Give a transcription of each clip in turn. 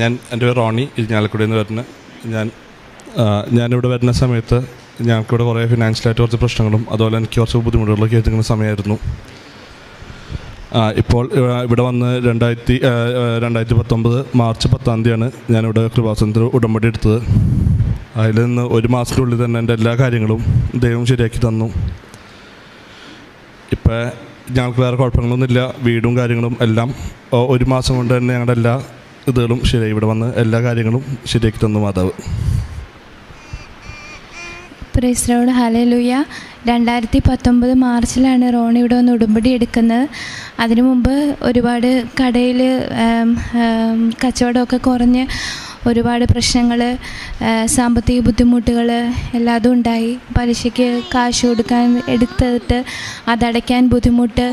ഞാൻ എന്റെ പേര് റോണി ഇരിഞ്ഞാലക്കുടിയിൽ എന്ന് വരുന്ന ഞാൻ ഞാനിവിടെ വരുന്ന സമയത്ത് ഞങ്ങൾക്കിവിടെ കുറേ ഫിനാൻഷ്യലായിട്ട് കുറച്ച് പ്രശ്നങ്ങളും അതുപോലെ എനിക്ക് കുറച്ച് ബുദ്ധിമുട്ടുകളൊക്കെ ഏറ്റുന്ന സമയമായിരുന്നു. ഇപ്പോൾ ഇവിടെ വന്ന് രണ്ടായിരത്തി രണ്ടായിരത്തി പത്തൊമ്പത് മാർച്ച് പത്താം തീയതിയാണ് ഞാനിവിടെ കൃപാസനത്തിൽ ഉടമ്പടി എടുത്തത്. അതിൽ നിന്ന് ഒരു മാസത്തിനുള്ളിൽ തന്നെ എന്റെ എല്ലാ കാര്യങ്ങളും ദൈവം ശരിയാക്കി തന്നു. ഇപ്പം ഞങ്ങൾക്ക് വേറെ കുഴപ്പങ്ങളൊന്നുമില്ല. വീടും കാര്യങ്ങളും എല്ലാം ഒരു മാസം കൊണ്ട് തന്നെ ഞങ്ങളുടെ എല്ലാ ഇതുകളും ശരിയായി ഇവിടെ വന്ന് എല്ലാ കാര്യങ്ങളും ശരിയാക്കി തന്നു മാതാവ്. പ്രൈസ്രോട് ഹലലൂയ രണ്ടായിരത്തി പത്തൊമ്പത് മാർച്ചിലാണ് റോണി ഇവിടെ വന്ന് ഉടുമ്പടി എടുക്കുന്നത്. അതിനു മുമ്പ് ഒരുപാട് കടയിൽ കച്ചവടമൊക്കെ കുറഞ്ഞ് ഒരുപാട് പ്രശ്നങ്ങൾ സാമ്പത്തിക ബുദ്ധിമുട്ടുകൾ എല്ലാതും ഉണ്ടായി. പലിശയ്ക്ക് കാശ് കൊടുക്കാൻ എടുത്തിട്ട് അതടയ്ക്കാൻ ബുദ്ധിമുട്ട്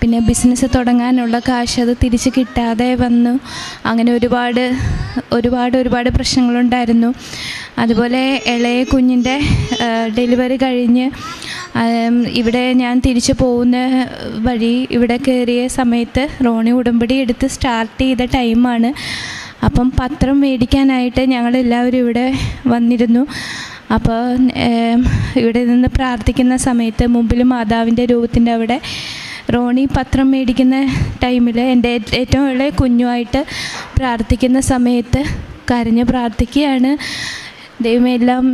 പിന്നെ ബിസിനസ് തുടങ്ങാനുള്ള കാശ് അത് തിരിച്ച് കിട്ടാതെ വന്നു. അങ്ങനെ ഒരുപാട് ഒരുപാട് ഒരുപാട് പ്രശ്നങ്ങളുണ്ടായിരുന്നു. അതുപോലെ ഇളയ കുഞ്ഞിന്റെ ഡെലിവറി കഴിഞ്ഞ് ഇവിടെ ഞാൻ തിരിച്ചു പോകുന്ന വഴി ഇവിടെ കയറിയ സമയത്ത് റോണി ഉടമ്പടി എടുത്ത് സ്റ്റാർട്ട് ചെയ്ത ടൈമാണ്. അപ്പം പത്രം മേടിക്കാനായിട്ട് ഞങ്ങളെല്ലാവരും ഇവിടെ വന്നിരുന്നു. അപ്പോൾ ഇവിടെ നിന്ന് പ്രാർത്ഥിക്കുന്ന സമയത്ത് മുമ്പിൽ മാതാവിന്റെ രൂപത്തിന്റെ അവിടെ റോണി പത്രം മേടിക്കുന്ന ടൈമിൽ എന്റെ ഏറ്റവും ഇളയ കുഞ്ഞുമായിട്ട് പ്രാർത്ഥിക്കുന്ന സമയത്ത് കരഞ്ഞ് പ്രാർത്ഥിക്കുകയാണ്. ദൈവമേ എല്ലാം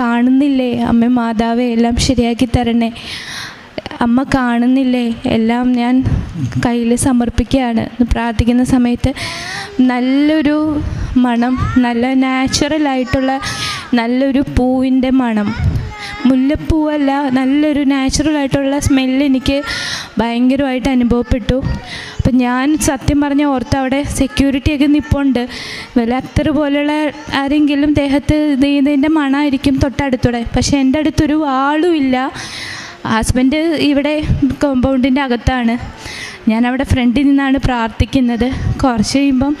കാണുന്നില്ലേ? അമ്മ മാതാവേ എല്ലാം ശരിയാക്കി തരണേ. അമ്മ കാണുന്നില്ലേ? എല്ലാം ഞാൻ കയ്യിൽ സമർപ്പിക്കുകയാണ്. പ്രാർത്ഥിക്കുന്ന സമയത്ത് നല്ലൊരു മണം നല്ല നാച്ചുറലായിട്ടുള്ള നല്ലൊരു പൂവിന്റെ മണം. മുല്ലപ്പൂവല്ല നല്ലൊരു നാച്ചുറലായിട്ടുള്ള സ്മെല്ല് എനിക്ക് ഭയങ്കരമായിട്ട് അനുഭവപ്പെട്ടു. അപ്പം ഞാൻ സത്യം പറഞ്ഞ ഓർത്ത് അവിടെ സെക്യൂരിറ്റിയൊക്കെ നിപ്പുണ്ട്. വില അത്ര പോലെയുള്ള ആരെങ്കിലും ദേഹത്ത് നീന്തതിന്റെ മണമായിരിക്കും തൊട്ടടുത്തൂടെ. പക്ഷേ എന്റെ അടുത്തൊരു ആളുമില്ല ഹസ്ബൻഡ് ഇവിടെ കോമ്പൗണ്ടിന്റെ അകത്താണ്. ഞാൻ അവിടെ ഫ്രണ്ടിൽ നിന്നാണ് പ്രാർത്ഥിക്കുന്നത്. കുറച്ച് കഴിയുമ്പം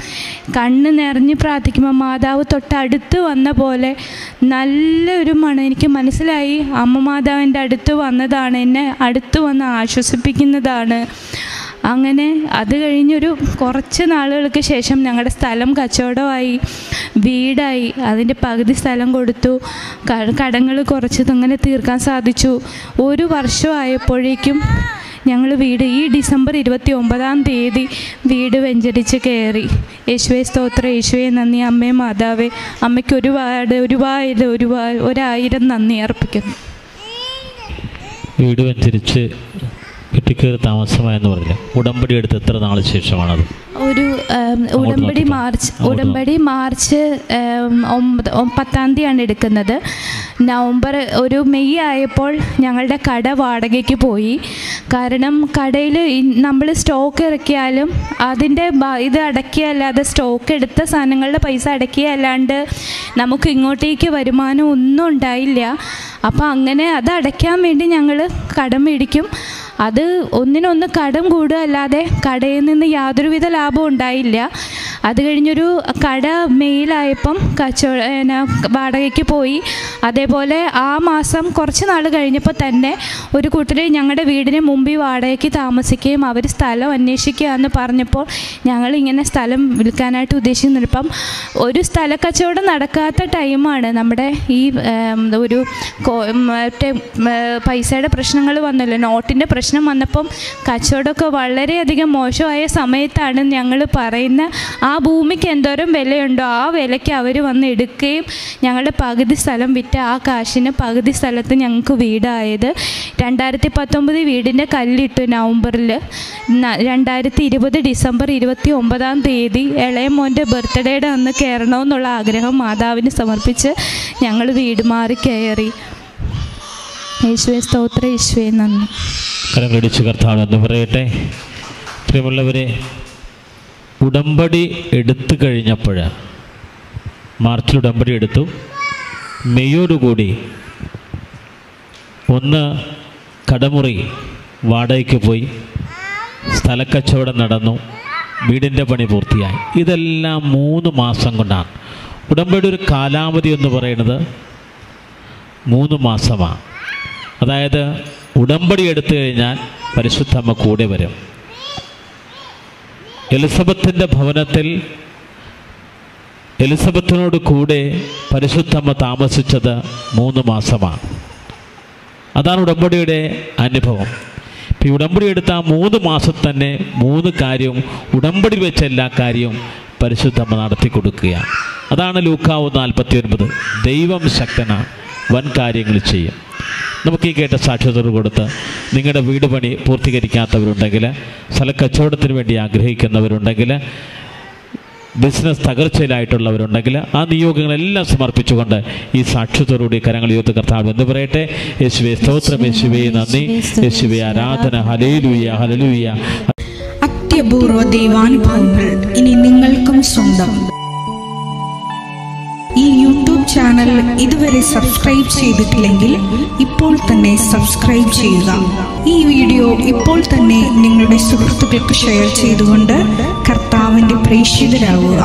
കണ്ണ് നിറഞ്ഞ് പ്രാർത്ഥിക്കുമ്പോൾ മാതാവ് തൊട്ടടുത്ത് വന്ന പോലെ നല്ലൊരു മണം എനിക്ക് മനസ്സിലായി. അമ്മ മാതാവിന്റെ അടുത്ത് വന്നതാണ് എന്നെ അടുത്ത് വന്ന് ആശ്വസിപ്പിക്കുന്നതാണ്. അങ്ങനെ അത് കഴിഞ്ഞൊരു കുറച്ച് നാളുകൾക്ക് ശേഷം ഞങ്ങളുടെ സ്ഥലം കച്ചവടമായി വീടായി അതിന്റെ പകുതി സ്ഥലം കൊടുത്തു. കടങ്ങൾ കുറച്ച് അങ്ങനെ തീർക്കാൻ സാധിച്ചു. ഒരു വർഷമായപ്പോഴേക്കും ഞങ്ങൾ വീട് ഈ ഡിസംബർ ഇരുപത്തി ഒമ്പതാം തീയതി വീട് വെഞ്ചരിച്ച് കയറി. യേശുവെ സ്തോത്ര. യേശുവെ നന്ദി. അമ്മേ മാതാവേ അമ്മയ്ക്ക് ഒരുപാട് ഒരുപാട് ഒരുപാട് ഒരായിരം നന്ദി അർപ്പിക്കുന്നു. വീട് വെഞ്ചരിച്ച് കെട്ടിക്കയറി താമസമായെന്ന് പറഞ്ഞില്ല ഉടമ്പടി എടുത്ത് എത്ര നാൾ ശേഷമാണത്? ഒരു ഉടമ്പടി മാർച്ച് ഉടമ്പടി മാർച്ച് ഒമ്പത് പത്താം തീയതിയാണ് എടുക്കുന്നത്. നവംബർ ഒരു മെയ് ആയപ്പോൾ ഞങ്ങളുടെ കട വാടകയ്ക്ക് പോയി. കാരണം കടയിൽ നമ്മൾ സ്റ്റോക്ക് ഇറക്കിയാലും അതിന്റെ ഇത് അടക്കിയല്ലാതെ സ്റ്റോക്ക് എടുത്ത സാധനങ്ങളുടെ പൈസ അടക്കിയല്ലാണ്ട് നമുക്ക് ഇങ്ങോട്ടേക്ക് വരുമാനം ഒന്നും ഉണ്ടായില്ല. അപ്പോൾ അങ്ങനെ അത് അടയ്ക്കാൻ വേണ്ടി ഞങ്ങൾ കടം മേടിക്കും. അത് ഒന്നിനൊന്ന് കടം കൂടുക അല്ലാതെ കടയിൽ നിന്ന് യാതൊരുവിധ ലാഭവും ഉണ്ടായില്ല. അത് കഴിഞ്ഞൊരു കട മെയിലായപ്പം കച്ചവട എന്നാ, വാടകയ്ക്ക് പോയി. അതേപോലെ ആ മാസം കുറച്ച് നാൾ കഴിഞ്ഞപ്പോൾ തന്നെ ഒരു കൂട്ടർ ഞങ്ങളുടെ വീടിന് മുമ്പിൽ വാടകയ്ക്ക് താമസിക്കുകയും അവർ സ്ഥലം അന്വേഷിക്കുക എന്ന് പറഞ്ഞപ്പോൾ ഞങ്ങളിങ്ങനെ സ്ഥലം വിൽക്കാനായിട്ട് ഉദ്ദേശിക്കുന്നിപ്പം ഒരു സ്ഥല കച്ചവടം നടക്കാത്ത ടൈമാണ് നമ്മുടെ ഈ ഒരു മറ്റേ പൈസയുടെ പ്രശ്നങ്ങൾ വന്നല്ലോ. നോട്ടിന്റെ പ്രശ്നം വന്നപ്പം കച്ചവടമൊക്കെ വളരെയധികം മോശമായ സമയത്താണ് ഞങ്ങൾ പറയുന്ന ആ ഭൂമിക്ക് എന്തോരം വിലയുണ്ടോ ആ വിലയ്ക്ക് അവർ വന്ന് എടുക്കുകയും ഞങ്ങളുടെ പകുതി സ്ഥലം വിറ്റ് ആ കാശിന് പകുതി സ്ഥലത്ത് ഞങ്ങൾക്ക് വീടായത്. രണ്ടായിരത്തി പത്തൊമ്പത് വീടിന്റെ കല്ലിട്ടു നവംബറിൽ. രണ്ടായിരത്തി ഇരുപത് ഡിസംബർ ഇരുപത്തി ഒമ്പതാം തീയതി ഇളയ മോന്റെ ബർത്ത്ഡേയുടെ അന്ന് കയറണമെന്നുള്ള ആഗ്രഹം മാതാവിന് സമർപ്പിച്ച് ഞങ്ങൾ വീട് മാറി കയറി. യേശുവേ സ്തോത്ര യേശുവെ നന്ദി. കരങ്ങളടിച്ച് കർത്താവ് എന്ന് പറയട്ടെ. പ്രിയമുള്ളവരെ ഉടമ്പടി എടുത്തു കഴിഞ്ഞപ്പോൾ മാർച്ചിൽ ഉടമ്പടി എടുത്തു. മെയ്യോടുകൂടി ഒന്ന് കടമുറി വാടകയ്ക്ക് പോയി. സ്ഥലക്കച്ചവടം നടന്നു. വീടിന്റെ പണി പൂർത്തിയായി. ഇതെല്ലാം മൂന്ന് മാസം കൊണ്ടാണ്. ഉടമ്പടി ഒരു കാലാവധി എന്ന് പറയുന്നത് മൂന്ന് മാസമാണ്. അതായത് ഉടമ്പടി എടുത്തു കഴിഞ്ഞാൽ പരിശുദ്ധമ്മ കൂടെ വരും. എലിസബത്തിന്റെ ഭവനത്തിൽ എലിസബത്തിനോട് കൂടെ പരിശുദ്ധമ്മ താമസിച്ചത് മൂന്ന് മാസമാണ്. അതാണ് ഉടമ്പടിയുടെ അനുഭവം. ഈ ഉടമ്പടി എടുത്ത ആ മൂന്ന് മാസം തന്നെ മൂന്ന് കാര്യവും ഉടമ്പടി വെച്ച എല്ലാ കാര്യവും പരിശുദ്ധമ്മ നടത്തി കൊടുക്കുകയാണ്. അതാണ് ലൂക്കാവ് നാൽപ്പത്തി ഒൻപത് ദൈവം ശക്തനാണ് വൻ കാര്യങ്ങൾ ചെയ്യും. നമുക്ക് ഈ കേട്ട സാക്ഷ്യത കൊടുത്ത് നിങ്ങളുടെ വീട് പണി പൂർത്തീകരിക്കാത്തവരുണ്ടെങ്കിൽ സ്ഥലക്കച്ചവടത്തിന് വേണ്ടി ആഗ്രഹിക്കുന്നവരുണ്ടെങ്കിൽ ബിസിനസ് തകർച്ചയിലായിട്ടുള്ളവരുണ്ടെങ്കിൽ ആ നിയോഗങ്ങളെല്ലാം സമർപ്പിച്ചുകൊണ്ട് ഈ സാക്ഷ്യത്തോടുകൂടി കരങ്ങൾ യുവത്ത് കർത്താവ് എന്ന് പറയട്ടെ. യേശുവെ സ്തോത്രം. യേശുവെ നന്ദി. യേശുവെ ആരാധന. ഹലേലുയ ഹലലുയ അത്യപൂർവ ദൈവാനുഭവങ്ങൾ ഇനി നിങ്ങൾക്കും സ്വന്തം. ഈ യൂട്യൂബ് ചാനൽ ഇതുവരെ സബ്സ്ക്രൈബ് ചെയ്തിട്ടില്ലെങ്കിൽ ഇപ്പോൾ തന്നെ സബ്സ്ക്രൈബ് ചെയ്യുക. ഈ വീഡിയോ ഇപ്പോൾ തന്നെ നിങ്ങളുടെ സുഹൃത്തുക്കൾക്ക് ഷെയർ ചെയ്തുകൊണ്ട് കർത്താവിന്റെ പ്രേക്ഷിതരാകുക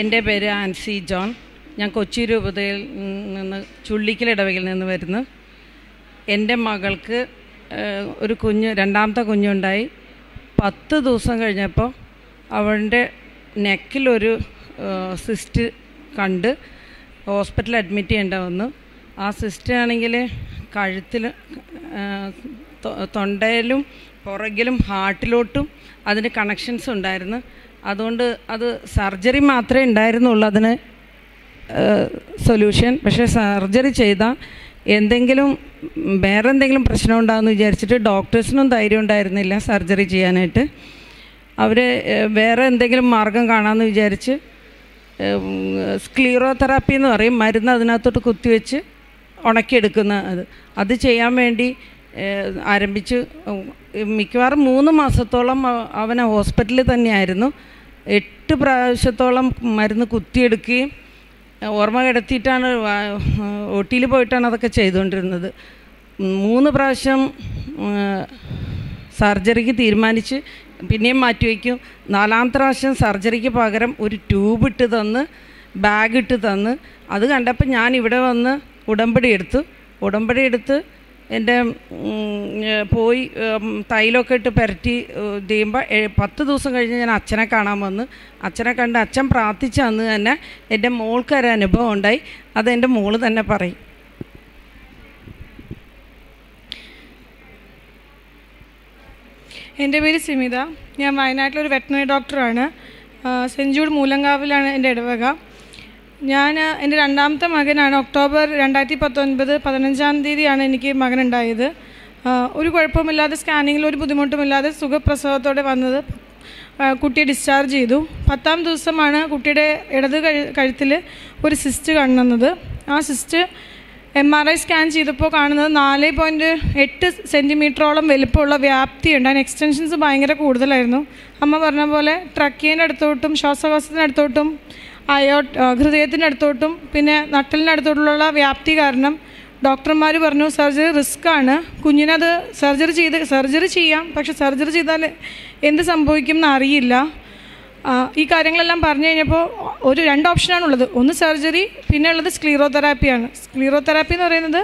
എന്റെ പേര് ആൻസി ജോൺ. ഞാൻ കൊച്ചി രൂപതയിൽ നിന്ന് ചുള്ളിക്കൽ ഇടവകയിൽ നിന്ന് വരുന്നു. എന്റെ മകൾക്ക് ഒരു കുഞ്ഞ് രണ്ടാമത്തെ കുഞ്ഞുണ്ടായി. പത്ത് ദിവസം കഴിഞ്ഞപ്പോൾ അവളുടെ നെക്കിലൊരു സിസ്റ്റ് കണ്ട് ഹോസ്പിറ്റലിൽ അഡ്മിറ്റ് ചെയ്യേണ്ട വന്നു. ആ സിസ്റ്റ് ആണെങ്കിൽ കഴുത്തിൽ തൊണ്ടയിലും പുറകിലും ഹാർട്ടിലോട്ടും അതിന് കണക്ഷൻസ് ഉണ്ടായിരുന്നു. അതുകൊണ്ട് അത് സർജറി മാത്രമേ ഉണ്ടായിരുന്നുള്ളൂ. അതിന് സൊല്യൂഷൻ പക്ഷേ സർജറി ചെയ്ത എന്തെങ്കിലും വേറെ എന്തെങ്കിലും പ്രശ്നം ഉണ്ടാകുമെന്ന് വിചാരിച്ചിട്ട് ഡോക്ടേഴ്സിനും ധൈര്യം ഉണ്ടായിരുന്നില്ല സർജറി ചെയ്യാനായിട്ട്. അവർ വേറെ എന്തെങ്കിലും മാർഗം കാണാമെന്ന് വിചാരിച്ച് സ്ക്ലീറോ തെറാപ്പി എന്ന് പറയും. മരുന്ന് അതിനകത്തോട്ട് കുത്തിവെച്ച് ഉണക്കിയെടുക്കുന്ന അത്. അത് ചെയ്യാൻ വേണ്ടി ആരംഭിച്ച് മിക്കവാറും മൂന്ന് മാസത്തോളം അവനെ ഹോസ്പിറ്റലിൽ തന്നെയായിരുന്നു. എട്ട് പ്രാവശ്യത്തോളം മരുന്ന് കുത്തിയെടുക്കുകയും ഓർമ്മ കിടത്തിയിട്ടാണ് ഒട്ടിയിൽ പോയിട്ടാണ് അതൊക്കെ ചെയ്തുകൊണ്ടിരുന്നത്. മൂന്ന് പ്രാവശ്യം സർജറിക്ക് തീരുമാനിച്ച് പിന്നെയും മാറ്റിവെക്കും നാലാമത്തെ പ്രാവശ്യം സർജറിക്ക് പകരം ഒരു ട്യൂബ് ഇട്ട് തന്ന് ബാഗ് ഇട്ട് തന്ന്. അത് കണ്ടപ്പോൾ ഞാൻ ഇവിടെ വന്ന് ഉടമ്പടി എടുത്തു. ഉടമ്പടി എടുത്ത് എന്റെ പോയി തൈലൊക്കെ ഇട്ട് പുരട്ടി ചെയ്യുമ്പോൾ പത്ത് ദിവസം കഴിഞ്ഞ് ഞാൻ അച്ഛനെ കാണാൻ വന്ന്. അച്ഛനെ കണ്ട് അച്ഛൻ പ്രാർത്ഥിച്ച അന്ന് തന്നെ എന്റെ മോൾക്കൊരു അനുഭവം ഉണ്ടായി. അത് എന്റെ മോൾ തന്നെ പറയും. എന്റെ പേര് സിമിത. ഞാൻ വയനാട്ടിലൊരു വെറ്റനറി ഡോക്ടറാണ്. സെഞ്ചൂർ മൂലങ്കാവിലാണ് എന്റെ ഇടവക. ഞാൻ എന്റെ രണ്ടാമത്തെ മകനാണ്. ഒക്ടോബർ രണ്ടായിരത്തി പത്തൊൻപത് പതിനഞ്ചാം തീയതിയാണ് എനിക്ക് മകനുണ്ടായത്. ഒരു കുഴപ്പമില്ലാതെ സ്കാനിങ്ങിൽ ഒരു ബുദ്ധിമുട്ടുമില്ലാതെ സുഖപ്രസവത്തോടെ വന്നത് കുട്ടി കുട്ടിയെ ഡിസ്ചാർജ് ചെയ്തു. പത്താം ദിവസമാണ് കുട്ടിയുടെ ഇടത് കഴുത്തിൽ ഒരു സിസ്റ്റ് കാണുന്നത്. ആ cyst M R I scan ചെയ്തപ്പോൾ കാണുന്നത് നാല് പോയിന്റ് എട്ട് സെന്റിമീറ്ററോളം വലിപ്പമുള്ള വ്യാപ്തിയുണ്ട്. അതിന് എക്സ്റ്റൻഷൻസ് ഭയങ്കര കൂടുതലായിരുന്നു. അമ്മ പറഞ്ഞ പോലെ ട്രക്കിയന്റെ അടുത്തോട്ടും ശ്വാസകോശത്തിന്റെ അടുത്തോട്ടും അയോ ഹൃദയത്തിന്റെ അടുത്തോട്ടും പിന്നെ നട്ടലിന്റെ അടുത്തോട്ടുള്ള വ്യാപ്തി കാരണം ഡോക്ടർമാർ പറഞ്ഞു സർജറി റിസ്ക് ആണ്. കുഞ്ഞിനത് സർജറി ചെയ്ത് സർജറി ചെയ്യാം. പക്ഷെ സർജറി ചെയ്താൽ എന്ത് സംഭവിക്കും എന്ന് അറിയില്ല. ആ, ഈ കാര്യങ്ങളെല്ലാം പറഞ്ഞു കഴിഞ്ഞപ്പോൾ ഒരു രണ്ട് ഓപ്ഷനാണുള്ളത്. ഒന്ന് സർജറി പിന്നെ ഉള്ളത് സ്ക്ലീറോ തെറാപ്പിയാണ് സ്ക്ലീറോ തെറാപ്പി എന്ന് പറയുന്നത്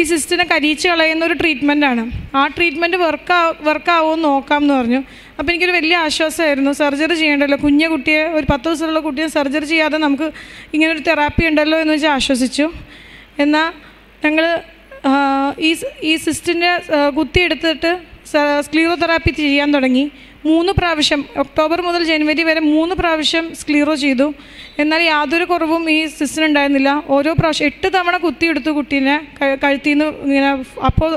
ഈ സിസ്റ്റിനെ കരിയിച്ച് കളയുന്ന ഒരു ട്രീറ്റ്മെന്റാണ് ആ ട്രീറ്റ്മെന്റ് വർക്ക് വർക്കാവുമോ നോക്കാം എന്ന് പറഞ്ഞു. അപ്പോൾ എനിക്കൊരു വലിയ ആശ്വാസമായിരുന്നു. സർജറി ചെയ്യേണ്ടല്ലോ. കുഞ്ഞു കുട്ടിയെ ഒരു പത്ത് ദിവസമുള്ള കുട്ടിയെ സർജറി ചെയ്യാതെ നമുക്ക് ഇങ്ങനൊരു തെറാപ്പി ഉണ്ടല്ലോ എന്ന് വെച്ച് ആശ്വസിച്ചു. എന്നാൽ ഞങ്ങൾ ഈ ഈ സിസ്റ്റിന്റെ കുത്തിയെടുത്തിട്ട് സ്ക്ലീറോ തെറാപ്പി ചെയ്യാൻ തുടങ്ങി. മൂന്ന് പ്രാവശ്യം ഒക്ടോബർ മുതൽ ജനുവരി വരെ മൂന്ന് പ്രാവശ്യം സ്ക്ലീറോ ചെയ്തു. എന്നാൽ യാതൊരു കുറവും ഈ സിസ്റ്റിന് ഉണ്ടായിരുന്നില്ല ഓരോ പ്രാവശ്യം എട്ട് തവണ കുത്തിയെടുത്തു കുട്ടീനെ കഴുത്തിൽ നിന്ന് ഇങ്ങനെ അപ്പോൾ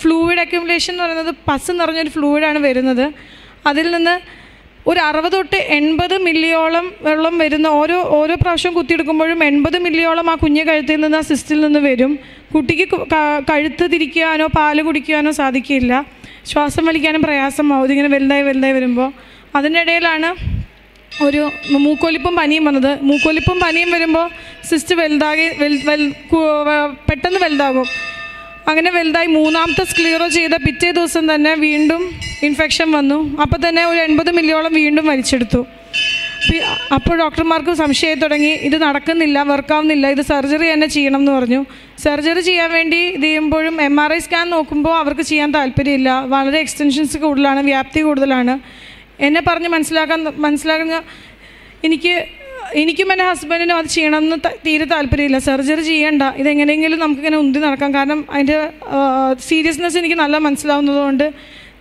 ഫ്ലൂയിഡ് അക്യുമുലേഷൻ എന്ന് പറയുന്നത് പസ് നിറഞ്ഞൊരു ഫ്ലൂയിഡാണ് വരുന്നത്. അതിൽ നിന്ന് ഒരു അറുപത് തൊട്ട് എൺപത് മില്ലിയോളം വെള്ളം വരുന്ന ഓരോ ഓരോ പ്രാവശ്യം കുത്തിയെടുക്കുമ്പോഴും എൺപത് മില്ലിയോളം ആ കുഞ്ഞ് കഴുത്തിൽ നിന്ന് ആ സിസ്റ്റിൽ നിന്ന് വരും. കുട്ടിക്ക് കഴുത്ത് തിരിക്കാനോ പാൽ കുടിക്കാനോ സാധിക്കില്ല. ശ്വാസം വലിക്കാനും പ്രയാസമാവും ഇതിങ്ങനെ വലുതായി വലുതായി വരുമ്പോൾ അതിനിടയിലാണ് ഒരു മൂക്കൊലിപ്പും പനിയും വന്നത്. മൂക്കൊലിപ്പും പനിയും വരുമ്പോൾ സിസ്റ്റ് വലുതാകി പെട്ടെന്ന് വലുതാകും. അങ്ങനെ വലുതായി മൂന്നാമത്തെ സ്ക്ലിയറോ ചെയ്ത പിറ്റേ ദിവസം തന്നെ വീണ്ടും ഇൻഫെക്ഷൻ വന്നു. അപ്പോൾ തന്നെ ഒരു എൺപത് മില്ലിയോളം വീണ്ടും വലിച്ചെടുത്തു. അപ്പോൾ ഡോക്ടർമാർക്കും സംശയം തുടങ്ങി ഇത് നടക്കുന്നില്ല വർക്കാവുന്നില്ല ഇത് സർജറി തന്നെ ചെയ്യണം എന്ന് പറഞ്ഞു. സർജറി ചെയ്യാൻ വേണ്ടി ഇത് ചെയ്യുമ്പോഴും എം ആർ ഐ സ്കാൻ നോക്കുമ്പോൾ അവർക്ക് ചെയ്യാൻ താല്പര്യമില്ല. വളരെ എക്സ്റ്റൻഷൻസ് കൂടുതലാണ് വ്യാപ്തി കൂടുതലാണ്. എന്നെ പറഞ്ഞ് മനസ്സിലാക്കാൻ മനസ്സിലാക്കുന്ന എനിക്ക് എനിക്കും എന്റെ ഹസ്ബൻഡിനും അത് ചെയ്യണമെന്ന് തീരെ താല്പര്യമില്ല. സർജറി ചെയ്യണ്ട ഇതെങ്ങനെയെങ്കിലും നമുക്കിങ്ങനെ ഉന്തി നടക്കാം. കാരണം അതിന്റെ സീരിയസ്നെസ് എനിക്ക് നല്ല മനസ്സിലാവുന്നതുകൊണ്ട്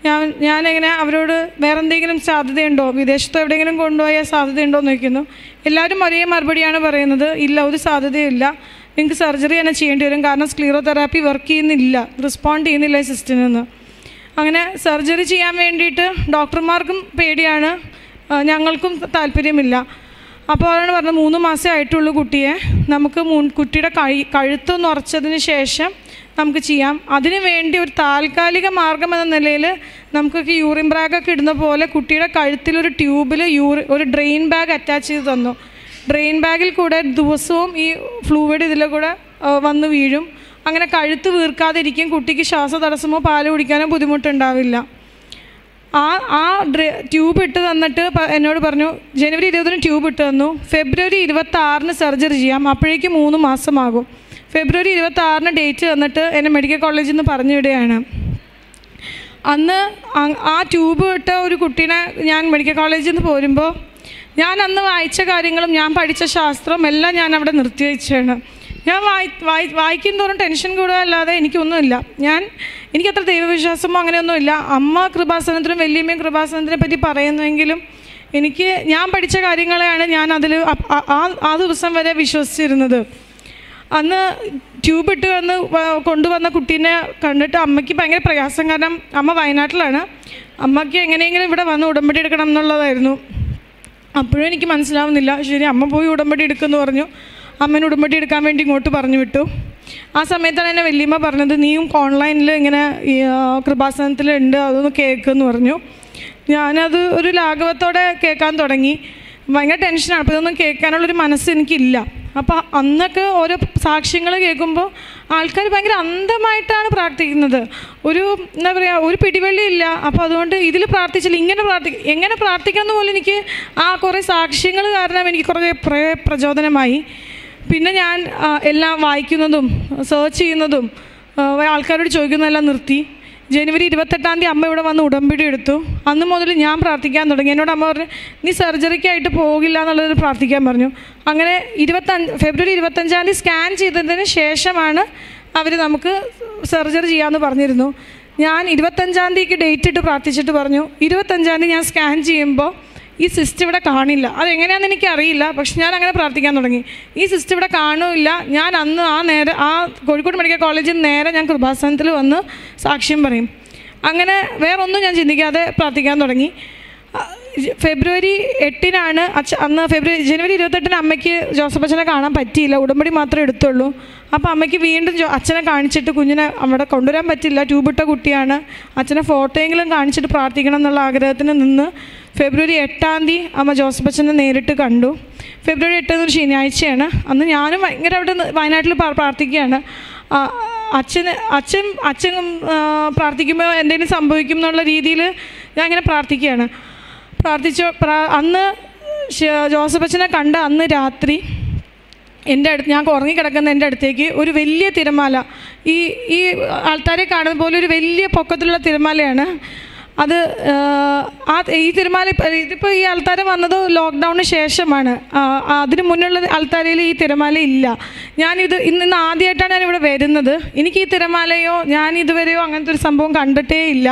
ഞാൻ ഞാനെങ്ങനെ അവരോട് വേറെ എന്തെങ്കിലും സാധ്യതയുണ്ടോ? വിദേശത്തോ എവിടെയെങ്കിലും കൊണ്ടുപോയാൽ സാധ്യതയുണ്ടോ എന്ന് ചോദിക്കുന്നു. എല്ലാവരും ഒരേ മറുപടിയാണ് പറയുന്നത്. ഇല്ല ഒരു സാധ്യതയില്ല നിങ്ങൾക്ക് സർജറി തന്നെ ചെയ്യേണ്ടി വരും. കാരണം സ്ക്ലീറോ തെറാപ്പി വർക്ക് ചെയ്യുന്നില്ല. റെസ്പോണ്ട് ചെയ്യുന്നില്ല ഈ നിന്ന്. അങ്ങനെ സർജറി ചെയ്യാൻ വേണ്ടിയിട്ട് ഡോക്ടർമാർക്കും പേടിയാണ്. ഞങ്ങൾക്കും താല്പര്യമില്ല. അപ്പോൾ അവരാണ് പറഞ്ഞത്. മൂന്ന് മാസമേ ആയിട്ടുള്ളൂ കുട്ടിയെ. നമുക്ക് കുട്ടിയുടെ കഴി കഴുത്തൊന്ന് ഉറച്ചതിന് ശേഷം നമുക്ക് ചെയ്യാം. അതിനു വേണ്ടി ഒരു താൽക്കാലിക മാർഗം എന്ന നിലയിൽ നമുക്കൊക്കെ യൂറിൻ ബാഗൊക്കെ ഇടുന്ന പോലെ കുട്ടിയുടെ കഴുത്തിൽ ഒരു ട്യൂബിൽ യൂറി ഒരു ഡ്രെയിൻ ബാഗ് അറ്റാച്ച് ചെയ്ത് തന്നു. ഡ്രെയിൻ ബാഗിൽ കൂടെ ദിവസവും ഈ ഫ്ലൂയിഡ് ഇതിൽ കൂടെ വന്ന് വീഴും. അങ്ങനെ കഴുത്ത് വീർക്കാതിരിക്കും കുട്ടിക്ക് ശ്വാസതടസ്സമോ പാൽ കുടിക്കാനോ ബുദ്ധിമുട്ടുണ്ടാവില്ല. ആ ആ ഡ്രെ ട്യൂബ് ഇട്ട് തന്നിട്ട് എന്നോട് പറഞ്ഞു ജനുവരി ഇരുപതിന് ട്യൂബ് ഇട്ട് തന്നു. ഫെബ്രുവരി ഇരുപത്തി ആറിന് സർജറി ചെയ്യാം. അപ്പോഴേക്കും മൂന്ന് മാസമാകും. ഫെബ്രുവരി ഇരുപത്തി ആറിന് ഡേറ്റ് തന്നിട്ട് എന്നെ മെഡിക്കൽ കോളേജിൽ നിന്ന് പറഞ്ഞു വിടുകയാണ് അന്ന് ആ ട്യൂബ് ഇട്ട ഒരു കുട്ടീനെ ഞാൻ മെഡിക്കൽ കോളേജിൽ നിന്ന് പോരുമ്പോൾ ഞാൻ അന്ന് വായിച്ച കാര്യങ്ങളും ഞാൻ പഠിച്ച ശാസ്ത്രവും എല്ലാം ഞാൻ അവിടെ നിർത്തിവെച്ചാണ് ഞാൻ വായി വായി വായിക്കും തോറും ടെൻഷൻ കൂടുകയല്ലാതെ എനിക്കൊന്നുമില്ല. ഞാൻ എനിക്കത്ര ദൈവവിശ്വാസമോ അങ്ങനെയൊന്നുമില്ല. അമ്മ കൃപാസനത്തിനും വലിയമ്മയും കൃപാസനത്തിനെ പറ്റി പറയുന്നുവെങ്കിലും എനിക്ക് ഞാൻ പഠിച്ച കാര്യങ്ങളെയാണ് ഞാൻ അതിൽ ആ ആ ദിവസം വരെ വിശ്വസിച്ചിരുന്നത്. അന്ന് ട്യൂബ് ഇട്ട് വന്ന് കൊണ്ടുവന്ന കുട്ടീനെ കണ്ടിട്ട് അമ്മയ്ക്ക് ഭയങ്കര പ്രയാസം കാരണം അമ്മ വയനാട്ടിലാണ്. അമ്മയ്ക്ക് എങ്ങനെയെങ്കിലും ഇവിടെ വന്ന് ഉടമ്പടി എടുക്കണം എന്നുള്ളതായിരുന്നു. അപ്പോഴും എനിക്ക് മനസ്സിലാവുന്നില്ല. ശരി അമ്മ പോയി ഉടമ്പടി എടുക്കുമെന്ന് പറഞ്ഞു. അമ്മേനെ ഉടമ്പടി എടുക്കാൻ വേണ്ടി ഇങ്ങോട്ട് പറഞ്ഞു വിട്ടു. ആ സമയത്താണ് എന്നെ വല്യമ്മ പറഞ്ഞത് നീയും ഓൺലൈനിൽ ഇങ്ങനെ കൃപാസനത്തിലുണ്ട് അതൊന്ന് കേൾക്കുമെന്ന് പറഞ്ഞു. ഞാനത് ഒരു ലാഘവത്തോടെ കേൾക്കാൻ തുടങ്ങി. ഭയങ്കര ടെൻഷനാണ് അപ്പോൾ ഇതൊന്നും കേൾക്കാനുള്ളൊരു മനസ്സ് എനിക്കില്ല. അപ്പോൾ അന്നൊക്കെ ഓരോ സാക്ഷ്യങ്ങൾ കേൾക്കുമ്പോൾ ആൾക്കാർ ഭയങ്കര അന്ധമായിട്ടാണ് പ്രാർത്ഥിക്കുന്നത്. ഒരു എന്താ പറയുക ഒരു പിടിവള്ളി ഇല്ല. അപ്പോൾ അതുകൊണ്ട് ഇതിൽ പ്രാർത്ഥിച്ചില്ല ഇങ്ങനെ പ്രാർത്ഥി എങ്ങനെ പ്രാർത്ഥിക്കണം പോലും എനിക്ക് ആ കുറേ സാക്ഷ്യങ്ങൾ കാരണം എനിക്ക് കുറേ പ്ര പ്രചോദനമായി. പിന്നെ ഞാൻ എല്ലാം വായിക്കുന്നതും സെർച്ച് ചെയ്യുന്നതും ആൾക്കാരോട് ചോദിക്കുന്നതെല്ലാം നിർത്തി. ജനുവരി ഇരുപത്തെട്ടാം തീയതി അമ്മ ഇവിടെ വന്ന് ഉടമ്പടി എടുത്തു. അന്ന് മുതൽ ഞാൻ പ്രാർത്ഥിക്കാൻ തുടങ്ങി. എന്നോട് അമ്മ പറഞ്ഞു നീ സർജറിക്കായിട്ട് പോകില്ല എന്നുള്ളത് പ്രാർത്ഥിക്കാൻ പറഞ്ഞു. അങ്ങനെ ഇരുപത്തഞ്ച് ഫെബ്രുവരി ഇരുപത്തഞ്ചാം തീയതി സ്കാൻ ചെയ്തതിന് ശേഷമാണ് അവർ നമുക്ക് സർജറി ചെയ്യാമെന്ന് പറഞ്ഞിരുന്നു. ഞാൻ ഇരുപത്തഞ്ചാം തീയതിക്ക് ഡേറ്റ് ഇട്ട് പ്രാർത്ഥിച്ചിട്ട് പറഞ്ഞു. ഇരുപത്തഞ്ചാം തീയതി ഞാൻ സ്കാൻ ചെയ്യുമ്പോൾ ഈ സിസ്റ്റം ഇവിടെ കാണില്ല. അതെങ്ങനെയാണെന്ന് എനിക്കറിയില്ല. പക്ഷെ ഞാൻ അങ്ങനെ പ്രാർത്ഥിക്കാൻ തുടങ്ങി. ഈ സിസ്റ്റം ഇവിടെ കാണുമില്ല ഞാൻ അന്ന് ആ നേരെ ആ കോഴിക്കോട് മെഡിക്കൽ കോളേജിൽ നേരെ ഞാൻ കൃപാസനത്തിൽ വന്ന് സാക്ഷ്യം പറയും. അങ്ങനെ വേറൊന്നും ഞാൻ ചിന്തിക്കാതെ പ്രാർത്ഥിക്കാൻ തുടങ്ങി. ഫെബ്രുവരി എട്ടിനാണ് അച്ഛ അന്ന് ഫെബ്രുവരി ജനുവരി ഇരുപത്തെട്ടിന് അമ്മയ്ക്ക് ജോസഫ് അച്ഛനെ കാണാൻ പറ്റിയില്ല. ഉടമ്പടി മാത്രമേ എടുത്തുള്ളൂ. അപ്പോൾ അമ്മയ്ക്ക് വീണ്ടും അച്ഛനെ കാണിച്ചിട്ട് കുഞ്ഞിനെ അവിടെ കൊണ്ടുവരാൻ പറ്റില്ല. ട്യൂബിട്ട കുട്ടിയാണ്. അച്ഛനെ ഫോട്ടോയെങ്കിലും കാണിച്ചിട്ട് പ്രാർത്ഥിക്കണം എന്നുള്ള ആഗ്രഹത്തിന് നിന്ന് ഫെബ്രുവരി എട്ടാം തീയതി അമ്മ ജോസഫ് അച്ഛനെ നേരിട്ട് കണ്ടു. ഫെബ്രുവരി എട്ട് എന്നൊരു ശനിയാഴ്ചയാണ്. അന്ന് ഞാനും ഭയങ്കര അവിടെ വയനാട്ടിൽ പ്രാർത്ഥിക്കുകയാണ്. അച്ഛന് അച്ഛൻ അച്ഛൻ പ്രാർത്ഥിക്കുമ്പോൾ എന്തെങ്കിലും സംഭവിക്കും എന്നുള്ള രീതിയിൽ ഞാൻ ഇങ്ങനെ പ്രാർത്ഥിക്കുകയാണ്. പ്രാർത്ഥിച്ചു? പ്രാ അന്ന് ജോസഫ് അച്ഛനെ കണ്ട അന്ന് രാത്രി എന്റെ അടുത്ത് ഞാൻ ഉറങ്ങിക്കിടക്കുന്ന എന്റെ അടുത്തേക്ക് ഒരു വലിയ തിരമാല. ഈ ഈ ആൾക്കാരെ കാണുന്ന പോലെ ഒരു വലിയ പൊക്കത്തിലുള്ള തിരമാലയാണ്. അത് ആ, ഈ തിരുമാല ഇതിപ്പോൾ ഈ ആൾത്താര വന്നത് ലോക്ക്ഡൗണിന് ശേഷമാണ്. അതിന് മുന്നുള്ള ആൾത്താരയിൽ ഈ തിരമാല ഇല്ല. ഞാനിത് ഇന്ന് ഇന്ന് ആദ്യമായിട്ടാണ് ഞാനിവിടെ വരുന്നത്. എനിക്ക് ഈ തിരമാലയോ ഞാൻ ഇതുവരെയോ അങ്ങനത്തെ ഒരു സംഭവം കണ്ടിട്ടേ ഇല്ല.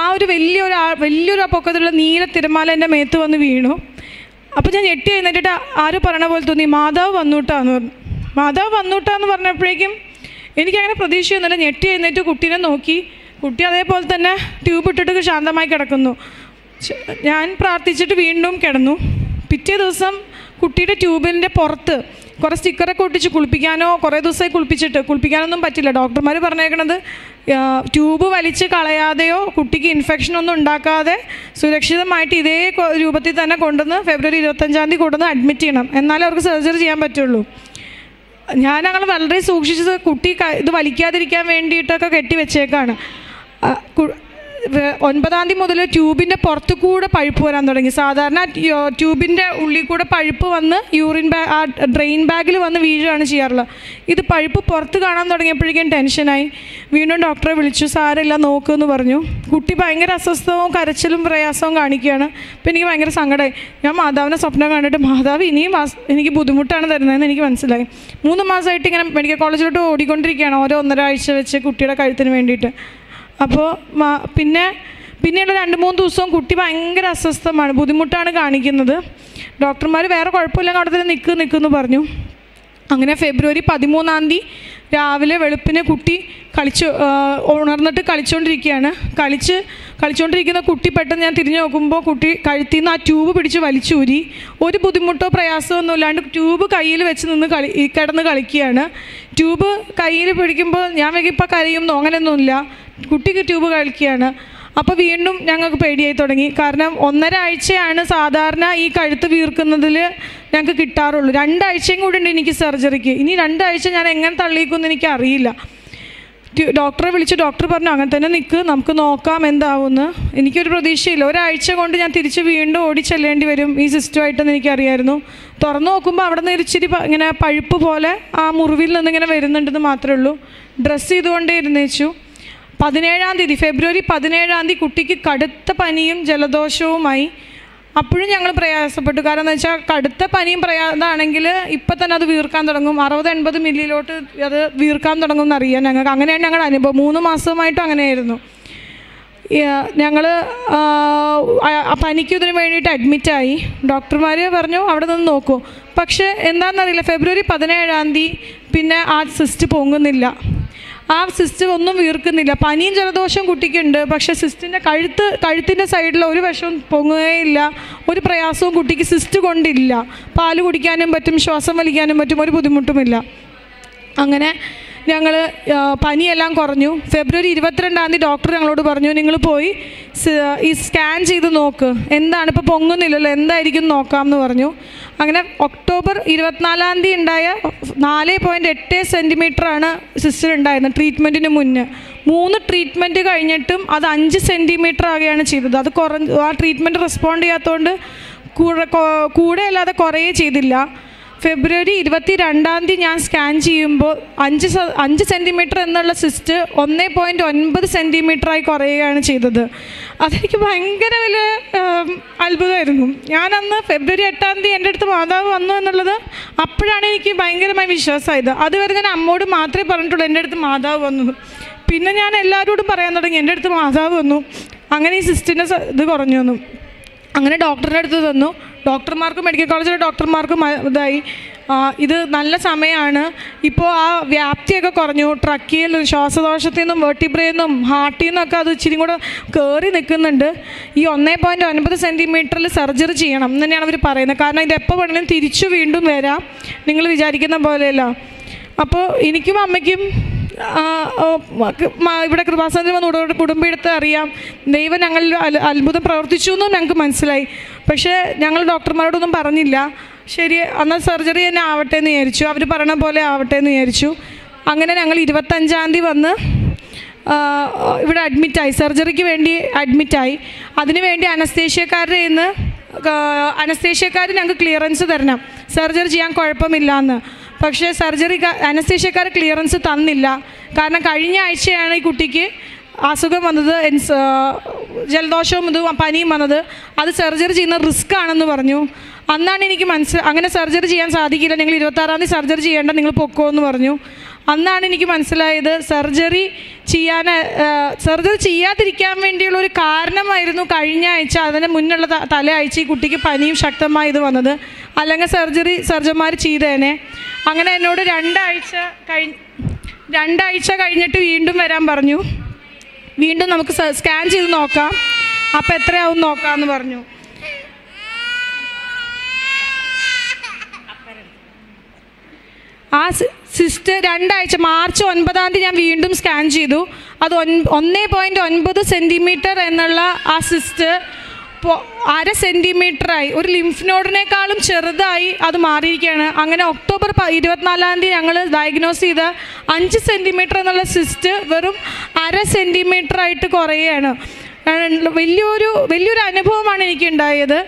ആ ഒരു വലിയൊരു വലിയൊരു പൊക്കത്തിലുള്ള നീല തിരമാല എന്റെ മേത്ത് വന്ന് വീണു. അപ്പോൾ ഞാൻ ഞെട്ടി എഴുന്നേറ്റിട്ട് ആര് പറയണ പോലെ തോന്നി മാതാവ് വന്നൂട്ടാന്ന് പറഞ്ഞു. മാതാവ് വന്നൂട്ടാന്ന് പറഞ്ഞപ്പോഴേക്കും എനിക്കങ്ങനെ പ്രതീക്ഷയൊന്നുമില്ല. ഞെട്ടി എഴുന്നേറ്റ് കുട്ടീനെ നോക്കി. കുട്ടി അതേപോലെ തന്നെ ട്യൂബ് ഇട്ടിട്ട് ശാന്തമായി കിടക്കുന്നു. ഞാൻ പ്രാർത്ഥിച്ചിട്ട് വീണ്ടും കിടന്നു. പിറ്റേ ദിവസം കുട്ടിയുടെ ട്യൂബിന്റെ പുറത്ത് കുറേ സ്റ്റിക്കറൊക്കെ ഒട്ടിച്ച് കുളിപ്പിക്കാനോ കുറേ ദിവസമായി കുളിപ്പിച്ചിട്ട്. കുളിപ്പിക്കാനൊന്നും പറ്റില്ല. ഡോക്ടർമാർ പറഞ്ഞേക്കണത് ട്യൂബ് വലിച്ച് കളയാതെയോ കുട്ടിക്ക് ഇൻഫെക്ഷൻ ഒന്നും ഉണ്ടാക്കാതെ സുരക്ഷിതമായിട്ട് ഇതേ രൂപത്തിൽ തന്നെ കൊണ്ടുവന്ന് ഫെബ്രുവരി ഇരുപത്തഞ്ചാം തീയതി കൊണ്ടുവന്ന് അഡ്മിറ്റ് ചെയ്യണം. എന്നാലേ അവർക്ക് സർജറി ചെയ്യാൻ പറ്റുള്ളൂ. ഞാൻ അങ്ങനെ വളരെ സൂക്ഷിച്ചത് കുട്ടി ഇത് വലിക്കാതിരിക്കാൻ വേണ്ടിയിട്ടൊക്കെ കെട്ടി വെച്ചേക്കാണ് ഒൻപതാം തീയതി മുതൽ ട്യൂബിന്റെ പുറത്തു കൂടെ പഴുപ്പ് വരാൻ തുടങ്ങി. സാധാരണ ട്യൂ- ട്യൂബിന്റെ ഉള്ളിൽ കൂടെ പഴുപ്പ് വന്ന് യൂറിൻ ബാഗ് ആ ഡ്രെയിൻ ബാഗിൽ വന്ന് വീഴുകയാണ് ചെയ്യാറുള്ളത്. ഇത് പഴുപ്പ് പുറത്ത് കാണാൻ തുടങ്ങിയപ്പോഴേക്കും ടെൻഷനായി. വീണ്ടും ഡോക്ടറെ വിളിച്ചു സാരമില്ല നോക്കുമെന്ന് പറഞ്ഞു. കുട്ടി ഭയങ്കര അസ്വസ്ഥവും കരച്ചിലും പ്രയാസവും കാണിക്കുകയാണ്. അപ്പം എനിക്ക് ഭയങ്കര സങ്കടമായി ഞാൻ മാതാവിനെ സ്വപ്നം കണ്ടിട്ട് മാതാവ് ഇനിയും എനിക്ക് ബുദ്ധിമുട്ടാണ് തരുന്നതെന്ന് എനിക്ക് മനസ്സിലായി. മൂന്ന് മാസമായിട്ട് ഇങ്ങനെ മെഡിക്കൽ കോളേജിലോട്ട് ഓടിക്കൊണ്ടിരിക്കുകയാണ് ഓരോ ഒന്നര ആഴ്ച വെച്ച് കുട്ടിയുടെ കഴുത്തിന് വേണ്ടിയിട്ട്. അപ്പോൾ പിന്നെ പിന്നെയുള്ള രണ്ട് മൂന്ന് ദിവസവും കുട്ടി ഭയങ്കര അസ്വസ്ഥമാണ്. ബുദ്ധിമുട്ടാണ് കാണിക്കുന്നത്. ഡോക്ടർമാർ വേറെ കുഴപ്പമില്ല അവിടെ തന്നെ നിൽക്ക് നിൽക്കുമെന്ന് പറഞ്ഞു. അങ്ങനെ ഫെബ്രുവരി പതിമൂന്നാം തീയതി രാവിലെ വെളുപ്പിന് കുട്ടി കളിച്ചു ഉണർന്നിട്ട് കളിച്ചുകൊണ്ടിരിക്കുകയാണ് കളിച്ച് കളിച്ചുകൊണ്ടിരിക്കുന്ന കുട്ടി പെട്ടെന്ന് ഞാൻ തിരിഞ്ഞു നോക്കുമ്പോൾ കുട്ടി കഴുത്തിൽ നിന്ന് ആ ട്യൂബ് പിടിച്ച് വലിച്ചൂരി. ഒരു ബുദ്ധിമുട്ടോ പ്രയാസമോ ഒന്നും ഇല്ലാണ്ട് ട്യൂബ് കയ്യിൽ വെച്ച് നിന്ന് കളി കിടന്ന് കളിക്കുകയാണ്. ട്യൂബ് കയ്യിൽ പിടിക്കുമ്പോൾ ഞാൻ വേഗം ഇപ്പം കരയുമെന്നോ അങ്ങനെയൊന്നുമില്ല. കുട്ടിക്ക് ട്യൂബ് കളിക്കുകയാണ്. അപ്പോൾ വീണ്ടും ഞങ്ങൾക്ക് പേടിയായി തുടങ്ങി. കാരണം ഒന്നര ആഴ്ചയാണ് സാധാരണ ഈ കഴുത്ത് വീർക്കുന്നതിൽ ഞങ്ങൾക്ക് കിട്ടാറുള്ളൂ. രണ്ടാഴ്ചയും കൂടി ഉണ്ട് എനിക്ക് സർജറിക്ക്. ഇനി രണ്ടാഴ്ച ഞാൻ എങ്ങനെ തള്ളിക്കുമെന്ന് എനിക്ക് അറിയില്ല. ഡോക്ടറെ വിളിച്ച് ഡോക്ടർ പറഞ്ഞു അങ്ങനെ തന്നെ നിൽക്ക് നമുക്ക് നോക്കാം എന്താവുമെന്ന്. എനിക്കൊരു പ്രതീക്ഷയില്ല. ഒരാഴ്ച കൊണ്ട് ഞാൻ തിരിച്ച് വീണ്ടും ഓടി ചെല്ലേണ്ടി വരും ഈ സിസ്റ്റമായിട്ടെന്ന് എനിക്കറിയായിരുന്നു. തുറന്നു നോക്കുമ്പോൾ അവിടെ നിന്ന് ഇച്ചിരി ഇങ്ങനെ പഴുപ്പ് പോലെ ആ മുറിവിൽ നിന്ന് ഇങ്ങനെ വരുന്നുണ്ടെന്ന് മാത്രമേ ഉള്ളൂ. ഡ്രസ്സ് ചെയ്തുകൊണ്ടേ ഇരുന്നേച്ചു. പതിനേഴാം തീയതി ഫെബ്രുവരി പതിനേഴാം തീയതി കുട്ടിക്ക് കടുത്ത പനിയും ജലദോഷവുമായി അപ്പോഴും ഞങ്ങൾ പ്രയാസപ്പെട്ടു. കാരണം എന്ന് വെച്ചാൽ കടുത്ത പനിയും പ്രയാസമാണെങ്കിൽ ഇപ്പം തന്നെ അത് വീർക്കാൻ തുടങ്ങും. അറുപത് എൺപത് മില്ലിയിലോട്ട് അത് വീർക്കാൻ തുടങ്ങും എന്നറിയാം ഞങ്ങൾക്ക്. അങ്ങനെയാണ് ഞങ്ങളുടെ അനുഭവം. മൂന്ന് മാസമായിട്ടും അങ്ങനെയായിരുന്നു. ഞങ്ങൾ പനിക്ക് ഇതിന് വേണ്ടിയിട്ട് അഡ്മിറ്റായി ഡോക്ടർമാർ പറഞ്ഞു അവിടെ നിന്ന് നോക്കൂ. പക്ഷേ എന്താണെന്നറിയില്ല ഫെബ്രുവരി പതിനേഴാം തീയതി പിന്നെ ആ സിസ്റ്റ് പൊങ്ങുന്നില്ല. ആ സിസ്റ്റ് ഒന്നും വീർക്കുന്നില്ല. പനിയും ജലദോഷവും കുട്ടിക്കുണ്ട്. പക്ഷേ സിസ്റ്റിന്റെ കഴുത്ത് കഴുത്തിന്റെ സൈഡിൽ ഒരു വശവും പൊങ്ങുകയില്ല. ഒരു പ്രയാസവും കുട്ടിക്ക് സിസ്റ്റ് കൊണ്ടില്ല. പാൽ കുടിക്കാനും പറ്റും ശ്വാസം വലിക്കാനും പറ്റും ഒരു ബുദ്ധിമുട്ടുമില്ല. അങ്ങനെ ഞങ്ങൾ പനിയെല്ലാം കുറഞ്ഞു. ഫെബ്രുവരി ഇരുപത്തിരണ്ടാം തീയതി ഡോക്ടർ ഞങ്ങളോട് പറഞ്ഞു നിങ്ങൾ പോയി ഈ സ്കാൻ ചെയ്ത് നോക്ക്. എന്താണ് ഇപ്പോൾ പൊങ്ങുന്നില്ലല്ലോ എന്തായിരിക്കും നോക്കാം എന്ന് പറഞ്ഞു. അങ്ങനെ ഒക്ടോബർ ഇരുപത്തിനാലാം തീയതി ഉണ്ടായ നാല് പോയിന്റ് എട്ട് സെന്റിമീറ്ററാണ് സിസ്റ്റർ ഉണ്ടായിരുന്നത് ട്രീറ്റ്മെന്റിന് മുന്നേ. മൂന്ന് ട്രീറ്റ്മെന്റ് കഴിഞ്ഞിട്ടും അത് അഞ്ച് സെന്റിമീറ്റർ ആകുകയാണ് ചെയ്തത്. അത് കുറഞ്ഞ് ആ ട്രീറ്റ്മെന്റ് റെസ്പോണ്ട് ചെയ്യാത്തതുകൊണ്ട് കൂടെ കൂടെ അല്ലാതെ കുറയേ ചെയ്തില്ല. ഫെബ്രുവരി ഇരുപത്തി രണ്ടാം തീയതി ഞാൻ സ്കാൻ ചെയ്യുമ്പോൾ അഞ്ച് അഞ്ച് സെന്റിമീറ്റർ എന്നുള്ള സിസ്റ്റ് ഒന്നേ പോയിന്റ് ഒൻപത് സെന്റിമീറ്ററായി കുറയുകയാണ് ചെയ്തത്. അതെനിക്ക് ഭയങ്കര വലിയ അത്ഭുതമായിരുന്നു. ഞാനന്ന് ഫെബ്രുവരി എട്ടാം തീയതി എന്റെ അടുത്ത് മാതാവ് വന്നു എന്നുള്ളത് അപ്പോഴാണ് എനിക്ക് ഭയങ്കരമായി വിശ്വാസമായത്. അതുവരെ ഞാൻ അമ്മോട് മാത്രമേ പറഞ്ഞിട്ടുള്ളൂ എന്റെ അടുത്ത് മാതാവ് വന്നു. പിന്നെ ഞാൻ എല്ലാവരോടും പറയാൻ തുടങ്ങി എന്റെ അടുത്ത് മാതാവ് വന്നു. അങ്ങനെ ഈ സിസ്റ്റിന്റെ ഇത് കുറഞ്ഞു വന്നു. അങ്ങനെ ഡോക്ടറിന്റെ അടുത്ത് തന്നു. ഡോക്ടർമാർക്കും മെഡിക്കൽ കോളേജിലെ ഡോക്ടർമാർക്കും ഇതായി. ഇത് നല്ല സമയമാണ്. ഇപ്പോൾ ആ വ്യാപ്തിയൊക്കെ കുറഞ്ഞു. ട്രക്കിയിൽ ശ്വാസദോഷത്തിൽ നിന്നും വെട്ടിബ്രയിൽ നിന്നും ഹാർട്ടിൽ നിന്നൊക്കെ അത് ഇച്ചിരി കൂടെ കയറി നിൽക്കുന്നുണ്ട്. ഈ ഒന്നേ പോയിന്റ് ഒൻപത് സെന്റിമീറ്ററിൽ സർജറി ചെയ്യണം എന്ന് തന്നെയാണ് അവർ പറയുന്നത്. കാരണം ഇത് എപ്പോൾ വേണമെങ്കിലും തിരിച്ചു വീണ്ടും വരാം. നിങ്ങൾ വിചാരിക്കുന്ന പോലെയല്ല. അപ്പോൾ എനിക്കും അമ്മയ്ക്കും ഇവിടെ കൃപാസനം വന്ന് കുടുംബെടുത്ത് അറിയാം. ദൈവം ഞങ്ങളിൽ അത്ഭുതം പ്രവർത്തിച്ചു എന്നും ഞങ്ങൾക്ക് മനസ്സിലായി. പക്ഷേ ഞങ്ങൾ ഡോക്ടർമാരോടൊന്നും പറഞ്ഞില്ല. ശരി എന്നാൽ സർജറി തന്നെ ആവട്ടെ എന്ന് വിചാരിച്ചു. അവർ പറയണ പോലെ ആവട്ടെ എന്ന് വിചാരിച്ചു. അങ്ങനെ ഞങ്ങൾ ഇരുപത്തഞ്ചാം തീയതി വന്ന് ഇവിടെ അഡ്മിറ്റായി സർജറിക്ക് വേണ്ടി അഡ്മിറ്റായി അതിനുവേണ്ടി അനസ്തേഷ്യക്കാരുടെ ഇന്ന് അനസ്തേഷ്യക്കാർ ഞങ്ങൾക്ക് ക്ലിയറൻസ് തരണം. സർജറി ചെയ്യാൻ കുഴപ്പമില്ല എന്ന് പക്ഷേ സർജറി അനസ്തീഷ്യക്കാർ ക്ലിയറൻസ് തന്നില്ല. കാരണം കഴിഞ്ഞ ആഴ്ചയാണ് ഈ കുട്ടിക്ക് അസുഖം വന്നത് ജലദോഷവും ഇത് പനിയും വന്നത്. അത് സർജറി ചെയ്യുന്ന റിസ്ക് ആണെന്ന് പറഞ്ഞു. അന്നാണ് എനിക്ക് മനസ്സിൽ അങ്ങനെ സർജറി ചെയ്യാൻ സാധിക്കില്ല. നിങ്ങൾ ഇരുപത്താറാം തീയതി സർജറി ചെയ്യേണ്ട നിങ്ങൾ പൊക്കോ എന്ന് പറഞ്ഞു. അന്നാണ് എനിക്ക് മനസ്സിലായത് സർജറി ചെയ്യാൻ സർജറി ചെയ്യാതിരിക്കാൻ വേണ്ടിയുള്ള ഒരു കാരണമായിരുന്നു കഴിഞ്ഞ ആഴ്ച. അതിന് മുന്നുള്ള തല ആഴ്ച ഈ കുട്ടിക്ക് പനിയും ശക്തമായി ഇത് വന്നത്. അല്ലെങ്കിൽ സർജറി സർജന്മാർ ചെയ്തേനെ. അങ്ങനെ എന്നോട് രണ്ടാഴ്ച കഴി രണ്ടാഴ്ച കഴിഞ്ഞിട്ട് വീണ്ടും വരാൻ പറഞ്ഞു. വീണ്ടും നമുക്ക് സ്കാൻ ചെയ്ത് നോക്കാം. അപ്പം എത്രയാവും നോക്കാമെന്ന് പറഞ്ഞു. ആ സിസ്റ്റർ സിസ്റ്റ് രണ്ടാഴ്ച മാർച്ച് ഒൻപതാം തീയതി ഞാൻ വീണ്ടും സ്കാൻ ചെയ്തു. അത് ഒൻ ഒന്നേ പോയിന്റ് ഒൻപത് സെന്റിമീറ്റർ എന്നുള്ള ആ സിസ്റ്റ് പൊ- അര സെന്റിമീറ്ററായി ഒരു ലിംഫ് നോഡിനേക്കാളും ചെറുതായി അത് മാറിയിരിക്കുകയാണ്. അങ്ങനെ ഒക്ടോബർ ഇരുപത്തിനാലാം തീയതി ഞങ്ങൾ ഡയഗ്നോസ് ചെയ്ത അഞ്ച് സെന്റിമീറ്റർ എന്നുള്ള സിസ്റ്റ് വെറും അര സെന്റിമീറ്ററായിട്ട് കുറയുകയാണ്. വലിയൊരു വലിയൊരു അനുഭവമാണ് എനിക്കുണ്ടായത്.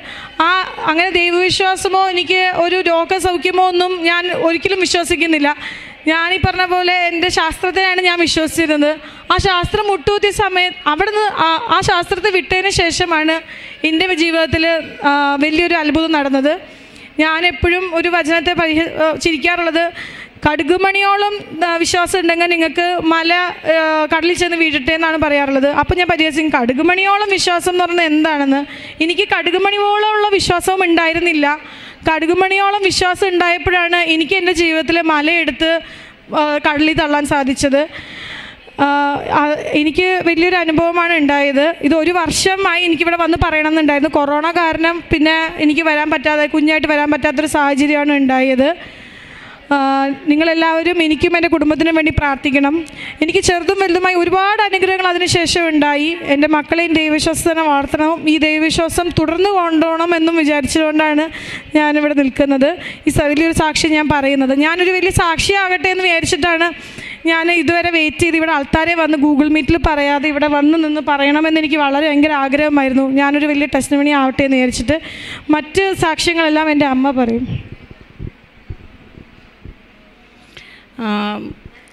ആ അങ്ങനെ ദൈവവിശ്വാസമോ എനിക്ക് ഒരു രോഗസൗഖ്യമോ ഒന്നും ഞാൻ ഒരിക്കലും വിശ്വസിക്കുന്നില്ല. ഞാൻ ഈ പറഞ്ഞ പോലെ എന്റെ ശാസ്ത്രത്തിനാണ് ഞാൻ വിശ്വസിച്ചിരുന്നത്. ആ ശാസ്ത്രം മുട്ടുകൂത്തിയ സമയത്ത് അവിടെ നിന്ന് ആ- ശാസ്ത്രത്തെ വിട്ടതിന് ശേഷമാണ് എന്റെ ജീവിതത്തിൽ വലിയൊരു അത്ഭുതം നടന്നത്. ഞാൻ എപ്പോഴും ഒരു വചനത്തെ പരിഹ ചിരിക്കാറുള്ളത് കടുകുമണിയോളം വിശ്വാസം ഉണ്ടെങ്കിൽ നിങ്ങൾക്ക് മല കടലിൽ ചെന്ന് വീഴട്ടെ എന്നാണ് പറയാറുള്ളത്. അപ്പം ഞാൻ പരിഹസിക്കും കടുകുമണിയോളം വിശ്വാസം എന്ന് പറഞ്ഞാൽ എന്താണെന്ന്? എനിക്ക് കടുകുമണിയോളമുള്ള വിശ്വാസവും ഉണ്ടായിരുന്നില്ല. കടുകുമണിയോളം വിശ്വാസം ഉണ്ടായപ്പോഴാണ് എനിക്ക് എന്റെ ജീവിതത്തിൽ മലയെടുത്ത് കടലിൽ തള്ളാൻ സാധിച്ചത്. എനിക്ക് വലിയൊരു അനുഭവമാണ് ഉണ്ടായത്. ഇത് ഒരു വർഷമായി എനിക്കിവിടെ വന്ന് പറയണമെന്നുണ്ടായിരുന്നു. കൊറോണ കാരണം പിന്നെ എനിക്ക് വരാൻ പറ്റാതെ കുഞ്ഞായിട്ട് വരാൻ പറ്റാത്തൊരു സാഹചര്യമാണ് ഉണ്ടായത്. നിങ്ങളെല്ലാവരും എനിക്കും എന്റെ കുടുംബത്തിനും വേണ്ടി പ്രാർത്ഥിക്കണം. എനിക്ക് ചെറുതും വലുതുമായി ഒരുപാട് അനുഗ്രഹങ്ങൾ അതിനുശേഷം ഉണ്ടായി. എന്റെ മക്കളെയും ദൈവവിശ്വാസത്തിനെ വളർത്തണം. ഈ ദൈവവിശ്വാസം തുടർന്ന് കൊണ്ടുപോകണം എന്നും വിചാരിച്ചുകൊണ്ടാണ് ഞാനിവിടെ നിൽക്കുന്നത്. ഈ വലിയൊരു സാക്ഷി ഞാൻ പറയുന്നത്. ഞാനൊരു വലിയ സാക്ഷിയാകട്ടെ എന്ന് വിചാരിച്ചിട്ടാണ് ഞാൻ ഇതുവരെ വെയിറ്റ് ചെയ്ത് ഇവിടെ ആൾക്കാരെ വന്ന് ഗൂഗിൾ മീറ്റിൽ പറയാതെ ഇവിടെ വന്ന് നിന്ന് പറയണമെന്ന് എനിക്ക് വളരെ ഭയങ്കര ആഗ്രഹമായിരുന്നു. ഞാനൊരു വലിയ ടെസ്റ്റ് മണി ആവട്ടെ എന്ന് വിചാരിച്ചിട്ട് മറ്റ് സാക്ഷ്യങ്ങളെല്ലാം എന്റെ അമ്മ പറയും ആ,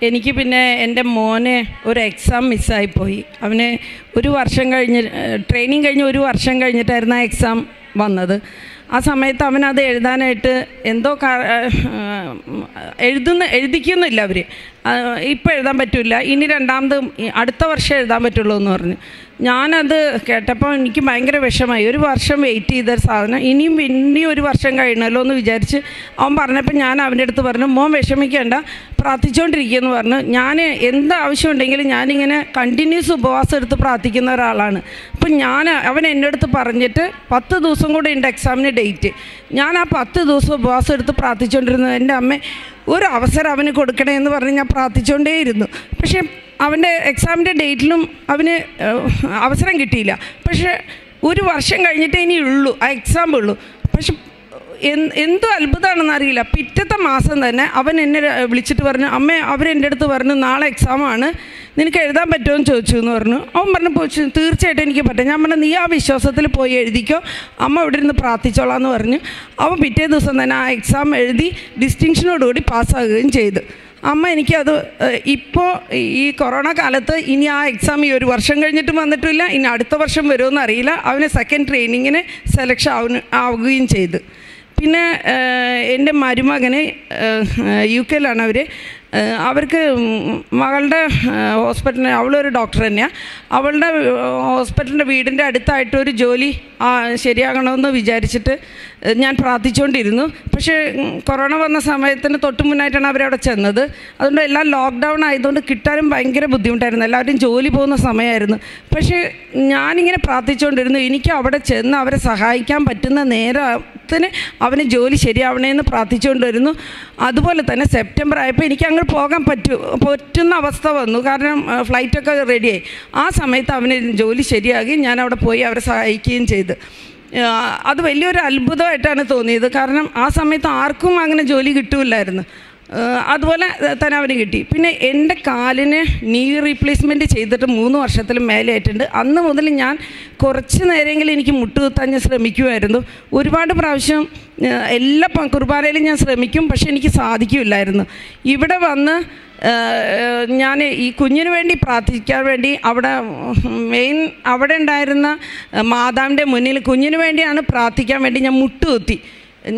എനിക്ക് പിന്നെ എന്റെ മോനെ ഒരു എക്സാം മിസ്സായിപ്പോയി അവന് ഒരു വർഷം കഴിഞ്ഞ് ട്രെയിനിങ് കഴിഞ്ഞ് ഒരു വർഷം കഴിഞ്ഞിട്ടായിരുന്നു ആ എക്സാം വന്നത്. ആ സമയത്ത് അവനത് എഴുതാനായിട്ട് എന്തോ എഴുതുന്ന എഴുതിക്കുന്നില്ല അവർ ഇപ്പോൾ എഴുതാൻ പറ്റില്ല. ഇനി രണ്ടാമത് അടുത്ത വർഷം എഴുതാൻ പറ്റുള്ളൂ എന്ന് പറഞ്ഞു. ഞാനത് കേട്ടപ്പോൾ എനിക്ക് ഭയങ്കര വിഷമായി. ഒരു വർഷം വെയിറ്റ് ചെയ്ത സാധനം. ഇനിയും ഇനിയും ഒരു വർഷം കഴിയണമല്ലോ എന്ന് വിചാരിച്ച് അവൻ പറഞ്ഞപ്പോൾ ഞാൻ അവന്റെ അടുത്ത് പറഞ്ഞു മോൻ വിഷമിക്കേണ്ട പ്രാർത്ഥിച്ചുകൊണ്ടിരിക്കുകയെന്ന് പറഞ്ഞു. ഞാൻ എന്ത് ആവശ്യമുണ്ടെങ്കിലും ഞാനിങ്ങനെ കണ്ടിന്യൂസ് ഉപവാസം എടുത്ത് പ്രാർത്ഥിക്കുന്ന ഒരാളാണ്. അപ്പം ഞാൻ അവൻ എന്റെ അടുത്ത് പറഞ്ഞിട്ട് പത്ത് ദിവസം കൂടെ ഉണ്ട് എക്സാമിന് ഡേറ്റ് ഞാൻ ആ പത്ത് ദിവസം ഉപവാസം എടുത്ത് പ്രാർത്ഥിച്ചുകൊണ്ടിരുന്നത് എന്റെ അമ്മ ഒരു അവസരം അവന് കൊടുക്കണേ എന്ന് പറഞ്ഞ് ഞാൻ പ്രാർത്ഥിച്ചുകൊണ്ടേയിരുന്നു പക്ഷേ അവന്റെ എക്സാമിന്റെ ഡേറ്റിലും അവന് അവസരം കിട്ടിയില്ല. പക്ഷേ ഒരു വർഷം കഴിഞ്ഞിട്ടേ ഇനി ഉള്ളൂ ആ എക്സാം ഉള്ളൂ. പക്ഷെ എന്ത് അത്ഭുതമാണെന്ന് അറിയില്ല. പിറ്റത്തെ മാസം തന്നെ അവൻ എന്നെ വിളിച്ചിട്ട് പറഞ്ഞു അമ്മ അവരെന്റെ അടുത്ത് പറഞ്ഞു നാളെ എക്സാമാണ്. നിനക്ക് എഴുതാൻ പറ്റുമോ എന്ന് ചോദിച്ചു എന്ന് പറഞ്ഞു. അവൻ പറഞ്ഞു പോച്ചു തീർച്ചയായിട്ടും എനിക്ക് പറ്റും. ഞാൻ പറഞ്ഞു നീ ആ വിശ്വാസത്തിൽ പോയി എഴുതിക്കോ. അമ്മ ഇവിടെ ഇരുന്ന് പ്രാർത്ഥിച്ചോളാം എന്ന് പറഞ്ഞു. അവൻ പിറ്റേ ദിവസം തന്നെ ആ എക്സാം എഴുതി ഡിസ്റ്റിങ്ഷനോടുകൂടി പാസ്സാകുകയും ചെയ്തു. അമ്മ എനിക്കത് ഇപ്പോൾ ഈ കൊറോണ കാലത്ത് ഇനി ആ എക്സാം ഈ ഒരു വർഷം കഴിഞ്ഞിട്ടും വന്നിട്ടില്ല. ഇനി അടുത്ത വർഷം വരുമെന്ന് അറിയില്ല. അവന് സെക്കൻഡ് ട്രെയിനിങ്ങിന് സെലക്ഷൻ ആവുന്ന ആവുകയും ചെയ്തു. പിന്നെ എന്റെ മരുമകന് യു കെയിലാണ് അവർ അവർക്ക് മകളുടെ ഹോസ്പിറ്റലിന് അവളൊരു ഡോക്ടർ തന്നെയാണ് അവളുടെ ഹോസ്പിറ്റലിന്റെ വീടിന്റെ അടുത്തായിട്ടൊരു ജോലി ശരിയാകണമെന്ന് വിചാരിച്ചിട്ട് ഞാൻ പ്രാർത്ഥിച്ചുകൊണ്ടിരുന്നു. പക്ഷേ കൊറോണ വന്ന സമയത്തിന് തൊട്ട് മുന്നായിട്ടാണ് അവരവിടെ ചെന്നത്. അതുകൊണ്ട് എല്ലാം ലോക്ക്ഡൗൺ ആയതുകൊണ്ട് കിട്ടാനും ഭയങ്കര ബുദ്ധിമുട്ടായിരുന്നു. എല്ലാവരും ജോലി പോകുന്ന സമയമായിരുന്നു. പക്ഷേ ഞാനിങ്ങനെ പ്രാർത്ഥിച്ചുകൊണ്ടിരുന്നു എനിക്ക് അവിടെ ചെന്ന് അവരെ സഹായിക്കാൻ പറ്റുന്ന നേരത്തിന് അവന് ജോലി ശരിയാവണേന്ന് പ്രാർത്ഥിച്ചുകൊണ്ടിരുന്നു. അതുപോലെ തന്നെ സെപ്റ്റംബർ ആയപ്പോൾ എനിക്ക് അങ്ങ് പോകാൻ പറ്റൂ പറ്റുന്ന അവസ്ഥ വന്നു. കാരണം ഫ്ലൈറ്റൊക്കെ റെഡിയായി. ആ സമയത്ത് അവന് ജോലി ശരിയാകുകയും ഞാൻ അവിടെ പോയി അവരെ സഹായിക്കുകയും ചെയ്തു. അത് വലിയൊരു അത്ഭുതമായിട്ടാണ് തോന്നിയത്. കാരണം ആ സമയത്ത് ആർക്കും അങ്ങനെ ജോലി കിട്ടൂലായിരുന്നു അതുപോലെ തന്നെ അവന് കിട്ടി. പിന്നെ എന്റെ കാലിന് നീ റീപ്ലേസ്മെന്റ് ചെയ്തിട്ട് മൂന്ന് വർഷത്തിൽ മേലെയായിട്ടുണ്ട്. അന്ന് മുതൽ ഞാൻ കുറച്ച് നേരമെങ്കിലും എനിക്ക് മുട്ടുകുത്താൻ ഞാൻ ശ്രമിക്കുമായിരുന്നു. ഒരുപാട് പ്രാവശ്യം എല്ലാ കുർബാനയിലും ഞാൻ ശ്രമിക്കും പക്ഷെ എനിക്ക് സാധിക്കില്ലായിരുന്നു. ഇവിടെ വന്ന് ഞാൻ ഈ കുഞ്ഞിന് വേണ്ടി പ്രാർത്ഥിക്കാൻ വേണ്ടി അവിടെ മെയിൻ അവിടെ ഉണ്ടായിരുന്ന മാതാവിന്റെ മുന്നിൽ കുഞ്ഞിന് വേണ്ടിയാണ് പ്രാർത്ഥിക്കാൻ വേണ്ടി ഞാൻ മുട്ടുകുത്തി.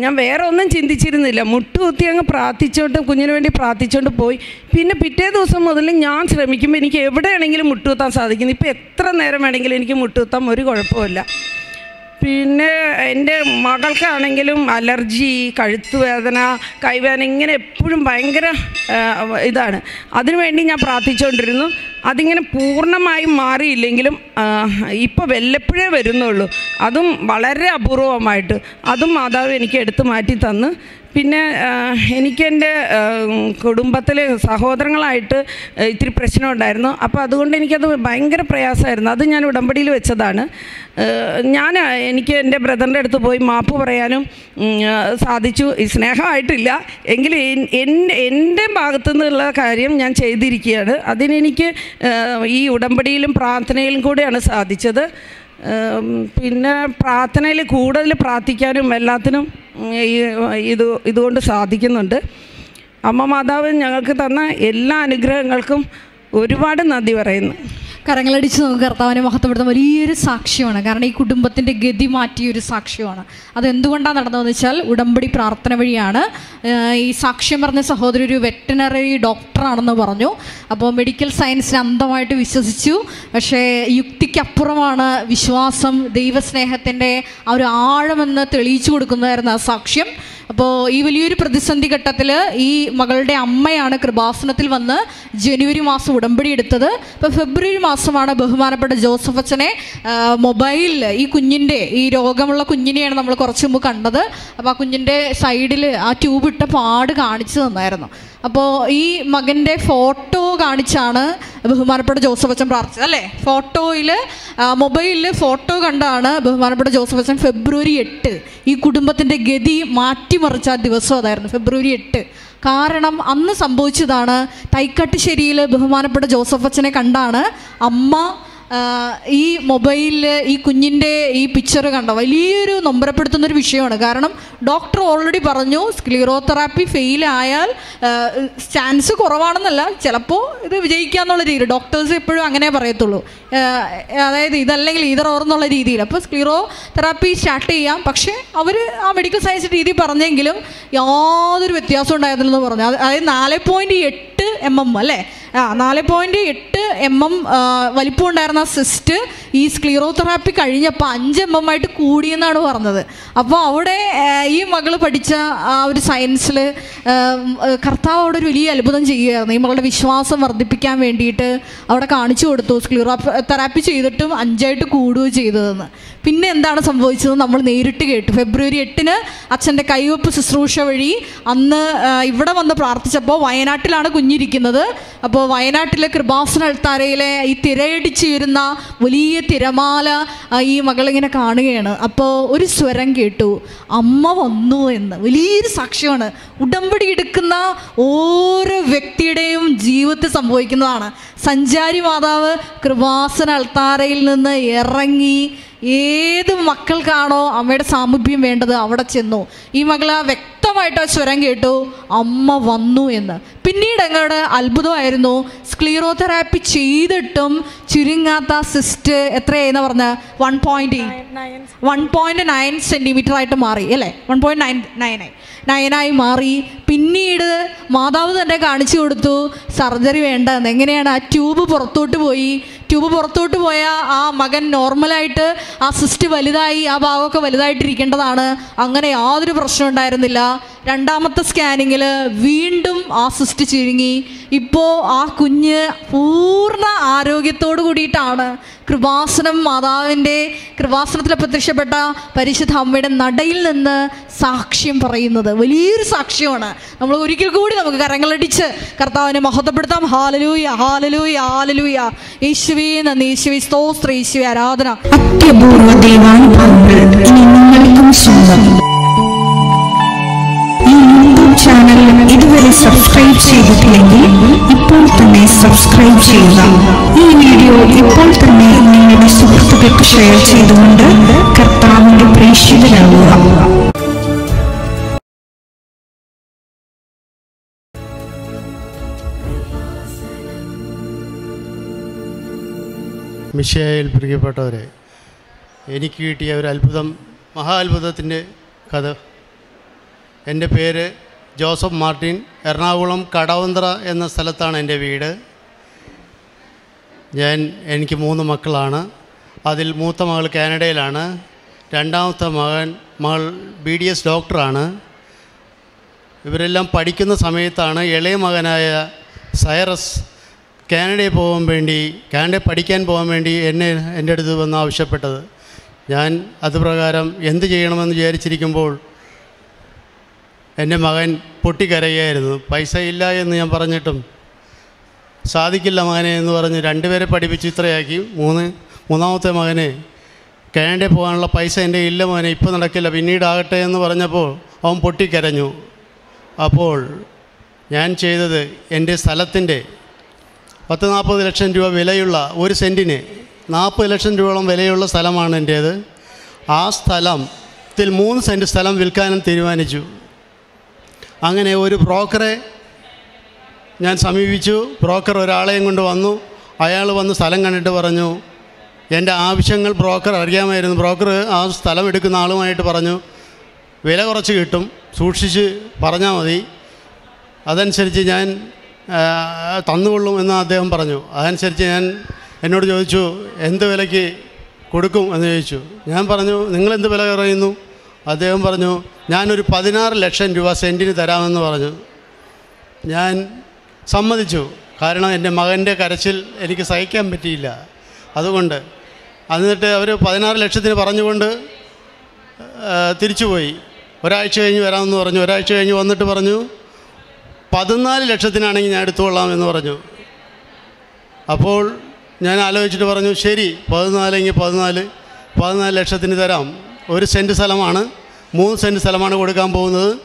ഞാൻ വേറെ ഒന്നും ചിന്തിച്ചിരുന്നില്ല. മുട്ടുകുത്തി അങ്ങ് പ്രാർത്ഥിച്ചോണ്ട് കുഞ്ഞിന് വേണ്ടി പ്രാർത്ഥിച്ചോണ്ട് പോയി. പിന്നെ പിറ്റേ ദിവസം മുതൽ ഞാൻ ശ്രമിക്കുമ്പോൾ എനിക്ക് എവിടെയാണെങ്കിലും മുട്ടുകുത്താൻ സാധിക്കുന്നു. ഇപ്പോൾ എത്ര നേരം വേണമെങ്കിലും എനിക്ക് മുട്ടുകുത്താൻ ഒരു കുഴപ്പമില്ല പിന്നെ എന്റെ മകൾക്കാണെങ്കിലും അലർജി കഴുത്തുവേദന കൈവേദന ഇങ്ങനെ എപ്പോഴും ഭയങ്കര ഇതാണ്. അതിനുവേണ്ടി ഞാൻ പ്രാർത്ഥിച്ചുകൊണ്ടിരുന്നു. അതിങ്ങനെ പൂർണമായും മാറിയില്ലെങ്കിലും ഇപ്പോൾ വല്ലപ്പോഴേ വരുന്നുള്ളൂ. അതും വളരെ അപൂർവമായിട്ട്. അതും മാതാവ് എനിക്ക് എടുത്തു മാറ്റി തന്ന്. പിന്നെ എനിക്ക് എനിക്കെന്റെ കുടുംബത്തിൽ സഹോദരങ്ങളായിട്ട് ഇത്തിരി പ്രശ്നം ഉണ്ടായിരുന്നു അപ്പോൾ അതുകൊണ്ട് എനിക്കത് ഭയങ്കര പ്രയാസമായിരുന്നു. അത് ഞാൻ ഉടമ്പടിയിൽ വെച്ചതാണ്. ഞാൻ എനിക്ക് എന്റെ ബ്രദറിന്റെ അടുത്ത് പോയി മാപ്പ് പറയാനും സാധിച്ചു. സ്നേഹമായിട്ടില്ല. എങ്കിലും എന്റെ എന്റെ ഭാഗത്തു നിന്നുള്ള കാര്യം ഞാൻ ചെയ്തിരിക്കുകയാണ്. അതിനെനിക്ക് ഈ ഉടമ്പടിയിലും പ്രാർത്ഥനയിലും കൂടെയാണ് സാധിച്ചത്. പിന്നെ പ്രാർത്ഥനയിൽ കൂടുതൽ പ്രാർത്ഥിക്കാനും എല്ലാത്തിനും ഇത് ഇതുകൊണ്ട് സാധിക്കുന്നുണ്ട്. അമ്മ മാതാവ് ഞങ്ങൾക്ക് തന്ന എല്ലാ അനുഗ്രഹങ്ങൾക്കും ഒരുപാട് നന്ദി പറയുന്നു. കരങ്ങളടിച്ച് നമുക്ക് കർത്താവിനെ മഹത്വപ്പെടുത്താൻ വലിയൊരു സാക്ഷ്യമാണ്. കാരണം ഈ കുടുംബത്തിന്റെ ഗതി മാറ്റിയ ഒരു സാക്ഷ്യമാണ്. അതെന്തുകൊണ്ടാണ് നടന്നതെന്ന് വെച്ചാൽ ഉടമ്പടി പ്രാർത്ഥന വഴിയാണ്. ഈ സാക്ഷ്യം പറഞ്ഞ സഹോദരി ഒരു വെറ്റിനറി ഡോക്ടറാണെന്ന് പറഞ്ഞു. അപ്പോൾ മെഡിക്കൽ സയൻസിന് അന്ധമായിട്ട് വിശ്വസിച്ചു. പക്ഷേ യുക്തിക്കപ്പുറമാണ് വിശ്വാസം ദൈവസ്നേഹത്തിന്റെ ആ ഒരു ആഴമെന്ന് തെളിയിച്ചു കൊടുക്കുന്നതായിരുന്നു ആ സാക്ഷ്യം. അപ്പോൾ ഈ വലിയൊരു പ്രതിസന്ധി ഘട്ടത്തിൽ ഈ മകളുടെ അമ്മയാണ് കൃപാസനത്തിൽ വന്ന് ജനുവരി മാസം ഉടമ്പടി എടുത്തത്. അപ്പോൾ ഫെബ്രുവരി മാസമാണ് ബഹുമാനപ്പെട്ട ജോസഫ് അച്ഛനെ മൊബൈലിൽ ഈ കുഞ്ഞിന്റെ ഈ രോഗമുള്ള കുഞ്ഞിനെയാണ് നമ്മൾ കുറച്ച് മുമ്പ് കണ്ടത്. അപ്പോൾ ആ കുഞ്ഞിന്റെ സൈഡിൽ ആ ട്യൂബ് ഇട്ട പാട് കാണിച്ചു തന്നായിരുന്നു. അപ്പോൾ ഈ മകന്റെ ഫോട്ടോ കാണിച്ചാണ് ബഹുമാനപ്പെട്ട ജോസഫ് അച്ഛൻ പ്രാർത്ഥിച്ചത് അല്ലേ? ഫോട്ടോയിൽ മൊബൈലിൽ ഫോട്ടോ കണ്ടാണ് ബഹുമാനപ്പെട്ട ജോസഫ് അച്ഛൻ ഫെബ്രുവരി എട്ട് ഈ കുടുംബത്തിന്റെ ഗതി മാറ്റിമറിച്ച ആ ദിവസം അതായിരുന്നു ഫെബ്രുവരി എട്ട്. കാരണം അന്ന് സംഭവിച്ചതാണ് തൈക്കട്ടുശ്ശേരിയിൽ ബഹുമാനപ്പെട്ട ജോസഫ് അച്ഛനെ കണ്ടാണ് അമ്മ ഈ മൊബൈലിൽ ഈ കുഞ്ഞിന്റെ ഈ പിക്ചർ കണ്ട? വലിയൊരു നൊമ്പരപ്പെടുത്തുന്ന ഒരു വിഷയമാണ്. കാരണം ഡോക്ടർ ഓൾറെഡി പറഞ്ഞു സ്ക്ലീറോതെറാപ്പി ഫെയിൽ ആയാൽ ചാൻസ് കുറവാണെന്നല്ല ചിലപ്പോൾ ഇത് വിജയിക്കാന്നുള്ള രീതിയിൽ ഡോക്ടേഴ്സ് എപ്പോഴും അങ്ങനെ പറയത്തുള്ളൂ. അതായത് ഇതല്ലെങ്കിൽ ഇതർ ഓർന്നുള്ള രീതിയിൽ. അപ്പോൾ സ്ക്ലീറോ തെറാപ്പി സ്റ്റാർട്ട് ചെയ്യാം. പക്ഷേ അവർ ആ മെഡിക്കൽ സയൻസ് രീതി പറഞ്ഞെങ്കിലും യാതൊരു വ്യത്യാസം ഉണ്ടായിരുന്നില്ലെന്ന് പറഞ്ഞു. അതായത് നാല് പോയിന്റ് എട്ട് എം എം അല്ലേ? ആ നാല് പോയിന്റ് എട്ട് എം എം വലിപ്പം ഉണ്ടായിരുന്ന സിസ്റ്റ് ഈ സ്ക്ലീറോതെറാപ്പി കഴിഞ്ഞപ്പോൾ അഞ്ച് എം എം ആയിട്ട് കൂടിയെന്നാണ് പറഞ്ഞത്. അപ്പോൾ അവിടെ ഈ മകൾ പഠിച്ച ആ ഒരു സയൻസിൽ കർത്താവ് അവിടെ ഒരു വലിയ അത്ഭുതം ചെയ്യുകയായിരുന്നു. ഈ മകളുടെ വിശ്വാസം വർദ്ധിപ്പിക്കാൻ വേണ്ടിയിട്ട് അവിടെ കാണിച്ചു കൊടുത്തു. സ്ക്ലീറോ തെറാപ്പി ചെയ്തിട്ടും അഞ്ചായിട്ട് കൂടുകയോ ചെയ്തതെന്ന്. പിന്നെ എന്താണ് സംഭവിച്ചത് നമ്മൾ നേരിട്ട് കേട്ടു. ഫെബ്രുവരി എട്ടിന് അച്ഛന്റെ കൈവപ്പ് ശുശ്രൂഷ വഴി അന്ന് ഇവിടെ വന്ന് പ്രാർത്ഥിച്ചപ്പോൾ വയനാട്ടിലാണ് കുഞ്ഞിരിക്കുന്നത്. അപ്പോൾ വയനാട്ടിലെ കൃപാസന അൾത്താരയിലെ ഈ തിരയടിച്ച് വരുന്ന വലിയ തിരമാല ഈ മകളിങ്ങനെ കാണുകയാണ്. അപ്പോൾ ഒരു സ്വരം കേട്ടു. അമ്മ വന്നു എന്ന്. വലിയൊരു സാക്ഷ്യമാണ്. ഉടമ്പടി എടുക്കുന്ന ഓരോ വ്യക്തിയുടെയും ജീവിതത്തിൽ സംഭവിക്കുന്നതാണ്. സഞ്ചാരി മാതാവ് കൃപാസന അൾത്താരയിൽ നിന്ന് ഇറങ്ങി ഏത് മക്കൾക്കാണോ അമ്മയുടെ സാമീപ്യം വേണ്ടത് അവിടെ ചെന്നു. ഈ മകൾ ആ വ്യക്തമായിട്ട് ആ സ്വരം കേട്ടു. അമ്മ വന്നു എന്ന്. പിന്നീട് അങ്ങോട്ട് അത്ഭുതമായിരുന്നു. സ്ക്ലീറോതെറാപ്പി ചെയ്തിട്ടും ചുരുങ്ങാത്ത സിസ്റ്റ് എത്രയായിരുന്നു പറഞ്ഞ? One point one point nine centimetre ആയിട്ട് മാറി അല്ലേ? വൺ പോയിന്റ് നയൻ നയനായി നയനായി മാറി. പിന്നീട് മാതാവ് തന്നെ കാണിച്ചു കൊടുത്തു. സർജറി വേണ്ടെന്ന്. എങ്ങനെയാണ് ആ ട്യൂബ് പുറത്തോട്ട് പോയി? ട്യൂബ് പുറത്തോട്ട് പോയ ആ മകൻ നോർമലായിട്ട് ആ സിസ്റ്റ് വലുതായി ആ ഭാഗമൊക്കെ വലുതായിട്ടിരിക്കേണ്ടതാണ്. അങ്ങനെ യാതൊരു പ്രശ്നം ഉണ്ടായിരുന്നില്ല. രണ്ടാമത്തെ സ്കാനിങ്ങിൽ വീണ്ടും ആ സിസ്റ്റ് ചുരുങ്ങി. ഇപ്പോൾ ആ കുഞ്ഞ് പൂർണ ആരോഗ്യത്തോടു കൂടിയിട്ടാണ് കൃപാസനം മാതാവിന്റെ കൃപാസനത്തിൽ പ്രത്യക്ഷപ്പെട്ട പരിശുദ്ധ അമ്മയുടെ നടയിൽ നിന്ന് സാക്ഷ്യം പറയുന്നത്. വലിയൊരു സാക്ഷ്യമാണ്. നമ്മൾ ഒരിക്കൽ കൂടി നമുക്ക് കരങ്ങളടിച്ച് കർത്താവിനെ മഹത്വപ്പെടുത്താം. ഹാലലൂയ ഹാലലൂയ ഹാലലൂയ യേശുവി നന്ദി. യേശുവി സ്തോത്ര. യേശുവേ ആരാധന. അത്യപൂർവ ദൈവാനുഭവങ്ങൾ നിങ്ങൾക്കും സ്വന്തം. ചാനൽ ഇതുവരെ സബ്സ്ക്രൈബ് ചെയ്തിട്ടില്ലെങ്കിൽ ഇപ്പോൾ തന്നെ സബ്സ്ക്രൈബ് ചെയ്യുക. ഈ വീഡിയോ ഇപ്പോൾ തന്നെ നിങ്ങളുടെ സുഹൃത്തുക്കൾക്ക് ഷെയർ ചെയ്തുകൊണ്ട് കർത്താവിന്റെ പ്രേക്ഷിതരാകുക. മിഷയിൽ പ്രിയപ്പെട്ടവരെ എനിക്ക് കിട്ടിയ ഒരു അത്ഭുതം മഹാ അത്ഭുതത്തിന്റെ കഥ. എന്റെ പേര് ജോസഫ് മാർട്ടിൻ എറണാകുളം കടവന്ത്ര എന്ന സ്ഥലത്താണ് എന്റെ വീട്. ഞാൻ എനിക്ക് മൂന്ന് മക്കളാണ്. അതിൽ മൂത്ത മകൾ കാനഡയിലാണ്. രണ്ടാമത്തെ മകൻ മകൾ ബി ഡി എസ് ഡോക്ടറാണ്. ഇവരെല്ലാം പഠിക്കുന്ന സമയത്താണ് ഇളയ മകനായ സൈറസ് കാനഡയിൽ പോകാൻ വേണ്ടി കാനഡ പഠിക്കാൻ പോകാൻ വേണ്ടി എന്നെ എന്റെ അടുത്ത് വന്ന് ആവശ്യപ്പെട്ടത്. ഞാൻ അതുപ്രകാരം എന്ത് ചെയ്യണമെന്ന് വിചാരിച്ചിരിക്കുമ്പോൾ എന്റെ മകൻ പൊട്ടിക്കരയായിരുന്നു പൈസ ഇല്ല എന്ന് ഞാൻ പറഞ്ഞിട്ടും സാധിക്കില്ല മകനെ എന്ന് പറഞ്ഞ് രണ്ടുപേരെ പഠിപ്പിച്ച് ഇത്രയാക്കി. മൂന്ന് മൂന്നാമത്തെ മകനെ കാനഡയിൽ പോകാനുള്ള പൈസ എന്റെ ഇല്ല മോനെ ഇപ്പോൾ നടക്കില്ല പിന്നീടാകട്ടെ എന്ന് പറഞ്ഞപ്പോൾ അവൻ പൊട്ടിക്കരഞ്ഞു. അപ്പോൾ ഞാൻ ചെയ്തത് എന്റെ സ്ഥലത്തിന്റെ പത്ത് നാൽപ്പത് ലക്ഷം രൂപ വിലയുള്ള ഒരു സെന്റിന് നാൽപ്പത് ലക്ഷം രൂപയോളം വിലയുള്ള സ്ഥലമാണ് എന്റേത് ആ സ്ഥലത്തിൽ മൂന്ന് സെന്റ് സ്ഥലം വിൽക്കാനും തീരുമാനിച്ചു. അങ്ങനെ ഒരു ബ്രോക്കറെ ഞാൻ സമീപിച്ചു. ബ്രോക്കർ ഒരാളെയും കൊണ്ട് വന്നു. അയാൾ വന്ന് സ്ഥലം കണ്ടിട്ട് പറഞ്ഞു എന്റെ ആവശ്യങ്ങൾ ബ്രോക്കർ അറിയാമായിരുന്നു. ബ്രോക്കർ ആ സ്ഥലം എടുക്കുന്ന ആളുമായിട്ട് പറഞ്ഞു വില കുറച്ച് കിട്ടും. സൂക്ഷിച്ച് പറഞ്ഞാൽ മതി. അതനുസരിച്ച് ഞാൻ തന്നുകൊള്ളും എന്ന് അദ്ദേഹം പറഞ്ഞു. അതനുസരിച്ച് ഞാൻ എന്നോട് ചോദിച്ചു എന്ത് വിലയ്ക്ക് കൊടുക്കും? എന്ന് ചോദിച്ചു. ഞാൻ പറഞ്ഞു നിങ്ങളെന്ത് വില പറയുന്നു അദ്ദേഹം പറഞ്ഞു ഞാനൊരു പതിനാറ് ലക്ഷം രൂപ സെന്റിന് തരാമെന്ന് പറഞ്ഞു. ഞാൻ സമ്മതിച്ചു. കാരണം എന്റെ മകന്റെ കരച്ചിൽ എനിക്ക് സഹിക്കാൻ പറ്റിയില്ല. അതുകൊണ്ട് എന്നിട്ട് അവർ പതിനാറ് ലക്ഷത്തിന് പറഞ്ഞുകൊണ്ട് തിരിച്ചുപോയി. ഒരാഴ്ച കഴിഞ്ഞ് വരാമെന്ന് പറഞ്ഞു. ഒരാഴ്ച കഴിഞ്ഞ് വന്നിട്ട് പറഞ്ഞു പതിനാല് ലക്ഷത്തിനാണെങ്കിൽ ഞാൻ എടുത്തുകൊള്ളാം എന്ന് പറഞ്ഞു. അപ്പോൾ ഞാൻ ആലോചിച്ചിട്ട് പറഞ്ഞു ശരി പതിനാലെങ്കിൽ പതിനാല് പതിനാല് ലക്ഷത്തിന് തരാം. ഒരു സെന്റ് സ്ഥലമാണ് മൂന്ന് സെന്റ് സ്ഥലമാണ് കൊടുക്കാൻ പോകുന്നത്.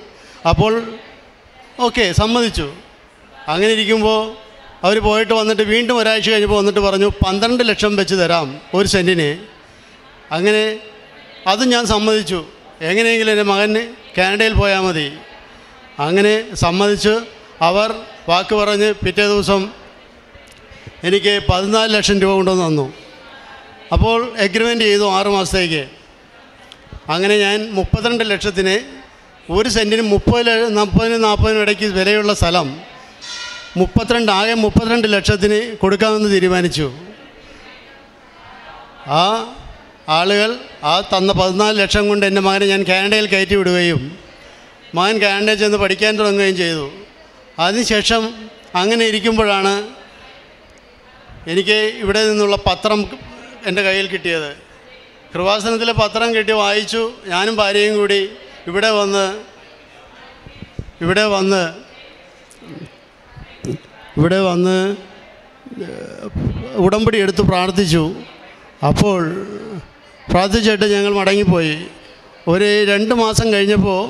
അപ്പോൾ ഓക്കെ സമ്മതിച്ചു. അങ്ങനെ ഇരിക്കുമ്പോൾ അവർ പോയിട്ട് വന്നിട്ട് വീണ്ടും ഒരാഴ്ച കഴിഞ്ഞപ്പോൾ വന്നിട്ട് പറഞ്ഞു പന്ത്രണ്ട് ലക്ഷം വെച്ച് തരാം ഒരു സെന്റിന് അങ്ങനെ അതും ഞാൻ സമ്മതിച്ചു. എങ്ങനെയെങ്കിലും എന്റെ മകന് കാനഡയിൽ പോയാൽ മതി. അങ്ങനെ സമ്മതിച്ച് അവർ വാക്ക് പറഞ്ഞ് പിറ്റേ ദിവസം എനിക്ക് പതിനാല് ലക്ഷം രൂപ കൊണ്ടുവന്ന് തന്നു. അപ്പോൾ എഗ്രിമെന്റ് ചെയ്തു ആറ് മാസത്തേക്ക്. അങ്ങനെ ഞാൻ മുപ്പത്തിരണ്ട് ലക്ഷത്തിന് ഒരു സെന്റിന് മുപ്പത് മുപ്പതിന് നാൽപ്പതിനും ഇടയ്ക്ക് വിലയുള്ള സ്ഥലം മുപ്പത്തിരണ്ട് ആകെ മുപ്പത്തിരണ്ട് ലക്ഷത്തിന് കൊടുക്കാമെന്ന് തീരുമാനിച്ചു. ആ ആളുകൾ ആ തന്ന പതിനാല് ലക്ഷം കൊണ്ട് എന്റെ മകനെ ഞാൻ കാനഡയിൽ കയറ്റി വിടുകയും മകൻ കാനഡയിൽ ചെന്ന് പഠിക്കാൻ തുടങ്ങുകയും ചെയ്തു. അതിനുശേഷം അങ്ങനെ ഇരിക്കുമ്പോഴാണ് എനിക്ക് ഇവിടെ നിന്നുള്ള പത്രം എന്റെ കയ്യിൽ കിട്ടിയത്. കൃപാസനത്തിലെ പത്രം കിട്ടി വായിച്ചു. ഞാനും ഭാര്യയും കൂടി ഇവിടെ വന്ന് ഇവിടെ വന്ന് ഇവിടെ വന്ന് ഉടമ്പടി എടുത്ത് പ്രാർത്ഥിച്ചു. അപ്പോൾ പ്രാർത്ഥിച്ചിട്ട് ഞങ്ങൾ മടങ്ങിപ്പോയി. ഒരു രണ്ട് മാസം കഴിഞ്ഞപ്പോൾ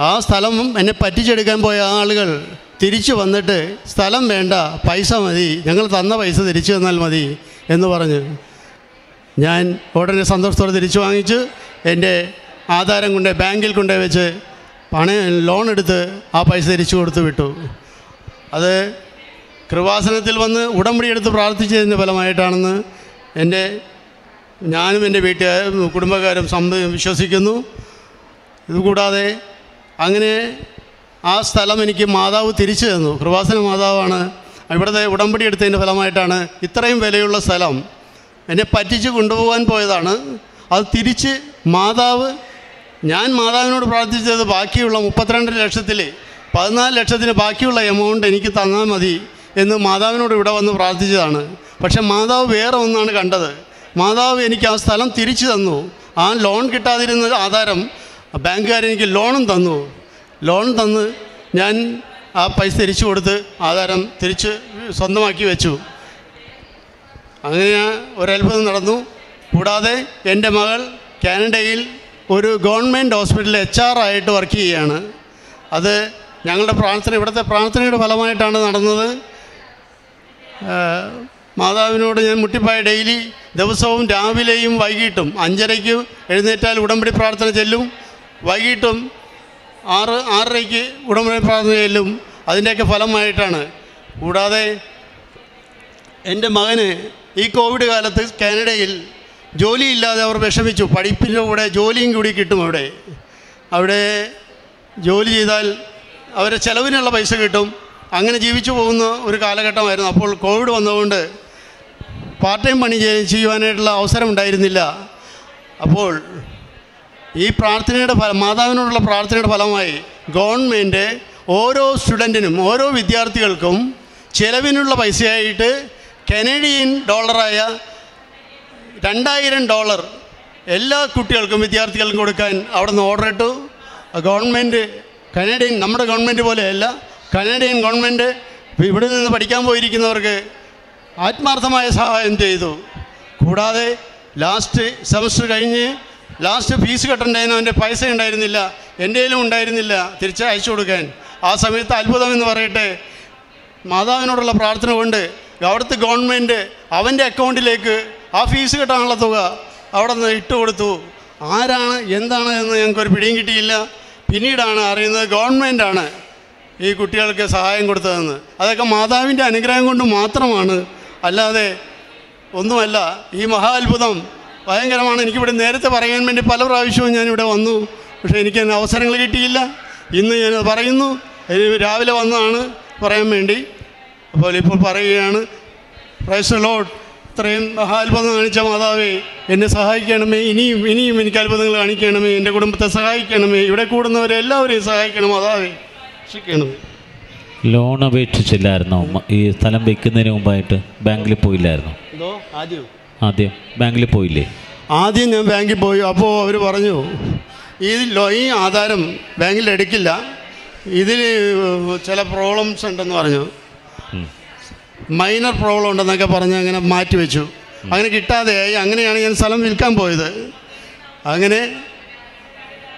ആ സ്ഥലം എന്നെ പറ്റിച്ചെടുക്കാൻ പോയ ആളുകൾ തിരിച്ചു വന്നിട്ട് സ്ഥലം വേണ്ട പൈസ മതി. ഞങ്ങൾ തന്ന പൈസ തിരിച്ചു തന്നാൽ മതി എന്ന് പറഞ്ഞു. ഞാൻ ഉടനെ സന്തോഷത്തോടെ തിരിച്ചു വാങ്ങിച്ച്. എന്റെ ആധാരം കൊണ്ട് ബാങ്കിൽ കൊണ്ടേ വെച്ച് പണയം ലോൺ എടുത്ത് ആ പൈസ തിരിച്ചു കൊടുത്ത് വിട്ടു. അത് കൃപാസനത്തിൽ വന്ന് ഉടമ്പടി എടുത്ത് പ്രാർത്ഥിച്ചതിന്റെ ഫലമായിട്ടാണെന്ന് എന്റെ ഞാനും എന്റെ വീട്ടുകാരും കുടുംബക്കാരും സമ്മ വിശ്വസിക്കുന്നു. ഇതുകൂടാതെ അങ്ങനെ ആ സ്ഥലം എനിക്ക് മാതാവ് തിരിച്ചു തന്നു. കൃപാസന മാതാവാണ് ഇവിടുത്തെ ഉടമ്പടി എടുത്തതിന്റെ ഫലമായിട്ടാണ് ഇത്രയും വിലയുള്ള സ്ഥലം. എന്നെ പറ്റിച്ച് കൊണ്ടുപോകാൻ പോയതാണ്. അത് തിരിച്ച് മാതാവ് ഞാൻ മാതാവിനോട് പ്രാർത്ഥിച്ചത് ബാക്കിയുള്ള മുപ്പത്തിരണ്ട് ലക്ഷത്തിൽ പതിനാല് ലക്ഷത്തിന് ബാക്കിയുള്ള എമൗണ്ട് എനിക്ക് തന്നാൽ മതി എന്ന് മാതാവിനോട് ഇവിടെ വന്ന് പ്രാർത്ഥിച്ചതാണ്. പക്ഷെ മാതാവ് വേറെ ഒന്നാണ് കണ്ടത്. മാതാവ് എനിക്ക് ആ സ്ഥലം തിരിച്ചു തന്നു. ആ ലോൺ കിട്ടാതിരുന്ന ആധാരം ബാങ്കുകാരെനിക്ക് ലോണും തന്നു. ലോൺ തന്ന് ഞാൻ ആ പൈസ തിരിച്ചു കൊടുത്ത് ആധാരം തിരിച്ച് സ്വന്തമാക്കി വെച്ചു. അങ്ങനെ ഒരത്ഭുതം നടന്നു. കൂടാതെ എന്റെ മകൾ കാനഡയിൽ ഒരു ഗവൺമെന്റ് ഹോസ്പിറ്റലിൽ എച്ച് ആർ ആയിട്ട് വർക്ക് ചെയ്യുകയാണ്. അത് ഞങ്ങളുടെ പ്രാർത്ഥന ഇവിടുത്തെ പ്രാർത്ഥനയുടെ ഫലമായിട്ടാണ് നടന്നത്. മാതാവിനോട് ഞാൻ മുട്ടിപ്പായ ഡെയിലി ദിവസവും രാവിലെയും വൈകിട്ടും അഞ്ചരയ്ക്ക് എഴുന്നേറ്റാൽ ഉടമ്പടി പ്രാർത്ഥന ചെല്ലും. വൈകിട്ടും ആറ് ആറരയ്ക്ക് ഉടമ്പടി പ്രാർത്ഥന ചെല്ലും. അതിന്റെയൊക്കെ ഫലമായിട്ടാണ്. കൂടാതെ എന്റെ മകന് ഈ കോവിഡ് കാലത്ത് കാനഡയിൽ ജോലിയില്ലാതെ അവർ വിഷമിച്ചു. പഠിപ്പിന്റെ കൂടെ ജോലിയും കൂടി കിട്ടും അവിടെ. അവിടെ ജോലി ചെയ്താൽ അവരെ ചിലവിനുള്ള പൈസ കിട്ടും. അങ്ങനെ ജീവിച്ചു പോകുന്ന ഒരു കാലഘട്ടമായിരുന്നു. അപ്പോൾ കോവിഡ് വന്നതുകൊണ്ട് പാർട്ട് ടൈം പണി ചെയ്യുവാനായിട്ടുള്ള അവസരം ഉണ്ടായിരുന്നില്ല. അപ്പോൾ ഈ പ്രാർത്ഥനയുടെ ഫലം മാതാവിനോടുള്ള പ്രാർത്ഥനയുടെ ഫലമായി ഗവൺമെന്റ് ഓരോ സ്റ്റുഡന്റിനും ഓരോ വിദ്യാർത്ഥികൾക്കും ചിലവിനുള്ള പൈസയായിട്ട് കനേഡിയൻ ഡോളറായ രണ്ടായിരം ഡോളർ എല്ലാ കുട്ടികൾക്കും വിദ്യാർത്ഥികൾക്കും കൊടുക്കാൻ അവിടെ നിന്ന് ഓർഡർ ഇട്ടു ഗവൺമെന്റ് കനേഡിയൻ നമ്മുടെ ഗവൺമെന്റ് പോലെയല്ല കനേഡിയൻ ഗവൺമെന്റ് ഇവിടെ നിന്ന് പഠിക്കാൻ പോയിരിക്കുന്നവർക്ക് ആത്മാർത്ഥമായ സഹായം ചെയ്തു. കൂടാതെ ലാസ്റ്റ് സെമസ്റ്റർ കഴിഞ്ഞ് ലാസ്റ്റ് ഫീസ് കെട്ടേണ്ടതിന് അവന്റെ പൈസ ഉണ്ടായിരുന്നില്ല എന്റെ കയ്യിലും ഉണ്ടായിരുന്നില്ല തിരിച്ച് അയച്ചു കൊടുക്കാൻ. ആ സമയത്ത് അത്ഭുതമെന്ന് പറയട്ടെ മാതാവിനോടുള്ള പ്രാർത്ഥന കൊണ്ട് അവിടുത്തെ ഗവൺമെന്റ് അവന്റെ അക്കൗണ്ടിലേക്ക് ആ ഫീസ് കിട്ടാനുള്ള തുക അവിടെ നിന്ന് ഇട്ട് കൊടുത്തു. ആരാണ് എന്താണ് എന്ന് ഞങ്ങൾക്കൊരു പിടിയും കിട്ടിയില്ല. പിന്നീടാണ് അറിയുന്നത് ഗവൺമെന്റാണ് ഈ കുട്ടികൾക്ക് സഹായം കൊടുത്തതെന്ന്. അതൊക്കെ മാതാവിന്റെ അനുഗ്രഹം കൊണ്ട് മാത്രമാണ്. അല്ലാതെ ഒന്നുമല്ല ഈ മഹാ അത്ഭുതം ഭയങ്കരമാണ്. എനിക്കിവിടെ നേരത്തെ പറയാൻ വേണ്ടി പല പ്രാവശ്യവും ഞാനിവിടെ വന്നു. പക്ഷേ എനിക്ക് അവസരങ്ങൾ കിട്ടിയില്ല. ഇന്ന് ഞാനത് പറയുന്നു. രാവിലെ വന്നതാണ് പറയാൻ വേണ്ടി. അപ്പോൾ ഇപ്പോൾ പറയുകയാണ് പ്രൈസ് ലോഡ് ഇത്രയും മഹാത്ഭുതം കാണിച്ച മാതാവേ എന്നെ സഹായിക്കണമേ ഇനിയും ഇനിയും എനിക്ക് അത്ഭുതങ്ങൾ കാണിക്കണമേ എന്റെ കുടുംബത്തെ സഹായിക്കണമേ ഇവിടെ കൂടുന്നവരെ എല്ലാവരെയും സഹായിക്കണം മാതാവേ. രക്ഷിക്കണമേ ലോൺ അപേക്ഷിച്ചില്ലായിരുന്നോ? ഈ സ്ഥലം വെക്കുന്നതിന് മുമ്പായിട്ട് ബാങ്കിൽ പോയില്ലായിരുന്നു? ആദ്യം? ആദ്യം ബാങ്കിൽ പോയില്ലേ? ആദ്യം ഞാൻ ബാങ്കിൽ പോയി അപ്പോൾ അവർ പറഞ്ഞു ഈ ലോ ഈ ആധാരം ബാങ്കിൽ എടുക്കില്ല ഇതിൽ ചില പ്രോബ്ലംസ് ഉണ്ടെന്ന് പറഞ്ഞു. മൈനർ പ്രോബ്ലം ഉണ്ടെന്നൊക്കെ പറഞ്ഞ് അങ്ങനെ മാറ്റി വെച്ചു. അങ്ങനെ കിട്ടാതെയായി അങ്ങനെയാണ് ഞാൻ സ്ഥലം വിൽക്കാൻ പോയത്. അങ്ങനെ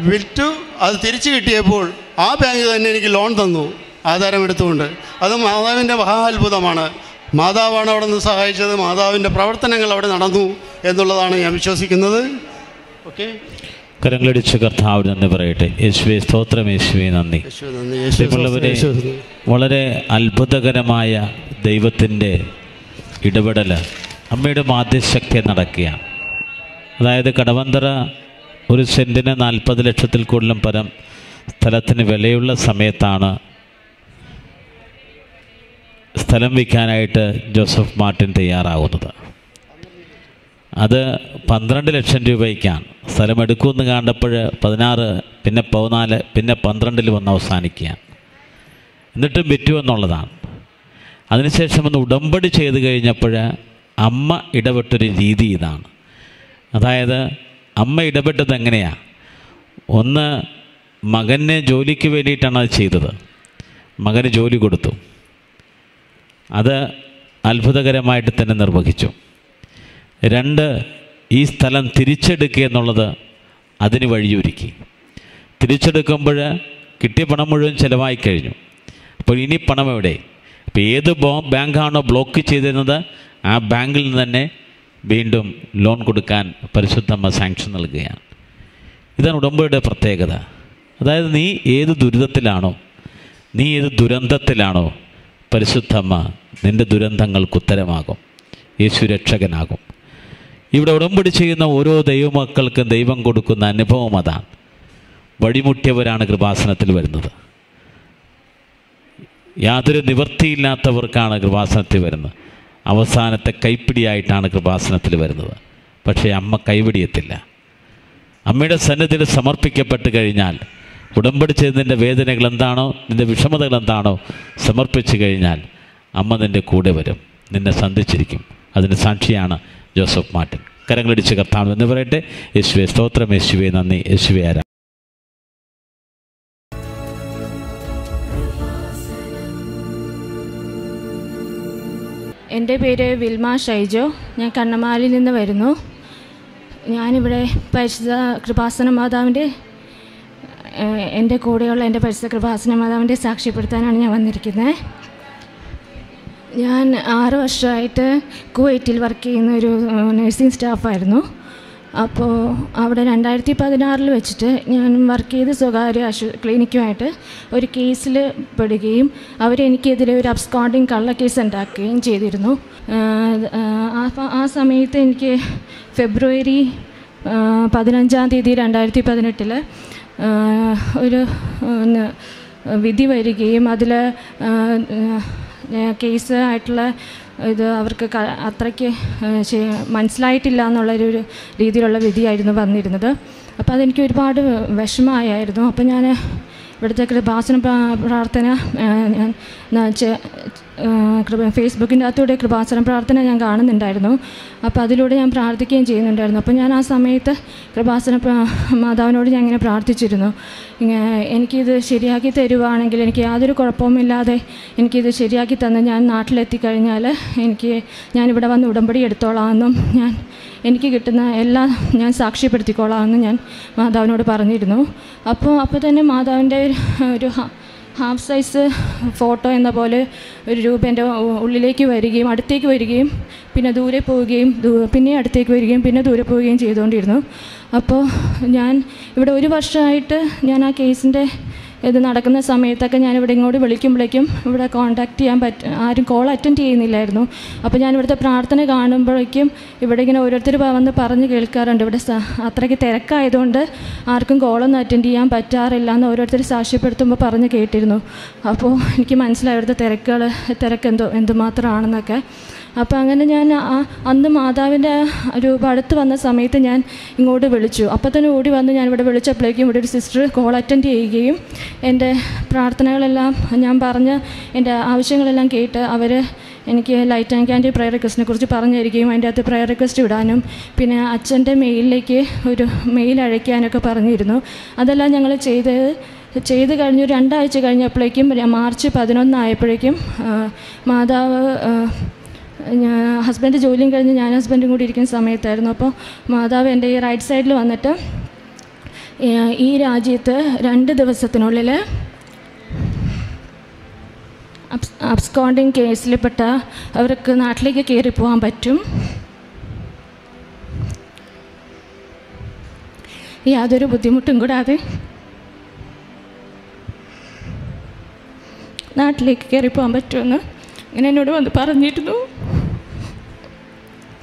വിറ്റു. അത് തിരിച്ചു കിട്ടിയപ്പോൾ ആ ബാങ്ക് തന്നെ എനിക്ക് ലോൺ തന്നു. ആധാരം എടുത്തുകൊണ്ട്. അത് മാതാവിന്റെ മഹാ അത്ഭുതമാണ് മാതാവാണ് അവിടെ നിന്ന് സഹായിച്ചത്. മാതാവിന്റെ പ്രവർത്തനങ്ങൾ അവിടെ നടന്നു എന്നുള്ളതാണ് ഞാൻ വിശ്വസിക്കുന്നത്. ഓക്കെ കരങ്ങളടിച്ച് കർത്താവ് നന്ദി പറയട്ടെ. യേശുവെ സ്തോത്രം യേശുവെ നന്ദി. പ്രിയമുള്ളവരെ വളരെ അത്ഭുതകരമായ ദൈവത്തിന്റെ ഇടപെടൽ അമ്മയുടെ മാധ്യശക്തി നടക്കുകയാണ്. അതായത് കടവന്തറ ഒരു സെന്റിന് നാൽപ്പത് ലക്ഷത്തിൽ കൂടുതലും പരം സ്ഥലത്തിന് വിലയുള്ള സമയത്താണ് സ്ഥലം വിൽക്കാനായിട്ട് ജോസഫ് മാർട്ടിൻ തയ്യാറാവുന്നത്. അത് പന്ത്രണ്ട് ലക്ഷം രൂപയ്ക്കാണ്. സ്ഥലം എടുക്കുമെന്ന് കണ്ടപ്പോൾ പതിനാറ് പിന്നെ പതിനാല് പിന്നെ പന്ത്രണ്ടിൽ വന്ന് അവസാനിക്കുകയാണ്. എന്നിട്ടും വിറ്റു എന്നുള്ളതാണ്. അതിനുശേഷം ഒന്ന് ഉടമ്പടി ചെയ്ത് കഴിഞ്ഞപ്പോൾ അമ്മ ഇടപെട്ടൊരു രീതി ഇതാണ്. അതായത് അമ്മ ഇടപെട്ടത് എങ്ങനെയാണ് ഒന്ന് മകനെ ജോലിക്ക് വേണ്ടിയിട്ടാണ് അത് ചെയ്തത്. മകന് ജോലി കൊടുത്തു. അത് അത്ഭുതകരമായിട്ട് തന്നെ നിർവഹിച്ചു. രണ്ട് ഈ സ്ഥലം തിരിച്ചെടുക്കുക എന്നുള്ളത് അതിന് വഴിയൊരുക്കി. തിരിച്ചെടുക്കുമ്പോൾ കിട്ടിയ പണം മുഴുവൻ ചിലവായി കഴിഞ്ഞു. അപ്പോൾ ഇനി പണം എവിടെ? ഇപ്പോൾ ഏത് ബാങ്കാണോ ബ്ലോക്ക് ചെയ്തിരുന്നത് ആ ബാങ്കിൽ നിന്ന് തന്നെ വീണ്ടും ലോൺ കൊടുക്കാൻ പരിശുദ്ധമ്മ സാങ്ഷൻ നൽകുകയാണ്. ഇതാണ് ഉടമ്പടിയുടെ പ്രത്യേകത. അതായത് നീ ഏത് ദുരിതത്തിലാണോ നീ ഏത് ദുരന്തത്തിലാണോ പരിശുദ്ധമ്മ നിന്റെ ദുരന്തങ്ങൾക്ക് ഉത്തരമാകും. യേശു രക്ഷകനാകും. ഇവിടെ ഉടമ്പടി ചെയ്യുന്ന ഓരോ ദൈവമക്കൾക്കും ദൈവം കൊടുക്കുന്ന അനുഭവം അതാണ്. വഴിമുട്ടിയവരാണ് കൃപാസനത്തിൽ വരുന്നത്. യാതൊരു നിവൃത്തിയില്ലാത്തവർക്കാണ് കൃപാസനത്തിൽ വരുന്നത്. അവസാനത്തെ കൈപ്പിടിയായിട്ടാണ് കൃപാസനത്തിൽ വരുന്നത്. പക്ഷേ അമ്മ കൈപിടിയത്തില്ല. അമ്മയുടെ സന്നിധിയിൽ സമർപ്പിക്കപ്പെട്ട് കഴിഞ്ഞാൽ ഉടമ്പടി ചെയ്തതിന്റെ വേദനകൾ എന്താണോ നിന്റെ വിഷമതകൾ എന്താണോ സമർപ്പിച്ചു കഴിഞ്ഞാൽ അമ്മ നിന്റെ കൂടെ വരും. നിന്നെ സന്ധിച്ചിരിക്കും. അതിന് സാക്ഷിയാണ് ജോസഫ് മാർട്ടിൻ കരങ്ങളടിച്ച് കർത്താവ് എന്ന് പറയട്ടെ. യേശുവെ സ്തോത്രം. യേശുവെ നന്ദി. യേശുവെ ആരാ എന്റെ പേര് വിൽമ ഷൈജോ. ഞാൻ കണ്ണമാലിൽ നിന്ന് വരുന്നു. ഞാനിവിടെ പരിശുദ്ധ കൃപാസന മാതാവിന്റെ എന്റെ കൂടെയുള്ള എന്റെ പരിശുദ്ധ കൃപാസന മാതാവിന്റെ സാക്ഷ്യപ്പെടുത്താനാണ് ഞാൻ വന്നിരിക്കുന്നത്. ഞാൻ ആറ് വർഷമായിട്ട് കുവൈറ്റിൽ വർക്ക് ചെയ്യുന്ന ഒരു നഴ്സിംഗ് സ്റ്റാഫായിരുന്നു അപ്പോൾ അവിടെ രണ്ടായിരത്തി പതിനാറിൽ വെച്ചിട്ട് ഞാൻ വർക്ക് ചെയ്ത് സ്വകാര്യ ആശു ക്ലിനിക്കുമായിട്ട് ഒരു കേസിൽ പെടുകയും അവരെനിക്കെതിരെ ഒരു അബ്സ്കോണ്ടിങ് കള്ള കേസ് ഉണ്ടാക്കുകയും ചെയ്തിരുന്നു. ആ- സമയത്ത് എനിക്ക് ഫെബ്രുവരി പതിനഞ്ചാം തീയതി രണ്ടായിരത്തി പതിനെട്ടിൽ ഒരു വിധി വരികയും അതിൽ കേസ് ആയിട്ടുള്ള ഇത് അവർക്ക് അത്രയ്ക്ക് മനസ്സിലായിട്ടില്ല എന്നുള്ളൊരു രീതിയിലുള്ള വിധിയായിരുന്നു വന്നിരുന്നത്. അപ്പോൾ അതെനിക്ക് ഒരുപാട് വിഷമമായിരുന്നു അപ്പോൾ ഞാൻ ഇവിടുത്തെ കൃപാസന പ്രാർത്ഥന ഞാൻ ഫേസ്ബുക്കിന്റെ അകത്തൂടെ കൃപാസനം പ്രാർത്ഥന ഞാൻ കാണുന്നുണ്ടായിരുന്നു. അപ്പോൾ അതിലൂടെ ഞാൻ പ്രാർത്ഥിക്കുകയും ചെയ്യുന്നുണ്ടായിരുന്നു. അപ്പോൾ ഞാൻ ആ സമയത്ത് കൃപാസന മാതാവിനോട് ഞാൻ ഇങ്ങനെ പ്രാർത്ഥിച്ചിരുന്നു. എനിക്കിത് ശരിയാക്കി തരുവാണെങ്കിൽ എനിക്ക് യാതൊരു കുഴപ്പവുമില്ലാതെ എനിക്കിത് ശരിയാക്കി തന്ന് ഞാൻ നാട്ടിലെത്തിക്കഴിഞ്ഞാൽ എനിക്ക് ഞാനിവിടെ വന്ന് ഉടമ്പടി എടുത്തോളാമെന്നും ഞാൻ എനിക്ക് കിട്ടുന്ന എല്ലാം ഞാൻ സാക്ഷ്യപ്പെടുത്തിക്കോളാമെന്നും ഞാൻ മാതാവിനോട് പറഞ്ഞിരുന്നു. അപ്പോൾ അപ്പോൾ തന്നെ മാതാവിന്റെ ഒരു ഹാഫ് സൈസ് ഫോട്ടോ എന്ന പോലെ ഒരു രൂപ എന്റെ ഉള്ളിലേക്ക് വരികയും അടുത്തേക്ക് വരികയും പിന്നെ ദൂരെ പോവുകയും പിന്നെ അടുത്തേക്ക് വരികയും പിന്നെ ദൂരെ പോവുകയും ചെയ്തുകൊണ്ടിരുന്നു. അപ്പോൾ ഞാൻ ഇവിടെ ഒരു വർഷമായിട്ട് ഞാൻ ആ കേസിന്റെ ഇത് നടക്കുന്ന സമയത്തൊക്കെ ഞാൻ ഇവിടെ ഇങ്ങോട്ട് വിളിക്കുമ്പോഴേക്കും ഇവിടെ കോൺടാക്റ്റ് ചെയ്യാൻ പറ്റ ആരും കോൾ അറ്റൻഡ് ചെയ്യുന്നില്ലായിരുന്നു. അപ്പോൾ ഞാൻ ഇവിടുത്തെ പ്രാർത്ഥന കാണുമ്പോഴേക്കും ഇവിടെ ഇങ്ങനെ ഓരോരുത്തർ വന്ന് പറഞ്ഞ് കേൾക്കാറുണ്ട്. ഇവിടെ അത്രയ്ക്ക് തിരക്കായതുകൊണ്ട് ആർക്കും കോളൊന്നും അറ്റൻഡ് ചെയ്യാൻ പറ്റാറില്ല എന്ന് ഓരോരുത്തർ സാക്ഷ്യപ്പെടുത്തുമ്പോൾ പറഞ്ഞ് കേട്ടിരുന്നു. അപ്പോൾ എനിക്ക് മനസ്സിലായി ഇവിടുത്തെ തിരക്കുകൾ തിരക്ക് എന്തോ എന്തുമാത്രമാണെന്നൊക്കെ. അപ്പോൾ അങ്ങനെ ഞാൻ അന്ന് മാതാവിന്റെ രൂപ അടുത്ത് വന്ന സമയത്ത് ഞാൻ ഇങ്ങോട്ട് വിളിച്ചു. അപ്പോൾ തന്നെ ഓടി വന്ന് ഞാൻ ഇവിടെ വിളിച്ചപ്പോഴേക്കും ഇവിടെ ഒരു സിസ്റ്റർ കോൾ അറ്റൻഡ് ചെയ്യുകയും എന്റെ പ്രാർത്ഥനകളെല്ലാം ഞാൻ പറഞ്ഞ എന്റെ ആവശ്യങ്ങളെല്ലാം കേട്ട് അവർ എനിക്ക് ലൈറ്റ് ആൻഡ് ക്യാൻഡി പ്രയർ റിക്വസ്റ്റിനെ കുറിച്ച് പറഞ്ഞു തരികയും അതിന്റെ അകത്ത് പ്രയർ റിക്വസ്റ്റ് ഇടാനും പിന്നെ അച്ഛന്റെ മെയിലിലേക്ക് ഒരു മെയിൽ അഴയ്ക്കാനൊക്കെ പറഞ്ഞിരുന്നു. അതെല്ലാം ഞങ്ങൾ ചെയ്ത് ചെയ്ത് കഴിഞ്ഞ് ഒരു രണ്ടാഴ്ച കഴിഞ്ഞപ്പോഴേക്കും മാർച്ച് പതിനൊന്നായപ്പോഴേക്കും മാതാവ് ഞാൻ ഹസ്ബൻഡ് ജോലിയും കഴിഞ്ഞ് ഞാൻ ഹസ്ബൻഡും കൂടി ഇരിക്കുന്ന സമയത്തായിരുന്നു. അപ്പോൾ മാതാവ് എന്റെ ഈ റൈറ്റ് സൈഡിൽ വന്നിട്ട് ഈ രാജ്യത്ത് രണ്ട് ദിവസത്തിനുള്ളിൽ അബ്സ് അബ്സ്കോണ്ടിങ് കേസിൽപ്പെട്ട അവർക്ക് നാട്ടിലേക്ക് കയറി പോകാൻ പറ്റും. യാതൊരു ബുദ്ധിമുട്ടും കൂടാതെ നാട്ടിലേക്ക് കയറി പോകാൻ പറ്റുമെന്ന് ഇങ്ങനെ എന്നോട് വന്ന് പറഞ്ഞിരുന്നു.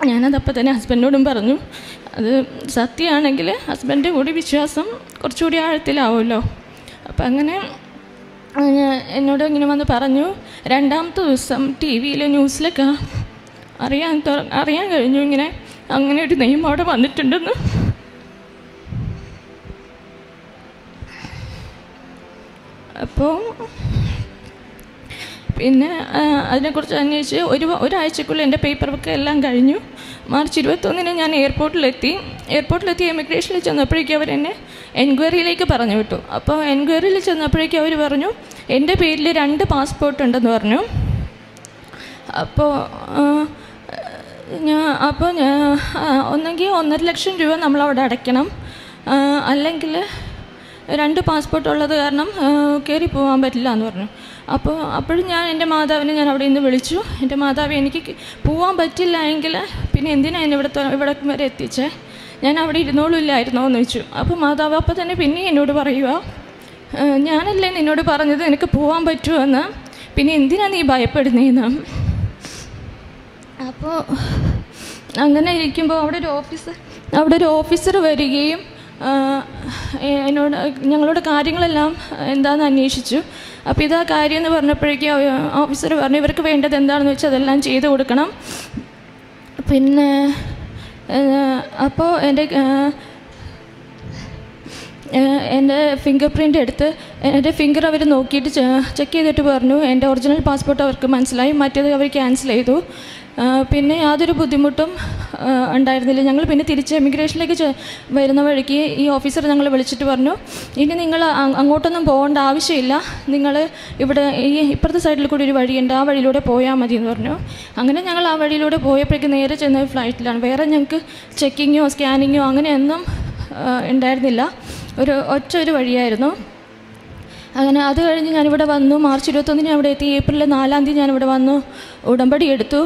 ഞാനതപ്പോൾ തന്നെ ഹസ്ബൻഡിനോടും പറഞ്ഞു അത് സത്യമാണെങ്കിൽ ഹസ്ബൻഡ് കൂടി വിശ്വാസം കുറച്ചുകൂടി ആഴത്തിലാവുമല്ലോ. അപ്പം അങ്ങനെ എന്നോട് ഇങ്ങനെ വന്ന് പറഞ്ഞു രണ്ടാമത്തെ ദിവസം ടി വിയിൽ ന്യൂസിലൊക്കെ അറിയാൻ അറിയാൻ കഴിഞ്ഞു ഇങ്ങനെ അങ്ങനെ ഒരു നിയമം അവിടെ വന്നിട്ടുണ്ടെന്ന്. അപ്പോൾ പിന്നെ അതിനെക്കുറിച്ച് അന്വേഷിച്ച് ഒരു ഒരാഴ്ചക്കുള്ളിൽ എന്റെ പേപ്പർ വർക്ക് എല്ലാം കഴിഞ്ഞു. മാർച്ച് ഇരുപത്തൊന്നിന് ഞാൻ എയർപോർട്ടിലെത്തി. എയർപോർട്ടിലെത്തി എമിഗ്രേഷനിൽ ചെന്നപ്പോഴേക്കും അവർ എന്നെ എൻക്വയറിയിലേക്ക് പറഞ്ഞു വിട്ടു. അപ്പോൾ എൻക്വയറിയിൽ ചെന്നപ്പോഴേക്കും അവർ പറഞ്ഞു എന്റെ പേരിൽ രണ്ട് പാസ്പോർട്ട് ഉണ്ടെന്ന് പറഞ്ഞു. അപ്പോൾ ഞാൻ അപ്പോൾ ഞാൻ ഒന്നെങ്കിൽ ഒന്നര ലക്ഷം രൂപ നമ്മളവിടെ അടയ്ക്കണം. അല്ലെങ്കിൽ രണ്ട് പാസ്പോർട്ട് ഉള്ളത് കാരണം കയറി പോകാൻ പറ്റില്ല എന്ന് പറഞ്ഞു. അപ്പോൾ അപ്പോഴും ഞാൻ എന്റെ മാതാവിനെ ഞാൻ അവിടെ നിന്ന് വിളിച്ചു. എന്റെ മാതാവ് എനിക്ക് പോകാൻ പറ്റില്ല എങ്കിൽ പിന്നെ എന്തിനാണ് എന്നെ ഇവിടെ ഇവിടെ വരെ എത്തിച്ചേ? ഞാൻ അവിടെ ഇരുന്നോളില്ലായിരുന്നോ എന്ന് വെച്ചു അപ്പോൾ മാതാവ് അപ്പോൾ തന്നെ പിന്നെ എന്നോട് പറയുക ഞാനല്ലേ നിന്നോട് പറഞ്ഞത് എനിക്ക് പോകാൻ പറ്റുമെന്ന് പിന്നെ എന്തിനാണ് നീ ഭയപ്പെടുന്നതെന്ന് അപ്പോൾ അങ്ങനെ ഇരിക്കുമ്പോൾ അവിടെ ഒരു ഓഫീസർ അവിടെ ഒരു ഓഫീസർ വരികയും എന്നോട് ഞങ്ങളോട് കാര്യങ്ങളെല്ലാം എന്താണെന്ന് അന്വേഷിച്ചു. അപ്പോൾ ഇതാ കാര്യം എന്ന് പറഞ്ഞപ്പോഴേക്കും ഓഫീസർ പറഞ്ഞു ഇവർക്ക് വേണ്ടത് എന്താണെന്ന് വെച്ചാൽ അതെല്ലാം ചെയ്ത് കൊടുക്കണം. പിന്നെ അപ്പോൾ എന്റെ എന്റെ ഫിംഗർ പ്രിന്റ് എടുത്ത് എന്റെ ഫിംഗർ അവർ നോക്കിയിട്ട് ചെക്ക് ചെയ്തിട്ട് പറഞ്ഞു. എന്റെ ഒറിജിനൽ പാസ്പോർട്ട് അവർക്ക് മനസ്സിലായി. മറ്റേത് അവർ ക്യാൻസൽ ചെയ്തു. പിന്നെ യാതൊരു ബുദ്ധിമുട്ടും ഉണ്ടായിരുന്നില്ല. ഞങ്ങൾ പിന്നെ തിരിച്ച് എമിഗ്രേഷനിലേക്ക് വരുന്ന വഴിക്ക് ഈ ഓഫീസർ ഞങ്ങൾ വിളിച്ചിട്ട് പറഞ്ഞു ഇനി നിങ്ങൾ അങ്ങോട്ടൊന്നും പോകേണ്ട ആവശ്യമില്ല. നിങ്ങൾ ഇവിടെ ഈ ഇപ്പുറത്തെ സൈഡിൽ കൂടി ഒരു വഴിയുണ്ട്. ആ വഴിയിലൂടെ പോയാൽ മതി എന്ന് പറഞ്ഞു. അങ്ങനെ ഞങ്ങൾ ആ വഴിയിലൂടെ പോയപ്പോഴേക്ക് നേരെ ചെന്ന ഫ്ലൈറ്റിലാണ് വേറെ ഞങ്ങൾക്ക് ചെക്കിങ്ങോ സ്കാനിങ്ങോ അങ്ങനെയൊന്നും ഉണ്ടായിരുന്നില്ല. ഒരു ഒറ്റ ഒരു വഴിയായിരുന്നു. അങ്ങനെ അത് കഴിഞ്ഞ് ഞാനിവിടെ വന്നു. മാർച്ച് ഇരുപത്തൊന്നിന് ഇവിടെ എത്തി. ഏപ്രിൽ നാലാം തീയതി ഞാനിവിടെ വന്നു. ഉടമ്പടി എടുത്തു.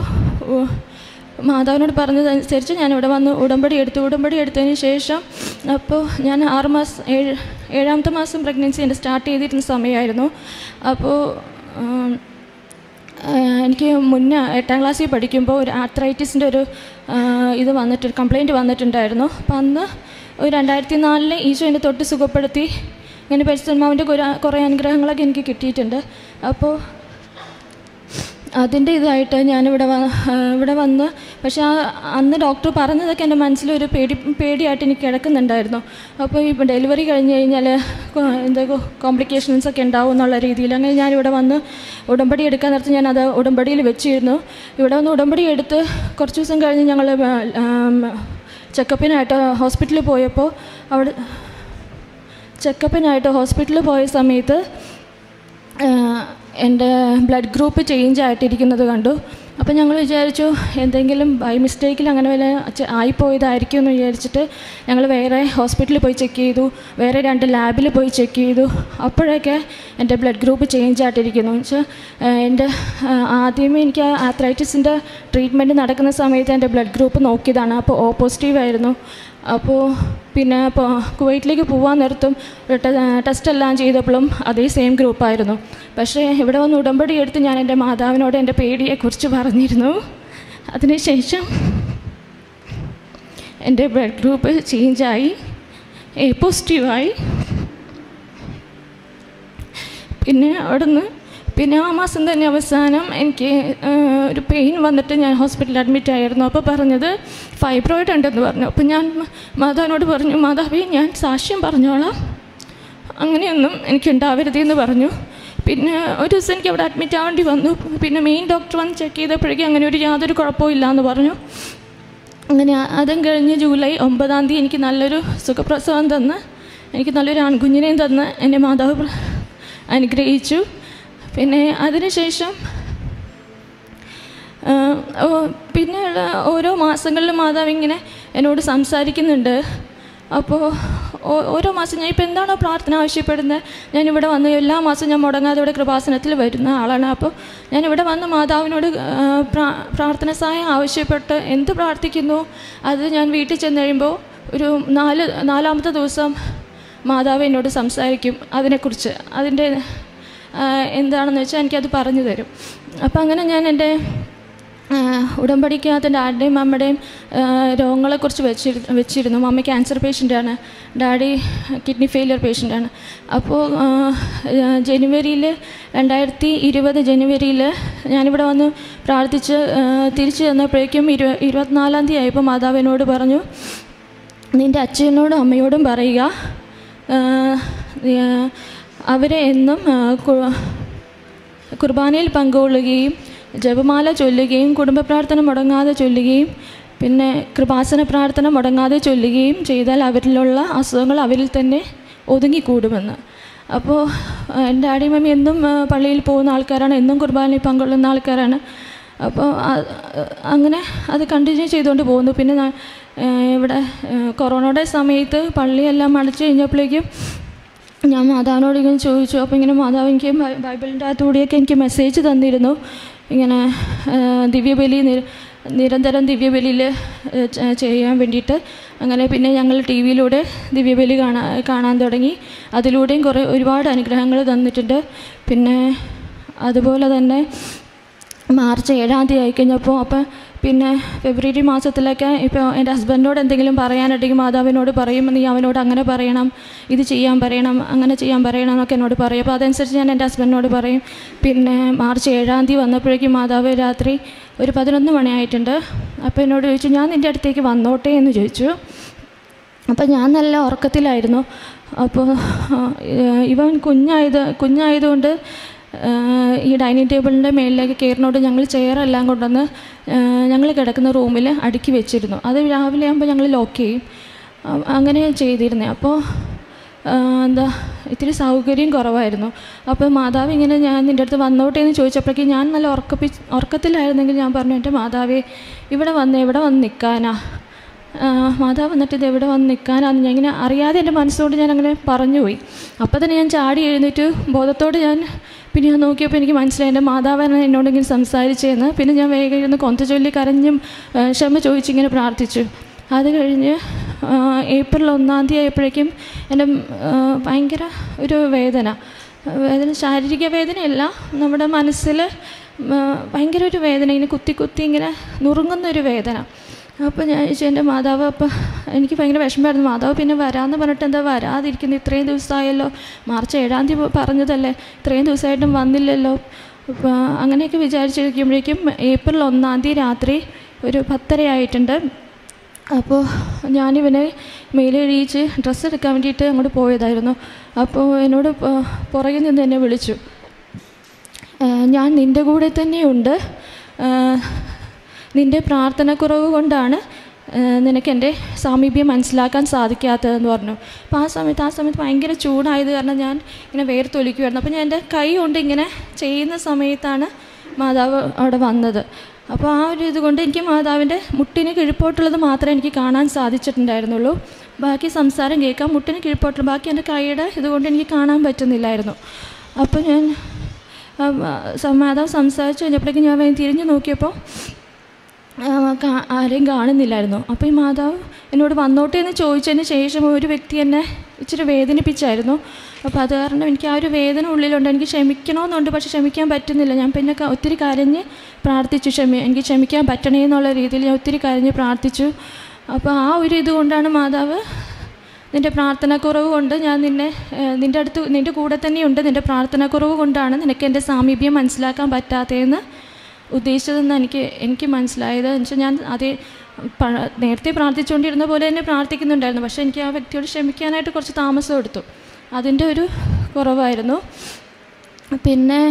മാതാവിനോട് പറഞ്ഞതനുസരിച്ച് ഞാൻ ഇവിടെ വന്ന്. ഉടമ്പടി എടുത്തു. ഉടമ്പടി എടുത്തതിന് ശേഷം അപ്പോൾ ഞാൻ ആറ് മാസം ഏഴ് ഏഴാമത്തെ മാസം പ്രഗ്നൻസി എന്റെ സ്റ്റാർട്ട് ചെയ്തിരുന്ന സമയമായിരുന്നു. അപ്പോൾ എനിക്ക് മുന്നേ എട്ടാം ക്ലാസ്സിൽ പഠിക്കുമ്പോൾ ഒരു ആർത്രൈറ്റിസിന്റെ ഒരു ഇത് വന്നിട്ട് കംപ്ലയിന്റ് വന്നിട്ടുണ്ടായിരുന്നു. അപ്പം അന്ന് ഒരു രണ്ടായിരത്തി നാലിലെ ഈശോ എന്നെ തൊട്ട് സുഖപ്പെടുത്തി. ഇങ്ങനെ പരിസ്ഥന്മാവിന്റെ കുറേ അനുഗ്രഹങ്ങളൊക്കെ എനിക്ക് കിട്ടിയിട്ടുണ്ട്. അപ്പോൾ അതിന്റെ ഇതായിട്ട് ഞാനിവിടെ ഇവിടെ വന്ന് പക്ഷേ ആ അന്ന് ഡോക്ടർ പറഞ്ഞതൊക്കെ എന്റെ മനസ്സിലൊരു പേടി പേടിയായിട്ട് എനിക്ക് കിടക്കുന്നുണ്ടായിരുന്നു. അപ്പോൾ ഇപ്പം ഡെലിവറി കഴിഞ്ഞ് കഴിഞ്ഞാൽ എന്താ കോംപ്ലിക്കേഷൻസ് ഒക്കെ ഉണ്ടാവും എന്നുള്ള രീതിയിൽ അങ്ങനെ ഞാനിവിടെ വന്ന് ഉടമ്പടി എടുക്കാൻ നേരത്ത് ഞാനത് ഉടമ്പടിയിൽ വെച്ചിരുന്നു. ഇവിടെ വന്ന് ഉടമ്പടി എടുത്ത് കുറച്ച് ദിവസം കഴിഞ്ഞ് ഞങ്ങൾ ചെക്കപ്പിനായിട്ട് ഹോസ്പിറ്റലിൽ പോയപ്പോൾ അവിടെ ചെക്കപ്പിനായിട്ട് ഹോസ്പിറ്റലിൽ പോയ സമയത്ത് എന്റെ ബ്ലഡ് ഗ്രൂപ്പ് ചേഞ്ച് ആയിട്ടിരിക്കുന്നത് കണ്ടു. അപ്പോൾ ഞങ്ങൾ വിചാരിച്ചു എന്തെങ്കിലും ബൈ മിസ്റ്റേക്കിൽ അങ്ങനെ വല്ല ആയിപ്പോയതായിരിക്കും എന്ന് വിചാരിച്ചിട്ട് ഞങ്ങൾ വേറെ ഹോസ്പിറ്റലിൽ പോയി ചെക്ക് ചെയ്തു. വേറെ രണ്ട് ലാബിൽ പോയി ചെക്ക് ചെയ്തു. അപ്പോഴൊക്കെ എന്റെ ബ്ലഡ് ഗ്രൂപ്പ് ചേഞ്ച് ആയിട്ടിരിക്കുന്നു. എന്ന് വെച്ചാൽ എന്റെ ആദ്യമേ എനിക്ക് ആത്രൈറ്റിസിന്റെ ട്രീറ്റ്മെന്റ് നടക്കുന്ന സമയത്ത് എന്റെ ബ്ലഡ് ഗ്രൂപ്പ് നോക്കിയതാണ്. അപ്പോൾ ഓ പോസിറ്റീവ് ആയിരുന്നു. അപ്പോൾ പിന്നെ ഇപ്പോൾ കുവൈറ്റിലേക്ക് പോകാൻ നിർത്തും ടെസ്റ്റ് എല്ലാം ചെയ്തപ്പോഴും അതേ സെയിം ഗ്രൂപ്പായിരുന്നു പക്ഷേ ഇവിടെ വന്ന് ഉടമ്പടി എടുത്ത് ഞാൻ എന്റെ മാതാവിനോട് എന്റെ പേടിയെക്കുറിച്ച് പറഞ്ഞിരുന്നു. അതിനുശേഷം എന്റെ ബ്ലഡ് ഗ്രൂപ്പ് ചേഞ്ചായി എ പോസിറ്റീവായി പിന്നെ അവിടുന്ന് പിന്നെ ആ മാസം തന്നെ അവസാനം എനിക്ക് ഒരു പെയിൻ വന്നിട്ട് ഞാൻ ഹോസ്പിറ്റലിൽ അഡ്മിറ്റ് ആയിരുന്നു. അപ്പോൾ പറഞ്ഞത് ഫൈബ്രോയിഡ് ഉണ്ടെന്ന് പറഞ്ഞു. അപ്പോൾ ഞാൻ മാതാവിനോട് പറഞ്ഞു മാതാവേ ഞാൻ സാക്ഷ്യം പറഞ്ഞോളാം. അങ്ങനെയൊന്നും എനിക്കുണ്ടാവരുതെന്ന് പറഞ്ഞു. പിന്നെ ഒരു ദിവസം എനിക്ക് അവിടെ അഡ്മിറ്റ് ആവേണ്ടി വന്നു. പിന്നെ മെയിൻ ഡോക്ടർ വന്ന് ചെക്ക് ചെയ്തപ്പോഴേക്കും അങ്ങനെ ഒരു യാതൊരു കുഴപ്പവും ഇല്ലയെന്ന് പറഞ്ഞു. അങ്ങനെ അതും കഴിഞ്ഞ് ജൂലൈ ഒമ്പതാം തീയതി എനിക്ക് നല്ലൊരു സുഖപ്രസവം തന്ന്. എനിക്ക് നല്ലൊരു ആൺകുഞ്ഞിനെയും തന്ന്. എന്റെ മാതാവ് അനുഗ്രഹിച്ചു. പിന്നെ അതിനുശേഷം പിന്നെയുള്ള ഓരോ മാസങ്ങളിലും മാതാവ് ഇങ്ങനെ എന്നോട് സംസാരിക്കുന്നുണ്ട്. അപ്പോൾ ഓരോ മാസം ഞാൻ ഇപ്പോൾ എന്താണോ പ്രാർത്ഥന ആവശ്യപ്പെടുന്നത് ഞാനിവിടെ വന്ന് എല്ലാ മാസവും ഞാൻ മുടങ്ങാതെ ഇവിടെ കൃപാസനത്തിൽ വരുന്ന ആളാണ്. അപ്പോൾ ഞാനിവിടെ വന്ന് മാതാവിനോട് പ്രാർത്ഥന സഹായം ആവശ്യപ്പെട്ട് എന്ത് പ്രാർത്ഥിക്കുന്നു? അത് ഞാൻ വീട്ടിൽ ചെന്ന് കഴിയുമ്പോൾ ഒരു നാല് നാലാമത്തെ ദിവസം മാതാവ് എന്നോട് സംസാരിക്കും അതിനെക്കുറിച്ച്. അതിന്റെ എന്താണെന്ന് വെച്ചാൽ എനിക്കത് പറഞ്ഞു തരും. അപ്പം അങ്ങനെ ഞാൻ എന്റെ ഉടമ്പടിക്കകത്ത് ആരുടെയും അമ്മയുടെയും രോഗങ്ങളെക്കുറിച്ച് വെച്ചിരു വെച്ചിരുന്നു. അമ്മ ക്യാൻസർ പേഷ്യന്റാണ് ഡാഡി കിഡ്നി ഫെയിലിയർ പേഷ്യന്റാണ് അപ്പോൾ ജനുവരിയിൽ രണ്ടായിരത്തി ഇരുപത് ജനുവരിയിൽ ഞാനിവിടെ വന്ന് പ്രാർത്ഥിച്ച് തിരിച്ചു ചെന്നപ്പോഴേക്കും ഇരു ഇരുപത്തിനാലാം തീയതി ആയപ്പോൾ മാതാവിനോട് പറഞ്ഞു നിന്റെ അച്ഛനോടും അമ്മയോടും പറയുക. അവരെ എന്നും കുർബാനയിൽ പങ്കുകൊള്ളുകയും ജപമാല ചൊല്ലുകയും കുടുംബ പ്രാർത്ഥന മുടങ്ങാതെ ചൊല്ലുകയും പിന്നെ കൃപാസന പ്രാർത്ഥന മുടങ്ങാതെ ചൊല്ലുകയും ചെയ്താൽ അവരിലുള്ള അസുഖങ്ങൾ അവരിൽ തന്നെ ഒതുങ്ങിക്കൂടുമെന്ന്. അപ്പോൾ എന്റെ ഡാഡി മമ്മി എന്നും പള്ളിയിൽ പോകുന്ന ആൾക്കാരാണ് എന്നും കുർബാനയിൽ പങ്കൊള്ളുന്ന ആൾക്കാരാണ്. അപ്പോൾ അങ്ങനെ അത് കണ്ടിന്യൂ ചെയ്തുകൊണ്ട് പോകുന്നു. പിന്നെ ഇവിടെ കൊറോണയുടെ സമയത്ത് പള്ളിയെല്ലാം അടച്ചു കഴിഞ്ഞപ്പോഴേക്കും ഞാൻ മാതാവിനോട് ഇങ്ങനെ ചോദിച്ചു അപ്പോൾ ഇങ്ങനെ മാതാവ് എനിക്ക് ബൈബിളിന്റെ അകത്തുകൂടിയൊക്കെ എനിക്ക് മെസ്സേജ് തന്നിരുന്നു. ഇങ്ങനെ ദിവ്യബലി നിരന്തരം ദിവ്യബലിയിൽ ചെയ്യാൻ വേണ്ടിയിട്ട്. അങ്ങനെ പിന്നെ ഞങ്ങൾ ടി വിയിലൂടെ ദിവ്യബലി കാണാൻ കാണാൻ തുടങ്ങി. അതിലൂടെയും കുറേ ഒരുപാട് അനുഗ്രഹങ്ങൾ തന്നിട്ടുണ്ട്. പിന്നെ അതുപോലെ തന്നെ മാർച്ച് ഏഴാം തീയതി ആയിക്കഴിഞ്ഞപ്പോൾ അപ്പം പിന്നെ ഫെബ്രുവരി മാസത്തിലൊക്കെ ഇപ്പോൾ എന്റെ ഹസ്ബൻഡിനോട് എന്തെങ്കിലും പറയാനുണ്ടെങ്കിൽ മാതാവിനോട് പറയും നീ അവനോട് അങ്ങനെ പറയണം ഇത് ചെയ്യാൻ പറയണം അങ്ങനെ ചെയ്യാൻ പറയണം എന്നൊക്കെ എന്നോട് പറയും. അപ്പോൾ അതനുസരിച്ച് ഞാൻ എന്റെ ഹസ്ബൻഡിനോട് പറയും. പിന്നെ മാർച്ച് ഏഴാം തീയതി വന്നപ്പോഴേക്കും മാതാവ് രാത്രി ഒരു പതിനൊന്ന് മണിയായിട്ടുണ്ട്. അപ്പോൾ എന്നോട് ചോദിച്ചു ഞാൻ നിന്റെ അടുത്തേക്ക് വന്നോട്ടെ എന്ന് ചോദിച്ചു. അപ്പോൾ ഞാൻ നല്ല ഉറക്കത്തിലായിരുന്നു. അപ്പോൾ ഇവൻ കുഞ്ഞായത് കുഞ്ഞായതുകൊണ്ട് ഈ ഡൈനിങ് ടേബിളിന്റെ മേളിലേക്ക് കയറിനോട് ഞങ്ങൾ ചെയറെല്ലാം കൊണ്ടുവന്ന് ഞങ്ങൾ കിടക്കുന്ന റൂമിൽ അടുക്കി വെച്ചിരുന്നു. അത് രാവിലെ ആകുമ്പോൾ ഞങ്ങൾ ലോക്ക് ചെയ്യും. അങ്ങനെ ചെയ്തിരുന്നത് അപ്പോൾ എന്താ ഇത്തിരി സൗകര്യം കുറവായിരുന്നു. അപ്പോൾ മാതാവ് ഇങ്ങനെ ഞാൻ നിന്റെ അടുത്ത് വന്നോട്ടെ എന്ന് ചോദിച്ചപ്പോഴേക്കും ഞാൻ നല്ല ഉറക്കപ്പി ഉറക്കത്തിലായിരുന്നെങ്കിൽ ഞാൻ പറഞ്ഞു എന്റെ മാതാവേ ഇവിടെ വന്ന് എവിടെ വന്ന് നിൽക്കാനാ. മാതാവ് വന്നിട്ട് ഇത് എവിടെ വന്ന് നിൽക്കാനാന്ന് ഞാൻ ഇങ്ങനെ അറിയാതെ എന്റെ മനസ്സുകൊണ്ട് ഞാൻ അങ്ങനെ പറഞ്ഞുപോയി. അപ്പോൾ തന്നെ ഞാൻ ചാടി എഴുന്നേറ്റ് ബോധത്തോട് ഞാൻ പിന്നെ ഞാൻ നോക്കിയപ്പോൾ എനിക്ക് മനസ്സിലായി എന്റെ മാതാവാണ് എന്നോട് ഇങ്ങനെ സംസാരിച്ചതെന്ന് പിന്നെ ഞാൻ വേഗം ഇരുന്ന് കൊന്ത ചൊല്ലി കരഞ്ഞും ക്ഷമ ചോദിച്ചിങ്ങനെ പ്രാർത്ഥിച്ചു. അത് കഴിഞ്ഞ് ഏപ്രിൽ ഒന്നാം തീയതി ആയപ്പോഴേക്കും എന്റെ ഭയങ്കര ഒരു വേദന. വേദന ശാരീരിക വേദനയല്ല നമ്മുടെ മനസ്സിൽ ഭയങ്കര ഒരു വേദന ഇങ്ങനെ കുത്തി കുത്തി ഇങ്ങനെ നുറുങ്ങുന്നൊരു വേദന. അപ്പോൾ ഞാൻ ചോദിച്ചു എന്റെ മാതാവ് അപ്പം എനിക്ക് ഭയങ്കര വിഷമമായിരുന്നു. മാതാവ് പിന്നെ വരാമെന്ന് പറഞ്ഞിട്ട് എന്താ വരാതിരിക്കുന്നത് ഇത്രയും ദിവസമായല്ലോ മാർച്ച് ഏഴാം തീയതി പറഞ്ഞതല്ലേ. ഇത്രയും ദിവസമായിട്ടും വന്നില്ലല്ലോ. അപ്പോൾ അങ്ങനെയൊക്കെ വിചാരിച്ചിരിക്കുമ്പോഴേക്കും ഏപ്രിൽ ഒന്നാം തീയതി രാത്രി ഒരു പത്തരയായിട്ടുണ്ട് അപ്പോൾ ഞാനിവനെ മേലെഴിയിച്ച് ഡ്രസ്സ് എടുക്കാൻ വേണ്ടിയിട്ട് അങ്ങോട്ട് പോയതായിരുന്നു. അപ്പോൾ എന്നോട് പുറകിൽ നിന്ന് എന്നെ വിളിച്ചു. ഞാൻ നിന്റെ കൂടെ തന്നെയുണ്ട്. നിന്റെ പ്രാർത്ഥനക്കുറവ് കൊണ്ടാണ് നിനക്ക് എന്റെ സാമീപ്യം മനസ്സിലാക്കാൻ സാധിക്കാത്തതെന്ന് പറഞ്ഞു. അപ്പോൾ ആ സമയത്ത് ആ സമയത്ത് ഭയങ്കര ചൂടായത് കാരണം ഞാൻ ഇങ്ങനെ വേർത്തൊലിക്കുമായിരുന്നു അപ്പോൾ ഞാൻ എന്റെ കൈ കൊണ്ട് ഇങ്ങനെ ചെയ്യുന്ന സമയത്താണ് മാതാവ് അവിടെ വന്നത്. അപ്പോൾ ആ ഒരു ഇതുകൊണ്ട് എനിക്ക് മാതാവിന്റെ മുട്ടിന് കിഴിപ്പോട്ടുള്ളത് മാത്രമേ എനിക്ക് കാണാൻ സാധിച്ചിട്ടുണ്ടായിരുന്നുള്ളൂ. ബാക്കി സംസാരം കേൾക്കാം. മുട്ടിന് കിഴിപ്പോട്ടുള്ള ബാക്കി എന്റെ കൈയുടെ ഇതുകൊണ്ട് എനിക്ക് കാണാൻ പറ്റുന്നില്ലായിരുന്നു. അപ്പോൾ ഞാൻ മാതാവ് സംസാരിച്ചു കഴിഞ്ഞപ്പോഴേക്കും ഞാൻ തിരിഞ്ഞു നോക്കിയപ്പോൾ ആരെയും കാണുന്നില്ലായിരുന്നു. അപ്പോൾ ഈ മാതാവ് എന്നോട് വന്നോട്ടെ എന്ന് ചോദിച്ചതിന് ശേഷം ഒരു വ്യക്തി എന്നെ ഇച്ചിരി വേദനിപ്പിച്ചായിരുന്നു. അപ്പോൾ അത് കാരണം എനിക്ക് ആ ഒരു വേദന ഉള്ളിലുണ്ട്. എനിക്ക് ക്ഷമിക്കണമെന്നുണ്ട് പക്ഷെ ക്ഷമിക്കാൻ പറ്റുന്നില്ല. ഞാൻ പിന്നെ ഒത്തിരി കരഞ്ഞ് പ്രാർത്ഥിച്ചു. ക്ഷമി എനിക്ക് ക്ഷമിക്കാൻ പറ്റണേ എന്നുള്ള രീതിയിൽ ഞാൻ ഒത്തിരി കരഞ്ഞ് പ്രാർത്ഥിച്ചു. അപ്പോൾ ആ ഒരു ഇതുകൊണ്ടാണ് മാതാവ് നിന്റെ പ്രാർത്ഥനക്കുറവ് കൊണ്ട് ഞാൻ നിന്നെ നിന്റെ അടുത്ത് നിന്റെ കൂടെ തന്നെയുണ്ട്. നിന്റെ പ്രാർത്ഥനക്കുറവ് കൊണ്ടാണ് നിനക്ക് എന്റെ സാമീപ്യം മനസ്സിലാക്കാൻ പറ്റാത്തതെന്ന് ഉദ്ദേശിച്ചതെന്ന് എനിക്ക് എനിക്ക് മനസ്സിലായത് വെച്ചാൽ ഞാൻ അതേ നേരത്തെ പ്രാർത്ഥിച്ചുകൊണ്ടിരുന്ന പോലെ തന്നെ പ്രാർത്ഥിക്കുന്നുണ്ടായിരുന്നു. പക്ഷേ എനിക്ക് ആ വ്യക്തിയോട് ക്ഷമിക്കാനായിട്ട് കുറച്ച് താമസം എടുത്തു. അതിന്റെ ഒരു കുറവായിരുന്നു. പിന്നെ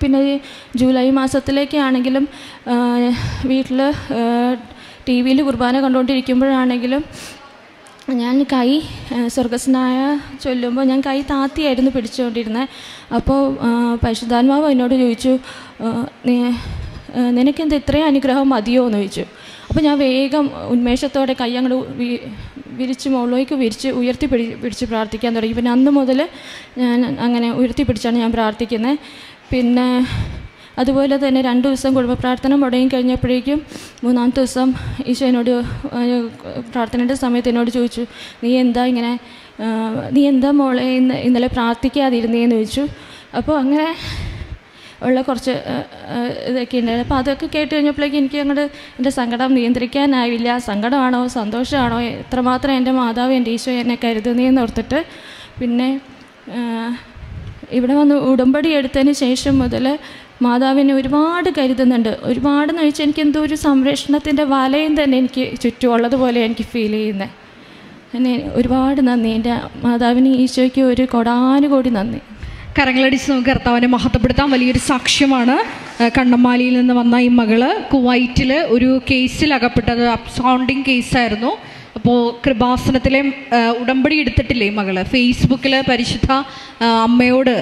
പിന്നെ ജൂലൈ മാസത്തിലേക്കാണെങ്കിലും വീട്ടിൽ ടി വിയിൽ കുർബാന കണ്ടുകൊണ്ടിരിക്കുമ്പോഴാണെങ്കിലും ഞാൻ കൈ സ്വർഗസ്നായ ചൊല്ലുമ്പോൾ ഞാൻ കൈ താത്തിയായിരുന്നു പിടിച്ചുകൊണ്ടിരുന്നത് അപ്പോൾ പരിശുദ്ധാത്മാവ് എന്നോട് ചോദിച്ചു നിനക്കെന്ത് ഇത്രയും അനുഗ്രഹം മതിയോ? എന്ന് ചോദിച്ചു. അപ്പോൾ ഞാൻ വേഗം ഉന്മേഷത്തോടെ കൈ അങ്ങോട്ട് വിരിച്ച് മുകളിലേക്ക് വിരിച്ച് ഉയർത്തി പിടി പിടിച്ച് പ്രാർത്ഥിക്കാൻ തുടങ്ങി. പിന്നെ അന്ന് മുതൽ ഞാൻ അങ്ങനെ ഉയർത്തി പിടിച്ചാണ് ഞാൻ പ്രാർത്ഥിക്കുന്നത് പിന്നെ അതുപോലെ തന്നെ രണ്ട് ദിവസം കുടുംബ പ്രാർത്ഥന മുടങ്ങി കഴിഞ്ഞപ്പോഴേക്കും മൂന്നാമത്തെ ദിവസം ഈശോ എന്നോട് പ്രാർത്ഥനയുടെ സമയത്ത് എന്നോട് ചോദിച്ചു നീ എന്താ ഇങ്ങനെ നീ എന്താ മോളെ ഇന്ന് ഇന്നലെ പ്രാർത്ഥിക്കാതിരുന്നേന്ന് ചോദിച്ചു. അപ്പോൾ അങ്ങനെ ഉള്ള കുറച്ച് ഇതൊക്കെ ഉണ്ടായിരുന്നു. അപ്പോൾ അതൊക്കെ കേട്ട് കഴിഞ്ഞപ്പോഴേക്കും എനിക്ക് അങ്ങോട്ട് എന്റെ സങ്കടം നിയന്ത്രിക്കാനാവില്ല സങ്കടമാണോ? സന്തോഷമാണോ? എത്രമാത്രം എന്റെ മാതാവ് എന്റെ ഈശോ എന്നെ കരുതുന്നതെന്ന് ഓർത്തിട്ട് പിന്നെ ഇവിടെ വന്ന് ഉടമ്പടി എടുത്തതിന് ശേഷം മുതൽ മാതാവിനെ ഒരുപാട് കരുതുന്നുണ്ട്. ഒരുപാടെന്ന് വെച്ചാൽ എനിക്ക് എന്തോ ഒരു സംരക്ഷണത്തിന്റെ വലയും തന്നെ എനിക്ക് ചുറ്റുമുള്ളതുപോലെ എനിക്ക് ഫീൽ ചെയ്യുന്നത് എന്നെ ഒരുപാട് നന്ദി. എന്റെ മാതാവിന് ഈശോയ്ക്ക് ഒരു കൊടാനുകോടി നന്ദി. കരങ്ങളടിച്ച് നമുക്ക് കർത്താവിനെ മഹത്വപ്പെടുത്താൻ വലിയൊരു സാക്ഷ്യമാണ് കണ്ണമ്മാലിയിൽ നിന്ന് വന്ന ഈ മകൾ കുവൈറ്റിൽ ഒരു കേസിൽ അകപ്പെട്ടത് അബ്സൗണ്ടിങ് കേസായിരുന്നു അപ്പോൾ കൃപാസനത്തിലെ ഉടമ്പടി എടുത്തിട്ടില്ലേ മകൾ? ഫേസ്ബുക്കിൽ പരിശുദ്ധ അമ്മയോട്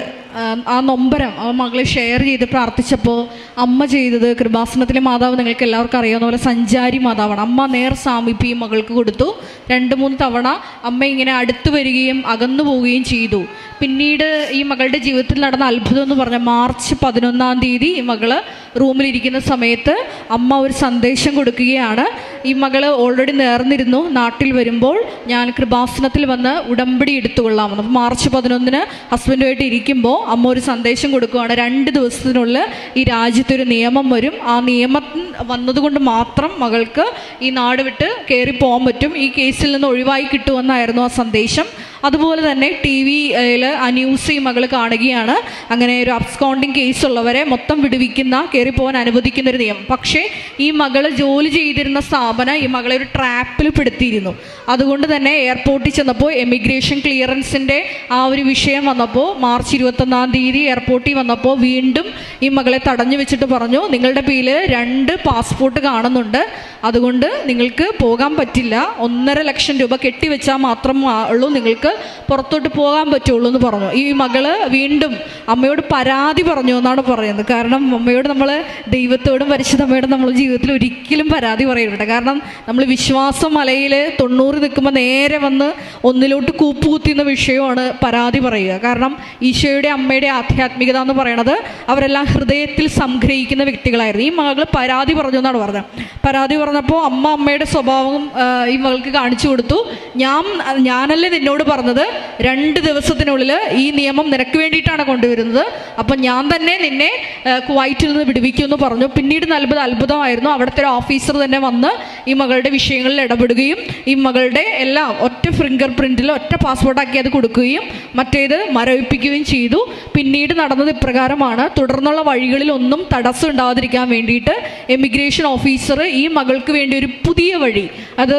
ആ, നൊമ്പരം ആ മകളെ ഷെയർ ചെയ്ത് പ്രാർത്ഥിച്ചപ്പോൾ അമ്മ ചെയ്തത് കൃപാസനത്തിലെ മാതാവ് നിങ്ങൾക്ക് എല്ലാവർക്കും അറിയാവുന്ന പോലെ സഞ്ചാരി മാതാവാണ്. അമ്മ നേർ സാമീപ്യം മകൾക്ക് കൊടുത്തു. രണ്ട് മൂന്ന് തവണ അമ്മ ഇങ്ങനെ അടുത്ത് വരികയും അകന്നു പോവുകയും ചെയ്തു. പിന്നീട് ഈ മകളുടെ ജീവിതത്തിൽ നടന്ന അത്ഭുതം എന്ന് പറഞ്ഞാൽ മാർച്ച് പതിനൊന്നാം തീയതി ഈ മകൾ റൂമിലിരിക്കുന്ന സമയത്ത് അമ്മ ഒരു സന്ദേശം കൊടുക്കുകയാണ്. ഈ മകൾ ഓൾറെഡി നേർന്നിരുന്നു. നാട്ടിൽ വരുമ്പോൾ ഞാൻ കൃപാസനത്തിൽ വന്ന് ഉടമ്പടി എടുത്തുകൊള്ളാമെന്ന്. മാർച്ച് പതിനൊന്നിന് ഹസ്ബൻഡുമായിട്ട് ഇരിക്കുമ്പോൾ അമ്മ ഒരു സന്ദേശം കൊടുക്കുകയാണ്. രണ്ട് ദിവസത്തിനുള്ളിൽ ഈ രാജ്യത്തൊരു നിയമം വരും. ആ നിയമം വന്നതുകൊണ്ട് മാത്രം മകൾക്ക് ഈ നാട് വിട്ട് കയറി പോകാൻ പറ്റും. ഈ കേസിൽ നിന്ന് ഒഴിവായി കിട്ടുമെന്നായിരുന്നു ആ സന്ദേശം. അതുപോലെ തന്നെ ടി വിയിൽ ആ ന്യൂസ് ഈ മകൾ കാണുകയാണ്. അങ്ങനെ ഒരു അബ്സ്കോണ്ടിങ് കേസ് ഉള്ളവരെ മൊത്തം വിടുവിക്കുന്ന കയറിപ്പോകാൻ അനുവദിക്കുന്ന ഒരു നിയമം. പക്ഷേ ഈ മകൾ ജോലി ചെയ്തിരുന്ന സ്ഥാപനം ഈ മകളെ ഒരു ട്രാപ്പിൽ പെടുത്തിയിരുന്നു. അതുകൊണ്ട് തന്നെ എയർപോർട്ടിൽ ചെന്നപ്പോൾ എമിഗ്രേഷൻ ക്ലിയറൻസിന്റെ ആ ഒരു വിഷയം വന്നപ്പോൾ മാർച്ച് ഇരുപത്തൊന്നാം തീയതി എയർപോർട്ടിൽ വന്നപ്പോൾ വീണ്ടും ഈ മകളെ തടഞ്ഞു വെച്ചിട്ട് പറഞ്ഞു നിങ്ങളുടെ പേരിൽ രണ്ട് പാസ്പോർട്ട് കാണുന്നുണ്ട്. അതുകൊണ്ട് നിങ്ങൾക്ക് പോകാൻ പറ്റില്ല. ഒന്നര ലക്ഷം രൂപ കെട്ടിവെച്ചാൽ മാത്രം ഉള്ളൂ. നിങ്ങൾക്ക് പുറത്തോട്ട് പോകാൻ പറ്റുള്ളൂ എന്ന് പറഞ്ഞു. ഈ മകൾ വീണ്ടും അമ്മയോട് പരാതി പറഞ്ഞു എന്നാണ് പറയുന്നത്. കാരണം അമ്മയോട് നമ്മൾ ദൈവത്തോടും പരിശുദ്ധമ്മയോടും നമ്മൾ ജീവിതത്തിൽ ഒരിക്കലും പരാതി പറയരുത്. കാരണം നമ്മൾ വിശ്വാസം മലയിൽ തൊണ്ണൂറ് നിൽക്കുമ്പോൾ നേരെ വന്ന് ഒന്നിലോട്ട് കൂപ്പുകുത്തുന്ന വിഷയമാണ് പരാതി പറയുക. കാരണം ഈശോയുടെ അമ്മയുടെ ആധ്യാത്മികത എന്ന് പറയണത് അവരെല്ലാം ഹൃദയത്തിൽ സംഗ്രഹിക്കുന്ന വ്യക്തികളായിരുന്നു. ഈ മകൾ പരാതി പറഞ്ഞു എന്നാണ് പറഞ്ഞത്. പരാതി പറഞ്ഞപ്പോൾ അമ്മ അമ്മയുടെ സ്വഭാവം ഈ മകൾക്ക് കാണിച്ചു കൊടുത്തു. ഞാൻ ഞാനല്ലേ നിന്നോട് പറഞ്ഞത് രണ്ട് ദിവസത്തിനുള്ളിൽ ഈ നിയമം നിനക്ക് വേണ്ടിയിട്ടാണ് കൊണ്ടുവരുന്നത്. അപ്പം ഞാൻ തന്നെ നിന്നെ കുവൈറ്റിൽ നിന്ന് വിടുവിക്കുമെന്ന് പറഞ്ഞു. പിന്നീട് നൽപത് അത്ഭുതമായിരുന്നു. അവിടുത്തെ ഒരു ഓഫീസർ തന്നെ വന്ന് ഈ മകളുടെ വിഷയങ്ങളിൽ ഇടപെടുകയും ഈ മകളുടെ എല്ലാം ഒറ്റ ഫിംഗർ പ്രിന്റിൽ ഒറ്റ പാസ്പോർട്ടാക്കി അത് കൊടുക്കുകയും മറ്റേത് മരവിപ്പിക്കുകയും ചെയ്തു. പിന്നീട് നടന്നത് ഇപ്രകാരമാണ്. തുടർന്നുള്ള വഴികളിൽ ഒന്നും തടസ്സം ഉണ്ടാവാതിരിക്കാൻ വേണ്ടിയിട്ട് എമിഗ്രേഷൻ ഓഫീസർ ഈ മകൾക്ക് വേണ്ടി ഒരു പുതിയ വഴി അത്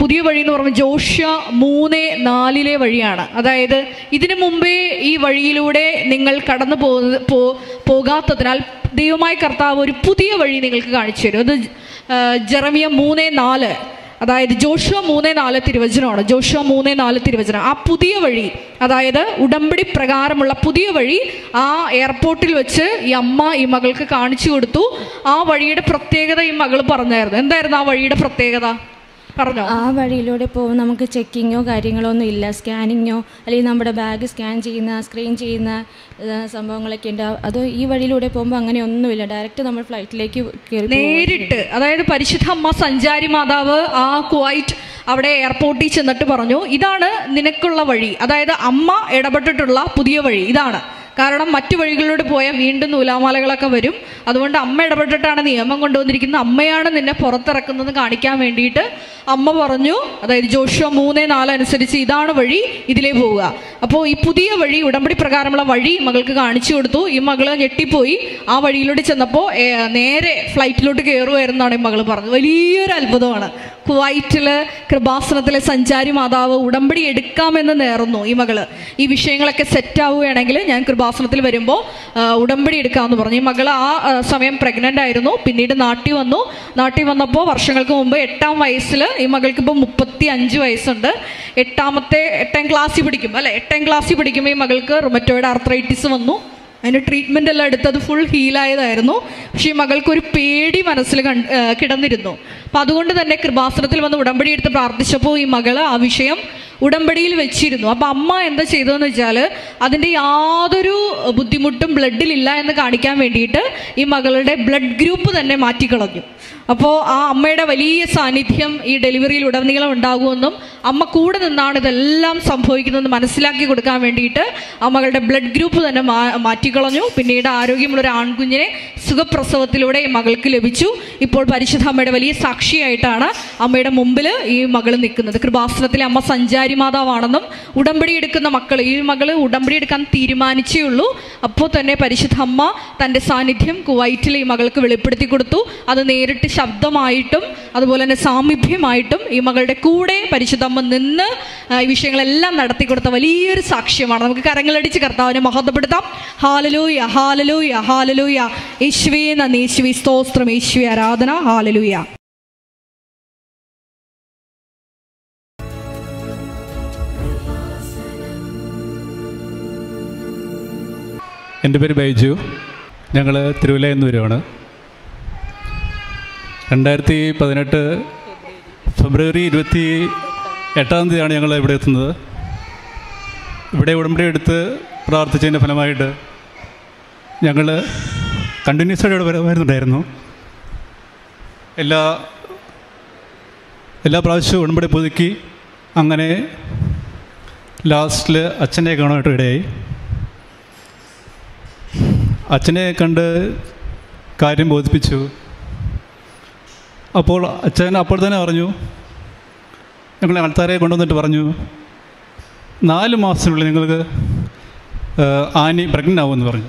പുതിയ വഴി എന്ന് പറഞ്ഞാൽ ജോഷ്യ മൂന്ന് നാലിലെ വഴിയാണ്. അതായത് ഇതിനു മുമ്പേ ഈ വഴിയിലൂടെ നിങ്ങൾ കടന്നു പോ പോകാത്തതിനാൽ ദൈവമായ കർത്താവ് ഒരു പുതിയ വഴി നിങ്ങൾക്ക് കാണിച്ചു തരും. അത് ജെറമിയ മൂന്ന് നാല്. അതായത് ജോഷുവ മൂന്ന് നാല് തിരുവചനമാണ്. ജോഷുവ മൂന്ന് നാല് തിരുവചനം. ആ പുതിയ വഴി അതായത് ഉടമ്പടി പ്രകാരമുള്ള പുതിയ വഴി ആ എയർപോർട്ടിൽ വെച്ച് ഈ അമ്മ ഈ മകൾക്ക് കാണിച്ചു കൊടുത്തു. ആ വഴിയുടെ പ്രത്യേകത ഈ മകൾ പറഞ്ഞായിരുന്നു. എന്തായിരുന്നു ആ വഴിയുടെ പ്രത്യേകത? പറഞ്ഞോ? ആ വഴിയിലൂടെ പോകുമ്പോൾ നമുക്ക് ചെക്കിങ്ങോ കാര്യങ്ങളോ ഒന്നും ഇല്ല. സ്കാനിങ്ങോ അല്ലെങ്കിൽ നമ്മുടെ ബാഗ് സ്കാൻ ചെയ്യുന്ന സ്ക്രീൻ ചെയ്യുന്ന സംഭവങ്ങളൊക്കെ ഉണ്ട്. അത് ഈ വഴിയിലൂടെ പോകുമ്പോൾ അങ്ങനെ ഒന്നുമില്ല. ഡയറക്റ്റ് നമ്മൾ ഫ്ലൈറ്റിലേക്ക് നേരിട്ട് അതായത് പരിശുദ്ധ അമ്മ സഞ്ചാരി മാതാവ് ആ കുവൈറ്റ് അവിടെ എയർപോർട്ടിൽ ചെന്നിട്ട് പറഞ്ഞു ഇതാണ് നിനക്കുള്ള വഴി. അതായത് അമ്മ ഇടപെട്ടിട്ടുള്ള പുതിയ വഴി ഇതാണ്. കാരണം മറ്റു വഴികളിലൂടെ പോയാൽ വീണ്ടും നൂലാമാലകളൊക്കെ വരും. അതുകൊണ്ട് അമ്മ ഇടപെട്ടിട്ടാണ് നിയമം കൊണ്ടുവന്നിരിക്കുന്നത്. അമ്മയാണ് നിന്നെ പുറത്തിറക്കുന്നത് കാണിക്കാൻ വേണ്ടിയിട്ട് അമ്മ പറഞ്ഞു അതായത് ജോഷുവ മൂന്ന് നാല് അനുസരിച്ച് ഇതാണ് വഴി ഇതിലേ പോവുക. അപ്പോൾ ഈ പുതിയ വഴി ഉടമ്പടി പ്രകാരമുള്ള വഴി മകൾക്ക് കാണിച്ചു കൊടുത്തു. ഈ മകൾ ഞെട്ടിപ്പോയി. ആ വഴിയിലൂടെ ചെന്നപ്പോൾ നേരെ ഫ്ലൈറ്റിലോട്ട് കയറുമായിരുന്നാണ് ഈ മകൾ പറഞ്ഞത്. വലിയൊരു അത്ഭുതമാണ്. കുവൈറ്റിൽ കൃപാസനത്തിലെ സഞ്ചാരി മാതാവ് ഉടമ്പടി എടുക്കാമെന്ന് നേർന്നു ഈ മകൾ. ഈ വിഷയങ്ങളൊക്കെ സെറ്റ് ആവുകയാണെങ്കിൽ ഞാൻ കൃപാസനത്തിൽ വരുമ്പോൾ ഉടമ്പടി എടുക്കാമെന്ന് പറഞ്ഞു. ഈ മകൾ ആ ആ, സമയം പ്രഗ്നന്റ് ആയിരുന്നു. പിന്നീട് നാട്ടിൽ വന്നു. നാട്ടിൽ വന്നപ്പോൾ വർഷങ്ങൾക്ക് മുമ്പ് എട്ടാം വയസ്സിൽ ഈ മകൾക്ക് ഇപ്പോൾ മുപ്പത്തി അഞ്ച് വയസ്സുണ്ട്. എട്ടാമത്തെ എട്ടാം ക്ലാസ്സിൽ പഠിക്കും അല്ലേ? എട്ടാം ക്ലാസ്സിൽ പഠിക്കുമ്പോൾ ഈ മകൾക്ക് റൊമറ്റോയിഡ് ആർത്രൈറ്റിസ് വന്നു. അതിന് ട്രീറ്റ്മെന്റ് എല്ലാം എടുത്തത് ഫുൾ ഹീലായതായിരുന്നു പക്ഷേ ഈ മകൾക്ക് ഒരു പേടി മനസ്സിൽ കിടന്നിരുന്നു. അപ്പം അതുകൊണ്ട് തന്നെ കൃപാസനത്തിൽ വന്ന് ഉടമ്പടി എടുത്ത് പ്രാർത്ഥിച്ചപ്പോൾ ഈ മകൾ ആ വിഷയം ഉടമ്പടിയിൽ വെച്ചിരുന്നു. അപ്പം അമ്മ എന്താ ചെയ്തതെന്ന് വെച്ചാൽ അതിന്റെ യാതൊരു ബുദ്ധിമുട്ടും ബ്ലഡിലില്ല എന്ന് കാണിക്കാൻ വേണ്ടിയിട്ട് ഈ മകളുടെ ബ്ലഡ് ഗ്രൂപ്പ് തന്നെ മാറ്റിക്കളഞ്ഞു. അപ്പോൾ ആ അമ്മയുടെ വലിയ സാന്നിധ്യം ഈ ഡെലിവറിയിൽ ഉടനീളം ഉണ്ടാകുമെന്നും അമ്മ കൂടെ നിന്നാണ് ഇതെല്ലാം സംഭവിക്കുന്നതെന്ന് മനസ്സിലാക്കി കൊടുക്കാൻ വേണ്ടിയിട്ട് ആ മകളുടെ ബ്ലഡ് ഗ്രൂപ്പ് തന്നെ മാറ്റിക്കളഞ്ഞു. പിന്നീട് ആരോഗ്യമുള്ള ഒരു ആൺകുഞ്ഞിനെ സുഖപ്രസവത്തിലൂടെ ഈ മകൾക്ക് ലഭിച്ചു. ഇപ്പോൾ പരിശുദ്ധ അമ്മയുടെ വലിയ സാക്ഷിയായിട്ടാണ് അമ്മയുടെ മുമ്പിൽ ഈ മകൾ നിൽക്കുന്നത്. കൃപാസനത്തിലെ അമ്മ സഞ്ചാരി മാതാവാണെന്നും ഉടമ്പടി എടുക്കുന്ന മക്കൾ ഈ മകൾ ഉടമ്പടി എടുക്കാൻ തീരുമാനിച്ചേ ഉള്ളൂ. അപ്പോൾ തന്നെ പരിശുദ്ധ അമ്മ തന്റെ സാന്നിധ്യം കുവൈറ്റിൽ ഈ മകൾക്ക് വെളിപ്പെടുത്തി കൊടുത്തു. അത് നേരിട്ട് ശബ്ദമായിട്ടും അതുപോലെ തന്നെ സാമീപ്യമായിട്ടും ഈ മകളുടെ കൂടെ പരിശുദ്ധ അമ്മ നിന്ന് ഈ വിഷയങ്ങളെല്ലാം നടത്തി കൊടുത്ത വലിയൊരു സാക്ഷ്യമാണ്. നമുക്ക് കരങ്ങളടിച്ച് കർത്താവിനെ മഹത്വപ്പെടുത്താം. Hallelujah hallelujah hallelujah. യേശുവേ നന്ദി യേശുവി സ്തോത്രം യേശുവി ആരാധന. ഹാലലൂയ. എന്റെ പേര് ബൈജു. ഞങ്ങൾ തിരുവല്ലയിൽ നിന്ന് വരുവാണ് രണ്ടായിരത്തി പതിനെട്ട് ഫെബ്രുവരി ഇരുപത്തി എട്ടാം തീയതിയാണ് ഞങ്ങൾ ഇവിടെ എത്തുന്നത്. ഇവിടെ ഉടമ്പടി എടുത്ത് പ്രാർത്ഥിച്ചതിന്റെ ഫലമായിട്ട് ഞങ്ങൾ കണ്ടിന്യൂസ് ആയിട്ട് വരുന്നുണ്ടായിരുന്നു എല്ലാ എല്ലാ പ്രാവശ്യവും ഉടമ്പടി പുതുക്കി അങ്ങനെ ലാസ്റ്റിൽ അച്ഛനെ കാണാനായിട്ട് ഇടയായി. അച്ഛനെ കണ്ട് കാര്യം ബോധിപ്പിച്ചു. അപ്പോൾ അച്ഛൻ അപ്പോൾ തന്നെ പറഞ്ഞു ഞങ്ങളെ ആൾക്കാരെ കൊണ്ടുവന്നിട്ട് പറഞ്ഞു നാല് മാസത്തിനുള്ളിൽ നിങ്ങൾക്ക് ആനി പ്രഗ്നന്റ് ആവുമെന്ന് പറഞ്ഞു.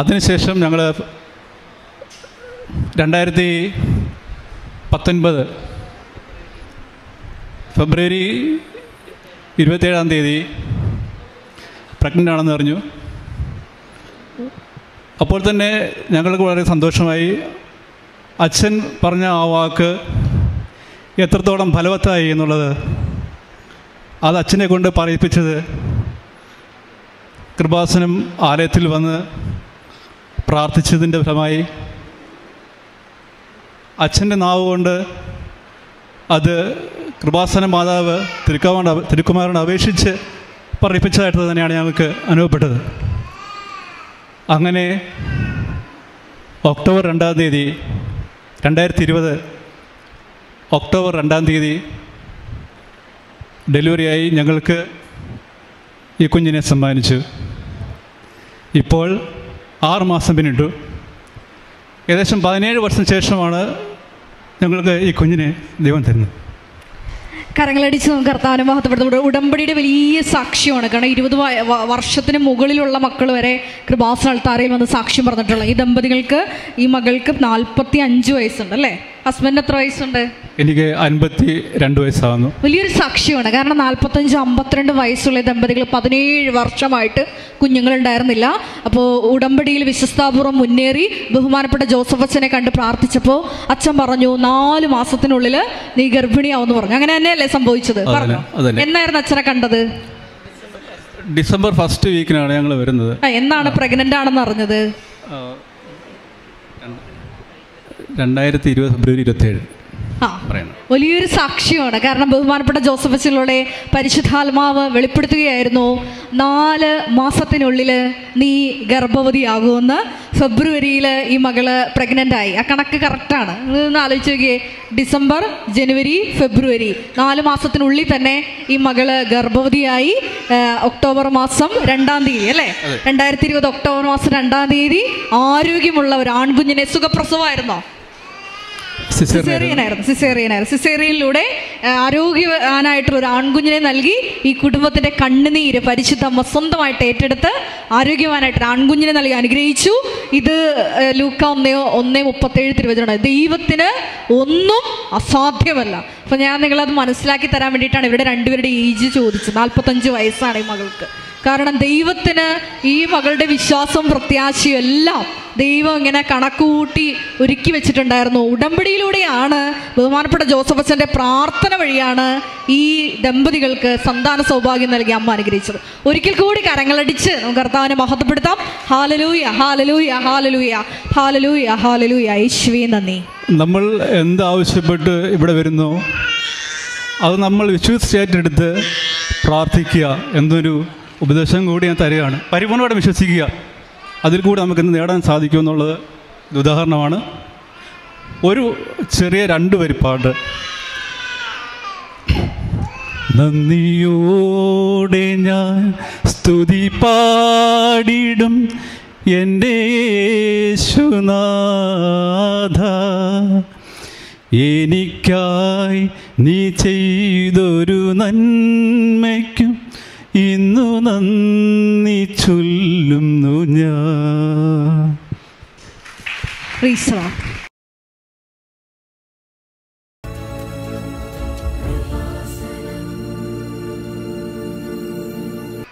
അതിനുശേഷം ഞങ്ങൾ രണ്ടായിരത്തി പത്തൊൻപത് ഫെബ്രുവരി ഇരുപത്തേഴാം തീയതി പ്രഗ്നന്റ് ആണെന്ന് അറിഞ്ഞു. അപ്പോൾ തന്നെ ഞങ്ങൾക്ക് വളരെ സന്തോഷമായി. അച്ഛൻ പറഞ്ഞ ആ വാക്ക് എത്രത്തോളം ഫലവത്തായി എന്നുള്ളത് അത് അച്ഛനെ കൊണ്ട് പറയിപ്പിച്ചത് കൃപാസനം ആലയത്തിൽ വന്ന് പ്രാർത്ഥിച്ചതിന്റെ ഫലമായി. അച്ഛന്റെ നാവ് കൊണ്ട് അത് കൃപാസന മാതാവ് തിരുക്കുമാരൻ തിരുക്കുമാരനോട് അപേക്ഷിച്ച് പറയിപ്പിച്ചതായിട്ട് തന്നെയാണ് ഞങ്ങൾക്ക് അനുഭവപ്പെട്ടത്. അങ്ങനെ ഒക്ടോബർ രണ്ടാം തീയതി രണ്ടായിരത്തി ഇരുപത് ഒക്ടോബർ രണ്ടാം തീയതി ഡെലിവറിയായി ഞങ്ങൾക്ക് ഈ കുഞ്ഞിനെ സമ്മാനിച്ചു. ഇപ്പോൾ ആറ് മാസം പിന്നിട്ടു. ഏകദേശം പതിനേഴ് വർഷം ശേഷമാണ് ഞങ്ങൾക്ക് ഈ കുഞ്ഞിനെ ദൈവം തരുന്നത്. കരങ്ങളടിച്ച് നമുക്ക് കർത്താവിനെ മഹത്വപ്പെടുത്തും ഉടമ്പടിയുടെ വലിയ സാക്ഷ്യമാണ്. കാരണം ഇരുപത് വർഷത്തിന് മുകളിലുള്ള മക്കൾ വരെ കൃപാസന അൾത്താരയിൽ വന്ന് സാക്ഷ്യം പറഞ്ഞിട്ടുള്ള ഈ ദമ്പതികൾക്ക് ഈ മകൾക്ക് നാൽപ്പത്തി അഞ്ച് വയസ്സുണ്ട് അല്ലേ? ഹസ്ബൻഡ് എത്ര വയസ്സുണ്ട്? എനിക്ക് അൻപത്തി രണ്ട് വയസ്സാകുന്നു വലിയൊരു സാക്ഷിയാണ്. കാരണം നാൽപ്പത്തഞ്ച് അമ്പത്തിരണ്ട് വയസ്സുള്ള ദമ്പതികൾ പതിനേഴ് വർഷമായിട്ട് കുഞ്ഞുങ്ങൾ ഉണ്ടായിരുന്നില്ല അപ്പോൾ ഉടമ്പടിയിൽ വിശ്വസ്താപൂർവം മുന്നേറി ബഹുമാനപ്പെട്ട ജോസഫ് അച്ഛനെ കണ്ട് പ്രാർത്ഥിച്ചപ്പോൾ അച്ഛൻ പറഞ്ഞു നാല് മാസത്തിനുള്ളിൽ നീ ഗർഭിണിയാവെന്ന് പറഞ്ഞു. അങ്ങനെ തന്നെയല്ലേ സംഭവിച്ചത്? പറഞ്ഞു. എന്നായിരുന്നു അച്ഛനെ കണ്ടത്? ഡിസംബർ ഫസ്റ്റ് വീക്കിനാണ് ഞങ്ങൾ വരുന്നത്. എന്നാണ് പ്രഗ്നന്റ് ആണെന്ന് അറിഞ്ഞത്? രണ്ടായിരത്തി ഇരുപത് ഫെബ്രുവരി ഇരുപത്തേഴ് ആ വലിയൊരു സാക്ഷിയാണ്. കാരണം ബഹുമാനപ്പെട്ട ജോസഫ് അച്ഛനിലൂടെ പരിശുദ്ധാത്മാവ് വെളിപ്പെടുത്തുകയായിരുന്നു. നാല് മാസത്തിനുള്ളിൽ നീ ഗർഭവതിയാകുമെന്ന് ഫെബ്രുവരിയിൽ ഈ മകൾ പ്രഗ്നന്റ് ആയി. ആ കണക്ക് കറക്റ്റാണ് ഒന്ന് ആലോചിച്ച് നോക്കിയേ. December January February. നാല് മാസത്തിനുള്ളിൽ തന്നെ ഈ മകൾ ഗർഭവതിയായി ഒക്ടോബർ മാസം രണ്ടാം തീയതി അല്ലേ? രണ്ടായിരത്തി ഇരുപത് ഒക്ടോബർ മാസം രണ്ടാം തീയതി ആരോഗ്യമുള്ള ഒരു ആൺകുഞ്ഞിനെ സുഖപ്രസവമായിരുന്നോ? സിസേറിയനായിരുന്നു സിസേറിയനായിരുന്നു. സിസേറിയനിലൂടെ ആരോഗ്യവാനായിട്ടുള്ള ഒരു ആൺകുഞ്ഞിനെ നൽകി ഈ കുടുംബത്തിന്റെ കണ്ണുനീര് പരിശുദ്ധ അമ്മ സ്വന്തമായിട്ട് ഏറ്റെടുത്ത് ആരോഗ്യവാനായിട്ട് ആൺകുഞ്ഞിനെ നൽകി അനുഗ്രഹിച്ചു. ഇത് ലൂക്ക ഒന്നേ ഒന്നേ മുപ്പത്തേഴ് തിരുവചനമാണ്. ദൈവത്തിന് ഒന്നും അസാധ്യമല്ല. അപ്പൊ ഞാൻ നിങ്ങളത് മനസ്സിലാക്കി തരാൻ വേണ്ടിയിട്ടാണ് ഇവരുടെ രണ്ടുപേരുടെ ഏജ് ചോദിച്ചത്. നാൽപ്പത്തഞ്ച് വയസ്സാണ് ഈ മകൾക്ക്. കാരണം ദൈവത്തിന് ഈ മകളുടെ വിശ്വാസവും പ്രത്യാശയും എല്ലാം ദൈവം ഇങ്ങനെ കണക്കുകൂട്ടി ഒരുക്കി വെച്ചിട്ടുണ്ടായിരുന്നു. ഉടമ്പടിയിലൂടെയാണ് ബഹുമാനപ്പെട്ട ജോസഫ് അച്ഛന്റെ പ്രാർത്ഥന വഴിയാണ് ഈ ദമ്പതികൾക്ക് സന്താന സൗഭാഗ്യം നൽകി അമ്മ അനുഗ്രഹിച്ചത്. ഒരിക്കൽ കൂടി കരങ്ങളടിച്ച് നമുക്ക് കർത്താവിനെ മഹത്വപ്പെടുത്താം. Hallelujah hallelujah hallelujah hallelujah hallelujah. ഐശ്വി നന്ദി. നമ്മൾ എന്താവശ്യപ്പെട്ട് ഇവിടെ വരുന്നു? അത് നമ്മൾ വിശ്വസിച്ചേറ്റെടുത്ത് പ്രാർത്ഥിക്കുക എന്നൊരു ഉപദേശം കൂടി ഞാൻ തരികയാണ്. പരിപൂർണമായിട്ട് വിശ്വസിക്കുക. അതിൽ കൂടി നമുക്ക് എന്ത് നേടാൻ സാധിക്കുമെന്നുള്ളത് ഉദാഹരണമാണ്. ഒരു ചെറിയ രണ്ട് വരിപ്പാട് നന്ദിയോടെ ഞാൻ സ്തുതി പാടിടും എന്റെ യേശുനാഥ. എനിക്കായി നീ ചെയ്തൊരു നന്മയ്ക്കും ഇന്നു നന്ദി ചൊല്ലുന്നു ഞാൻ.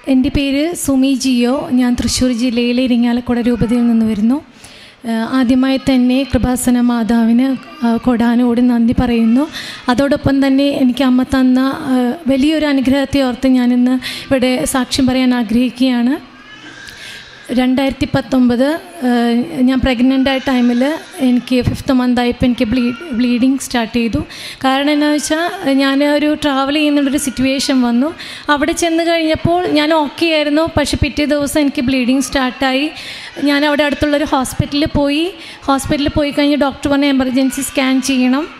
എന്റെ പേര് സുമി ജിയോ. ഞാൻ തൃശ്ശൂർ ജില്ലയിലെ ഇരിങ്ങാലക്കുട രൂപതയിൽ നിന്ന് വരുന്നു. ആദ്യമായി തന്നെ കൃപാസന മാതാവിന് കൊടാനോട് നന്ദി പറയുന്നു. അതോടൊപ്പം തന്നെ എനിക്ക് അമ്മ തന്ന വലിയൊരു അനുഗ്രഹത്തെ ഓർത്ത് ഞാനിന്ന് ഇവിടെ സാക്ഷ്യം പറയാൻ ആഗ്രഹിക്കുകയാണ്. രണ്ടായിരത്തി പത്തൊമ്പത് ഞാൻ പ്രഗ്നന്റ് ആയ ടൈമിൽ എനിക്ക് ഫിഫ്ത്ത് മന്ത് ആയപ്പോൾ എനിക്ക് ബ്ലീ ബ്ലീഡിങ് സ്റ്റാർട്ട് ചെയ്തു. കാരണം എന്താണെന്ന് വെച്ചാൽ ഞാൻ ഒരു ട്രാവൽ ചെയ്യുന്നുള്ളൊരു സിറ്റുവേഷൻ വന്നു. അവിടെ ചെന്ന് കഴിഞ്ഞപ്പോൾ ഞാൻ ഓക്കെ ആയിരുന്നു. പക്ഷേ പിറ്റേ ദിവസം എനിക്ക് ബ്ലീഡിങ് സ്റ്റാർട്ടായി ഞാൻ അവിടെ അടുത്തുള്ളൊരു ഹോസ്പിറ്റലിൽ പോയി. ഹോസ്പിറ്റലിൽ പോയി കഴിഞ്ഞ് ഡോക്ടർ പറഞ്ഞ എമർജൻസി സ്കാൻ ചെയ്യണം.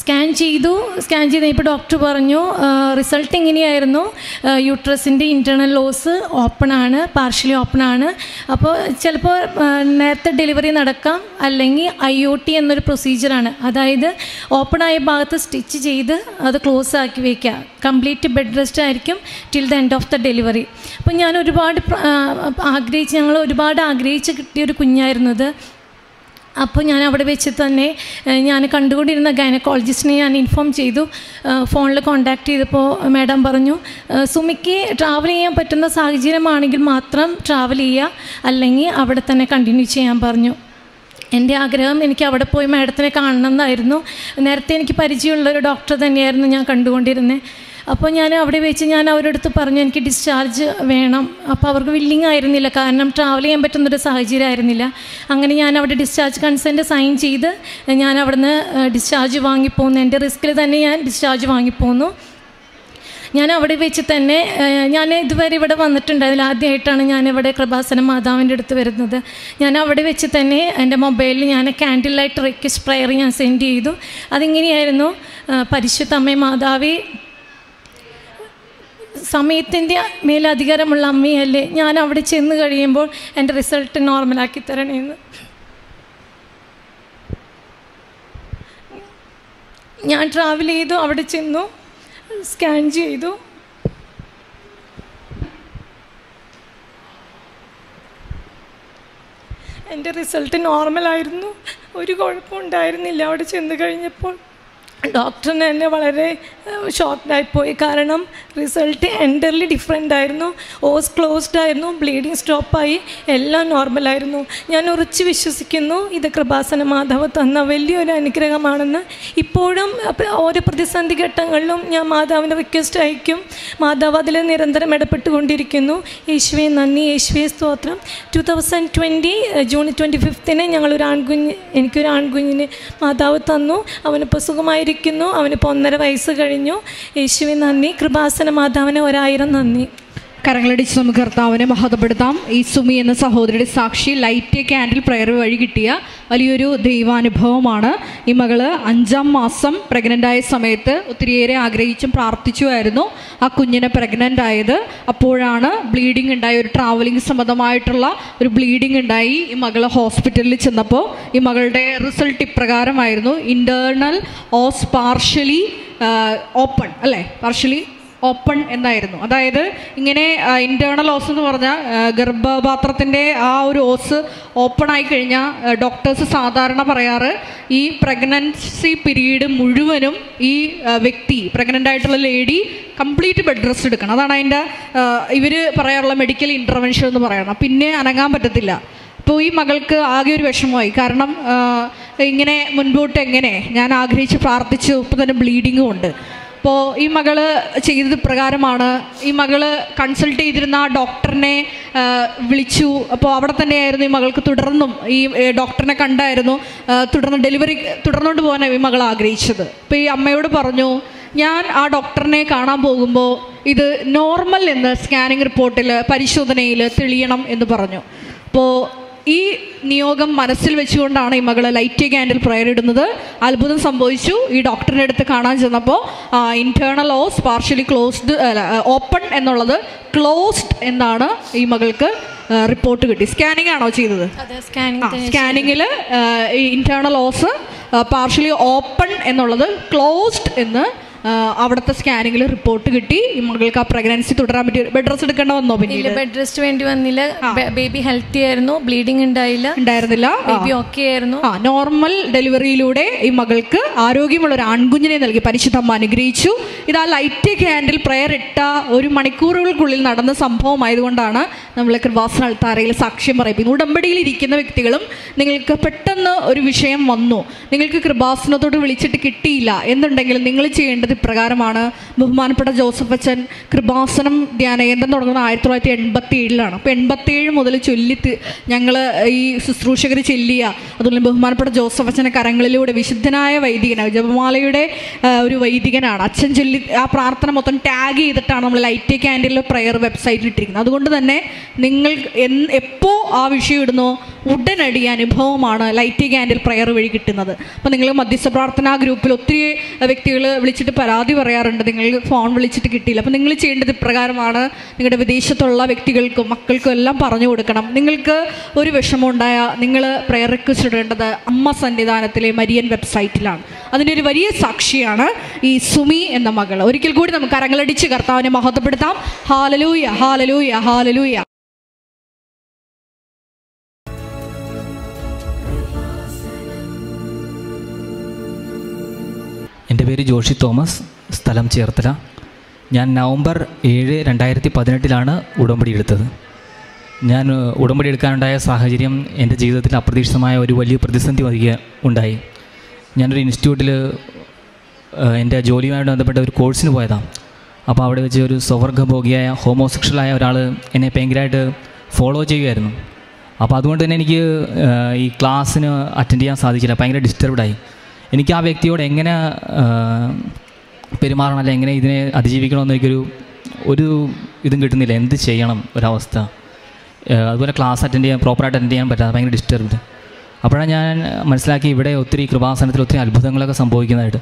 സ്കാൻ ചെയ്തു. സ്കാൻ ചെയ്ത് ഇപ്പോൾ ഡോക്ടർ പറഞ്ഞു റിസൾട്ട് ഇങ്ങനെയായിരുന്നു യൂട്രസിന്റെ ഇന്റേർണൽ ലോസ് ഓപ്പൺ ആണ് പാർഷ്യലി ഓപ്പൺ ആണ്. അപ്പോൾ ചിലപ്പോൾ നേരത്തെ ഡെലിവറി നടക്കാം അല്ലെങ്കിൽ ഐ ഒ ടി എന്നൊരു പ്രൊസീജിയറാണ് അതായത് ഓപ്പൺ ആയ ഭാഗത്ത് സ്റ്റിച്ച് ചെയ്ത് അത് ക്ലോസ് ആക്കി വയ്ക്കുക കംപ്ലീറ്റ് ബെഡ് റെസ്റ്റ് ആയിരിക്കും till the end of the delivery അപ്പോൾ ഞാൻ ഒരുപാട് ആഗ്രഹിച്ച് ഞങ്ങൾ ഒരുപാട് ആഗ്രഹിച്ച് കിട്ടിയൊരു കുഞ്ഞായിരുന്നത് ഇത്. അപ്പോൾ ഞാൻ അവിടെ വെച്ച് തന്നെ ഞാൻ കണ്ടുകൊണ്ടിരുന്ന ഗൈനക്കോളജിസ്റ്റിനെ ഞാൻ ഇൻഫോം ചെയ്തു. ഫോണിൽ കോൺടാക്ട് ചെയ്തപ്പോൾ മാഡം പറഞ്ഞു സുമിക്ക് ട്രാവൽ ചെയ്യാൻ പറ്റുന്ന സാഹചര്യമാണെങ്കിൽ മാത്രം ട്രാവൽ ചെയ്യുക അല്ലെങ്കിൽ അവിടെ തന്നെ കണ്ടിന്യൂ ചെയ്യാൻ പറഞ്ഞു. എന്റെ ആഗ്രഹം എനിക്ക് അവിടെ പോയി മാഡത്തിനെ കാണണം എന്നായിരുന്നു. നേരത്തെ എനിക്ക് പരിചയമുള്ള ഒരു ഡോക്ടർ തന്നെയായിരുന്നു ഞാൻ കണ്ടുകൊണ്ടിരുന്നത്. അപ്പോൾ ഞാൻ അവിടെ വെച്ച് ഞാൻ അവരുടെ അടുത്ത് പറഞ്ഞു എനിക്ക് ഡിസ്ചാർജ് വേണം. അപ്പോൾ അവർക്ക് വില്ലിങ് ആയിരുന്നില്ല. കാരണം ട്രാവൽ ചെയ്യാൻ പറ്റുന്നൊരു സാഹചര്യം ആയിരുന്നില്ല. അങ്ങനെ ഞാൻ അവിടെ ഡിസ്ചാർജ് കൺസെന്റ് സൈൻ ചെയ്ത് ഞാൻ അവിടുന്ന് ഡിസ്ചാർജ് വാങ്ങിപ്പോന്നു. എന്റെ റിസ്കിൽ തന്നെ ഞാൻ ഡിസ്ചാർജ് വാങ്ങിപ്പോന്നു. ഞാൻ അവിടെ വെച്ച് തന്നെ ഞാൻ ഇതുവരെ ഇവിടെ വന്നിട്ടുണ്ടായിരുന്നില്ല. ആദ്യമായിട്ടാണ് ഞാൻ ഇവിടെ കൃപാസന മാതാവിന്റെ അടുത്ത് വരുന്നത്. ഞാൻ അവിടെ വെച്ച് തന്നെ എന്റെ മൊബൈലിൽ ഞാൻ ക്യാൻഡിൽ ലൈറ്റ് റിക്വസ്റ്റ് പ്രയർ ഞാൻ സെൻഡ് ചെയ്തു. അതിങ്ങനെയായിരുന്നു പരിശുദ്ധമ്മ മാതാവി സമയത്തിന്റെ മേലധികാരമുള്ള അമ്മയല്ലേ ഞാൻ അവിടെ ചെന്ന് കഴിയുമ്പോൾ എന്റെ റിസൾട്ട് നോർമലാക്കി തരണേന്ന്. ഞാൻ ട്രാവൽ ചെയ്തു അവിടെ ചെന്നു സ്കാൻ ചെയ്തു. എന്റെ റിസൾട്ട് നോർമലായിരുന്നു ഒരു കുഴപ്പമുണ്ടായിരുന്നില്ല അവിടെ ചെന്ന് കഴിഞ്ഞപ്പോൾ. ഡോക്ടറിന് തന്നെ വളരെ ഷോർട്ടായിപ്പോയി കാരണം റിസൾട്ട് എന്റർലി ഡിഫറെന്റ് ആയിരുന്നു. ഓസ് ക്ലോസ്ഡ് ആയിരുന്നു. ബ്ലീഡിങ് സ്റ്റോപ്പായി എല്ലാം നോർമലായിരുന്നു ഞാൻ ഉറച്ചു വിശ്വസിക്കുന്നു. ഇത് കൃപാസന മാധവ് തന്ന വലിയൊരു അനുഗ്രഹമാണെന്ന്. ഇപ്പോഴും ഓരോ പ്രതിസന്ധി ഘട്ടങ്ങളിലും ഞാൻ മാതാവിന്റെ റിക്വസ്റ്റ് അയക്കും. മാതാവ് അതിൽ നിരന്തരം ഇടപെട്ടുകൊണ്ടിരിക്കുന്നു. യേശുവെ നന്ദി. യേശുവെ സ്തോത്രം. Two thousand twenty June twenty ഫിഫ്തിന് ഞങ്ങളൊരു ആൺകുഞ്ഞ് എനിക്കൊരു ആൺകുഞ്ഞിന് മാതാവ് തന്നു. അവനിപ്പോൾ സുഖമായിരിക്കുന്നു അവനിപ്പോൾ ഒന്നര വയസ്സ് കഴിഞ്ഞു. യേശുവിന് നന്ദി. കൃപാസന മാതാവിന് ഒരായിരം നന്ദി. കരങ്ങളടിച്ച് നമുക്ക് കർത്താവിനെ മഹത്വപ്പെടുത്താം. ഈ സുമി എന്ന സഹോദരിയുടെ സാക്ഷി ലൈറ്റ് ക്യാൻഡിൽ പ്രയർ വഴി കിട്ടിയ വലിയൊരു ദൈവാനുഭവമാണ്. ഈ മകൾ അഞ്ചാം മാസം പ്രഗ്നന്റ് ആയ സമയത്ത് ഒത്തിരിയേറെ ആഗ്രഹിച്ചും പ്രാർത്ഥിച്ചുമായിരുന്നു. ആ കുഞ്ഞിനെ പ്രഗ്നന്റ് ആയത്. അപ്പോഴാണ് ബ്ലീഡിംഗ് ഉണ്ടായി. ഒരു ട്രാവലിംഗ് സംബന്ധമായിട്ടുള്ള ഒരു ബ്ലീഡിംഗ് ഉണ്ടായി ഈ മകൾ ഹോസ്പിറ്റലിൽ ചെന്നപ്പോൾ ഈ മകളുടെ റിസൾട്ട് ഇപ്രകാരമായിരുന്നു. ഇന്റേർണൽ ഓസ് പാർഷ്യലി ഓപ്പൺ അല്ലേ? പാർഷ്യലി ഓപ്പൺ എന്നായിരുന്നു. അതായത് ഇങ്ങനെ ഇന്റേർണൽ ഓസ് എന്ന് പറഞ്ഞാൽ ഗർഭപാത്രത്തിന്റെ ആ ഒരു ഓസ് ഓപ്പൺ ആയി കഴിഞ്ഞാൽ ഡോക്ടേഴ്സ് സാധാരണ പറയാറ് ഈ പ്രഗ്നൻസി പീരീഡ് മുഴുവനും ഈ വ്യക്തി പ്രഗ്നന്റ് ആയിട്ടുള്ള ലേഡി കംപ്ലീറ്റ് ബെഡ് റെസ്റ്റ് എടുക്കണം. അതാണ് അതിന്റെ ഇവർ പറയാറുള്ള മെഡിക്കൽ ഇന്റർവെൻഷൻ എന്ന് പറയണം പിന്നെ അനങ്ങാൻ പറ്റത്തില്ല. അപ്പോൾ ഈ മകൾക്ക് ആകെ ഒരു വിഷമമായി. കാരണം ഇങ്ങനെ മുൻപോട്ട് എങ്ങനെ? ഞാൻ ആഗ്രഹിച്ച് പ്രാർത്ഥിച്ചു ഇപ്പം തന്നെ ബ്ലീഡിങ്ങും ഉണ്ട്. അപ്പോൾ ഈ മകൾ ചെയ്തത് പ്രകാരമാണ്. ഈ മകൾ കൺസൾട്ട് ചെയ്തിരുന്ന ഡോക്ടറിനെ വിളിച്ചു. അപ്പോൾ അവിടെ തന്നെയായിരുന്നു ഈ മകൾക്ക് തുടർന്നും ഈ ഡോക്ടറിനെ കണ്ടായിരുന്നു. തുടർന്ന് ഡെലിവറി തുടർന്നുകൊണ്ട് പോകാനാണ് ഈ മകൾ ആഗ്രഹിച്ചത്. അപ്പോൾ ഈ അമ്മയോട് പറഞ്ഞു ഞാൻ ആ ഡോക്ടറിനെ കാണാൻ പോകുമ്പോൾ ഇത് നോർമൽ എന്ന് സ്കാനിങ് റിപ്പോർട്ടിൽ പരിശോധനയിൽ തെളിയണം എന്ന് പറഞ്ഞു. അപ്പോൾ ഈ നിയോഗം മനസ്സിൽ വെച്ചുകൊണ്ടാണ് ഈ മകൾ ലൈറ്റ് ക്യാൻഡിൽ പ്രയർ ഇടുന്നത്. അത്ഭുതം സംഭവിച്ചു. ഈ ഡോക്ടറിന്റെ അടുത്ത് കാണാൻ ചെന്നപ്പോൾ internal os partially closed open എന്നുള്ളത് ക്ലോസ്ഡ് എന്നാണ് ഈ മകൾക്ക് റിപ്പോർട്ട് കിട്ടി. സ്കാനിങ് ആണോ ചെയ്തത്? സ്കാനിങ്ങിൽ ഇന്റേണൽ ഓസ് പാർഷ്യലി ഓപ്പൺ എന്നുള്ളത് ക്ലോസ്ഡ് എന്ന് അവിടുത്തെ സ്കാനിങ്ങിൽ റിപ്പോർട്ട് കിട്ടി. ഈ മകൾക്ക് ആ പ്രഗ്നൻസി തുടരാൻ പറ്റി ബെഡ് റെസ്റ്റ് എടുക്കേണ്ട വന്നോ പിന്നെ ബെഡ് റെസ്റ്റ് വേണ്ടി വന്നില്ല. ബേബി ഹെൽത്തി ആയിരുന്നു. ബ്ലീഡിംഗ് ഉണ്ടായില്ല. ഉണ്ടായിരുന്നില്ല. ബേബി ഓക്കെ ആയിരുന്നു. ആ നോർമൽ ഡെലിവറിയിലൂടെ ഈ മകൾക്ക് ആരോഗ്യമുള്ള ഒരു ആൺകുഞ്ഞിനെ നൽകി പരിശുദ്ധമ്മ അനുഗ്രഹിച്ചു. ഇത് ആ ലൈറ്റ് ക്യാൻഡിൽ പ്രയർ ഇട്ട ഒരു മണിക്കൂറുകൾക്കുള്ളിൽ നടന്ന സംഭവമായതുകൊണ്ടാണ് നമ്മൾ കൃപാസന അൾത്താരയിൽ സാക്ഷ്യം പറയുന്നത് ഉടമ്പടിയിൽ ഇരിക്കുന്ന വ്യക്തികളും നിങ്ങൾക്ക് പെട്ടെന്ന് ഒരു വിഷയം വന്നു. നിങ്ങൾക്ക് കൃപാസനത്തോട് വിളിച്ചിട്ട് കിട്ടിയില്ല. എന്നുണ്ടെങ്കിൽ നിങ്ങൾ ചെയ്യേണ്ടത് ഇപ്രകാരമാണ് ബഹുമാനപ്പെട്ട ജോസഫ് അച്ഛൻ കൃപാസനം ധ്യാനകേന്ദ്രം തുടങ്ങുന്നത് ആയിരത്തി തൊള്ളായിരത്തി എൺപത്തി ഏഴിലാണ് അപ്പോൾ എൺപത്തി ഏഴ് മുതൽ ചൊല്ലി ഞങ്ങൾ ഈ ശുശ്രൂഷകർ ചൊല്ലിയ അതുപോലെ ബഹുമാനപ്പെട്ട ജോസഫ് അച്ഛന്റെ കരങ്ങളിലൂടെ വിശുദ്ധനായ വൈദികനാണ് ജപമാലയുടെ ഒരു വൈദികനാണ്. അച്ഛൻ ചൊല്ലി ആ പ്രാർത്ഥന മൊത്തം ടാഗ് ചെയ്തിട്ടാണ് നമ്മൾ ലൈറ്റ് ക്യാൻഡിലെ പ്രയർ വെബ്സൈറ്റിൽ ഇട്ടിരിക്കുന്നത്. അതുകൊണ്ട് തന്നെ നിങ്ങൾ എപ്പോൾ ആ വിഷയം ഇടുന്നോ ഉടനടി അനുഭവമാണ് ലൈറ്റ് ക്യാൻഡിൽ പ്രയർ വഴി കിട്ടുന്നത്. അപ്പോൾ നിങ്ങൾ മധ്യസ്ഥ പ്രാർത്ഥനാ ഗ്രൂപ്പിൽ ഒത്തിരി വ്യക്തികൾ വിളിച്ചിട്ട് പരാതി പറയാറുണ്ട്. നിങ്ങൾ ഫോൺ വിളിച്ചിട്ട് കിട്ടിയില്ല. അപ്പോൾ നിങ്ങൾ ചെയ്യേണ്ടത് ഇപ്രകാരമാണ്. നിങ്ങളുടെ വിദേശത്തുള്ള വ്യക്തികൾക്കും മക്കൾക്കും എല്ലാം പറഞ്ഞു കൊടുക്കണം. നിങ്ങൾക്ക് ഒരു വിഷമം ഉണ്ടായാൽ നിങ്ങൾ പ്രയർ റിക്വസ്റ്റ് ഇടേണ്ടത് അമ്മ സന്നിധാനത്തിലെ മരിയൻ വെബ്സൈറ്റിലാണ്. അതിന്റെ ഒരു വലിയ സാക്ഷിയാണ് ഈ സുമി എന്ന മകൾ ഒരിക്കൽ കൂടി നമുക്ക് അരങ്ങളടിച്ച് കർത്താവിനെ മഹത്വപ്പെടുത്താം. Hallelujah hallelujah hallelujah. പേര് ജോഷി തോമസ് സ്ഥലം ചേർത്തല. ഞാൻ നവംബർ ഏഴ് രണ്ടായിരത്തി പതിനെട്ടിലാണ് ഉടമ്പടി എടുത്തത്. ഞാൻ ഉടമ്പടി എടുക്കാനുണ്ടായ സാഹചര്യം എന്റെ ജീവിതത്തിൽ അപ്രതീക്ഷിതമായ ഒരു വലിയ പ്രതിസന്ധി വരിക ഉണ്ടായി. ഞാനൊരു ഇൻസ്റ്റിറ്റ്യൂട്ടിൽ എന്റെ ജോലിയുമായിട്ട് ബന്ധപ്പെട്ട ഒരു കോഴ്സിന് പോയതാണ് അപ്പോൾ അവിടെ വെച്ച് ഒരു സ്വവർഗഭോഗിയായ ഹോമോസെക്ഷലായ ഒരാൾ എന്നെ ഭയങ്കരമായിട്ട് ഫോളോ ചെയ്യുമായിരുന്നു അപ്പോൾ അതുകൊണ്ട് തന്നെ എനിക്ക് ഈ ക്ലാസ്സിന് അറ്റൻഡ് ചെയ്യാൻ സാധിച്ചില്ല. ഭയങ്കര ഡിസ്റ്റർബ്ഡായി എനിക്ക് ആ വ്യക്തിയോട് എങ്ങനെ പെരുമാറണം അല്ലെങ്കിൽ എങ്ങനെ ഇതിനെ അതിജീവിക്കണമെന്ന് എനിക്കൊരു ഒരു ഇതും കിട്ടുന്നില്ല. എന്ത് ചെയ്യണം ഒരവസ്ഥ? അതുപോലെ ക്ലാസ് അറ്റൻഡ് ചെയ്യാൻ പ്രോപ്പറായിട്ട് അറ്റൻഡ് ചെയ്യാൻ പറ്റാതെ ഭയങ്കര ഡിസ്റ്റർബ്ഡ് അപ്പോഴാണ് ഞാൻ മനസ്സിലാക്കി ഇവിടെ ഒത്തിരി കൃപാസനത്തിൽ ഒത്തിരി അത്ഭുതങ്ങളൊക്കെ സംഭവിക്കുന്നതായിട്ട്.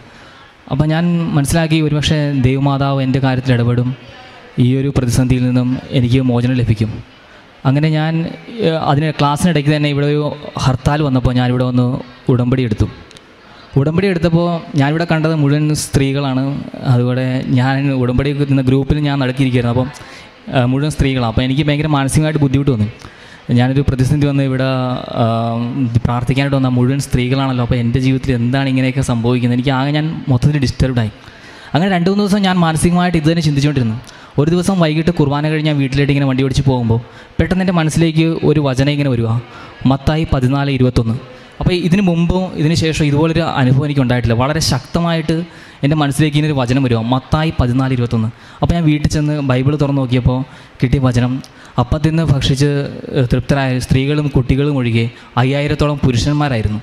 അപ്പോൾ ഞാൻ മനസ്സിലാക്കി ഒരുപക്ഷെ ദൈവമാതാവ് എന്റെ കാര്യത്തിൽ ഇടപെടും. ഈ ഒരു പ്രതിസന്ധിയിൽ നിന്നും എനിക്ക് മോചനം ലഭിക്കും. അങ്ങനെ ഞാൻ അതിന് ക്ലാസ്സിനിടയ്ക്ക് തന്നെ ഇവിടെ ഒരു ഹർത്താൽ വന്നപ്പോൾ ഞാനിവിടെ വന്ന് ഉടമ്പടി എടുത്തു. ഉടമ്പടി എടുത്തപ്പോൾ ഞാനിവിടെ കണ്ടത് മുഴുവൻ സ്ത്രീകളാണ്. അതുപോലെ ഞാൻ ഉടമ്പടി നിന്ന ഗ്രൂപ്പിൽ ഞാൻ നടക്കിയിരിക്കുകയായിരുന്നു. അപ്പം മുഴുവൻ സ്ത്രീകളാണ് അപ്പോൾ എനിക്ക് ഭയങ്കര മാനസികമായിട്ട് ബുദ്ധിമുട്ട് തോന്നി. ഞാനൊരു പ്രതിസന്ധി വന്ന് ഇവിടെ പ്രാർത്ഥിക്കാനായിട്ട് വന്ന മുഴുവൻ സ്ത്രീകളാണല്ലോ. അപ്പോൾ എന്റെ ജീവിതത്തിൽ എന്താണ് ഇങ്ങനെയൊക്കെ സംഭവിക്കുന്നത്? എനിക്ക് ആകെ ഞാൻ മൊത്തത്തിൽ ഡിസ്റ്റർബ്ഡായി അങ്ങനെ രണ്ട് മൂന്ന് ദിവസം ഞാൻ മാനസികമായിട്ട് ഇത് തന്നെ ചിന്തിച്ചുകൊണ്ടിരുന്നു. ഒരു ദിവസം വൈകിട്ട് കുർബാന കഴിഞ്ഞ് ഞാൻ വീട്ടിലേക്ക് ഇങ്ങനെ വണ്ടി ഓടിച്ച് പോകുമ്പോൾ പെട്ടെന്ന് എന്റെ മനസ്സിലേക്ക് ഒരു വചനം ഇങ്ങനെ വരിക മത്തായി പതിനാല് ഇരുപത്തൊന്ന്. അപ്പോൾ ഇതിന് മുമ്പും ഇതിന് ശേഷം ഇതുപോലൊരു അനുഭവം എനിക്ക് ഉണ്ടായിട്ടില്ല വളരെ ശക്തമായിട്ട് എന്റെ മനസ്സിലേക്ക് ഇങ്ങനെ ഒരു വചനം വരുമോ മത്തായി പതിനാല് ഇരുപത്തൊന്ന്. അപ്പോൾ ഞാൻ വീട്ടിൽ ചെന്ന് ബൈബിൾ തുറന്ന് നോക്കിയപ്പോൾ കിട്ടിയ വചനം അപ്പം തിന്ന് ഭക്ഷിച്ച് തൃപ്തരായ സ്ത്രീകളും കുട്ടികളും ഒഴികെ അയ്യായിരത്തോളം പുരുഷന്മാരായിരുന്നു.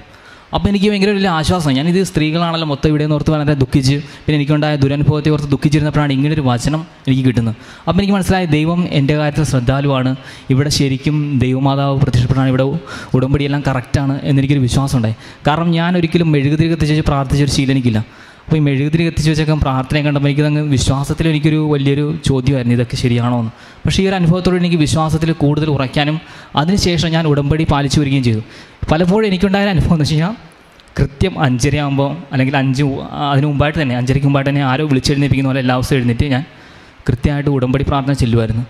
അപ്പോൾ എനിക്ക് ഭയങ്കര വലിയ ആശ്വാസം. ഞാനിത് സ്ത്രീകളാണല്ലോ മൊത്തം ഇവിടെ നിന്ന് ഓർത്ത് വളരെ ദുഃഖിച്ച്. പിന്നെ എനിക്കുണ്ടായ ദുരനുഭവത്തെ ഓർത്ത് ദുഃഖിച്ചിരുന്നപ്പോഴാണ് ഇങ്ങനൊരു വചനം എനിക്ക് കിട്ടുന്നത്. അപ്പോൾ എനിക്ക് മനസ്സിലായ ദൈവം എന്റെ കാര്യത്തിൽ ശ്രദ്ധാലുവാണ്. ഇവിടെ ശരിക്കും ദൈവമാതാവ് പ്രത്യക്ഷപ്പെടാണ് ഇവിടെ ഉടമ്പടിയെല്ലാം കറക്റ്റാണ് എന്നെനിക്കൊരു വിശ്വാസം ഉണ്ടായി കാരണം ഞാൻ ഒരിക്കലും മെഴുകുതിരി കത്തിച്ച് പ്രാർത്ഥിച്ചൊരു ശീലം എനിക്കില്ല. അപ്പോൾ ഈ മെഴുകുതിരി കത്തിച്ച് വെച്ചേക്കാൻ പ്രാർത്ഥനയും കണ്ടപ്പോൾ എനിക്കതങ്ങ് വിശ്വാസത്തിൽ എനിക്കൊരു വലിയൊരു ചോദ്യമായിരുന്നു ഇതൊക്കെ ശരിയാണോ എന്ന് പക്ഷേ ഈ ഒരു അനുഭവത്തോട് എനിക്ക് വിശ്വാസത്തിൽ കൂടുതൽ ഉറയ്ക്കാനും അതിനുശേഷം ഞാൻ ഉടമ്പടി പാലിച്ചു വരികയും ചെയ്തു. പലപ്പോഴും എനിക്കുണ്ടായ അനുഭവം എന്ന് വെച്ച് കഴിഞ്ഞാൽ കൃത്യം അഞ്ചരയാകുമ്പോൾ അല്ലെങ്കിൽ അഞ്ച് അതിന് മുമ്പായിട്ട് തന്നെ അഞ്ചരയ്ക്ക് മുമ്പായിട്ട് തന്നെ ആരോ വിളിച്ചെഴുന്നേപ്പിക്കുന്ന പോലെ എല്ലാ ദിവസവും എഴുന്നേറ്റ് ഞാൻ കൃത്യമായിട്ട് ഉടമ്പടി പ്രാർത്ഥന ചെല്ലുമായിരുന്നു.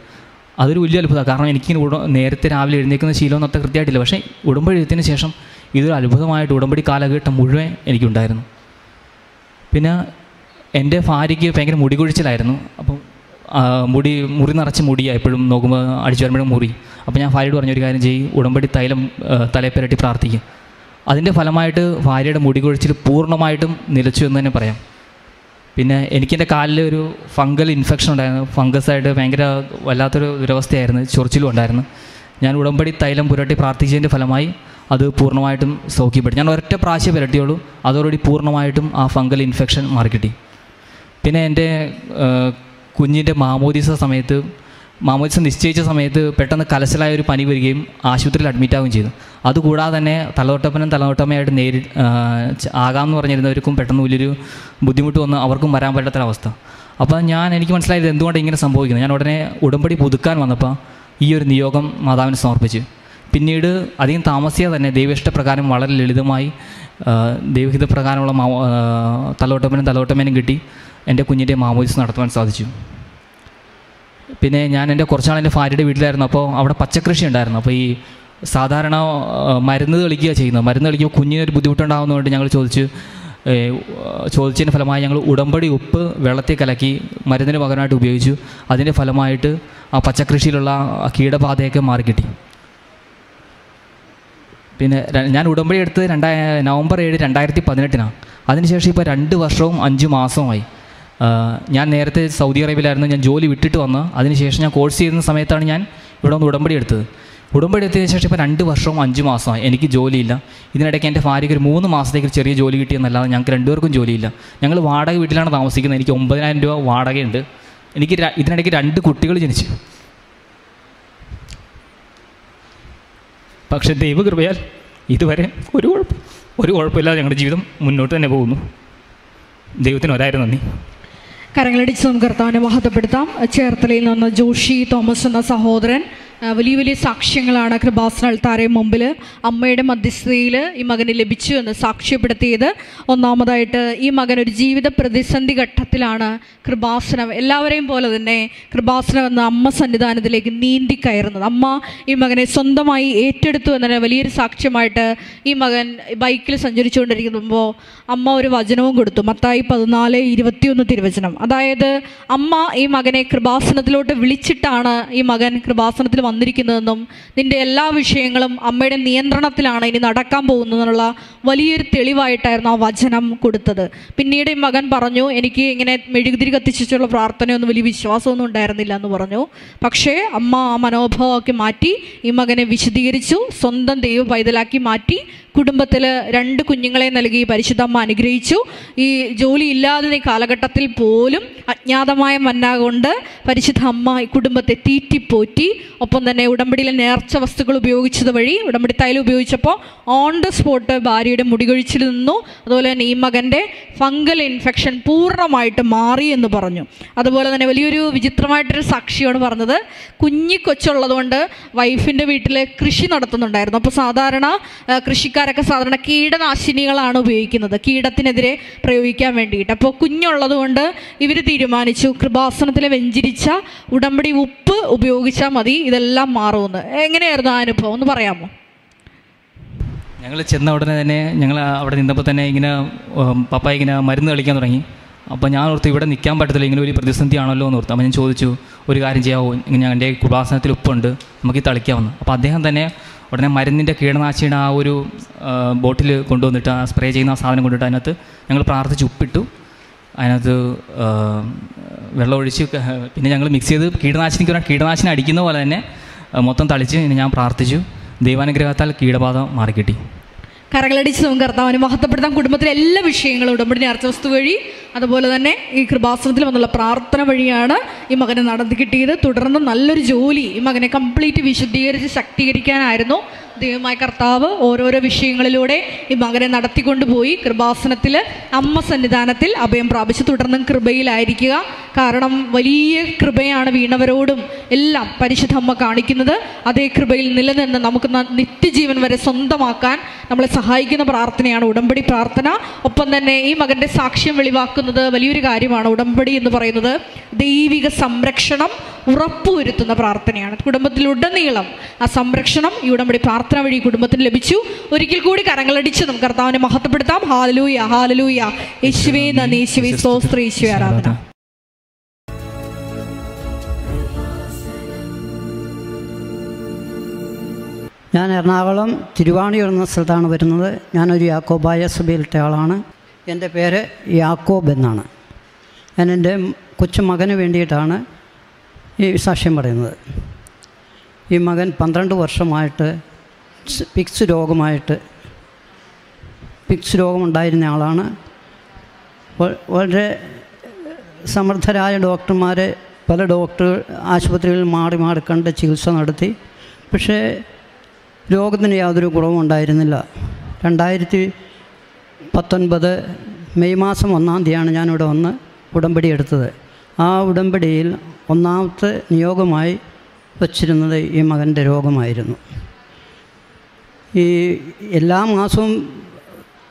അതൊരു വലിയ അത്ഭുതമാണ് കാരണം എനിക്ക് നേരത്തെ രാവിലെ എഴുന്നേൽക്കുന്ന ശീലമൊന്നും അത്ര കൃത്യമായിട്ടില്ല. പക്ഷേ ഉടമ്പടി എഴുത്തിന് ശേഷം ഇതൊരു അത്ഭുതമായിട്ട് ഉടമ്പടി കാലഘട്ടം മുഴുവൻ എനിക്കുണ്ടായിരുന്നു. പിന്നെ എന്റെ ഭാര്യയ്ക്ക് ഭയങ്കര മുടി കൊഴിച്ചിലായിരുന്നു. അപ്പം മുടി മുറി നിറച്ച് മുടിയാണ് എപ്പോഴും നോക്കുമ്പോൾ അടിച്ചു വരുമ്പോഴും മുറി. അപ്പോൾ ഞാൻ ഭാര്യയോട് പറഞ്ഞൊരു കാര്യം ചെയ്യും ഉടമ്പടി തൈലം തലയിൽ പുരട്ടി പ്രാർത്ഥിക്കും. അതിന്റെ ഫലമായിട്ട് ഭാര്യയുടെ മുടി കൊഴിച്ചിൽ പൂർണമായിട്ടും നിലച്ചു എന്ന് തന്നെ പറയാം. പിന്നെ എനിക്കെന്റെ കാലിൽ ഒരു ഫംഗൽ ഇൻഫെക്ഷൻ ഉണ്ടായിരുന്നു. ഫംഗസായിട്ട് ഭയങ്കര വല്ലാത്തൊരു ദുരവസ്ഥയായിരുന്നു ചൊറിച്ചിലും ഉണ്ടായിരുന്നു. ഞാൻ ഉടമ്പടി തൈലം പുരട്ടി പ്രാർത്ഥിച്ചതിന്റെ ഫലമായി അത് പൂർണമായിട്ടും സൗഖ്യപ്പെട്ടു. ഞാൻ ഒരൊറ്റ പ്രാവശ്യം പുരട്ടിയുള്ളൂ. അതോടുകൂടി പൂർണമായിട്ടും ആ ഫംഗൽ ഇൻഫെക്ഷൻ മാറിക്കിട്ടി. പിന്നെ എന്റെ കുഞ്ഞിന്റെ മാമോദീസ സമയത്ത് മാമോദീസ നിശ്ചയിച്ച സമയത്ത് പെട്ടെന്ന് കലശലായ ഒരു പനി വരികയും ആശുപത്രിയിൽ അഡ്മിറ്റ് ആവുകയും ചെയ്തു. അതുകൂടാതെ തന്നെ തലതൊട്ടപ്പനും തലതൊട്ടമ്മയായിട്ട് നേരി ആകാമെന്ന് പറഞ്ഞിരുന്നവർക്കും പെട്ടെന്ന് വലിയൊരു ബുദ്ധിമുട്ട് വന്ന് അവർക്കും വരാൻ പറ്റാത്തൊരവസ്ഥ. അപ്പോൾ ഞാൻ എനിക്ക് മനസ്സിലായത് എന്തുകൊണ്ടാണ് ഇങ്ങനെ സംഭവിക്കുന്നത്? ഞാൻ ഉടനെ ഉടമ്പടി പുതുക്കാൻ വന്നപ്പോൾ ഈ ഒരു നിയോഗം മാതാവിന് സമർപ്പിച്ചു. പിന്നീട് അധികം താമസിയാതെ തന്നെ ദൈവിഷ്ടപ്രകാരം വളരെ ലളിതമായി ദൈവഹിത പ്രകാരമുള്ള മാ ആ, തലോട്ടമ്മനും തലോട്ടമ്മനും കിട്ടി എന്റെ കുഞ്ഞിന്റെ മാമോദിസ് നടത്തുവാൻ സാധിച്ചു. പിന്നെ ഞാൻ എന്റെ കുറച്ചാൾ എന്റെ ഭാര്യയുടെ വീട്ടിലായിരുന്നു. അപ്പോൾ അവിടെ പച്ചക്കൃഷി ഉണ്ടായിരുന്നു. അപ്പോൾ ഈ സാധാരണ മരുന്ന് കളിക്കുക ചെയ്യുന്നത് മരുന്ന് കളിക്കുമ്പോൾ കുഞ്ഞിനൊരു ബുദ്ധിമുട്ടുണ്ടാകുന്നതുകൊണ്ട് ഞങ്ങൾ ചോദിച്ചു. ചോദിച്ചതിന്റെ ഫലമായി ഞങ്ങൾ ഉടമ്പടി ഉപ്പ് വെള്ളത്തിൽ കലക്കി മരുന്നിന് പകരമായിട്ട് ഉപയോഗിച്ചു. അതിന്റെ ഫലമായിട്ട് ആ പച്ചക്കൃഷിയിലുള്ള കീടബാധയൊക്കെ മാറിക്കിട്ടി. പിന്നെ ഞാൻ ഉടമ്പടി എടുത്തത് രണ്ടായ നവംബർ ഏഴ് രണ്ടായിരത്തി പതിനെട്ടിനാണ് അതിനുശേഷം ഇപ്പോൾ രണ്ട് വർഷവും അഞ്ച് മാസവുമായി. ഞാൻ നേരത്തെ സൗദി അറേബ്യയിലായിരുന്നു ഞാൻ ജോലി വിട്ടിട്ട് വന്ന് അതിനുശേഷം ഞാൻ കോഴ്സ് ചെയ്യുന്ന സമയത്താണ് ഞാൻ ഇവിടെ വന്ന് ഉടമ്പടി എടുത്തത്. ഉടമ്പടി എടുത്തതിന് ശേഷം ഇപ്പോൾ രണ്ട് വർഷവും അഞ്ച് മാസമായി എനിക്ക് ജോലിയില്ല. ഇതിനിടയ്ക്ക് എന്റെ ഭാര്യയ്ക്ക് ഒരു മൂന്ന് മാസത്തേക്ക് ഒരു ചെറിയ ജോലി കിട്ടിയെന്നല്ലാതെ ഞങ്ങൾക്ക് രണ്ടുപേർക്കും ജോലിയില്ല. ഞങ്ങൾ വാടക വീട്ടിലാണ് താമസിക്കുന്നത്. എനിക്ക് ഒമ്പതിനായിരം രൂപ വാടകയുണ്ട്. എനിക്ക് ഇതിനിടയ്ക്ക് രണ്ട് കുട്ടികൾ ജനിച്ചു. പക്ഷേ ദൈവകൃപയാൽ ഇതുവരെ ഒരു കുഴപ്പം ഒരു കുഴപ്പമില്ലാതെ ഞങ്ങളുടെ ജീവിതം മുന്നോട്ട് തന്നെ പോകുന്നു. ദൈവത്തിന് ഒരായിരം നന്ദി. കരങ്ങളടിച്ച് നമുക്ക് കർത്താവിനെ മഹത്വപ്പെടുത്താം. ചേർത്തലയിൽ നിന്ന് ജോഷി തോമസ് എന്ന സഹോദരൻ വലിയ വലിയ സാക്ഷ്യങ്ങളാണ് കൃപാസന അൾത്താരെ മുമ്പിൽ അമ്മയുടെ മധ്യസ്ഥതയിൽ ഈ മകന് ലഭിച്ചു എന്ന് സാക്ഷ്യപ്പെടുത്തിയത്. ഒന്നാമതായിട്ട് ഈ മകൻ ഒരു ജീവിത പ്രതിസന്ധി ഘട്ടത്തിലാണ് കൃപാസനം എല്ലാവരെയും പോലെ തന്നെ കൃപാസനം എന്ന അമ്മ സന്നിധാനത്തിലേക്ക് നീന്തി കയറുന്നത്. അമ്മ ഈ മകനെ സ്വന്തമായി ഏറ്റെടുത്തു എന്നതിന് വലിയൊരു സാക്ഷ്യമായിട്ട് ഈ മകൻ ബൈക്കിൽ സഞ്ചരിച്ചുകൊണ്ടിരിക്കുമ്പോൾ അമ്മ ഒരു വചനവും കൊടുത്തു. മത്തായി പതിനാല് ഇരുപത്തിയൊന്ന് തിരുവചനം. അതായത് അമ്മ ഈ മകനെ കൃപാസനത്തിലോട്ട് വിളിച്ചിട്ടാണ് ഈ മകൻ കൃപാസനത്തിൽ വന്നിരിക്കുന്നതെന്നും നിന്റെ എല്ലാ വിഷയങ്ങളും അമ്മയുടെ നിയന്ത്രണത്തിലാണ് ഇനി നടക്കാൻ പോകുന്നതെന്നുള്ള വലിയൊരു തെളിവായിട്ടായിരുന്നു ആ വചനം കൊടുത്തത്. പിന്നീട് മകൻ പറഞ്ഞു എനിക്ക് ഇങ്ങനെ മെഴുകുതിരി കത്തിച്ചുള്ള പ്രാർത്ഥനയൊന്നും വലിയ വിശ്വാസമൊന്നും ഉണ്ടായിരുന്നില്ല എന്ന് പറഞ്ഞു. പക്ഷേ അമ്മ ആ മനോഭാവമൊക്കെ മാറ്റി ഈ മകനെ വിശദീകരിച്ചു സ്വന്തം ദൈവ പൈതലാക്കി മാറ്റി കുടുംബത്തിൽ രണ്ട് കുഞ്ഞുങ്ങളെ നൽകി പരിശുദ്ധമ്മ അനുഗ്രഹിച്ചു. ഈ ജോലി ഇല്ലാതെ കാലഘട്ടത്തിൽ പോലും അജ്ഞാതമായ മന്ന കൊണ്ട് പരിശുദ്ധ അമ്മ ഈ കുടുംബത്തെ തീറ്റിപ്പോറ്റി ഒപ്പം തന്നെ ഉടമ്പടിയിലെ നേർച്ച വസ്തുക്കൾ ഉപയോഗിച്ചത് വഴി ഉടമ്പടി തൈലം ഉപയോഗിച്ചപ്പോൾ ഓൺ ദ സ്പോട്ട് ഭാര്യയുടെ മുടികൊഴിച്ചിൽ നിന്നു. അതുപോലെ തന്നെ ഈ മകന്റെ ഫംഗൽ ഇൻഫെക്ഷൻ പൂർണമായിട്ട് മാറി എന്ന് പറഞ്ഞു. അതുപോലെ തന്നെ വലിയൊരു വിചിത്രമായിട്ടൊരു സാക്ഷിയാണ് പറഞ്ഞത്. കുഞ്ഞി കൊച്ചുള്ളതുകൊണ്ട് വൈഫിന്റെ വീട്ടിൽ കൃഷി നടത്തുന്നുണ്ടായിരുന്നു. അപ്പോൾ സാധാരണ കൃഷിക്കാർ ആൾക്കാരൊക്കെ സാധാരണ കീടനാശിനികളാണ് ഉപയോഗിക്കുന്നത്. കീടത്തിനെതിരെ പ്രയോഗിക്കാൻ വേണ്ടിയിട്ട്. അപ്പോൾ കുഞ്ഞുള്ളത് കൊണ്ട് ഇവർ തീരുമാനിച്ചു കൃപാസനത്തിലെ വെഞ്ചിരിച്ച ഉടമ്പടി ഉപ്പ് ഉപയോഗിച്ചാൽ മതി ഇതെല്ലാം മാറുമെന്ന്. എങ്ങനെയായിരുന്നു ആ അനുഭവം? ഒന്ന് പറയാമോ? ഞങ്ങൾ ചെന്ന ഉടനെ തന്നെ ഞങ്ങൾ അവിടെ നിന്നപ്പോൾ തന്നെ ഇങ്ങനെ പപ്പ ഇങ്ങനെ മരുന്ന് കളിക്കാൻ തുടങ്ങി. അപ്പോൾ ഞാൻ ഓർത്ത് ഇവിടെ നിൽക്കാൻ പറ്റത്തില്ല ഇങ്ങനെ ഒരു പ്രതിസന്ധി ആണല്ലോ എന്ന് ഓർത്ത്. അപ്പോൾ ഞാൻ ചോദിച്ചു ഒരു കാര്യം ചെയ്യാമോ ഇങ്ങനെ എന്റെ കൃപാസനത്തിൽ ഉപ്പുണ്ട് നമുക്ക് ഈ തളിക്കാമെന്ന്. അപ്പോൾ അദ്ദേഹം തന്നെ ഉടനെ മരുന്നിന്റെ കീടനാശിനിയുടെ ആ ഒരു ബോട്ടിൽ കൊണ്ടുവന്നിട്ട് ആ സ്പ്രേ ചെയ്യുന്ന ആ സാധനം കൊണ്ടിട്ട് അതിനകത്ത് ഞങ്ങൾ പ്രാർത്ഥിച്ച് ഉപ്പിട്ടു. അതിനകത്ത് വെള്ളമൊഴിച്ച് പിന്നെ ഞങ്ങൾ മിക്സ് ചെയ്ത് കീടനാശിനിക്ക് ഒരു കീടനാശിനി അടിക്കുന്ന പോലെ തന്നെ മൊത്തം തളിച്ച് ഞാൻ പ്രാർത്ഥിച്ചു. ദൈവാനുഗ്രഹത്താൽ കീടബാധ മാറിക്കിട്ടി. കരകളടിച്ച് നമുക്ക് കർത്താവിനെ മഹത്വപ്പെടുത്താൻ കുടുംബത്തിലെ എല്ലാ വിഷയങ്ങളും ഉടമ്പടി അർച്ചവസ്തു വഴി അതുപോലെ തന്നെ ഈ കൃപാസനത്തിൽ വന്നുള്ള പ്രാർത്ഥന വഴിയാണ് ഈ മകനെ നടന്നു കിട്ടിയത്. തുടർന്ന് നല്ലൊരു ജോലി. ഈ മകനെ കംപ്ലീറ്റ് വിശുദ്ധീകരിച്ച് ശക്തീകരിക്കാനായിരുന്നു. ദൈവമായ കർത്താവ് ഓരോരോ വിഷയങ്ങളിലൂടെ ഈ മകനെ നടത്തിക്കൊണ്ടുപോയി. കൃപാസനത്തിൽ അമ്മ സന്നിധാനത്തിൽ അഭയം പ്രാപിച്ച് തുടർന്നും കൃപയിലായിരിക്കുക. കാരണം വലിയ കൃപയാണ് വീണവരോടും എല്ലാം പരിശുദ്ധ അമ്മ കാണിക്കുന്നത്. അതേ കൃപയിൽ നിലനിന്ന് നമുക്ക് നിത്യജീവൻ വരെ സ്വന്തമാക്കാൻ നമ്മളെ സഹായിക്കുന്ന പ്രാർത്ഥനയാണ് ഉടമ്പടി പ്രാർത്ഥന. ഒപ്പം തന്നെ ഈ മകന്റെ സാക്ഷ്യം വെളിവാക്കുന്നത് വലിയൊരു കാര്യമാണ് ഉടമ്പടി എന്ന് പറയുന്നത്. ദൈവിക സംരക്ഷണം ഉറപ്പുവരുത്തുന്ന പ്രാർത്ഥനയാണ്. കുടുംബത്തിലുടനീളം ആ സംരക്ഷണം ഈ ഉടമ്പടി പ്രാർത്ഥന വഴി കുടുംബത്തിന് ലഭിച്ചു. ഒരിക്കൽ കൂടി കരങ്ങളടിച്ച് നമുക്ക് കർത്താവിനെ മഹത്വപ്പെടുത്താം. ഹാലലൂയ ഹാലലൂയ യേശുവേ നന്ദി. യേശുവേ സ്തോത്ര. യേശുവേ ആരാധന. ഞാൻ എറണാകുളം തിരുവാണിയൂർ എന്ന സ്ഥലത്താണ് വരുന്നത്. ഞാനൊരു യാക്കോബായ സഭയിലത്തെ ആളാണ്. എന്റെ പേര് യാക്കോബ് എന്നാണ്. ഞാൻ എന്റെ കൊച്ചുമകന് വേണ്ടിയിട്ടാണ് ഈ സാക്ഷ്യം പറയുന്നത്. ഈ മകൻ പന്ത്രണ്ട് വർഷമായിട്ട് പിക്സ് രോഗമായിട്ട് പിക്സ് രോഗമുണ്ടായിരുന്ന ആളാണ്. വളരെ സമർത്ഥരായ ഡോക്ടർമാരെ പല ഡോക്ടർ ആശുപത്രികളിൽ മാറി മാറി കണ്ട് ചികിത്സ നടത്തി. പക്ഷേ രോഗത്തിന് യാതൊരു കുറവും ഉണ്ടായിരുന്നില്ല. രണ്ടായിരത്തി പത്തൊൻപത് മെയ് മാസം ഒന്നാം തീയതിയാണ് ഞാനിവിടെ വന്ന് ഉടമ്പടി എടുത്തത്. ആ ഉടമ്പടിയിൽ ഒന്നാമത്തെ നിയോഗമായി വച്ചിരുന്നത് ഈ മകന്റെ രോഗമായിരുന്നു. ഈ എല്ലാ മാസവും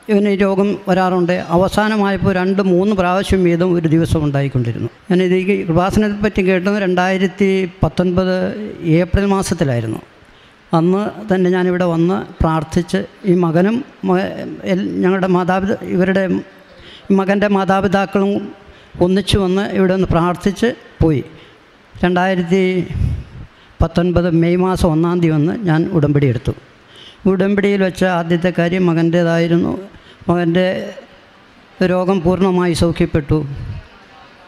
ഇവന് രോഗം വരാറുണ്ട്. അവസാനമായപ്പോൾ രണ്ട് മൂന്ന് പ്രാവശ്യം വീതം ഒരു ദിവസം ഉണ്ടായിക്കൊണ്ടിരുന്നു. ഞാനിത് ഈ കൃപാസനത്തെ പറ്റി കേട്ടത് രണ്ടായിരത്തി പത്തൊൻപത് ഏപ്രിൽ മാസത്തിലായിരുന്നു. അന്ന് തന്നെ ഞാനിവിടെ വന്ന് പ്രാർത്ഥിച്ച് ഈ മകനും ഞങ്ങളുടെ മാതാപിതാ ഇവരുടെ മകന്റെ മാതാപിതാക്കളും ഒന്നിച്ചു വന്ന് ഇവിടെ ഒന്ന് പ്രാർത്ഥിച്ച് പോയി. രണ്ടായിരത്തി പത്തൊൻപത് മെയ് മാസം ഒന്നാം തീയതി വന്ന് ഞാൻ ഉടമ്പടി എടുത്തു. ഉടമ്പടിയിൽ വെച്ച ആദ്യത്തെ കാര്യം മകന്റേതായിരുന്നു. മകന്റെ രോഗം പൂർണമായി സൗഖ്യപ്പെട്ടു.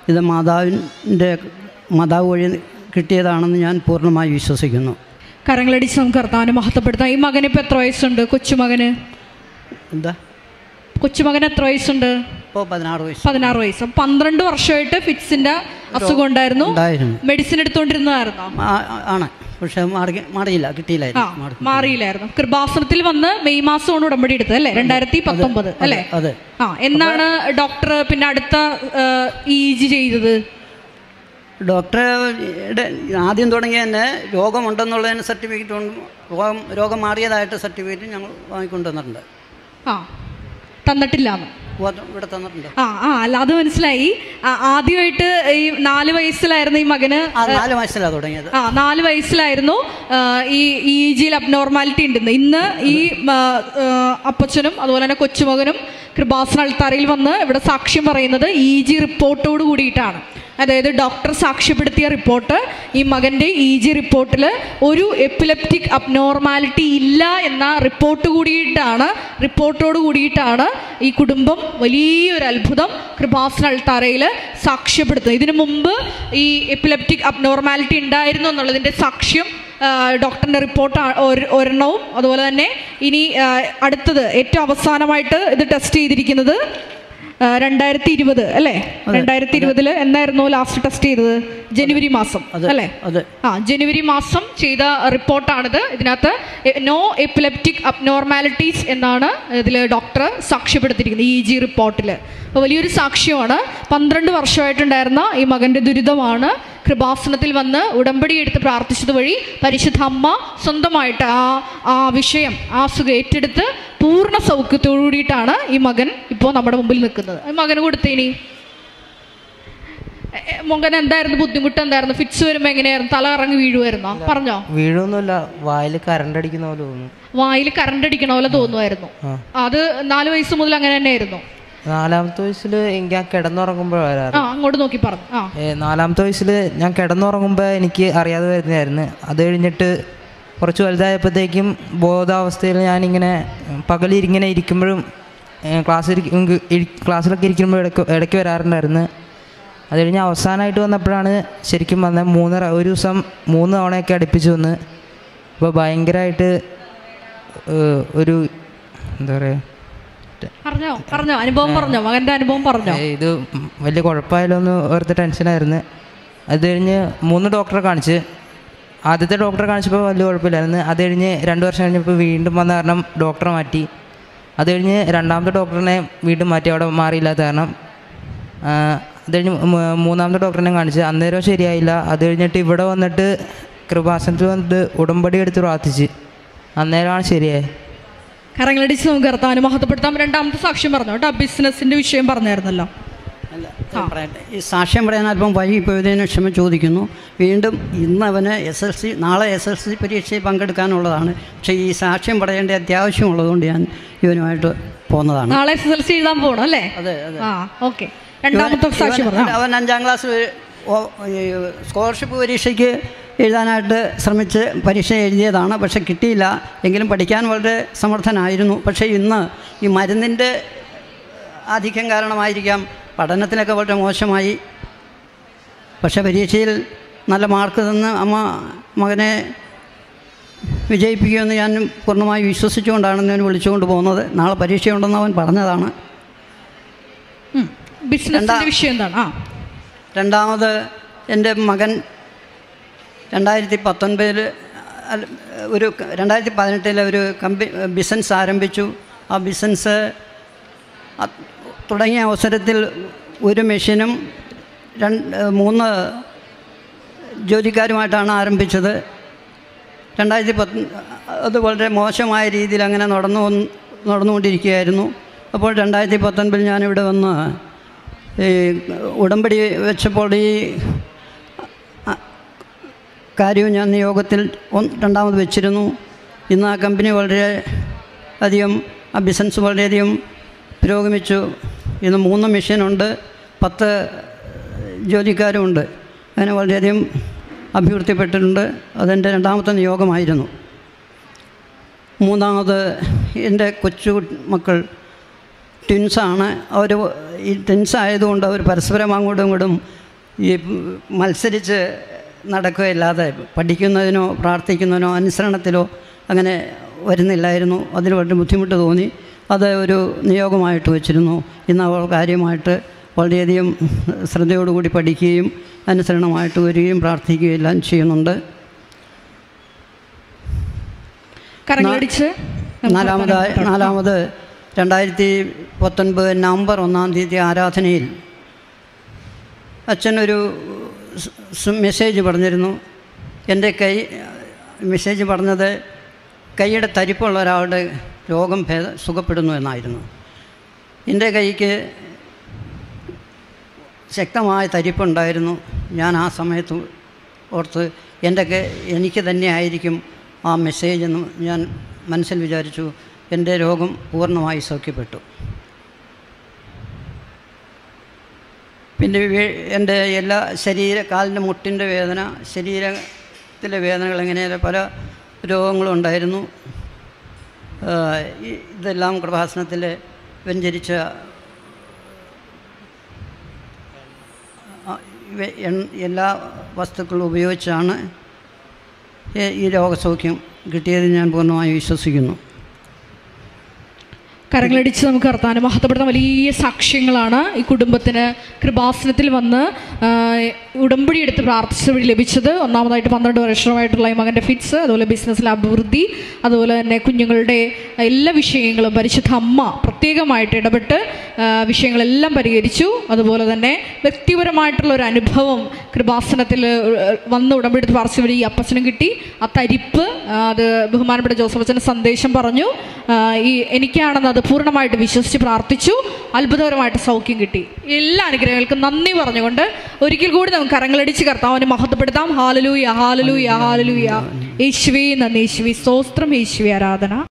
ഇത് മാതാവിന്റെ മാതാവ് വഴി കിട്ടിയതാണെന്ന് ഞാൻ പൂർണമായി വിശ്വസിക്കുന്നു. കരങ്ങളടിച്ച് നമുക്ക് കർത്താവിനെ മഹത്വപ്പെടുത്താം. ഈ മകന് ഇപ്പം എത്ര വയസ്സുണ്ട്? കൊച്ചുമകന്? എന്താ? കൊച്ചുമകന് എത്ര വയസ്സുണ്ട്? ഇപ്പോൾ പതിനാറ് വയസ്സ്. പന്ത്രണ്ട് വർഷമായിട്ട് ഫിറ്റ്സിന്റെ അസുഖം ഉണ്ടായിരുന്നു. മെഡിസിൻ എടുത്തോണ്ടിരുന്നതായിരുന്നു? ആണ്. പക്ഷെ മാറി മാറിയില്ല കിട്ടിയില്ലായിരുന്നു മാറി മാറിയില്ലായിരുന്നു. കൃപാസനത്തിൽ വന്ന് മെയ് മാസമാണ് ഉടമ്പടി എടുത്തത് അല്ലേ? രണ്ടായിരത്തി പത്തൊമ്പത് അല്ലേ? അതെ ആ എന്നാണ് ഡോക്ടർ പിന്നെ അടുത്ത ഇ ജി ചെയ്തത്? ഡോക്ടറുടെ ആദ്യം തുടങ്ങിയ തന്നെ രോഗമുണ്ടെന്നുള്ളതിന് സർട്ടിഫിക്കറ്റ് രോഗം രോഗം മാറിയതായിട്ട് സർട്ടിഫിക്കറ്റ് ഞങ്ങൾ വാങ്ങിക്കൊണ്ടുവന്നിട്ടുണ്ട്. ആ തന്നിട്ടുണ്ട് ആ ആ അല്ല അത് മനസ്സിലായി. ആദ്യമായിട്ട് ഈ നാല് വയസ്സിലായിരുന്നു ഈ മകന് ആ നാല് വയസ്സിലാണ് തുടങ്ങിയത്. ആ നാല് വയസ്സിലായിരുന്നു ഈ ഇ ജിയിൽ അബ്നോർമാലിറ്റി ഉണ്ടെന്ന് ഇന്ന് ഈ അപ്പച്ചനും അതുപോലെ തന്നെ കൊച്ചുമകനും കൃപാസന അൾത്താരയിൽ വന്ന് ഇവിടെ സാക്ഷ്യം പറയുന്നത് ഇ ജി റിപ്പോർട്ടോട് കൂടിയിട്ടാണ്. അതായത് ഡോക്ടർ സാക്ഷ്യപ്പെടുത്തിയ റിപ്പോർട്ട് ഈ മകന്റെ ഇ ജി റിപ്പോർട്ടിൽ ഒരു എപ്പിലെപ്റ്റിക് അബ്നോർമാലിറ്റി ഇല്ല എന്ന റിപ്പോർട്ട് കൂടിയിട്ടാണ് റിപ്പോർട്ടോട് കൂടിയിട്ടാണ് ഈ കുടുംബം വലിയൊരു അത്ഭുതം കൃപാസന അൾത്താരയിൽ സാക്ഷ്യപ്പെടുത്തുന്നത്. ഇതിനു മുമ്പ് ഈ എപ്പിലെപ്റ്റിക് അബ്നോർമാലിറ്റി ഉണ്ടായിരുന്നു എന്നുള്ളതിന്റെ സാക്ഷ്യം ഡോക്ടറിന്റെ റിപ്പോർട്ട് ഒരെണ്ണവും. അതുപോലെ തന്നെ ഇനി അടുത്തത് ഏറ്റവും അവസാനമായിട്ട് ഇത് ടെസ്റ്റ് ചെയ്തിരിക്കുന്നത് രണ്ടായിരത്തി ഇരുപത് അല്ലേ? രണ്ടായിരത്തി ഇരുപതിൽ എന്നായിരുന്നു ലാസ്റ്റ് ടെസ്റ്റ് ചെയ്തത്? ജനുവരി മാസം അല്ലേ? ആ ജനുവരി മാസം ചെയ്ത റിപ്പോർട്ടാണിത്. ഇതിനകത്ത് നോ എപ്പിലെപ്റ്റിക് അബ്നോർമാലിറ്റീസ് എന്നാണ് ഇതിൽ ഡോക്ടർ സാക്ഷ്യപ്പെടുത്തിയിരിക്കുന്നത് ഇ ജി റിപ്പോർട്ടിൽ വലിയൊരു സാക്ഷ്യമാണ്. പന്ത്രണ്ട് വർഷമായിട്ടുണ്ടായിരുന്ന ഈ മകന്റെ ദുരിതമാണ് കൃപാസനത്തിൽ വന്ന് ഉടമ്പടി എടുത്ത് പ്രാർത്ഥിച്ചത് വഴി പരിശുദ്ധ അമ്മ സ്വന്തമായിട്ട് ആ ആ വിഷയം ആ സുഖം ഏറ്റെടുത്ത് പൂർണ സൗഖ്യത്തോടു കൂടിയിട്ടാണ് ഈ മകൻ ഇപ്പോൾ നമ്മുടെ മുമ്പിൽ നിൽക്കുന്നത്. മകൻ മകന് കൊടുത്തേനി. മകൻ എന്തായിരുന്നു? ബുദ്ധിമുട്ട് എന്തായിരുന്നു? ഫിറ്റ്സ് വരുമ്പോ എങ്ങനെയായിരുന്നു? തല ഇറങ്ങി വീഴുമായിരുന്നോ പറഞ്ഞോ? വീഴൊന്നുമില്ല. വായിൽ കറണ്ട് അടിക്കുന്ന പോലെ തോന്നുന്നു. വായിൽ കറണ്ട് അടിക്കണ പോലെ തോന്നുമായിരുന്നു അത് നാല് വയസ്സ് മുതൽ അങ്ങനെ തന്നെയായിരുന്നു. നാലാമത്തെ വയസ്സിൽ എനിക്ക് ഞാൻ വരാറ് ആ അങ്ങോട്ട് നോക്കി പറഞ്ഞു നാലാമത്തെ വയസ്സിൽ ഞാൻ കിടന്നുറങ്ങുമ്പോൾ എനിക്ക് അറിയാതെ വരുന്നതായിരുന്നു. അത് കഴിഞ്ഞിട്ട് കുറച്ച് വലുതായപ്പോഴത്തേക്കും ബോധാവസ്ഥയിൽ ഞാനിങ്ങനെ പകലിങ്ങനെ ഇരിക്കുമ്പോഴും ക്ലാസ്സിൽ ക്ലാസ്സിലൊക്കെ ഇരിക്കുമ്പോൾ ഇടയ്ക്ക് ഇടയ്ക്ക് വരാറുണ്ടായിരുന്നു. അത് കഴിഞ്ഞ് അവസാനമായിട്ട് വന്നപ്പോഴാണ് ശരിക്കും വന്നത് മൂന്ന് ഒരു ദിവസം മൂന്ന് തവണയൊക്കെ അടുപ്പിച്ച് വന്ന്. അപ്പോൾ ഭയങ്കരമായിട്ട് ഒരു എന്താ പറയുക പറഞ്ഞോ പറഞ്ഞോ അനുഭവം പറഞ്ഞോ മകന്റെ അനുഭവം പറഞ്ഞോ? ഇത് വലിയ കുഴപ്പമായാലോ എന്ന് ഓർത്ത് ടെൻഷനായിരുന്നു അത് കഴിഞ്ഞ് മൂന്ന് ഡോക്ടറെ കാണിച്ച്. ആദ്യത്തെ ഡോക്ടറെ കാണിച്ചപ്പോൾ വലിയ കുഴപ്പമില്ലായിരുന്നു. അത് കഴിഞ്ഞ് രണ്ട് വർഷം കഴിഞ്ഞപ്പോൾ വീണ്ടും വന്ന കാരണം ഡോക്ടറെ മാറ്റി. അത് കഴിഞ്ഞ് രണ്ടാമത്തെ ഡോക്ടറിനെ വീണ്ടും മാറ്റി. അവിടെ മാറിയില്ലാത്ത കാരണം. അത് കഴിഞ്ഞ് മൂന്നാമത്തെ ഡോക്ടറിനെ കാണിച്ച്. അന്നേരം ശരിയായില്ല. അത് കഴിഞ്ഞിട്ട് ഇവിടെ വന്നിട്ട് കൃപാസനത്തിൽ വന്നിട്ട് ഉടമ്പടി എടുത്ത് പ്രാർത്ഥിച്ച്. അന്നേരമാണ് ശരിയായത്. കരങ്ങളടിച്ച് നമുക്ക് കർത്താവിനെ മഹത്വപ്പെടുത്താം. രണ്ടാമത്തെ സാക്ഷ്യം പറഞ്ഞു. കേട്ടോ ബിസിനസിന്റെ വിഷയം പറഞ്ഞായിരുന്നല്ലോ. ഈ സാക്ഷ്യം പറയാൻ അല്പം വൈകിപ്പോയതിന് ക്ഷമ ചോദിക്കുന്നു. വീണ്ടും ഇന്ന് അവന് എസ് എൽ സി നാളെ എസ് എൽ സി പരീക്ഷയിൽ പങ്കെടുക്കാനുള്ളതാണ്. പക്ഷേ ഈ സാക്ഷ്യം പറയേണ്ട അത്യാവശ്യമുള്ളതുകൊണ്ട് ഞാൻ ഇവനുമായിട്ട് പോകുന്നതാണ് നാളെ എസ് എൽ സി എഴുതാൻ പോകണം അല്ലേ? അതെ അതെ. ഓക്കെ രണ്ടാമത്തെ സാക്ഷ്യം അവൻ അഞ്ചാം ക്ലാസ് സ്കോളർഷിപ്പ് പരീക്ഷയ്ക്ക് എഴുതാനായിട്ട് ശ്രമിച്ച് പരീക്ഷ എഴുതിയതാണ്. പക്ഷെ കിട്ടിയില്ല. എങ്കിലും പഠിക്കാൻ വളരെ സമർത്ഥനായിരുന്നു. പക്ഷേ ഇന്ന് ഈ മരുന്നിന്റെ ആധിക്യം കാരണമായിരിക്കാം. പഠനത്തിനൊക്കെ വളരെ മോശമായി. പക്ഷെ പരീക്ഷയിൽ നല്ല മാർക്ക് തന്ന് അമ്മ മകനെ വിജയിപ്പിക്കുമെന്ന് ഞാൻ പൂർണമായി വിശ്വസിച്ചുകൊണ്ടാണ് ഞാൻ വിളിച്ചുകൊണ്ട് പോകുന്നത്. നാളെ പരീക്ഷയുണ്ടെന്ന് അവൻ പറഞ്ഞതാണ്. വിഷയം എന്താണ്? രണ്ടാമത് എന്റെ മകൻ രണ്ടായിരത്തി പത്തൊൻപതിൽ ഒരു രണ്ടായിരത്തി പതിനെട്ടിൽ ഒരു കമ്പി ബിസിനസ് ആരംഭിച്ചു. ആ ബിസിനസ് തുടങ്ങിയ അവസരത്തിൽ ഒരു മെഷീനും രണ്ട് മൂന്ന് ജോലിക്കാരുമായിട്ടാണ് ആരംഭിച്ചത്. രണ്ടായിരത്തി പത്ത് അത് വളരെ മോശമായ രീതിയിൽ അങ്ങനെ നടന്നു നടന്നുകൊണ്ടിരിക്കുകയായിരുന്നു. അപ്പോൾ രണ്ടായിരത്തി പത്തൊൻപതിൽ ഞാനിവിടെ വന്ന് ഈ ഉടമ്പടി വെച്ചപ്പോൾ ഈ കാര്യവും ഞാൻ നിയോഗത്തിൽ രണ്ടാമത് വെച്ചിരുന്നു. ഇന്ന് ആ കമ്പനി വളരെ അധികം ആ ബിസിനസ് വളരെയധികം പുരോഗമിച്ചു. ഇന്ന് മൂന്ന് മെഷീനുണ്ട് പത്ത് ജോലിക്കാരുമുണ്ട് അങ്ങനെ വളരെയധികം അഭിവൃദ്ധിപ്പെട്ടിട്ടുണ്ട്. അതെന്റെ രണ്ടാമത്തെ നിയോഗമായിരുന്നു. മൂന്നാമത് എന്റെ കൊച്ചു മക്കൾ ട്വിൻസാണ് അവർ ഈ ട്വിൻസ് ആയതുകൊണ്ട് അവർ പരസ്പരം അങ്ങോട്ടും ഇങ്ങോട്ടും ഈ മത്സരിച്ച് നടക്കുകയില്ലാതെ പഠിക്കുന്നതിനോ പ്രാർത്ഥിക്കുന്നതിനോ അനുസരണത്തിലോ അങ്ങനെ വരുന്നില്ലായിരുന്നു. അതിൽ വളരെ ബുദ്ധിമുട്ട് തോന്നി. അത് ഒരു നിയോഗമായിട്ട് വെച്ചിരുന്നു. ഇന്ന് അവൾ കാര്യമായിട്ട് വളരെയധികം ശ്രദ്ധയോടുകൂടി പഠിക്കുകയും അനുസരണമായിട്ട് വരികയും പ്രാർത്ഥിക്കുകയും എല്ലാം ചെയ്യുന്നുണ്ട്. നാലാമത് നാലാമത് രണ്ടായിരത്തി പത്തൊൻപത് നവംബർ ഒന്നാം തീയതി ആരാധനയിൽ അച്ഛനൊരു മെസ്സേജ് പറഞ്ഞിരുന്നു. എന്റെ കൈ മെസ്സേജ് പറഞ്ഞത് കൈയുടെ തരിപ്പുള്ള ഒരാളുടെ രോഗം ഭേദ സുഖപ്പെടുന്നു എന്നായിരുന്നു. എന്റെ കൈക്ക് ശക്തമായ തരിപ്പുണ്ടായിരുന്നു. ഞാൻ ആ സമയത്ത് ഓർത്ത് എന്റെ എനിക്ക് തന്നെ ആയിരിക്കും ആ മെസ്സേജ് എന്ന് ഞാൻ മനസ്സിൽ വിചാരിച്ചു. എന്റെ രോഗം പൂർണമായി സൗഖ്യപ്പെട്ടു. പിന്നെ എന്റെ എല്ലാ ശരീര കാലിന്റെ മുട്ടിന്റെ വേദന ശരീരത്തിലെ വേദനകൾ എങ്ങനെയല്ല പല രോഗങ്ങളും ഉണ്ടായിരുന്നു. ഇതെല്ലാം കൃപാസനത്തിൽ വ്യഞ്ചരിച്ച എല്ലാ വസ്തുക്കളും ഉപയോഗിച്ചാണ് ഈ രോഗസൗഖ്യം കിട്ടിയത് ഞാൻ പൂർണമായി വിശ്വസിക്കുന്നു. കരങ്ങളടിച്ച് നമുക്ക് കർത്താൻ മഹത്വപ്പെടുന്ന വലിയ സാക്ഷ്യങ്ങളാണ് ഈ കുടുംബത്തിന് കൃപാസനത്തിൽ വന്ന് ഉടമ്പടി എടുത്ത് പ്രാർത്ഥിച്ച വഴി ലഭിച്ചത്. ഒന്നാമതായിട്ട് പന്ത്രണ്ട് വർഷമായിട്ടുള്ള മകന്റെ ഫിറ്റ്സ് അതുപോലെ ബിസിനസ്സിലെ അഭിവൃദ്ധി അതുപോലെ തന്നെ കുഞ്ഞുങ്ങളുടെ എല്ലാ വിഷയങ്ങളും പരിശുദ്ധ അമ്മ പ്രത്യേകമായിട്ട് ഇടപെട്ട് വിഷയങ്ങളെല്ലാം പരിഹരിച്ചു. അതുപോലെ തന്നെ വ്യക്തിപരമായിട്ടുള്ള ഒരു അനുഭവം കൃപാസനത്തിൽ വന്ന് ഉടമ്പടി എടുത്ത് പ്രാർത്ഥിച്ച വഴി ഈ അപ്പച്ചനും കിട്ടി. ആ തരിപ്പ് അത് ബഹുമാനപ്പെട്ട ജോസഫ് അച്ഛന്റെ സന്ദേശം പറഞ്ഞു. ഈ എനിക്കാണെന്ന് അത് പൂർണമായിട്ട് വിശ്വസിച്ച് പ്രാർത്ഥിച്ചു. അത്ഭുതകരമായിട്ട് സൗഖ്യം കിട്ടി. എല്ലാ അനുഗ്രഹങ്ങൾക്കും നന്ദി പറഞ്ഞുകൊണ്ട് ഒരിക്കൽ കൂടി നമുക്ക് കരങ്ങളടിച്ച് കർത്താവിനെ മഹത്വപ്പെടുത്താം. ഹാലലൂയ ഹാലലൂയ ഹാലലൂയ യേശുവി നന്ദി യേശുവി. സ്തോത്രം യേശുവി ആരാധന.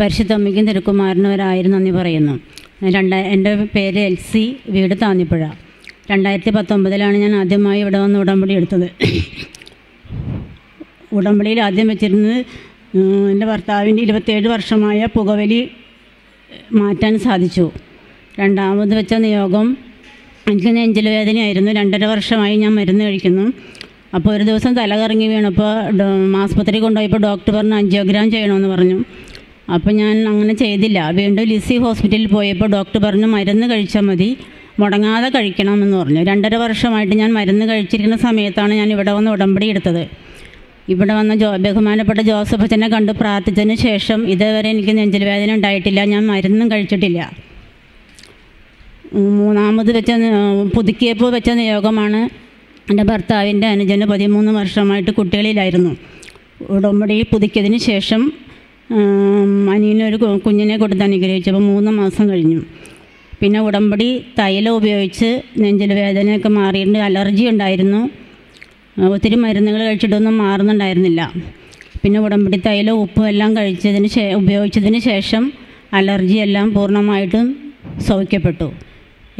പരിശുദ്ധ അമ്മയ്ക്കും തിരക്കുമാരനവരായിരുന്നു നന്ദി പറയുന്നു. രണ്ട് എന്റെ പേര് എൽസി വീട് താന്നിപ്പുഴ. രണ്ടായിരത്തി പത്തൊമ്പതിലാണ് ഞാൻ ആദ്യമായി ഇവിടെ വന്ന് ഉടമ്പടി എടുത്തത്. ഉടമ്പടിയിൽ ആദ്യം വെച്ചിരുന്നത് എന്റെ ഭർത്താവിന്റെ ഇരുപത്തേഴ് വർഷമായ പുകവലി മാറ്റാൻ സാധിച്ചു. രണ്ടാമത് വെച്ച നിയോഗം എനിക്ക് നെഞ്ചിൽ വേദനയായിരുന്നു. രണ്ടര വർഷമായി ഞാൻ മരുന്ന് കഴിക്കുന്നു. അപ്പോൾ ഒരു ദിവസം തലകറങ്ങി വീണപ്പോൾ ഡോ- ആസ്പത്രി കൊണ്ടുപോയപ്പോൾ ഡോക്ടർ പറഞ്ഞു അഞ്ചിയോഗ്രാം ചെയ്യണമെന്ന് പറഞ്ഞു. അപ്പോൾ ഞാൻ അങ്ങനെ ചെയ്തില്ല. വീണ്ടും ലിസി ഹോസ്പിറ്റലിൽ പോയപ്പോൾ ഡോക്ടർ പറഞ്ഞു മരുന്ന് കഴിച്ചാൽ മതി. മുടങ്ങാതെ കഴിക്കണമെന്ന് പറഞ്ഞു. രണ്ടര വർഷമായിട്ട് ഞാൻ മരുന്ന് കഴിച്ചിരിക്കുന്ന സമയത്താണ് ഞാൻ ഇവിടെ വന്ന് ഉടമ്പടി എടുത്തത്. ഇവിടെ വന്ന ജോ ബഹുമാനപ്പെട്ട ജോസഫ് അച്ഛനെ കണ്ട് പ്രാർത്ഥിച്ചതിന് ശേഷം ഇതേവരെ എനിക്ക് നെഞ്ചിൽ വേദന ഉണ്ടായിട്ടില്ല. ഞാൻ മരുന്നും കഴിച്ചിട്ടില്ല. മൂന്നാമത് വെച്ച പുതുക്കിയപ്പോൾ വെച്ച നിയോഗമാണ് എന്റെ ഭർത്താവിന്റെ അനുജന് പതിമൂന്ന് വർഷമായിട്ട് കുട്ടികളിലായിരുന്നു. ഉടമ്പടി പുതുക്കിയതിന് ശേഷം അനിയനൊരു കുഞ്ഞിനെ കൊടുത്ത് അനുഗ്രഹിച്ചപ്പോൾ മൂന്ന് മാസം കഴിഞ്ഞു. പിന്നെ ഉടമ്പടി തൈലം ഉപയോഗിച്ച് നെഞ്ചിൽ വേദനയൊക്കെ മാറിയിട്ടുണ്ട് അലർജി ഉണ്ടായിരുന്നു. ഒത്തിരി മരുന്നുകൾ കഴിച്ചിട്ടൊന്നും മാറുന്നുണ്ടായിരുന്നില്ല. പിന്നെ ഉടമ്പടി തൈലം ഉപ്പും എല്ലാം കഴിച്ചതിന് ശേ ഉപയോഗിച്ചതിന് ശേഷം അലർജി എല്ലാം പൂർണമായിട്ടും സൗഖ്യപ്പെട്ടു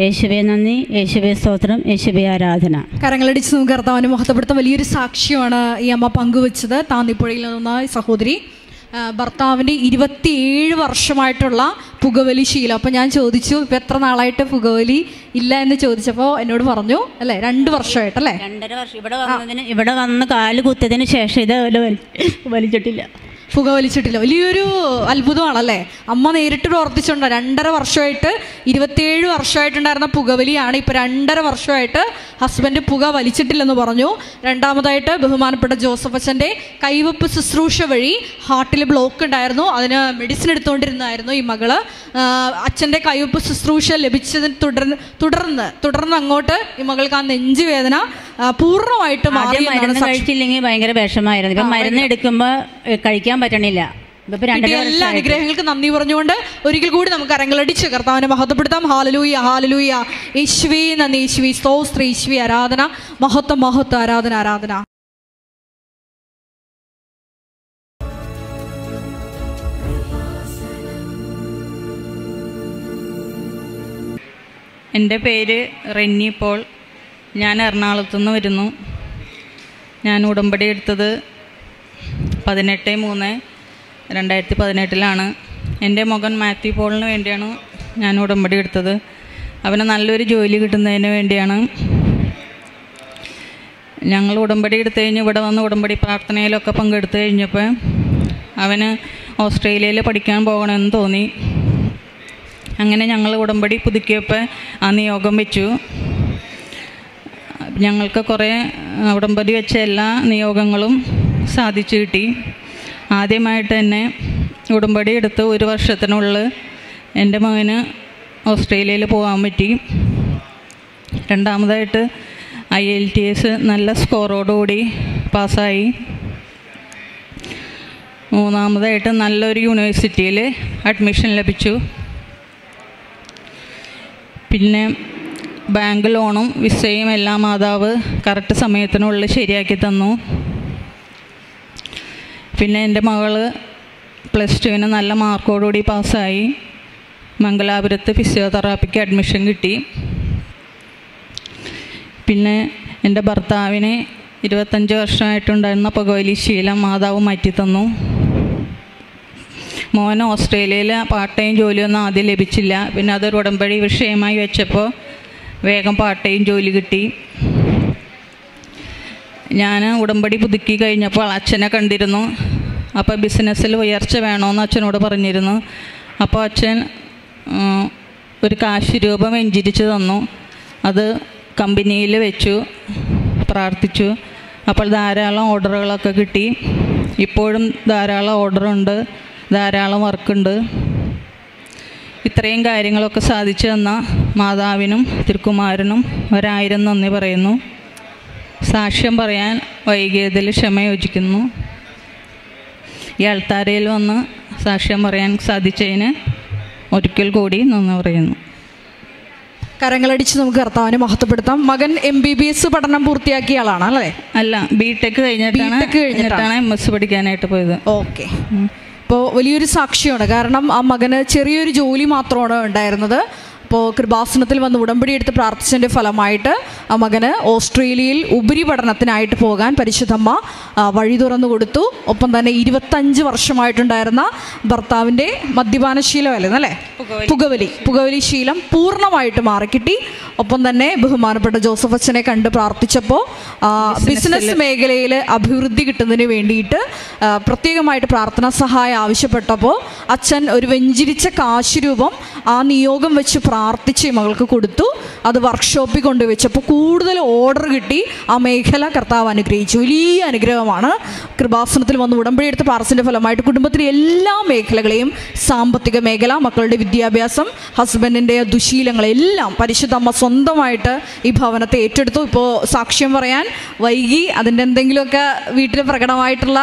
യേശുവേ നന്ദി. യേശുവേ സ്തോത്രം. യേശുവേ ആരാധന. കരങ്ങളടിച്ച് നമുക്ക് കർത്താവിനെ മഹത്വപ്പെടുത്താൻ വലിയൊരു സാക്ഷിയാണ് ഈ അമ്മ പങ്കുവെച്ചത്. താന്നിപ്പുഴയിൽ നിന്ന സഹോദരി. ഭർത്താവിന്റെ ഇരുപത്തിയേഴ് വർഷമായിട്ടുള്ള പുകവലി ശീലം. അപ്പം ഞാൻ ചോദിച്ചു ഇപ്പം എത്ര നാളായിട്ട് പുകവലി ഇല്ല? എന്ന് ചോദിച്ചപ്പോൾ എന്നോട് പറഞ്ഞു അല്ലേ രണ്ട് വർഷമായിട്ടല്ലേ രണ്ടര വർഷം. ഇവിടെ വന്നതിന് ഇവിടെ വന്ന് കാൽ കുത്തിയതിന് ശേഷം ഇത് വലി- വലിച്ചിട്ടില്ല. പുക വലിച്ചിട്ടില്ല വലിയൊരു അത്ഭുതമാണല്ലേ? അമ്മ നേരിട്ട് പ്രവർത്തിച്ചുണ്ടോ രണ്ടര വർഷമായിട്ട് ഇരുപത്തിയേഴ് വർഷമായിട്ടുണ്ടായിരുന്ന പുകവലിയാണ് ഇപ്പോൾ രണ്ടര വർഷമായിട്ട് ഹസ്ബൻഡ് പുക വലിച്ചിട്ടില്ലെന്ന് പറഞ്ഞു. രണ്ടാമതായിട്ട് ബഹുമാനപ്പെട്ട ജോസഫ് അച്ഛന്റെ കൈവപ്പ് ശുശ്രൂഷ വഴി ഹാർട്ടിൽ ബ്ലോക്ക് ഉണ്ടായിരുന്നു. അതിന് മെഡിസിൻ എടുത്തുകൊണ്ടിരുന്നായിരുന്നു ഈ മകൾ. അച്ഛന്റെ കൈവപ്പ് ശുശ്രൂഷ ലഭിച്ചതിന് തുടർന്ന് തുടർന്ന് തുടർന്ന് അങ്ങോട്ട് ഈ മകൾക്ക് ആ നെഞ്ചുവേദന പൂർണമായിട്ട് മരുന്ന് കഴിച്ചില്ലെങ്കിൽ ഭയങ്കര വിഷമായിരുന്നു ഇപ്പം മരുന്ന് എടുക്കുമ്പോൾ കഴിക്കാൻ പറ്റണില്ല. എല്ലാ അനുഗ്രഹങ്ങൾക്കും നന്ദി പറഞ്ഞുകൊണ്ട് ഒരിക്കൽ കൂടി നമുക്ക് അരങ്ങളടിച്ച് കർത്താവിനെ മഹത്വപ്പെടുത്താം. ഹാലലൂയ ഹാലലൂയ ഈശ്വി നന്ദി യേശുവി സ്തോസ്ത്രീ ഈശ്വി ആരാധന. മഹത്വം മഹത്വം ആരാധന ആരാധന. എന്റെ പേര് റെന്നി പോൾ. ഞാൻ എറണാകുളത്തു നിന്ന് വരുന്നു. ഞാൻ ഉടമ്പടി എടുത്തത് പതിനെട്ട് മൂന്ന് രണ്ടായിരത്തി പതിനെട്ടിലാണ്. എന്റെ മകൻ മാത്യു പോളിന് വേണ്ടിയാണ് ഞാൻ ഉടമ്പടി എടുത്തത്. അവന് നല്ലൊരു ജോലി കിട്ടുന്നതിന് വേണ്ടിയാണ് ഞങ്ങൾ ഉടമ്പടി എടുത്തു കഴിഞ്ഞ് ഇവിടെ വന്ന് ഉടമ്പടി പ്രാർത്ഥനയിലൊക്കെ പങ്കെടുത്തു കഴിഞ്ഞപ്പോൾ അവന് ഓസ്ട്രേലിയയിൽ പഠിക്കാൻ പോകണമെന്ന് തോന്നി. അങ്ങനെ ഞങ്ങൾ ഉടമ്പടി പുതുക്കിയപ്പോൾ ആ നിയോഗം വെച്ചു. ഞങ്ങൾക്ക് കുറേ ഉടമ്പടി വെച്ച എല്ലാ നിയോഗങ്ങളും സാധിച്ചു കിട്ടി. ആദ്യമായിട്ട് തന്നെ ഉടമ്പടി എടുത്ത് ഒരു വർഷത്തിനുള്ളിൽ എന്റെ മകന് ഓസ്ട്രേലിയയിൽ പോകാൻ പറ്റി. രണ്ടാമതായിട്ട് ഐ എൽ ടി എസ് നല്ല സ്കോറോടുകൂടി പാസ്സായി. മൂന്നാമതായിട്ട് നല്ലൊരു യൂണിവേഴ്സിറ്റിയിൽ അഡ്മിഷൻ ലഭിച്ചു. പിന്നെ ബാങ്ക് ലോണും വിസയും എല്ലാം മാതാവ് കറക്റ്റ് സമയത്തിനുള്ളിൽ ശരിയാക്കി തന്നു. പിന്നെ എന്റെ മകൾ പ്ലസ് ടുവിന് നല്ല മാർക്കോടുകൂടി പാസ്സായി. മംഗലാപുരത്ത് ഫിസിയോതെറാപ്പിക്ക് അഡ്മിഷൻ കിട്ടി. പിന്നെ എന്റെ ഭർത്താവിന് ഇരുപത്തഞ്ച് വർഷമായിട്ടുണ്ടായിരുന്ന പുകവലി ശീലം മാതാവ് മാറ്റിത്തന്നു. മോൻ ഓസ്ട്രേലിയയിൽ പാർട്ട് ടൈം ജോലിയൊന്നും ആദ്യം ലഭിച്ചില്ല. പിന്നെ അതൊരു ഉടമ്പടി വിഷയമായി വെച്ചപ്പോൾ വേഗം പാർട്ട് ടൈം ജോലി കിട്ടി. ഞാൻ ഉടമ്പടി പുതുക്കി കഴിഞ്ഞപ്പോൾ അച്ഛനെ കണ്ടിരുന്നു. അപ്പോൾ ബിസിനസ്സിൽ ഉയർച്ച വേണമെന്ന് അച്ഛനോട് പറഞ്ഞിരുന്നു. അപ്പോൾ അച്ഛൻ ഒരു കാശ് രൂപം വെഞ്ചിരിച്ച് തന്നു. അത് കമ്പനിയിൽ വെച്ചു പ്രാർത്ഥിച്ചു. അപ്പോൾ ധാരാളം ഓർഡറുകളൊക്കെ കിട്ടി. ഇപ്പോഴും ധാരാളം ഓർഡറുണ്ട് ധാരാളം വർക്കുണ്ട്. ഇത്രയും കാര്യങ്ങളൊക്കെ സാധിച്ചു തന്ന മാതാവിനും തിരുക്കുമാരനും ഒരായിരം നന്ദി പറയുന്നു. സാക്ഷ്യം പറയാൻ വൈകിയതിൽ ക്ഷമ യോജിക്കുന്നു ഈ അൾത്താരയിൽ വന്ന് സാക്ഷ്യം പറയാൻ സാധിച്ചതിന് ഒരിക്കൽ കൂടി നന്ദി പറയുന്നു. കരങ്ങളടിച്ച് നമുക്ക് കർത്താവിനെ മഹത്വപ്പെടുത്താം. മകൻ എം ബി ബി എസ് പഠനം പൂർത്തിയാക്കിയ ആളാണ് അല്ലേ? അല്ല ബി ടെക് കഴിഞ്ഞിട്ടാണ് കഴിഞ്ഞിട്ടാണ്. എം എസ് പഠിക്കാനായിട്ട് പോയത്. ഓക്കെ. ഇപ്പോൾ വലിയൊരു സാക്ഷിയാണ്. കാരണം ആ മകന് ചെറിയൊരു ജോലി മാത്രമാണ് ഉണ്ടായിരുന്നത്. അപ്പോൾ കൃപാസനത്തിൽ വന്ന് ഉടമ്പടി എടുത്ത് പ്രാർത്ഥിച്ചതിന്റെ ഫലമായിട്ട് ആ മകന് ഓസ്ട്രേലിയയിൽ ഉപരിപഠനത്തിനായിട്ട് പോകാൻ പരിശുദ്ധമ്മ വഴി തുറന്നു കൊടുത്തു. ഒപ്പം തന്നെ ഇരുപത്തഞ്ച് വർഷമായിട്ടുണ്ടായിരുന്ന ഭർത്താവിന്റെ മദ്യപാനശീലമല്ലേ അല്ലേ? പുകവലി. പുകവലി. ശീലം പൂർണമായിട്ട് മാറിക്കിട്ടി. ഒപ്പം തന്നെ ബഹുമാനപ്പെട്ട ജോസഫ് അച്ഛനെ കണ്ട് പ്രാർത്ഥിച്ചപ്പോൾ ബിസിനസ് മേഖലയിൽ അഭിവൃദ്ധി കിട്ടുന്നതിന് വേണ്ടിയിട്ട് പ്രത്യേകമായിട്ട് പ്രാർത്ഥനാ സഹായം ആവശ്യപ്പെട്ടപ്പോൾ അച്ഛൻ ഒരു വെഞ്ചിരിച്ച കാശ് രൂപം ആ നിയോഗം വെച്ച് പ്രാർത്ഥിച്ച് മകൾക്ക് കൊടുത്തു. അത് വർക്ക്ഷോപ്പിൽ കൊണ്ടുവച്ചപ്പോൾ കൂടുതൽ ഓർഡർ കിട്ടി. ആ മേഖല കർത്താവ് അനുഗ്രഹിച്ചു. വലിയ അനുഗ്രഹമാണ്. കൃപാസനത്തിൽ വന്ന് ഉടമ്പടി എടുത്ത് പാർസിന്റെ ഫലമായിട്ട് കുടുംബത്തിലെ എല്ലാ മേഖലകളെയും സാമ്പത്തിക മേഖല മക്കളുടെ വിദ്യാഭ്യാസം ഹസ്ബൻഡിന്റെ ദുശീലങ്ങളെല്ലാം പരിശുദ്ധമ്മ സ്വന്തമായിട്ട് ഈ ഭവനത്തെ ഏറ്റെടുത്തു. ഇപ്പോൾ സാക്ഷ്യം പറയാൻ വൈകി. അതിന്റെ എന്തെങ്കിലുമൊക്കെ വീട്ടിൽ പ്രകടമായിട്ടുള്ള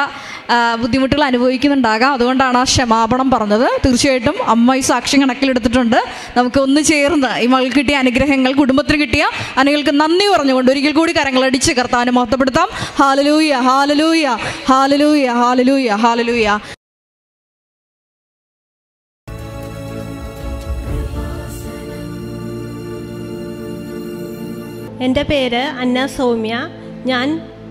ബുദ്ധിമുട്ടുകൾ അനുഭവിക്കുന്നുണ്ടാകാം. അതുകൊണ്ടാണ് ആ ക്ഷമാപണം പറഞ്ഞത്. തീർച്ചയായിട്ടും അമ്മ ഈ സാക്ഷ്യം കണക്കിലെടുത്തിട്ടുണ്ട്. നമുക്ക് ഒന്ന് ചേർന്ന് ഈ മകൾ കിട്ടിയ അനുഗ്രഹങ്ങൾ കുടുംബത്തിന് കിട്ടിയ അനുകൾക്ക് നന്ദി പറഞ്ഞുകൊണ്ട് ഒരിക്കൽ കൂടി കരങ്ങളടിച്ച് കർത്താവിനെ മഹത്വപ്പെടുത്താം. Hallelujah hallelujah hallelujah hallelujah hallelujah എന്റെ പേര് അന്ന സൗമ്യ. ഞാൻ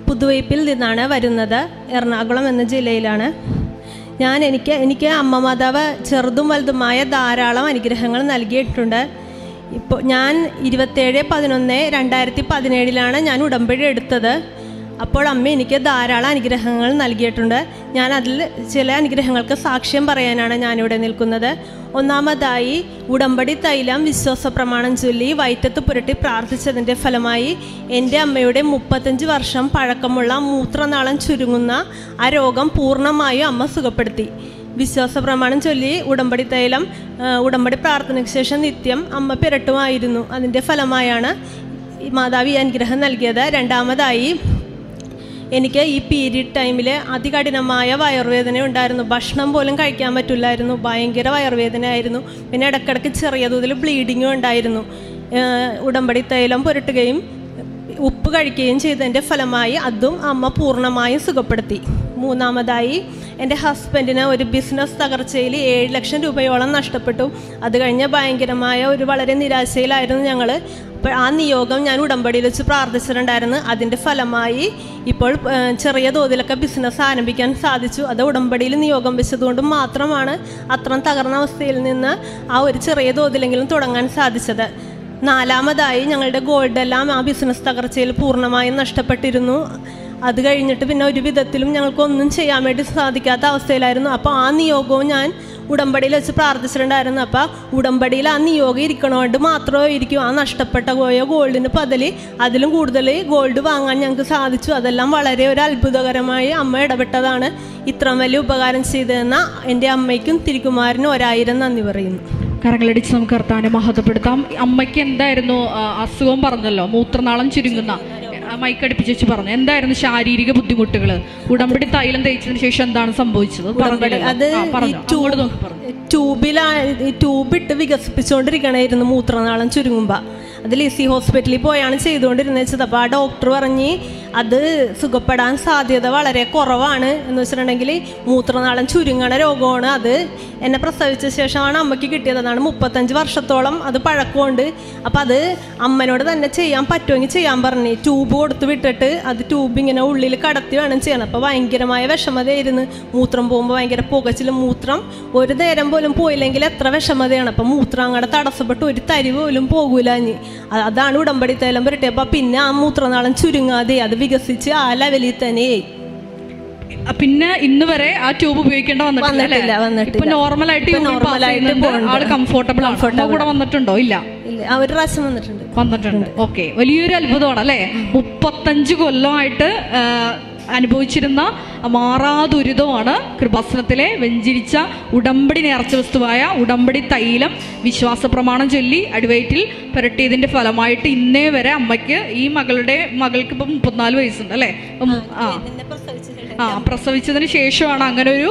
പുതുവൈപ്പിൽ നിന്നാണ് വരുന്നത്. എറണാകുളം എന്ന ജില്ലയിലാണ്. ഞാൻ എനിക്ക് എനിക്ക് അമ്മ മാതാവ് ചെറുതും വലുതുമായ ധാരാളം അനുഗ്രഹങ്ങൾ നൽകിയിട്ടുണ്ട്. ഇപ്പോൾ ഞാൻ ഇരുപത്തേഴ് പതിനൊന്ന് രണ്ടായിരത്തി പതിനേഴിലാണ് ഞാൻ ഉടമ്പടി എടുത്തത്. അപ്പോൾ അമ്മ എനിക്ക് ധാരാളം അനുഗ്രഹങ്ങൾ നൽകിയിട്ടുണ്ട്. ഞാൻ അതിൽ ചില അനുഗ്രഹങ്ങൾക്ക് സാക്ഷ്യം പറയാനാണ് ഞാനിവിടെ നിൽക്കുന്നത്. ഒന്നാമതായി ഉടമ്പടി തൈലം വിശ്വാസ പ്രമാണം ചൊല്ലി വയറ്റത്ത് പുരട്ടി പ്രാർത്ഥിച്ചതിന്റെ ഫലമായി എന്റെ അമ്മയുടെ മുപ്പത്തഞ്ച് വർഷം പഴക്കമുള്ള മൂത്രനാളം ചുരുങ്ങുന്ന ആ രോഗം പൂർണമായും അമ്മ സുഖപ്പെടുത്തി. വിശ്വാസ പ്രമാണം ചൊല്ലി ഉടമ്പടി തൈലം ഉടമ്പടി പ്രാർത്ഥനയ്ക്ക് ശേഷം നിത്യം അമ്മ പുരട്ടുമായിരുന്നു. അതിന്റെ ഫലമായാണ് മാതാവ് ഈ അനുഗ്രഹം നൽകിയത്. രണ്ടാമതായി എനിക്ക് ഈ പീരീഡ് ടൈമിൽ അതികഠിനമായ വയറുവേദന ഉണ്ടായിരുന്നു. ഭക്ഷണം പോലും കഴിക്കാൻ പറ്റില്ലായിരുന്നു. ഭയങ്കര വയറുവേദനയായിരുന്നു. പിന്നെ ഇടയ്ക്കിടയ്ക്ക് ചെറിയ തോതിൽ ബ്ലീഡിങ്ങും ഉണ്ടായിരുന്നു. ഉടമ്പടി തൈലം പുരട്ടുകയും ഉപ്പ് കഴിക്കുകയും ചെയ്തതിന്റെ ഫലമായി അതും അമ്മ പൂർണമായും സുഖപ്പെടുത്തി. മൂന്നാമതായി എന്റെ ഹസ്ബൻഡിന് ഒരു ബിസിനസ് തകർച്ചയിൽ ഏഴ് ലക്ഷം രൂപയോളം നഷ്ടപ്പെട്ടു. അത് കഴിഞ്ഞ് ഭയങ്കരമായ ഒരു വളരെ നിരാശയിലായിരുന്നു ഞങ്ങൾ അപ്പോൾ ആ നിയോഗം ഞാൻ ഉടമ്പടിയിൽ വെച്ച് പ്രാർത്ഥിച്ചിട്ടുണ്ടായിരുന്നു. അതിന്റെ ഫലമായി ഇപ്പോൾ ചെറിയ തോതിലൊക്കെ ബിസിനസ് ആരംഭിക്കാൻ സാധിച്ചു. അത് ഉടമ്പടിയിൽ നിയോഗം വെച്ചതുകൊണ്ട് മാത്രമാണ് അത്രയും തകർന്ന അവസ്ഥയിൽ നിന്ന് ആ ഒരു ചെറിയ തോതിലെങ്കിലും തുടങ്ങാൻ സാധിച്ചത്. നാലാമതായി ഞങ്ങളുടെ ഗോൾഡ് എല്ലാം ആ ബിസിനസ് തകർച്ചയിൽ പൂർണമായും നഷ്ടപ്പെട്ടിരുന്നു. അത് കഴിഞ്ഞിട്ട് പിന്നെ ഒരു വിധത്തിലും ഞങ്ങൾക്കൊന്നും ചെയ്യാൻ വേണ്ടി സാധിക്കാത്ത അവസ്ഥയിലായിരുന്നു. അപ്പോൾ ആ നിയോഗവും ഞാൻ ഉടമ്പടിയിൽ വെച്ച് പ്രാർത്ഥിച്ചിട്ടുണ്ടായിരുന്നു. അപ്പോൾ ഉടമ്പടിയിൽ ആ നിയോഗം ഇരിക്കണോണ്ട് മാത്രമായിരിക്കും ആ നഷ്ടപ്പെട്ട പോയ ഗോൾഡിന് പതൽ അതിലും കൂടുതൽ ഗോൾഡ് വാങ്ങാൻ ഞങ്ങൾക്ക് സാധിച്ചു. അതെല്ലാം വളരെ ഒരു അത്ഭുതകരമായി അമ്മ ഇടപെട്ടതാണ്. ഇത്രയും വലിയ ഉപകാരം ചെയ്തതെന്ന എന്റെ അമ്മയ്ക്കും തിരുക്കുമാരനും ഒരായിരം നന്ദി പറയുന്നു. കരങ്ങളടിച്ച് നമുക്ക് കർത്താവിനെ മഹത്വപ്പെടുത്താം. അമ്മയ്ക്ക് എന്തായിരുന്നു അസുഖം പറഞ്ഞല്ലോ. മൂത്രനാളം ചുരുങ്ങുന്ന. മൈക്ക് അടുപ്പിച്ച് വെച്ച് പറഞ്ഞു. എന്തായിരുന്നു ശാരീരിക ബുദ്ധിമുട്ടുകൾ ഉടമ്പടി തൈലം തേച്ചതിന് ശേഷം എന്താണ് സംഭവിച്ചത്? അത്. ട്യൂബിലാ ട്യൂബിട്ട് വികസിപ്പിച്ചുകൊണ്ടിരിക്കണമായിരുന്നു മൂത്രനാളം ചുരുങ്ങുമ്പോൾ അത് ലിസി ഹോസ്പിറ്റലിൽ പോയാണ് ചെയ്തുകൊണ്ടിരുന്നത് വെച്ചത്. അപ്പോൾ ആ ഡോക്ടർ പറഞ്ഞ് അത് സുഖപ്പെടാൻ സാധ്യത വളരെ കുറവാണ് എന്ന് വെച്ചിട്ടുണ്ടെങ്കിൽ മൂത്രനാളം ചുരുങ്ങണ രോഗമാണ് അത്. എന്നെ പ്രസവിച്ച ശേഷമാണ് അമ്മയ്ക്ക് കിട്ടിയത്. അതാണ് മുപ്പത്തഞ്ച് വർഷത്തോളം അത് പഴക്കമുണ്ട്. അപ്പോൾ അത് അമ്മനോട് തന്നെ ചെയ്യാൻ പറ്റുമെങ്കിൽ ചെയ്യാൻ പറഞ്ഞു. ട്യൂബ് കൊടുത്ത് വിട്ടിട്ട് അത് ട്യൂബ് ഇങ്ങനെ ഉള്ളിൽ കടത്തി വേണം ചെയ്യണം. അപ്പോൾ ഭയങ്കരമായ വിഷമതയായിരുന്നു. മൂത്രം പോകുമ്പോൾ ഭയങ്കര പുകച്ചിൽ മൂത്രം ഒരു നേരം പോലും പോയില്ലെങ്കിൽ എത്ര വിഷമതയാണ്. അപ്പം മൂത്രം അങ്ങനെ തടസ്സപ്പെട്ട് ഒരു തരി പോലും പോകൂല ഇനി. അ- അതാണ് ഉടമ്പടി തൈലം അപ്പൊ പിന്നെ ആ മൂത്രനാളം ചുരുങ്ങാതെ അത് വികസിച്ച് ആ ലെവലിൽ തന്നെ പിന്നെ ഇന്ന് വരെ ആ ട്യൂബ് ഉപയോഗിക്കേണ്ട വന്നിട്ടില്ല വന്നിട്ടില്ല, നോർമൽ ആയിട്ട് പാസ് ആയിട്ട്. ആൾ കംഫോർട്ടബിൾ കൂടെ വന്നിട്ടുണ്ടോ? ഇല്ല. ഒരു പ്രാവശ്യം വന്നിട്ടുണ്ട്. വന്നിട്ടുണ്ട്. ഓക്കെ. വലിയൊരു അത്ഭുതമാണ് അല്ലെ? മുപ്പത്തഞ്ച് കൊല്ലമായിട്ട് അനുഭവിച്ചിരുന്ന മാറാതുരിതമാണ് കൃപാസനത്തിലെ വെഞ്ചിരിച്ച ഉടമ്പടി നേർച്ച വസ്തുവായ ഉടമ്പടി തൈലം വിശ്വാസ പ്രമാണം ചൊല്ലി അടിവയറ്റിൽ പുരട്ടിയതിന്റെ ഫലമായിട്ട് ഇന്നേ വരെ അമ്മയ്ക്ക് ഈ മകളുടെ മകൾക്ക് ഇപ്പം മുപ്പത്തിനാല് വയസ്സുണ്ട് അല്ലേ? ആ ആ പ്രസവിച്ചതിന് ശേഷമാണ് അങ്ങനെ ഒരു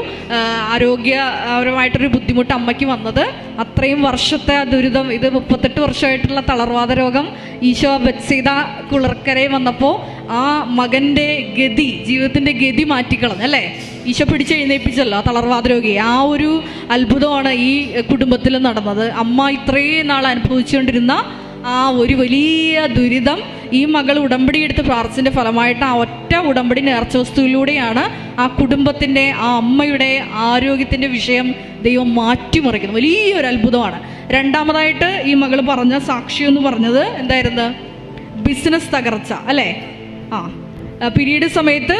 ആരോഗ്യപരമായിട്ടൊരു ബുദ്ധിമുട്ട് അമ്മയ്ക്ക് വന്നത്. അത്രയും വർഷത്തെ ദുരിതം ഇത് മുപ്പത്തെട്ട് വർഷമായിട്ടുള്ള തളർവാദ രോഗം ഈശോ ബത്സീത കുളർക്കരെ വന്നപ്പോൾ ആ മകന്റെ ഗതി ജീവിതത്തിന്റെ ഗതി മാറ്റിക്കളഞ്ഞു അല്ലേ? ഈശോ പിടിച്ചെഴുന്നേൽപ്പിച്ചല്ലോ തളർവാദ രോഗി ആ ഒരു അത്ഭുതമാണ് ഈ കുടുംബത്തിൽ നടന്നത്. അമ്മ ഇത്രയും നാൾ അനുഭവിച്ചുകൊണ്ടിരുന്ന ആ ഒരു വലിയ ദുരിതം ഈ മകൾ ഉടമ്പടി എടുത്ത് പ്രാർത്ഥിച്ചതിന്റെ ഫലമായിട്ട് ആ ഒറ്റ ഉടമ്പടി നേർച്ച വസ്തുവിലൂടെയാണ് ആ കുടുംബത്തിന്റെ ആ അമ്മയുടെ ആരോഗ്യത്തിന്റെ വിഷയം ദൈവം മാറ്റിമറിക്കുന്നത്. വലിയൊരു അത്ഭുതമാണ്. രണ്ടാമതായിട്ട് ഈ മകൾ പറഞ്ഞ സാക്ഷി എന്ന് പറഞ്ഞത് എന്തായിരുന്നു? ബിസിനസ് തകർച്ച അല്ലേ? ആ. പീരീഡ് സമയത്ത്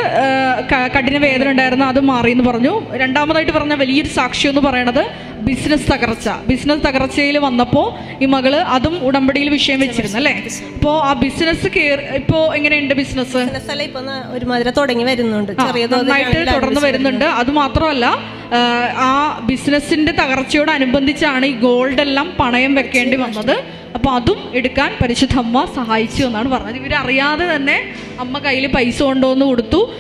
കഠിന വേദന ഉണ്ടായിരുന്നു അത് മാറി എന്ന് പറഞ്ഞു. രണ്ടാമതായിട്ട് പറഞ്ഞ വലിയൊരു സാക്ഷ്യം എന്ന് പറയണത് ബിസിനസ് തകർച്ച. ബിസിനസ് തകർച്ചയിൽ വന്നപ്പോൾ ഈ മകൾ അതും ഉടമ്പടിയിൽ വിഷയം വെച്ചിരുന്നു അല്ലേ? അപ്പോൾ ആ ബിസിനസ് ഇപ്പോ എങ്ങനെയുണ്ട് ബിസിനസ്? ഒരുമാതിരി തുടങ്ങി വരുന്നുണ്ട്. നന്നായിട്ട് തുടർന്ന് വരുന്നുണ്ട്. അത് മാത്രമല്ല ആ, ബിസിനസിന്റെ തകർച്ചയോടനുബന്ധിച്ചാണ് ഈ ഗോൾഡ് എല്ലാം പണയം വെക്കേണ്ടി വന്നത്. അപ്പൊ അതും എടുക്കാൻ പരിശുദ്ധ അമ്മ സഹായിച്ചു എന്നാണ് പറഞ്ഞത്. ഇവരറിയാതെ തന്നെ അമ്മ കയ്യിൽ പൈസ കൊണ്ടുവന്ന് കൊടുത്തു.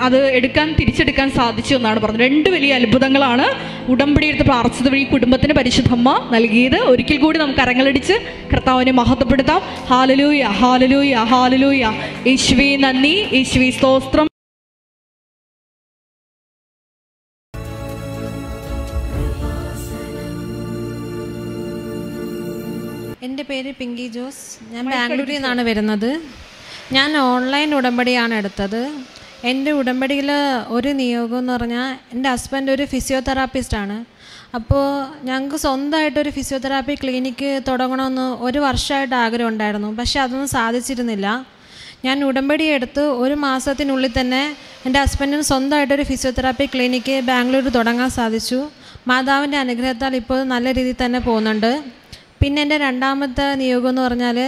അത് എടുക്കാൻ തിരിച്ചെടുക്കാൻ സാധിച്ചു എന്നാണ് പറഞ്ഞത്. രണ്ട് വലിയ അത്ഭുതങ്ങളാണ് ഉടമ്പടി എടുത്ത് പ്രാർത്ഥിച്ചത് വഴി കുടുംബത്തിന് പരിശുദ്ധമ്മ നൽകിയത്. ഒരിക്കൽ കൂടി നമുക്ക് അരങ്ങളടിച്ച് കർത്താവിനെ മഹത്വപ്പെടുത്താം. Hallelujah hallelujah hallelujah. ഈശ്വി നന്ദി. ഈശ്വി സ്തോത്രം. പേര് പിങ്കി ജോസ്. ഞാൻ ബാംഗ്ലൂരിൽ നിന്നാണ് വരുന്നത്. ഞാൻ ഓൺലൈൻ ഉടമ്പടിയാണ് എടുത്തത്. എന്റെ ഉടമ്പടിയിൽ ഒരു നിയോഗം എന്ന് പറഞ്ഞാൽ എന്റെ ഹസ്ബൻഡ് ഒരു ഫിസിയോതെറാപ്പിസ്റ്റാണ് അപ്പോൾ ഞങ്ങൾക്ക് സ്വന്തമായിട്ടൊരു ഫിസിയോതെറാപ്പി ക്ലിനിക്ക് തുടങ്ങണമെന്ന് ഒരു വർഷമായിട്ട് ആഗ്രഹം ഉണ്ടായിരുന്നു. പക്ഷേ അതൊന്നും സാധിച്ചിരുന്നില്ല. ഞാൻ ഉടമ്പടി എടുത്ത് ഒരു മാസത്തിനുള്ളിൽ തന്നെ എന്റെ ഹസ്ബൻഡിന് സ്വന്തമായിട്ടൊരു ഫിസിയോതെറാപ്പി ക്ലിനിക്ക് ബാംഗ്ലൂർ തുടങ്ങാൻ സാധിച്ചു. മാതാവിന്റെ അനുഗ്രഹത്താൽ ഇപ്പോൾ നല്ല രീതിയിൽ തന്നെ പോകുന്നുണ്ട്. പിന്നെ എന്റെ രണ്ടാമത്തെ നിയോഗം എന്ന് പറഞ്ഞാൽ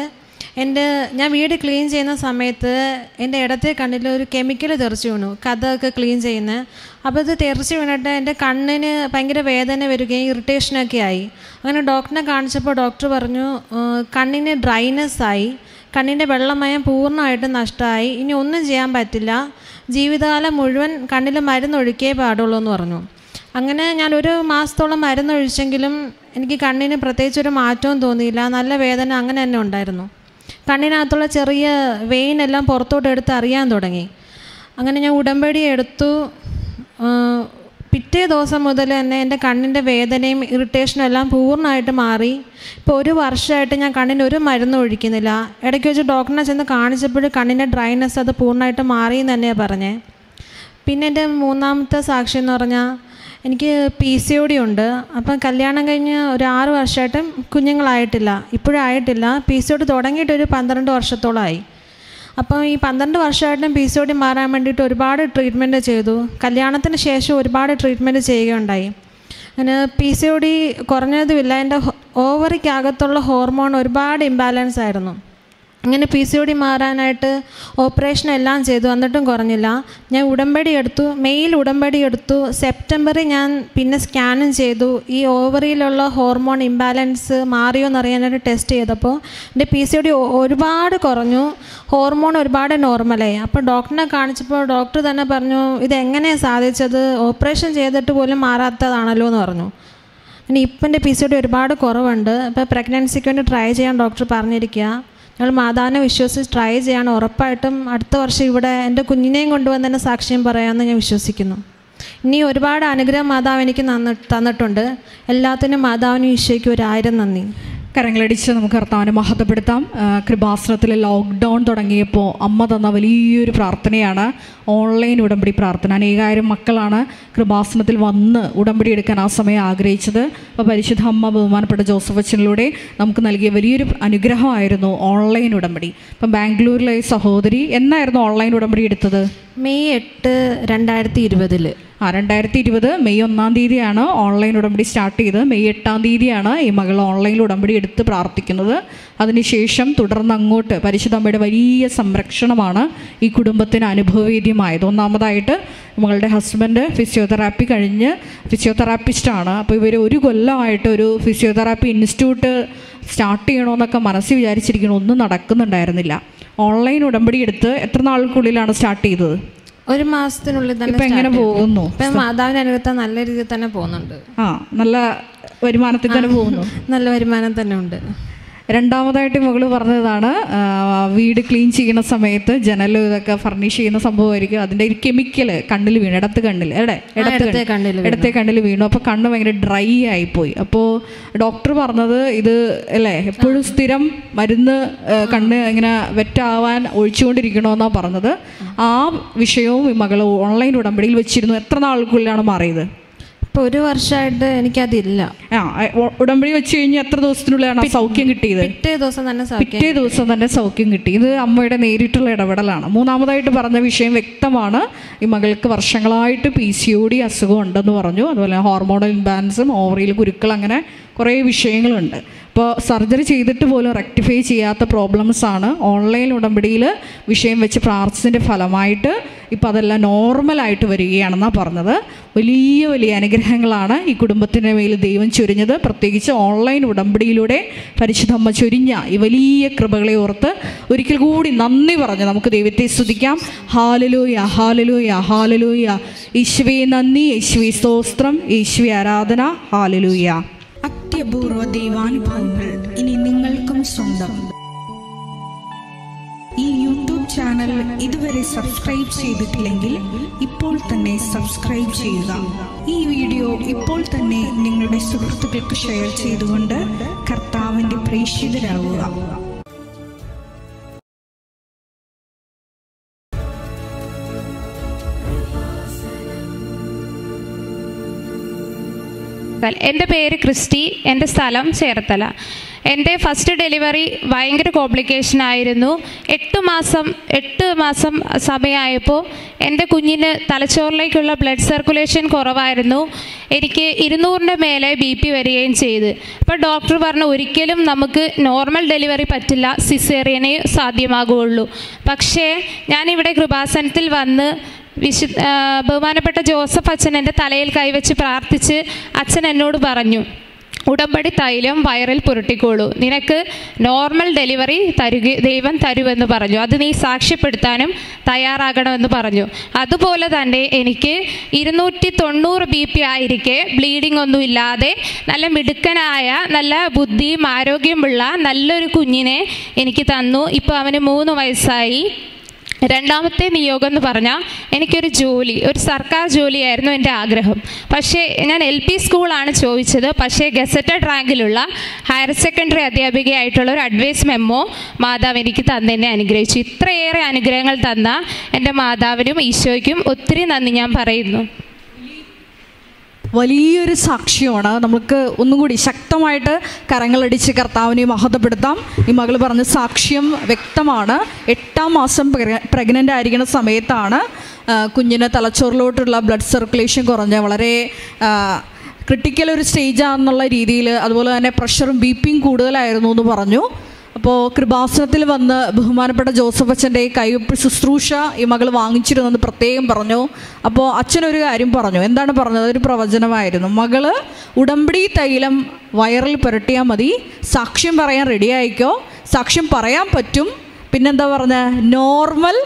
എന്റെ ഞാൻ വീട് ക്ലീൻ ചെയ്യുന്ന സമയത്ത് എന്റെ ഇടത്തെ കണ്ണിൽ ഒരു കെമിക്കൽ തെറിച്ചു വീണു കഥയൊക്കെ ക്ലീൻ ചെയ്യുന്നത് അപ്പോൾ ഇത് തെറിച്ച് വീണിട്ട് എന്റെ കണ്ണിന് ഭയങ്കര വേദന വരികയും ഇറിറ്റേഷനൊക്കെ ആയി. അങ്ങനെ ഡോക്ടറിനെ കാണിച്ചപ്പോൾ ഡോക്ടർ പറഞ്ഞു കണ്ണിന് ഡ്രൈനെസ് ആയി കണ്ണിന്റെ വെള്ളമയം പൂർണമായിട്ടും നഷ്ടമായി ഇനി ഒന്നും ചെയ്യാൻ പറ്റില്ല ജീവിതകാലം മുഴുവൻ കണ്ണിൽ മരുന്നൊഴിക്കേ പാടുള്ളൂ എന്ന് പറഞ്ഞു. അങ്ങനെ ഞാൻ ഒരു മാസത്തോളം മരുന്നൊഴിച്ചെങ്കിലും എനിക്ക് കണ്ണിന് പ്രത്യേകിച്ച് ഒരു മാറ്റവും തോന്നിയില്ല. നല്ല വേദന അങ്ങനെ തന്നെ ഉണ്ടായിരുന്നു. കണ്ണിനകത്തുള്ള ചെറിയ വെയിൻ എല്ലാം പുറത്തോട്ട് എടുത്ത് അറിയാൻ തുടങ്ങി. അങ്ങനെ ഞാൻ ഉടമ്പടി എടുത്തു. പിറ്റേ ദിവസം മുതൽ തന്നെ എന്റെ കണ്ണിന്റെ വേദനയും ഇറിറ്റേഷനും എല്ലാം പൂർണമായിട്ട് മാറി. ഇപ്പോൾ ഒരു വർഷമായിട്ട് ഞാൻ കണ്ണിന് ഒരു മരുന്നും ഒഴിക്കുന്നില്ല. ഇടയ്ക്ക് വെച്ച് ഡോക്ടറിനെ ചെന്ന് കാണിച്ചപ്പോൾ കണ്ണിന്റെ ഡ്രൈനെസ് അത് പൂർണമായിട്ട് മാറി എന്ന് തന്നെയാണ് പറഞ്ഞത് പിന്നെ എന്റെ മൂന്നാമത്തെ സാക്ഷി എന്ന് പറഞ്ഞാൽ എനിക്ക് പി സി ഒ ഡി ഉണ്ട്. അപ്പം കല്യാണം കഴിഞ്ഞ് ഒരു ആറ് വർഷമായിട്ടും കുഞ്ഞുങ്ങളായിട്ടില്ല. ഇപ്പോഴായിട്ടില്ല പി സി ഒ ഡി തുടങ്ങിയിട്ട് ഒരു പന്ത്രണ്ട് വർഷത്തോളമായി അപ്പം ഈ പന്ത്രണ്ട് വർഷമായിട്ടും പി സി ഒ ഡി മാറാൻ വേണ്ടിയിട്ട് ഒരുപാട് ട്രീറ്റ്മെന്റ് ചെയ്തു. കല്യാണത്തിന് ശേഷം ഒരുപാട് ട്രീറ്റ്മെന്റ് ചെയ്യുകയുണ്ടായി. അങ്ങനെ പി സി ഒ ഡി കുറഞ്ഞതുമില്ല. എന്റെ ഓവറിക്കകത്തുള്ള ഹോർമോൺ ഒരുപാട് ഇംബാലൻസ് ആയിരുന്നു. അങ്ങനെ പി സി ഒ ഡി മാറാനായിട്ട് ഓപ്പറേഷൻ എല്ലാം ചെയ്തു. എന്നിട്ടും കുറഞ്ഞില്ല. ഞാൻ ഉടമ്പടി എടുത്തു. മെയിൽ ഉടമ്പടി എടുത്തു. സെപ്റ്റംബറിൽ ഞാൻ പിന്നെ സ്കാനും ചെയ്തു. ഈ ഓവറിയിലുള്ള ഹോർമോൺ ഇംബാലൻസ് മാറിയോ എന്നറിയാനായിട്ട് ടെസ്റ്റ് ചെയ്തപ്പോൾ എന്റെ പി സി ഒ ഡി ഒരുപാട് കുറഞ്ഞു. ഹോർമോൺ ഒരുപാട് നോർമലായി അപ്പോൾ ഡോക്ടറിനെ കാണിച്ചപ്പോൾ ഡോക്ടർ തന്നെ പറഞ്ഞു ഇതെങ്ങനെയാണ് സാധിച്ചത്? ഓപ്പറേഷൻ ചെയ്തിട്ട് പോലും മാറാത്തതാണല്ലോ എന്ന് പറഞ്ഞു. ഇനി ഇപ്പം എന്റെ പി സി ഒ ഡി ഒരുപാട് കുറവുണ്ട്. ഇപ്പോൾ പ്രഗ്നൻസിക്ക് വേണ്ടി ട്രൈ ചെയ്യാൻ ഡോക്ടർ പറഞ്ഞിരിക്കുക. ഞങ്ങൾ മാതാവിനെ വിശ്വസിച്ച് ട്രൈ ചെയ്യാണ്. ഉറപ്പായിട്ടും അടുത്ത വർഷം ഇവിടെ എന്റെ കുഞ്ഞിനെയും കൊണ്ടുവന്ന് തന്നെ സാക്ഷ്യം പറയാമെന്ന് ഞാൻ വിശ്വസിക്കുന്നു. ഇനി ഒരുപാട് അനുഗ്രഹം മാതാവ് എനിക്ക് തന്നിട്ടുണ്ട്. എല്ലാത്തിനും മാതാവിനും ഈശോയ്ക്ക് ഒരായിരം നന്ദി. കരങ്ങളടിച്ച് നമുക്ക് കർത്താവിനെ മഹത്വപ്പെടുത്താം. ആ, ലോക്ക്ഡൗൺ തുടങ്ങിയപ്പോൾ അമ്മ തന്ന വലിയൊരു പ്രാർത്ഥനയാണ്. ഓൺലൈൻ ഉടമ്പടി പ്രാർത്ഥന. അനേകായിരം മക്കളാണ് കൃപാസനത്തിൽ വന്ന് ഉടമ്പടി എടുക്കാൻ ആ സമയം ആഗ്രഹിച്ചത്. അപ്പോൾ പരിശുദ്ധ അമ്മ ബഹുമാനപ്പെട്ട ജോസഫ് അച്ഛനിലൂടെ നമുക്ക് നൽകിയ വലിയൊരു അനുഗ്രഹമായിരുന്നു ഓൺലൈൻ ഉടമ്പടി. ഇപ്പം ബാംഗ്ലൂരിലെ സഹോദരി എന്നായിരുന്നു ഓൺലൈൻ ഉടമ്പടി എടുത്തത്? മെയ് എട്ട് രണ്ടായിരത്തി ഇരുപതിൽ ആ രണ്ടായിരത്തി ഇരുപത് മെയ് ഒന്നാം തീയതിയാണ് ഓൺലൈൻ ഉടമ്പടി സ്റ്റാർട്ട് ചെയ്ത് മെയ് എട്ടാം തീയതിയാണ് ഈ മകൾ ഓൺലൈനിൽ ഉടമ്പടി എടുത്ത് പ്രാർത്ഥിക്കുന്നത്. അതിനുശേഷം തുടർന്ന് അങ്ങോട്ട് പരിശുദ്ധ അമ്മയുടെ വലിയ സംരക്ഷണമാണ് ഈ കുടുംബത്തിന് അനുഭവവേദ്യമായത്. ഒന്നാമതായിട്ട് മകളുടെ ഹസ്ബൻഡ് ഫിസിയോതെറാപ്പി കഴിഞ്ഞ് ഫിസിയോതെറാപ്പിസ്റ്റാണ് അപ്പോൾ ഇവർ ഒരു കൊല്ലമായിട്ട് ഒരു ഫിസിയോതെറാപ്പി ഇൻസ്റ്റിറ്റ്യൂട്ട് സ്റ്റാർട്ട് ചെയ്യണമെന്നൊക്കെ മനസ്സിൽ വിചാരിച്ചിരിക്കണം ഒന്നും നടക്കുന്നുണ്ടായിരുന്നില്ല. ഓൺലൈൻ ഉടമ്പടി എടുത്ത് എത്ര നാൾക്കുള്ളിലാണ് സ്റ്റാർട്ട് ചെയ്തത്? ഒരു മാസത്തിനുള്ളിൽ തന്നെ എങ്ങനെ. പോകുന്നു? മാതാവിന് മാതാവിന്റെ അനുഗ്രഹത്താൽ നല്ല രീതിയിൽ തന്നെ പോകുന്നുണ്ട് ആ നല്ല വരുമാനത്തിൽ തന്നെ പോകുന്നു നല്ല വരുമാനം തന്നെ ഉണ്ട് രണ്ടാമതായിട്ട് മകൾ പറഞ്ഞതാണ് വീട് ക്ലീൻ ചെയ്യുന്ന സമയത്ത് ജനലും ഇതൊക്കെ ഫർണിഷ് ചെയ്യുന്ന സംഭവമായിരിക്കും. അതിന്റെ ഒരു കെമിക്കൽ കണ്ണിൽ വീണു ഇടത്ത് കണ്ണിൽ അല്ലേ ഇടത്തെ കണ്ണിൽ-. ഇടത്തെ കണ്ണിൽ വീണു. അപ്പോൾ കണ്ണ് ഭയങ്കര ഡ്രൈ ആയിപ്പോയി. അപ്പോൾ ഡോക്ടർ പറഞ്ഞത് ഇത് അല്ലേ എപ്പോഴും സ്ഥിരം മരുന്ന് കണ്ണ് ഇങ്ങനെ വെറ്റാവാൻ ഒഴിച്ചുകൊണ്ടിരിക്കണമെന്നാണ് പറഞ്ഞത്. ആ. വിഷയവും ഈ മകൾ ഓൺലൈൻ ഉടമ്പടിയിൽ വെച്ചിരുന്നു. എത്ര നാൾക്കുള്ളിലാണ് മാറിയത്? ഇപ്പൊ ഒരു വർഷമായിട്ട് എനിക്കതില്ല. ആ ഉടമ്പടി വെച്ച് കഴിഞ്ഞാൽ എത്ര ദിവസത്തിനുള്ളിലാണ് സൗഖ്യം കിട്ടിയത്? പിറ്റേ ദിവസം തന്നെ പിറ്റേ ദിവസം തന്നെ സൗഖ്യം കിട്ടി. ഇത് അമ്മയുടെ നേരിട്ടുള്ള ഇടപെടലാണ്. മൂന്നാമതായിട്ട് പറഞ്ഞ വിഷയം വ്യക്തമാണ്. ഈ മകൾക്ക് വർഷങ്ങളായിട്ട് പി സി ഒ ഡി അസുഖം ഉണ്ടെന്ന് പറഞ്ഞു. അതുപോലെ ഹോർമോണൽ ഇംബാലൻസും ഓവറിയിൽ കുരുക്കൾ അങ്ങനെ കുറേ വിഷയങ്ങളുണ്ട്. ഇപ്പോൾ സർജറി ചെയ്തിട്ട് പോലും റെക്ടിഫൈ ചെയ്യാത്ത പ്രോബ്ലംസ് ആണ്. ഓൺലൈൻ ഉടമ്പടിയിൽ വിഷയം വെച്ച് പ്രാർത്ഥിച്ചതിന്റെ ഫലമായിട്ട് ഇപ്പോൾ അതെല്ലാം നോർമലായിട്ട് വരികയാണെന്നാണ് പറഞ്ഞത്. വലിയ വലിയ അനുഗ്രഹങ്ങളാണ് ഈ കുടുംബത്തിന്റെ മേൽ ദൈവം ചൊരിഞ്ഞത്. പ്രത്യേകിച്ച് ഓൺലൈൻ ഉടമ്പടിയിലൂടെ പരിശുദ്ധമ്മ ചൊരിഞ്ഞ ഈ വലിയ കൃപകളെ ഓർത്ത് ഒരിക്കൽ കൂടി നന്ദി പറഞ്ഞ് നമുക്ക് ദൈവത്തെ സ്തുതിക്കാം. ഹാലലൂയ ഹാലലൂയ ഹാലലൂയ ഈശ്വേ നന്ദി യേശുവി സ്തോത്രം യേശുവി ആരാധന. ഹാലലൂയ അത്യപൂർവ ദൈവാനുഭവങ്ങൾ ഇനി നിങ്ങൾക്കും സ്വന്തം. ചാനൽ ഇതുവരെ സബ്സ്ക്രൈബ് ചെയ്തിട്ടില്ലെങ്കിൽ ഇപ്പോൾ തന്നെ സബ്സ്ക്രൈബ് ചെയ്യുക. ഈ വീഡിയോ ഇപ്പോൾ തന്നെ നിങ്ങളുടെ സുഹൃത്തുക്കൾക്ക് ഷെയർ ചെയ്തുകൊണ്ട് കർത്താവിന്റെ പ്രേക്ഷിതരാകുക എന്റെ പേര് ക്രിസ്റ്റി? എന്റെ സ്ഥലം ചേർത്തല. എന്റെ ഫസ്റ്റ് ഡെലിവറി ഭയങ്കര കോംപ്ലിക്കേഷൻ ആയിരുന്നു. എട്ട് മാസം എട്ട് മാസം സമയമായപ്പോൾ എന്റെ കുഞ്ഞിന് തലച്ചോറിലേക്കുള്ള ബ്ലഡ് സർക്കുലേഷൻ കുറവായിരുന്നു. എനിക്ക് ഇരുന്നൂറിന്റെ മേലെ ബി പി വരികയും ചെയ്ത്. അപ്പോൾ ഡോക്ടർ പറഞ്ഞു ഒരിക്കലും നമുക്ക് നോർമൽ ഡെലിവറി പറ്റില്ല. സിസേറിയനെ സാധ്യമാകുകയുള്ളൂ പക്ഷേ ഞാനിവിടെ കൃപാസനത്തിൽ വന്ന് വിശു ബഹുമാനപ്പെട്ട ജോസഫ് അച്ഛൻ എന്റെ തലയിൽ കൈവച്ച് പ്രാർത്ഥിച്ച് അച്ഛൻ എന്നോട് പറഞ്ഞു ഉടമ്പടി തൈലം വയറിൽ പുരട്ടിക്കോളൂ. നിനക്ക് നോർമൽ ഡെലിവറി തരുക ദൈവം തരുമെന്ന് പറഞ്ഞു. അത് നീ സാക്ഷ്യപ്പെടുത്താനും തയ്യാറാകണമെന്ന് പറഞ്ഞു. അതുപോലെ തന്നെ എനിക്ക് ഇരുന്നൂറ്റി തൊണ്ണൂറ് ബി പി ആയിരിക്കെ ബ്ലീഡിംഗ് ഒന്നും ഇല്ലാതെ നല്ല മിടുക്കനായ നല്ല ബുദ്ധിയും ആരോഗ്യമുള്ള നല്ലൊരു കുഞ്ഞിനെ എനിക്ക് തന്നു. ഇപ്പോൾ അവന് മൂന്ന് വയസ്സായി. രണ്ടാമത്തെ നിയോഗം എന്ന് പറഞ്ഞാൽ എനിക്കൊരു ജോലി ഒരു സർക്കാർ ജോലിയായിരുന്നു എന്റെ ആഗ്രഹം. പക്ഷേ ഞാൻ എൽ പി സ്കൂളാണ് ചോദിച്ചത്. പക്ഷേ ഗസറ്റഡ് റാങ്കിലുള്ള ഹയർ സെക്കൻഡറി അധ്യാപികയായിട്ടുള്ള ഒരു അഡ്വൈസ് മെമ്മോ മാതാവ് എനിക്ക് തന്നെന്നെ അനുഗ്രഹിച്ചു. ഇത്രയേറെ അനുഗ്രഹങ്ങൾ തന്ന എന്റെ മാതാവിനും ഈശോയ്ക്കും ഒത്തിരി നന്ദി ഞാൻ പറയുന്നു. വലിയൊരു സാക്ഷ്യമാണ് നമുക്ക് ഒന്നും കൂടി ശക്തമായിട്ട് കരങ്ങളടിച്ച് കർത്താവിനെ മഹത്വപ്പെടുത്താം. ഈ മകൾ പറഞ്ഞ സാക്ഷ്യം വ്യക്തമാണ്. എട്ടാം മാസം പ്രഗ്നന്റ് ആയിരിക്കുന്ന സമയത്താണ് കുഞ്ഞിന് തലച്ചോറിലോട്ടുള്ള ബ്ലഡ് സർക്കുലേഷൻ കുറഞ്ഞ വളരെ ക്രിട്ടിക്കൽ ഒരു സ്റ്റേജാണെന്നുള്ള രീതിയിൽ അതുപോലെ തന്നെ പ്രഷറും ബി പിയും കൂടുതലായിരുന്നു എന്ന് പറഞ്ഞു. അപ്പോൾ കൃപാസനത്തിൽ വന്ന് ബഹുമാനപ്പെട്ട ജോസഫ് അച്ഛന്റെ കൈവപ്പ് ശുശ്രൂഷ ഈ മകൾ വാങ്ങിച്ചിരുന്നെന്ന് പ്രത്യേകം പറഞ്ഞു. അപ്പോൾ അച്ഛനൊരു കാര്യം പറഞ്ഞു. എന്താണ് പറഞ്ഞത്? ഒരു പ്രവചനമായിരുന്നു. മകൾ ഉടമ്പടി തൈലം വയറിൽ പുരട്ടിയാൽ മതി. സാക്ഷ്യം പറയാൻ റെഡി ആയിക്കോ. സാക്ഷ്യം പറയാൻ പറ്റും. പിന്നെന്താ പറഞ്ഞ? നോർമൽ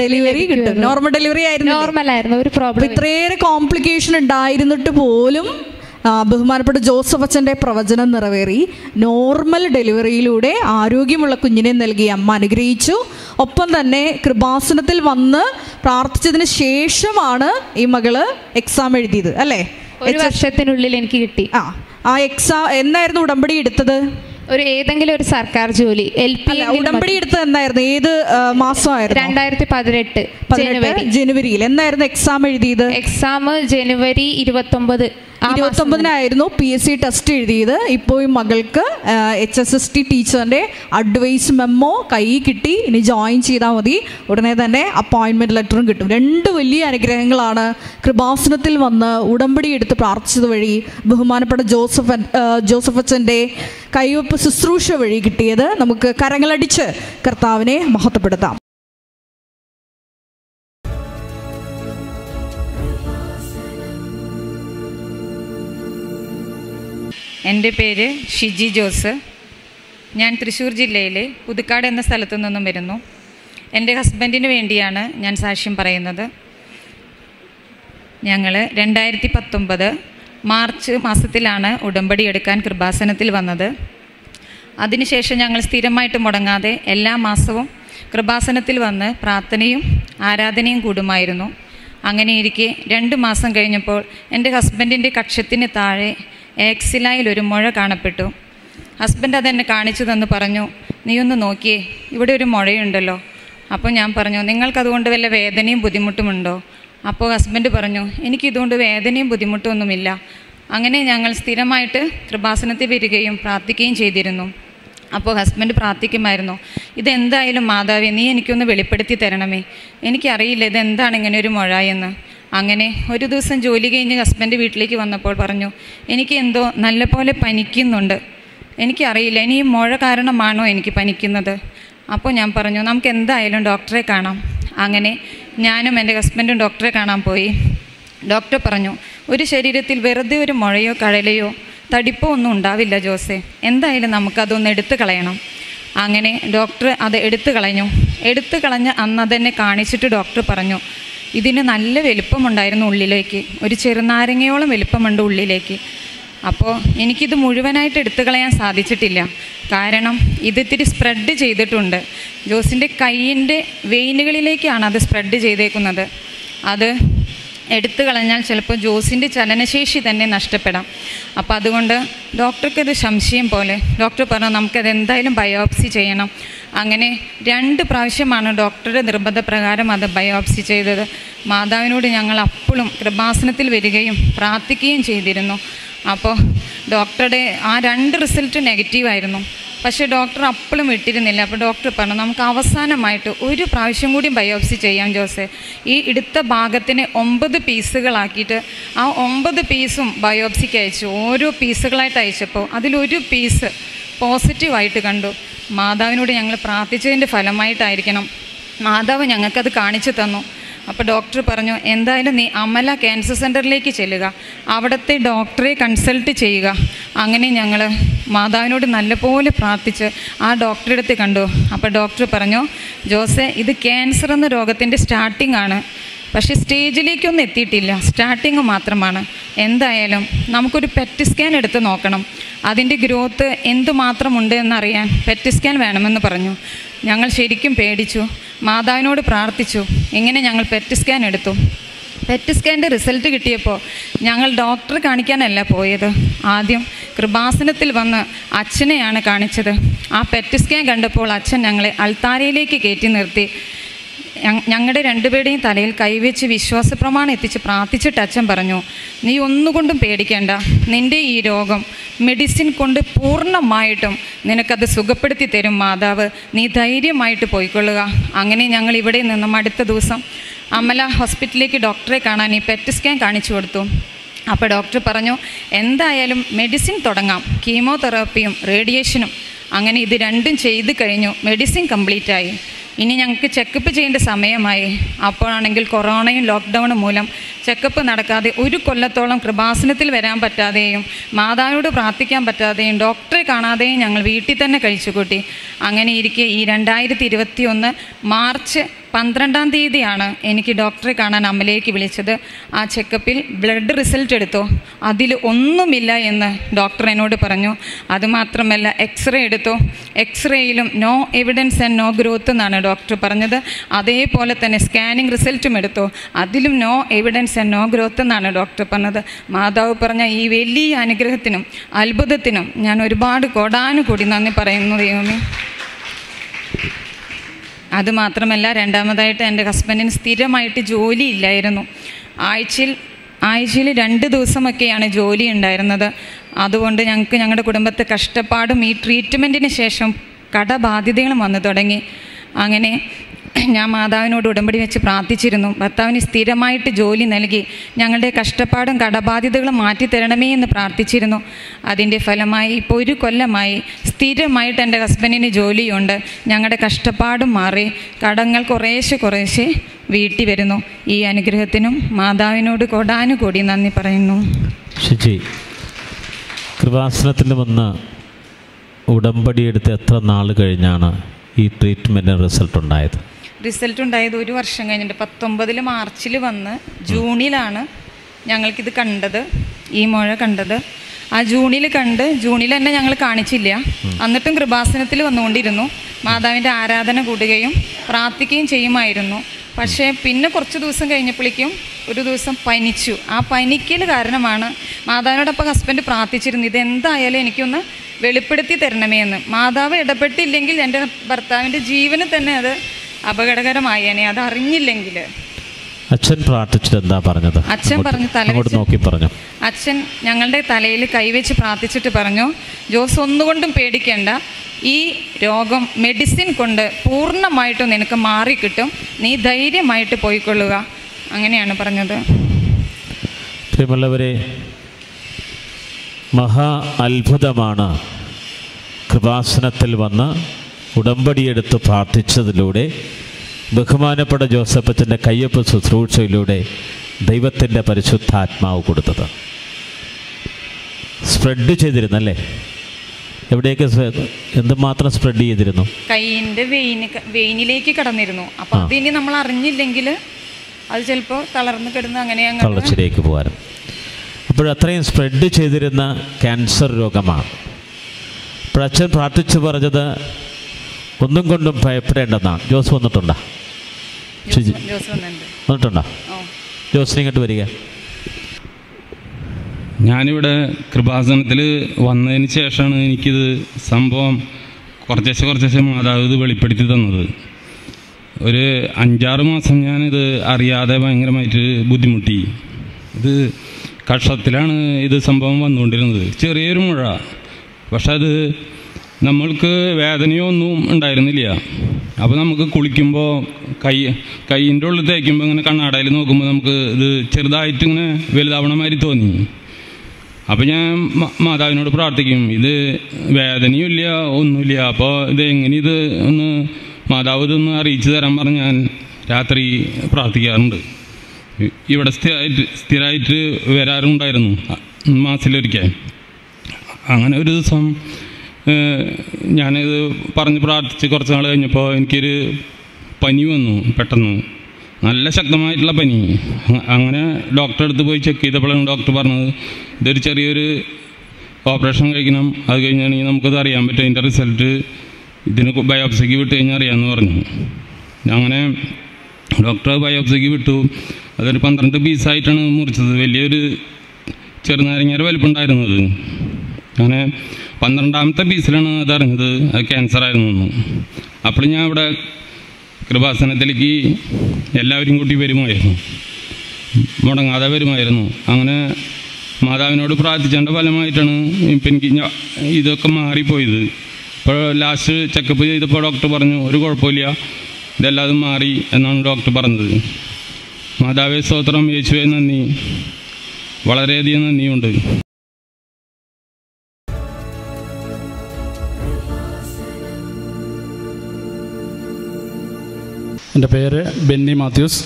ഡെലിവറി കിട്ടും. നോർമൽ ഡെലിവറി ആയിരുന്നു നോർമൽ ആയിരുന്നു. ഒരു പ്രോബ്ലം ഇത്രയേറെ കോംപ്ലിക്കേഷൻ ഉണ്ടായിരുന്നിട്ട് പോലും ബഹുമാനപ്പെട്ട ജോസഫ് അച്ഛന്റെ പ്രവചനം നിറവേറി. നോർമൽ ഡെലിവറിയിലൂടെ ആരോഗ്യമുള്ള കുഞ്ഞിനെ നൽകി അമ്മ അനുഗ്രഹിച്ചു. ഒപ്പം തന്നെ കൃപാസനത്തിൽ വന്ന് പ്രാർത്ഥിച്ചതിന് ശേഷമാണ് ഈ മകൾ എക്സാം എഴുതിയത് അല്ലേ? ഒരു വർഷത്തിനുള്ളിൽ എനിക്ക് കിട്ടി. ആ ആ എക്സാം എന്നായിരുന്നു ഉടമ്പടി എടുത്തത്? ഒരു ഏതെങ്കിലും ഒരു സർക്കാർ ജോലി എൽ പി ഉടമ്പടി എടുത്തത് എന്തായിരുന്നു ഏത് മാസമായിരുന്നു? രണ്ടായിരത്തി പതിനെട്ട് ജനുവരി. ജനുവരിയിൽ. എന്നായിരുന്നു എക്സാം എഴുതിയത്? എക്സാം ജനുവരി ഇരുപത്തൊമ്പത്. ഇരുപത്തൊമ്പതിനായിരുന്നു പി എസ് സി ടെസ്റ്റ് എഴുതിയത്. ഇപ്പോൾ ഈ മകൾക്ക് എച്ച് എസ് എസ് ടി ടീച്ചറിന്റെ അഡ്വൈസ് മെമ്മോ കൈ കിട്ടി. ഇനി ജോയിൻ ചെയ്താൽ മതി. ഉടനെ തന്നെ അപ്പോയിൻമെന്റ് ലെറ്ററും കിട്ടും. രണ്ട് വലിയ അനുഗ്രഹങ്ങളാണ് കൃപാസനത്തിൽ വന്ന് ഉടമ്പടി എടുത്ത് പ്രാർത്ഥിച്ചത് വഴി ബഹുമാനപ്പെട്ട ജോസഫ് ജോസഫ് അച്ഛന്റെ കൈവപ്പ് ശുശ്രൂഷ വഴി കിട്ടിയത്. നമുക്ക് കരങ്ങളടിച്ച് കർത്താവിനെ മഹത്വപ്പെടുത്താം. എന്റെ പേര് ഷിജി ജോസ്. ഞാൻ തൃശ്ശൂർ ജില്ലയിലെ പുതുക്കാട് എന്ന സ്ഥലത്തു നിന്നും വരുന്നു. എന്റെ ഹസ്ബൻഡിന് വേണ്ടിയാണ് ഞാൻ സാക്ഷ്യം പറയുന്നത്. ഞങ്ങൾ രണ്ടായിരത്തി പത്തൊമ്പത് മാർച്ച് മാസത്തിലാണ് ഉടമ്പടി എടുക്കാൻ കൃപാസനത്തിൽ വന്നത്. അതിനുശേഷം ഞങ്ങൾ സ്ഥിരമായിട്ട് മുടങ്ങാതെ എല്ലാ മാസവും കൃപാസനത്തിൽ വന്ന് പ്രാർത്ഥനയും ആരാധനയും കൂടുമായിരുന്നു. അങ്ങനെ ഇരിക്കെ രണ്ട് മാസം കഴിഞ്ഞപ്പോൾ എന്റെ ഹസ്ബൻഡിന്റെ കക്ഷത്തിന് താഴെ എക്സിലായിൽ ഒരു മുഴ കാണപ്പെട്ടു. ഹസ്ബൻഡ് അതെന്നെ കാണിച്ചു തന്നു പറഞ്ഞു. നീ ഒന്ന് നോക്കിയേ ഇവിടെ ഒരു മുഴയുണ്ടല്ലോ. അപ്പോൾ ഞാൻ പറഞ്ഞു നിങ്ങൾക്കതുകൊണ്ട് വല്ല വേദനയും ബുദ്ധിമുട്ടുമുണ്ടോ? അപ്പോൾ ഹസ്ബൻഡ് പറഞ്ഞു എനിക്കിതുകൊണ്ട് വേദനയും ബുദ്ധിമുട്ടൊന്നുമില്ല. അങ്ങനെ ഞങ്ങൾ സ്ഥിരമായിട്ട് കൃപാസനത്തിൽ വരികയും പ്രാർത്ഥിക്കുകയും ചെയ്തിരുന്നു. അപ്പോൾ ഹസ്ബൻഡ് പ്രാർത്ഥിക്കുമായിരുന്നു ഇതെന്തായാലും മാതാവേ നീ എനിക്കൊന്ന് വെളിപ്പെടുത്തി തരണമേ. എനിക്കറിയില്ല ഇതെന്താണ് ഇങ്ങനെ ഒരു മുഴ എന്ന്. അങ്ങനെ ഒരു ദിവസം ജോലി കഴിഞ്ഞ് ഹസ്ബൻഡ് വീട്ടിലേക്ക് വന്നപ്പോൾ പറഞ്ഞു എനിക്ക് എന്തോ നല്ലപോലെ പനിക്കുന്നുണ്ട്. എനിക്കറിയില്ല ഇനി ഈ മുഴ കാരണമാണോ എനിക്ക് പനിക്കുന്നത്? അപ്പോൾ ഞാൻ പറഞ്ഞു നമുക്ക് എന്തായാലും ഡോക്ടറെ കാണാം. അങ്ങനെ ഞാനും എന്റെ ഹസ്ബൻഡും ഡോക്ടറെ കാണാൻ പോയി. ഡോക്ടർ പറഞ്ഞു ഒരു ശരീരത്തിൽ വെറുതെ ഒരു മുഴയോ കഴലയോ തടിപ്പോ ഒന്നും ഉണ്ടാവില്ല ജോസെ. എന്തായാലും നമുക്കതൊന്ന് എടുത്തു കളയണം. അങ്ങനെ ഡോക്ടർ അത് എടുത്തു കളഞ്ഞു. എടുത്തു കളഞ്ഞ് അന്ന് അതെന്നെ കാണിച്ചിട്ട് ഡോക്ടർ പറഞ്ഞു ഇതിന് നല്ല വലിപ്പമുണ്ടായിരുന്നു ഉള്ളിലേക്ക്. ഒരു ചെറുനാരങ്ങയോളം വലിപ്പമുണ്ട് ഉള്ളിലേക്ക്. അപ്പോൾ എനിക്കിത് മുഴുവനായിട്ട് എടുത്തു കളയാൻ സാധിച്ചിട്ടില്ല. കാരണം ഇത് ഇത്തിരി സ്പ്രെഡ് ചെയ്തിട്ടുണ്ട്. ജോസിന്റെ കൈയിന്റെ വെയിനുകളിലേക്കാണ് അത് സ്പ്രെഡ് ചെയ്തേക്കുന്നത്. അത് എടുത്തു കളഞ്ഞാൽ ചിലപ്പോൾ ജോസിന്റെ ചലനശേഷി തന്നെ നഷ്ടപ്പെടാം. അപ്പോൾ അതുകൊണ്ട് ഡോക്ടർക്കത് സംശയം പോലെ ഡോക്ടർ പറഞ്ഞു നമുക്കത് എന്തായാലും ബയോപ്സി ചെയ്യണം. അങ്ങനെ രണ്ട് പ്രാവശ്യമാണ് ഡോക്ടറുടെ നിർബന്ധപ്രകാരം അത് ബയോപ്സി ചെയ്തത്. മാതാവിനോട് ഞങ്ങൾ അപ്പോഴും കൃപാസനത്തിൽ വരികയും പ്രാർത്ഥിക്കുകയും ചെയ്തിരുന്നു. അപ്പോൾ ഡോക്ടറുടെ ആ രണ്ട് റിസൾട്ട് നെഗറ്റീവായിരുന്നു. പക്ഷേ ഡോക്ടർ അപ്പോഴും വിട്ടിരുന്നില്ല. അപ്പോൾ ഡോക്ടർ പറഞ്ഞു നമുക്ക് അവസാനമായിട്ട് ഒരു പ്രാവശ്യം കൂടി ബയോപ്സി ചെയ്യാം ജോസെ. ഈ ഇടുത്ത ഭാഗത്തിനെ ഒമ്പത് പീസുകളാക്കിയിട്ട് ആ ഒമ്പത് പീസും ബയോപ്സിക്ക് അയച്ചു. ഓരോ പീസുകളായിട്ട് അയച്ചപ്പോൾ അതിലൊരു പീസ് പോസിറ്റീവായിട്ട് കണ്ടു. മാതാവിനോട് ഞങ്ങൾ പ്രാർത്ഥിച്ചതിന്റെ ഫലമായിട്ടായിരിക്കണം. മാതാവ് ഞങ്ങൾക്കത് കാണിച്ചു തന്നു. അപ്പോൾ ഡോക്ടർ പറഞ്ഞു എന്തായാലും നീ അമല ക്യാൻസർ സെന്ററിലേക്ക് ചെല്ലുക. അവിടുത്തെ ഡോക്ടറെ കൺസൾട്ട് ചെയ്യുക. അങ്ങനെ ഞങ്ങൾ മാതാവിനോട് നല്ലപോലെ പ്രാർത്ഥിച്ച് ആ ഡോക്ടറെ അടുത്ത് കണ്ടു. അപ്പോൾ ഡോക്ടർ പറഞ്ഞു ജോസെ ഇത് ക്യാൻസർ എന്ന രോഗത്തിന്റെ സ്റ്റാർട്ടിംഗ് ആണ്. പക്ഷേ സ്റ്റേജിലേക്കൊന്നും എത്തിയിട്ടില്ല. സ്റ്റാർട്ടിങ് മാത്രമാണ്. എന്തായാലും നമുക്കൊരു പെറ്റ് സ്കാൻ എടുത്ത് നോക്കണം. അതിന്റെ ഗ്രോത്ത് എന്തുമാത്രമുണ്ട് എന്നറിയാൻ പെറ്റ് സ്കാൻ വേണമെന്ന് പറഞ്ഞു. ഞങ്ങൾ ശരിക്കും പേടിച്ചു. മാതാവിനോട് പ്രാർത്ഥിച്ചു. ഇങ്ങനെ ഞങ്ങൾ പെറ്റ് സ്കാൻ എടുത്തു? പെറ്റ് സ്കാന്റെ റിസൾട്ട് കിട്ടിയപ്പോൾ ഞങ്ങൾ ഡോക്ടറെ കാണിക്കാനല്ല പോയത്. ആദ്യം കൃപാസനത്തിൽ വന്ന് അച്ഛനെയാണ് കാണിച്ചത്. ആ പെറ്റ് സ്കാൻ കണ്ടപ്പോൾ അച്ഛൻ ഞങ്ങളെ അൾത്താരയിലേക്ക് കയറ്റി നിർത്തി. ഞങ്ങളുടെ രണ്ടുപേരുടെയും തലയിൽ കൈവച്ച് വിശ്വാസപ്രമാണം എത്തിച്ച് പ്രാർത്ഥിച്ചിട്ട് അച്ഛൻ പറഞ്ഞു നീ ഒന്നുകൊണ്ടും പേടിക്കേണ്ട. നിന്റെ ഈ രോഗം മെഡിസിൻ കൊണ്ട് പൂർണമായിട്ടും നിനക്കത് സുഖപ്പെടുത്തി തരും മാതാവ്. നീ ധൈര്യമായിട്ട് പോയിക്കൊള്ളുക. അങ്ങനെ ഞങ്ങൾ ഇവിടെ നിന്നും അടുത്ത ദിവസം അമല ഹോസ്പിറ്റലിലേക്ക് ഡോക്ടറെ കാണാൻ ഈ പെറ്റ് സ്കാൻ കാണിച്ചു കൊടുത്തു. അപ്പോൾ ഡോക്ടർ പറഞ്ഞു എന്തായാലും മെഡിസിൻ തുടങ്ങാം. കീമോതെറാപ്പിയും റേഡിയേഷനും. അങ്ങനെ ഇത് രണ്ടും ചെയ്ത് കഴിഞ്ഞു. മെഡിസിൻ കംപ്ലീറ്റ് ആയി ഇനി ഞങ്ങൾക്ക് ചെക്കപ്പ് ചെയ്യേണ്ട സമയമായി. അപ്പോഴാണെങ്കിൽ കൊറോണയും ലോക്ക്ഡൗണും മൂലം ചെക്കപ്പ് നടക്കാതെ ഒരു കൊല്ലത്തോളം കൃപാസനത്തിൽ വരാൻ പറ്റാതെയും മാതാവിനോട് പ്രാർത്ഥിക്കാൻ പറ്റാതെയും ഡോക്ടറെ കാണാതെയും ഞങ്ങൾ വീട്ടിൽ തന്നെ കഴിച്ചുകൂട്ടി. അങ്ങനെ ഇരിക്കെ ഈ രണ്ടായിരത്തി മാർച്ച് പന്ത്രണ്ടാം തീയതിയാണ് എനിക്ക് ഡോക്ടറെ കാണാൻ അമ്മലേക്ക് വിളിച്ചത്. ആ ചെക്കപ്പിൽ ബ്ലഡ് റിസൾട്ട് എടുത്തു? അതിൽ ഒന്നുമില്ല എന്ന് ഡോക്ടർ എന്നോട് പറഞ്ഞു. അതുമാത്രമല്ല എക്സ്റേ എടുത്തു? എക്സ്റേയിലും no evidence and no growth എന്നാണ് ഡോക്ടർ പറഞ്ഞത്. അതേപോലെ തന്നെ സ്കാനിങ് റിസൾട്ടും എടുത്തു? അതിലും no evidence and no growth എന്നാണ് ഡോക്ടർ പറഞ്ഞത്. മാതാവ് പറഞ്ഞ ഈ വലിയ അനുഗ്രഹത്തിനും അത്ഭുതത്തിനും ഞാൻ ഒരുപാട് കോടാനുകൂടി നന്ദി പറയുന്നു ദൈവമേ. അതുമാത്രമല്ല രണ്ടാമതായിട്ട് എന്റെ ഹസ്ബൻഡിന് സ്ഥിരമായിട്ട് ജോലി ഇല്ലായിരുന്നു. ആഴ്ചയിൽ ആഴ്ചയിൽ രണ്ട് ദിവസമൊക്കെയാണ് ജോലി ഉണ്ടായിരുന്നത്. അതുകൊണ്ട് ഞങ്ങൾക്ക് ഞങ്ങളുടെ കുടുംബത്തെ കഷ്ടപ്പാടും ഈ ട്രീറ്റ്മെന്റിന് ശേഷം കടബാധ്യതകളും വന്നു തുടങ്ങി. അങ്ങനെ ഞാൻ മാതാവിനോട് ഉടമ്പടി വെച്ച് പ്രാർത്ഥിച്ചിരുന്നു. ഭർത്താവിന് സ്ഥിരമായിട്ട് ജോലി നൽകി. ഞങ്ങളുടെ കഷ്ടപ്പാടും കടബാധ്യതകളും മാറ്റി തരണമേ എന്ന് പ്രാർത്ഥിച്ചിരുന്നു. അതിന്റെ ഫലമായി ഇപ്പോൾ ഒരു കൊല്ലമായി സ്ഥിരമായിട്ട് എന്റെ ഹസ്ബൻഡിന് ജോലിയുണ്ട്. ഞങ്ങളുടെ കഷ്ടപ്പാടും മാറി. കടങ്ങൾ കുറേശ്ശെ കുറേശ്ശെ വീട്ടി വരുന്നു. ഈ അനുഗ്രഹത്തിനും മാതാവിനോട് കൊടാനുകൂടി നന്ദി പറയുന്നു. ഷിജി കൃപാസനത്തിൽ വന്ന് ഉടമ്പടിയെടുത്ത് എത്ര നാൾ കഴിഞ്ഞാണ് ഈ ട്രീറ്റ്മെന്റിന് റിസൾട്ട് ഉണ്ടായത്? റിസൾട്ട് ഉണ്ടായത് ഒരു വർഷം കഴിഞ്ഞിട്ട് പത്തൊമ്പതിൽ മാർച്ചിൽ വന്ന് ജൂണിലാണ് ഞങ്ങൾക്കിത് കണ്ടത് ഈ മുഴ കണ്ടത്. ആ ജൂണിൽ കണ്ട് ജൂണിൽ തന്നെ ഞങ്ങൾ കാണിച്ചില്ല. എന്നിട്ടും കൃപാസനത്തിൽ വന്നുകൊണ്ടിരുന്നു. മാതാവിന്റെ ആരാധന കൂടുകയും പ്രാർത്ഥിക്കുകയും ചെയ്യുമായിരുന്നു. പക്ഷേ പിന്നെ കുറച്ച് ദിവസം കഴിഞ്ഞപ്പോഴേക്കും ഒരു ദിവസം പനിച്ചു. ആ പനിക്കൽ കാരണമാണ് മാതാവിനോടൊപ്പം ഹസ്ബൻഡ് പ്രാർത്ഥിച്ചിരുന്നു ഇതെന്തായാലും എനിക്കൊന്ന് വെളിപ്പെടുത്തി തരണമേ എന്ന്. മാതാവ് ഇടപെട്ടില്ലെങ്കിൽ എന്റെ ഭർത്താവിന്റെ ജീവന് തന്നെ അത് അപകടകരമായേനെ അത് അറിഞ്ഞില്ലെങ്കിൽ. അച്ഛൻ പ്രാർത്ഥിച്ചിട്ട് എന്താ പറഞ്ഞത്? അച്ഛൻ പറഞ്ഞു, തല അങ്ങോട്ട് നോക്കി പറഞ്ഞു. അച്ഛൻ ഞങ്ങളുടെ തലയിൽ കൈവച്ച് പ്രാർത്ഥിച്ചിട്ട് പറഞ്ഞു ജോസ് ഒന്നുകൊണ്ടും പേടിക്കേണ്ട. ഈ രോഗം മെഡിസിൻ കൊണ്ട് പൂർണമായിട്ടും നിനക്ക് മാറിക്കിട്ടും നീ ധൈര്യമായിട്ട് പോയിക്കൊള്ളുക. അങ്ങനെയാണ് പറഞ്ഞത്. പ്രിയമുള്ളവരെ മഹാ അത്ഭുതമാണ് കൃപാസനത്തിൽ വന്ന് ഉടമ്പടിയെടുത്ത് പ്രാർത്ഥിച്ചതിലൂടെ ബഹുമാനപ്പെട്ട ജോസഫത്തിന്റെ കയ്യൊപ്പ് ശുശ്രൂഷയിലൂടെ ദൈവത്തിന്റെ പരിശുദ്ധാത്മാവ് കൊടുത്തത്. സ്പ്രെഡ് ചെയ്തിരുന്നല്ലേ? എവിടെയൊക്കെ എന്തുമാത്രം സ്പ്രെഡ് ചെയ്തിരുന്നു? കൈയിന്റെ വെയിന് വെയിനിലേക്ക് കടന്നിരുന്നു. അപ്പോൾ അതിനി നമ്മൾ അറിഞ്ഞില്ലെങ്കിൽ അത് ചിലപ്പോൾ തളർന്നു കിടന്ന് അങ്ങനെ തളർച്ചയിലേക്ക് പോകാനും. അപ്പോഴത്രയും സ്പ്രെഡ് ചെയ്തിരുന്ന ക്യാൻസർ രോഗമാണ്. അപ്പോഴച്ഛൻ പ്രാർത്ഥിച്ചു പറഞ്ഞത് ഒന്നും കൊണ്ടും ഭയപ്പെടേണ്ടെന്നാണ് ജോസ് വന്നിട്ടുണ്ടോ? ഷിജി. ജോസ് വന്നിട്ടുണ്ട്. ജോസിനെ ഇങ്ങോട്ട് വരിക. ഞാനിവിടെ കൃപാസനത്തിൽ വന്നതിന് ശേഷമാണ് എനിക്കിത് സംഭവം കുറച്ചേശ്ശെ കുറച്ചേശ്ശെ മാതാവ് ഇത് വെളിപ്പെടുത്തി തന്നത്. ഒരു അഞ്ചാറ് മാസം ഞാനിത് അറിയാതെ ഭയങ്കരമായിട്ട് ബുദ്ധിമുട്ടി. ഇത് കഷത്തിലാണ് ഇത് സംഭവം വന്നുകൊണ്ടിരുന്നത്. ചെറിയൊരു മുഴ. പക്ഷെ അത് നമ്മൾക്ക് വേദനയൊന്നും ഉണ്ടായിരുന്നില്ല. അപ്പോൾ നമുക്ക് കുളിക്കുമ്പോൾ കൈ കൈയിന്റെ ഉള്ളിൽ തേക്കുമ്പോൾ ഇങ്ങനെ കണ്ണാടയിൽ നോക്കുമ്പോൾ നമുക്ക് ഇത് ചെറുതായിട്ട് ഇങ്ങനെ വലുതാവണ മാതിരി തോന്നി. അപ്പോൾ ഞാൻ മാതാവിനോട് പ്രാർത്ഥിക്കും ഇത് വേദനയും ഇല്ല ഒന്നുമില്ല. അപ്പോൾ ഇത് എങ്ങനെ ഇത് ഒന്ന് മാതാവ് ഇതൊന്ന് അറിയിച്ചു തരാൻ പറഞ്ഞ് ഞാൻ രാത്രി പ്രാർത്ഥിക്കാറുണ്ട്. ഇവിടെ സ്ഥിരമായിട്ട് സ്ഥിരമായിട്ട് വരാറുണ്ടായിരുന്നു മാസത്തിലൊരിക്കൽ. അങ്ങനെ ഒരു ദിവസം ഞാനിത് പറഞ്ഞ് പ്രാർത്ഥിച്ച് കുറച്ച് നാൾ കഴിഞ്ഞപ്പോൾ എനിക്കൊരു പനി വന്നു പെട്ടെന്ന്. നല്ല ശക്തമായിട്ടുള്ള പനി. അങ്ങനെ ഡോക്ടറെ അടുത്ത് പോയി ചെക്ക് ചെയ്തപ്പോഴാണ് ഡോക്ടർ പറഞ്ഞത് ഇതൊരു ചെറിയൊരു ഓപ്പറേഷൻ കഴിക്കണം. അത് കഴിഞ്ഞാണെങ്കിൽ നമുക്കത് അറിയാൻ പറ്റും. അതിന്റെ റിസൾട്ട് ഇതിന് ബയോപ്സിക്ക് വിട്ട് കഴിഞ്ഞാൽ അറിയാമെന്ന് പറഞ്ഞു. അങ്ങനെ ഡോക്ടർ ബയോപ്സിക്ക് വിട്ടു. അതൊരു പന്ത്രണ്ട് പീസായിട്ടാണ് മുറിച്ചത്. വലിയൊരു ചെറുനാരങ്ങയുടെ വലിപ്പുണ്ടായിരുന്നത്. അങ്ങനെ പന്ത്രണ്ടാമത്തെ പീസിലാണ് അതറിഞ്ഞത് അത് ക്യാൻസർ ആയിരുന്നു അപ്പോൾ ഞാൻ അവിടെ കൃപാസനത്തിലേക്ക് എല്ലാവരും കൂട്ടി വരുമായിരുന്നു. മുടങ്ങാതെ വരുമായിരുന്നു. അങ്ങനെ മാതാവിനോട് പ്രാർത്ഥിച്ചതിന്റെ ഫലമായിട്ടാണ് ഇപ്പം എനിക്ക് ഇതൊക്കെ മാറിപ്പോയത്. ഇപ്പോൾ ലാസ്റ്റ് ചെക്കപ്പ് ചെയ്തപ്പോൾ ഡോക്ടർ പറഞ്ഞു ഒരു കുഴപ്പമില്ല. ഇതെല്ലാതും മാറി എന്നാണ് ഡോക്ടർ പറഞ്ഞത്. മാതാവേ സ്തോത്രം യേശുവെ നന്ദി. വളരെയധികം നന്ദിയുണ്ട്. എന്റെ പേര് ബെന്നി മാത്യൂസ്.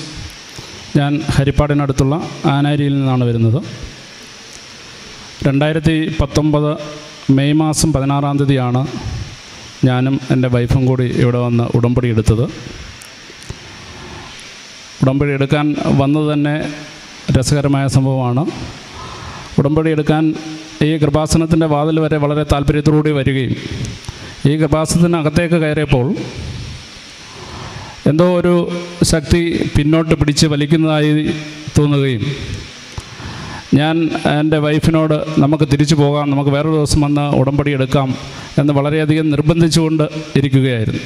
ഞാൻ ഹരിപ്പാടിനടുത്തുള്ള ആനാരിയിൽ നിന്നാണ് വരുന്നത്. രണ്ടായിരത്തി പത്തൊമ്പത് മെയ് മാസം പതിനാറാം തീയതിയാണ് ഞാനും എന്റെ വൈഫും കൂടി ഇവിടെ വന്ന് ഉടമ്പടി എടുത്തത്. ഉടമ്പടി എടുക്കാൻ വന്നത് തന്നെ രസകരമായ സംഭവമാണ്. ഉടമ്പടി എടുക്കാൻ ഈ കൃപാസനത്തിന്റെ വാതിൽ വരെ വളരെ താല്പര്യത്തോടുകൂടി വരികയും ഈ കൃപാസനത്തിനകത്തേക്ക് കയറിയപ്പോൾ എന്തോ ഒരു ശക്തി പിന്നോട്ട് പിടിച്ച് വലിക്കുന്നതായി തോന്നുകയും. ഞാൻ എന്റെ വൈഫിനോട് നമുക്ക് തിരിച്ചു പോകാം നമുക്ക് വേറൊരു ദിവസം വന്ന് ഉടമ്പടി എടുക്കാം എന്ന് വളരെയധികം നിർബന്ധിച്ചുകൊണ്ട് ഇരിക്കുകയായിരുന്നു.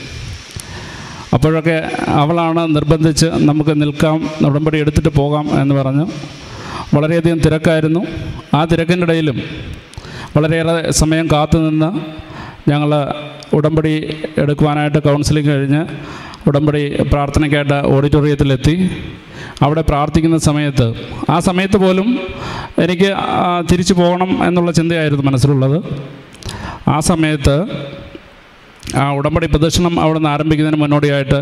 അപ്പോഴൊക്കെ അവളാണ് നിർബന്ധിച്ച് നമുക്ക് നിൽക്കാം ഉടമ്പടി എടുത്തിട്ട് പോകാം എന്ന് പറഞ്ഞു വളരെയധികം തിരക്കായിരുന്നു. ആ തിരക്കിന്റെ ഇടയിലും വളരെയേറെ സമയം കാത്തുനിന്ന് ഞങ്ങൾ ഉടമ്പടി എടുക്കുവാനായിട്ട് കൗൺസിലിംഗ് കഴിഞ്ഞ് ഉടമ്പടി പ്രാർത്ഥനയ്ക്കായിട്ട് ഓഡിറ്റോറിയത്തിലെത്തി അവിടെ പ്രാർത്ഥിക്കുന്ന സമയത്ത് ആ സമയത്ത് പോലും എനിക്ക് തിരിച്ചു പോകണം എന്നുള്ള ചിന്തയായിരുന്നു മനസ്സിലുള്ളത്. ആ സമയത്ത് ആ ഉടമ്പടി പ്രദക്ഷിണം അവിടെ നിന്ന് ആരംഭിക്കുന്നതിന് മുന്നോടിയായിട്ട്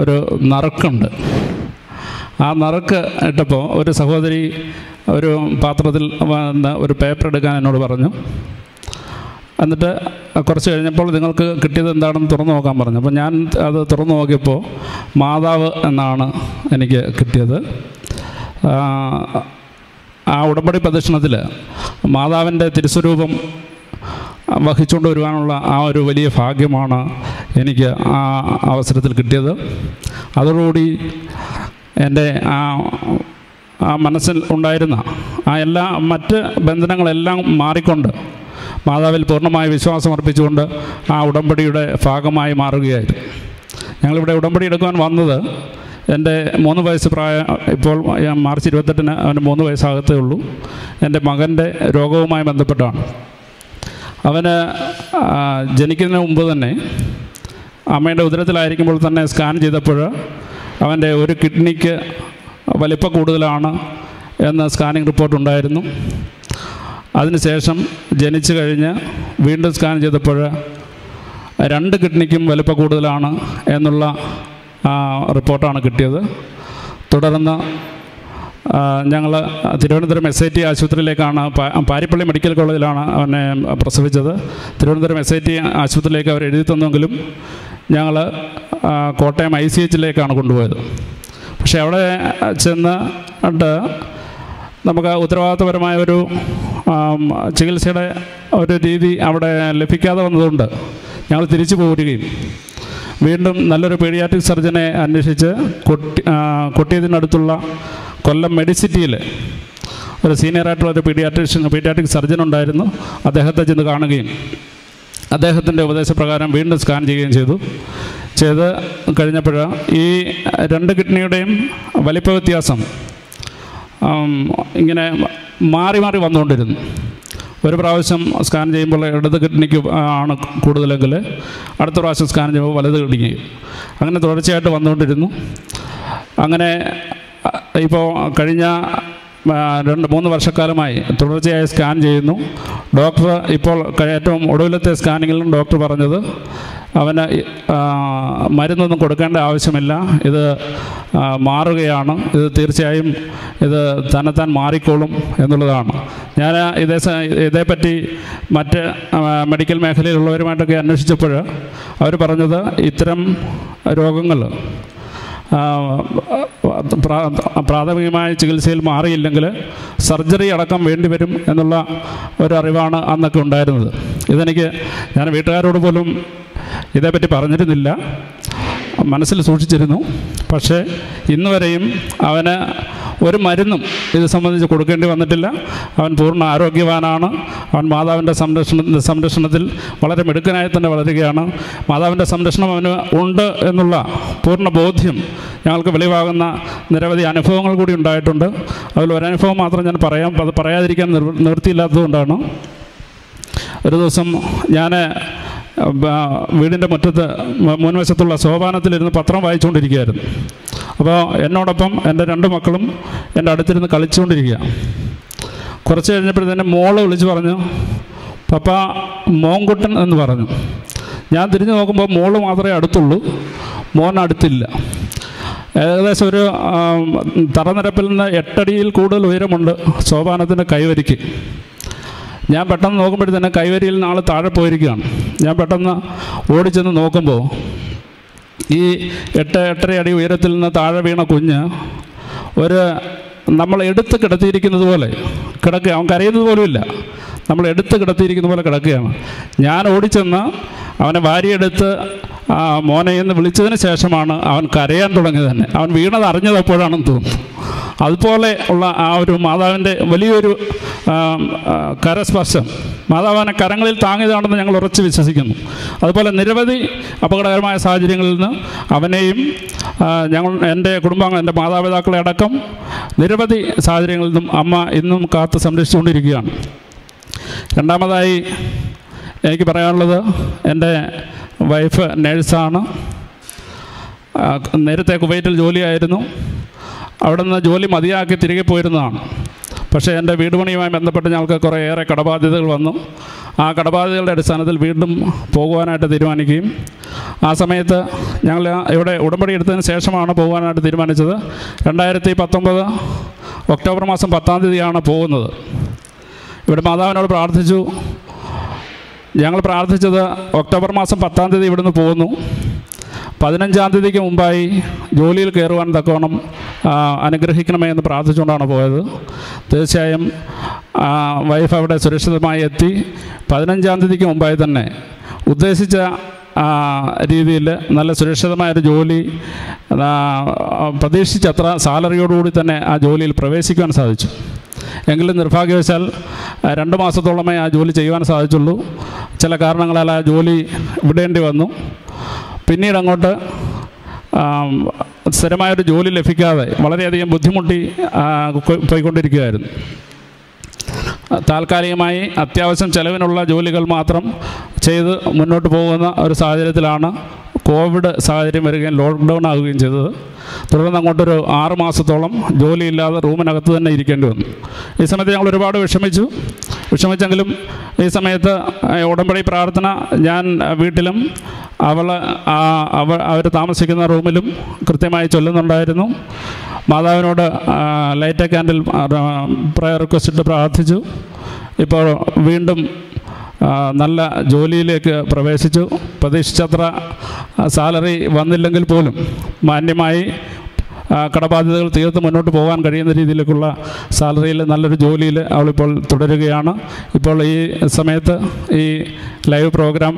ഒരു നറുക്കുണ്ട്. ആ നറുക്ക് ഇട്ടപ്പോൾ ഒരു സഹോദരി ഒരു പാത്രത്തിൽ ഒരു പേപ്പർ എടുക്കാൻ എന്നോട് പറഞ്ഞു. എന്നിട്ട് കുറച്ച് കഴിഞ്ഞപ്പോൾ നിങ്ങൾക്ക് കിട്ടിയത് എന്താണെന്ന് തുറന്നു നോക്കാൻ പറഞ്ഞു. അപ്പോൾ ഞാൻ അത് തുറന്നു നോക്കിയപ്പോൾ മാതാവ് എന്നാണ് എനിക്ക് കിട്ടിയത്. ആ, ഉടമ്പടി പ്രദക്ഷിണത്തിൽ മാതാവിന്റെ തിരുസ്വരൂപം വഹിച്ചുകൊണ്ട് വരുവാനുള്ള ആ ഒരു വലിയ ഭാഗ്യമാണ് എനിക്ക് ആ അവസരത്തിൽ കിട്ടിയത്. അതോടുകൂടി എന്റെ ആ ആ മനസ്സിൽ ഉണ്ടായിരുന്ന ആ എല്ലാ മറ്റ് ബന്ധനങ്ങളെല്ലാം മാറിക്കൊണ്ട് മാതാവിൽ പൂർണമായ വിശ്വാസം അർപ്പിച്ചുകൊണ്ട് ആ ഉടമ്പടിയുടെ ഭാഗമായി മാറുകയായിരുന്നു. ഞങ്ങളിവിടെ ഉടമ്പടി എടുക്കുവാൻ വന്നത് എന്റെ മൂന്ന് വയസ്സ് പ്രായം ഇപ്പോൾ മാർച്ച് ഇരുപത്തെട്ടിന് അവന് മൂന്ന് വയസ്സാകത്തേ ഉള്ളൂ. എന്റെ മകന്റെ രോഗവുമായി ബന്ധപ്പെട്ടാണ്. അവന് ജനിക്കുന്നതിന് മുമ്പ് തന്നെ അമ്മയുടെ ഉദരത്തിലായിരിക്കുമ്പോൾ തന്നെ സ്കാൻ ചെയ്തപ്പോൾ അവന്റെ ഒരു കിഡ്നിക്ക് വലിപ്പം കൂടുതലാണ് എന്ന സ്കാനിങ് റിപ്പോർട്ട് ഉണ്ടായിരുന്നു. അതിനുശേഷം ജനിച്ചു കഴിഞ്ഞ് വീണ്ടും സ്കാൻ ചെയ്തപ്പോൾ രണ്ട് കിഡ്നിക്കും വലിപ്പം കൂടുതലാണ് എന്നുള്ള റിപ്പോർട്ടാണ് കിട്ടിയത്. തുടർന്ന് ഞങ്ങൾ തിരുവനന്തപുരം എസ് ഐ ടി ആശുപത്രിയിലേക്കാണ് പാരിപ്പള്ളി മെഡിക്കൽ കോളേജിലാണ് അവനെ പ്രസവിച്ചത്. തിരുവനന്തപുരം എസ് ഐ ടി ആശുപത്രിയിലേക്ക് അവർ എഴുതി തന്നെങ്കിലും ഞങ്ങൾ കോട്ടയം ഐ സി എച്ചിലേക്കാണ് കൊണ്ടുപോയത്. പക്ഷേ അവിടെ ചെന്നിട്ട് നമുക്ക് ഉത്തരവാദിത്തപരമായ ഒരു ചികിത്സയുടെ ഒരു രീതി അവിടെ ലഭിക്കാതെ വന്നതുകൊണ്ട് ഞങ്ങൾ തിരിച്ചു പോരുകയും. വീണ്ടും നല്ലൊരു പീഡിയാട്രിക് സർജനെ അന്വേഷിച്ച് കൊട്ടി കൊട്ടിയതിനടുത്തുള്ള കൊല്ലം മെഡിസിറ്റിയിൽ ഒരു സീനിയറായിട്ടുള്ള ഒരു പീഡിയാട്രിഷ്യൻ പീഡിയാട്രിക് സർജൻ ഉണ്ടായിരുന്നു. അദ്ദേഹത്തെ ചെന്ന് കാണുകയും അദ്ദേഹത്തിന്റെ ഉപദേശപ്രകാരം വീണ്ടും സ്കാൻ ചെയ്യുകയും ചെയ്തു. ചെയ്ത് കഴിഞ്ഞപ്പോൾ ഈ രണ്ട് കിഡ്നിയുടെയും വലിപ്പ വ്യത്യാസം ഇങ്ങനെ മാറി മാറി വന്നുകൊണ്ടിരുന്നു. ഒരു പ്രാവശ്യം സ്കാൻ ചെയ്യുമ്പോൾ ഇടത് കിഡ്നിക്ക് ആണ് കൂടുതലെങ്കിൽ അടുത്ത പ്രാവശ്യം സ്കാൻ ചെയ്യുമ്പോൾ വലത് കിഡ്നിക്ക്. അങ്ങനെ തുടർച്ചയായിട്ട് വന്നുകൊണ്ടിരുന്നു. അങ്ങനെ ഇപ്പോൾ കഴിഞ്ഞ രണ്ട് മൂന്ന് വർഷക്കാലമായി തുടർച്ചയായി സ്കാൻ ചെയ്യുന്നു. ഡോക്ടർ ഇപ്പോൾ ഏറ്റവും ഒടുവിലത്തെ സ്കാനിങ്ങിലും ഡോക്ടർ പറഞ്ഞത് അവന് മരുന്നൊന്നും കൊടുക്കേണ്ട ആവശ്യമില്ല. ഇത് മാറുകയാണ്. ഇത് തീർച്ചയായും ഇത് തന്നെത്താൻ മാറിക്കോളും എന്നുള്ളതാണ്. ഞാൻ ഇതേ ഇതേപ്പറ്റി മറ്റ് മെഡിക്കൽ മേഖലയിലുള്ളവരുമായിട്ടൊക്കെ അന്വേഷിച്ചപ്പോൾ അവർ പറഞ്ഞത് ഇത്തരം രോഗങ്ങൾ പ്രാഥമികമായ ചികിത്സയിൽ മാറിയില്ലെങ്കിൽ സർജറി അടക്കം വേണ്ടിവരും എന്നുള്ള ഒരറിവാണ് അന്നൊക്കെ ഉണ്ടായിരുന്നത്. ഇതെനിക്ക് ഞാൻ വീട്ടുകാരോട് പോലും ഇതേപ്പറ്റി പറഞ്ഞിരുന്നില്ല. മനസ്സിൽ സൂക്ഷിച്ചിരുന്നു. പക്ഷേ ഇന്ന് വരെയും അവന് ഒരു മരുന്നും ഇത് സംബന്ധിച്ച് കൊടുക്കേണ്ടി വന്നിട്ടില്ല. അവൻ പൂർണ ആരോഗ്യവാനാണ്. അവൻ മാതാവിന്റെ സംരക്ഷണ സംരക്ഷണത്തിൽ വളരെ മിടുക്കനായി തന്നെ വളരുകയാണ്. മാതാവിന്റെ സംരക്ഷണം അവന് ഉണ്ട് എന്നുള്ള പൂർണ ബോധ്യം ഞങ്ങൾക്ക് വെളിവാകുന്ന നിരവധി അനുഭവങ്ങൾ കൂടി ഉണ്ടായിട്ടുണ്ട്. അതിൽ ഒരനുഭവം മാത്രം ഞാൻ പറയാം. അത് പറയാതിരിക്കാൻ നിർ നിവൃത്തിയില്ലാത്തതുകൊണ്ടാണ്. ഒരു ദിവസം ഞാൻ വീടിന്റെ മുറ്റത്ത് മുൻവശത്തുള്ള സോപാനത്തിലിരുന്ന് പത്രം വായിച്ചുകൊണ്ടിരിക്കുകയായിരുന്നു. അപ്പോൾ എന്നോടൊപ്പം എന്റെ രണ്ട് മക്കളും എന്റെ അടുത്തിരുന്ന് കളിച്ചുകൊണ്ടിരിക്കുക കുറച്ച് കഴിഞ്ഞപ്പോഴത്തേന് മോൾ വിളിച്ച് പറഞ്ഞു പപ്പ മോൻകുട്ടൻ എന്ന് പറഞ്ഞു. ഞാൻ തിരിഞ്ഞു നോക്കുമ്പോൾ മോൾ മാത്രമേ അടുത്തുള്ളൂ മോൻ അടുത്തില്ല. ഏകദേശം ഒരു തറനിരപ്പിൽ നിന്ന് എട്ടടിയിൽ കൂടുതൽ ഉയരമുണ്ട് സോപാനത്തിന്റെ കൈവരിക്ക്. ഞാൻ പെട്ടെന്ന് നോക്കുമ്പോഴത്തേന് കൈവരിയിൽ നിന്ന് ആൾ താഴെ പോയിരിക്കുകയാണ്. ഞാൻ പെട്ടെന്ന് ഓടിച്ചെന്ന് നോക്കുമ്പോൾ ഈ എട്ട് എട്ടര അടി ഉയരത്തിൽ നിന്ന് താഴെ വീണ കുഞ്ഞ് ഒരു നമ്മൾ എടുത്ത് കിടത്തിയിരിക്കുന്നത് പോലെ കിടക്കുക. അവൻ കരയുന്നത് പോലുമില്ല നമ്മൾ എടുത്ത് കിടത്തിയിരിക്കുന്ന പോലെ കിടക്കുകയാണ്. ഞാൻ ഓടിച്ചെന്ന് അവനെ വാരിയെടുത്ത് മോനെ എന്ന് വിളിച്ചതിന് ശേഷമാണ് അവൻ കരയാൻ തുടങ്ങിയത് തന്നെ. അവൻ വീണത് അറിഞ്ഞത് അപ്പോഴാണെന്ന് തോന്നുന്നു. അതുപോലെ ഉള്ള ആ ഒരു മാതാവിന്റെ വലിയൊരു കരസ്പർശം. മാതാവിനെ കരങ്ങളിൽ താങ്ങിയതാണെന്ന് ഞങ്ങൾ ഉറച്ചു വിശ്വസിക്കുന്നു. അതുപോലെ നിരവധി അപകടകരമായ സാഹചര്യങ്ങളിൽ നിന്ന് അവനെയും ഞങ്ങൾ എന്റെ കുടുംബാംഗം എന്റെ മാതാപിതാക്കളെ അടക്കം നിരവധി സാഹചര്യങ്ങളിൽ നിന്നും അമ്മ ഇന്നും കാത്ത് സംരക്ഷിച്ചുകൊണ്ടിരിക്കുകയാണ്. രണ്ടാമതായി എനിക്ക് പറയാനുള്ളത് എന്റെ വൈഫ് നേഴ്സാണ്. നേരത്തെ കുവൈറ്റിൽ ജോലിയായിരുന്നു. അവിടെ നിന്ന് ജോലി മതിയാക്കി തിരികെ പോയിരുന്നതാണ്. പക്ഷേ എന്റെ വീട് പണിയുമായി ബന്ധപ്പെട്ട് ഞങ്ങൾക്ക് കുറേയേറെ കടബാധ്യതകൾ വന്നു. ആ കടബാധ്യതകളുടെ അടിസ്ഥാനത്തിൽ വീണ്ടും പോകുവാനായിട്ട് തീരുമാനിക്കുകയും. ആ സമയത്ത് ഞങ്ങൾ ഇവിടെ ഉടമ്പടി എടുത്തതിന് ശേഷമാണ് പോകുവാനായിട്ട് തീരുമാനിച്ചത്. രണ്ടായിരത്തി പത്തൊമ്പത് ഒക്ടോബർ മാസം പത്താം തീയതിയാണ് പോകുന്നത്. ഇവിടെ മാതാവിനോട് പ്രാർത്ഥിച്ചു. ഞങ്ങൾ പ്രാർത്ഥിച്ചത് ഒക്ടോബർ മാസം പത്താം തീയതി ഇവിടുന്ന് പോകുന്നു. പതിനഞ്ചാം തീയതിക്ക് മുമ്പായി ജോലിയിൽ കയറുവാൻ തക്കവണ്ണം അനുഗ്രഹിക്കണമേ എന്ന് പ്രാർത്ഥിച്ചുകൊണ്ടാണ് പോയത്. തീർച്ചയായും വൈഫ് അവിടെ സുരക്ഷിതമായി എത്തി. പതിനഞ്ചാം തീയതിക്ക് മുമ്പായി തന്നെ ഉദ്ദേശിച്ച രീതിയിൽ നല്ല സുരക്ഷിതമായൊരു ജോലി പ്രതീക്ഷിച്ചത്ര സാലറിയോടുകൂടി തന്നെ ആ ജോലിയിൽ പ്രവേശിക്കുവാൻ സാധിച്ചു. എങ്കിലും നിർഭാഗ്യവശാൽ രണ്ട് മാസത്തോളമേ ആ ജോലി ചെയ്യുവാൻ സാധിച്ചുള്ളൂ. ചില കാരണങ്ങളാൽ ആ ജോലി വിടേണ്ടി വന്നു. പിന്നീട് അങ്ങോട്ട് സ്ഥിരമായൊരു ജോലി ലഭിക്കാതെ വളരെയധികം ബുദ്ധിമുട്ടി പോയിക്കൊണ്ടിരിക്കുകയായിരുന്നു. താൽക്കാലികമായി അത്യാവശ്യം ചെലവിനുള്ള ജോലികൾ മാത്രം ചെയ്ത് മുന്നോട്ട് പോകുന്ന ഒരു സാഹചര്യത്തിലാണ് കോവിഡ് സാഹചര്യം വരികയും ലോക്ക്ഡൗൺ ആവുകയും ചെയ്തത്. തുടർന്ന് അങ്ങോട്ടൊരു ആറ് മാസത്തോളം ജോലിയില്ലാതെ റൂമിനകത്ത് തന്നെ ഇരിക്കേണ്ടി വന്നു. ഈ സമയത്ത് ഞങ്ങൾ ഒരുപാട് വിഷമിച്ചു. വിഷമിച്ചെങ്കിലും ഈ സമയത്ത് ഉടമ്പടി പ്രാർത്ഥന ഞാൻ വീട്ടിലും അവൾ അവ അവർ താമസിക്കുന്ന റൂമിലും കൃത്യമായി ചൊല്ലുന്നുണ്ടായിരുന്നു. മാതാവിനോട് ലൈറ്റ് ക്യാൻഡിൽ പ്രയർ റിക്വസ്റ്റ് പ്രാർത്ഥിച്ചു. ഇപ്പോൾ വീണ്ടും നല്ല ജോലിയിലേക്ക് പ്രവേശിച്ചു. പ്രതീക്ഷിച്ചത്ര സാലറി വന്നില്ലെങ്കിൽ പോലും മാന്യമായി കടബാധ്യതകൾ തീർത്ത് മുന്നോട്ട് പോകാൻ കഴിയുന്ന രീതിയിലേക്കുള്ള സാലറിയിൽ നല്ലൊരു ജോലിയിൽ അവളിപ്പോൾ തുടരുകയാണ്. ഇപ്പോൾ ഈ സമയത്ത് ഈ ലൈവ് പ്രോഗ്രാം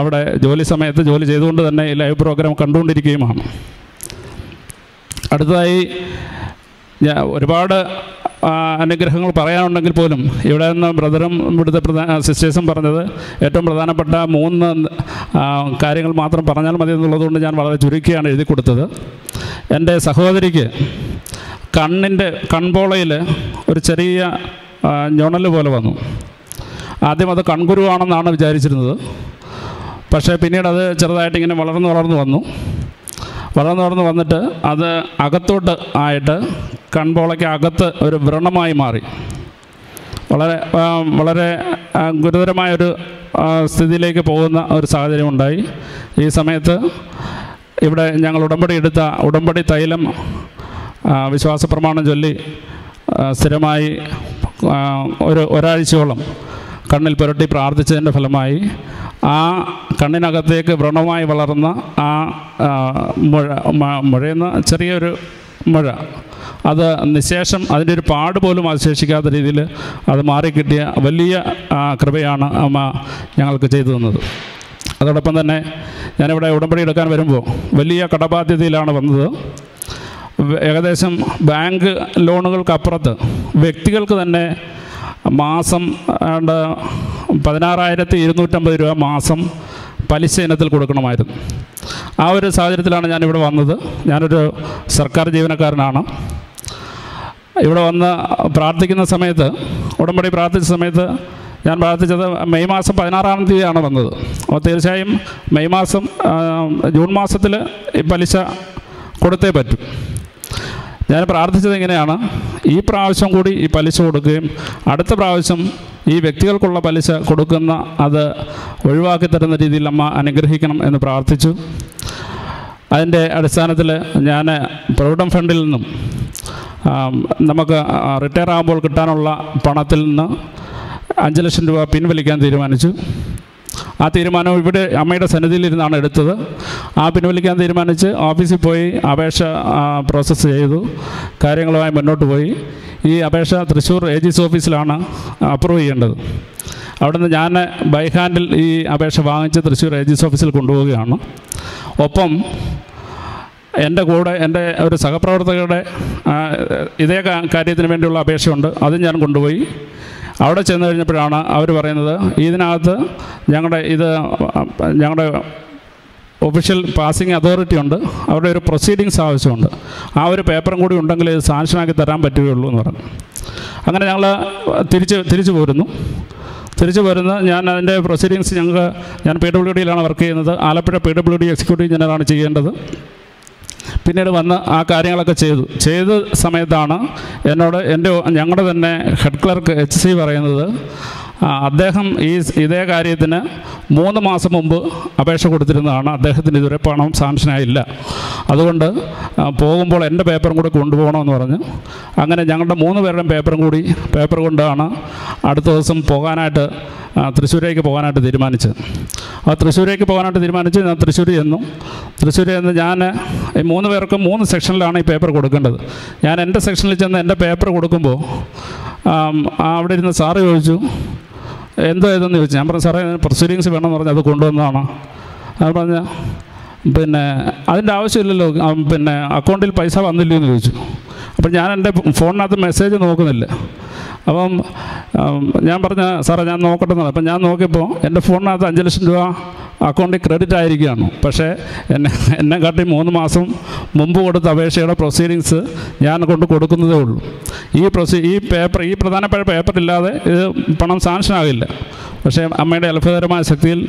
അവിടെ ജോലി സമയത്ത് ജോലി ചെയ്തുകൊണ്ട് തന്നെ ഈ ലൈവ് പ്രോഗ്രാം കണ്ടുകൊണ്ടിരിക്കുകയുമാണ്. അടുത്തതായി ഞാൻ ഒരുപാട് അനുഗ്രഹങ്ങൾ പറയാനുണ്ടെങ്കിൽ പോലും ഇവിടെ നിന്ന് ബ്രദറും ഇവിടുത്തെ പ്രധാന സിസ്റ്റേഴ്സും പറഞ്ഞത് ഏറ്റവും പ്രധാനപ്പെട്ട മൂന്ന് കാര്യങ്ങൾ മാത്രം പറഞ്ഞാൽ മതി എന്നുള്ളതുകൊണ്ട് ഞാൻ വളരെ ചുരുക്കിയാണ് എഴുതി കൊടുത്തത്. എന്റെ സഹോദരിക്ക് കണ്ണിന്റെ കൺപോളയിൽ ഒരു ചെറിയ ഞൊണൽ പോലെ വന്നു. ആദ്യം അത് കൺകുരുവാണെന്നാണ് വിചാരിച്ചിരുന്നത്. പക്ഷേ പിന്നീട് അത് ചെറുതായിട്ട് ഇങ്ങനെ വളർന്നു വളർന്നു വന്നു. വളർന്നു വളർന്ന് വന്നിട്ട് അത് അകത്തോട്ട് ആയിട്ട് കൺപോളയ്ക്ക് അകത്ത് ഒരു വ്രണമായി മാറി. വളരെ വളരെ ഗുരുതരമായൊരു സ്ഥിതിയിലേക്ക് പോകുന്ന ഒരു സാഹചര്യം ഉണ്ടായി. ഈ സമയത്ത് ഇവിടെ ഞങ്ങൾ ഉടമ്പടി എടുത്ത ഉടമ്പടി തൈലം വിശ്വാസ പ്രമാണം ചൊല്ലി സ്ഥിരമായി ഒരു ഒരാഴ്ചയോളം കണ്ണിൽ പുരട്ടി പ്രാർത്ഥിച്ചതിന്റെ ഫലമായി ആ കണ്ണിനകത്തേക്ക് വ്രണമായി വളർന്ന ആ മുഴ മുഴയെന്ന ചെറിയൊരു മുഴ. അത് നിശേഷം അതിന്റെ ഒരു പാട് പോലും അവശേഷിക്കാത്ത രീതിയിൽ അത് മാറിക്കിട്ടിയ വലിയ കൃപയാണ് അമ്മ ഞങ്ങൾക്ക് ചെയ്തു തന്നത്. അതോടൊപ്പം തന്നെ ഞാനിവിടെ ഉടമ്പടി എടുക്കാൻ വരുമ്പോൾ വലിയ കടബാധ്യതയിലാണ് വന്നത്. ഏകദേശം ബാങ്ക് ലോണുകൾക്കപ്പുറത്ത് വ്യക്തികൾക്ക് തന്നെ മാസം പതിനാറായിരത്തി ഇരുന്നൂറ്റമ്പത് രൂപ മാസം പലിശ ഇനത്തിൽ കൊടുക്കണമായിരുന്നു. ആ ഒരു സാഹചര്യത്തിലാണ് ഞാനിവിടെ വന്നത്. ഞാനൊരു സർക്കാർ ജീവനക്കാരനാണ്. ഇവിടെ വന്ന് പ്രാർത്ഥിക്കുന്ന സമയത്ത് ഉടമ്പടി പ്രാർത്ഥിച്ച സമയത്ത് ഞാൻ പ്രാർത്ഥിച്ചത് മെയ് മാസം പതിനാറാം തീയതിയാണ് വന്നത്. അപ്പോൾ തീർച്ചയായും മെയ് മാസം ജൂൺ മാസത്തിൽ ഈ പലിശ കൊടുത്തേ പറ്റും. ഞാൻ പ്രാർത്ഥിച്ചത് എങ്ങനെയാണ്? ഈ പ്രാവശ്യം കൂടി ഈ പലിശ കൊടുക്കുകയും അടുത്ത പ്രാവശ്യം ഈ വ്യക്തികൾക്കുള്ള പലിശ കൊടുക്കുന്ന അത് ഒഴിവാക്കി തരുന്ന രീതിയിൽ അമ്മ അനുഗ്രഹിക്കണം എന്ന് പ്രാർത്ഥിച്ചു. അതിന്റെ അടിസ്ഥാനത്തിൽ ഞാൻ പ്രൊവിഡൻ ഫണ്ടിൽ നിന്നും നമുക്ക് റിട്ടയർ ആകുമ്പോൾ കിട്ടാനുള്ള പണത്തിൽ നിന്ന് അഞ്ച് ലക്ഷം രൂപ പിൻവലിക്കാൻ തീരുമാനിച്ചു. ആ തീരുമാനം ഇവിടെ അമ്മയുടെ സന്നിധിയിലിരുന്നാണ് എടുത്തത്. ആ പിൻവലിക്കാൻ തീരുമാനിച്ച് ഓഫീസിൽ പോയി അപേക്ഷ പ്രോസസ്സ് ചെയ്തു. കാര്യങ്ങളുമായി മുന്നോട്ട് പോയി. ഈ അപേക്ഷ തൃശ്ശൂർ എ ജി സി ഓഫീസിലാണ് അപ്രൂവ് ചെയ്യേണ്ടത്. അവിടുന്ന് ഞാൻ ബൈ ഹാൻഡിൽ ഈ അപേക്ഷ വാങ്ങിച്ച് തൃശ്ശൂർ രജിസ്റ്റർ ഓഫീസിൽ കൊണ്ടുപോവുകയാണ്. ഒപ്പം എന്റെ കൂടെ എന്റെ ഒരു സഹപ്രവർത്തകരുടെ ഇതേ കാര്യത്തിന് വേണ്ടിയുള്ള അപേക്ഷയുണ്ട്. അതും ഞാൻ കൊണ്ടുപോയി. അവിടെ ചെന്ന് കഴിഞ്ഞപ്പോഴാണ് അവർ പറയുന്നത് ഇതിനകത്ത് ഞങ്ങളുടെ ഇത് ഞങ്ങളുടെ ഒഫീഷ്യൽ പാസിംഗ് അതോറിറ്റി ഉണ്ട്. അവരുടെ ഒരു പ്രൊസീഡിങ്സ് ആവശ്യമുണ്ട്. ആ ഒരു പേപ്പറും കൂടി ഉണ്ടെങ്കിൽ ഇത് സാങ്ഷനാക്കി തരാൻ പറ്റുകയുള്ളൂ എന്ന് പറഞ്ഞു. അങ്ങനെ ഞങ്ങൾ തിരിച്ച് തിരിച്ചു പോരുന്നു. തിരിച്ചു വരുന്ന ഞാൻ അതിന്റെ പ്രൊസീഡിങ്സ് ഞങ്ങൾക്ക് ഞാൻ പി ഡബ്ല്യു ഡിയിലാണ് വർക്ക് ചെയ്യുന്നത്. Alappuzha P W D executive ജനറലാണ് ചെയ്യേണ്ടത്. പിന്നീട് വന്ന് ആ കാര്യങ്ങളൊക്കെ ചെയ്തു. ചെയ്ത സമയത്താണ് എന്നോട് എന്റെ ഞങ്ങളുടെ തന്നെ ഹെഡ് ക്ലർക്ക് എച്ച് സി പറയുന്നത് അദ്ദേഹം ഈ ഇതേ കാര്യത്തിന് മൂന്ന് മാസം മുമ്പ് അപേക്ഷ കൊടുത്തിരുന്നതാണ്. അദ്ദേഹത്തിന് ഇതുവരെ പണം സാങ്ഷനായില്ല. അതുകൊണ്ട് പോകുമ്പോൾ എന്റെ പേപ്പറും കൂടെ കൊണ്ടുപോകണമെന്ന് പറഞ്ഞു അങ്ങനെ ഞങ്ങളുടെ മൂന്ന് പേരുടെയും പേപ്പറും കൂടി പേപ്പർ കൊണ്ടാണ് അടുത്ത ദിവസം പോകാനായിട്ട് തൃശ്ശൂരേക്ക് പോകാനായിട്ട് തീരുമാനിച്ചത്. ആ തൃശ്ശൂരേക്ക് പോകാനായിട്ട് തീരുമാനിച്ച് ഞാൻ തൃശ്ശൂർ ചെന്നു. തൃശ്ശൂർ ചെന്ന് ഞാൻ ഈ മൂന്ന് പേർക്കും മൂന്ന് സെക്ഷനിലാണ് ഈ പേപ്പർ കൊടുക്കേണ്ടത്. ഞാൻ എന്റെ സെക്ഷനിൽ ചെന്ന് എന്റെ പേപ്പർ കൊടുക്കുമ്പോൾ അവിടെ ഇരുന്ന് സാറ് ചോദിച്ചു എന്തോ ഇതെന്ന് ചോദിച്ചു. ഞാൻ പറഞ്ഞു സാറേ പ്രൊസീഡിങ്സ് വേണമെന്ന് പറഞ്ഞ് അത് കൊണ്ടുവന്നതാണ്. അത് പറഞ്ഞ പിന്നെ അതിന്റെ ആവശ്യമില്ലല്ലോ. പിന്നെ അക്കൗണ്ടിൽ പൈസ വന്നില്ലയോ എന്ന് ചോദിച്ചു. അപ്പോൾ ഞാൻ എന്റെ ഫോണിനകത്ത് മെസ്സേജ് നോക്കുന്നില്ല. അപ്പം ഞാൻ പറഞ്ഞ സാറേ ഞാൻ നോക്കട്ടെ എന്നാണ് അപ്പം ഞാൻ നോക്കിയപ്പോൾ എന്റെ ഫോണിനകത്ത് അഞ്ച് ലക്ഷം രൂപ അക്കൗണ്ടിൽ ക്രെഡിറ്റ് ആയിരിക്കുകയാണ്. പക്ഷേ എന്നെ എന്നെ കാട്ടി മൂന്ന് മാസം മുമ്പ് കൊടുത്ത അപേക്ഷയുടെ പ്രൊസീഡിങ്സ് ഞാൻ കൊണ്ട് കൊടുക്കുന്നതേ ഉള്ളൂ. ഈ പ്രൊസീ ഈ പേപ്പർ ഈ പ്രധാനപ്പെട്ട പേപ്പർ ഇല്ലാതെ ഇത് പണം സാങ്ഷൻ ആകില്ല. പക്ഷേ അമ്മയുടെ അത്ഭുതകരമായ ശക്തിയിൽ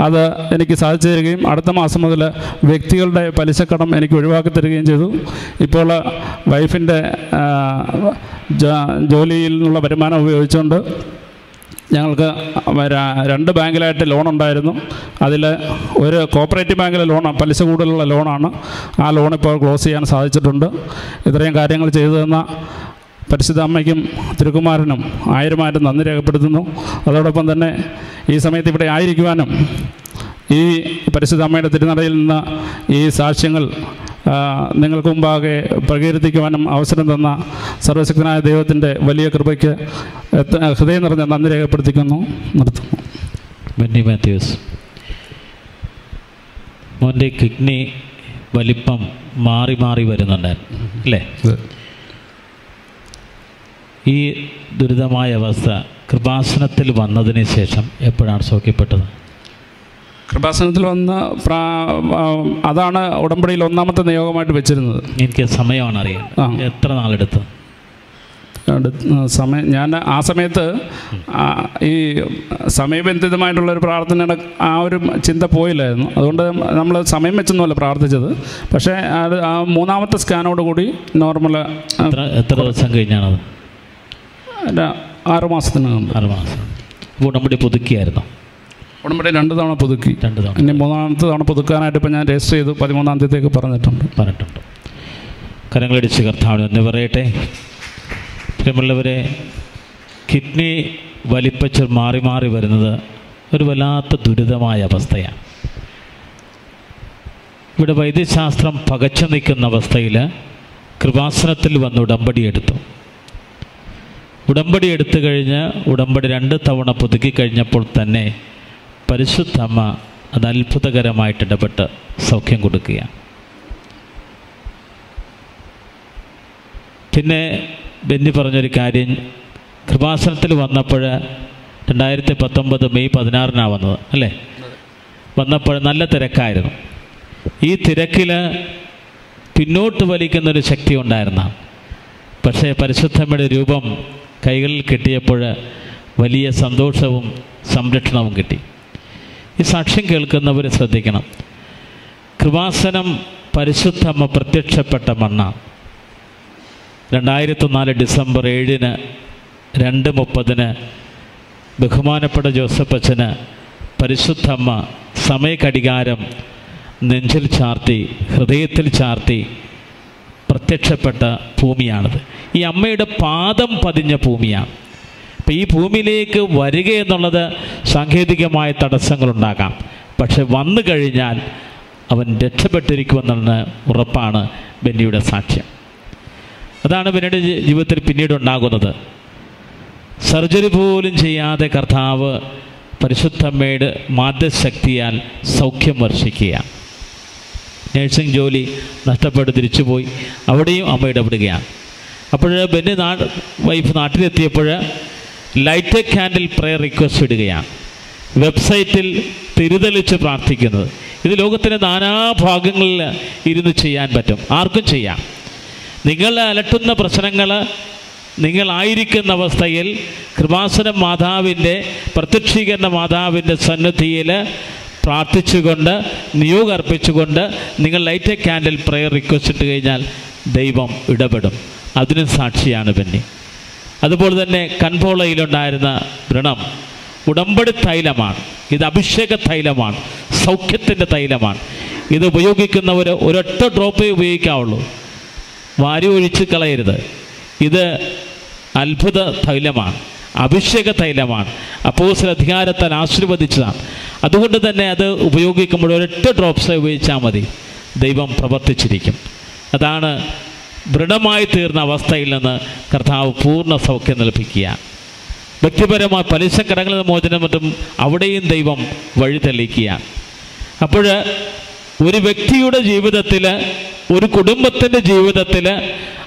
അത് എനിക്ക് സാധിച്ചു തരികയും അടുത്ത മാസം മുതൽ വ്യക്തികളുടെ പലിശക്കടം എനിക്ക് ഒഴിവാക്കി തരികയും ചെയ്തു. ഇപ്പോൾ വൈഫിന്റെ ജോലിയിൽ നിന്നുള്ള വരുമാനം ഉപയോഗിച്ചുകൊണ്ട് ഞങ്ങൾക്ക് രണ്ട് ബാങ്കിലായിട്ട് ലോൺ ഉണ്ടായിരുന്നു. അതിൽ ഒരു കോപ്പറേറ്റീവ് ബാങ്കിലെ ലോണാണ് പലിശ കൂടുതലുള്ള ലോണാണ്. ആ ലോൺ ഇപ്പോൾ ക്ലോസ് ചെയ്യാൻ സാധിച്ചിട്ടുണ്ട്. ഇത്രയും കാര്യങ്ങൾ ചെയ്തു തന്ന പരിശുദ്ധ അമ്മയ്ക്കും തിരുക്കുമാരനും ആയിരമായിരം നന്ദി രേഖപ്പെടുത്തുന്നു. അതോടൊപ്പം തന്നെ ഈ സമയത്ത് ഇവിടെ ആയിരിക്കുവാനും ഈ പരിശുദ്ധ അമ്മയുടെ തിരുനടയിൽ നിന്ന് ഈ സാക്ഷ്യങ്ങൾ നിങ്ങൾക്ക് മുമ്പാകെ പ്രകീർത്തിക്കുവാനും അവസരം തന്ന സർവശക്തനായ ദൈവത്തിന്റെ വലിയ കൃപയ്ക്ക് ഹൃദയം നിറഞ്ഞ നന്ദി രേഖപ്പെടുത്തിക്കുന്നു. നിർത്തുന്നു. ബെന്നി മാത്യൂസ്. മോന്റെ കിഡ്നി വലിപ്പം മാറി മാറി വരുന്നുണ്ടായിരുന്നു അല്ലേ? ഈ ദുരിതമായ അവസ്ഥ കൃപാസനത്തിൽ വന്നതിന് ശേഷം എപ്പോഴാണ് സൗഖ്യപ്പെട്ടത്? കൃപാസനത്തിൽ വന്ന അതാണ് ഉടമ്പടിയിൽ ഒന്നാമത്തെ നിയോഗമായിട്ട് വെച്ചിരുന്നത്. എനിക്ക് സമയമാണ് അറിയാം എത്ര നാളെടുത്ത്? സമയം ഞാൻ ആ സമയത്ത് ഈ സമയബന്ധിതമായിട്ടുള്ള ഒരു പ്രാർത്ഥനയുടെ ആ ഒരു ചിന്ത പോയില്ലായിരുന്നു. അതുകൊണ്ട് നമ്മൾ സമയം വെച്ചൊന്നുമല്ല പ്രാർത്ഥിച്ചത്. പക്ഷേ അത് ആ മൂന്നാമത്തെ സ്കാനോട് കൂടി നോർമൽ എത്ര ദിവസം കഴിഞ്ഞാണത്? ആറ് ആറുമാസം ആറ് മാസം. ഉടമ്പടി പുതുക്കിയായിരുന്നു? ഉടമ്പടി രണ്ട് തവണ പുതുക്കി. രണ്ട് തവണ. ഇനി മൂന്നാമത്തെ തവണ പുതുക്കാനായിട്ട് ഇപ്പം ഞാൻ രജിസ്റ്റർ ചെയ്തു. പതിമൂന്നാം തീയതിക്ക് പറഞ്ഞിട്ടുണ്ട്. പറഞ്ഞിട്ടുണ്ട്. കരങ്ങളടിച്ച് കർത്താവ് എന്ന് പറയട്ടെ. പ്രിയമുള്ളവരെ കിഡ്നി വലിപ്പച്ചർ മാറി മാറി വരുന്നത് ഒരു വല്ലാത്ത ദുരിതമായ അവസ്ഥയാണ്. ഇവിടെ വൈദ്യശാസ്ത്രം പകച്ചു നിൽക്കുന്ന അവസ്ഥയിൽ കൃപാസനത്തിൽ വന്ന് ഉടമ്പടി എടുത്തു. ഉടമ്പടി എടുത്തു കഴിഞ്ഞ് ഉടമ്പടി രണ്ട് തവണ പുതുക്കി കഴിഞ്ഞപ്പോൾ തന്നെ പരിശുദ്ധമ്മ അത് അത്ഭുതകരമായിട്ട് ഇടപെട്ട് സൗഖ്യം കൊടുക്കുകയാണ്. പിന്നെ ബെന്നി പറഞ്ഞൊരു കാര്യം കൃപാസനത്തിൽ വന്നപ്പോൾ രണ്ടായിരത്തി പത്തൊമ്പത് മെയ് പതിനാറിനാണ് വന്നത് അല്ലേ? വന്നപ്പോൾ നല്ല തിരക്കായിരുന്നു. ഈ തിരക്കിൽ പിന്നോട്ട് വലിക്കുന്നൊരു ശക്തി ഉണ്ടായിരുന്ന പക്ഷേ പരിശുദ്ധമ്മയുടെ രൂപം കൈകളിൽ കിട്ടിയപ്പോൾ വലിയ സന്തോഷവും സംരക്ഷണവും കിട്ടി. ഈ സാക്ഷ്യം കേൾക്കുന്നവർ ശ്രദ്ധിക്കണം. കൃപാസനം പരിശുദ്ധമ്മ പ്രത്യക്ഷപ്പെട്ട മണ്ണാണ് രണ്ടായിരത്തി നാല് ഡിസംബർ ഏഴിന് രണ്ട് മുപ്പതിന് ബഹുമാനപ്പെട്ട ജോസഫ് അച്ഛന് പരിശുദ്ധമ്മ സമയക്കടികാരം നെഞ്ചിൽ ചാർത്തി ഹൃദയത്തിൽ ചാർത്തി പ്രത്യക്ഷപ്പെട്ട ഭൂമിയാണിത്. ഈ അമ്മയുടെ പാദം പതിഞ്ഞ ഭൂമിയാണ്. അപ്പം ഈ ഭൂമിയിലേക്ക് വരിക എന്നുള്ളത് സാങ്കേതികമായ തടസ്സങ്ങളുണ്ടാകാം. പക്ഷെ വന്നു കഴിഞ്ഞാൽ അവൻ രക്ഷപ്പെട്ടിരിക്കുമെന്നുള്ള ഉറപ്പാണ് ബെന്നിയുടെ സാക്ഷ്യം. അതാണ് ബെന്നിയുടെ ജീവിതത്തിൽ പിന്നീട് ഉണ്ടാകുന്നത്. സർജറി പോലും ചെയ്യാതെ കർത്താവ് പരിശുദ്ധമ്മയുടെ മാധ്യശക്തിയാൽ സൗഖ്യം വർഷിക്കുക നേഴ്സിംഗ് ജോലി നഷ്ടപ്പെട്ട് തിരിച്ചുപോയി. അവിടെയും അമ്മ ഇടപെടുകയാണ്. അപ്പോൾ ബെന്നി നാ wife നാട്ടിലെത്തിയപ്പോൾ light a candle prayer request ഇടുകയാണ്. വെബ്സൈറ്റിൽ തിരുതെളിച്ച് പ്രാർത്ഥിക്കുന്നത്. ഇത് ലോകത്തിന്റെ നാനാഭാഗങ്ങളിൽ ഇരുന്ന് ചെയ്യാൻ പറ്റും. ആർക്കും ചെയ്യാം. നിങ്ങൾ അലട്ടുന്ന പ്രശ്നങ്ങൾ നിങ്ങളായിരിക്കുന്ന അവസ്ഥയിൽ കൃപാസന മാതാവിന്റെ പ്രത്യക്ഷീകരണ മാതാവിന്റെ സന്നിധിയിൽ പ്രാർത്ഥിച്ചുകൊണ്ട് നിയോഗർപ്പിച്ചുകൊണ്ട് നിങ്ങൾ light a candle prayer request ഇട്ട് കഴിഞ്ഞാൽ ദൈവം ഇടപെടും. അതിനും സാക്ഷിയാണ് ബെന്നി. അതുപോലെ തന്നെ കൺപോളയിലുണ്ടായിരുന്ന വ്രണം ഉടമ്പടി തൈലമാണ്. ഇത് അഭിഷേക തൈലമാണ്. സൗഖ്യത്തിന്റെ തൈലമാണ്. ഇത് ഉപയോഗിക്കുന്നവർ ഒരൊറ്റ ഡ്രോപ്പേ ഉപയോഗിക്കാവുള്ളൂ. വാരി ഒഴിച്ച് കളയരുത്. ഇത് അത്ഭുത തൈലമാണ്. അഭിഷേക തൈലമാണ്. അപ്പോസിൽ അധികാരത്താൽ ആശീർവദിച്ചതാണ്. അതുകൊണ്ട് തന്നെ അത് ഉപയോഗിക്കുമ്പോൾ ഒരൊറ്റ ഡ്രോപ്സ് ഉപയോഗിച്ചാൽ മതി. ദൈവം പ്രവർത്തിച്ചിരിക്കും. അതാണ് ദൃഢമായി തീർന്ന അവസ്ഥയിൽ നിന്ന് കർത്താവ് പൂർണ സൗഖ്യം നൽപ്പിക്കുക വ്യക്തിപരമായ പലിശ കടങ്ങളിൽ മോചനം മറ്റും അവിടെയും ദൈവം വഴി അപ്പോൾ ഒരു വ്യക്തിയുടെ ജീവിതത്തിൽ ഒരു കുടുംബത്തിന്റെ ജീവിതത്തിൽ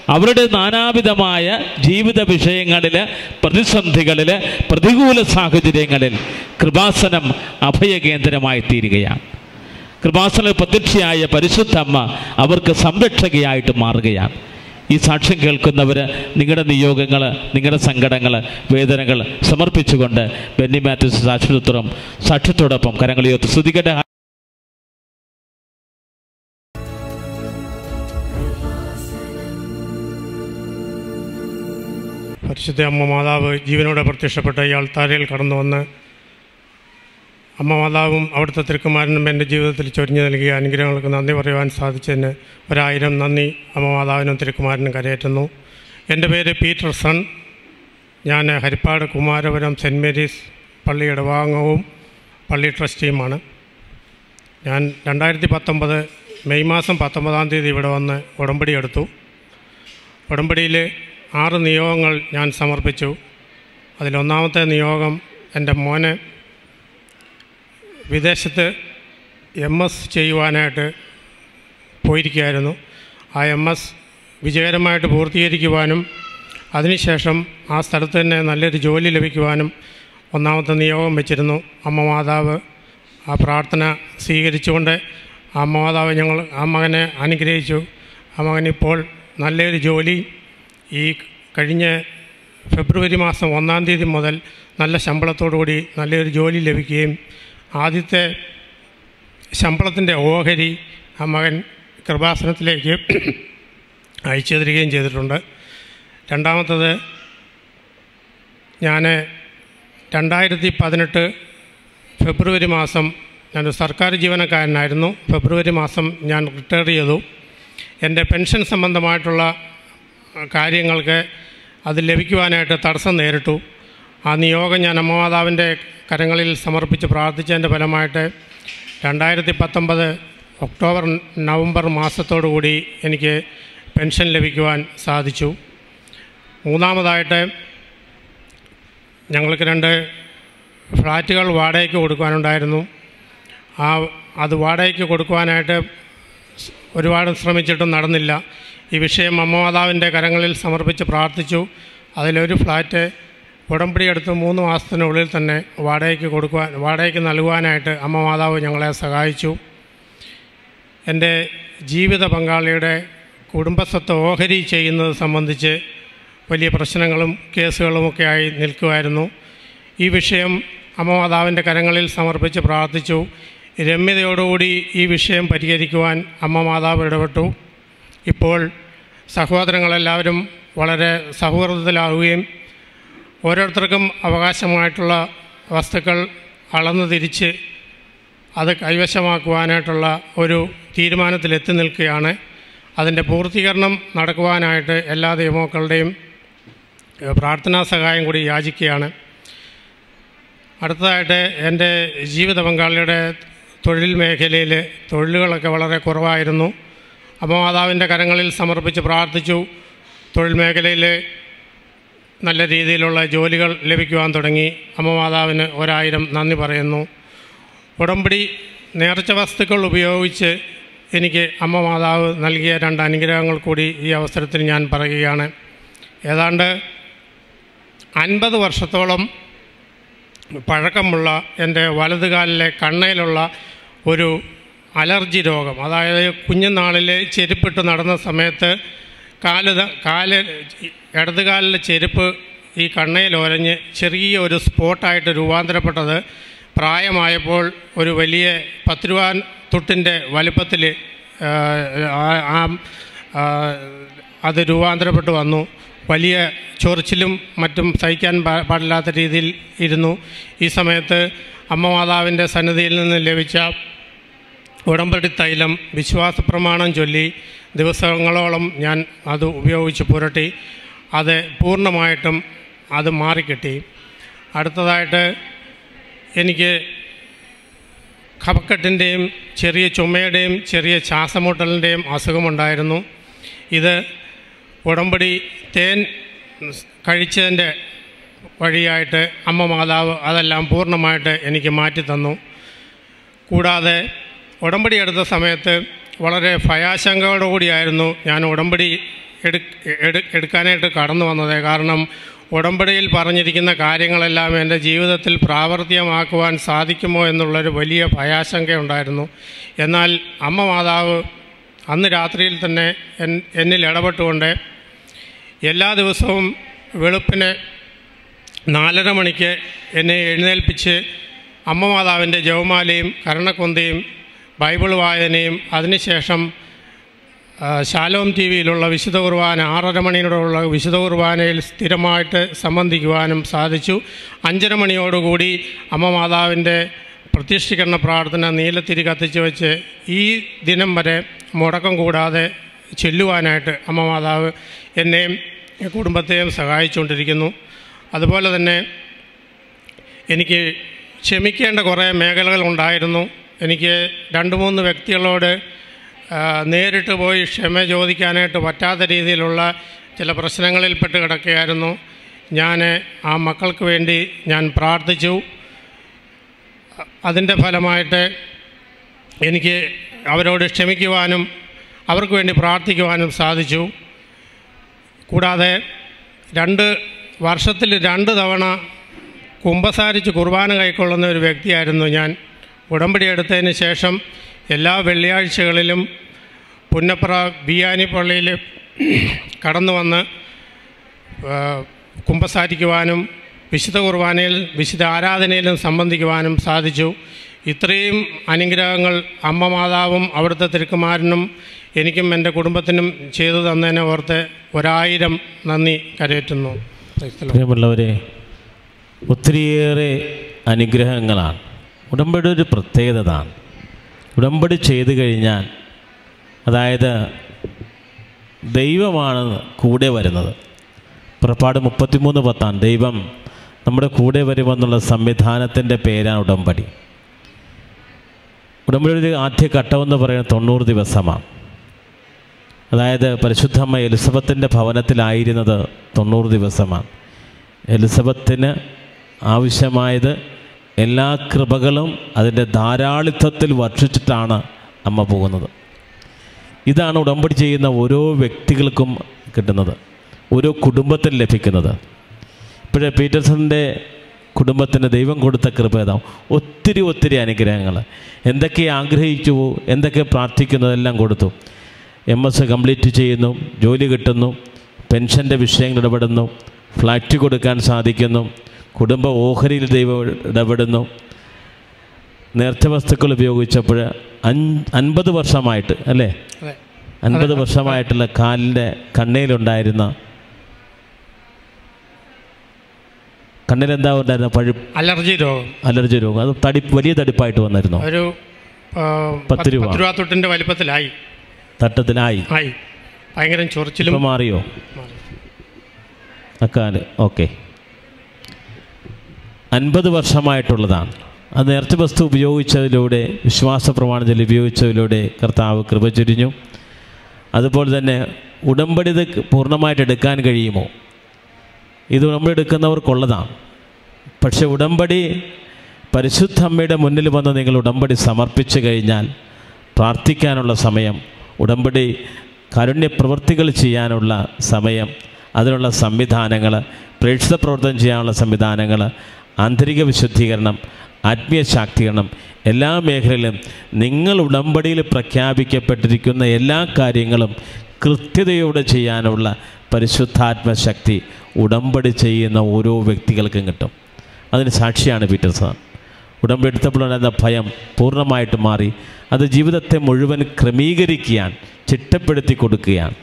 അവരുടെ നാനാവിധമായ ജീവിത വിഷയങ്ങളിൽ പ്രതിസന്ധികളിൽ പ്രതികൂല സാഹചര്യങ്ങളിൽ കൃപാസനം അഭയകേന്ദ്രമായി തീരുകയാണ് കൃപാസന പ്രത്യക്ഷയായ പരിശുദ്ധമ്മ അവർക്ക് സംരക്ഷകയായിട്ട് മാറുകയാണ്. ഈ സാക്ഷ്യം കേൾക്കുന്നവർ നിങ്ങളുടെ നിയോഗങ്ങൾ നിങ്ങളുടെ സങ്കടങ്ങൾ വേദനകൾ സമർപ്പിച്ചുകൊണ്ട് ബെന്നി മാത്യൂസ് സാക്ഷ്യത്വം സാക്ഷ്യത്തോടൊപ്പം കരങ്ങളിയൊത്ത് സ്തുതിക്കട്ടെ. പരിശുദ്ധ അമ്മ മാതാവ് ജീവനോടെ പ്രത്യക്ഷപ്പെട്ട ഈ ആൾത്താരയിൽ കടന്നു വന്ന് അമ്മ മാതാവും അവിടുത്തെ തിരുക്കുമാരനും എന്റെ ജീവിതത്തിൽ ചൊരിഞ്ഞു നൽകിയ അനുഗ്രഹങ്ങൾക്ക് നന്ദി പറയുവാൻ സാധിച്ചതിന് ഒരായിരം നന്ദി അമ്മ മാതാവിനും തിരുക്കുമാരനും കരയേറ്റുന്നു. എന്റെ പേര് പീറ്റർ സൺ. ഞാൻ ഹരിപ്പാട് കുമാരപുരം സെന്റ് മേരീസ് പള്ളി ഇടവാങ്ങവും പള്ളി ട്രസ്റ്റിയുമാണ്. ഞാൻ രണ്ടായിരത്തി പത്തൊമ്പത് മെയ് മാസം പത്തൊമ്പതാം തീയതി ഇവിടെ വന്ന് ഉടമ്പടി എടുത്തു. ഉടമ്പടിയിൽ ആറ് നിയോഗങ്ങൾ ഞാൻ സമർപ്പിച്ചു. അതിലൊന്നാമത്തെ നിയോഗം എന്റെ മോന് വിദേശത്ത് എം എസ് ചെയ്യുവാനായിട്ട് പോയിരിക്കുകയായിരുന്നു. ആ എം എസ് വിജയകരമായിട്ട് പൂർത്തീകരിക്കുവാനും അതിനുശേഷം ആ സ്ഥലത്ത് തന്നെ നല്ലൊരു ജോലി ലഭിക്കുവാനും ഒന്നാമത്തെ നിയോഗം വെച്ചിരുന്നു. അമ്മ മാതാവ് ആ പ്രാർത്ഥന സ്വീകരിച്ചുകൊണ്ട് അമ്മ മാതാവ് ഞങ്ങൾ ആ മകനെ അനുഗ്രഹിച്ചു. ആ മകനിപ്പോൾ നല്ലൊരു ജോലി ഈ കഴിഞ്ഞ ഫെബ്രുവരി മാസം ഒന്നാം തീയതി മുതൽ നല്ല ശമ്പളത്തോടുകൂടി നല്ലൊരു ജോലി ലഭിക്കുകയും ആദ്യത്തെ ശമ്പളത്തിന്റെ ഓഹരി ആ മകൻ കൃപാസനത്തിലേക്ക് അയച്ചു തരികയും ചെയ്തിട്ടുണ്ട്. രണ്ടാമത്തത് ഞാൻ രണ്ടായിരത്തി പതിനെട്ട് ഫെബ്രുവരി മാസം ഞാൻ സർക്കാർ ജീവനക്കാരനായിരുന്നു. ഫെബ്രുവരി മാസം ഞാൻ റിട്ടയർ ചെയ്തു. എന്റെ പെൻഷൻ സംബന്ധമായിട്ടുള്ള കാര്യങ്ങൾക്ക് അത് ലഭിക്കുവാനായിട്ട് തടസ്സം നേരിട്ടു. ആ നിയോഗം ഞാൻ അമ്മമാതാവിന്റെ കരങ്ങളിൽ സമർപ്പിച്ച് പ്രാർത്ഥിച്ചതിന്റെ ഫലമായിട്ട് രണ്ടായിരത്തി പത്തൊമ്പത് ഒക്ടോബർ നവംബർ മാസത്തോടുകൂടി എനിക്ക് പെൻഷൻ ലഭിക്കുവാൻ സാധിച്ചു. മൂന്നാമതായിട്ട് ഞങ്ങൾക്ക് രണ്ട് ഫ്ലാറ്റുകൾ വാടകയ്ക്ക് കൊടുക്കുവാനുണ്ടായിരുന്നു. ആ അത് വാടകയ്ക്ക് കൊടുക്കുവാനായിട്ട് ഒരുപാട് ശ്രമിച്ചിട്ടും നടന്നില്ല. ഈ വിഷയം അമ്മമാതാവിന്റെ കരങ്ങളിൽ സമർപ്പിച്ച് പ്രാർത്ഥിച്ചു. അതിലൊരു ഫ്ലാറ്റ് ഉടമ്പടി എടുത്ത് മൂന്ന് മാസത്തിനുള്ളിൽ തന്നെ വാടകയ്ക്ക് കൊടുക്കുവാൻ വാടകയ്ക്ക് നൽകുവാനായിട്ട് അമ്മ മാതാവ് ഞങ്ങളെ സഹായിച്ചു. എന്റെ ജീവിത പങ്കാളിയുടെ കുടുംബസ്വത്ത് ഓഹരി ചെയ്യുന്നത് സംബന്ധിച്ച് വലിയ പ്രശ്നങ്ങളും കേസുകളുമൊക്കെ ആയി നിൽക്കുമായിരുന്നു ഈ വിഷയം അമ്മ മാതാവിന്റെ കരങ്ങളിൽ സമർപ്പിച്ച് പ്രാർത്ഥിച്ചു. രമ്യതയോടുകൂടി ഈ വിഷയം പരിഹരിക്കുവാൻ അമ്മ മാതാവ് ഇടപെട്ടു. ഇപ്പോൾ സഹോദരങ്ങളെല്ലാവരും വളരെ സൗഹൃദത്തിലാവുകയും ഓരോരുത്തർക്കും അവകാശമായിട്ടുള്ള വസ്തുക്കൾ അളന്നു തിരിച്ച് അത് കൈവശമാക്കുവാനായിട്ടുള്ള ഒരു തീരുമാനത്തിലെത്തി നിൽക്കുകയാണ്. അതിന്റെ പൂർത്തീകരണം നടക്കുവാനായിട്ട് എല്ലാ ദൈവമക്കളുടെയും പ്രാർത്ഥനാ സഹായം കൂടി യാചിക്കുകയാണ്. അടുത്തതായിട്ട് എന്റെ ജീവിത പങ്കാളിയുടെ തൊഴിൽ മേഖലയിൽ തൊഴിലുകളൊക്കെ വളരെ കുറവായിരുന്നു. അമ്മമാതാവിന്റെ കരങ്ങളിൽ സമർപ്പിച്ച് പ്രാർത്ഥിച്ചു. തൊഴിൽ മേഖലയിൽ നല്ല രീതിയിലുള്ള ജോലികൾ ലഭിക്കുവാൻ തുടങ്ങി. അമ്മ മാതാവിന് ഒരായിരം നന്ദി പറയുന്നു. ഉടമ്പടി നേർച്ച വസ്തുക്കൾ ഉപയോഗിച്ച് എനിക്ക് അമ്മ മാതാവ് നൽകിയ രണ്ട് അനുഗ്രഹങ്ങൾ കൂടി ഈ അവസരത്തിൽ ഞാൻ പറയുകയാണ്. ഏതാണ്ട് അൻപത് വർഷത്തോളം പഴക്കമുള്ള എന്റെ വലതുകാലിലെ കണ്ണയിലുള്ള ഒരു അലർജി രോഗം അതായത് കുഞ്ഞുനാളിലെ ചെരുപ്പിട്ട് നടന്ന സമയത്ത് കാൽ ത- കാൽ ഇടതുകാലിലെ ചെരുപ്പ് ഈ കണ്ണയിൽ ഒരഞ്ഞ് ചെറിയ ഒരു സ്പോട്ടായിട്ട് രൂപാന്തരപ്പെട്ടത് പ്രായമായപ്പോൾ ഒരു വലിയ പത്ത് രൂപ തൊട്ടിന്റെ വലുപ്പത്തിൽ ആ അത് രൂപാന്തരപ്പെട്ട് വന്നു. വലിയ ചൊറിച്ചിലും മറ്റും സഹിക്കാൻ പാടില്ലാത്ത രീതിയിൽ ഇരുന്നു. ഈ സമയത്ത് അമ്മ മാതാവിന്റെ സന്നിധിയിൽ നിന്ന് ലഭിച്ച ഉടമ്പടി തൈലം വിശ്വാസ പ്രമാണം ചൊല്ലി ദിവസങ്ങളോളം ഞാൻ അത് ഉപയോഗിച്ച് പുരട്ടി അത് പൂർണമായിട്ടും അത് മാറിക്കിട്ടി. അടുത്തതായിട്ട് എനിക്ക് കഫക്കെട്ടിന്റെയും ചെറിയ ചുമയുടെയും ചെറിയ ശ്വാസമുട്ടലിന്റെയും അസുഖമുണ്ടായിരുന്നു. ഇത് ഉടമ്പടി തേൻ കഴിച്ചതിന്റെ വഴിയായിട്ട് അമ്മ മാതാവ് അതെല്ലാം പൂർണമായിട്ട് എനിക്ക് മാറ്റി തന്നു കൂടാതെ ഉടമ്പടി എടുത്ത സമയത്ത് വളരെ ഭയാശങ്കയോടുകൂടിയായിരുന്നു ഞാൻ ഉടമ്പടി എടു എടു- എടുക്കാനായിട്ട് കടന്നു വന്നത്. കാരണം ഉടമ്പടിയിൽ പറഞ്ഞിരിക്കുന്ന കാര്യങ്ങളെല്ലാം എന്റെ ജീവിതത്തിൽ പ്രാവർത്തികമാക്കുവാൻ സാധിക്കുമോ എന്നുള്ളൊരു വലിയ ഭയാശങ്കയുണ്ടായിരുന്നു. എന്നാൽ അമ്മ മാതാവ് അന്ന് രാത്രിയിൽ തന്നെ എന്നിൽ ഇടപെട്ടുകൊണ്ട് എല്ലാ ദിവസവും വെളുപ്പിന് നാലര മണിക്ക് എന്നെ എഴുന്നേൽപ്പിച്ച് അമ്മ മാതാവിന്റെ ജവമാലയും കരണക്കൊന്തയും ബൈബിൾ വായനയും അതിനുശേഷം ശാലോം ടി വിയിലുള്ള വിശുദ്ധ കുർബാന ആറര മണിയോടുള്ള വിശുദ്ധ കുർബാനയിൽ സ്ഥിരമായിട്ട് സംബന്ധിക്കുവാനും സാധിച്ചു. അഞ്ചര മണിയോടുകൂടി അമ്മ മാതാവിന്റെ പ്രത്യക്ഷീകരണ പ്രാർത്ഥന നീലത്തിരി കത്തിച്ച് വെച്ച് ഈ ദിനം വരെ മുടക്കം കൂടാതെ ചെല്ലുവാനായിട്ട് അമ്മ മാതാവ് എന്നെയും കുടുംബത്തെയും സഹായിച്ചുകൊണ്ടിരിക്കുന്നു. അതുപോലെ തന്നെ എനിക്ക് ക്ഷമിക്കേണ്ട കുറേ മേഖലകൾ ഉണ്ടായിരുന്നു. എനിക്ക് രണ്ട് മൂന്ന് വ്യക്തികളോട് നേരിട്ട് പോയി ക്ഷമ ചോദിക്കാനായിട്ട് പറ്റാത്ത രീതിയിലുള്ള ചില പ്രശ്നങ്ങളിൽപ്പെട്ട് കിടക്കുകയായിരുന്നു. ഞാൻ ആ മക്കൾക്ക് വേണ്ടി ഞാൻ പ്രാർത്ഥിച്ചു. അതിന്റെ ഫലമായിട്ട് എനിക്ക് അവരോട് ക്ഷമിക്കുവാനും അവർക്ക് വേണ്ടി പ്രാർത്ഥിക്കുവാനും സാധിച്ചു. കൂടാതെ രണ്ട് വർഷത്തിൽ രണ്ട് തവണ കുമ്പസാരിച്ച് കുർബാന കൈക്കൊള്ളുന്ന ഒരു വ്യക്തിയായിരുന്നു ഞാൻ. ഉടമ്പടി എടുത്തതിന് ശേഷം എല്ലാ വെള്ളിയാഴ്ചകളിലും പുന്നപ്ര ബിയാനി പള്ളിയിൽ കടന്നു വന്ന് കുമ്പസാരിക്കുവാനും വിശുദ്ധ കുർബാനയിൽ വിശുദ്ധ ആരാധനയിലും സംബന്ധിക്കുവാനും സാധിച്ചു. ഇത്രയും അനുഗ്രഹങ്ങൾ അമ്മ മാതാവും അവിടുത്തെ തിരുക്കുമാരനും എനിക്കും എന്റെ കുടുംബത്തിനും ചെയ്തു തന്നതിനെ ഓർത്ത് ഒരായിരം നന്ദി കരയറ്റുന്നു. ഒത്തിരിയേറെ അനുഗ്രഹങ്ങളാണ്. ഉടമ്പടി ഒരു പ്രത്യേകതാണ് ഉടമ്പടി ചെയ്തു കഴിഞ്ഞാൽ അതായത് ദൈവമാണ് കൂടെ വരുന്നത്. പുറപ്പാട് മുപ്പത്തിമൂന്ന് പത്താം ദൈവം നമ്മുടെ കൂടെ വരുമെന്നുള്ള സംവിധാനത്തിന്റെ പേരാണ് ഉടമ്പടി. ഉടമ്പടിയുടെ ആദ്യ ഘട്ടമെന്ന് പറയുന്നത് തൊണ്ണൂറ് ദിവസമാണ്. അതായത് പരിശുദ്ധമ്മ എലിസബത്തിന്റെ ഭവനത്തിലായിരുന്നത് തൊണ്ണൂറ് ദിവസമാണ്. എലിസബത്തിന് ആവശ്യമായത് എല്ലാ കൃപകളും അതിന്റെ ധാരാളിത്വത്തിൽ വർഷിച്ചിട്ടാണ് അമ്മ പോകുന്നത്. ഇതാണ് ഉടമ്പടി ചെയ്യുന്ന ഓരോ വ്യക്തികൾക്കും കിട്ടുന്നത് ഓരോ കുടുംബത്തിന് ലഭിക്കുന്നത്. ഇപ്പോഴേ പീറ്റർസണിന്റെ കുടുംബത്തിന് ദൈവം കൊടുത്ത കൃപ ഏതാവും ഒത്തിരി ഒത്തിരി അനുഗ്രഹങ്ങൾ. എന്തൊക്കെ ആഗ്രഹിച്ചു എന്തൊക്കെ പ്രാർത്ഥിക്കുന്നതെല്ലാം കൊടുത്തു. എം എസ് കംപ്ലീറ്റ് ചെയ്യുന്നു ജോലി കിട്ടുന്നു പെൻഷന്റെ വിഷയങ്ങൾ ഇടപെടുന്നു ഫ്ലാറ്റ് കൊടുക്കാൻ സാധിക്കുന്നു കുടുംബ ഓഹരിയിൽ ദൈവം ഇടപെടുന്നു. നേർച്ച വസ്തുക്കൾ ഉപയോഗിച്ചപ്പോൾ അഞ്ച് അൻപത് വർഷമായിട്ട് അല്ലേ. അൻപത് വർഷമായിട്ടുള്ള കാലിന്റെ കണ്ണയിലുണ്ടായിരുന്ന കണ്ണിൽ എന്താ ഉണ്ടായിരുന്ന പഴു അലർജി രോഗം. അലർജി രോഗം. അത് തടി വലിയ തടിപ്പായിട്ട് വന്നിരുന്നു? ഒരു പത്ത് രൂപ. രൂപ തൊട്ടിന്റെ വലിപ്പത്തിലായി. തട്ടത്തിലായി. ആയി. ഭയങ്കര ചൊറിച്ചിലും മാറിയോ? അക്കാൽ ഓക്കെ. അൻപത് വർഷമായിട്ടുള്ളതാണ്. അത് നേർച്ച വസ്തു ഉപയോഗിച്ചതിലൂടെ വിശ്വാസ പ്രമാണത്തിൽ ഉപയോഗിച്ചതിലൂടെ കർത്താവ് കൃപ ചൊരിഞ്ഞു. അതുപോലെ തന്നെ ഉടമ്പടി ഇത് പൂർണമായിട്ട് എടുക്കാൻ കഴിയുമോ? ഇത് നമ്മൾ എടുക്കുന്നവർക്കുള്ളതാണ്. പക്ഷെ ഉടമ്പടി പരിശുദ്ധ അമ്മയുടെ മുന്നിൽ വന്ന് നിങ്ങൾ ഉടമ്പടി സമർപ്പിച്ചു കഴിഞ്ഞാൽ പ്രാർത്ഥിക്കാനുള്ള സമയം ഉടമ്പടി കാരുണ്യ പ്രവൃത്തികൾ ചെയ്യാനുള്ള സമയം അതിനുള്ള സംവിധാനങ്ങൾ പ്രേക്ഷിത പ്രവർത്തനം ചെയ്യാനുള്ള സംവിധാനങ്ങൾ ആന്തരിക വിശുദ്ധീകരണം ആത്മീയ ശാക്തീകരണം എല്ലാ മേഖലയിലും നിങ്ങൾ ഉടമ്പടിയിൽ പ്രഖ്യാപിക്കപ്പെട്ടിരിക്കുന്ന എല്ലാ കാര്യങ്ങളും കൃത്യതയോടെ ചെയ്യാനുള്ള പരിശുദ്ധാത്മശക്തി ഉടമ്പടി ചെയ്യുന്ന ഓരോ വ്യക്തികൾക്കും കിട്ടും. അതിന് സാക്ഷിയാണ് പീറ്റർ സാർ. ഉടമ്പടി എടുത്തപ്പോഴുണ്ടായിരുന്ന ഭയം പൂർണമായിട്ട് മാറി. അത് ജീവിതത്തെ മുഴുവൻ ക്രമീകരിക്കുകയാണ് ചിട്ടപ്പെടുത്തി കൊടുക്കുകയാണ്.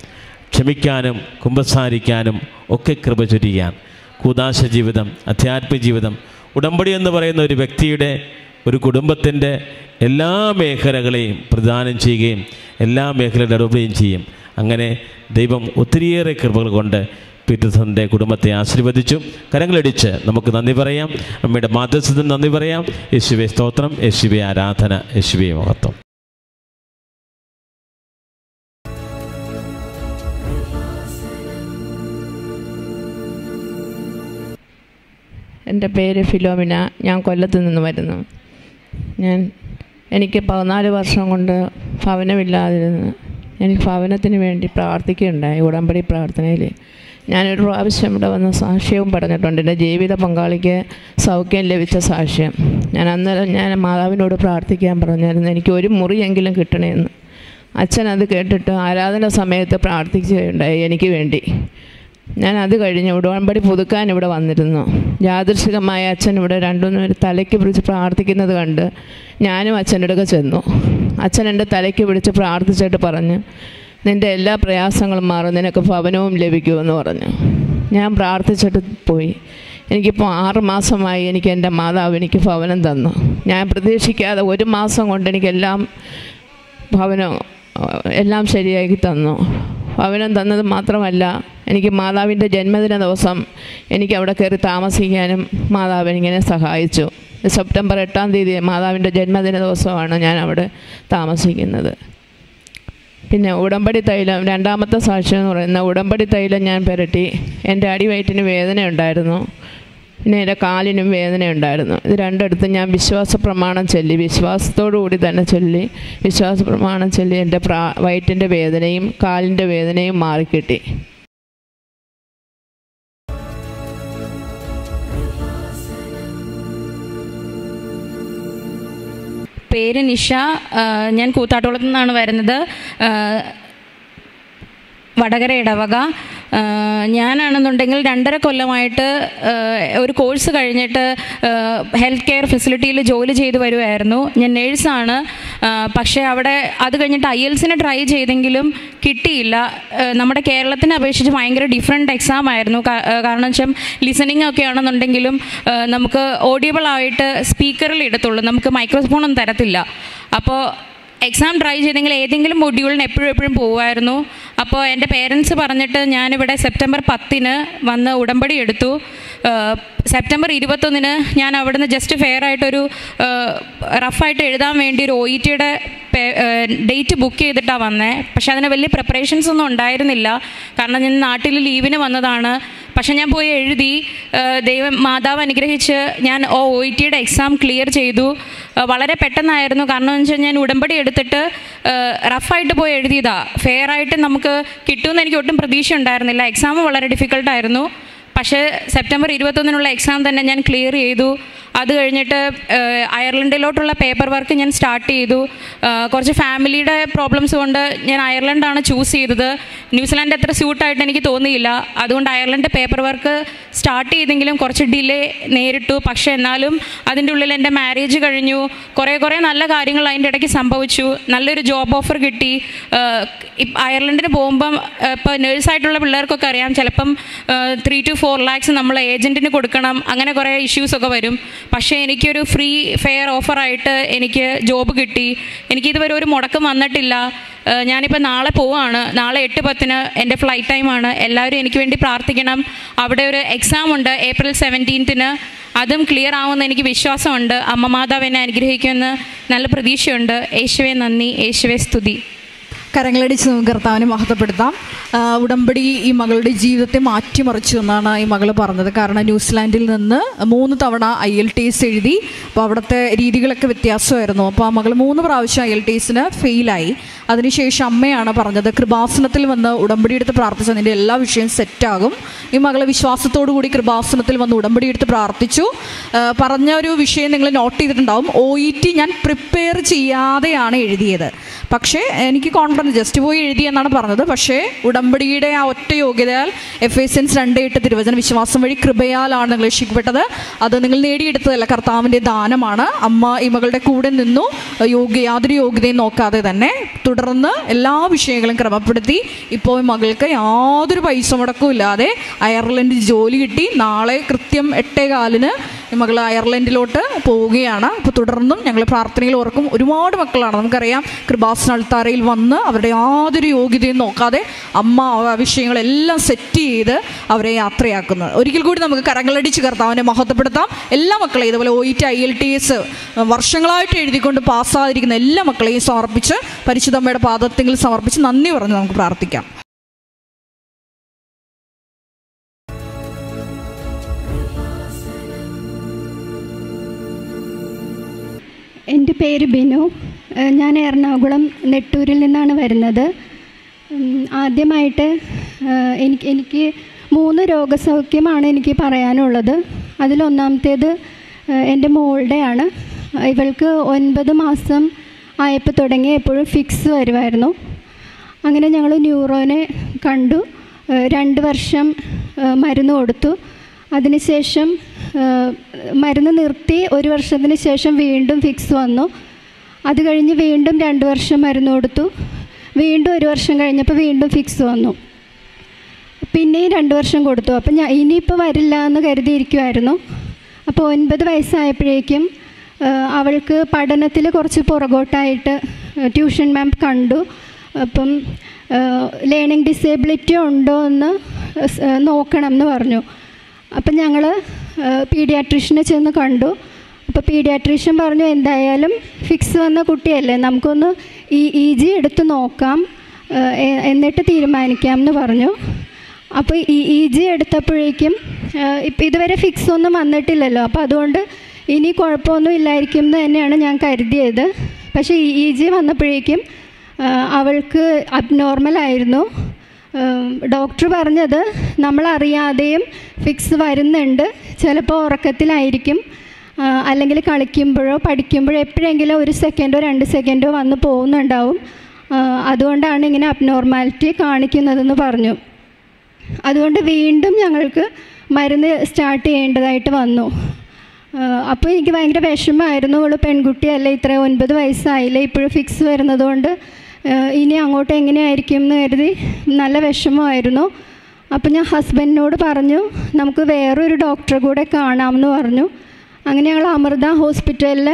ക്ഷമിക്കാനും കുമ്പസാരിക്കാനും ഒക്കെ കൃപ ചൊരിയാൻ കൂതാശ ജീവിതം അധ്യാത്മിക ജീവിതം. ഉടമ്പടി എന്ന് പറയുന്ന ഒരു വ്യക്തിയുടെ ഒരു കുടുംബത്തിന്റെ എല്ലാ മേഖലകളെയും പ്രദാനം ചെയ്യുകയും എല്ലാ മേഖലകളും ഇടപെടുകയും ചെയ്യും. അങ്ങനെ ദൈവം ഒത്തിരിയേറെ കൃപകൾ കൊണ്ട് പീറ്റർസന്റെ കുടുംബത്തെ ആശീർവദിച്ചു. കരങ്ങളടിച്ച് നമുക്ക് നന്ദി പറയാം. അമ്മയുടെ മാധ്യസ്ഥത്തിന് നന്ദി പറയാം. യേശുവെ സ്തോത്രം. യേശുവെ ആരാധന. യേശുവെ മഹത്വം. എന്റെ പേര് ഫിലോമിന. ഞാൻ കൊല്ലത്ത് നിന്ന് വരുന്നു. ഞാൻ എനിക്ക് പതിനാല് വർഷം കൊണ്ട് ഭവനമില്ലാതിരുന്ന് എനിക്ക് ഭവനത്തിന് വേണ്ടി പ്രാർത്ഥിക്കുകയുണ്ടായി ഉടമ്പടി പ്രാർത്ഥനയിൽ. ഞാനൊരു പ്രാവശ്യം ഇവിടെ വന്ന സാക്ഷ്യവും പറഞ്ഞിട്ടുണ്ട്. എന്റെ ജീവിത പങ്കാളിക്ക് സൗഖ്യം ലഭിച്ച സാക്ഷ്യം. ഞാൻ അന്നേരം ഞാൻ മാതാവിനോട് പ്രാർത്ഥിക്കാൻ പറഞ്ഞായിരുന്നു എനിക്ക് ഒരു മുറിയെങ്കിലും കിട്ടണമെന്ന് അച്ഛൻ അത് കേട്ടിട്ട് ആരാധന സമയത്ത് പ്രാർത്ഥിക്കുകയുണ്ടായി എനിക്ക് വേണ്ടി. ഞാൻ അത് കഴിഞ്ഞ് ഉടമ്പടി പുതുക്കാൻ ഇവിടെ വന്നിരുന്നു. യാദൃശികമായ അച്ഛൻ ഇവിടെ രണ്ടുമൂന്ന് പേര് തലയ്ക്ക് പിടിച്ച് പ്രാർത്ഥിക്കുന്നത് കണ്ട് ഞാനും അച്ഛന്റെ അടുക്ക ചെന്നു. അച്ഛൻ എന്റെ തലയ്ക്ക് പിടിച്ച് പ്രാർത്ഥിച്ചിട്ട് പറഞ്ഞു നിന്റെ എല്ലാ പ്രയാസങ്ങളും മാറും നിനക്ക് ഭവനവും ലഭിക്കുമെന്ന് പറഞ്ഞു. ഞാൻ പ്രാർത്ഥിച്ചിട്ട് പോയി. എനിക്കിപ്പോൾ ആറ് മാസമായി എനിക്ക് എന്റെ മാതാവ് എനിക്ക് ഭവനം തന്നു. ഞാൻ പ്രതീക്ഷിക്കാതെ ഒരു മാസം കൊണ്ട് എനിക്കെല്ലാം ഭവനം എല്ലാം ശരിയാക്കി തന്നു. ഭവനം തന്നത് മാത്രമല്ല എനിക്ക് മാതാവിന്റെ ജന്മദിന ദിവസം എനിക്ക് അവിടെ കയറി താമസിക്കാനും മാതാവ് ഇങ്ങനെ സഹായിച്ചു. സെപ്റ്റംബർ എട്ടാം തീയതി മാതാവിന്റെ ജന്മദിന ദിവസമാണ് ഞാൻ അവിടെ താമസിക്കുന്നത്. പിന്നെ ഉടമ്പടി തൈലം രണ്ടാമത്തെ സാക്ഷ്യം എന്ന് പറയുന്ന ഉടമ്പടി തൈലം ഞാൻ പുരട്ടി. എന്റെ അടിവയറ്റിന് വേദന ഉണ്ടായിരുന്നു. പിന്നെ എന്റെ കാലിനും വേദന ഉണ്ടായിരുന്നു. ഇത് രണ്ടിടത്തും ഞാൻ വിശ്വാസ പ്രമാണം ചൊല്ലി കൂടി തന്നെ ചൊല്ലി വിശ്വാസ പ്രമാണം ചൊല്ലി എന്റെ പ്രാ വയറ്റിന്റെ വേദനയും കാലിന്റെ വേദനയും മാറിക്കിട്ടി. പേര് നിഷ ഞാൻ കൂത്താട്ടോളത്തു നിന്നാണ് വരുന്നത്. വടകര ഇടവക. ഞാനാണെന്നുണ്ടെങ്കിൽ രണ്ടര കൊല്ലമായിട്ട് ഒരു കോഴ്സ് കഴിഞ്ഞിട്ട് ഹെൽത്ത് കെയർ ഫെസിലിറ്റിയിൽ ജോലി ചെയ്ത് വരുമായിരുന്നു ഞാൻ നേഴ്സാണ്. പക്ഷേ അവിടെ അത് കഴിഞ്ഞിട്ട് ഐ എൽസിന് ട്രൈ ചെയ്തെങ്കിലും കിട്ടിയില്ല. നമ്മുടെ കേരളത്തിനെ അപേക്ഷിച്ച് ഭയങ്കര ഡിഫറെന്റ് എക്സാം ആയിരുന്നു. കാരണം വെച്ചാൽ ലിസണിങ് ഒക്കെ ആണെന്നുണ്ടെങ്കിലും നമുക്ക് ഓഡിയബിൾ ആയിട്ട് സ്പീക്കറിൽ ഇടത്തുള്ളൂ. നമുക്ക് മൈക്രോഫോണൊന്നും തരത്തില്ല. അപ്പോൾ എക്സാം ട്രൈ ചെയ്തെങ്കിൽ ഏതെങ്കിലും മൊഡ്യൂളിന് എപ്പോഴും എപ്പോഴും പോകുമായിരുന്നു അപ്പോൾ എന്റെ പേരൻസ് പറഞ്ഞിട്ട് ഞാനിവിടെ സെപ്റ്റംബർ പത്തിന് വന്ന് ഉടമ്പടി എടുത്തു. സെപ്റ്റംബർ ഇരുപത്തൊന്നിന് ഞാൻ അവിടുന്ന് ജസ്റ്റ് ഫെയർ ആയിട്ടൊരു റഫായിട്ട് എഴുതാൻ വേണ്ടി ഒരു ഒ ഇ ടിയുടെ ഡേറ്റ് ബുക്ക് ചെയ്തിട്ടാണ് വന്നത് പക്ഷേ അതിന് വലിയ പ്രിപ്പറേഷൻസ് ഒന്നും ഉണ്ടായിരുന്നില്ല. കാരണം ഞാൻ നാട്ടിൽ ലീവിന് വന്നതാണ്. പക്ഷെ ഞാൻ പോയി എഴുതി ദൈവം മാതാവ് അനുഗ്രഹിച്ച് ഞാൻ ഒ ഇ ടിയുടെ എക്സാം ക്ലിയർ ചെയ്തു. വളരെ പെട്ടെന്നായിരുന്നു. കാരണം എന്ന് വെച്ചാൽ ഞാൻ ഉടമ്പടി എടുത്തിട്ട് റഫായിട്ട് പോയി എഴുതിയതാ. ഫെയർ ആയിട്ട് നമുക്ക് കിട്ടുമെന്ന് എനിക്ക് ഒട്ടും പ്രതീക്ഷ ഉണ്ടായിരുന്നില്ല. എക്സാം വളരെ ഡിഫിക്കൽട്ടായിരുന്നു പക്ഷേ സെപ്റ്റംബർ ഇരുപത്തൊന്നിനുള്ള എക്സാം തന്നെ ഞാൻ ക്ലിയർ ചെയ്തു. അത് കഴിഞ്ഞിട്ട് അയർലൻഡിലോട്ടുള്ള പേപ്പർ വർക്ക് ഞാൻ സ്റ്റാർട്ട് ചെയ്തു. കുറച്ച് ഫാമിലിയുടെ പ്രോബ്ലംസ് കൊണ്ട് ഞാൻ അയർലൻഡാണ് ചൂസ് ചെയ്തത്. ന്യൂസിലാൻഡ് അത്ര സ്യൂട്ടായിട്ട് എനിക്ക് തോന്നിയില്ല. അതുകൊണ്ട് അയർലൻഡ് പേപ്പർ വർക്ക് സ്റ്റാർട്ട് ചെയ്തെങ്കിലും കുറച്ച് ഡിലേ നേരിട്ടു. പക്ഷേ എന്നാലും അതിന്റെ ഉള്ളിൽ എന്റെ മാരേജ് കഴിഞ്ഞു. കുറേ കുറേ നല്ല കാര്യങ്ങൾ അതിന്റെ ഇടയ്ക്ക് സംഭവിച്ചു. നല്ലൊരു ജോബ് ഓഫർ കിട്ടി. അയർലൻഡിന് പോകുമ്പം ഇപ്പോൾ നേഴ്സായിട്ടുള്ള പിള്ളേർക്കൊക്കെ അറിയാം. ചിലപ്പം ത്രീ ടു ഫോർ ലാക്സ് നമ്മൾ ഏജന്റിന് കൊടുക്കണം. അങ്ങനെ കുറേ ഇഷ്യൂസൊക്കെ വരും. പക്ഷേ എനിക്കൊരു ഫ്രീ ഫെയർ ഓഫറായിട്ട് എനിക്ക് ജോബ് കിട്ടി. എനിക്കിതുവരെ ഒരു മുടക്കം വന്നിട്ടില്ല. ഞാനിപ്പോൾ നാളെ പോവാണ്. നാളെ എട്ട് പത്തിന് എന്റെ ഫ്ലൈറ്റ് ടൈമാണ് എല്ലാവരും എനിക്ക് വേണ്ടി പ്രാർത്ഥിക്കണം. അവിടെ ഒരു എക്സാം ഉണ്ട് ഏപ്രിൽ സെവന്റീൻത്തിന് അതും ക്ലിയർ ആവുമെന്ന് എനിക്ക് വിശ്വാസമുണ്ട്. അമ്മ മാതാവ് എന്നെ അനുഗ്രഹിക്കുമെന്ന് നല്ല പ്രതീക്ഷയുണ്ട്. യേശുവെ നന്ദി. യേശുവെ സ്തുതി. കരങ്ങളടിച്ച് നമുക്ക് കർത്താവിനെ മഹത്വപ്പെടുത്താം. ഉടമ്പടി ഈ മകളുടെ ജീവിതത്തെ മാറ്റിമറിച്ചു എന്നാണ് ഈ മകൾ പറഞ്ഞത്. കാരണം ന്യൂസിലാൻഡിൽ നിന്ന് മൂന്ന് തവണ ഐ എൽ ടി എസ് എഴുതി. അപ്പോൾ അവിടുത്തെ രീതികളൊക്കെ വ്യത്യാസമായിരുന്നു. അപ്പോൾ ആ മകൾ മൂന്ന് പ്രാവശ്യം ഐ എൽ ടി എസിന് ഫെയിലായി. അതിനുശേഷം അമ്മയാണ് പറഞ്ഞത് കൃപാസനത്തിൽ വന്ന് ഉടമ്പടി എടുത്ത് പ്രാർത്ഥിച്ചു അതിന്റെ എല്ലാ വിഷയവും സെറ്റാകും. ഈ മകൾ വിശ്വാസത്തോടു കൂടി കൃപാസനത്തിൽ വന്ന് ഉടമ്പടി എടുത്ത് പ്രാർത്ഥിച്ചു. പറഞ്ഞ ഒരു വിഷയം നിങ്ങൾ നോട്ട് ചെയ്തിട്ടുണ്ടാവും. ഒ ഇ ടി ഞാൻ പ്രിപ്പയർ ചെയ്യാതെയാണ് എഴുതിയത്. പക്ഷേ എനിക്ക് കോൺഫിഡൻസ് ജസ്റ്റ് പോയി എഴുതി എന്നാണ് പറഞ്ഞത്. പക്ഷേ ഉടമ്പടിയുടെ ആ ഒറ്റ യോഗ്യതയാൽ എഫ് എസ് എൻസ് രണ്ട് എട്ട് തിരുവചന വിശ്വാസം വഴി കൃപയാലാണ് നിങ്ങൾ രക്ഷിക്കപ്പെട്ടത്. അത് നിങ്ങൾ നേടിയെടുത്തതല്ല കർത്താവിന്റെ ദാനമാണ്. അമ്മ ഇമകളുടെ മകളുടെ കൂടെ നിന്നു യോഗ്യ യാതൊരു യോഗ്യതയും നോക്കാതെ തന്നെ തുടർന്ന് എല്ലാ വിഷയങ്ങളും ക്രമപ്പെടുത്തി. ഇപ്പോൾ മകൾക്ക് യാതൊരു പൈസ മുടക്കവും ഇല്ലാതെ അയർലൻഡിൽ ജോലി കിട്ടി. നാളെ കൃത്യം എട്ടേ കാലിന് മകൾ അയർലൻഡിലോട്ട് പോവുകയാണ്. അപ്പോൾ തുടർന്നും ഞങ്ങൾ പ്രാർത്ഥനയിൽ ഓർക്കും. ഒരുപാട് മക്കളാണ് നമുക്കറിയാം. കൃപാസന അൾത്താരയിൽ വന്ന് അവരുടെ യാതൊരു യോഗ്യതയും നോക്കാതെ അമ്മ വിഷയങ്ങളെല്ലാം സെറ്റ് ചെയ്ത് അവരെ യാത്രയാക്കുന്നത് ഒരിക്കൽ കൂടി നമുക്ക് കരങ്ങളടിച്ച് കർത്താവിനെ മഹത്വപ്പെടുത്താം. എല്ലാ മക്കളെയും ഇതുപോലെ O T I L T S വർഷങ്ങളായിട്ട് എഴുതിക്കൊണ്ട് പാസ്സാതിരിക്കുന്ന എല്ലാ മക്കളെയും സമർപ്പിച്ച് പരിശുദ്ധമ്മയുടെ പാദത്തിൽ സമർപ്പിച്ച് നന്ദി പറഞ്ഞ് നമുക്ക് പ്രാർത്ഥിക്കാം. എന്റെ പേര് ബിനു. ഞാൻ എറണാകുളം നെട്ടൂരിൽ നിന്നാണ് വരുന്നത്. ആദ്യമായിട്ട് എനിക്ക് എനിക്ക് മൂന്ന് രോഗസൗഖ്യമാണ് എനിക്ക് പറയാനുള്ളത്. അതിലൊന്നാമത്തേത് എന്റെ മോളുടെയാണ്. ഇവൾക്ക് ഒൻപത് മാസം ആയപ്പോൾ തുടങ്ങി എപ്പോഴും ഫിക്സ് വരുമായിരുന്നു. അങ്ങനെ ഞങ്ങൾ ന്യൂറോനെ കണ്ടു. രണ്ട് വർഷം മരുന്ന് കൊടുത്തു. അതിനുശേഷം മരുന്ന് നിർത്തി ഒരു വർഷത്തിന് ശേഷം വീണ്ടും ഫിക്സ് വന്നു. അത് കഴിഞ്ഞ് വീണ്ടും രണ്ട് വർഷം മരുന്ന് കൊടുത്തു. വീണ്ടും ഒരു വർഷം കഴിഞ്ഞപ്പോൾ വീണ്ടും ഫിക്സ് വന്നു. പിന്നെയും രണ്ട് വർഷം കൊടുത്തു. അപ്പം ഞാൻ ഇനിയിപ്പോൾ വരില്ല എന്ന് കരുതിയിരിക്കുമായിരുന്നു അപ്പോൾ ഒൻപത് വയസ്സായപ്പോഴേക്കും അവൾക്ക് പഠനത്തിൽ കുറച്ച് പുറകോട്ടായിട്ട് ട്യൂഷൻ മാം കണ്ടു. അപ്പം ലേണിംഗ് ഡിസേബിലിറ്റി ഉണ്ടോ എന്ന് നോക്കണം എന്ന് പറഞ്ഞു. അപ്പം ഞങ്ങൾ പീഡിയാട്രിഷനെ ചെന്ന് കണ്ടു. അപ്പോൾ പീഡിയാട്രീഷ്യൻ പറഞ്ഞു എന്തായാലും ഫിക്സ് വന്ന കുട്ടിയല്ലേ നമുക്കൊന്ന് ഈ ഇ ജി എടുത്ത് നോക്കാം എന്നിട്ട് തീരുമാനിക്കാം എന്ന് പറഞ്ഞു. അപ്പോൾ ഈ ഇ ജി എടുത്തപ്പോഴേക്കും ഇപ്പം ഇതുവരെ ഫിക്സ് ഒന്നും വന്നിട്ടില്ലല്ലോ അപ്പോൾ അതുകൊണ്ട് ഇനി കുഴപ്പമൊന്നും ഇല്ലായിരിക്കും എന്ന് തന്നെയാണ് ഞാൻ കരുതിയത്. പക്ഷേ ഈ ഇ ജി വന്നപ്പോഴേക്കും അവൾക്ക് അബ്നോർമലായിരുന്നു ഡോക്ടർ പറഞ്ഞത് നമ്മളറിയാതെയും ഫിക്സ് വരുന്നുണ്ട് ചിലപ്പോൾ ഉറക്കത്തിലായിരിക്കും. അല്ലെങ്കിൽ കളിക്കുമ്പോഴോ പഠിക്കുമ്പോഴോ എപ്പോഴെങ്കിലും ഒരു സെക്കൻഡോ രണ്ട് സെക്കൻഡോ വന്ന് പോകുന്നുണ്ടാവും. അതുകൊണ്ടാണ് ഇങ്ങനെ അബ്നോർമാലിറ്റി കാണിക്കുന്നതെന്ന് പറഞ്ഞു. അതുകൊണ്ട് വീണ്ടും ഞങ്ങൾക്ക് മരുന്ന് സ്റ്റാർട്ട് ചെയ്യേണ്ടതായിട്ട് വന്നു. അപ്പോൾ എനിക്ക് ഭയങ്കര വിഷമമായിരുന്നു. അവൾ പെൺകുട്ടിയല്ലേ ഇത്ര ഒൻപത് വയസ്സായില്ലേ ഇപ്പോഴും ഫിക്സ് വരുന്നതുകൊണ്ട് ഇനി അങ്ങോട്ട് എങ്ങനെയായിരിക്കും എന്ന് കരുതി നല്ല വിഷമമായിരുന്നു. അപ്പോൾ ഞാൻ ഹസ്ബൻഡിനോട് പറഞ്ഞു നമുക്ക് വേറൊരു ഡോക്ടറെ കൂടെ കാണാമെന്ന് പറഞ്ഞു. അങ്ങനെ ഞങ്ങൾ അമൃത ഹോസ്പിറ്റലിൽ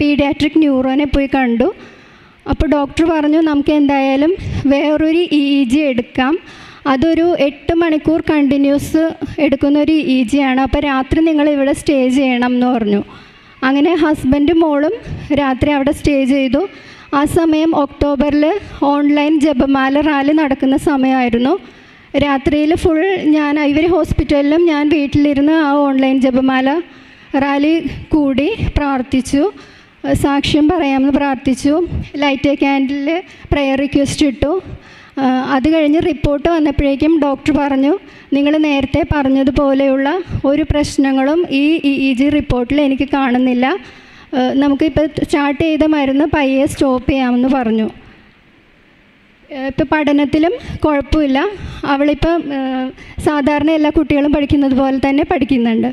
പീഡിയാട്രിക് ന്യൂറോനെ പോയി കണ്ടു. അപ്പോൾ ഡോക്ടർ പറഞ്ഞു നമുക്ക് എന്തായാലും വേറൊരു ഇ ജി എടുക്കാം. അതൊരു എട്ട് മണിക്കൂർ കണ്ടിന്യൂസ് എടുക്കുന്ന ഒരു ഇ ജി ആണ്. അപ്പോൾ രാത്രി നിങ്ങൾ ഇവിടെ സ്റ്റേ ചെയ്യണം എന്ന് പറഞ്ഞു. അങ്ങനെ ഹസ്ബൻഡും മോളും രാത്രി അവിടെ സ്റ്റേ ചെയ്തു. ആ സമയം ഒക്ടോബറിൽ ഓൺലൈൻ ജപമാല റാലി നടക്കുന്ന സമയമായിരുന്നു. രാത്രിയിൽ ഫുൾ ഞാൻ ഇവർ ഹോസ്പിറ്റലിലും ഞാൻ വീട്ടിലിരുന്ന് ആ ഓൺലൈൻ ജപമാല റാലി കൂടി പ്രാർത്ഥിച്ചു. സാക്ഷ്യം പറയാമെന്ന് പ്രാർത്ഥിച്ചു. ലൈറ്റ് ക്യാൻഡിൽ പ്രെയർ റിക്വസ്റ്റ് ഇട്ടു. അത് കഴിഞ്ഞ് റിപ്പോർട്ട് വന്നപ്പോഴേക്കും ഡോക്ടർ പറഞ്ഞു നിങ്ങൾ നേരത്തെ പറഞ്ഞതുപോലെയുള്ള ഒരു പ്രശ്നങ്ങളും ഈ ഇ ജി റിപ്പോർട്ടിൽ എനിക്ക് കാണുന്നില്ല. നമുക്കിപ്പോൾ സ്റ്റാർട്ട് ചെയ്ത മരുന്ന് പയ്യെ സ്റ്റോപ്പ് ചെയ്യാമെന്ന് പറഞ്ഞു. ഇപ്പോൾ പഠനത്തിലും കുഴപ്പമില്ല. അവളിപ്പം സാധാരണ എല്ലാ കുട്ടികളും പഠിക്കുന്നത് പോലെ തന്നെ പഠിക്കുന്നുണ്ട്.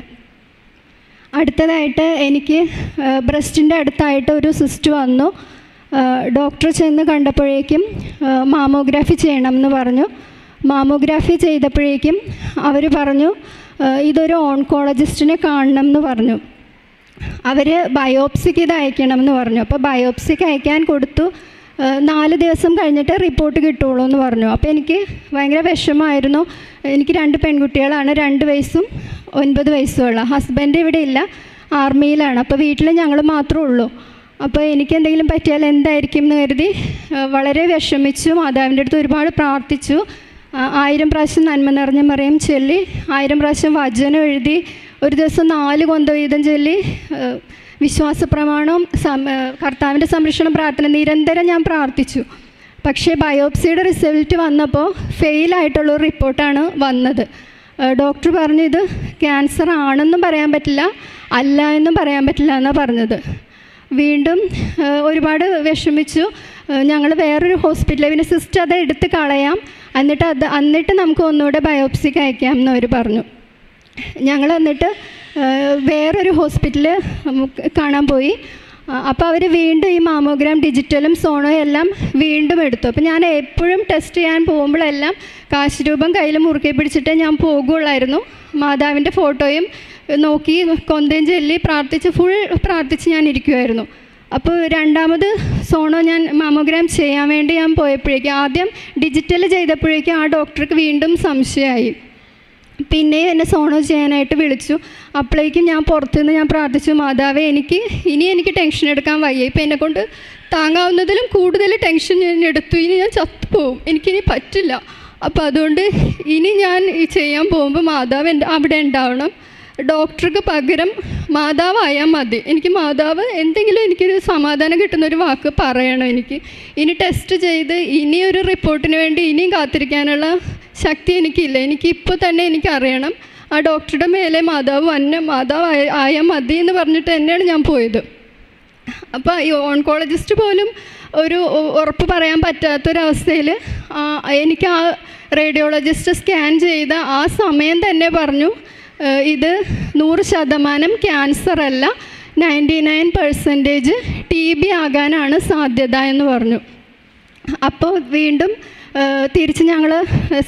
അടുത്തതായിട്ട് എനിക്ക് ബ്രസ്റ്റിന്റെ അടുത്തായിട്ട് ഒരു സിസ്റ്റ് വന്നു. ഡോക്ടർ ചെന്ന് കണ്ടപ്പോഴേക്കും മാമോഗ്രാഫി ചെയ്യണം എന്ന് പറഞ്ഞു. മാമോഗ്രാഫി ചെയ്തപ്പോഴേക്കും അവർ പറഞ്ഞു ഇതൊരു ഓൺകോളജിസ്റ്റിനെ കാണണം എന്ന് പറഞ്ഞു. അവർ ബയോപ്സിക്ക് ഇത് അയക്കണം എന്ന് പറഞ്ഞു. അപ്പോൾ ബയോപ്സിക്ക് അയക്കാൻ കൊടുത്തു. നാല് ദിവസം കഴിഞ്ഞിട്ട് റിപ്പോർട്ട് കിട്ടുള്ളൂ എന്ന് പറഞ്ഞു. അപ്പോൾ എനിക്ക് ഭയങ്കര വിഷമമായിരുന്നു. എനിക്ക് രണ്ട് പെൺകുട്ടികളാണ്. രണ്ട് വയസ്സും ഒൻപത് വയസ്സുമുള്ള ഹസ്ബൻഡ് ഇവിടെ ഇല്ല. ആർമിയിലാണ് അപ്പോൾ വീട്ടിൽ ഞങ്ങൾ മാത്രമേ ഉള്ളൂ. അപ്പോൾ എനിക്ക് എന്തെങ്കിലും പറ്റിയാൽ എന്തായിരിക്കും എന്ന് കരുതി വളരെ വിഷമിച്ചു. മാതാവിന്റെ അടുത്ത് ഒരുപാട് പ്രാർത്ഥിച്ചു. ആയിരം പ്രാവശ്യം നന്മ നിറഞ്ഞ മറിയം ചൊല്ലി ആയിരം പ്രാവശ്യം വചനം എഴുതി ഒരു ദിവസം നാല് കൊന്ത വീതം ചൊല്ലി വിശ്വാസ പ്രമാണവും കർത്താവിന്റെ സംരക്ഷണം പ്രാർത്ഥന നിരന്തരം ഞാൻ പ്രാർത്ഥിച്ചു. പക്ഷേ ബയോപ്സിയുടെ റിസൾട്ട് വന്നപ്പോൾ ഫെയിലായിട്ടുള്ള ഒരു റിപ്പോർട്ടാണ് വന്നത്. ഡോക്ടർ പറഞ്ഞു ഇത് ക്യാൻസർ ആണെന്നും പറയാൻ പറ്റില്ല അല്ല എന്നും പറയാൻ പറ്റില്ല എന്നാണ് പറഞ്ഞത്. വീണ്ടും ഒരുപാട് വിഷമിച്ചു. ഞങ്ങൾ വേറൊരു ഹോസ്പിറ്റലിൽ പിന്നെ സിസ്റ്റർ അത് എടുത്ത് കളയാം. എന്നിട്ട് അത് എന്നിട്ട് നമുക്ക് ഒന്നുകൂടെ ബയോപ്സിക്ക് അയക്കാം എന്ന് അവർ പറഞ്ഞു. ഞങ്ങൾ എന്നിട്ട് വേറൊരു ഹോസ്പിറ്റൽ കാണാൻ പോയി. അപ്പോൾ അവർ വീണ്ടും ഈ മാമോഗ്രാം ഡിജിറ്റലും സോണോ എല്ലാം വീണ്ടും എടുത്തു. അപ്പോൾ ഞാൻ എപ്പോഴും ടെസ്റ്റ് ചെയ്യാൻ പോകുമ്പോഴെല്ലാം കാശ് രൂപം കയ്യിൽ മുറുക്കി പിടിച്ചിട്ടേ ഞാൻ പോകുള്ളായിരുന്നു. മാതാവിന്റെ ഫോട്ടോയും നോക്കി കൊന്തയും ചൊല്ലി പ്രാർത്ഥിച്ച് ഫുൾ പ്രാർത്ഥിച്ച് ഞാൻ ഇരിക്കുമായിരുന്നു അപ്പോൾ രണ്ടാമത് സോണോ ഞാൻ മാമോഗ്രാം ചെയ്യാൻ വേണ്ടി ഞാൻ പോയപ്പോഴേക്കും ആദ്യം ഡിജിറ്റൽ ചെയ്തപ്പോഴേക്കും ആ ഡോക്ടർക്ക് വീണ്ടും സംശയമായി. പിന്നെ എന്നെ സോണോ ചെയ്യാനായിട്ട് വിളിച്ചു. അപ്പോഴേക്കും ഞാൻ പുറത്തുനിന്ന് ഞാൻ പ്രാർത്ഥിച്ചു മാതാവേ എനിക്ക് ഇനി എനിക്ക് ടെൻഷൻ എടുക്കാൻ വയ്യ. ഇപ്പം എന്നെ കൊണ്ട് താങ്ങാവുന്നതിലും കൂടുതൽ ടെൻഷൻ ഞാൻ എടുത്തു. ഇനി ഞാൻ ചത്തുപോകും എനിക്കിനി പറ്റില്ല. അപ്പോൾ അതുകൊണ്ട് ഇനി ഞാൻ ചെയ്യാൻ പോകുമ്പോൾ മാതാവ് എന്റെ അവിടെ ഉണ്ടാവണം. ഡോക്ടർക്ക് പകരം മാതാവായാൽ മതി. എനിക്ക് മാതാവ് എന്തെങ്കിലും എനിക്കൊരു സമാധാനം കിട്ടുന്ന ഒരു വാക്ക് പറയണം എനിക്ക്. ഇനി ടെസ്റ്റ് ചെയ്ത് ഇനിയൊരു റിപ്പോർട്ടിന് വേണ്ടി ഇനിയും കാത്തിരിക്കാനുള്ള ശക്തി എനിക്കില്ല. എനിക്ക് ഇപ്പോൾ തന്നെ എനിക്കറിയണം. ആ ഡോക്ടറുടെ മേലെ മാതാവ് വന്ന മാതാവ് ആയാൽ മതി എന്ന് പറഞ്ഞിട്ട് തന്നെയാണ് ഞാൻ പോയത്. അപ്പോൾ ഈ ഓൺകോളജിസ്റ്റ് പോലും ഒരു ഉറപ്പ് പറയാൻ പറ്റാത്തൊരവസ്ഥയിൽ എനിക്ക് ആ റേഡിയോളജിസ്റ്റ് സ്കാൻ ചെയ്ത ആ സമയം തന്നെ പറഞ്ഞു. ഇത് നൂറ് ശതമാനം ക്യാൻസർ അല്ല ninety nine percentage T B ആകാനാണ് സാധ്യത എന്ന് പറഞ്ഞു. അപ്പോൾ വീണ്ടും തിരിച്ച് ഞങ്ങൾ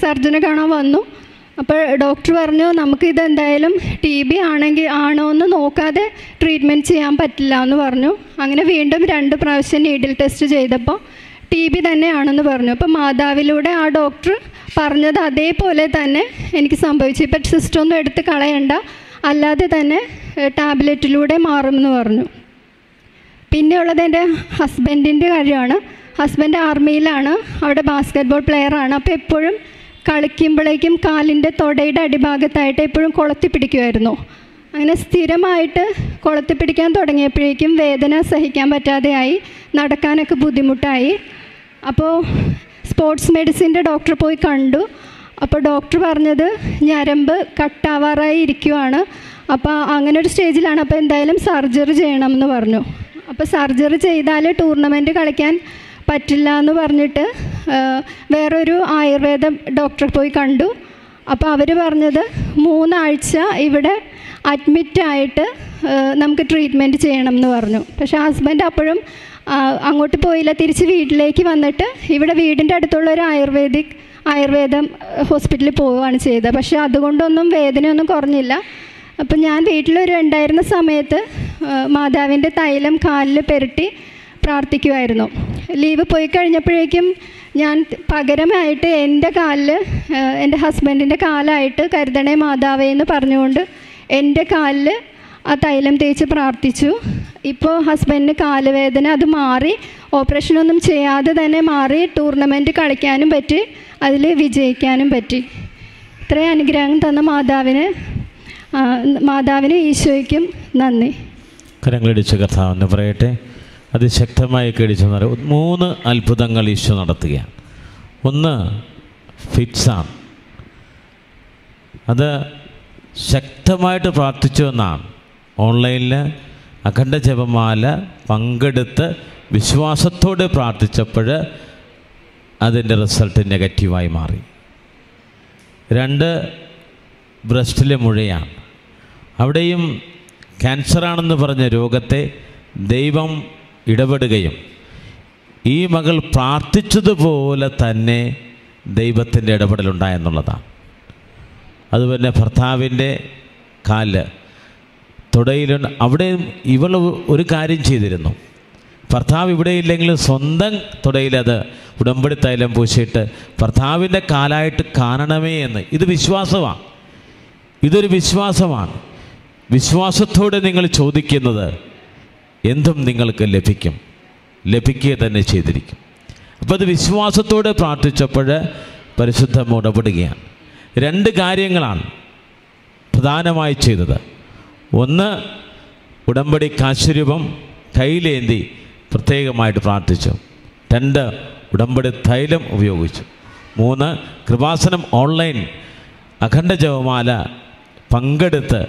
സർജനെ കാണാൻ വന്നു. അപ്പോൾ ഡോക്ടർ പറഞ്ഞു നമുക്കിത് എന്തായാലും ടി ബി ആണെങ്കിൽ ആണോ എന്ന് നോക്കാതെ ട്രീറ്റ്മെന്റ് ചെയ്യാൻ പറ്റില്ല എന്ന് പറഞ്ഞു. അങ്ങനെ വീണ്ടും രണ്ട് പ്രാവശ്യം നീഡിൽ ടെസ്റ്റ് ചെയ്തപ്പോൾ ടി ബി തന്നെയാണെന്ന് പറഞ്ഞു. അപ്പോൾ മാതാവിലൂടെ ആ ഡോക്ടർ പറഞ്ഞത് അതേപോലെ തന്നെ എനിക്ക് സംഭവിച്ചു. ഇപ്പം സിസ്റ്റമൊന്നും എടുത്ത് കളയണ്ട. അല്ലാതെ തന്നെ ടാബ്ലറ്റിലൂടെ മാറുമെന്ന് പറഞ്ഞു. പിന്നെയുള്ളത് എന്റെ ഹസ്ബൻഡിന്റെ കാര്യമാണ്. ഹസ്ബൻഡ് ആർമിയിലാണ്. അവിടെ ബാസ്കറ്റ് ബോൾ പ്ലെയറാണ് അപ്പോൾ എപ്പോഴും കളിക്കുമ്പോഴേക്കും കാലിന്റെ തൊടയുടെ അടിഭാഗത്തായിട്ട് എപ്പോഴും കൊളത്തി പിടിക്കുമായിരുന്നു. അങ്ങനെ സ്ഥിരമായിട്ട് കൊളത്തി പിടിക്കാൻ തുടങ്ങിയപ്പോഴേക്കും വേദന സഹിക്കാൻ പറ്റാതെയായി. നടക്കാനൊക്കെ ബുദ്ധിമുട്ടായി. അപ്പോൾ സ്പോർട്സ് മെഡിസിന്റെ ഡോക്ടർ പോയി കണ്ടു. അപ്പോൾ ഡോക്ടർ പറഞ്ഞത് ഞരമ്പ് കട്ടാവാറായി ഇരിക്കുവാണ്. അപ്പോൾ അങ്ങനെ ഒരു സ്റ്റേജിലാണ് അപ്പോൾ എന്തായാലും സർജറി ചെയ്യണം എന്ന് പറഞ്ഞു. അപ്പോൾ സർജറി ചെയ്താൽ ടൂർണമെന്റ് കളിക്കാൻ പറ്റില്ല എന്ന് പറഞ്ഞിട്ട് വേറൊരു ആയുർവേദ ഡോക്ടറെ പോയി കണ്ടു. അപ്പോൾ അവർ പറഞ്ഞത് മൂന്നാഴ്ച ഇവിടെ അഡ്മിറ്റായിട്ട് നമുക്ക് ട്രീറ്റ്മെന്റ് ചെയ്യണം എന്ന് പറഞ്ഞു. പക്ഷേ ഹസ്ബൻഡ് അപ്പോഴും അങ്ങോട്ട് പോയില്ല. തിരിച്ച് വീട്ടിലേക്ക് വന്നിട്ട് ഇവിടെ വീടിന്റെ അടുത്തുള്ള ഒരു ആയുർവേദിക് ആയുർവേദം ഹോസ്പിറ്റലിൽ പോവുകയാണ് ചെയ്തത്. പക്ഷേ അതുകൊണ്ടൊന്നും വേദനയൊന്നും കുറഞ്ഞില്ല. അപ്പം ഞാൻ വീട്ടിലൊരു ഉണ്ടായിരുന്ന സമയത്ത് മാതാവിന്റെ തൈലം കാലിൽ പെരട്ടി പ്രാർത്ഥിക്കുമായിരുന്നു ലീവ് പോയി കഴിഞ്ഞപ്പോഴേക്കും ഞാൻ പകരമായിട്ട് എന്റെ കാലിൽ എന്റെ ഹസ്ബൻഡിന്റെ കാലായിട്ട് കരുതണേ മാതാവേ എന്ന് പറഞ്ഞുകൊണ്ട് എന്റെ കാലിൽ ആ തൈലം തേച്ച് പ്രാർത്ഥിച്ചു. ഇപ്പോൾ ഹസ്ബൻഡിന് കാലുവേദന അത് മാറി ഓപ്പറേഷനൊന്നും ചെയ്യാതെ തന്നെ മാറി ടൂർണമെന്റ് കളിക്കാനും പറ്റി അതിൽ വിജയിക്കാനും പറ്റി. ഇത്രയും അനുഗ്രഹം തന്ന മാതാവിന് മാതാവിന് ഈശോയ്ക്കും നന്ദി. കരങ്ങളിടിച്ച് കർത്താവെന്ന് പറയട്ടെ. അതിശക്തമായി കടിച്ചു മൂന്ന് അത്ഭുതങ്ങൾ ഈശോ നടത്തുകയാണ്. ഒന്ന് ഫിറ്റ്സാണ് അത് ശക്തമായിട്ട് പ്രാർത്ഥിച്ചു എന്നാണ്. ഓൺലൈനിൽ അഖണ്ഡ ജപമാല പങ്കെടുത്ത് വിശ്വാസത്തോടെ പ്രാർത്ഥിച്ചപ്പോൾ അതിന്റെ റിസൾട്ട് നെഗറ്റീവായി മാറി. രണ്ട് ബ്രസ്റ്റിലെ മുഴയാണ്. അവിടെയും ക്യാൻസറാണെന്ന് പറഞ്ഞ രോഗത്തെ ദൈവം ഇടപെടുകയും ഈ മകൾ പ്രാർത്ഥിച്ചതുപോലെ തന്നെ ദൈവത്തിന്റെ ഇടപെടലുണ്ടായെന്നുള്ളതാണ്. അതുപോലെ ഭർത്താവിന്റെ കാൽ തുടയിലുണ്ട്. അവിടെ ഇവൾ ഒരു കാര്യം ചെയ്തിരുന്നു. ഭർത്താവ് ഇവിടെ ഇല്ലെങ്കിലും സ്വന്തം തുടയിലത് ഉടമ്പടി തൈലം പൂശിയിട്ട് ഭർത്താവിന്റെ കാലായിട്ട് കാണണമേ എന്ന്. ഇത് വിശ്വാസമാണ് ഇതൊരു വിശ്വാസമാണ്. വിശ്വാസത്തോടെ നിങ്ങൾ ചോദിക്കുന്നത് എന്തും നിങ്ങൾക്ക് ലഭിക്കും. ലഭിക്കുക തന്നെ ചെയ്തിരിക്കും. അപ്പോൾ അത് വിശ്വാസത്തോടെ പ്രാർത്ഥിച്ചപ്പോൾ പരിശുദ്ധം ഉടപെടുകയാണ്. രണ്ട് കാര്യങ്ങളാണ് പ്രധാനമായി ചെയ്തത്. ഒന്ന് ഉടമ്പടി കാശുരൂപം കയ്യിലേന്തി പ്രത്യേകമായിട്ട് പ്രാർത്ഥിച്ചു. രണ്ട് ഉടമ്പടി തൈലം ഉപയോഗിച്ചു. മൂന്ന് കൃപാസനം ഓൺലൈൻ അഖണ്ഡ ജപമാല പങ്കെടുത്ത്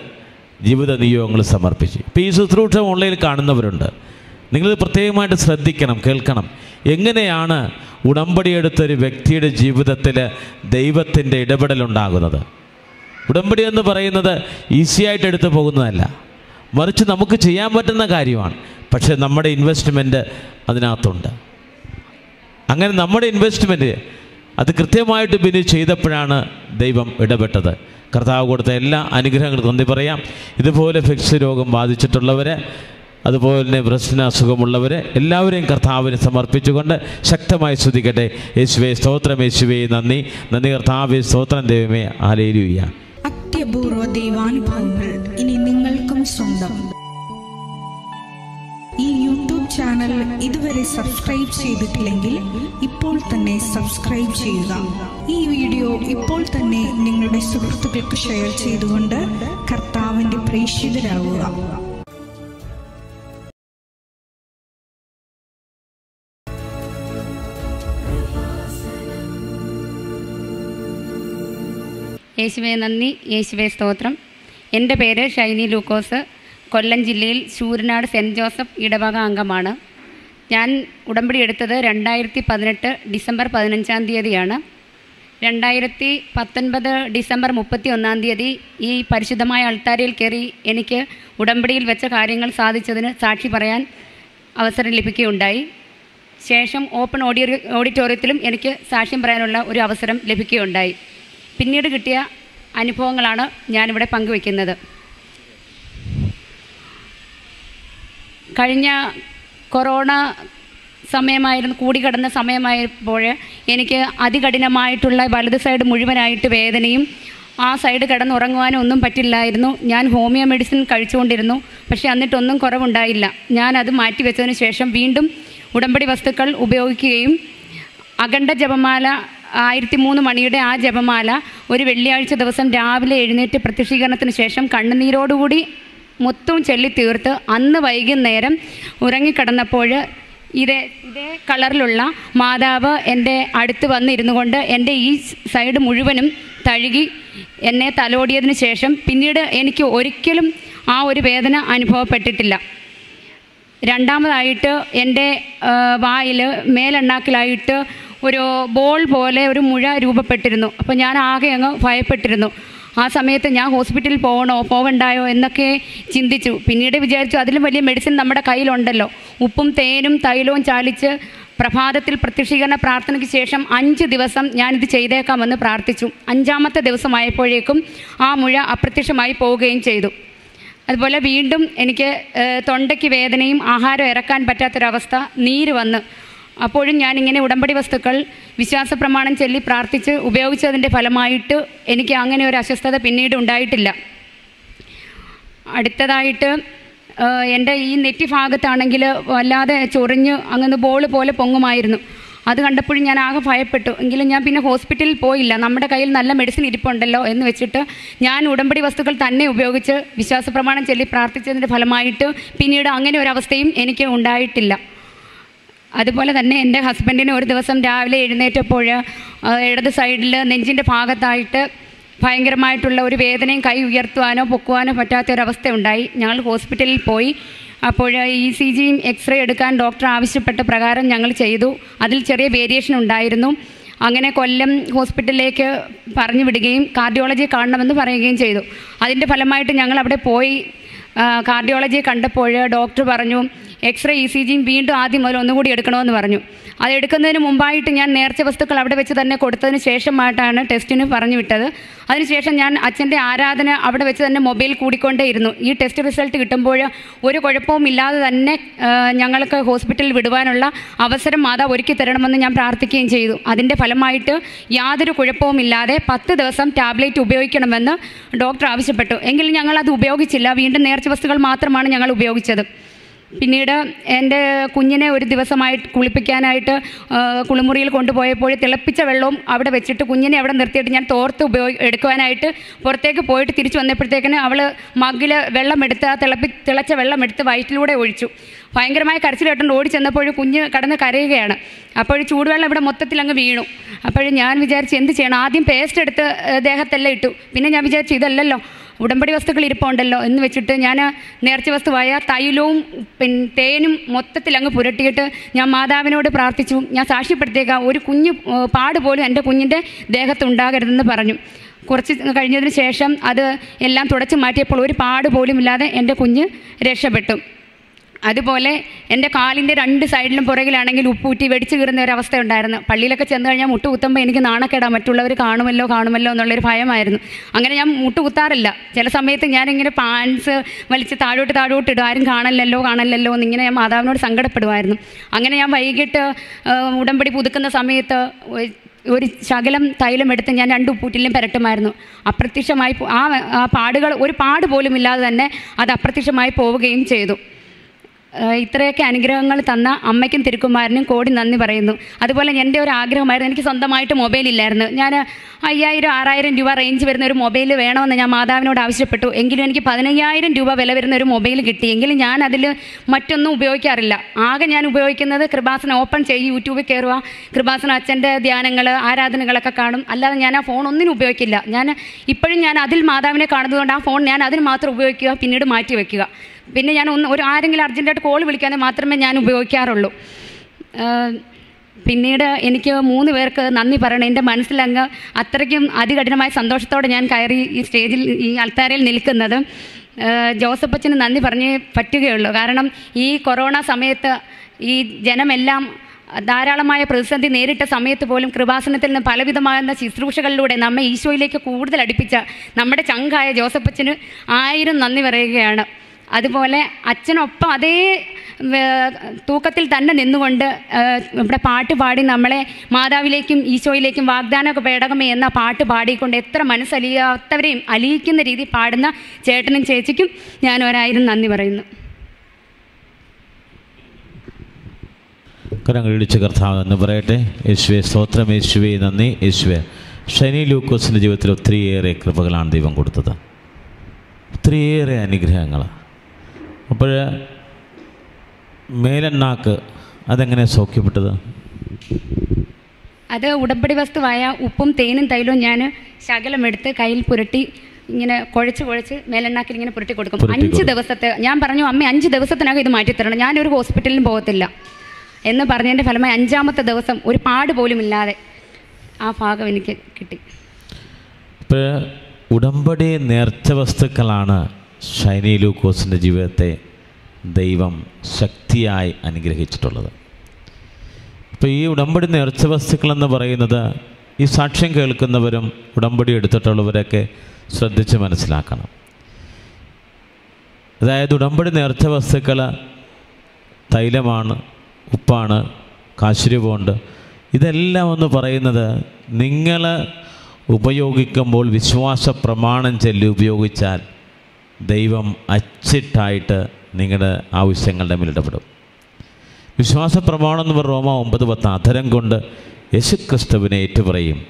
ജീവിത നിയോഗങ്ങൾ സമർപ്പിച്ചു. ഇപ്പോൾ ഈ ശുശ്രൂഷ ഓൺലൈനിൽ കാണുന്നവരുണ്ട്. നിങ്ങളിത് പ്രത്യേകമായിട്ട് ശ്രദ്ധിക്കണം കേൾക്കണം. എങ്ങനെയാണ് ഉടമ്പടിയെടുത്തൊരു വ്യക്തിയുടെ ജീവിതത്തിൽ ദൈവത്തിന്റെ ഇടപെടലുണ്ടാകുന്നത്? ഉടമ്പടി എന്ന് പറയുന്നത് ഈസിയായിട്ട് എടുത്തു പോകുന്നതല്ല. മറിച്ച് നമുക്ക് ചെയ്യാൻ പറ്റുന്ന കാര്യമാണ്. പക്ഷേ നമ്മുടെ ഇൻവെസ്റ്റ്മെന്റ് അതിനകത്തുണ്ട്. അങ്ങനെ നമ്മുടെ ഇൻവെസ്റ്റ്മെന്റ് അത് കൃത്യമായിട്ട് ബിനു ചെയ്തപ്പോഴാണ് ദൈവം ഇടപെട്ടത്. കർത്താവ് കൊടുത്ത എല്ലാ അനുഗ്രഹങ്ങളും നന്ദി പറയാം. ഇതുപോലെ ഫിക്സ് രോഗം ബാധിച്ചിട്ടുള്ളവരെ അതുപോലെ തന്നെ പ്രശ്ന അസുഖമുള്ളവരെ എല്ലാവരെയും കർത്താവിനെ സമർപ്പിച്ചുകൊണ്ട് ശക്തമായി സ്തുതിക്കട്ടെ. യേശുവേ സ്തോത്രം യേശുവേ നന്ദി. നന്ദി കർത്താവേ സ്തോത്രം ദൈവമേ. ആലേലുയ്യ അത്യപൂർവ ദൈവാനുഭവങ്ങൾ ഇനി നിങ്ങൾക്കും സ്വന്തം. ഈ യൂട്യൂബ് ചാനൽ ഇതുവരെ സബ്സ്ക്രൈബ് ചെയ്തിട്ടില്ലെങ്കിൽ ഇപ്പോൾ തന്നെ സബ്സ്ക്രൈബ് ചെയ്യുക. ഈ വീഡിയോ ഇപ്പോൾ തന്നെ നിങ്ങളുടെ സുഹൃത്തുക്കൾക്ക് ഷെയർ ചെയ്തുകൊണ്ട് കർത്താവിന്റെ പ്രേക്ഷിതരാകുക യേശുവെ നന്ദി. യേശുവേ സ്തോത്രം. എന്റെ പേര് ഷൈനി ലൂക്കോസ്. കൊല്ലം ജില്ലയിൽ ശൂരനാട് സെന്റ് ജോസഫ് ഇടവക അംഗമാണ്. ഞാൻ ഉടമ്പടി എടുത്തത് രണ്ടായിരത്തി പതിനെട്ട് ഡിസംബർ പതിനഞ്ചാം തീയതിയാണ്. രണ്ടായിരത്തി പത്തൊൻപത് ഡിസംബർ മുപ്പത്തി ഒന്നാം തീയതി ഈ പരിശുദ്ധമായ അൾത്താരയിൽ കയറി എനിക്ക് ഉടമ്പടിയിൽ വെച്ച കാര്യങ്ങൾ സാധിച്ചതിന് സാക്ഷി പറയാൻ അവസരം ലഭിക്കുകയുണ്ടായി. ശേഷം ഓപ്പൺ ഓഡിയോ ഓഡിറ്റോറിയത്തിലും എനിക്ക് സാക്ഷ്യം പറയാനുള്ള ഒരു അവസരം ലഭിക്കുകയുണ്ടായി. പിന്നീട് കിട്ടിയ അനുഭവങ്ങളാണ് ഞാനിവിടെ പങ്കുവയ്ക്കുന്നത് കഴിഞ്ഞ കൊറോണ സമയമായിരുന്നു കൂടിക്കിടന്ന സമയമായപ്പോൾ എനിക്ക് അതികഠിനമായിട്ടുള്ള വലത് സൈഡ് മുഴുവനായിട്ട് വേദനയും ആ സൈഡ് കിടന്നുറങ്ങുവാനും ഒന്നും പറ്റില്ലായിരുന്നു. ഞാൻ ഹോമിയോ മെഡിസിൻ കഴിച്ചുകൊണ്ടിരുന്നു പക്ഷേ എന്നിട്ടൊന്നും കുറവുണ്ടായില്ല. ഞാനത് മാറ്റിവെച്ചതിന് ശേഷം വീണ്ടും ഉടമ്പടി വസ്തുക്കൾ ഉപയോഗിക്കുകയും അഖണ്ഡ ജപമാല ആയിരത്തി മൂന്ന് മണിയുടെ ആ ജപമാല ഒരു വെള്ളിയാഴ്ച ദിവസം രാവിലെ എഴുന്നേറ്റ് പ്രത്യക്ഷീകരണത്തിന് ശേഷം കണ്ണുനീരോടുകൂടി മൊത്തവും ചൊല്ലി തീർത്ത് അന്ന് വൈകുന്നേരം ഉറങ്ങിക്കിടന്നപ്പോൾ ഇതേ ഇതേ കളറിലുള്ള മാതാവ് എന്റെ അടുത്ത് വന്നിരുന്നു കൊണ്ട് എന്റെ ഈ സൈഡ് മുഴുവനും തഴുകി എന്നെ തലോടിയതിന് ശേഷം പിന്നീട് എനിക്ക് ഒരിക്കലും ആ ഒരു വേദന അനുഭവപ്പെട്ടിട്ടില്ല. രണ്ടാമതായിട്ട് എന്റെ വായിൽ മേലെണ്ണാക്കിലായിട്ട് ഒരു ബോൾ പോലെ ഒരു മുഴ രൂപപ്പെട്ടിരുന്നു. അപ്പോൾ ഞാൻ ആകെ അങ്ങ് ഭയപ്പെട്ടിരുന്നു. ആ സമയത്ത് ഞാൻ ഹോസ്പിറ്റലിൽ പോകണോ പോകണ്ടായോ എന്നൊക്കെ ചിന്തിച്ചു. പിന്നീട് വിചാരിച്ചു അതിലും വലിയ മെഡിസിൻ നമ്മുടെ കയ്യിലുണ്ടല്ലോ. ഉപ്പും തേനും തൈലവും ചാലിച്ച് പ്രഭാതത്തിൽ പ്രത്യക്ഷീകരണ പ്രാർത്ഥനയ്ക്ക് ശേഷം അഞ്ച് ദിവസം ഞാനിത് ചെയ്തേക്കാമെന്ന് പ്രാർത്ഥിച്ചു. അഞ്ചാമത്തെ ദിവസമായപ്പോഴേക്കും ആ മുഴ അപ്രത്യക്ഷമായി പോവുകയും ചെയ്തു. അതുപോലെ വീണ്ടും എനിക്ക് തൊണ്ടയ്ക്ക് വേദനയും ആഹാരം ഇറക്കാൻ പറ്റാത്തൊരവസ്ഥ നീര് വന്ന്. അപ്പോഴും ഞാൻ ഇങ്ങനെ ഉടമ്പടി വസ്തുക്കൾ വിശ്വാസ പ്രമാണം ചൊല്ലി പ്രാർത്ഥിച്ച് ഉപയോഗിച്ചതിന്റെ ഫലമായിട്ട് എനിക്ക് അങ്ങനെ ഒരു അസ്വസ്ഥത പിന്നീട് ഉണ്ടായിട്ടില്ല. അടുത്തതായിട്ട് എന്റെ ഈ നെറ്റി ഭാഗത്താണെങ്കിൽ വല്ലാതെ ചൊറിഞ്ഞ് അങ്ങനെ ബോൾ പോലെ പൊങ്ങുമായിരുന്നു. അത് കണ്ടപ്പോഴും ഞാൻ ആകെ ഭയപ്പെട്ടു. എങ്കിലും ഞാൻ പിന്നെ ഹോസ്പിറ്റലിൽ പോയില്ല. നമ്മുടെ കയ്യിൽ നല്ല മെഡിസിൻ ഇരിപ്പുണ്ടല്ലോ എന്ന് വെച്ചിട്ട് ഞാൻ ഉടമ്പടി വസ്തുക്കൾ തന്നെ ഉപയോഗിച്ച് വിശ്വാസ പ്രമാണം ചൊല്ലി പ്രാർത്ഥിച്ചതിന്റെ ഫലമായിട്ട് പിന്നീട് അങ്ങനെ ഒരവസ്ഥയും എനിക്ക് ഉണ്ടായിട്ടില്ല. അതുപോലെ തന്നെ എന്റെ ഹസ്ബൻഡിന് ഒരു ദിവസം രാവിലെ എഴുന്നേറ്റപ്പോൾ ഇടത് സൈഡിൽ നെഞ്ചിന്റെ ഭാഗത്തായിട്ട് ഭയങ്കരമായിട്ടുള്ള ഒരു വേദനയും കൈ ഉയർത്തുവാനോ പൊക്കുവാനോ പറ്റാത്ത ഒരവസ്ഥ ഉണ്ടായി ഞങ്ങൾ ഹോസ്പിറ്റലിൽ പോയി. അപ്പോൾ ഇ സി ജിയും എക്സ്റേ എടുക്കാൻ ഡോക്ടർ ആവശ്യപ്പെട്ട പ്രകാരം ഞങ്ങൾ ചെയ്തു. അതിൽ ചെറിയ വേരിയേഷൻ ഉണ്ടായിരുന്നു. അങ്ങനെ കൊല്ലം ഹോസ്പിറ്റലിലേക്ക് പറഞ്ഞു വിടുകയും കാർഡിയോളജി കാണണമെന്ന് പറയുകയും ചെയ്തു. അതിന്റെ ഫലമായിട്ട് ഞങ്ങൾ അവിടെ പോയി. കാർഡിയോളജി കണ്ടപ്പോൾ ഡോക്ടർ പറഞ്ഞു എക്സ്റേ ഇ സി ജിയും വീണ്ടും ആദ്യം മുതൽ ഒന്നുകൂടി എടുക്കണമെന്ന് പറഞ്ഞു. അത് എടുക്കുന്നതിന് മുമ്പായിട്ട് ഞാൻ നേർച്ച വസ്തുക്കൾ അവിടെ വെച്ച് തന്നെ കൊടുത്തതിന് ശേഷമായിട്ടാണ് ടെസ്റ്റിന് പറഞ്ഞു വിട്ടത്. അതിനുശേഷം ഞാൻ അച്ഛന്റെ ആരാധന അവിടെ വെച്ച് തന്നെ മൊബൈൽ കൂടിക്കൊണ്ടേയിരുന്നു ഈ ടെസ്റ്റ് റിസൾട്ട് കിട്ടുമ്പോൾ ഒരു കുഴപ്പവും ഇല്ലാതെ തന്നെ ഞങ്ങൾക്ക് ഹോസ്പിറ്റലിൽ വിടുവാനുള്ള അവസരം മാതാവ് ഒരുക്കി തരണമെന്ന് ഞാൻ പ്രാർത്ഥിക്കുകയും ചെയ്തു. അതിന്റെ ഫലമായിട്ട് യാതൊരു കുഴപ്പവും ഇല്ലാതെ പത്ത് ദിവസം ടാബ്ലറ്റ് ഉപയോഗിക്കണമെന്ന് ഡോക്ടർ ആവശ്യപ്പെട്ടു. എങ്കിലും ഞങ്ങൾ അത് ഉപയോഗിച്ചില്ല. വീണ്ടും നേർച്ച വസ്തുക്കൾ മാത്രമാണ് ഞങ്ങൾ ഉപയോഗിച്ചത്. പിന്നീട് എന്റെ കുഞ്ഞിനെ ഒരു ദിവസമായിട്ട് കുളിപ്പിക്കാനായിട്ട് കുളിമുറിയിൽ കൊണ്ടുപോയപ്പോൾ തിളപ്പിച്ച വെള്ളവും അവിടെ വെച്ചിട്ട് കുഞ്ഞിനെ അവിടെ നിർത്തിയിട്ട് ഞാൻ തോർത്ത് ഉപയോഗി എടുക്കുവാനായിട്ട് പുറത്തേക്ക് പോയിട്ട് തിരിച്ചു വന്നപ്പോഴത്തേക്കിന് അവൾ മഗ്ഗിൽ വെള്ളം എടുത്ത് ആ തിളപ്പി തിളച്ച വെള്ളം എടുത്ത് വയറ്റിലൂടെ ഒഴിച്ചു. ഭയങ്കരമായ കരച്ചിൽ കേട്ടുകൊണ്ട് ഓടി ചെന്നപ്പോൾ കുഞ്ഞ് കടന്ന് കരയുകയാണ്. അപ്പോൾ ചൂടുവെള്ളം ഇവിടെ മൊത്തത്തിൽ അങ്ങ് വീണു. അപ്പോൾ ഞാൻ വിചാരിച്ചു എന്ത് ചെയ്യണം? ആദ്യം പേസ്റ്റ് എടുത്ത് ദേഹത്തെല്ലാം ഇട്ടു. പിന്നെ ഞാൻ വിചാരിച്ചു ഇതല്ലല്ലോ. ഉടമ്പടി വസ്തുക്കൾ ഇരിപ്പുണ്ടല്ലോ എന്ന് വെച്ചിട്ട് ഞാൻ നേർച്ച വസ്തുവായ തൈലവും പിന്നെ തേനും മൊത്തത്തിൽ അങ്ങ് പുരട്ടിയിട്ട് ഞാൻ മാതാവിനോട് പ്രാർത്ഥിച്ചു. ഞാൻ സാക്ഷ്യപ്പെടുത്തിയേക്കാം. ഒരു കുഞ്ഞ് പാട് പോലും എന്റെ കുഞ്ഞിന്റെ ദേഹത്തുണ്ടാകരുതെന്ന് പറഞ്ഞു. കുറച്ച് കഴിഞ്ഞതിന് ശേഷം അത് എല്ലാം തുടച്ചു മാറ്റിയപ്പോൾ ഒരു പാട് പോലുമില്ലാതെ എന്റെ കുഞ്ഞ് രക്ഷപ്പെട്ടു. അതുപോലെ എന്റെ കാലിന്റെ രണ്ട് സൈഡിലും പുറകിലാണെങ്കിൽ ഉപ്പൂറ്റി വെടിച്ച് കീറുന്ന ഒരു അവസ്ഥ ഉണ്ടായിരുന്നു. പള്ളിയിലൊക്കെ ചെന്ന് കഴിഞ്ഞാൽ മുട്ട് കുത്തുമ്പോൾ എനിക്ക് നാണക്കേടാ മറ്റുള്ളവർ കാണുമല്ലോ കാണുമല്ലോ എന്നുള്ളൊരു ഭയമായിരുന്നു. അങ്ങനെ ഞാൻ മുട്ട് കുത്താറില്ല. ചില സമയത്ത് ഞാനിങ്ങനെ പാൻസ് വലിച്ച് താഴോട്ട് താഴോട്ട് ഇടും. ആരും കാണല്ലല്ലോ കാണല്ലല്ലോ എന്നിങ്ങനെ ഞാൻ മാതാവിനോട് സങ്കടപ്പെടുമായിരുന്നു. അങ്ങനെ ഞാൻ വൈകിട്ട് ഉടമ്പടി പുതുക്കുന്ന സമയത്ത് ഒരു- ശകലം തൈലം എടുത്ത് ഞാൻ രണ്ട് ഉപ്പൂറ്റിലും പുരട്ടുമായിരുന്നു. അപ്രത്യക്ഷമായി ആ പാടുകൾ ഒരു പാട് പോലും ഇല്ലാതെ തന്നെ അത് അപ്രത്യക്ഷമായി പോവുകയും ചെയ്തു. ഇത്രയൊക്കെ അനുഗ്രഹങ്ങൾ തന്ന അമ്മയ്ക്കും തിരുക്കുമാരനും കോടി നന്ദി പറയുന്നു. അതുപോലെ എന്റെ ഒരു ആഗ്രഹമായിരുന്നു എനിക്ക് സ്വന്തമായിട്ട് മൊബൈൽ ഇല്ലായിരുന്നു. ഞാൻ അയ്യായിരം ആറായിരം രൂപ റേഞ്ച് വരുന്ന ഒരു മൊബൈൽ വേണമെന്ന് ഞാൻ മാതാവിനോട് ആവശ്യപ്പെട്ടു. എങ്കിലും എനിക്ക് പതിനയ്യായിരം രൂപ വില വരുന്ന ഒരു മൊബൈൽ കിട്ടി. എങ്കിലും ഞാൻ അതിൽ മറ്റൊന്നും ഉപയോഗിക്കാറില്ല. ആകെ ഞാൻ ഉപയോഗിക്കുന്നത് കൃപാസന ഓപ്പൺ ചെയ്യും യൂട്യൂബിൽ കയറുക കൃപാസന അച്ഛന്റെ ധ്യാനങ്ങൾ ആരാധനകളൊക്കെ കാണും. അല്ലാതെ ഞാൻ ആ ഫോൺ ഒന്നിനും ഉപയോഗിക്കില്ല. ഞാൻ ഇപ്പോഴും ഞാൻ അതിൽ മാതാവിനെ കാണുന്നതുകൊണ്ട് ആ ഫോൺ ഞാൻ അതിന് മാത്രം ഉപയോഗിക്കുക പിന്നീട് മാറ്റി വയ്ക്കുക പിന്നെ ഞാൻ ഒന്ന് ഒരു ആരെങ്കിലും അർജന്റായിട്ട് കോൾ വിളിക്കാതെ മാത്രമേ ഞാൻ ഉപയോഗിക്കാറുള്ളൂ. പിന്നീട് എനിക്ക് മൂന്ന് പേർക്ക് നന്ദി പറയണം. എന്റെ മനസ്സിലങ്ങ് അത്രയ്ക്കും അതികഠിനമായ സന്തോഷത്തോടെ ഞാൻ കയറി ഈ സ്റ്റേജിൽ ഈ അൾത്താരയിൽ നിൽക്കുന്നത്. ആഹ് ജോസഫ് അച്ഛന് നന്ദി പറഞ്ഞേ പറ്റുകയുള്ളൂ. കാരണം ഈ കൊറോണ സമയത്ത് ഈ ജനമെല്ലാം ധാരാളമായ പ്രതിസന്ധി നേരിട്ട സമയത്ത് പോലും കൃപാസനത്തിൽ നിന്ന് പലവിധമാകുന്ന ശുശ്രൂഷകളിലൂടെ നമ്മെ ഈശോയിലേക്ക് കൂടുതൽ അടുപ്പിച്ച നമ്മുടെ ചങ്കായ ജോസഫ് അച്ഛന് ആയിരം നന്ദി പറയുകയാണ്. അതുപോലെ അച്ഛനൊപ്പം അതേ തൂക്കത്തിൽ തന്നെ നിന്നുകൊണ്ട് ഇവിടെ പാട്ട് പാടി നമ്മളെ മാതാവിലേക്കും ഈശോയിലേക്കും വാഗ്ദാന പേടകമേ എന്ന പാട്ട് പാടിക്കൊണ്ട് എത്ര മനസ്സലിയാത്തവരെയും അലിയിക്കുന്ന രീതി പാടുന്ന ചേട്ടനും ചേച്ചിക്കും ഞാൻ ഒരായിരം നന്ദി പറയുന്നു. കരങ്ങൾ ഇടിച്ച് കർത്താവ് എന്ന് പറയട്ടെ. യേശുവെ സ്തോത്രം യേശുവെ നന്ദി യേശുവെ. ഷനി ലൂക്കോസിന്റെ ജീവിതത്തിൽ ഒത്തിരിയേറെ കൃപകളാണ് ദൈവം കൊടുത്തത്. ഒത്തിരിയേറെ അനുഗ്രഹങ്ങൾ അപ്പോൾ മേലെണ്ണാക്ക് അതെങ്ങനെ സൗഖ്യപ്പെട്ടത്? അത് ഉടമ്പടി വസ്തുവായ ഉപ്പും തേനും തൈലവും ഞാൻ ശകലമെടുത്ത് കയ്യിൽ പുരട്ടി ഇങ്ങനെ കുഴച്ച് കുഴച്ച് മേലെണ്ണാക്കിൽ ഇങ്ങനെ പുരട്ടി കൊടുക്കും. അഞ്ച് ദിവസത്തെ ഞാൻ പറഞ്ഞു അമ്മ അഞ്ച് ദിവസത്തിനകം ഇത് മാറ്റിത്തരണം ഞാനൊരു ഹോസ്പിറ്റലിലും പോകത്തില്ല. എന്ന് പറഞ്ഞതിന്റെ ഫലമായി അഞ്ചാമത്തെ ദിവസം ഒരു പാട് പോലും ഇല്ലാതെ ആ ഭാഗം എനിക്ക് കിട്ടി. ഉടമ്പടി നേർച്ച വസ്തുക്കളാണ് ഷൈനി ലൂക്കോസിന്റെ ജീവിതത്തെ ദൈവം ശക്തിയായി അനുഗ്രഹിച്ചിട്ടുള്ളത്. ഇപ്പോൾ ഈ ഉടമ്പടി നേർച്ച വസ്തുക്കളെന്ന് പറയുന്നത് ഈ സാക്ഷ്യം കേൾക്കുന്നവരും ഉടമ്പടി എടുത്തിട്ടുള്ളവരൊക്കെ ശ്രദ്ധിച്ച് മനസ്സിലാക്കണം. അതായത് ഉടമ്പടി നേർച്ച വസ്തുക്കൾ തൈലമാണ് ഉപ്പാണ് കാശുരൂപമുണ്ട്. ഇതെല്ലാം എന്ന് പറയുന്നത് നിങ്ങൾ ഉപയോഗിക്കുമ്പോൾ വിശ്വാസ പ്രമാണം ചെല്ലി ഉപയോഗിച്ചാൽ ദൈവം അച്ചിട്ടായിട്ട് നിങ്ങളുടെ ആവശ്യങ്ങളുടെ മേൽ ഇടപെടും. വിശ്വാസ പ്രമാണം എന്ന് റോമ ഒമ്പത് പത്ത് അധരം കൊണ്ട് യേശുക്രിസ്തുവിനെ ഏറ്റുപറയും.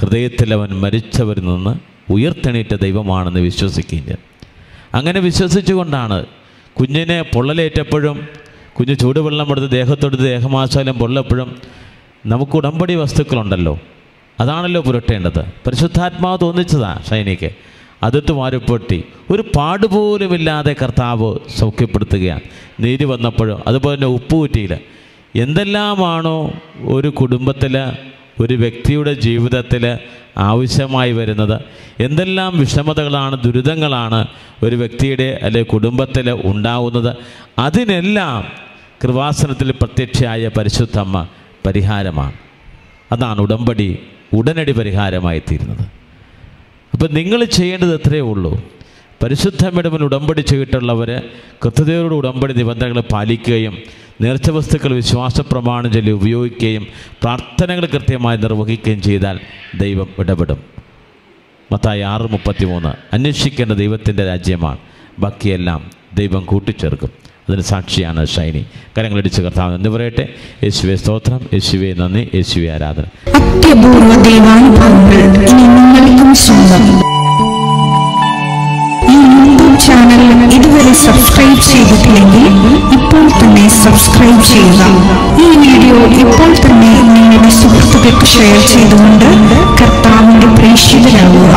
ഹൃദയത്തിൽ അവൻ മരിച്ചവരിൽ നിന്ന് ഉയർത്തെണീറ്റ ദൈവമാണെന്ന് വിശ്വസിക്കുകയും അങ്ങനെ വിശ്വസിച്ചുകൊണ്ടാണ് കുഞ്ഞിനെ പൊള്ളലേറ്റപ്പോഴും കുഞ്ഞ് ചൂടുവെള്ളം എടുത്ത് ദേഹത്തോട് ദേഹമാശാലം പൊള്ളപ്പോഴും നമുക്ക് ഉടമ്പടി വസ്തുക്കളുണ്ടല്ലോ. അതാണല്ലോ പുരട്ടേണ്ടത്. പരിശുദ്ധാത്മാവ് തോന്നിച്ചതാണ് ഷൈനിക്ക്. അതിർത്ത് വാരിപ്പൊട്ടി ഒരു പാടുപോലുമില്ലാതെ കർത്താവ് സൗഖ്യപ്പെടുത്തുകയാണ്. നീതി വന്നപ്പോഴും അതുപോലെ തന്നെ ഉപ്പുകുറ്റിയിൽ. എന്തെല്ലാമാണോ ഒരു കുടുംബത്തിൽ ഒരു വ്യക്തിയുടെ ജീവിതത്തിൽ ആവശ്യമായി വരുന്നത് എന്തെല്ലാം വിഷമതകളാണ് ദുരിതങ്ങളാണ് ഒരു വ്യക്തിയുടെ അല്ലെ കുടുംബത്തിൽ ഉണ്ടാവുന്നത് അതിനെല്ലാം കൃപാസനത്തിൽ പ്രത്യക്ഷയായ പരിശുദ്ധമ്മ പരിഹാരമാണ്. അതാണ് ഉടമ്പടി ഉടനടി പരിഹാരമായി തീരുന്നത് അപ്പം നിങ്ങൾ ചെയ്യേണ്ടത് എത്രയേ ഉള്ളൂ. പരിശുദ്ധമിടമിൽ ഉടമ്പടി ചെയ്തിട്ടുള്ളവർ കൃത്യതയോട് ഉടമ്പടി നിബന്ധനകൾ പാലിക്കുകയും നേർച്ച വസ്തുക്കൾ വിശ്വാസ പ്രമാണം ചൊല്ലി ഉപയോഗിക്കുകയും പ്രാർത്ഥനകൾ കൃത്യമായി നിർവഹിക്കുകയും ചെയ്താൽ ദൈവം ഇടപെടും. മത്തായി ആറ് മുപ്പത്തി മൂന്ന് അന്വേഷിക്കേണ്ട ദൈവത്തിന്റെ രാജ്യമാണ്. ബാക്കിയെല്ലാം ദൈവം കൂട്ടിച്ചേർക്കും. അതിന് സാക്ഷിയാണ് ഷൈനി കരങ്ങളടിച്ച് കർത്താവ് എന്ന് പറയട്ടെ? യേശുവെ സ്തോത്രം യേശുവെ നന്ദി യേശുവെ ആരാധന. ഈ ഇതുവരെ സബ്സ്ക്രൈബ് ചെയ്തിട്ടില്ലെങ്കിൽ ഇപ്പോൾ തന്നെ സബ്സ്ക്രൈബ് ചെയ്യുക. ഈ വീഡിയോ ഇപ്പോൾ തന്നെ നിങ്ങളുടെ സുഹൃത്തുക്കൾക്ക് ഷെയർ ചെയ്തുകൊണ്ട് കർത്താവിന്റെ പ്രേക്ഷിതരാകുക.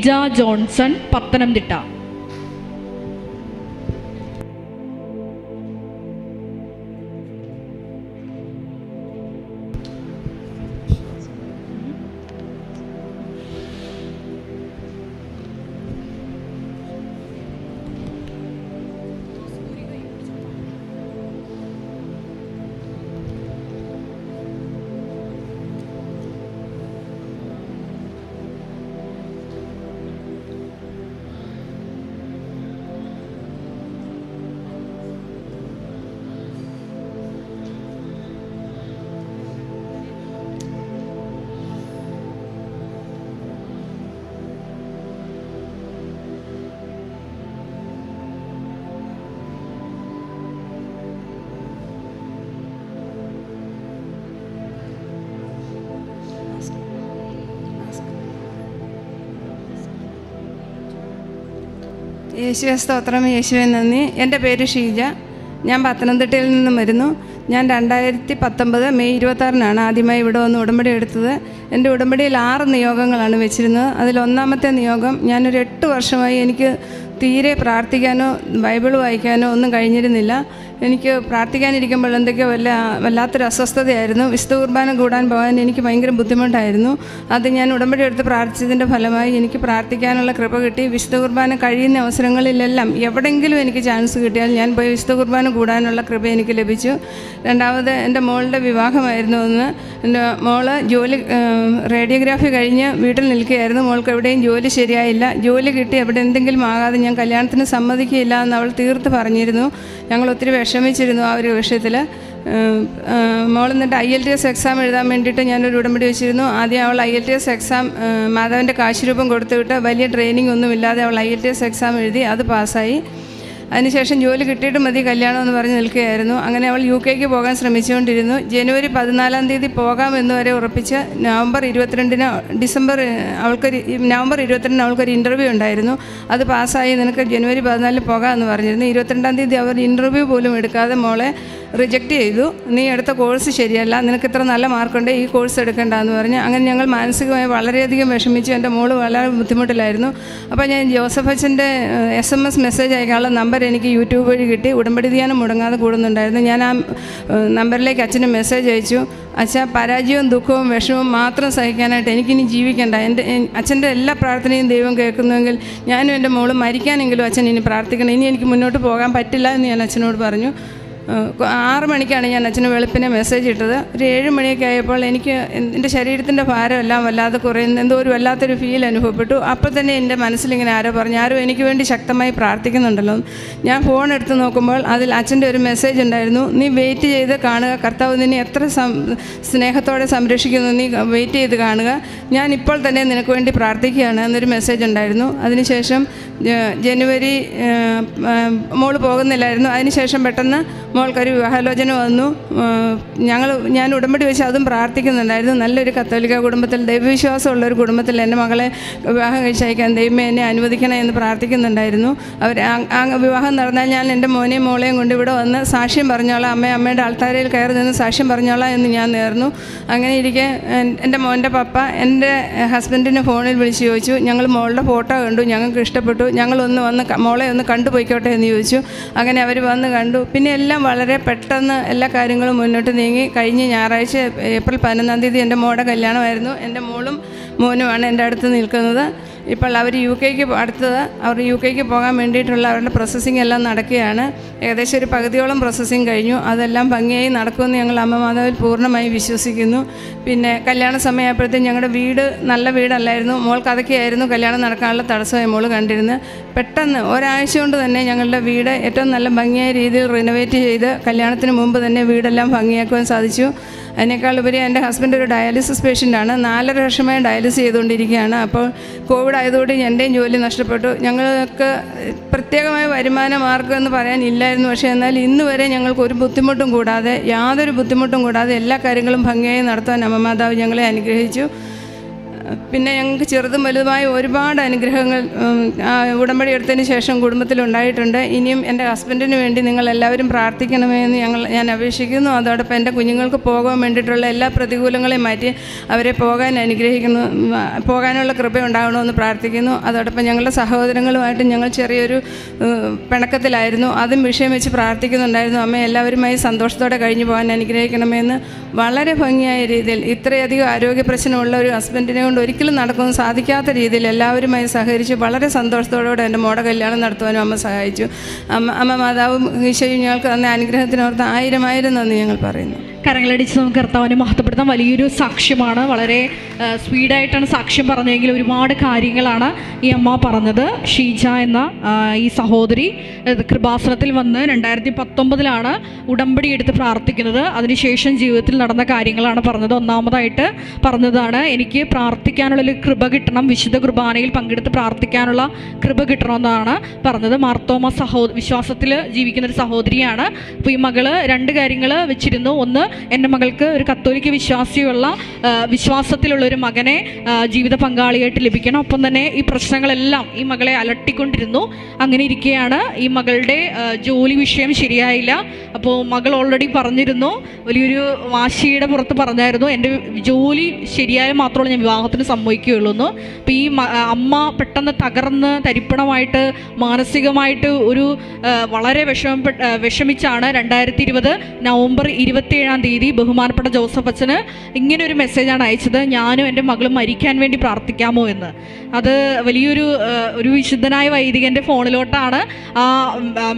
ഷീജ ജോൺസൺ പത്തനംതിട്ട. യേശുവെ സ്തോത്രം. യേശുവെ നന്ദി. എന്റെ പേര് ഷീജ. ഞാൻ പത്തനംതിട്ടയിൽ നിന്നും വരുന്നു. ഞാൻ രണ്ടായിരത്തി പത്തൊമ്പത് മെയ് ഇരുപത്താറിനാണ് ആദ്യമായി ഇവിടെ വന്ന് ഉടമ്പടി എടുത്തത്. എന്റെ ഉടമ്പടിയിൽ ആറ് നിയോഗങ്ങളാണ് വെച്ചിരുന്നത്. അതിൽ ഒന്നാമത്തെ നിയോഗം ഞാനൊരു എട്ട് വർഷമായി എനിക്ക് തീരെ പ്രാർത്ഥിക്കാനോ ബൈബിൾ വായിക്കാനോ ഒന്നും കഴിഞ്ഞിരുന്നില്ല. എനിക്ക് പ്രാർത്ഥിക്കാനിരിക്കുമ്പോൾ എന്തൊക്കെയോ വല്ല വല്ലാത്തൊരു അസ്വസ്ഥതയായിരുന്നു. വിശുദ്ധ കുർബാന കൂടാൻ പോകാൻ എനിക്ക് ഭയങ്കര ബുദ്ധിമുട്ടായിരുന്നു. അത് ഞാൻ ഉടമ്പടി എടുത്ത് പ്രാർത്ഥിച്ചതിന്റെ ഫലമായി എനിക്ക് പ്രാർത്ഥിക്കാനുള്ള കൃപ കിട്ടി. വിശുദ്ധ കുർബാന കഴിയുന്ന അവസരങ്ങളിലെല്ലാം എവിടെയെങ്കിലും എനിക്ക് ചാൻസ് കിട്ടിയാൽ ഞാൻ പോയി വിശുദ്ധ കുർബാന കൂടാനുള്ള കൃപ എനിക്ക് ലഭിച്ചു. രണ്ടാമത് എന്റെ മോളുടെ വിവാഹമായിരുന്നു ഒന്ന് എന്റെ മോൾ ജോലി റേഡിയോഗ്രാഫി കഴിഞ്ഞ് വീട്ടിൽ നിൽക്കുകയായിരുന്നു. മോൾക്ക് എവിടെയും ജോലി ശരിയായില്ല. ജോലി കിട്ടി എവിടെ എന്തെങ്കിലും ആകാതെ ഞാൻ കല്യാണത്തിന് സമ്മതിക്കില്ല എന്ന് അവൾ തീർത്ത് പറഞ്ഞിരുന്നു. ഞങ്ങൾ ഒത്തിരി വിഷമിച്ചിരുന്നു ആ ഒരു വിഷയത്തിൽ മോൾ എന്നിട്ട് I L T S exam എഴുതാൻ വേണ്ടിയിട്ട് ഞാനൊരു ഉടമ്പടി വെച്ചിരുന്നു. ആദ്യം അവൾ I L T S exam മാധവന്റെ കാശുരൂപം കൊടുത്തുവിട്ട് വലിയ ട്രെയിനിങ് ഒന്നുമില്ലാതെ അവൾ I L T S exam എഴുതി അത് പാസ്സായി. അതിനുശേഷം ജോലി കിട്ടിയിട്ട് മതി കല്യാണം എന്ന് പറഞ്ഞ് നിൽക്കുകയായിരുന്നു. അങ്ങനെ അവൾ യു കെക്ക് പോകാൻ ശ്രമിച്ചുകൊണ്ടിരുന്നു. ജനുവരി പതിനാലാം തീയതി പോകാമെന്ന് വരെ ഉറപ്പിച്ച് നവംബർ ഇരുപത്തിരണ്ടിന് ഡിസംബർ അവൾക്കൊരു നവംബർ ഇരുപത്തിരണ്ടിന് അവൾക്കൊരു ഇന്റർവ്യൂ ഉണ്ടായിരുന്നു. അത് പാസ്സായി നിനക്ക് ജനുവരി പതിനാലിന് പോകാമെന്ന് പറഞ്ഞിരുന്നു. ഇരുപത്തിരണ്ടാം തീയതി അവർ ഇന്റർവ്യൂ പോലും എടുക്കാതെ മോളെ റിജക്റ്റ് ചെയ്തു. നീ എടുത്ത കോഴ്സ് ശരിയല്ല നിനക്ക് ഇത്ര നല്ല മാർക്കുണ്ട് ഈ കോഴ്സ് എടുക്കേണ്ട എന്ന് പറഞ്ഞ്. അങ്ങനെ ഞങ്ങൾ മാനസികമായി വളരെയധികം വിഷമിച്ചു. എന്റെ മോൾ വളരെ ബുദ്ധിമുട്ടിലായിരുന്നു. അപ്പോൾ ഞാൻ ജോസഫ് അച്ഛന്റെ എസ് എം എസ് മെസ്സേജ് അയക്കാനുള്ള നമ്പർ എനിക്ക് യൂട്യൂബ് വഴി കിട്ടി. ഉടമ്പടി ധ്യാനം മുടങ്ങാതെ കൂടുന്നുണ്ടായിരുന്നു. ഞാൻ ആ നമ്പറിലേക്ക് അച്ഛന് മെസ്സേജ് അയച്ചു. അച്ഛ പരാജയവും ദുഃഖവും വിഷമവും മാത്രം സഹിക്കാനായിട്ട് എനിക്കിനി ജീവിക്കണ്ട. എന്റെ എൻ- അച്ഛന്റെ എല്ലാ പ്രാർത്ഥനയും ദൈവം കേൾക്കുന്നുവെങ്കിൽ ഞാനും എന്റെ മോളും മരിക്കാനെങ്കിലും അച്ഛൻ ഇനി പ്രാർത്ഥിക്കണം. ഇനി എനിക്ക് മുന്നോട്ട് പോകാൻ പറ്റില്ല എന്ന് ഞാൻ അച്ഛനോട് പറഞ്ഞു. ആറ് മണിക്കാണ് ഞാൻ അച്ഛന് വെളുപ്പിനെ മെസ്സേജ് ഇട്ടത്. ഒരു ഏഴ് മണിയൊക്കെ ആയപ്പോൾ എനിക്ക് എന്റെ ശരീരത്തിന്റെ ഭാരമെല്ലാം വല്ലാതെ കുറയുന്ന. എന്തോ ഒരു വല്ലാത്തൊരു ഫീൽ അനുഭവപ്പെട്ടു. അപ്പോൾ തന്നെ എന്റെ മനസ്സിലിങ്ങനെ ആരോ പറഞ്ഞു ആരോ എനിക്ക് വേണ്ടി ശക്തമായി പ്രാർത്ഥിക്കുന്നുണ്ടല്ലോ. ഞാൻ ഫോൺ എടുത്ത് നോക്കുമ്പോൾ അതിൽ അച്ഛന്റെ ഒരു മെസ്സേജ് ഉണ്ടായിരുന്നു. നീ വെയിറ്റ് ചെയ്ത് കാണുക. കർത്താവ് നിന്നെ എത്ര സ്നേഹത്തോടെ സംരക്ഷിക്കുന്നു. നീ വെയിറ്റ് ചെയ്ത് കാണുക. ഞാൻ ഇപ്പോൾ തന്നെ നിനക്ക് വേണ്ടി പ്രാർത്ഥിക്കുകയാണ് എന്നൊരു മെസ്സേജ് ഉണ്ടായിരുന്നു. അതിനുശേഷം ജനുവരി മോൾ പോകുന്നില്ലായിരുന്നു. അതിനുശേഷം പെട്ടെന്ന് മോൾക്കൊരു വിവാഹാലോചന വന്നു. ഞങ്ങൾ ഞാൻ ഉടമ്പടി വെച്ച് അതും പ്രാർത്ഥിക്കുന്നുണ്ടായിരുന്നു. നല്ലൊരു കത്തോലിക്ക കുടുംബത്തിൽ ദൈവവിശ്വാസമുള്ള ഒരു കുടുംബത്തിൽ എന്റെ മകളെ വിവാഹം കഴിച്ചയക്കാൻ ദൈവമേ എന്നെ അനുവദിക്കണം എന്ന് പ്രാർത്ഥിക്കുന്നുണ്ടായിരുന്നു. അവർ വിവാഹം നടന്നാൽ ഞാൻ എന്റെ മോനെയും മോളെയും കൊണ്ട് ഇവിടെ വന്ന് സാക്ഷ്യം പറഞ്ഞോളാം. അമ്മ അമ്മയുടെ ആൾത്താരയിൽ കയറി നിന്ന് സാക്ഷ്യം പറഞ്ഞോളാം എന്ന് ഞാൻ നേർന്നു. അങ്ങനെ ഇരിക്കെ എന്റെ മോന്റെ പപ്പ എന്റെ ഹസ്ബൻഡിനെ ഫോണിൽ വിളിച്ച് ചോദിച്ചു. ഞങ്ങൾ മോളുടെ ഫോട്ടോ കണ്ടു ഞങ്ങൾക്ക് ഇഷ്ടപ്പെട്ടു. ഞങ്ങളൊന്ന് വന്ന് മോളെ ഒന്ന് കണ്ടുപോയിക്കോട്ടെ എന്ന് ചോദിച്ചു. അങ്ങനെ അവർ വന്ന് കണ്ടു. പിന്നെ എല്ലാം വളരെ പെട്ടെന്ന് എല്ലാ കാര്യങ്ങളും മുന്നോട്ട് നീങ്ങി കഴിഞ്ഞ ഞായറാഴ്ച ഏപ്രിൽ പതിനൊന്നാം തീയതി എന്റെ മോളുടെ കല്യാണമായിരുന്നു. എന്റെ മോളും മോനുമാണ് എന്റെ അടുത്ത് നിൽക്കുന്നത്. ഇപ്പോൾ അവർ യു കെക്ക് അടുത്തത് അവർ യു കെക്ക് പോകാൻ വേണ്ടിയിട്ടുള്ള അവരുടെ പ്രോസസ്സിംഗ് എല്ലാം നടക്കുകയാണ്. ഏകദേശം ഒരു പകുതിയോളം പ്രോസസ്സിംഗ് കഴിഞ്ഞു. അതെല്ലാം ഭംഗിയായി നടക്കുമെന്ന് ഞങ്ങൾ അമ്മ മാതാവിൽ പൂർണമായി വിശ്വസിക്കുന്നു. പിന്നെ കല്യാണ സമയമായപ്പോഴത്തേക്കും ഞങ്ങളുടെ വീട് നല്ല വീടല്ലായിരുന്നു. മോൾക്ക് അതൊക്കെയായിരുന്നു കല്യാണം നടക്കാനുള്ള തടസ്സമായി മോൾ കണ്ടിരുന്നത്. പെട്ടെന്ന് ഒരാഴ്ച കൊണ്ട് തന്നെ ഞങ്ങളുടെ വീട് ഏറ്റവും നല്ല ഭംഗിയായ രീതിയിൽ റിനോവേറ്റ് ചെയ്ത് കല്യാണത്തിന് മുമ്പ് തന്നെ വീടെല്ലാം ഭംഗിയാക്കുവാൻ സാധിച്ചു. അതിനേക്കാൾ ഉപരി എന്റെ ഹസ്ബൻഡ് ഒരു ഡയാലിസിസ് പേഷ്യന്റാണ് നാലര വർഷമായി ഡയാലിസിസ് ചെയ്തുകൊണ്ടിരിക്കുകയാണ്. അപ്പോൾ കോവിഡ് ആയതുകൊണ്ട് എന്റെയും ജോലി നഷ്ടപ്പെട്ടു. ഞങ്ങൾക്ക് പ്രത്യേകമായ വരുമാന മാർഗം എന്ന് പറയാനില്ലായിരുന്നു പക്ഷേ എന്നാൽ ഇന്ന് വരെ ഞങ്ങൾക്ക് ഒരു ബുദ്ധിമുട്ടും കൂടാതെ യാതൊരു ബുദ്ധിമുട്ടും കൂടാതെ എല്ലാ കാര്യങ്ങളും ഭംഗിയായി നടത്താൻ അമ്മമാതാവ് ഞങ്ങളെ അനുഗ്രഹിച്ചു. പിന്നെ ഞങ്ങൾക്ക് ചെറുതും വലുതുമായ ഒരുപാട് അനുഗ്രഹങ്ങൾ ഉടമ്പടി എടുത്തതിന് ശേഷം കുടുംബത്തിലുണ്ടായിട്ടുണ്ട് ഇനിയും എന്റെ ഹസ്ബൻഡിന് വേണ്ടി നിങ്ങൾ എല്ലാവരും പ്രാർത്ഥിക്കണമെന്ന് ഞങ്ങൾ ഞാൻ അപേക്ഷിക്കുന്നു. അതോടൊപ്പം എന്റെ കുഞ്ഞുങ്ങൾക്ക് പോകാൻ വേണ്ടിയിട്ടുള്ള എല്ലാ പ്രതികൂലങ്ങളെയും മാറ്റി അവരെ പോകാൻ അനുഗ്രഹിക്കുന്നു. പോകാനുള്ള കൃപ ഉണ്ടാകണമെന്ന് പ്രാർത്ഥിക്കുന്നു. അതോടൊപ്പം ഞങ്ങളുടെ സഹോദരങ്ങളുമായിട്ട് ഞങ്ങൾ ചെറിയൊരു പിണക്കത്തിലായിരുന്നു. അതും വിഷയം വെച്ച് പ്രാർത്ഥിക്കുന്നുണ്ടായിരുന്നു. അമ്മ എല്ലാവരുമായി സന്തോഷത്തോടെ കഴിഞ്ഞു പോകാൻ അനുഗ്രഹിക്കണമെന്ന് വളരെ ഭംഗിയായ രീതിയിൽ ഇത്രയധികം ആരോഗ്യ പ്രശ്നമുള്ള ഒരു ഹസ്ബൻഡിനെ കൊണ്ട് ഒരിക്കലും നടക്കാൻ സാധിക്കാത്ത രീതിയിൽ എല്ലാവരുമായി സഹകരിച്ച് വളരെ സന്തോഷത്തോടുകൂടെ എന്റെ മോടെ കല്യാണം നടത്തുവാനും അമ്മ സഹായിച്ചു. അമ്മ അമ്മ മാതാവും ഈശോയും ഞങ്ങൾക്ക് തന്ന അനുഗ്രഹത്തിനോർത്ത് ആയിരം ആയിരം നന്ദി ഞങ്ങൾ പറയുന്നു. കരങ്ങളടിച്ച് നമുക്ക് കർത്താവിനെ മഹത്വപ്പെടുത്താൻ വലിയൊരു സാക്ഷ്യമാണ്. വളരെ സ്പീഡായിട്ടാണ് സാക്ഷ്യം പറഞ്ഞതെങ്കിൽ ഒരുപാട് കാര്യങ്ങളാണ് ഈ അമ്മ പറഞ്ഞത്. ഷീജ എന്ന ഈ സഹോദരി കൃപാസനത്തിൽ വന്ന് രണ്ടായിരത്തി പത്തൊമ്പതിലാണ് ഉടമ്പടി എടുത്ത് പ്രാർത്ഥിക്കുന്നത്. അതിനുശേഷം ജീവിതത്തിൽ നടന്ന കാര്യങ്ങളാണ് പറഞ്ഞത്. ഒന്നാമതായിട്ട് പറഞ്ഞതാണ് എനിക്ക് പ്രാർത്ഥിക്കാനുള്ളൊരു കൃപ കിട്ടണം. വിശുദ്ധ കുർബാനയിൽ പങ്കെടുത്ത് പ്രാർത്ഥിക്കാനുള്ള കൃപ കിട്ടണമെന്നാണ് പറഞ്ഞത്. മാർത്തോമ സഹോ വിശ്വാസത്തിൽ ജീവിക്കുന്ന ഒരു സഹോദരിയാണ്. അപ്പോൾ ഈ മകൾ രണ്ട് കാര്യങ്ങൾ വെച്ചിരുന്നു. ഒന്ന് എന്റെ മകൾക്ക് ഒരു കത്തോലിക്ക വിശ്വാസിയുള്ള വിശ്വാസത്തിലുള്ള ഒരു മകനെ ജീവിത പങ്കാളിയായിട്ട് ലഭിക്കണം. ഒപ്പം തന്നെ ഈ പ്രശ്നങ്ങളെല്ലാം ഈ മകളെ അലട്ടിക്കൊണ്ടിരുന്നു. അങ്ങനെ ഇരിക്കുകയാണ് ഈ മകളുടെ ജോലി വിഷയം ശരിയായില്ല. അപ്പോൾ മകൾ ഓൾറെഡി പറഞ്ഞിരുന്നു. വലിയൊരു വാശിയുടെ പുറത്ത് പറഞ്ഞായിരുന്നു. എന്റെ ജോലി ശരിയായ മാത്രമേ ഞാൻ വിവാഹത്തിന് സമ്മതിക്കുകയുള്ളൂ എന്ന്. അപ്പോൾ ഈ അമ്മ പെട്ടെന്ന് തകർന്ന് തരിപ്പണമായിട്ട് മാനസികമായിട്ട് ഒരു വളരെ വിഷമപ്പെട്ട വിഷമിച്ചാണ് രണ്ടായിരത്തി ഇരുപത് നവംബർ ഇരുപത്തിയേഴാം തീയതി ബഹുമാനപ്പെട്ട ജോസഫ് അച്ഛന് ഇങ്ങനെ ഒരു മെസ്സേജാണ് അയച്ചത്. ഞാനും എന്റെ മകളും മരിക്കാൻ വേണ്ടി പ്രാർത്ഥിക്കാമോ എന്ന്. അത് വലിയൊരു ഒരു വിശുദ്ധനായ വൈദികന്റെ ഫോണിലോട്ടാണ് ആ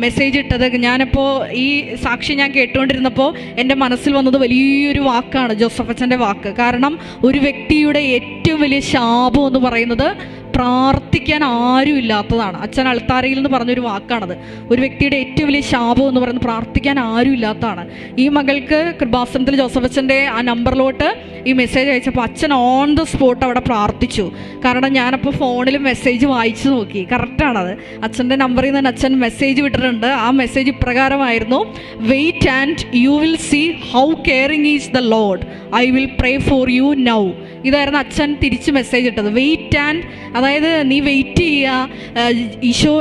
മെസ്സേജ് ഇട്ടത്. ഞാനിപ്പോൾ ഈ സാക്ഷി ഞാൻ കേട്ടുകൊണ്ടിരുന്നപ്പോൾ എന്റെ മനസ്സിൽ വന്നത് വലിയൊരു വാക്കാണ് ജോസഫ് അച്ഛന്റെ വാക്ക്. കാരണം ഒരു വ്യക്തിയുടെ ഏറ്റവും വലിയ ശാപം എന്ന് പറയുന്നത് പ്രാർത്ഥിക്കാൻ ആരും ഇല്ലാത്തതാണ് അച്ഛൻ അൾത്താരയിൽ എന്ന് പറഞ്ഞൊരു വാക്കാണത്. ഒരു വ്യക്തിയുടെ ഏറ്റവും വലിയ ശാപം എന്ന് പറയുന്നത് പ്രാർത്ഥിക്കാൻ ആരും ഇല്ലാത്തതാണ് ഈ മകൾക്ക് കൃപാസനത്തിൽ ജോസഫ് അച്ഛന്റെ ആ നമ്പറിലോട്ട് ഈ മെസ്സേജ് അയച്ചപ്പോൾ അച്ഛൻ ഓൺ ദ സ്പോട്ട് അവിടെ പ്രാർത്ഥിച്ചു. കാരണം ഞാനപ്പോൾ ഫോണിൽ മെസ്സേജ് വായിച്ചു നോക്കി. കറക്റ്റാണത്. അച്ഛന്റെ നമ്പറിൽ നിന്ന് അച്ഛൻ മെസ്സേജ് വിട്ടിട്ടുണ്ട്. ആ message ഇപ്രകാരമായിരുന്നു wait and you will see how caring is the Lord I will pray for you now ഇതായിരുന്നു അച്ഛൻ തിരിച്ച് മെസ്സേജ് ഇട്ടത്. വെയിറ്റ് ആൻഡ് അതായത് നീ വെയിറ്റ് ചെയ്യുക ഈശോ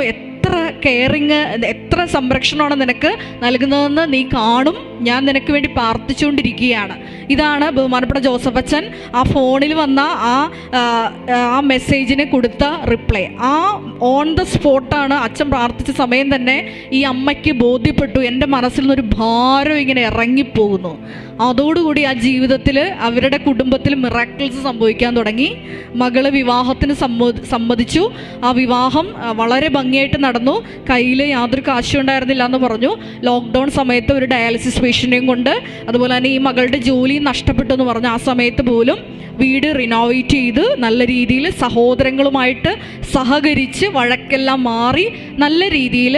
എത്ര കെയറിങ് എത്ര സംരക്ഷണമാണ് നിനക്ക് നൽകുന്നതെന്ന് നീ കാണും. ഞാൻ നിനക്ക് വേണ്ടി പ്രാർത്ഥിച്ചുകൊണ്ടിരിക്കുകയാണ്. ഇതാണ് ബഹുമാനപ്പെട്ട ജോസഫ് അച്ഛൻ ആ ഫോണിൽ വന്ന ആ ആ, മെസ്സേജിനെ കൊടുത്ത റിപ്ലൈ ആ ഓൺ ദ സ്പോട്ടാണ് അച്ഛൻ പ്രാർത്ഥിച്ച സമയം തന്നെ ഈ അമ്മയ്ക്ക് ബോധ്യപ്പെട്ടു. എന്റെ മനസ്സിൽ നിന്നൊരു ഭാരം ഇങ്ങനെ ഇറങ്ങിപ്പോകുന്നു. അതോടുകൂടി ആ ജീവിതത്തിൽ അവരുടെ കുടുംബത്തിൽ മിറാക്കിൾസ് സംഭവിക്കാൻ തുടങ്ങി. മകൾ വിവാഹത്തിന് സമ്മ സമ്മതിച്ചു. ആ വിവാഹം വളരെ ഭംഗിയായിട്ട് നടന്നു. കയ്യിൽ യാതൊരു കാശും ഉണ്ടായിരുന്നില്ല എന്ന് പറഞ്ഞു. ലോക്ക്ഡൗൺ സമയത്ത് ഒരു ഡയാലിസിസ് പേഷ്യന്റെയും കൊണ്ട്. അതുപോലെ തന്നെ ഈ മകളുടെ ജോലി നഷ്ടപ്പെട്ടു എന്ന് പറഞ്ഞു. ആ സമയത്ത് പോലും വീട് റിനോവേറ്റ് ചെയ്ത് നല്ല രീതിയിൽ സഹോദരങ്ങളുമായിട്ട് സഹകരിച്ച് വഴക്കെല്ലാം മാറി നല്ല രീതിയിൽ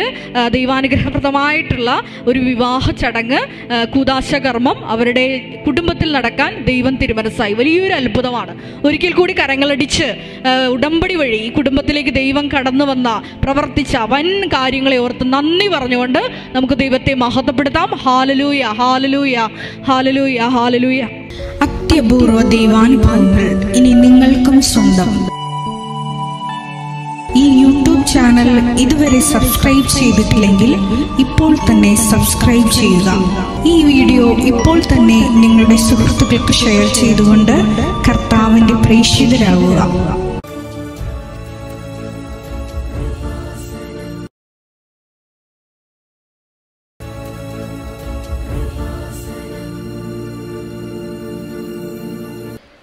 ദൈവാനുഗ്രഹപ്രദമായിട്ടുള്ള ഒരു വിവാഹ ചടങ്ങ് കൂതാശകർമ്മം കർമ്മം അവരുടെ കുടുംബത്തിൽ നടക്കാൻ ദൈവം തിരുമനസ്സായി. വലിയൊരു അത്ഭുതമാണ്. ഒരിക്കൽ കൂടി കരങ്ങളടിച്ച് ഉടമ്പടി വഴി ഈ കുടുംബത്തിലേക്ക് ദൈവം കടന്നു വന്ന പ്രവർത്തിച്ച വൻ കാര്യങ്ങളെ ഓർത്ത് നന്ദി പറഞ്ഞുകൊണ്ട് നമുക്ക് ദൈവത്തെ മഹത്വപ്പെടുത്താം. ഹാലലൂയ ഹാലലൂയ ഹാലലൂയ ഹാലലൂയ അത്യപൂർവ ദൈവാനുഭവങ്ങൾ ഇനി നിങ്ങൾക്കും സ്വന്തം. ഈ യൂട്യൂബ് ചാനൽ ഇതുവരെ സബ്സ്ക്രൈബ് ചെയ്തിട്ടില്ലെങ്കിൽ ഇപ്പോൾ തന്നെ സബ്സ്ക്രൈബ് ചെയ്യുക. ഈ വീഡിയോ ഇപ്പോൾ തന്നെ നിങ്ങളുടെ സുഹൃത്തുക്കൾക്ക് ഷെയർ ചെയ്തുകൊണ്ട് കർത്താവിന്റെ പ്രേക്ഷിതരാകുക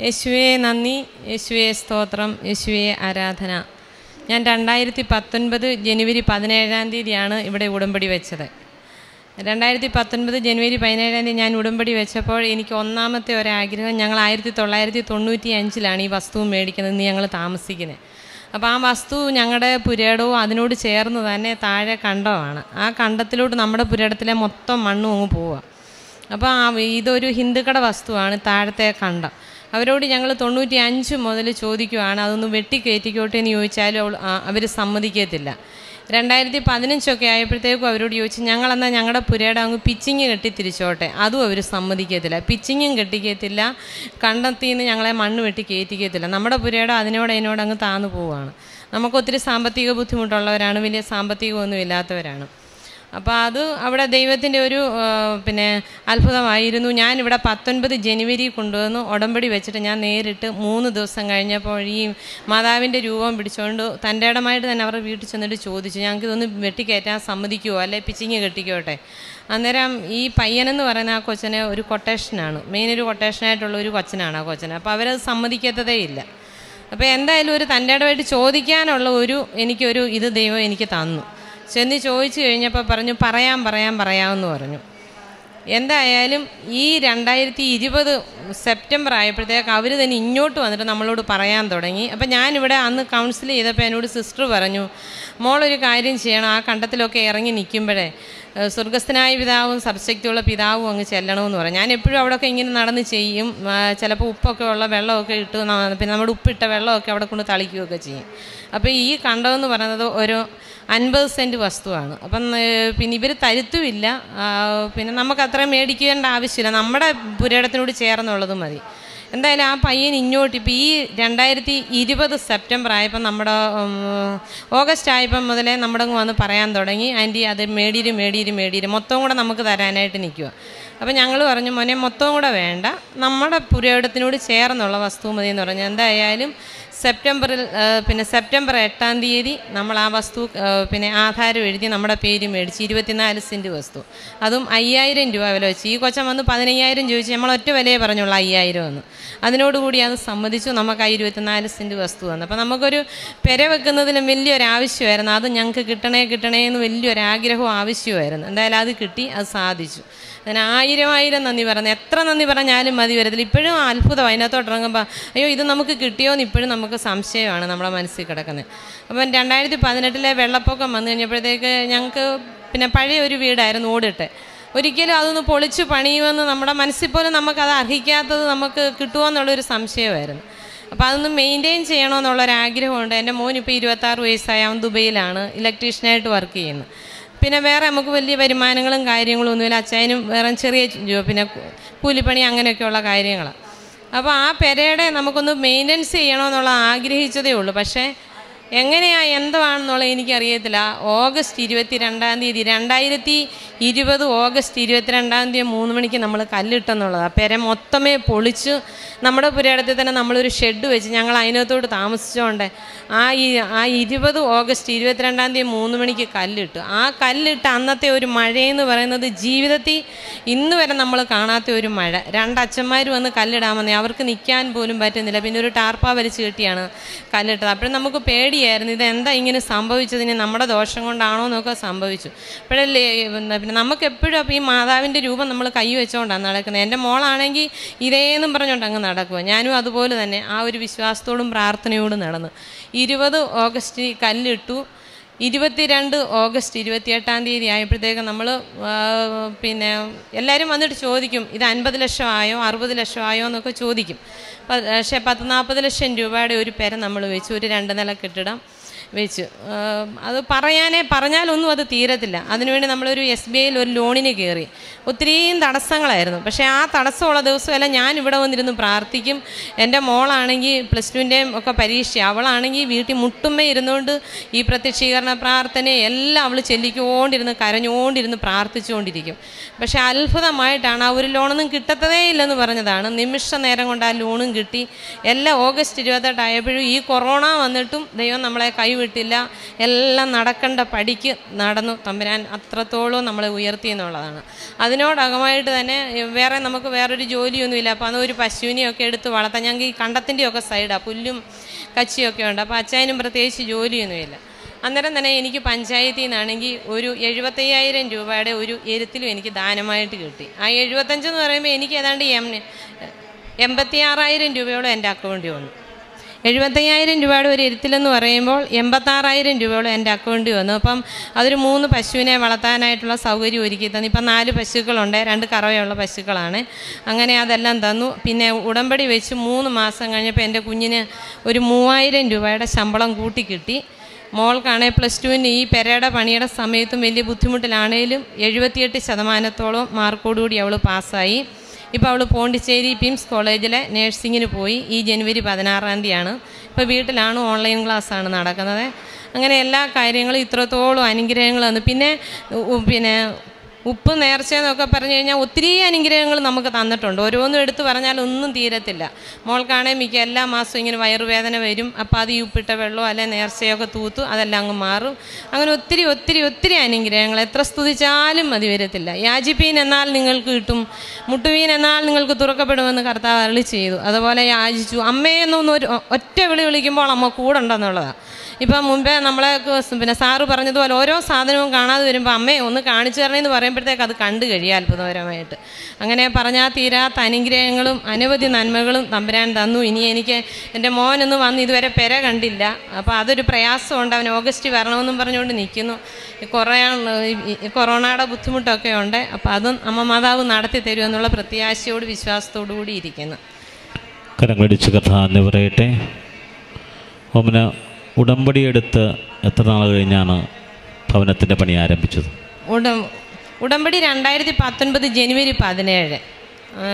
യേശുവെ നന്ദി. യേശുവെ സ്തോത്രം. യേശുവെ ആരാധന. ഞാൻ രണ്ടായിരത്തി പത്തൊൻപത് ജനുവരി പതിനേഴാം തീയതിയാണ് ഇവിടെ ഉടമ്പടി വെച്ചത്. രണ്ടായിരത്തി പത്തൊൻപത് ജനുവരി പതിനേഴാം തീയതി ഞാൻ ഉടമ്പടി വെച്ചപ്പോൾ എനിക്ക് ഒന്നാമത്തെ ഒരാഗ്രഹം ഞങ്ങൾ ആയിരത്തി തൊള്ളായിരത്തി തൊണ്ണൂറ്റി അഞ്ചിലാണ് ഈ വസ്തു മേടിക്കുന്നത് ഞങ്ങൾ താമസിക്കുന്നത്. അപ്പോൾ ആ വസ്തു ഞങ്ങളുടെ പുരേടവും അതിനോട് ചേർന്ന് തന്നെ താഴെ കണ്ടമാണ്. ആ കണ്ടത്തിലോട്ട് നമ്മുടെ പുരേടത്തിലെ മൊത്തം മണ്ണും അങ്ങ് പോവുക. അപ്പോൾ ആ ഇതൊരു ഹിന്ദുക്കളുടെ വസ്തുവാണ് താഴത്തെ കണ്ടം. അവരോട് ഞങ്ങൾ തൊണ്ണൂറ്റി അഞ്ച് മുതൽ ചോദിക്കുവാണ് അതൊന്ന് വെട്ടിക്കയറ്റിക്കോട്ടെ എന്ന് ചോദിച്ചാലും അവർ സമ്മതിക്കത്തില്ല. രണ്ടായിരത്തി പതിനഞ്ചൊക്കെ ആയപ്പോഴത്തേക്കും അവരോട് ചോദിച്ചു ഞങ്ങളെന്നാൽ ഞങ്ങളുടെ പുരയുടെ അങ്ങ് പിച്ചിങ് കെട്ടി തിരിച്ചോട്ടെ അതും അവർ സമ്മതിക്കത്തില്ല. പിച്ചിങ്ങും കെട്ടിക്കത്തില്ല കണ്ടെത്തിൽ നിന്ന് ഞങ്ങളെ മണ്ണ് വെട്ടി കയറ്റിക്കത്തില്ല. നമ്മുടെ പുരയുടെ അതിനോട് അതിനോട് അങ്ങ് താന്നു പോവുകയാണ്. നമുക്കൊത്തിരി സാമ്പത്തിക ബുദ്ധിമുട്ടുള്ളവരാണ് വലിയ സാമ്പത്തികമൊന്നും ഇല്ലാത്തവരാണ്. അപ്പോൾ അത് അവിടെ ദൈവത്തിന്റെ ഒരു പിന്നെ അത്ഭുതമായിരുന്നു. ഞാനിവിടെ പത്തൊൻപത് ജനുവരി കൊണ്ടുവന്ന് ഉടമ്പടി വെച്ചിട്ട് ഞാൻ നേരിട്ട് മൂന്ന് ദിവസം കഴിഞ്ഞപ്പോൾ ഈ മാതാവിന്റെ രൂപം പിടിച്ചുകൊണ്ട് തന്റെ ഇടമായിട്ട് തന്നെ അവരുടെ വീട്ടിൽ ചെന്നിട്ട് ചോദിച്ചു. ഞങ്ങൾക്ക് ഇതൊന്ന് വെട്ടിക്കയറ്റാൻ സമ്മതിക്കുമോ അല്ലെ പിച്ചിങ് കെട്ടിക്കോട്ടെ? അന്നേരം ഈ പയ്യനെന്ന് പറയുന്ന ആ കൊച്ചനെ ഒരു കൊട്ടേഷനാണ്. മെയിൻ ഒരു കൊട്ടേഷനായിട്ടുള്ള ഒരു കൊച്ചനാണ് ആ കൊച്ചൻ അപ്പോൾ അവരത് സമ്മതിക്കത്തതേ ഇല്ല. അപ്പോൾ എന്തായാലും ഒരു തന്റെ ഇടമായിട്ട് ചോദിക്കാനുള്ള ഒരു എനിക്കൊരു ഇത് ദൈവം എനിക്ക് തന്നു. ചെന്ന് ചോദിച്ചു കഴിഞ്ഞപ്പോൾ പറഞ്ഞു പറയാൻ പറയാൻ പറയാമെന്ന് പറഞ്ഞു. എന്തായാലും ഈ രണ്ടായിരത്തി ഇരുപത് സെപ്റ്റംബർ ആയപ്പോഴത്തേക്ക് അവർ തന്നെ ഇങ്ങോട്ട് വന്നിട്ട് നമ്മളോട് പറയാൻ തുടങ്ങി. അപ്പം ഞാനിവിടെ അന്ന് കൗൺസിൽ ചെയ്തപ്പോൾ എന്നോട് സിസ്റ്റർ പറഞ്ഞു മോളൊരു കാര്യം ചെയ്യണം. ആ കണ്ടത്തിലൊക്കെ ഇറങ്ങി നിൽക്കുമ്പോഴേ സ്വർഗസ്ഥനായ പിതാവും സബ്ജക്റ്റുള്ള പിതാവും അങ്ങ് ചെല്ലണമെന്ന് പറയും. ഞാൻ എപ്പോഴും അവിടെയൊക്കെ ഇങ്ങനെ നടന്ന് ചെയ്യും. ചിലപ്പോൾ ഉപ്പൊക്കെ ഉള്ള വെള്ളമൊക്കെ ഇട്ട് പിന്നെ നമ്മുടെ ഉപ്പിട്ട വെള്ളമൊക്കെ അവിടെ കൊണ്ട് തളിക്കുകയൊക്കെ ചെയ്യും. അപ്പോൾ ഈ കണ്ടമെന്ന് പറയുന്നത് ഒരു അൻപത് സെന്റ് വസ്തുവാണ്. അപ്പം പിന്നെ ഇവർ തരുത്തുമില്ല. പിന്നെ നമുക്ക് അത്ര മേടിക്കേണ്ട ആവശ്യമില്ല. നമ്മുടെ പുരയിടത്തിനോട് ചേർന്നുള്ളത് മതി. എന്തായാലും ആ പയ്യൻ ഇങ്ങോട്ട് ഇപ്പോൾ ഈ രണ്ടായിരത്തി ഇരുപത് സെപ്റ്റംബർ ആയപ്പോൾ നമ്മുടെ ഓഗസ്റ്റ് ആയപ്പം മുതലേ നമ്മുടെ വന്ന് പറയാൻ തുടങ്ങി. ആന്റി അത് മേടിയിര് മേടിയിര് മേടിയിര്. മൊത്തം കൂടെ നമുക്ക് തരാനായിട്ട് നിൽക്കുക അപ്പോൾ ഞങ്ങൾ പറഞ്ഞു മോനെ മൊത്തം കൂടെ വേണ്ട. നമ്മുടെ പുരയിടത്തിനോട് ചേർന്നുള്ള വസ്തു മതി എന്ന് പറഞ്ഞു. എന്തായാലും സെപ്റ്റംബറിൽ പിന്നെ സെപ്റ്റംബർ എട്ടാം തീയതി നമ്മൾ ആ വസ്തു പിന്നെ ആധാരം എഴുതി നമ്മുടെ പേര് മേടിച്ച് ഇരുപത്തിനാല് സെന്റ് വസ്തു. അതും അയ്യായിരം രൂപ വില വെച്ച്. ഈ കൊച്ചം വന്ന് പതിനയ്യായിരം ചോദിച്ചു നമ്മൾ ഒറ്റ വിലയെ പറഞ്ഞുള്ളൂ അയ്യായിരം എന്ന്. അതിനോടുകൂടി അത് സമ്മതിച്ചു നമുക്ക് ആ ഇരുപത്തിനാല് സെന്റ് വസ്തു വന്നു അപ്പോൾ നമുക്കൊരു പെര വെക്കുന്നതിലും വലിയൊരു ആവശ്യമായിരുന്നു അത് ഞങ്ങൾക്ക് കിട്ടണേ കിട്ടണേ എന്ന് വലിയൊരാഗ്രഹവും ആവശ്യമായിരുന്നു. എന്തായാലും അത് കിട്ടി അത് സാധിച്ചു. അതിന് ആയിരം ആയിരം നന്ദി പറഞ്ഞു എത്ര നന്ദി പറഞ്ഞാലും മതി വരത്തില്ല. ഇപ്പോഴും അത്ഭുതം അതിനകത്തോട്ട് ഇറങ്ങുമ്പോൾ അയ്യോ ഇത് നമുക്ക് കിട്ടിയോ? എന്ന് ഇപ്പോഴും നമുക്ക് സംശയമാണ് നമ്മുടെ മനസ്സിൽ കിടക്കുന്നത്. അപ്പം രണ്ടായിരത്തി പതിനെട്ടിലെ വെള്ളപ്പൊക്കം വന്നു കഴിഞ്ഞപ്പോഴത്തേക്ക് ഞങ്ങൾക്ക് പിന്നെ പഴയ ഒരു വീടായിരുന്നു ഓടിട്ട്. ഒരിക്കലും അതൊന്ന് പൊളിച്ച് പണിയുമെന്ന് നമ്മുടെ മനസ്സിൽ പോലും നമുക്കത് അർഹിക്കാത്തത് നമുക്ക് കിട്ടുമോ എന്നുള്ളൊരു സംശയമായിരുന്നു. അപ്പോൾ അതൊന്ന് മെയിന്റെയിൻ ചെയ്യണമെന്നുള്ളൊരാഗ്രഹമുണ്ട് എന്റെ മോൻ ഇപ്പോൾ ഇരുപത്താറ് വയസ്സായ. അവൻ ദുബൈയിലാണ്. ഇലക്ട്രീഷ്യനായിട്ട് വർക്ക് ചെയ്യുന്നത് പിന്നെ വേറെ നമുക്ക് വലിയ വരുമാനങ്ങളും കാര്യങ്ങളും ഒന്നുമില്ല. അച്ചായനും വേറെ ചെറിയ പിന്നെ കൂലിപ്പണി അങ്ങനെയൊക്കെയുള്ള കാര്യങ്ങളാണ് അപ്പോൾ ആ പെരയുടെ നമുക്കൊന്ന് മെയിന്റനൻസ് ചെയ്യണമെന്നുള്ള ആഗ്രഹിച്ചതേ ഉള്ളൂ. പക്ഷേ എങ്ങനെയാ എന്താണെന്നുള്ളത് എനിക്കറിയത്തില്ല. ഓഗസ്റ്റ് ഇരുപത്തി രണ്ടാം തീയതി രണ്ടായിരത്തി ഇരുപത് ഓഗസ്റ്റ് ഇരുപത്തിരണ്ടാം തീയതി മൂന്ന് മണിക്ക് നമ്മൾ കല്ലിട്ടെന്നുള്ളതാണ് പെര മൊത്തമേ പൊളിച്ച് നമ്മുടെ പുരയിടത്തിൽ തന്നെ നമ്മളൊരു ഷെഡ് വെച്ച് ഞങ്ങൾ അതിനകത്തോട്ട് താമസിച്ചുകൊണ്ട് ആ ഈ ആ ഇരുപത് ഓഗസ്റ്റ് ഇരുപത്തിരണ്ടാം തീയതി മൂന്ന് മണിക്ക് കല്ലിട്ടു. ആ കല്ലിട്ട് അന്നത്തെ ഒരു മഴയെന്ന് പറയുന്നത് ജീവിതത്തിൽ ഇന്ന് വരെ നമ്മൾ കാണാത്ത ഒരു മഴ. രണ്ടച്ഛന്മാർ വന്ന് കല്ലിടാൻ വന്നേ അവർക്ക് നിൽക്കാൻ പോലും പറ്റുന്നില്ല. പിന്നെ ഒരു ടാർപ്പ വലിച്ച് കെട്ടിയാണ് കല്ലിട്ടത്. അപ്പോഴും നമുക്ക് പേടിയായിരുന്നു ഇത് എന്താ ഇങ്ങനെ സംഭവിച്ചതിന്? നമ്മുടെ ദോഷം കൊണ്ടാണോ എന്നൊക്കെ സംഭവിച്ചു. അപ്പോഴല്ലേ പിന്നെ നമുക്ക് എപ്പോഴും അപ്പോൾ ഈ മാതാവിന്റെ രൂപം നമ്മൾ കൈ വെച്ചുകൊണ്ടാണ് നടക്കുന്നത്. എന്റെ മോളാണെങ്കിൽ ഇതേന്നും പറഞ്ഞുകൊണ്ട് അങ്ങ് നടക്കുക ഞാനും അതുപോലെ തന്നെ ആ ഒരു വിശ്വാസത്തോടും പ്രാർത്ഥനയോടും നടന്നു. ഇരുപത് ഓഗസ്റ്റ് കല്ലിട്ടു. ഇരുപത്തിരണ്ട് ഓഗസ്റ്റ് ഇരുപത്തിയെട്ടാം തീയതി ആയപ്പോഴത്തേക്ക് നമ്മൾ പിന്നെ എല്ലാവരും വന്നിട്ട് ചോദിക്കും ഇത് അൻപത് ലക്ഷമായോ അറുപത് ലക്ഷമായോ എന്നൊക്കെ ചോദിക്കും. പക്ഷേ പത്ത് നാൽപ്പത് ലക്ഷം രൂപയുടെ ഒരു പേരെ നമ്മൾ വെച്ചു. ഒരു രണ്ട് നില കെട്ടിടം. വെച്ച്. അത് പറയാനേ പറഞ്ഞാലൊന്നും അത് തീരത്തില്ല. അതിനുവേണ്ടി നമ്മളൊരു എസ് ബി ഐയിൽ ഒരു ലോണിന് കയറി. ഒത്തിരിയും തടസ്സങ്ങളായിരുന്നു. പക്ഷേ ആ തടസ്സമുള്ള ദിവസമെല്ലാം ഞാൻ ഇവിടെ വന്നിരുന്നു പ്രാർത്ഥിക്കും. എന്റെ മോളാണെങ്കിൽ പ്ലസ് ടുവിന്റെയും ഒക്കെ പരീക്ഷ. അവളാണെങ്കിൽ വീട്ടിൽ മുട്ടുമ്മ ഇരുന്നുകൊണ്ട് ഈ പ്രത്യക്ഷീകരണ പ്രാർത്ഥനയെ എല്ലാം അവൾ ചെല്ലിക്കൊണ്ടിരുന്ന് കരഞ്ഞുകൊണ്ടിരുന്ന് പ്രാർത്ഥിച്ചുകൊണ്ടിരിക്കും. പക്ഷേ അത്ഭുതമായിട്ടാണ് ആ ഒരു ലോണൊന്നും കിട്ടത്തതേ ഇല്ലെന്ന് പറഞ്ഞതാണ്. നിമിഷ നേരം കൊണ്ട് ആ ലോണും കിട്ടി. എല്ലാം ഓഗസ്റ്റ് ഇരുപത്തെട്ടായപ്പോഴും ഈ കൊറോണ വന്നിട്ടും ദൈവം നമ്മളെ കൈവിട്ടില്ല എല്ലാം നടക്കേണ്ട പടിക്ക് നടന്നു. തമ്പുരാൻ അത്രത്തോളം നമ്മളെ ഉയർത്തി എന്നുള്ളതാണ്. അതിനോടകമായിട്ട് തന്നെ വേറെ നമുക്ക് വേറൊരു ജോലിയൊന്നുമില്ല. അപ്പോൾ അന്ന് ഒരു പശുവിനെയൊക്കെ എടുത്ത് വളർത്താൻ ഞങ്ങൾക്ക് ഈ കണ്ടത്തിന്റെയൊക്കെ സൈഡാണ് പുല്ലും കച്ചിയൊക്കെ ഉണ്ട്. അപ്പോൾ അച്ചായനും പ്രത്യേകിച്ച് ജോലിയൊന്നുമില്ല. അന്നേരം തന്നെ എനിക്ക് പഞ്ചായത്തിൽ നിന്നാണെങ്കിൽ ഒരു എഴുപത്തയ്യായിരം രൂപയുടെ ഒരു എരുത്തിലും എനിക്ക് ദാനമായിട്ട് കിട്ടി. ആ എഴുപത്തഞ്ചെന്ന് പറയുമ്പോൾ എനിക്ക് ഏതാണ്ട് എം എൺപത്തി ആറായിരം രൂപയോളം എന്റെ അക്കൗണ്ടിൽ വന്നു. എഴുപത്തയ്യായിരം രൂപയുടെ ഒരു ഇരുത്തിലെന്ന് പറയുമ്പോൾ എൺപത്താറായിരം രൂപയോളം എന്റെ അക്കൗണ്ടിൽ വന്നു. അപ്പം അതൊരു മൂന്ന് പശുവിനെ വളർത്താനായിട്ടുള്ള സൗകര്യം ഒരുക്കി തന്നു. ഇപ്പം നാല് പശുക്കളുണ്ട് രണ്ട് കറവയുള്ള പശുക്കളാണ്. അങ്ങനെ അതെല്ലാം തന്നു. പിന്നെ ഉടമ്പടി വെച്ച് മൂന്ന് മാസം കഴിഞ്ഞപ്പോൾ എന്റെ കുഞ്ഞിന് ഒരു മൂവായിരം രൂപയുടെ ശമ്പളം കൂട്ടി കിട്ടി മോൾക്കാണെങ്കിൽ പ്ലസ് ടുവിന് ഈ പെരയുടെ പണിയുടെ സമയത്തും വലിയ ബുദ്ധിമുട്ടിലാണേലും എഴുപത്തിയെട്ട് ശതമാനത്തോളം മാർക്കോടുകൂടി അവൾ പാസ്സായി. ഇപ്പോൾ അവൾ പോണ്ടിച്ചേരി പിംസ് കോളേജിലെ നേഴ്സിങ്ങിന് പോയി ഈ ജനുവരി പതിനാറാം തീയതിയാണ്. ഇപ്പോൾ വീട്ടിലാണ് ഓൺലൈൻ ക്ലാസ്സാണ് നടക്കുന്നത്. അങ്ങനെ എല്ലാ കാര്യങ്ങളും ഇത്രത്തോളം അനുഗ്രഹങ്ങൾ തന്നു. പിന്നെ പിന്നെ ഉപ്പ് നേർച്ച എന്നൊക്കെ പറഞ്ഞു കഴിഞ്ഞാൽ ഒത്തിരി അനുഗ്രഹങ്ങൾ നമുക്ക് തന്നിട്ടുണ്ട്. ഓരോന്നും എടുത്തു പറഞ്ഞാൽ ഒന്നും തീരത്തില്ല. മോൾക്കാണെങ്കിൽ മിക്ക എല്ലാ മാസവും ഇങ്ങനെ വയറുവേദന വരും. അപ്പോൾ അത് ഈ ഉപ്പിട്ട വെള്ളമോ അല്ലെ നേർച്ചയൊക്കെ തൂത്തു അതെല്ലാം അങ്ങ് മാറും. അങ്ങനെ ഒത്തിരി ഒത്തിരി ഒത്തിരി അനുഗ്രഹങ്ങൾ. എത്ര സ്തുതിച്ചാലും മതി വരത്തില്ല. യാജിപ്പീൻ എന്നാൽ നിങ്ങൾക്ക് കിട്ടും. മുട്ടുവീൻ എന്നാൽ നിങ്ങൾക്ക് തുറക്കപ്പെടുമെന്ന് കർത്താവ് അരളി ചെയ്തു. അതുപോലെ യാചിച്ചു. അമ്മയെന്നൊന്ന് ഒറ്റ വിളി വിളിക്കുമ്പോൾ അമ്മ കൂടെ ഉണ്ടെന്നുള്ളതാണ് ഇപ്പം മുമ്പേ നമ്മളെ പിന്നെ സാറ് പറഞ്ഞതുപോലെ ഓരോ സാധനവും കാണാതെ വരുമ്പോൾ അമ്മയെ ഒന്ന് കാണിച്ചു തരണമെന്ന് പറയുമ്പോഴത്തേക്ക് അത് കണ്ടു കഴിയുക അത്ഭുതപരമായിട്ട് അങ്ങനെ പറഞ്ഞാൽ തീരാത്ത അനുഗ്രഹങ്ങളും അനവധി നന്മകളും തമ്പുരാൻ തന്നു. ഇനി എനിക്ക് എന്റെ മോനൊന്ന് വന്ന് ഇതുവരെ പെര കണ്ടില്ല. അപ്പോൾ അതൊരു പ്രയാസമുണ്ട്. അവൻ ഓഗസ്റ്റ് വരണമെന്നും പറഞ്ഞുകൊണ്ട് നിൽക്കുന്നു കുറേ കൊറോണയുടെ ബുദ്ധിമുട്ടൊക്കെ ഉണ്ട്. അപ്പോൾ അതും അമ്മ മാതാവ് നടത്തി തരും എന്നുള്ള പ്രത്യാശയോട് വിശ്വാസത്തോടു കൂടി ഇരിക്കുന്നു. കരങ്ങളടിച്ച് കഥ എന്ന് പറയട്ടെ ഓമന ഉടമ്പടി എടുത്ത് എത്ര നാൾ കഴിഞ്ഞാണ് ഭവനത്തിന്റെ പണി ആരംഭിച്ചത്? ഉടം ഉടമ്പടി രണ്ടായിരത്തി പത്തൊൻപത് ജനുവരി പതിനേഴ്.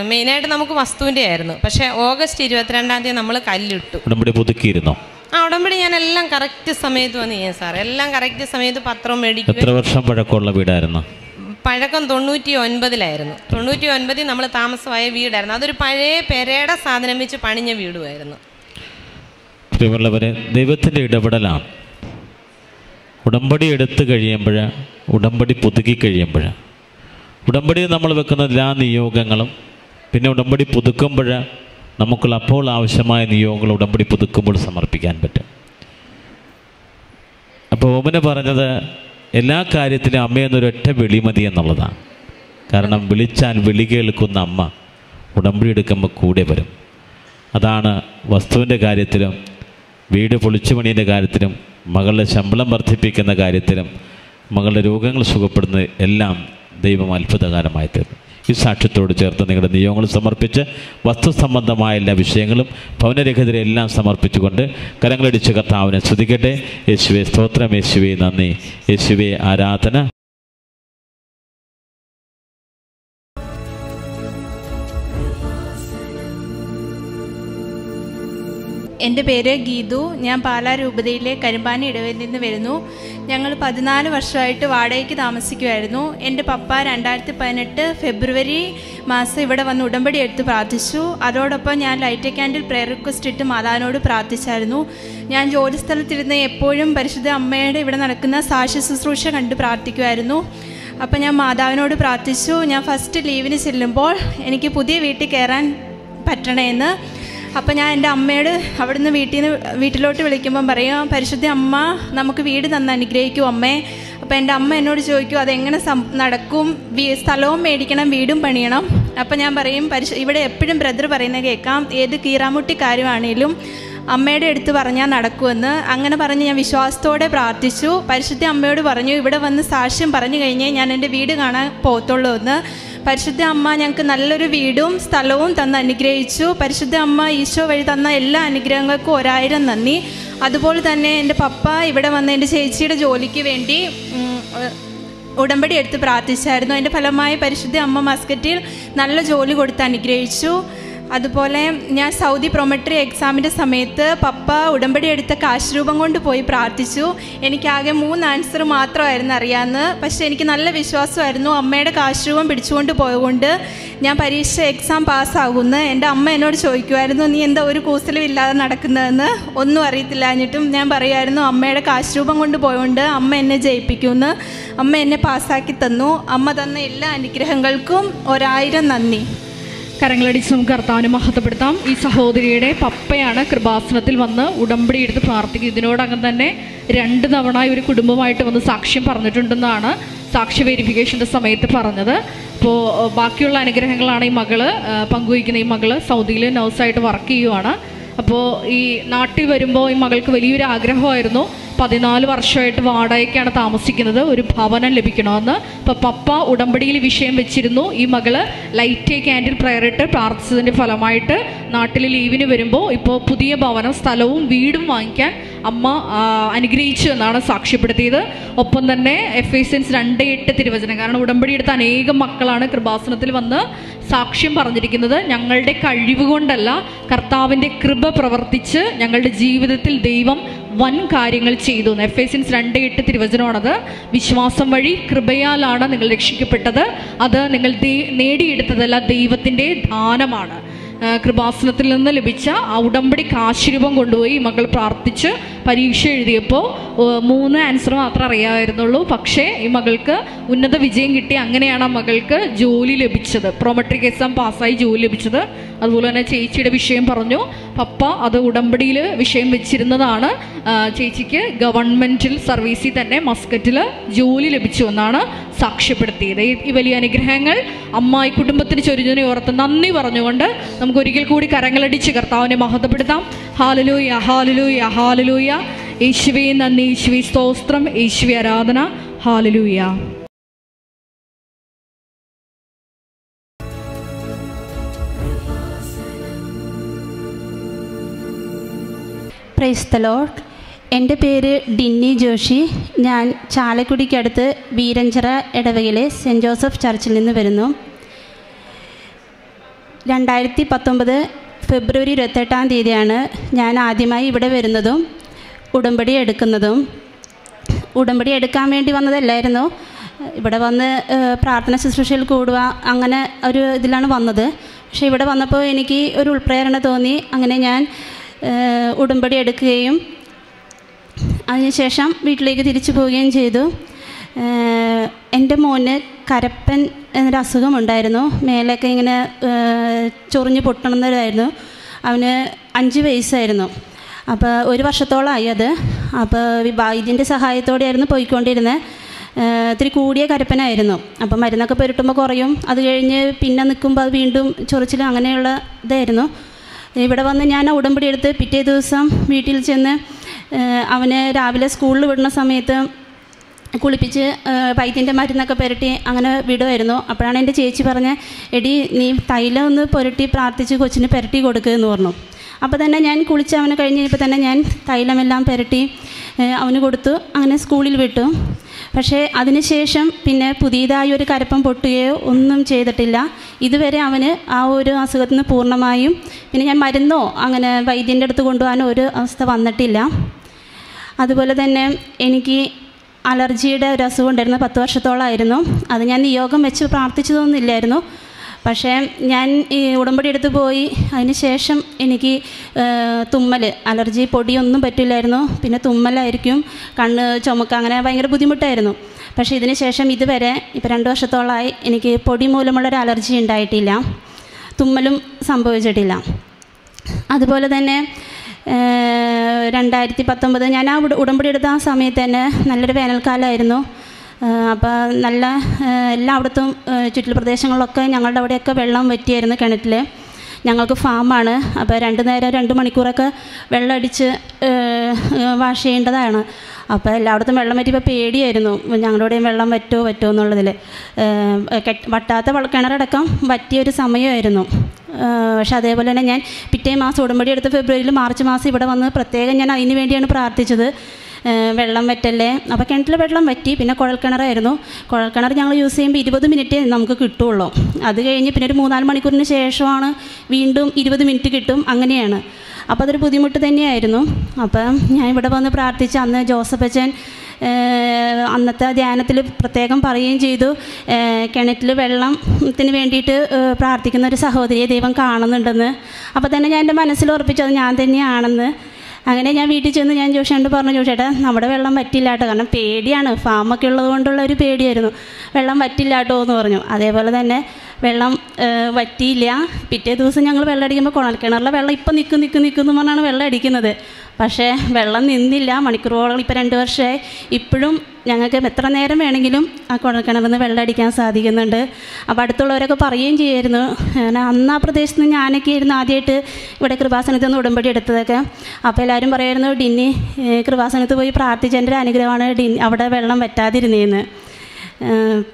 മെയിനായിട്ട് നമുക്ക് വസ്തുവിന്റെ ആയിരുന്നു. പക്ഷേ ഓഗസ്റ്റ് ഇരുപത്തിരണ്ടാം തീയതി നമ്മൾ കല്ലിട്ടു. ഉടമ്പടി പുതുക്കിയിരുന്നോ? ആ ഉടമ്പടി ഞാൻ എല്ലാം കറക്റ്റ് സമയത്ത് വന്ന് ചെയ്യാം സാർ എല്ലാം കറക്റ്റ് സമയത്ത് പത്രം മേടിക്കും എത്ര വർഷം പഴക്കമുള്ള വീടായിരുന്നു? പഴക്കം തൊണ്ണൂറ്റി ഒൻപതിലായിരുന്നു തൊണ്ണൂറ്റി ഒൻപതിൽ നമ്മൾ താമസമായ വീടായിരുന്നു. അതൊരു പഴയ പെരയുടെ സാധനം വെച്ച് പണിഞ്ഞ വീടുമായിരുന്നു. പ്രിയമുള്ളവരെ ദൈവത്തിന്റെ ഇടപെടലാണ്. ഉടമ്പടി എടുത്തു കഴിയുമ്പോൾ ഉടമ്പടി പുതുക്കി കഴിയുമ്പോൾ ഉടമ്പടി നമ്മൾ വെക്കുന്ന എല്ലാ നിയോഗങ്ങളും പിന്നെ ഉടമ്പടി പുതുക്കുമ്പോൾ നമുക്കുള്ള അപ്പോൾ ആവശ്യമായ നിയോഗങ്ങൾ ഉടമ്പടി പുതുക്കുമ്പോൾ സമർപ്പിക്കാൻ പറ്റും. അപ്പോൾ ഓമന പറഞ്ഞത് എല്ലാ കാര്യത്തിലും അമ്മയെന്നൊരൊറ്റ വിളി മതി എന്നുള്ളതാണ്. കാരണം വിളിച്ചാൽ വിളി കേൾക്കുന്ന അമ്മ ഉടമ്പടി എടുക്കുമ്പോൾ കൂടെ വരും. അതാണ് വസ്തുവിന്റെ കാര്യത്തിലും വീട് പൊളിച്ചു കാര്യത്തിലും മകളുടെ ശമ്പളം വർദ്ധിപ്പിക്കുന്ന കാര്യത്തിലും മകളുടെ രോഗങ്ങൾ സുഖപ്പെടുന്ന എല്ലാം ദൈവം അത്ഭുതകരമായി തീർന്നു. ഈ സാക്ഷ്യത്തോട് ചേർത്ത് നിങ്ങളുടെ നിയോഗങ്ങൾ സമർപ്പിച്ച് വസ്തു സംബന്ധമായ എല്ലാ വിഷയങ്ങളും ഭവനരഹിതരെ എല്ലാം സമർപ്പിച്ചുകൊണ്ട് കരങ്ങളടിച്ച് കർത്താവിനെ ശ്രദ്ധിക്കട്ടെ യേശുവെ സ്തോത്രം. യേശുവെ നന്ദി. യേശുവെ ആരാധന. എന്റെ പേര് ഗീതു. ഞാൻ പാലാ രൂപതയിലെ കരിമ്പാനി ഇടവയിൽ നിന്ന് വരുന്നു. ഞങ്ങൾ പതിനാല് വർഷമായിട്ട് വാടകയ്ക്ക് താമസിക്കുമായിരുന്നു എന്റെ പപ്പ രണ്ടായിരത്തി പതിനെട്ട് ഫെബ്രുവരി മാസം ഇവിടെ വന്ന് ഉടമ്പടി എടുത്ത് പ്രാർത്ഥിച്ചു. അതോടൊപ്പം ഞാൻ ലൈറ്റ് ക്യാൻഡിൽ പ്രയർ റിക്വസ്റ്റ് ഇട്ട് മാതാവിനോട് പ്രാർത്ഥിച്ചായിരുന്നു. ഞാൻ ജോലി സ്ഥലത്തിരുന്ന് എപ്പോഴും പരിശുദ്ധ അമ്മയുടെ ഇവിടെ നടക്കുന്ന സാക്ഷ്യ ശുശ്രൂഷ കണ്ട് പ്രാർത്ഥിക്കുമായിരുന്നു അപ്പം ഞാൻ മാതാവിനോട് പ്രാർത്ഥിച്ചു. ഞാൻ ഫസ്റ്റ് ലീവിന് ചെല്ലുമ്പോൾ എനിക്ക് പുതിയ വീട്ടിൽ കയറാൻ പറ്റണമെന്ന് അപ്പം ഞാൻ എന്റെ അമ്മയോട് അവിടുന്ന് വീട്ടിൽ നിന്ന് വീട്ടിലോട്ട് വിളിക്കുമ്പം പറയും പരിശുദ്ധ അമ്മ നമുക്ക് വീട് തന്ന് അനുഗ്രഹിക്കും അമ്മേ. അപ്പോൾ എന്റെ അമ്മ എന്നോട് ചോദിക്കും അതെങ്ങനെ സം നടക്കും? സ്ഥലവും മേടിക്കണം വീടും പണിയണം? അപ്പം ഞാൻ പറയും പരിശു ഇവിടെ എപ്പോഴും ബ്രദർ പറയുന്നത് കേൾക്കാം ഏത് കീറാമുട്ടി കാര്യമാണേലും അമ്മയുടെ അടുത്ത് പറഞ്ഞാൽ നടക്കുമെന്ന്. അങ്ങനെ പറഞ്ഞ് ഞാൻ വിശ്വാസത്തോടെ പ്രാർത്ഥിച്ചു. പരിശുദ്ധ അമ്മയോട് പറഞ്ഞു ഇവിടെ വന്ന് സാക്ഷ്യം പറഞ്ഞു കഴിഞ്ഞേ ഞാൻ എന്റെ വീട് കാണാൻ പോകത്തുള്ളൂ എന്ന് പരിശുദ്ധ അമ്മ ഞങ്ങൾക്ക് നല്ലൊരു വീടും സ്ഥലവും തന്ന് അനുഗ്രഹിച്ചു. പരിശുദ്ധ അമ്മ ഈശോ വഴി തന്ന എല്ലാ അനുഗ്രഹങ്ങൾക്കും ഒരായിരം നന്ദി. അതുപോലെ തന്നെ എന്റെ പപ്പ ഇവിടെ വന്ന് എന്റെ ചേച്ചിയുടെ ജോലിക്ക് വേണ്ടി ഉടമ്പടി എടുത്ത് പ്രാർത്ഥിച്ചായിരുന്നു. അതിന്റെ ഫലമായി പരിശുദ്ധ അമ്മ മസ്കറ്റിൽ നല്ല ജോലി കൊടുത്ത് അനുഗ്രഹിച്ചു. അതുപോലെ ഞാൻ സൗദി പ്രൊമട്രി എക്സാമിന്റെ സമയത്ത് പപ്പ ഉടമ്പടി എടുത്ത കാശ് രൂപം കൊണ്ട് പോയി പ്രാർത്ഥിച്ചു. എനിക്കാകെ മൂന്ന് ആൻസർ മാത്രമായിരുന്നു അറിയാമെന്ന് പക്ഷേ എനിക്ക് നല്ല വിശ്വാസമായിരുന്നു. അമ്മയുടെ കാശ് രൂപം പിടിച്ചുകൊണ്ട് പോയതുകൊണ്ട് ഞാൻ പരീക്ഷ എക്സാം പാസ്സാകുമെന്ന് എന്റെ അമ്മ എന്നോട് ചോദിക്കുമായിരുന്നു നീ എന്താ ഒരു കൂസലും ഇല്ലാതെ നടക്കുന്നതെന്ന്? ഒന്നും അറിയത്തില്ലാഞ്ഞിട്ടും ഞാൻ പറയുമായിരുന്നു അമ്മയുടെ കാശ് രൂപം കൊണ്ട് പോയതുകൊണ്ട് അമ്മ എന്നെ ജയിപ്പിക്കുമെന്ന് അമ്മ എന്നെ പാസ്സാക്കി തന്നു. അമ്മ തന്ന എല്ലാ അനുഗ്രഹങ്ങൾക്കും ഒരായിരം നന്ദി. കരങ്ങളടിച്ച് നമുക്ക് കർത്താവിനെ മഹത്വപ്പെടുത്താം. ഈ സഹോദരിയുടെ പപ്പയാണ് കൃപാസനത്തിൽ വന്ന് ഉടമ്പടി എടുത്ത് പ്രാർത്ഥിക്കുക ഇതിനോടകം തന്നെ രണ്ട് തവണ ഒരു കുടുംബമായിട്ട് വന്ന് സാക്ഷ്യം പറഞ്ഞിട്ടുണ്ടെന്നാണ് സാക്ഷ്യ വെരിഫിക്കേഷന്റെ സമയത്ത് പറഞ്ഞത്. അപ്പോൾ ബാക്കിയുള്ള അനുഗ്രഹങ്ങളാണ് ഈ മകൾ പങ്കുവയ്ക്കുന്ന ഈ മകൾ സൗദിയിൽ നഴ്സായിട്ട് വർക്ക് ചെയ്യുവാണ്. അപ്പോൾ ഈ നാട്ടിൽ വരുമ്പോൾ ഈ മകൾക്ക് വലിയൊരു ആഗ്രഹമായിരുന്നു. പതിനാല് വർഷമായിട്ട് വാടകയ്ക്കാണ് താമസിക്കുന്നത്. ഒരു ഭവനം ലഭിക്കണമെന്ന്. അപ്പോൾ പപ്പ ഉടമ്പടിയിൽ വിഷയം വെച്ചിരുന്നു. ഈ മകൾ ലൈറ്റ് ക്യാൻഡിൽ പ്രയറിട്ട് പ്രാർത്ഥിച്ചതിന്റെ ഫലമായിട്ട് നാട്ടിൽ ലീവിന് വരുമ്പോൾ ഇപ്പോൾ പുതിയ ഭവനം സ്ഥലവും വീടും വാങ്ങിക്കാൻ അമ്മ അനുഗ്രഹിച്ചു എന്നാണ് സാക്ഷ്യപ്പെടുത്തിയത്. ഒപ്പം തന്നെ എഫ് എസ് രണ്ട് എട്ട് തിരുവചനം. കാരണം ഉടമ്പടി എടുത്ത അനേകം മക്കളാണ് കൃപാസനത്തിൽ വന്ന് സാക്ഷ്യം പറഞ്ഞിരിക്കുന്നത് ഞങ്ങളുടെ കഴിവ് കൊണ്ടല്ല കർത്താവിന്റെ കൃപ പ്രവർത്തിച്ച് ഞങ്ങളുടെ ജീവിതത്തിൽ ദൈവം വൻ കാര്യങ്ങൾ ചെയ്തു എഫ് എസിൻസ് രണ്ട് എട്ട് തിരുവചനമാണത്. വിശ്വാസം വഴി കൃപയാലാണ് നിങ്ങൾ രക്ഷിക്കപ്പെട്ടത്. അത് നിങ്ങൾ നേടിയെടുത്തതല്ല ദൈവത്തിന്റെ ദാനമാണ്. കൃപാസനത്തിൽ നിന്ന് ലഭിച്ച ആ ഉടമ്പടിക്ക് ആശീർവം കൊണ്ടുപോയി മകൾ പ്രാർത്ഥിച്ച് പരീക്ഷ എഴുതിയപ്പോൾ മൂന്ന് ആൻസർ മാത്രം അറിയാമായിരുന്നുള്ളൂ. പക്ഷേ ഈ മകൾക്ക് ഉന്നത വിജയം കിട്ടി. അങ്ങനെയാണ് ആ മകൾക്ക് ജോലി ലഭിച്ചത്. പ്രൊമട്രിക് എക്സാം പാസ്സായി ജോലി ലഭിച്ചത്. അതുപോലെ തന്നെ ചേച്ചിയുടെ വിഷയം പറഞ്ഞു. പപ്പ അത് ഉടമ്പടിയിൽ വിഷയം വെച്ചിരുന്നതാണ്. ചേച്ചിക്ക് ഗവൺമെന്റിൽ സർവീസിൽ തന്നെ മസ്കറ്റിൽ ജോലി ലഭിച്ചു എന്നാണ് സാക്ഷ്യപ്പെടുത്തിയത്. ഈ- വലിയ അനുഗ്രഹങ്ങൾ അമ്മായി കുടുംബത്തിന് ചൊരിഞ്ഞതിനെ ഓർത്ത് നന്ദി പറഞ്ഞുകൊണ്ട് നമുക്ക് ഒരിക്കൽ കൂടി കരങ്ങളടിച്ച് കർത്താവിനെ മഹത്വപ്പെടുത്താം. Hallelujah hallelujah hallelujah. യേശുവി നന്ദി യേശുവി സ്തോത്രം. യേശുവി ആരാധന. ഹാലലൂയ. പ്രൈസ് ദ ലോഡ് എന്റെ പേര് ഡിന്നി ജോഷി. ഞാൻ ചാലക്കുടിക്കടുത്ത് വീരഞ്ചിറ ഇടവകയിലെ സെന്റ് ജോസഫ് ചർച്ചിൽ നിന്ന് വരുന്നു. രണ്ടായിരത്തി പത്തൊമ്പത് ഫെബ്രുവരി ഇരുപത്തെട്ടാം തീയതിയാണ് ഞാൻ ആദ്യമായി ഇവിടെ വരുന്നതും ഉടമ്പടി എടുക്കുന്നതും. ഉടമ്പടി എടുക്കാൻ വേണ്ടി വന്നതല്ലായിരുന്നു. ഇവിടെ വന്ന് പ്രാർത്ഥന ശുശ്രൂഷയിൽ കൂടുക അങ്ങനെ ഒരു ഇതിലാണ് വന്നത്. പക്ഷേ ഇവിടെ വന്നപ്പോൾ എനിക്ക് ഒരു ഉൾപ്രേരണ തോന്നി. അങ്ങനെ ഞാൻ ഉടമ്പടി എടുക്കുകയും അതിനുശേഷം വീട്ടിലേക്ക് തിരിച്ചു പോവുകയും ചെയ്തു. എന്റെ മോന് കരപ്പൻ എന്നൊരു അസുഖമുണ്ടായിരുന്നു മേലൊക്കെ ഇങ്ങനെ ചൊറിഞ്ഞ് പൊട്ടണമെന്നതായിരുന്നു അവന് അഞ്ച് വയസ്സായിരുന്നു. അപ്പോൾ ഒരു വർഷത്തോളമായി അത്. അപ്പോൾ വൈദ്യന്റെ സഹായത്തോടെയായിരുന്നു പോയിക്കൊണ്ടിരുന്നത് ഇത്തിരി കൂടിയ കരപ്പനായിരുന്നു. അപ്പോൾ മരുന്നൊക്കെ പുരട്ടുമ്പോൾ കുറയും. അത് കഴിഞ്ഞ് പിന്നെ നിൽക്കുമ്പോൾ അത് വീണ്ടും ചൊറിച്ചിൽ അങ്ങനെയുള്ള ഇതായിരുന്നു. ഇവിടെ വന്ന് ഞാൻ ഉടമ്പടി എടുത്ത് പിറ്റേ ദിവസം വീട്ടിൽ ചെന്ന് അവന് രാവിലെ സ്കൂളിൽ വിടുന്ന സമയത്ത് കുളിപ്പിച്ച് പൈത്തിന്റെ മരുന്നൊക്കെ പുരട്ടി അങ്ങനെ വിടുമായിരുന്നു അപ്പോഴാണ് എന്റെ ചേച്ചി പറഞ്ഞ എടി നീ തൈലം ഒന്ന് പുരട്ടി പ്രാർത്ഥിച്ച് കൊച്ചിന് പുരട്ടി കൊടുക്കുക എന്ന് പറഞ്ഞു. അപ്പോൾ തന്നെ ഞാൻ കുളിച്ച് അവന് കഴിഞ്ഞപ്പോൾ തന്നെ ഞാൻ തൈലമെല്ലാം പുരട്ടി അവന് കൊടുത്തു. അങ്ങനെ സ്കൂളിൽ വിട്ടു. പക്ഷേ അതിനുശേഷം പിന്നെ പുതിയതായി ഒരു കരപ്പം പൊട്ടുകയോ ഒന്നും ചെയ്തിട്ടില്ല. ഇതുവരെ അവന് ആ ഒരു അസുഖത്തിന് പൂർണമായും പിന്നെ ഞാൻ മരുന്നോ അങ്ങനെ വൈദ്യന്റെ അടുത്ത് കൊണ്ടുപോകാനോ ഒരു അവസ്ഥ വന്നിട്ടില്ല. അതുപോലെ തന്നെ എനിക്ക് അലർജിയുടെ ഒരു അസുഖം ഉണ്ടായിരുന്നു പത്ത് വർഷത്തോളമായിരുന്നു അത് ഞാൻ നിയോഗം വെച്ച് പ്രാർത്ഥിച്ചതൊന്നുമില്ലായിരുന്നു. പക്ഷേ ഞാൻ ഈ ഉടമ്പടി എടുത്ത് പോയി. അതിന് ശേഷം എനിക്ക് തുമ്മൽ അലർജി പൊടിയൊന്നും പറ്റില്ലായിരുന്നു. പിന്നെ തുമ്മലായിരിക്കും കണ്ണ് ചുമക്ക അങ്ങനെ ഭയങ്കര ബുദ്ധിമുട്ടായിരുന്നു. പക്ഷേ ഇതിന് ശേഷം ഇതുവരെ ഇപ്പോൾ രണ്ട് വർഷത്തോളമായി എനിക്ക് പൊടി മൂലമുള്ളൊരു അലർജി ഉണ്ടായിട്ടില്ല. തുമ്മലും സംഭവിച്ചിട്ടില്ല. അതുപോലെ തന്നെ രണ്ടായിരത്തി പത്തൊമ്പത് ഞാൻ ആ ഉടമ്പടി എടുത്ത ആ സമയത്ത് തന്നെ നല്ലൊരു വേനൽക്കാലമായിരുന്നു. അപ്പോൾ നല്ല എല്ലായിടത്തും ചുറ്റുപ്രദേശങ്ങളിലൊക്കെ ഞങ്ങളുടെ അവിടെയൊക്കെ വെള്ളം വറ്റിയായിരുന്നു കിണറ്റിൽ ഞങ്ങൾക്ക് ഫാമാണ്. അപ്പോൾ രണ്ട് നേരം രണ്ട് മണിക്കൂറൊക്കെ വെള്ളമടിച്ച് വാഷ് ചെയ്യേണ്ടതാണ്. അപ്പോൾ എല്ലായിടത്തും വെള്ളം പറ്റിയപ്പോൾ പേടിയായിരുന്നു. ഞങ്ങളുടെ ഇവിടെയും വെള്ളം വറ്റുമോ വറ്റുമോ എന്നുള്ളതിൽ വട്ടാത്ത കിണറടക്കം വറ്റിയ ഒരു സമയമായിരുന്നു. പക്ഷേ അതേപോലെ തന്നെ ഞാൻ പിറ്റേ മാസം ഉടമ്പടി എടുത്ത ഫെബ്രുവരിയിൽ മാർച്ച് മാസം ഇവിടെ വന്ന് പ്രത്യേകം ഞാൻ അതിന് വേണ്ടിയാണ് പ്രാർത്ഥിച്ചത്. വെള്ളം വറ്റല്ലേ? അപ്പോൾ കിണറ്റിൽ വെള്ളം വറ്റി പിന്നെ കുഴൽക്കിണറായിരുന്നു. കുഴൽക്കിണർ ഞങ്ങൾ യൂസ് ചെയ്യുമ്പോൾ ഇരുപത് മിനിറ്റ് നമുക്ക് കിട്ടുള്ളൂ. അത് കഴിഞ്ഞ് പിന്നെ ഒരു മൂന്നാൽ മണിക്കൂറിന് ശേഷമാണ് വീണ്ടും ഇരുപത് മിനിറ്റ് കിട്ടും. അങ്ങനെയാണ്. അപ്പോൾ അതൊരു ബുദ്ധിമുട്ട് തന്നെയായിരുന്നു. അപ്പം ഞാൻ ഇവിടെ വന്ന് പ്രാർത്ഥിച്ച് അന്ന് ജോസഫ് അച്ഛൻ അന്നത്തെ ധ്യാനത്തിൽ പ്രത്യേകം പറയുകയും ചെയ്തു. കിണറ്റിൽ വെള്ളത്തിന് വേണ്ടിയിട്ട് പ്രാർത്ഥിക്കുന്ന ഒരു സഹോദരിയെ ദൈവം കാണുന്നുണ്ടെന്ന്. അപ്പോൾ തന്നെ ഞാൻ എന്റെ മനസ്സിൽ ഉറപ്പിച്ചു അത് ഞാൻ തന്നെയാണെന്ന്. അങ്ങനെ ഞാൻ വീട്ടിൽ ചെന്ന് ഞാൻ ജോഷിയോട് പറഞ്ഞു ജോഷേട്ടാ നമ്മുടെ വെള്ളം പറ്റില്ലാട്ടോ കാരണം പേടിയാണ്. ഫാമൊക്കെ ഉള്ളത് കൊണ്ടുള്ള ഒരു പേടിയായിരുന്നു. വെള്ളം പറ്റില്ലാട്ടോ എന്ന് പറഞ്ഞു. അതേപോലെ തന്നെ വെള്ളം പറ്റിയില്ല പിറ്റേ ദിവസം ഞങ്ങൾ വെള്ളം അടിക്കുമ്പോൾ കുണൽ കിണറിലെ വെള്ളം ഇപ്പം നിൽക്കും നിൽക്കും നിൽക്കും എന്ന് പറഞ്ഞാണ് വെള്ളം അടിക്കുന്നത്. പക്ഷേ വെള്ളം നിന്നില്ല മണിക്കൂറുകളോളം ഇപ്പോൾ രണ്ട് വർഷമായി ഇപ്പോഴും ഞങ്ങൾക്ക് എത്ര നേരം വേണമെങ്കിലും ആ കുഴൽക്കിണറിൽ നിന്ന് വെള്ളം അടിക്കാൻ സാധിക്കുന്നുണ്ട്. അപ്പോൾ അടുത്തുള്ളവരൊക്കെ പറയുകയും ചെയ്യുമായിരുന്നു ഞാൻ അന്ന് ആ പ്രദേശത്ത് നിന്ന് ഞാനൊക്കെ ആയിരുന്നു ആദ്യമായിട്ട് ഇവിടെ കൃപാസനത്തിൽ നിന്ന് ഉടമ്പടി എടുത്തതൊക്കെ. അപ്പോൾ എല്ലാവരും പറയുമായിരുന്നു ഡിന്നി കൃപാസനത്ത് പോയി പ്രാർത്ഥിച്ചതിന്റെ അനുഗ്രഹമാണ് ഡിൻ അവിടെ വെള്ളം വറ്റാതിരുന്നതെന്ന്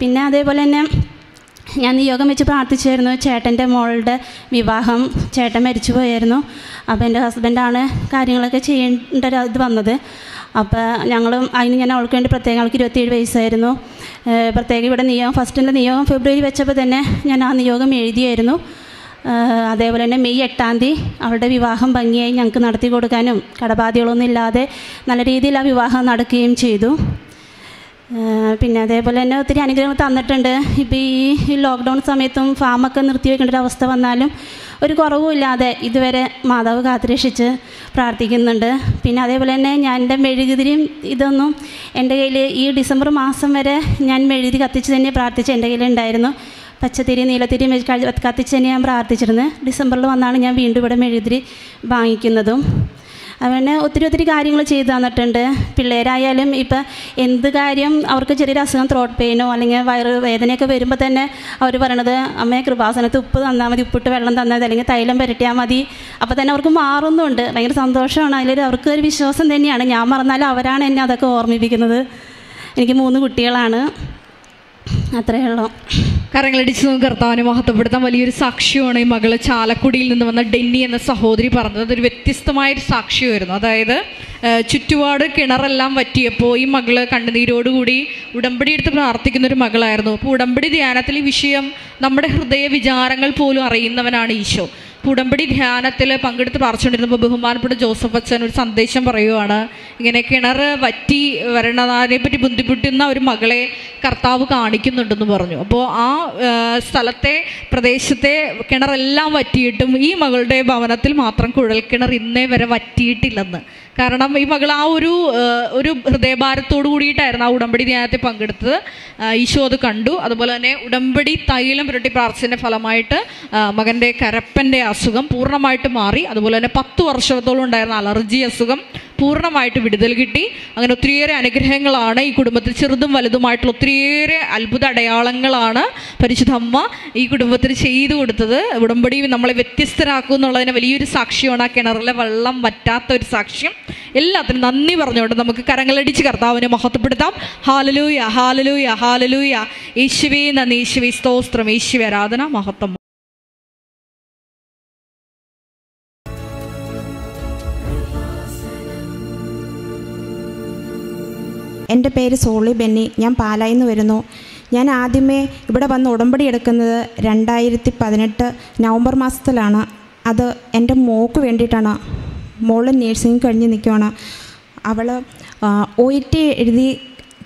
പിന്നെ അതേപോലെ തന്നെ ഞാൻ നിയോഗം വെച്ച് പ്രാർത്ഥിച്ചായിരുന്നു ചേട്ടന്റെ മോളുടെ വിവാഹം ചേട്ടൻ മരിച്ചു പോയായിരുന്നു അപ്പോൾ എന്റെ ഹസ്ബൻഡാണ് കാര്യങ്ങളൊക്കെ ചെയ്യേണ്ട ഒരു ഇത് വന്നത്. അപ്പോൾ ഞങ്ങളും അതിന് ഞാൻ അവൾക്ക് വേണ്ടി പ്രത്യേകം അവൾക്ക് ഇരുപത്തിയേഴ് വയസ്സായിരുന്നു. പ്രത്യേകം ഇവിടെ നിയോഗം ഫസ്റ്റിന്റെ നിയോഗം ഫെബ്രുവരി വെച്ചപ്പോൾ തന്നെ ഞാൻ ആ നിയോഗം എഴുതിയായിരുന്നു. അതേപോലെ തന്നെ മെയ് എട്ടാം തീയതി അവളുടെ വിവാഹം ഭംഗിയായി ഞങ്ങൾക്ക് നടത്തി കൊടുക്കാനും കടബാധ്യകളൊന്നും ഇല്ലാതെ നല്ല രീതിയിൽ ആ വിവാഹം നടക്കുകയും ചെയ്തു. പിന്നെ അതേപോലെ തന്നെ ഒത്തിരി അനുഗ്രഹങ്ങൾ തന്നിട്ടുണ്ട്. ഇപ്പോൾ ഈ ലോക്ക്ഡൗൺ സമയത്തും ഫാമൊക്കെ നിർത്തി വെക്കേണ്ട ഒരു അവസ്ഥ വന്നാലും ഒരു കുറവുമില്ലാതെ ഇതുവരെ മാതാവ് കാത്തുരക്ഷിച്ച് പ്രാർത്ഥിക്കുന്നുണ്ട്. പിന്നെ അതേപോലെ തന്നെ ഞാൻ എന്റെ മെഴുകുതിരിയും ഇതൊന്നും എന്റെ കയ്യിൽ ഈ ഡിസംബർ മാസം വരെ ഞാൻ മെഴുകുതിരി കത്തിച്ച് തന്നെ പ്രാർത്ഥിച്ച് എന്റെ കയ്യിലുണ്ടായിരുന്നു പച്ചത്തിരി നീലത്തിരി കത്തിച്ച് തന്നെ ഞാൻ പ്രാർത്ഥിച്ചിരുന്നു. ഡിസംബറിൽ വന്നാണ് ഞാൻ വീണ്ടും ഇവിടെ മെഴുകുതിരി വാങ്ങിക്കുന്നതും. അവനെ ഒത്തിരി ഒത്തിരി കാര്യങ്ങൾ ചെയ്തു തന്നിട്ടുണ്ട്. പിള്ളേരായാലും ഇപ്പം എന്ത് കാര്യം അവർക്ക് ചെറിയൊരു അസുഖം ത്രോട്ട് പെയിനോ അല്ലെങ്കിൽ വയറ് വേദനയൊക്കെ വരുമ്പോൾ തന്നെ അവർ പറയണത് അമ്മയെ കൃപാസനത്ത് ഉപ്പ് തന്നാൽ മതി ഉപ്പിട്ട് വെള്ളം തന്നാൽ അല്ലെങ്കിൽ തൈലം പുരട്ടിയാൽ മതി. അപ്പോൾ തന്നെ അവർക്ക് മാറുന്നുണ്ട്. ഭയങ്കര സന്തോഷമാണ്. അതിലൊരു അവർക്ക് ഒരു വിശ്വാസം തന്നെയാണ്. ഞാൻ മറന്നാലും അവരാണ് എന്നെ അതൊക്കെ ഓർമ്മിപ്പിക്കുന്നത്. എനിക്ക് മൂന്ന് കുട്ടികളാണ്. അത്രയേ ഉള്ളൂ. കരങ്ങളടിച്ച് നമുക്ക് കർത്താവിനെ മഹത്വപ്പെടുത്താൻ വലിയൊരു സാക്ഷ്യമാണ് ഈ മകൾ. ചാലക്കുടിയിൽ നിന്ന് വന്ന ഡെന്നി എന്ന സഹോദരി പറഞ്ഞത് അതൊരു വ്യത്യസ്തമായൊരു സാക്ഷ്യമായിരുന്നു അതായത് ചുറ്റുപാട് കിണറെല്ലാം വറ്റിയപ്പോൾ ഈ മകൾ കണ്ണുനീരോടുകൂടി ഉടമ്പടി എടുത്ത് പ്രാർത്ഥിക്കുന്ന ഒരു മകളായിരുന്നു. അപ്പോൾ ഉടമ്പടി ധ്യാനത്തിൽ ഈ വിഷയം നമ്മുടെ ഹൃദയ വിചാരങ്ങൾ പോലും അറിയുന്നവനാണ് ഈശോ. ഉടമ്പടി ധ്യാനത്തിൽ പങ്കെടുത്ത് പറിച്ചുകൊണ്ടിരുന്നപ്പോൾ ബഹുമാനപ്പെട്ട ജോസഫ് അച്ഛൻ ഒരു സന്ദേശം പറയുവാണ്. ഇങ്ങനെ കിണർ വറ്റി വരണതിനെ പറ്റി ബുദ്ധിമുട്ടുന്ന ഒരു മകളെ കർത്താവ് കാണിക്കുന്നുണ്ടെന്ന് പറഞ്ഞു. അപ്പോൾ ആ സ്ഥലത്തെ പ്രദേശത്തെ കിണറെല്ലാം വറ്റിയിട്ടും ഈ മകളുടെ ഭവനത്തിൽ മാത്രം കുഴൽക്കിണർ ഇന്നേ വരെ വറ്റിയിട്ടില്ലെന്ന്. കാരണം ഈ മകൾ ആ ഒരു ഒരു ഹൃദയഭാരത്തോടു കൂടിയിട്ടായിരുന്നു ആ ഉടമ്പടി ധ്യാനത്തിൽ പങ്കെടുത്തത്. ഈശോ അത് കണ്ടു. അതുപോലെ തന്നെ ഉടമ്പടി തൈലം പുരട്ടി പ്രാർത്ഥിച്ചതിന്റെ ഫലമായിട്ട് മകന്റെ കരപ്പന്റെ അസുഖം പൂർണമായിട്ട് മാറി. അതുപോലെ തന്നെ പത്ത് വർഷത്തോളം ഉണ്ടായിരുന്ന അലർജി അസുഖം പൂർണമായിട്ട് വിടുതൽ കിട്ടി. അങ്ങനെ ഒത്തിരിയേറെ അനുഗ്രഹങ്ങളാണ് ഈ കുടുംബത്തിൽ. ചെറുതും വലുതുമായിട്ടുള്ള ഒത്തിരിയേറെ അത്ഭുത അടയാളങ്ങളാണ് പരിശുദ്ധ അമ്മ ഈ കുടുംബത്തിൽ ചെയ്തു കൊടുത്തത്. ഉടമ്പടി നമ്മളെ വ്യത്യസ്തരാക്കും എന്നുള്ളതിന് വലിയൊരു സാക്ഷ്യമാണ് ആ കിണറിലെ വെള്ളം വറ്റാത്ത ഒരു സാക്ഷ്യം. എല്ലാത്തിനും നന്ദി പറഞ്ഞുകൊണ്ട് നമുക്ക് കരങ്ങളടിച്ച് കർത്താവിനെ മഹത്വപ്പെടുത്താം. Hallelujah hallelujah hallelujah. യേശുവേ നന്ദി യേശുവേ സ്തോത്രം. യേശുവേ ആരാധന മഹത്വം. എന്റെ പേര് സോളി ബെന്നി. ഞാൻ പാലായിൽ നിന്ന് വരുന്നു. ഞാൻ ആദ്യമേ ഇവിടെ വന്ന് ഉടമ്പടി എടുക്കുന്നത് രണ്ടായിരത്തി പതിനെട്ട് നവംബർ മാസത്തിലാണ്. അത് എന്റെ മോക്ക് വേണ്ടിയിട്ടാണ്. മോൾ നേഴ്സിംഗ് കഴിഞ്ഞ് നിൽക്കുവാണ്. അവൾ ഒ ടി എഴുതി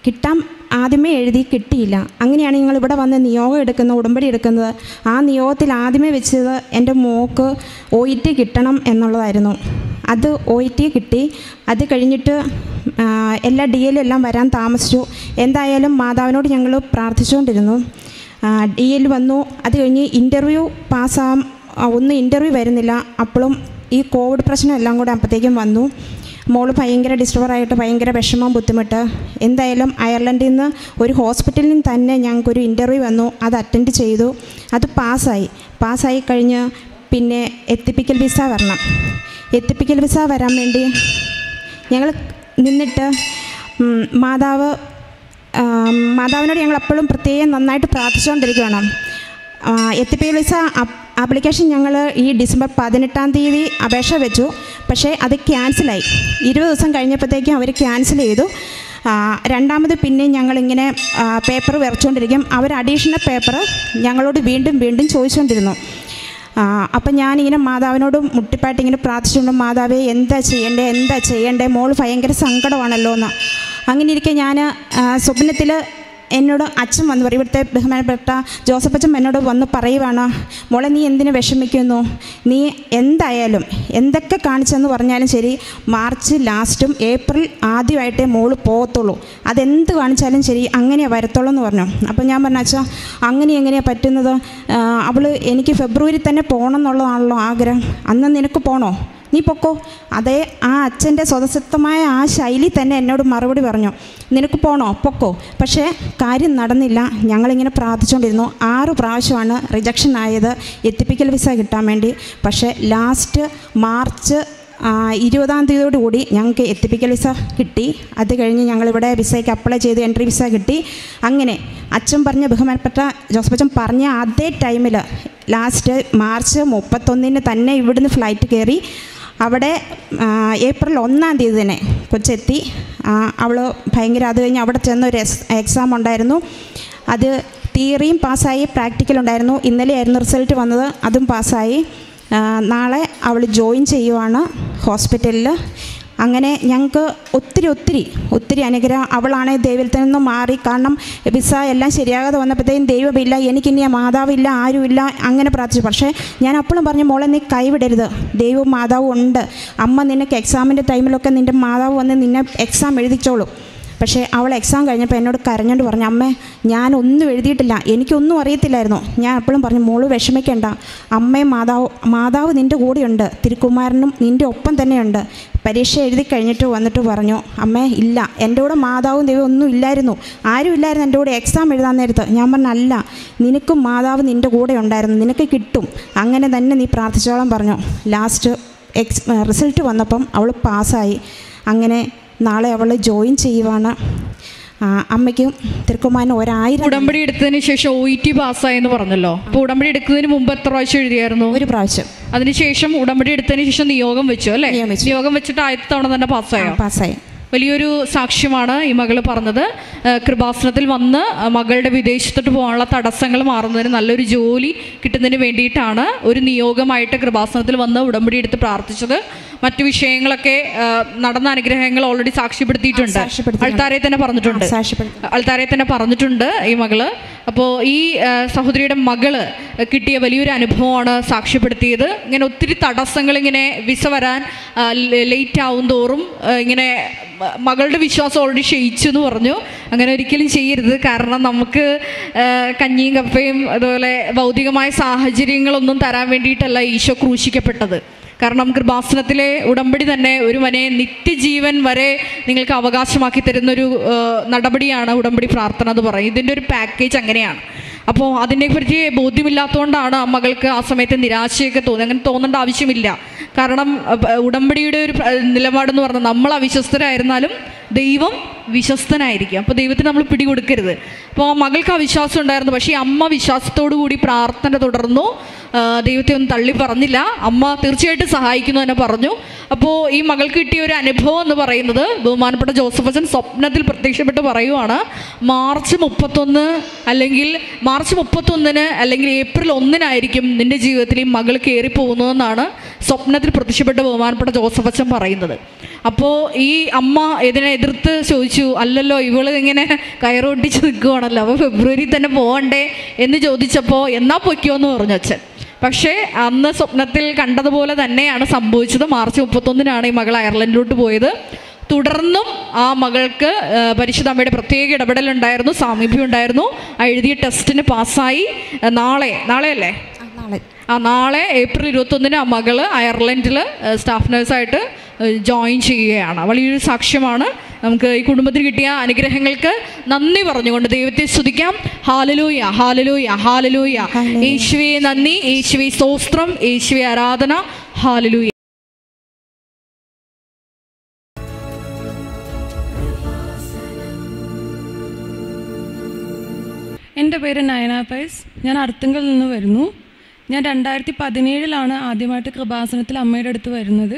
കിട്ടാൻ ആദ്യമേ എഴുതി കിട്ടിയില്ല. അങ്ങനെയാണ് ഞങ്ങൾ ഇവിടെ വന്ന് നിയോഗം എടുക്കുന്ന ഉടമ്പടി എടുക്കുന്നത്. ആ നിയോഗത്തിൽ ആദ്യമേ വെച്ചത് എന്റെ മോക്ക് ഒ ഇ ടി കിട്ടണം എന്നുള്ളതായിരുന്നു. അത് ഒ ഇ ടി കിട്ടി. അത് കഴിഞ്ഞിട്ട് എല്ലാ ഡി എല്ലും എല്ലാം വരാൻ താമസിച്ചു. എന്തായാലും മാതാവിനോട് ഞങ്ങൾ പ്രാർത്ഥിച്ചുകൊണ്ടിരുന്നു. ഡി എൽ വന്നു. അത് കഴിഞ്ഞ് ഇന്റർവ്യൂ പാസ്സാകാം ഒന്നും ഇന്റർവ്യൂ വരുന്നില്ല. അപ്പോഴും ഈ കോവിഡ് പ്രശ്നം എല്ലാം കൂടെ അപ്പോഴത്തേക്കും വന്നു. മോൾ ഭയങ്കര ഡിസ്റ്റർബറായിട്ട് ഭയങ്കര വിഷമം ബുദ്ധിമുട്ട്. എന്തായാലും അയർലൻഡിൽ നിന്ന് ഒരു ഹോസ്പിറ്റലിൽ നിന്ന് തന്നെ ഞങ്ങൾക്കൊരു ഇന്റർവ്യൂ വന്നു. അത് അറ്റൻഡ് ചെയ്തു. അത് പാസ്സായി. പാസ്സായി കഴിഞ്ഞ് പിന്നെ എത്തിപ്പിക്കൽ വിസ വരണം. എത്തിപ്പിക്കൽ വിസ വരാൻ വേണ്ടി ഞങ്ങൾ നിന്നിട്ട് മാതാവ് മാതാവിനോട് ഞങ്ങൾ എപ്പോഴും പ്രത്യേകം നന്നായിട്ട് പ്രാർത്ഥിച്ചുകൊണ്ടിരിക്കുകയാണ്. എത്തിപ്പിക്കൽ വിസ ആപ്ലിക്കേഷൻ ഞങ്ങൾ ഈ ഡിസംബർ പതിനെട്ടാം തീയതി അപേക്ഷ വെച്ചു. പക്ഷേ അത് ക്യാൻസലായി. ഇരുപത് ദിവസം കഴിഞ്ഞപ്പോഴത്തേക്കും അവർ ക്യാൻസൽ ചെയ്തു. രണ്ടാമത് പിന്നെ ഞങ്ങളിങ്ങനെ പേപ്പർ വരച്ചുകൊണ്ടിരിക്കും. അവർ അഡീഷണൽ പേപ്പർ ഞങ്ങളോട് വീണ്ടും വീണ്ടും ചോദിച്ചുകൊണ്ടിരുന്നു. അപ്പം ഞാനിങ്ങനെ മാതാവിനോട് മുട്ടിപ്പായിട്ട് ഇങ്ങനെ പ്രാർത്ഥിച്ചുകൊണ്ട് മാതാവേ എന്താ ചെയ്യണ്ടേ? എന്താ ചെയ്യണ്ടേ? മോൾ ഭയങ്കര സങ്കടമാണല്ലോ എന്ന് അങ്ങനെ ഇരിക്കെ ഞാൻ സ്വപ്നത്തിൽ എന്നോട് അച്ഛൻ വന്ന്. പറയും ഇവിടുത്തെ ബഹുമാനപ്പെട്ട ജോസഫ് അച്ഛൻ എന്നോട് വന്ന് പറയുവാണ് മോളെ നീ എന്തിനു വിഷമിക്കുന്നു? നീ എന്തായാലും എന്തൊക്കെ കാണിച്ചെന്ന് പറഞ്ഞാലും ശരി മാർച്ച് ലാസ്റ്റും ഏപ്രിൽ ആദ്യമായിട്ടേ മോൾ പോകത്തുള്ളൂ. അതെന്ത് കാണിച്ചാലും ശരി അങ്ങനെയാ വരത്തുള്ളൂ എന്ന് പറഞ്ഞു. അപ്പോൾ ഞാൻ പറഞ്ഞ അച്ഛാ അങ്ങനെ എങ്ങനെയാണ് പറ്റുന്നത്? അവൾ എനിക്ക് ഫെബ്രുവരി തന്നെ പോകണം എന്നുള്ളതാണല്ലോ ആഗ്രഹം. അന്ന് നിനക്ക് പോകണോ നീ പൊക്കോ. അതേ ആ അച്ഛന്റെ സ്വതസിദ്ധമായ ആ ശൈലി തന്നെ എന്നോട് മറുപടി പറഞ്ഞു. നിനക്ക് പോണോ? പൊക്കോ. പക്ഷേ കാര്യം നടന്നില്ല. ഞങ്ങളിങ്ങനെ പ്രാർത്ഥിച്ചുകൊണ്ടിരുന്നു. ആറ് പ്രാവശ്യമാണ് റിജക്ഷൻ ആയത്. എത്തിപ്പിക്കൽ വിസ കിട്ടാൻ വേണ്ടി. പക്ഷേ ലാസ്റ്റ് മാർച്ച് ഇരുപതാം കൂടി ഞങ്ങൾക്ക് എത്തിപ്പിക്കൽ വിസ കിട്ടി. അത് കഴിഞ്ഞ് ഞങ്ങളിവിടെ വിസയ്ക്ക് അപ്ലൈ ചെയ്ത് എൻട്രി വിസ കിട്ടി. അങ്ങനെ അച്ഛൻ പറഞ്ഞ ബഹുമാനപ്പെട്ട ജോസഫ് അച്ഛൻ പറഞ്ഞ അതേ ടൈമിൽ ലാസ്റ്റ് മാർച്ച് മുപ്പത്തൊന്നിന് തന്നെ ഇവിടുന്ന് ഫ്ലൈറ്റ് കയറി. അവിടെ ഏപ്രിൽ ഒന്നാം തീയതി തന്നെ കൊച്ചെത്തി അവൾ ഭയങ്കര അത് കഴിഞ്ഞ് അവിടെ ചെന്നൊരു എക്സാം ഉണ്ടായിരുന്നു. അത് തിയറിയും പാസ്സായി പ്രാക്ടിക്കൽ ഉണ്ടായിരുന്നു. ഇന്നലെയായിരുന്നു റിസൾട്ട് വന്നത് അതും പാസ്സായി. നാളെ അവൾ ജോയിൻ ചെയ്യുവാണ് ഹോസ്പിറ്റലിൽ അങ്ങനെ ഞങ്ങൾക്ക് ഒത്തിരി ഒത്തിരി ഒത്തിരി അനുഗ്രഹം അവളാണ് ദൈവത്തിൽ നിന്നും മാറി. കാരണം വിസ എല്ലാം ശരിയാകാതെ വന്നപ്പോഴത്തേക്കും ദൈവമില്ല എനിക്കിനി മാതാവില്ല ആരുമില്ല അങ്ങനെ പ്രാർത്ഥിച്ചു. പക്ഷേ ഞാൻ അപ്പോഴും പറഞ്ഞു മോളെ നീ കൈവിടരുത്. ദൈവവും മാതാവും ഉണ്ട്. അമ്മ നിനക്ക് എക്സാമിന്റെ ടൈമിലൊക്കെ നിന്റെ മാതാവ് വന്ന് നിന്നെ എക്സാം എഴുതിച്ചോളും. പക്ഷേ അവൾ എക്സാം കഴിഞ്ഞപ്പോൾ എന്നോട് കരഞ്ഞോണ്ട് പറഞ്ഞു അമ്മേ ഞാനൊന്നും എഴുതിയിട്ടില്ല. എനിക്കൊന്നും അറിയത്തില്ലായിരുന്നു. ഞാൻ എപ്പോഴും പറഞ്ഞു മോൾ വിഷമിക്കേണ്ട. അമ്മയും മാതാവ് മാതാവ് നിന്റെ കൂടെയുണ്ട്. തിരുക്കുമാരനും നിന്റെ ഒപ്പം തന്നെയുണ്ട്. പരീക്ഷ എഴുതി കഴിഞ്ഞിട്ട് വന്നിട്ട് പറഞ്ഞു അമ്മേ ഇല്ല. എന്റെ കൂടെ മാതാവും ദൈവം ഒന്നും ഇല്ലായിരുന്നു. ആരും ഇല്ലായിരുന്നു എന്റെ കൂടെ എക്സാം എഴുതാൻ നേരത്ത്. ഞാൻ പറഞ്ഞു അല്ല. നിനക്കും മാതാവ് നിന്റെ കൂടെ ഉണ്ടായിരുന്നു. നിനക്ക് കിട്ടും. അങ്ങനെ തന്നെ നീ പ്രാർത്ഥിച്ചോളം പറഞ്ഞു. ലാസ്റ്റ് എക്സ് റിസൾട്ട് വന്നപ്പം അവൾ പാസ്സായി അങ്ങനെ നാളെ അവൾ ജോയിൻ ചെയ്യുവാണ്. അമ്മയ്ക്കും തിരുക്കുമാനും ഒരായിരം ഉടമ്പടി എടുത്തതിന് ശേഷം ഒ ഇ ടി പാസ്സായെന്ന് പറഞ്ഞല്ലോ. അപ്പോൾ ഉടമ്പടി എടുക്കുന്നതിന് മുമ്പ് എത്ര പ്രാവശ്യം എഴുതിയായിരുന്നു? ഒരു പ്രാവശ്യം. അതിനുശേഷം ഉടമ്പടി എടുത്തതിന് ശേഷം നിയോഗം വെച്ചു അല്ലേ? നിയോഗം വെച്ചിട്ട് ആദ്യത്തെ തവണ തന്നെ പാസ്സായോ? പാസ്സായി. വലിയൊരു സാക്ഷ്യമാണ് ഈ മകൾ പറഞ്ഞത്. കൃപാസനത്തിൽ വന്ന് മകളുടെ വിദേശത്തോട്ട് പോകാനുള്ള തടസ്സങ്ങൾ മാറുന്നതിന് നല്ലൊരു ജോലി കിട്ടുന്നതിന് വേണ്ടിയിട്ടാണ് ഒരു നിയോഗമായിട്ട് കൃപാസനത്തിൽ വന്ന് ഉടമ്പടി എടുത്ത് പ്രാർത്ഥിച്ചത്. മറ്റു വിഷയങ്ങളൊക്കെ നടന്ന അനുഗ്രഹങ്ങൾ ഓൾറെഡി സാക്ഷ്യപ്പെടുത്തിയിട്ടുണ്ട്. അൾത്താരെ തന്നെ പറഞ്ഞിട്ടുണ്ട്. അൾത്താരെ തന്നെ പറഞ്ഞിട്ടുണ്ട് ഈ മകൾ. അപ്പോൾ ഈ സഹോദരിയുടെ മകൾ കിട്ടിയ വലിയൊരു അനുഭവമാണ് സാക്ഷ്യപ്പെടുത്തിയത്. ഇങ്ങനെ ഒത്തിരി തടസ്സങ്ങൾ ഇങ്ങനെ വിസ വരാൻ ലേറ്റ് ആവും തോറും ഇങ്ങനെ മകളുടെ വിശ്വാസം ഓൾറെഡി ക്ഷയിച്ചു എന്ന് പറഞ്ഞു. അങ്ങനെ ഒരിക്കലും ചെയ്യരുത്. കാരണം നമുക്ക് കഞ്ഞിയും കപ്പയും അതുപോലെ ഭൗതികമായ സാഹചര്യങ്ങളൊന്നും തരാൻ വേണ്ടിയിട്ടല്ല ഈശോ ക്രൂശിക്കപ്പെട്ടത്. കാരണം കൃപാസനത്തിലെ ഉടമ്പടി തന്നെ ഒരു മനെ നിത്യജീവൻ വരെ നിങ്ങൾക്ക് അവകാശമാക്കി തരുന്നൊരു നടപടിയാണ് ഉടമ്പടി പ്രാർത്ഥന എന്ന് പറയും. ഇതിന്റെ ഒരു പാക്കേജ് അങ്ങനെയാണ്. അപ്പോൾ അതിനെക്കുറിച്ച് ബോധ്യമില്ലാത്തതുകൊണ്ടാണ് ആ മകൾക്ക് ആ സമയത്ത് നിരാശയൊക്കെ തോന്നി. അങ്ങനെ തോന്നേണ്ട ആവശ്യമില്ല. കാരണം ഉടമ്പടിയുടെ ഒരു നിലപാടെന്ന് പറഞ്ഞാൽ നമ്മൾ അവിശ്വസ്തരായിരുന്നാലും ദൈവം വിശ്വസ്തനായിരിക്കും. അപ്പോൾ ദൈവത്തിന് നമ്മൾ പിടികൊടുക്കരുത്. അപ്പോൾ മകൾക്ക് ആ വിശ്വാസം ഉണ്ടായിരുന്നു. പക്ഷേ അമ്മ വിശ്വാസത്തോടു കൂടി പ്രാർത്ഥന തുടർന്നു. ദൈവത്തെ ഒന്നും തള്ളി പറഞ്ഞില്ല. അമ്മ തീർച്ചയായിട്ടും സഹായിക്കുന്നു തന്നെ പറഞ്ഞു. അപ്പോൾ ഈ മകൾക്ക് കിട്ടിയ ഒരു അനുഭവം എന്ന് പറയുന്നത് ബഹുമാനപ്പെട്ട ജോസഫ് അച്ഛൻ സ്വപ്നത്തിൽ പ്രത്യക്ഷപ്പെട്ട് പറയുവാണ്. മാർച്ച് മുപ്പത്തൊന്ന് അല്ലെങ്കിൽ മാർച്ച് മുപ്പത്തൊന്നിന് അല്ലെങ്കിൽ ഏപ്രിൽ ഒന്നിനായിരിക്കും നിന്റെ ജീവിതത്തിൽ ഈ മകൾ കയറി പോകുന്നതെന്നാണ് സ്വപ്നത്തിൽ പ്രത്യക്ഷപ്പെട്ട് ബഹുമാനപ്പെട്ട ജോസഫ് അച്ഛൻ പറയുന്നത്. അപ്പോൾ ഈ അമ്മ ഇതിനെ എതിർത്ത് ചോദിച്ചു അല്ലല്ലോ ഇവൾ ഇങ്ങനെ കയറൊട്ടിച്ച് നിൽക്കുവാണല്ലോ അപ്പോൾ ഫെബ്രുവരി തന്നെ പോകണ്ടേ എന്ന് ചോദിച്ചപ്പോൾ എന്നാ പൊയ്ക്കോ എന്ന് പറഞ്ഞു അച്ഛൻ. പക്ഷേ അന്ന് സ്വപ്നത്തിൽ കണ്ടതുപോലെ തന്നെയാണ് സംഭവിച്ചത്. മാർച്ച് മുപ്പത്തൊന്നിനാണ് ഈ മകൾ അയർലൻഡിലോട്ട് പോയത്. തുടർന്നും ആ മകൾക്ക് പരിശുദ്ധ അമ്മയുടെ പ്രത്യേക ഇടപെടലുണ്ടായിരുന്നു സാമീപ്യം ഉണ്ടായിരുന്നു ആ എഴുതിയ ടെസ്റ്റിന് പാസ്സായി. നാളെ നാളെ. അല്ലേ ആ നാളെ ഏപ്രിൽ ഇരുപത്തൊന്നിന് ആ മകൾ അയർലൻഡിൽ സ്റ്റാഫ് നഴ്സായിട്ട് ജോയിൻ ചെയ്യുകയാണ്. അവൾ ഈ ഒരു സാക്ഷ്യമാണ്. നമുക്ക് ഈ കുടുംബത്തിന് കിട്ടിയ അനുഗ്രഹങ്ങൾക്ക് നന്ദി പറഞ്ഞുകൊണ്ട് ദൈവത്തെ സ്തുതിക്കാം. Hallelujah hallelujah. ഹാലലൂയ. യേശുവെ നന്ദി യേശുവെ സ്തോത്രം യേശുവെ ആരാധന. ഹാലലൂയ. എന്റെ പേര് നയന പൈസ്. ഞാൻ അർത്തുങ്കൽ നിന്ന് വരുന്നു. ഞാൻ രണ്ടായിരത്തി പതിനേഴിലാണ് ആദ്യമായിട്ട് കൃപാസനത്തിൽ അമ്മയുടെ അടുത്ത് വരുന്നത്.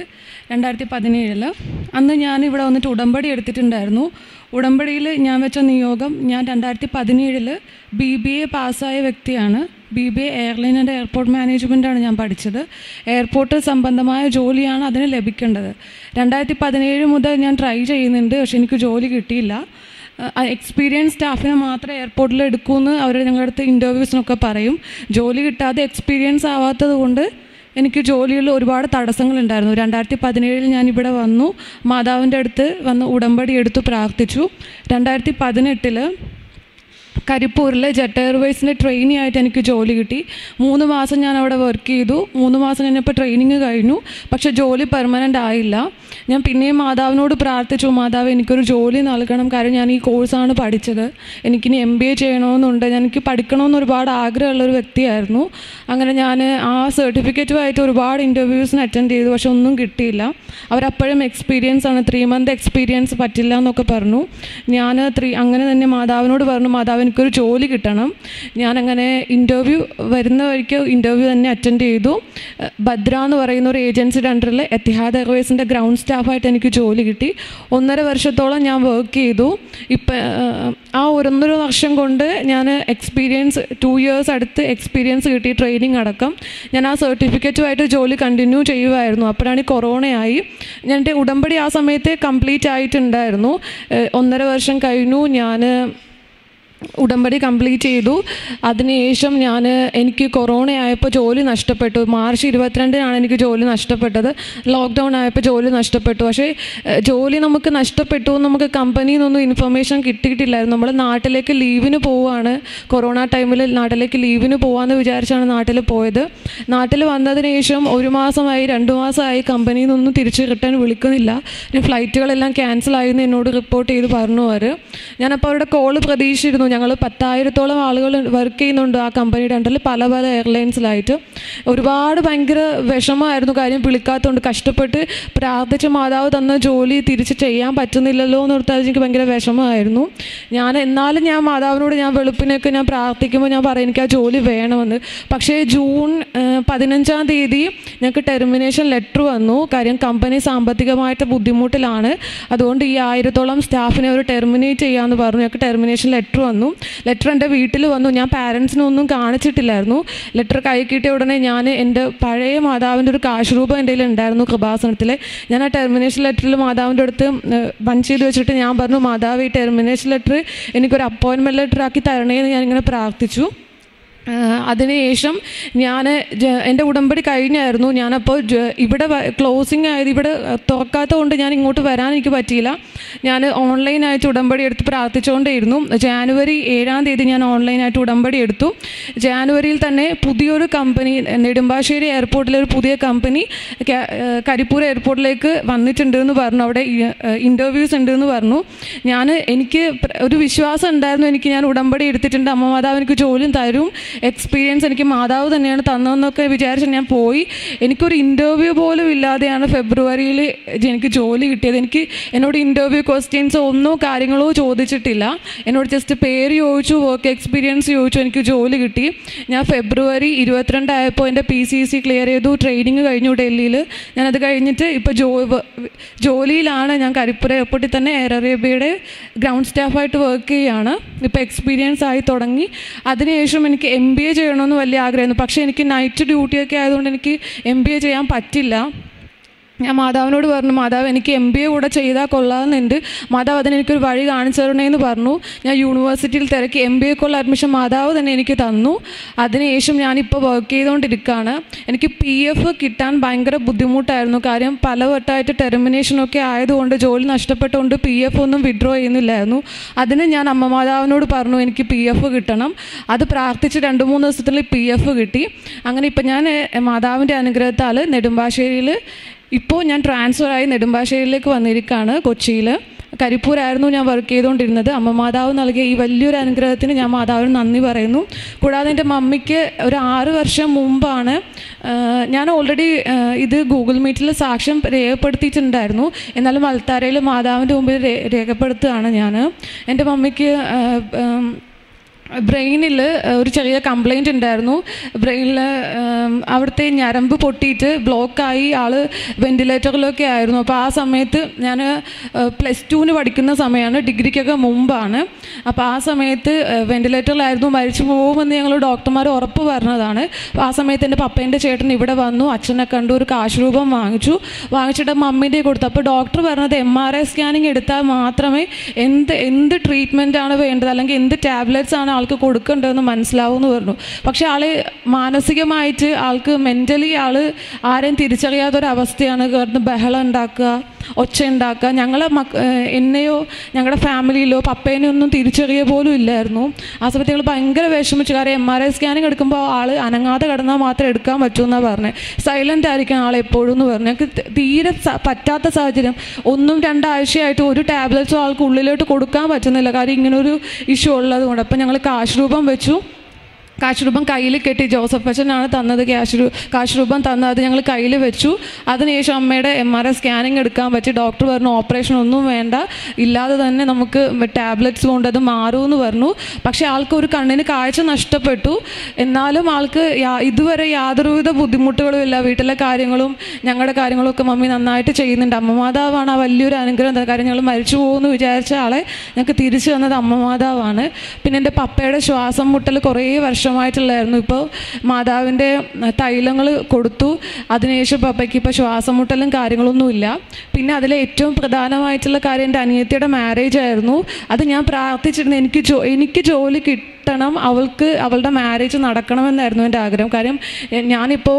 രണ്ടായിരത്തി പതിനേഴിൽ അന്ന് ഞാൻ ഇവിടെ വന്നിട്ട് ഉടമ്പടി എടുത്തിട്ടുണ്ടായിരുന്നു. ഉടമ്പടിയിൽ ഞാൻ വെച്ച നിയോഗം ഞാൻ രണ്ടായിരത്തി പതിനേഴിൽ ബി ബി എ പാസ്സായ വ്യക്തിയാണ്. B B A airline and airport മാനേജ്മെന്റാണ് ഞാൻ പഠിച്ചത്. എയർപോർട്ട് സംബന്ധമായ ജോലിയാണ് അതിന് ലഭിക്കേണ്ടത്. രണ്ടായിരത്തി പതിനേഴ് മുതൽ ഞാൻ ട്രൈ ചെയ്യുന്നുണ്ട് പക്ഷെ എനിക്ക് ജോലി കിട്ടിയില്ല. എക്സ്പീരിയൻസ് സ്റ്റാഫിനെ മാത്രമേ എയർപോർട്ടിൽ എടുക്കൂന്ന് അവർ ഞങ്ങളുടെ അടുത്ത് ഇന്റർവ്യൂസിനൊക്കെ പറയും. ജോലി കിട്ടാതെ എക്സ്പീരിയൻസ് ആവാത്തത് കൊണ്ട് എനിക്ക് ജോലിയിൽ ഒരുപാട് തടസ്സങ്ങളുണ്ടായിരുന്നു. രണ്ടായിരത്തി പതിനേഴിൽ ഞാനിവിടെ വന്നു. മാതാവിന്റെ അടുത്ത് വന്ന് ഉടമ്പടി എടുത്തു പ്രാർത്ഥിച്ചു. രണ്ടായിരത്തി പതിനെട്ടിൽ കരിപ്പൂരിലെ ജെറ്റ് എയർവേസിന്റെ ട്രെയിനി ആയിട്ട് എനിക്ക് ജോലി കിട്ടി. മൂന്ന് മാസം ഞാൻ അവിടെ വർക്ക് ചെയ്തു. മൂന്ന് മാസം കഴിഞ്ഞപ്പോൾ ട്രെയിനിങ് കഴിഞ്ഞു. പക്ഷേ ജോലി പെർമനന്റ് ആയില്ല. ഞാൻ പിന്നെയും മാതാവിനോട് പ്രാർത്ഥിച്ചു. മാതാവ് എനിക്കൊരു ജോലി നൽകണം. കാര്യം ഞാൻ ഈ കോഴ്സാണ് പഠിച്ചത്. എനിക്കിനി എം ബി എ ചെയ്യണമെന്നുണ്ട്. എനിക്ക് പഠിക്കണമെന്ന് ഒരുപാട് ആഗ്രഹമുള്ളൊരു വ്യക്തിയായിരുന്നു. അങ്ങനെ ഞാൻ ആ സർട്ടിഫിക്കറ്റുമായിട്ട് ഒരുപാട് ഇന്റർവ്യൂസിന് അറ്റൻഡ് ചെയ്തു. പക്ഷെ ഒന്നും കിട്ടിയില്ല. അവരപ്പോഴും എക്സ്പീരിയൻസ് ആണ്. ത്രീ മന്ത് എക്സ്പീരിയൻസ് പറ്റില്ല എന്നൊക്കെ പറഞ്ഞു. ഞാൻ ത്രീ അങ്ങനെ തന്നെ മാതാവിനോട് പറഞ്ഞു. മാതാവ് എനിക്കൊരു ജോലി കിട്ടണം. ഞാനങ്ങനെ ഇന്റർവ്യൂ വരുന്ന വഴിക്ക് ഇന്റർവ്യൂ തന്നെ അറ്റൻഡ് ചെയ്തു. ഭദ്ര എന്ന് പറയുന്ന ഒരു ഏജൻസിയുടെ അണ്ടറിൽ എത്തിഹാദ് എയർവേസിന്റെ ഗ്രൗണ്ട് സ്റ്റാഫായിട്ട് എനിക്ക് ജോലി കിട്ടി. ഒന്നര വർഷത്തോളം ഞാൻ വർക്ക് ചെയ്തു. ഇപ്പം ആ ഒരൊന്നര വർഷം കൊണ്ട് ഞാൻ എക്സ്പീരിയൻസ് ടു ഇയേഴ്സ് അടുത്ത് എക്സ്പീരിയൻസ് കിട്ടി ട്രെയിനിങ് അടക്കം. ഞാൻ ആ സർട്ടിഫിക്കറ്റുമായിട്ട് ജോലി കണ്ടിന്യൂ ചെയ്യുമായിരുന്നു അപ്പോഴാണ് ഈ കൊറോണയായി. ഞാൻ എന്റെ ഉടമ്പടി ആ സമയത്ത് കംപ്ലീറ്റ് ആയിട്ടുണ്ടായിരുന്നു. ഒന്നര വർഷം കഴിഞ്ഞു. ഞാൻ ഉടമ്പടി കംപ്ലീറ്റ് ചെയ്തു. അതിനുശേഷം ഞാൻ എനിക്ക് കൊറോണ ആയപ്പോൾ ജോലി നഷ്ടപ്പെട്ടു. മാർച്ച് ഇരുപത്തിരണ്ടിനാണ് എനിക്ക് ജോലി നഷ്ടപ്പെട്ടത്. ലോക്ക്ഡൗൺ ആയപ്പോൾ ജോലി നഷ്ടപ്പെട്ടു. പക്ഷേ ജോലി നമുക്ക് നഷ്ടപ്പെട്ടു എന്ന് നമുക്ക് കമ്പനിയിൽ നിന്നൊന്നും ഇൻഫർമേഷൻ കിട്ടിയിട്ടില്ലായിരുന്നു. നമ്മൾ നാട്ടിലേക്ക് ലീവിന് പോവുകയാണ് കൊറോണ ടൈമിൽ നാട്ടിലേക്ക് ലീവിന് പോകാമെന്ന് വിചാരിച്ചാണ് നാട്ടിൽ പോയത്. നാട്ടിൽ വന്നതിന് ശേഷം ഒരു മാസമായി രണ്ട് മാസമായി കമ്പനിയിൽ നിന്നൊന്നും തിരിച്ച് കിട്ടാൻ വിളിക്കുന്നില്ല. ഫ്ലൈറ്റുകളെല്ലാം ക്യാൻസൽ ആയെന്ന് എന്നോട് റിപ്പോർട്ട് ചെയ്ത് പറഞ്ഞു അവർ ഞാനപ്പോൾ അവരുടെ കോൾ പ്രതീക്ഷിച്ചിരുന്നു. ഞങ്ങൾ പത്തായിരത്തോളം ആളുകൾ വർക്ക് ചെയ്യുന്നുണ്ട് ആ കമ്പനിയുടെ അണ്ടറിൽ പല പല എയർലൈൻസിലായിട്ട് ഒരുപാട് ഭയങ്കര വിഷമമായിരുന്നു കാര്യം. വിളിക്കാത്തതുകൊണ്ട് കഷ്ടപ്പെട്ട് പ്രാർത്ഥിച്ച മാതാവ് തന്ന ജോലി തിരിച്ച് ചെയ്യാൻ പറ്റുന്നില്ലല്ലോ എന്ന് ഓർത്താൽ എനിക്ക് ഭയങ്കര വിഷമമായിരുന്നു. ഞാൻ എന്നാലും ഞാൻ മാതാവിനോട് ഞാൻ വെളുപ്പിനൊക്കെ ഞാൻ പ്രാർത്ഥിക്കുമ്പോൾ ഞാൻ പറയും എനിക്ക് ആ ജോലി വേണമെന്ന്. പക്ഷേ ജൂൺ പതിനഞ്ചാം തീയതി ഞങ്ങൾക്ക് ടെർമിനേഷൻ ലെറ്റർ വന്നു. കാര്യം കമ്പനി സാമ്പത്തികമായിട്ട് ബുദ്ധിമുട്ടിലാണ്. അതുകൊണ്ട് ഈ ആയിരത്തോളം സ്റ്റാഫിനെ അവർ ടെർമിനേറ്റ് ചെയ്യാമെന്ന് പറഞ്ഞു. ഞങ്ങൾക്ക് ടെർമിനേഷൻ ലെറ്റർ വന്നു. ലെറ്റർ എന്റെ വീട്ടിൽ വന്നു. ഞാൻ പാരൻസിനൊന്നും കാണിച്ചിട്ടില്ലായിരുന്നു. ലെറ്റർ കൈ കിട്ടിയ ഉടനെ ഞാൻ എന്റെ പഴയ മാതാവിന്റെ ഒരു കാശ് രൂപ എന്റെ ഉണ്ടായിരുന്നു കൃപാസനത്തിൽ. ഞാൻ ആ ടെർമിനേഷൻ ലെറ്ററിൽ മാതാവിന്റെ അടുത്ത് പഞ്ച് ചെയ്ത് വെച്ചിട്ട് ഞാൻ പറഞ്ഞു മാതാവ് ഈ ടെർമിനേഷൻ ലെറ്റർ എനിക്കൊരു അപ്പോയിൻമെന്റ് ലെറ്റർ ആക്കി തരണേന്ന് ഞാനിങ്ങനെ പ്രാർത്ഥിച്ചു. അതിനുശേഷം ഞാൻ എന്റെ ഉടമ്പടി കഴിഞ്ഞായിരുന്നു. ഞാനപ്പോൾ ഇവിടെ ക്ലോസിങ് ആയത് ഇവിടെ തുറക്കാത്തത് കൊണ്ട് ഞാൻ ഇങ്ങോട്ട് വരാൻ എനിക്ക് പറ്റിയില്ല. ഞാൻ ഓൺലൈനായിട്ട് ഉടമ്പടി എടുത്ത് പ്രാർത്ഥിച്ചുകൊണ്ടേയിരുന്നു ജാനുവരി ഏഴാം തീയതി ഞാൻ ഓൺലൈനായിട്ട് ഉടമ്പടി എടുത്തു. ജാനുവരിയിൽ തന്നെ പുതിയൊരു കമ്പനി നെടുമ്പാശ്ശേരി എയർപോർട്ടിലെ ഒരു പുതിയ കമ്പനി കരിപ്പൂർ എയർപോർട്ടിലേക്ക് വന്നിട്ടുണ്ട് എന്ന് പറഞ്ഞു. അവിടെ ഇന്റർവ്യൂസ് ഉണ്ട് എന്ന് പറഞ്ഞു. ഞാൻ എനിക്ക് ഒരു വിശ്വാസം ഉണ്ടായിരുന്നു. എനിക്ക് ഞാൻ ഉടമ്പടി എടുത്തിട്ടുണ്ട്. അമ്മ മാതാവ് എനിക്ക് ജോലിയും തരും. എക്സ്പീരിയൻസ് എനിക്ക് മാതാവ് തന്നെയാണ് തന്നതെന്നൊക്കെ വിചാരിച്ച് ഞാൻ പോയി. എനിക്കൊരു ഇന്റർവ്യൂ പോലും ഇല്ലാതെയാണ് ഫെബ്രുവരിയിൽ എനിക്ക് ജോലി കിട്ടിയത്. എനിക്ക് എന്നോട് ഇന്റർവ്യൂ ക്വസ്റ്റ്യൻസോ ഒന്നോ കാര്യങ്ങളോ ചോദിച്ചിട്ടില്ല. എന്നോട് ജസ്റ്റ് പേര് ചോദിച്ചു വർക്ക് എക്സ്പീരിയൻസ് ചോദിച്ചു എനിക്ക് ജോലി കിട്ടി. ഞാൻ ഫെബ്രുവരി ഇരുപത്തിരണ്ടായപ്പോൾ എന്റെ പി സി സി ക്ലിയർ ചെയ്തു. ട്രെയിനിങ് കഴിഞ്ഞു ഡൽഹിയിൽ ഞാനത് കഴിഞ്ഞിട്ട് ഇപ്പോൾ ജോ ജോലിയിലാണ്. ഞാൻ കരിപ്പുര എയർപോർട്ടിൽ തന്നെ എയർ അറേബ്യയുടെ ഗ്രൗണ്ട് സ്റ്റാഫായിട്ട് വർക്ക് ചെയ്യുകയാണ് ഇപ്പോൾ എക്സ്പീരിയൻസ് ആയി തുടങ്ങി. അതിനുശേഷം എനിക്ക് എം ബി എ ചെയ്യണമെന്ന് വലിയ ആഗ്രഹമായിരുന്നു. പക്ഷേ എനിക്ക് നൈറ്റ് ഡ്യൂട്ടിയൊക്കെ ആയതുകൊണ്ട് എനിക്ക് എം ബി എ ചെയ്യാൻ പറ്റില്ല. ഞാൻ മാതാവിനോട് പറഞ്ഞു മാതാവ് എനിക്ക് എം ബി എ കൂടെ ചെയ്താൽ കൊള്ളാമെന്നുണ്ട്. മാതാവ് അതിന് എനിക്കൊരു വഴി കാണിച്ചു തരണേന്ന് പറഞ്ഞു. ഞാൻ യൂണിവേഴ്സിറ്റിയിൽ തിരക്കി എം ബി എക്കുള്ള അഡ്മിഷൻ മാതാവ് തന്നെ എനിക്ക് തന്നു. അതിനുശേഷം ഞാനിപ്പോൾ വർക്ക് ചെയ്തുകൊണ്ടിരിക്കുകയാണ്. എനിക്ക് പി എഫ് കിട്ടാൻ ഭയങ്കര ബുദ്ധിമുട്ടായിരുന്നു. കാര്യം പലവട്ടമായിട്ട് ടെർമിനേഷനൊക്കെ ആയതുകൊണ്ട് ജോലി നഷ്ടപ്പെട്ടുകൊണ്ട് പി എഫ് ഒന്നും വിഡ്രോ ചെയ്യുന്നില്ലായിരുന്നു. അതിന് ഞാൻ അമ്മ മാതാവിനോട് പറഞ്ഞു എനിക്ക് പി എഫ് കിട്ടണം. അത് പ്രാർത്ഥിച്ച് രണ്ട് മൂന്ന് ദിവസത്തിൽ പി എഫ് കിട്ടി. അങ്ങനെ ഇപ്പം ഞാൻ മാതാവിന്റെ അനുഗ്രഹത്താൽ നെടുമ്പാശ്ശേരിയിൽ ഇപ്പോൾ ഞാൻ ട്രാൻസ്ഫർ ആയി നെടുമ്പാശ്ശേരിയിലേക്ക് വന്നിരിക്കുകയാണ് കൊച്ചിയിൽ കരിപ്പൂരായിരുന്നു ഞാൻ വർക്ക് ചെയ്തുകൊണ്ടിരുന്നത് അമ്മ മാതാവ് നൽകിയ ഈ വലിയൊരു അനുഗ്രഹത്തിന് ഞാൻ മാതാവിന് നന്ദി പറയുന്നു. കൂടാതെ എന്റെ മമ്മിക്ക് ഒരു ആറ് വർഷം മുമ്പാണ് ഞാൻ ഓൾറെഡി ഇത് ഗൂഗിൾ മീറ്റിൽ സാക്ഷ്യം രേഖപ്പെടുത്തിയിട്ടുണ്ടായിരുന്നു. എന്നാലും അൽത്താരയിൽ മാതാവിന്റെ മുമ്പിൽ രേഖപ്പെടുത്തുകയാണ് ഞാൻ എന്റെ മമ്മിക്ക് ബ്രെയിനിൽ ഒരു ചെറിയ കംപ്ലൈന്റ് ഉണ്ടായിരുന്നു. ബ്രെയിനിൽ അവിടുത്തെ ഞരമ്പ് പൊട്ടിയിട്ട് ബ്ലോക്കായി ആൾ വെന്റിലേറ്ററിലൊക്കെ ആയിരുന്നു. അപ്പോൾ ആ സമയത്ത് ഞാൻ പ്ലസ് ടുവിന് പഠിക്കുന്ന സമയമാണ് ഡിഗ്രിക്കൊക്കെ മുമ്പാണ്. അപ്പോൾ ആ സമയത്ത് വെന്റിലേറ്ററിലായിരുന്നു മരിച്ചു പോകുമെന്ന് ഞങ്ങൾ ഡോക്ടർമാർ ഉറപ്പ് പറഞ്ഞതാണ്. അപ്പോൾ ആ സമയത്ത് എന്റെ പപ്പേന്റെ ചേട്ടൻ ഇവിടെ വന്നു അച്ഛനെ കണ്ടു ഒരു കാശ് രൂപം വാങ്ങിച്ചു. വാങ്ങിച്ചിട്ട് മമ്മീന്റെ കൊടുത്തു. അപ്പോൾ ഡോക്ടർ പറഞ്ഞത് എം ആർ ഐ സ്കാനിങ് എടുത്താൽ മാത്രമേ എന്ത് എന്ത് ട്രീറ്റ്മെന്റാണ് വേണ്ടത്? അല്ലെങ്കിൽ എന്ത് ടാബ്ലറ്റ്സ് ആണ് ആൾക്ക് കൊടുക്കണ്ടെന്ന് മനസ്സിലാവും എന്ന് പറഞ്ഞു. പക്ഷെ ആൾ മാനസികമായിട്ട് ആൾക്ക് മെന്റലി ആൾ ആരെയും തിരിച്ചറിയാത്തൊരവസ്ഥയാണ്. കാരണം ബഹളം ഉണ്ടാക്കുക ഒച്ച ഉണ്ടാക്കുക. ഞങ്ങളെ മക്ക എന്നെയോ ഞങ്ങളുടെ ഫാമിലിയിലോ പപ്പേനെയോ ഒന്നും തിരിച്ചറിയ പോലും ഇല്ലായിരുന്നു. ആ സമയത്ത് ഞങ്ങൾ ഭയങ്കര വിഷമിച്ചു. കാരണം എം ആർ ഐ സ്കാനിങ് എടുക്കുമ്പോൾ ആൾ അനങ്ങാതെ കിടന്നാൽ മാത്രം എടുക്കാൻ പറ്റൂ എന്നാണ് പറഞ്ഞത് സൈലന്റ് ആയിരിക്കണം ആൾ എപ്പോഴും എന്ന് പറഞ്ഞു. ഞങ്ങൾക്ക് തീരെ പറ്റാത്ത സാഹചര്യം. ഒന്നും രണ്ടാഴ്ചയായിട്ട് ഒരു ടാബ്ലറ്റ്സും ആൾക്ക് ഉള്ളിലോട്ട് കൊടുക്കാൻ പറ്റുന്നില്ല. കാര്യം ഇങ്ങനൊരു ഇഷ്യൂ ഉള്ളത് കൊണ്ട് അപ്പം ഞങ്ങൾ കാശ് രൂപം വെച്ചു. കാശ് രൂപം കയ്യിൽ കെട്ടി ജോസഫ് അച്ഛനാണ് തന്നത്. ക്യാഷ് കാശ് രൂപം തന്നത് അത് ഞങ്ങൾ കയ്യിൽ വെച്ചു. അതിനുശേഷം അമ്മയുടെ എം ആർ ഐ സ്കാനിങ് എടുക്കാൻ പറ്റി. ഡോക്ടർ പറഞ്ഞു ഓപ്പറേഷൻ ഒന്നും വേണ്ട. ഇല്ലാതെ തന്നെ നമുക്ക് ടാബ്ലറ്റ്സ് കൊണ്ട് അത് മാറുമെന്ന് പറഞ്ഞു. പക്ഷേ ആൾക്ക് ഒരു കണ്ണിന് കാഴ്ച നഷ്ടപ്പെട്ടു. എന്നാലും ആൾക്ക് ഇതുവരെ യാതൊരുവിധ ബുദ്ധിമുട്ടുകളും ഇല്ല. വീട്ടിലെ കാര്യങ്ങളും ഞങ്ങളുടെ കാര്യങ്ങളും ഒക്കെ മമ്മി നന്നായിട്ട് ചെയ്യുന്നുണ്ട്. അമ്മമാതാവാണ് ആ വലിയൊരു അനുഗ്രഹം. കാര്യം ഞങ്ങൾ മരിച്ചു പോകുമെന്ന് വിചാരിച്ച ആളെ ഞങ്ങൾക്ക് തിരിച്ചു തന്നത് അമ്മമാതാവാണ് പിന്നെ എന്റെ പപ്പയുടെ ശ്വാസം മുട്ടൽ കുറേ വർഷമായിട്ടുള്ളായിരുന്നു ഇപ്പോൾ മാതാവിന്റെ തൈലങ്ങൾ കൊടുത്തു. അതിനുശേഷം പപ്പയ്ക്ക് ഇപ്പോൾ ശ്വാസം മുട്ടലും കാര്യങ്ങളൊന്നുമില്ല. പിന്നെ അതിലെ ഏറ്റവും പ്രധാനമായിട്ടുള്ള കാര്യം എന്റെ അനിയത്തിയുടെ മാരേജ് ആയിരുന്നു. അത് ഞാൻ പ്രാർത്ഥിച്ചിരുന്നു എനിക്ക് ജോ എനിക്ക് ജോലി കിട്ടണം അവൾക്ക് അവളുടെ മാരേജ് നടക്കണമെന്നായിരുന്നു എന്റെ ആഗ്രഹം. കാര്യം ഞാനിപ്പോൾ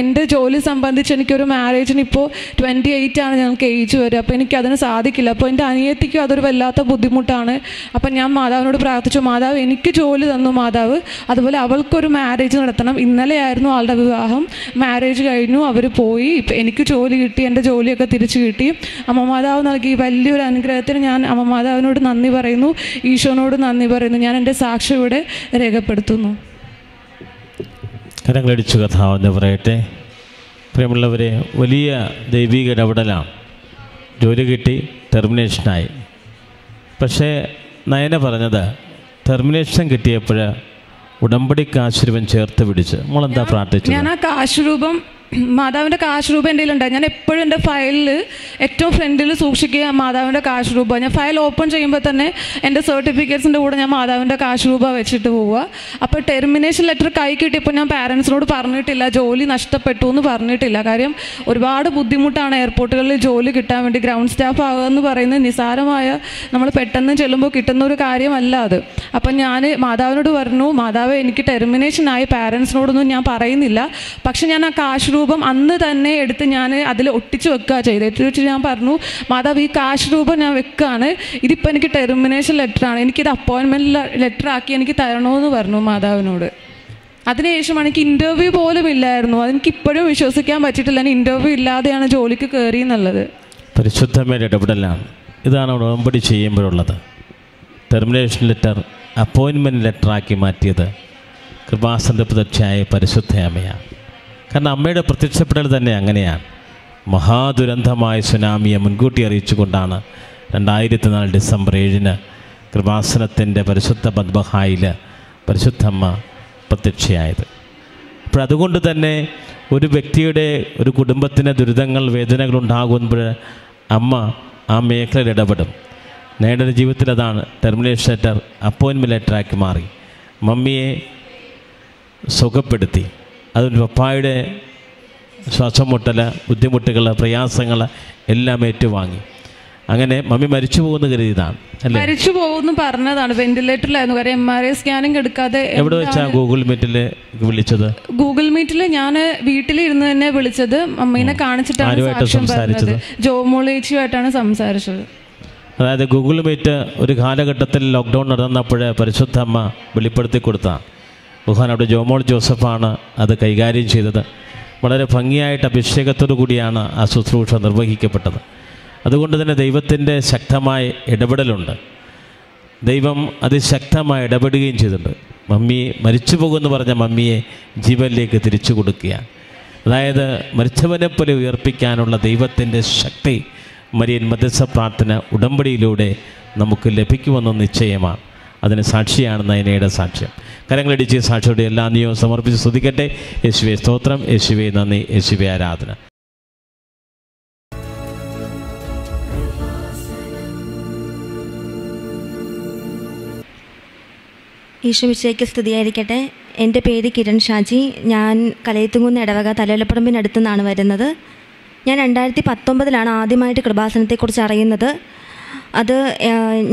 എന്റെ ജോലി സംബന്ധിച്ച് എനിക്കൊരു മാരേജിന് ഇപ്പോൾ ട്വന്റി എയ്റ്റ് ആണ് ഞങ്ങൾക്ക് ഏജ് വരിക. അപ്പോൾ എനിക്കതിന് സാധിക്കില്ല. അപ്പോൾ എന്റെ അനിയത്തിക്കും അതൊരു വല്ലാത്ത ബുദ്ധിമുട്ടാണ്. അപ്പം ഞാൻ മാതാവിനോട് പ്രാർത്ഥിച്ചു മാതാവ് എനിക്ക് ജോലി തന്നു മാതാവ്. അതുപോലെ അവൾക്കൊരു മാരേജ് നടത്തണം. ഇന്നലെയായിരുന്നു ആളുടെ വിവാഹം. മാരേജ് കഴിഞ്ഞു. അവർ പോയി. എനിക്ക് ജോലി കിട്ടി. എന്റെ ജോലിയൊക്കെ തിരിച്ചു കിട്ടി. അമ്മമാതാവ് നൽകി. വലിയൊരു അനുഗ്രഹത്തിന് ഞാൻ അമ്മമാതാവിനോട് നന്ദി പറയുന്നു. ഈശോനോട് നന്ദി പറയുന്നു. ഞാൻ എന്റെ സാക്ഷി ഇവിടെ രേഖപ്പെടുത്തുന്നു. കരങ്ങളടിച്ചു കഥാവെന്ന് പറയട്ടെ. പ്രിയമുള്ളവരെ വലിയ ദൈവിക ഇടപെടലാണ്. ജോലി കിട്ടി ടെർമിനേഷനായി പക്ഷേ നയന പറഞ്ഞത് ടെർമിനേഷൻ കിട്ടിയപ്പോൾ ഉടമ്പടിക്ക് ആശീർവം ചേർത്ത് പിടിച്ച് നമ്മൾ എന്താ പ്രാർത്ഥിച്ചത്? ഞാൻ ആ കാശ് രൂപം മാതാവിന്റെ കാശ് രൂപ എന്റെ കയ്യിലുണ്ടായി ഞാൻ എപ്പോഴും എന്റെ ഫയലിൽ ഏറ്റവും ഫ്രണ്ടിൽ സൂക്ഷിക്കുക മാതാവിന്റെ കാശ് രൂപ. ഞാൻ ഫയൽ ഓപ്പൺ ചെയ്യുമ്പോൾ തന്നെ എന്റെ സർട്ടിഫിക്കറ്റ്സിന്റെ കൂടെ ഞാൻ മാതാവിന്റെ കാശ് രൂപ വെച്ചിട്ട് പോവുക. അപ്പോൾ ടെർമിനേഷൻ ലെറ്റർ കൈ കിട്ടിയപ്പോൾ ഞാൻ പാരൻസിനോട് പറഞ്ഞിട്ടില്ല. ജോലി നഷ്ടപ്പെട്ടു എന്ന് പറഞ്ഞിട്ടില്ല. കാര്യം ഒരുപാട് ബുദ്ധിമുട്ടാണ് എയർപോർട്ടുകളിൽ ജോലി കിട്ടാൻ വേണ്ടി ഗ്രൗണ്ട് സ്റ്റാഫ് ആവുക എന്ന് പറയുന്നത് നിസാരമായ നമ്മൾ പെട്ടെന്ന് ചെല്ലുമ്പോൾ കിട്ടുന്ന ഒരു കാര്യമല്ല അത്. അപ്പം ഞാൻ മാതാവിനോട് പറഞ്ഞു മാതാവ് എനിക്ക് ടെർമിനേഷനായി പാരൻസിനോടൊന്നും ഞാൻ പറയുന്നില്ല. പക്ഷെ ഞാൻ ആ കാശ് രൂപം അന്ന് തന്നെ എടുത്ത് ഞാൻ അതിൽ ഒട്ടിച്ച് വെക്കുക ചെയ്തത് വെച്ച് ഞാൻ പറഞ്ഞു മാതാവ് ഈ കാശ് രൂപം ഞാൻ വെക്കുകയാണ് ഇതിപ്പോൾ എനിക്ക് ടെർമിനേഷൻ ലെറ്ററാണ് എനിക്കിത് അപ്പോയിൻമെന്റ് ലെറ്റർ ആക്കി എനിക്ക് തരണമെന്ന് പറഞ്ഞു മാതാവിനോട്. അതിനുശേഷമാണ് എനിക്ക് ഇന്റർവ്യൂ പോലും ഇല്ലായിരുന്നു. അതെനിക്ക് ഇപ്പോഴും വിശ്വസിക്കാൻ പറ്റിയിട്ടില്ല. ഞാൻ ഇന്റർവ്യൂ ഇല്ലാതെയാണ് ജോലിക്ക് കയറി എന്നുള്ളത്. പരിശുദ്ധമായ ഇടപെടലാണ്. ഇതാണ് ഉടമ്പടി ചെയ്യുമ്പോഴുള്ളത്. ടെർമിനേഷൻ ലെറ്റർ അപ്പോയിൻമെന്റ് ലെറ്ററാക്കി മാറ്റിയത്. കൃപാസന്റെ പ്രതക്ഷയായ പരിശുദ്ധ അമ്മയാണ് കാരണം അമ്മയുടെ പ്രത്യക്ഷപ്പെടൽ തന്നെ അങ്ങനെയാണ്. മഹാദുരന്തമായ സുനാമിയെ മുൻകൂട്ടി അറിയിച്ചുകൊണ്ടാണ് രണ്ടായിരത്തി നാല് ഡിസംബർ ഏഴിന് കൃപാസനത്തിന്റെ പരിശുദ്ധ പദ്മഹായിൽ പരിശുദ്ധമ്മ പ്രത്യക്ഷയായത്. അപ്പോൾ അതുകൊണ്ട് തന്നെ ഒരു വ്യക്തിയുടെ ഒരു കുടുംബത്തിന് ദുരിതങ്ങൾ വേദനകൾ ഉണ്ടാകുമ്പോൾ അമ്മ ആ മേഖലയിൽ ഇടപെടും. നേടൊരു ജീവിതത്തിൽ അതാണ് ടെർമിനേഷൻ ലെറ്റർ അപ്പോയിൻമെന്റ് ലെറ്ററാക്കി മാറി. മമ്മിയെ സുഖപ്പെടുത്തി. അതിന് പപ്പായുടെ ശ്വാസം മുട്ടൽ ബുദ്ധിമുട്ടുകൾ പ്രയാസങ്ങൾ എല്ലാം ഏറ്റുവാങ്ങി. അങ്ങനെ മമ്മി മരിച്ചു പോകുന്ന കരുതിയതാണ് അല്ലേ? മരിച്ചു പോകുന്നു പറഞ്ഞതാണ്. വെന്റിലേറ്ററിലായിരുന്നു. കാര്യം എം ആർ ഐ സ്കാനിങ് എടുക്കാതെ എവിടെ വെച്ചാ ഗൂഗിൾ മീറ്റിൽ വിളിച്ചത്? ഗൂഗിൾ മീറ്റിൽ ഞാൻ വീട്ടിലിരുന്ന് തന്നെ വിളിച്ചത്. മമ്മീനെ കാണിച്ചിട്ടാണ് സംസാരിച്ചത്? ജോമോളേച്ചിയുമായിട്ടാണ് സംസാരിച്ചത്. അതായത് ഗൂഗിൾ മീറ്റ് ഒരു കാലഘട്ടത്തിൽ ലോക്ക്ഡൗൺ നടന്നപ്പോൾ പരിശുദ്ധ അമ്മ വെളിപ്പെടുത്തി കൊടുത്താണ് ബഹുമാൻ അവിടെ ജോമോൾ ജോസഫാണ് അത് കൈകാര്യം ചെയ്തത്. വളരെ ഭംഗിയായിട്ട് അഭിഷേകത്തോടു കൂടിയാണ് ആ ശുശ്രൂഷ നിർവഹിക്കപ്പെട്ടത്. അതുകൊണ്ട് തന്നെ ദൈവത്തിന്റെ ശക്തമായ ഇടപെടലുണ്ട്. ദൈവം അതിശക്തമായി ഇടപെടുകയും ചെയ്തിട്ടുണ്ട്. മമ്മി മരിച്ചു പോകുമെന്ന് പറഞ്ഞ മമ്മിയെ ജീവനിലേക്ക് തിരിച്ചു കൊടുക്കുക അതായത് മരിച്ചവനെ പോലെ ഉയർപ്പിക്കാനുള്ള ദൈവത്തിന്റെ ശക്തി മരിയൻ മധ്യസ്ഥ പ്രാർത്ഥന ഉടമ്പടിയിലൂടെ നമുക്ക് ലഭിക്കുമെന്ന് നിശ്ചയമാണ്. അതിന് സാക്ഷിയാണ് നയനയുടെ സാക്ഷ്യം. കരങ്ങളടിച്ച് സാക്ഷിയുടെ എല്ലാ നിയമവും സമർപ്പിച്ച് സ്തുതിക്കട്ടെ. യേശുവെ സ്തോത്രം. യേശുവെ നന്ദി. യേശുവെ ആരാധന. ഈശോമിശയ്ക്ക് സ്തുതിയായിരിക്കട്ടെ. എന്റെ പേര് കിരൺ ഷാജി. ഞാൻ കലയത്തുംകുന്ന് ഇടവക തലയോലപ്പറമ്പിനടുത്തു നിന്നാണ് വരുന്നത്. ഞാൻ രണ്ടായിരത്തി പത്തൊമ്പതിലാണ് ആദ്യമായിട്ട് കൃപാസനത്തെക്കുറിച്ച് അറിയുന്നത്. അത്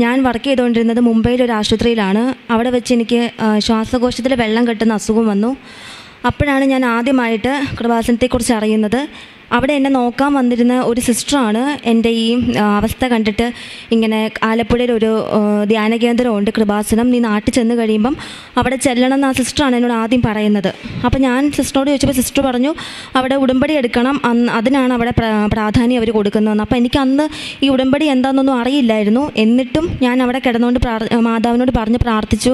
ഞാൻ വർക്ക് ചെയ്തുകൊണ്ടിരുന്നത് മുംബൈയിലെ ഒരു ആശുപത്രിയിലാണ്. അവിടെ വെച്ച് എനിക്ക് ശ്വാസകോശത്തിൽ വെള്ളം കെട്ടുന്ന അസുഖം വന്നു. അപ്പോഴാണ് ഞാൻ ആദ്യമായിട്ട് കൃപാസനത്തെക്കുറിച്ച് അറിയുന്നത്. അവിടെ എന്നെ നോക്കാൻ വന്നിരുന്ന ഒരു സിസ്റ്ററാണ് എന്റെ ഈ അവസ്ഥ കണ്ടിട്ട് ഇങ്ങനെ ആലപ്പുഴയിൽ ഒരു ധ്യാന കേന്ദ്രമുണ്ട് കൃപാസനം. നീ നാട്ടിൽ ചെന്ന് കഴിയുമ്പം അവിടെ ചെല്ലണം എന്ന് ആ സിസ്റ്ററാണ് എന്നോട് ആദ്യം പറയുന്നത്. അപ്പോൾ ഞാൻ സിസ്റ്ററോട് ചോദിച്ചപ്പോൾ സിസ്റ്റർ പറഞ്ഞു അവിടെ ഉടമ്പടി എടുക്കണം. അന്ന് അതിനാണ് അവിടെ പ്രാധാന്യം അവർ കൊടുക്കുന്നതെന്ന്. അപ്പോൾ എനിക്ക് അന്ന് ഈ ഉടമ്പടി എന്താണെന്നൊന്നും അറിയില്ലായിരുന്നു. എന്നിട്ടും ഞാൻ അവിടെ കിടന്നുകൊണ്ട് മാതാവിനോട് പറഞ്ഞ് പ്രാർത്ഥിച്ചു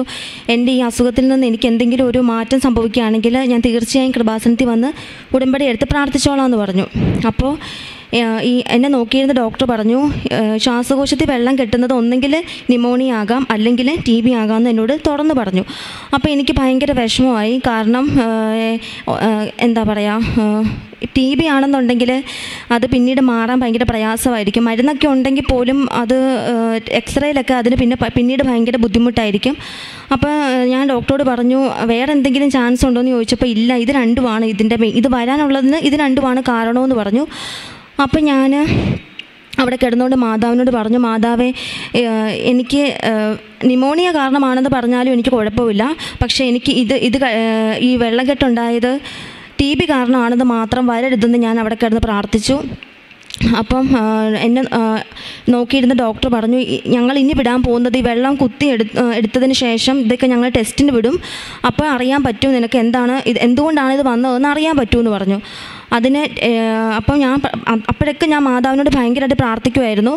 എന്റെ ഈ അസുഖത്തിൽ നിന്ന് എനിക്ക് എന്തെങ്കിലും ഒരു മാറ്റം സംഭവിക്കുകയാണെങ്കിൽ ഞാൻ തീർച്ചയായും കൃപാസനത്തിൽ വന്ന് ഉടമ്പടി എടുത്ത് പ്രാർത്ഥിച്ചോളാം എന്ന് പറഞ്ഞു. അപ്പോൾ ഏഹ്, ഈ എന്നെ നോക്കിയിരുന്ന ഡോക്ടർ പറഞ്ഞു ശ്വാസകോശത്തിൽ വെള്ളം കെട്ടുന്നത് ഒന്നെങ്കിൽ നിമോണിയ ആകാം അല്ലെങ്കിൽ ടി ബി ആകാം എന്ന് എന്നോട് തുറന്നു പറഞ്ഞു. അപ്പോൾ എനിക്ക് ഭയങ്കര വിഷമമായി. കാരണം എന്താ പറയുക ടി ബി ആണെന്നുണ്ടെങ്കിൽ അത് പിന്നീട് മാറാൻ ഭയങ്കര പ്രയാസമായിരിക്കും. മരുന്നൊക്കെ ഉണ്ടെങ്കിൽ പോലും അത് എക്സ്റേയിലൊക്കെ അതിന് പിന്നെ പിന്നീട് ഭയങ്കര ബുദ്ധിമുട്ടായിരിക്കും. അപ്പോൾ ഞാൻ ഡോക്ടറോട് പറഞ്ഞു വേറെ എന്തെങ്കിലും ചാൻസ് ഉണ്ടോ എന്ന് ചോദിച്ചപ്പോൾ ഇല്ല ഇത് രണ്ടുമാണ് ഇതിന്റെ ഇത് വരാനുള്ളതിന് ഇത് രണ്ടുമാണ് കാരണമെന്ന് പറഞ്ഞു. അപ്പോൾ ഞാൻ അവിടെ കിടന്നുകൊണ്ട് മാതാവിനോട് പറഞ്ഞു മാതാവേ എനിക്ക് നിമോണിയ കാരണമാണെന്ന് പറഞ്ഞാലും എനിക്ക് കുഴപ്പമില്ല. പക്ഷേ എനിക്ക് ഇത് ഇത് ഈ വെള്ളക്കെട്ടുണ്ടായത് ടി ബി കാരണമാണെന്ന് മാത്രം വരരുതെന്ന് ഞാൻ അവിടെ കിടന്ന് പ്രാർത്ഥിച്ചു. അപ്പം എന്നെ നോക്കിയിരുന്ന ഡോക്ടർ പറഞ്ഞു ഞങ്ങൾ ഇനി വിടാൻ പോകുന്നത് ഈ വെള്ളം കുത്തി എടു എടുത്തതിന് ശേഷം ഇതൊക്കെ ഞങ്ങൾ ടെസ്റ്റിന് വിടും. അപ്പോൾ അറിയാൻ പറ്റും നിനക്ക് എന്താണ് ഇത് എന്തുകൊണ്ടാണ് ഇത് വന്നതെന്ന് അറിയാൻ പറ്റുമെന്ന് പറഞ്ഞു. അതിന് അപ്പം ഞാൻ അപ്പോഴൊക്കെ ഞാൻ മാതാവിനോട് ഭയങ്കരമായിട്ട് പ്രാർത്ഥിക്കുമായിരുന്നു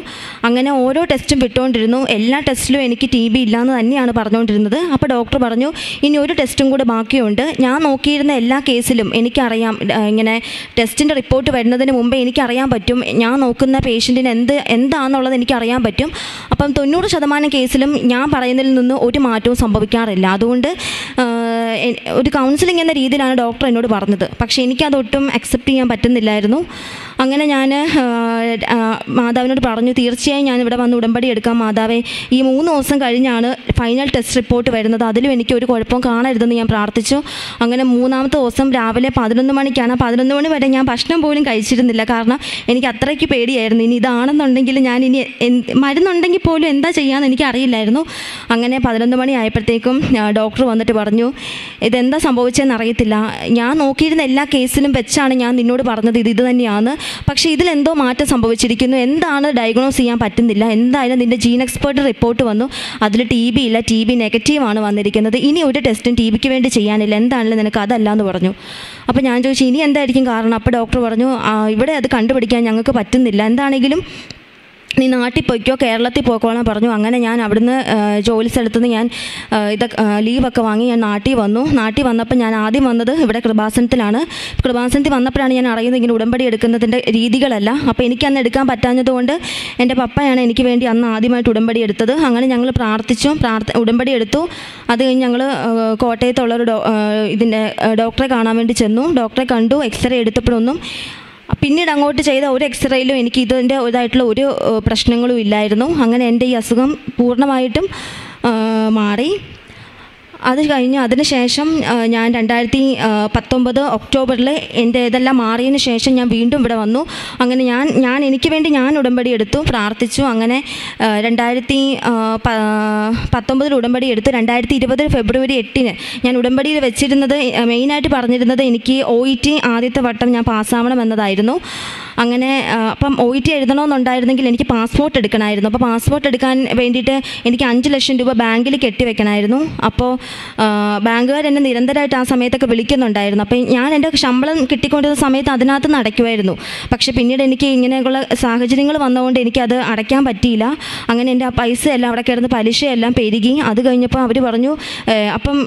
അങ്ങനെ ഓരോ ടെസ്റ്റും വിട്ടുകൊണ്ടിരുന്നു. എല്ലാ ടെസ്റ്റിലും എനിക്ക് ടി ബി ഇല്ലയെന്ന് തന്നെയാണ് പറഞ്ഞുകൊണ്ടിരുന്നത്. അപ്പോൾ ഡോക്ടർ പറഞ്ഞു ഇനി ഒരു ടെസ്റ്റും കൂടെ ബാക്കിയുണ്ട്. ഞാൻ നോക്കിയിരുന്ന എല്ലാ കേസിലും എനിക്കറിയാം ഇങ്ങനെ ടെസ്റ്റിന്റെ റിപ്പോർട്ട് വരുന്നതിന് മുമ്പേ എനിക്കറിയാൻ പറ്റും. ഞാൻ നോക്കുന്ന പേഷ്യന്റിന് എന്ത് എന്താണെന്നുള്ളത് എനിക്കറിയാൻ പറ്റും. അപ്പം തൊണ്ണൂറ് ശതമാനം കേസിലും ഞാൻ പറയുന്നതിൽ നിന്ന് ഒരു മാറ്റവും സംഭവിക്കാറില്ല. അതുകൊണ്ട് ഒരു കൗൺസിലിംഗ് എന്ന രീതിയിലാണ് ഡോക്ടർ എന്നോട് പറഞ്ഞത്. പക്ഷേ എനിക്കതൊട്ടും അക്സെപ്റ്റ് ചെയ്യാൻ പറ്റുന്നില്ലായിരുന്നു. അങ്ങനെ ഞാൻ മാതാവിനോട് പറഞ്ഞു തീർച്ചയായും ഞാൻ ഇവിടെ വന്ന് ഉടമ്പടി എടുക്കാം മാതാവേ. ഈ മൂന്ന് ദിവസം കഴിഞ്ഞാണ് ഫൈനൽ ടെസ്റ്റ് റിപ്പോർട്ട് വരുന്നത്. അതിലും എനിക്ക് ഒരു കുഴപ്പവും കാണരുതെന്ന് ഞാൻ പ്രാർത്ഥിച്ചു. അങ്ങനെ മൂന്നാമത്തെ ദിവസം രാവിലെ പതിനൊന്ന് മണിക്കാണ്. പതിനൊന്ന് മണി വരെ ഞാൻ ഭക്ഷണം പോലും കഴിച്ചിരുന്നില്ല. കാരണം എനിക്ക് അത്രയ്ക്ക് പേടിയായിരുന്നു. ഇനി ഇതാണെന്നുണ്ടെങ്കിൽ ഞാൻ ഇനി മരുന്നുണ്ടെങ്കിൽ പോലും എന്താ ചെയ്യാമെന്ന് എനിക്ക് അറിയില്ലായിരുന്നു. അങ്ങനെ പതിനൊന്ന് മണി ആയപ്പോഴത്തേക്കും ഡോക്ടർ വന്നിട്ട് പറഞ്ഞു ഇതെന്താ സംഭവിച്ചതെന്ന് അറിയത്തില്ല. ഞാൻ നോക്കിയിരുന്ന എല്ലാ കേസിലും വെച്ചാണ് ഞാൻ നിന്നോട് പറഞ്ഞത്. ഇത് ഇത് തന്നെയാണ് പക്ഷേ ഇതിലെന്തോ മാറ്റം സംഭവിച്ചിരിക്കുന്നു. എന്താണ് ഡയഗ്നോസ് ചെയ്യാൻ പറ്റുന്നില്ല. എന്തായാലും നിന്റെ ജീൻ എക്സ്പേർട്ട് റിപ്പോർട്ട് വന്നു. അതിൽ ടി ബി ഇല്ല. ടി ബി നെഗറ്റീവാണ് വന്നിരിക്കുന്നത്. ഇനി ഒരു ടെസ്റ്റും ടി ബിക്ക് വേണ്ടി ചെയ്യാനില്ല. എന്താണെങ്കിലും നിനക്ക് അതല്ല എന്ന് പറഞ്ഞു. അപ്പോൾ ഞാൻ ചോദിച്ചു ഇനി എന്തായിരിക്കും കാരണം? അപ്പോൾ ഡോക്ടർ പറഞ്ഞു ഇവിടെ അത് കണ്ടുപിടിക്കാൻ ഞങ്ങൾക്ക് പറ്റുന്നില്ല. എന്താണെങ്കിലും നീ നാട്ടിൽ പോയിക്കോ കേരളത്തിൽ പോയിക്കോളാൻ പറഞ്ഞു. അങ്ങനെ ഞാൻ അവിടുന്ന് ജോലി സ്ഥലത്ത് നിന്ന് ഞാൻ ഇതൊക്കെ ലീവൊക്കെ വാങ്ങി ഞാൻ നാട്ടിൽ വന്നു. നാട്ടിൽ വന്നപ്പോൾ ഞാൻ ആദ്യം വന്നത് ഇവിടെ കൃപാസനത്തിലാണ്. കൃപാസനത്തിൽ വന്നപ്പോഴാണ് ഞാൻ അറിയുന്നത് ഇങ്ങനെ ഉടമ്പടി എടുക്കുന്നതിന്റെ രീതികളല്ല. അപ്പോൾ എനിക്ക് അന്ന് എടുക്കാൻ പറ്റാഞ്ഞതുകൊണ്ട് എന്റെ പപ്പയാണ് എനിക്ക് വേണ്ടി അന്ന് ആദ്യമായിട്ട് ഉടമ്പടി എടുത്തത്. അങ്ങനെ ഞങ്ങൾ പ്രാർത്ഥിച്ചു പ്രാർത്ഥ ഉടമ്പടി എടുത്തു. അത് കഴിഞ്ഞ് ഞങ്ങൾ കോട്ടയത്തുള്ളൊരു ഡോ ഇതിന്റെ ഡോക്ടറെ കാണാൻ വേണ്ടി ചെന്നു. ഡോക്ടറെ കണ്ടു എക്സ്റേ എടുത്തപ്പോഴൊന്നും പിന്നീട് അങ്ങോട്ട് ചെയ്ത ഒരു എക്സ്റേയിലും എനിക്ക് ഇതിന്റെ ഇതായിട്ടുള്ള ഒരു പ്രശ്നങ്ങളും ഇല്ലായിരുന്നു. അങ്ങനെ എന്റെ ഈ അസുഖം പൂർണമായിട്ടും മാറി. അത് കഴിഞ്ഞ് അതിന് ശേഷം ഞാൻ രണ്ടായിരത്തി പത്തൊമ്പത് ഒക്ടോബറിൽ എന്റെ ഇതെല്ലാം മാറിയതിന് ശേഷം ഞാൻ വീണ്ടും ഇവിടെ വന്നു. അങ്ങനെ ഞാൻ ഞാൻ എനിക്ക് വേണ്ടി ഞാൻ ഉടമ്പടി എടുത്തു പ്രാർത്ഥിച്ചു. അങ്ങനെ രണ്ടായിരത്തി പത്തൊമ്പതിൽ ഉടമ്പടി എടുത്തു രണ്ടായിരത്തി ഇരുപത് ഫെബ്രുവരി എട്ടിന് ഞാൻ ഉടമ്പടിയിൽ വെച്ചിരുന്നത് മെയിനായിട്ട് പറഞ്ഞിരുന്നത് എനിക്ക് ഒ ഇ ടി ആദ്യത്തെ വട്ടം ഞാൻ പാസ്സാവണം എന്നതായിരുന്നു. അങ്ങനെ അപ്പം ഒ ഇ ടി എഴുതണമെന്നുണ്ടായിരുന്നെങ്കിൽ എനിക്ക് പാസ്പോർട്ട് എടുക്കണമായിരുന്നു. അപ്പോൾ പാസ്പോർട്ട് എടുക്കാൻ വേണ്ടിയിട്ട് എനിക്ക് അഞ്ച് ലക്ഷം രൂപ ബാങ്കിൽ കെട്ടിവെക്കണമായിരുന്നു. അപ്പോൾ ബാങ്കുകാർ എന്നെ നിരന്തരമായിട്ട് ആ സമയത്തൊക്കെ വിളിക്കുന്നുണ്ടായിരുന്നു. അപ്പം ഞാൻ എന്റെ ശമ്പളം കിട്ടിക്കൊണ്ടിരുന്ന സമയത്ത് അതിനകത്ത് പക്ഷെ പക്ഷേ പിന്നീട് എനിക്ക് ഇങ്ങനെയുള്ള സാഹചര്യങ്ങൾ വന്നതുകൊണ്ട് എനിക്കത് അടയ്ക്കാൻ പറ്റിയില്ല. അങ്ങനെ എന്റെ ആ പൈസ എല്ലാം അവിടെ കിടന്ന് പലിശയെല്ലാം പെരുകി. അത് കഴിഞ്ഞപ്പോൾ അവർ പറഞ്ഞു അപ്പം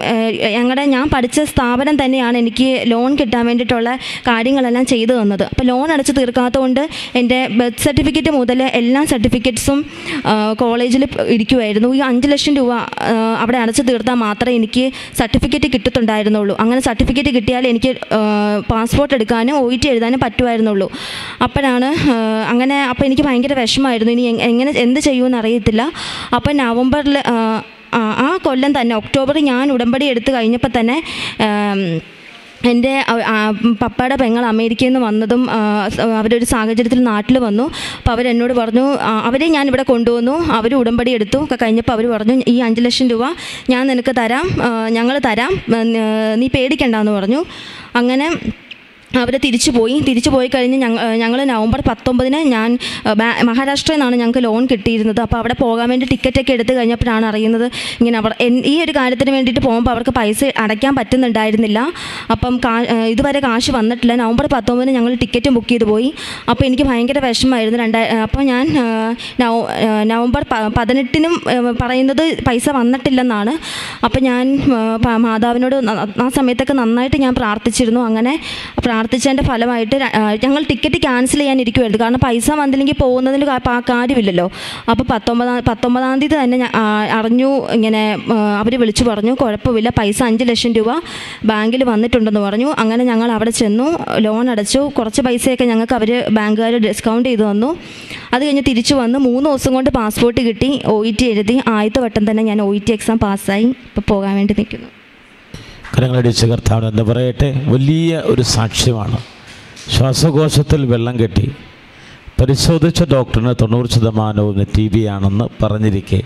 ഞങ്ങളുടെ ഞാൻ പഠിച്ച സ്ഥാപനം തന്നെയാണ് എനിക്ക് ലോൺ കിട്ടാൻ വേണ്ടിയിട്ടുള്ള കാര്യങ്ങളെല്ലാം ചെയ്തു തന്നത്. അപ്പോൾ ലോൺ അടച്ച് തീർക്കാത്തതുകൊണ്ട് എന്റെ ബർത്ത് സർട്ടിഫിക്കറ്റ് മുതൽ എല്ലാ സർട്ടിഫിക്കറ്റ്സും കോളേജിൽ ഇരിക്കുമായിരുന്നു ഈ അഞ്ച് ലക്ഷം രൂപ അവിടെ അടച്ചു തീർത്താൽ മാത്രമേ എനിക്ക് സർട്ടിഫിക്കറ്റ് കിട്ടത്തുണ്ടായിരുന്നുള്ളൂ. അങ്ങനെ സർട്ടിഫിക്കറ്റ് കിട്ടിയാൽ എനിക്ക് പാസ്പോർട്ട് എടുക്കാനും ഒ ടി എഴുതാനും പറ്റുമായിരുന്നുള്ളൂ. അപ്പോഴാണ് അങ്ങനെ അപ്പോൾ എനിക്ക് ഭയങ്കര വിഷമമായിരുന്നു. ഇനി എങ്ങനെ എന്ത് ചെയ്യുമെന്ന് അറിയത്തില്ല. അപ്പോൾ നവംബറിൽ ആ, കൊല്ലം തന്നെ ഒക്ടോബർ ഞാൻ ഉടമ്പടി എടുത്ത് കഴിഞ്ഞപ്പോൾ തന്നെ എന്റെ പപ്പയുടെ പെങ്ങൾ അമേരിക്കയിൽ നിന്ന് വന്നതും അവരൊരു സാഹചര്യത്തിൽ നാട്ടിൽ വന്നു. അപ്പോൾ അവരെന്നോട് പറഞ്ഞു അവരെ ഞാൻ ഇവിടെ കൊണ്ടുവന്നു. അവർ ഉടമ്പടി എടുത്തു. ഒക്കെ കഴിഞ്ഞപ്പോൾ അവർ പറഞ്ഞു ഈ അഞ്ച് ലക്ഷം രൂപ ഞാൻ നിനക്ക് തരാം. ഞങ്ങൾ തരാം. നീ പേടിക്കണ്ടെന്ന് പറഞ്ഞു. അങ്ങനെ അവർ തിരിച്ചു പോയി. തിരിച്ചു പോയി കഴിഞ്ഞ് ഞങ്ങൾ നവംബർ പത്തൊമ്പതിന് ഞാൻ മഹാരാഷ്ട്രയിൽ നിന്നാണ് ഞങ്ങൾക്ക് ലോൺ കിട്ടിയിരുന്നത്. അപ്പോൾ അവിടെ പോകാൻ വേണ്ടി ടിക്കറ്റൊക്കെ എടുത്ത് കഴിഞ്ഞപ്പോഴാണ് അറിയുന്നത് ഇങ്ങനെ അവർ ഈ ഒരു കാര്യത്തിന് വേണ്ടിയിട്ട് പോകുമ്പോൾ അവർക്ക് പൈസ അടയ്ക്കാൻ പറ്റുന്നുണ്ടായിരുന്നില്ല. അപ്പം ഇതുവരെ കാശ് വന്നിട്ടില്ല. നവംബർ പത്തൊമ്പതിന് ഞങ്ങൾ ടിക്കറ്റും ബുക്ക് ചെയ്തു പോയി. അപ്പോൾ എനിക്ക് ഭയങ്കര വിഷമമായിരുന്നു. രണ്ടാ അപ്പോൾ ഞാൻ നവ- നവംബർ പതിനെട്ടിനും പറയുന്നത് പൈസ വന്നിട്ടില്ലെന്നാണ്. അപ്പോൾ ഞാൻ മാതാവിനോട് ആ സമയത്തൊക്കെ നന്നായിട്ട് ഞാൻ പ്രാർത്ഥിച്ചിരുന്നു. അങ്ങനെ പ്രാർത്ഥിച്ചതിന്റെ ഫലമായിട്ട് ഞങ്ങൾ ടിക്കറ്റ് ക്യാൻസൽ ചെയ്യാനിരിക്കുമായിരുന്നു കാരണം പൈസ വന്നില്ലെങ്കിൽ പോകുന്നതിന് കാര്യമില്ലല്ലോ. അപ്പോൾ പത്തൊമ്പതാം പത്തൊമ്പതാം തീയതി തന്നെ അറിഞ്ഞു ഇങ്ങനെ അവർ വിളിച്ചു പറഞ്ഞു. കുഴപ്പമില്ല പൈസ അഞ്ച് ലക്ഷം രൂപ ബാങ്കിൽ വന്നിട്ടുണ്ടെന്ന് പറഞ്ഞു. അങ്ങനെ ഞങ്ങൾ അവിടെ ചെന്നു ലോൺ അടച്ചു. കുറച്ച് പൈസയൊക്കെ ഞങ്ങൾക്ക് അവർ ബാങ്കുകാർ ഡിസ്കൗണ്ട് ചെയ്തു തന്നു. അത് കഴിഞ്ഞ് തിരിച്ചു വന്ന് മൂന്ന് ദിവസം കൊണ്ട് പാസ്പോർട്ട് കിട്ടി. ഒ ഇ ടി എഴുതി. ആദ്യത്തെ വട്ടം തന്നെ ഞാൻ ഒ ഇ ടി എക്സാം പാസ്സായി ഇപ്പോൾ പോകാൻ വേണ്ടി നിൽക്കുന്നു. കരങ്ങളടിച്ച് കർത്താവ് എന്ന് പറയട്ടെ? വലിയ ഒരു സാക്ഷ്യമാണ്. ശ്വാസകോശത്തിൽ വെള്ളം കെട്ടി. പരിശോധിച്ച ഡോക്ടറിന് തൊണ്ണൂറ് ശതമാനവും ടി ബി ആണെന്ന് പറഞ്ഞിരിക്കെ.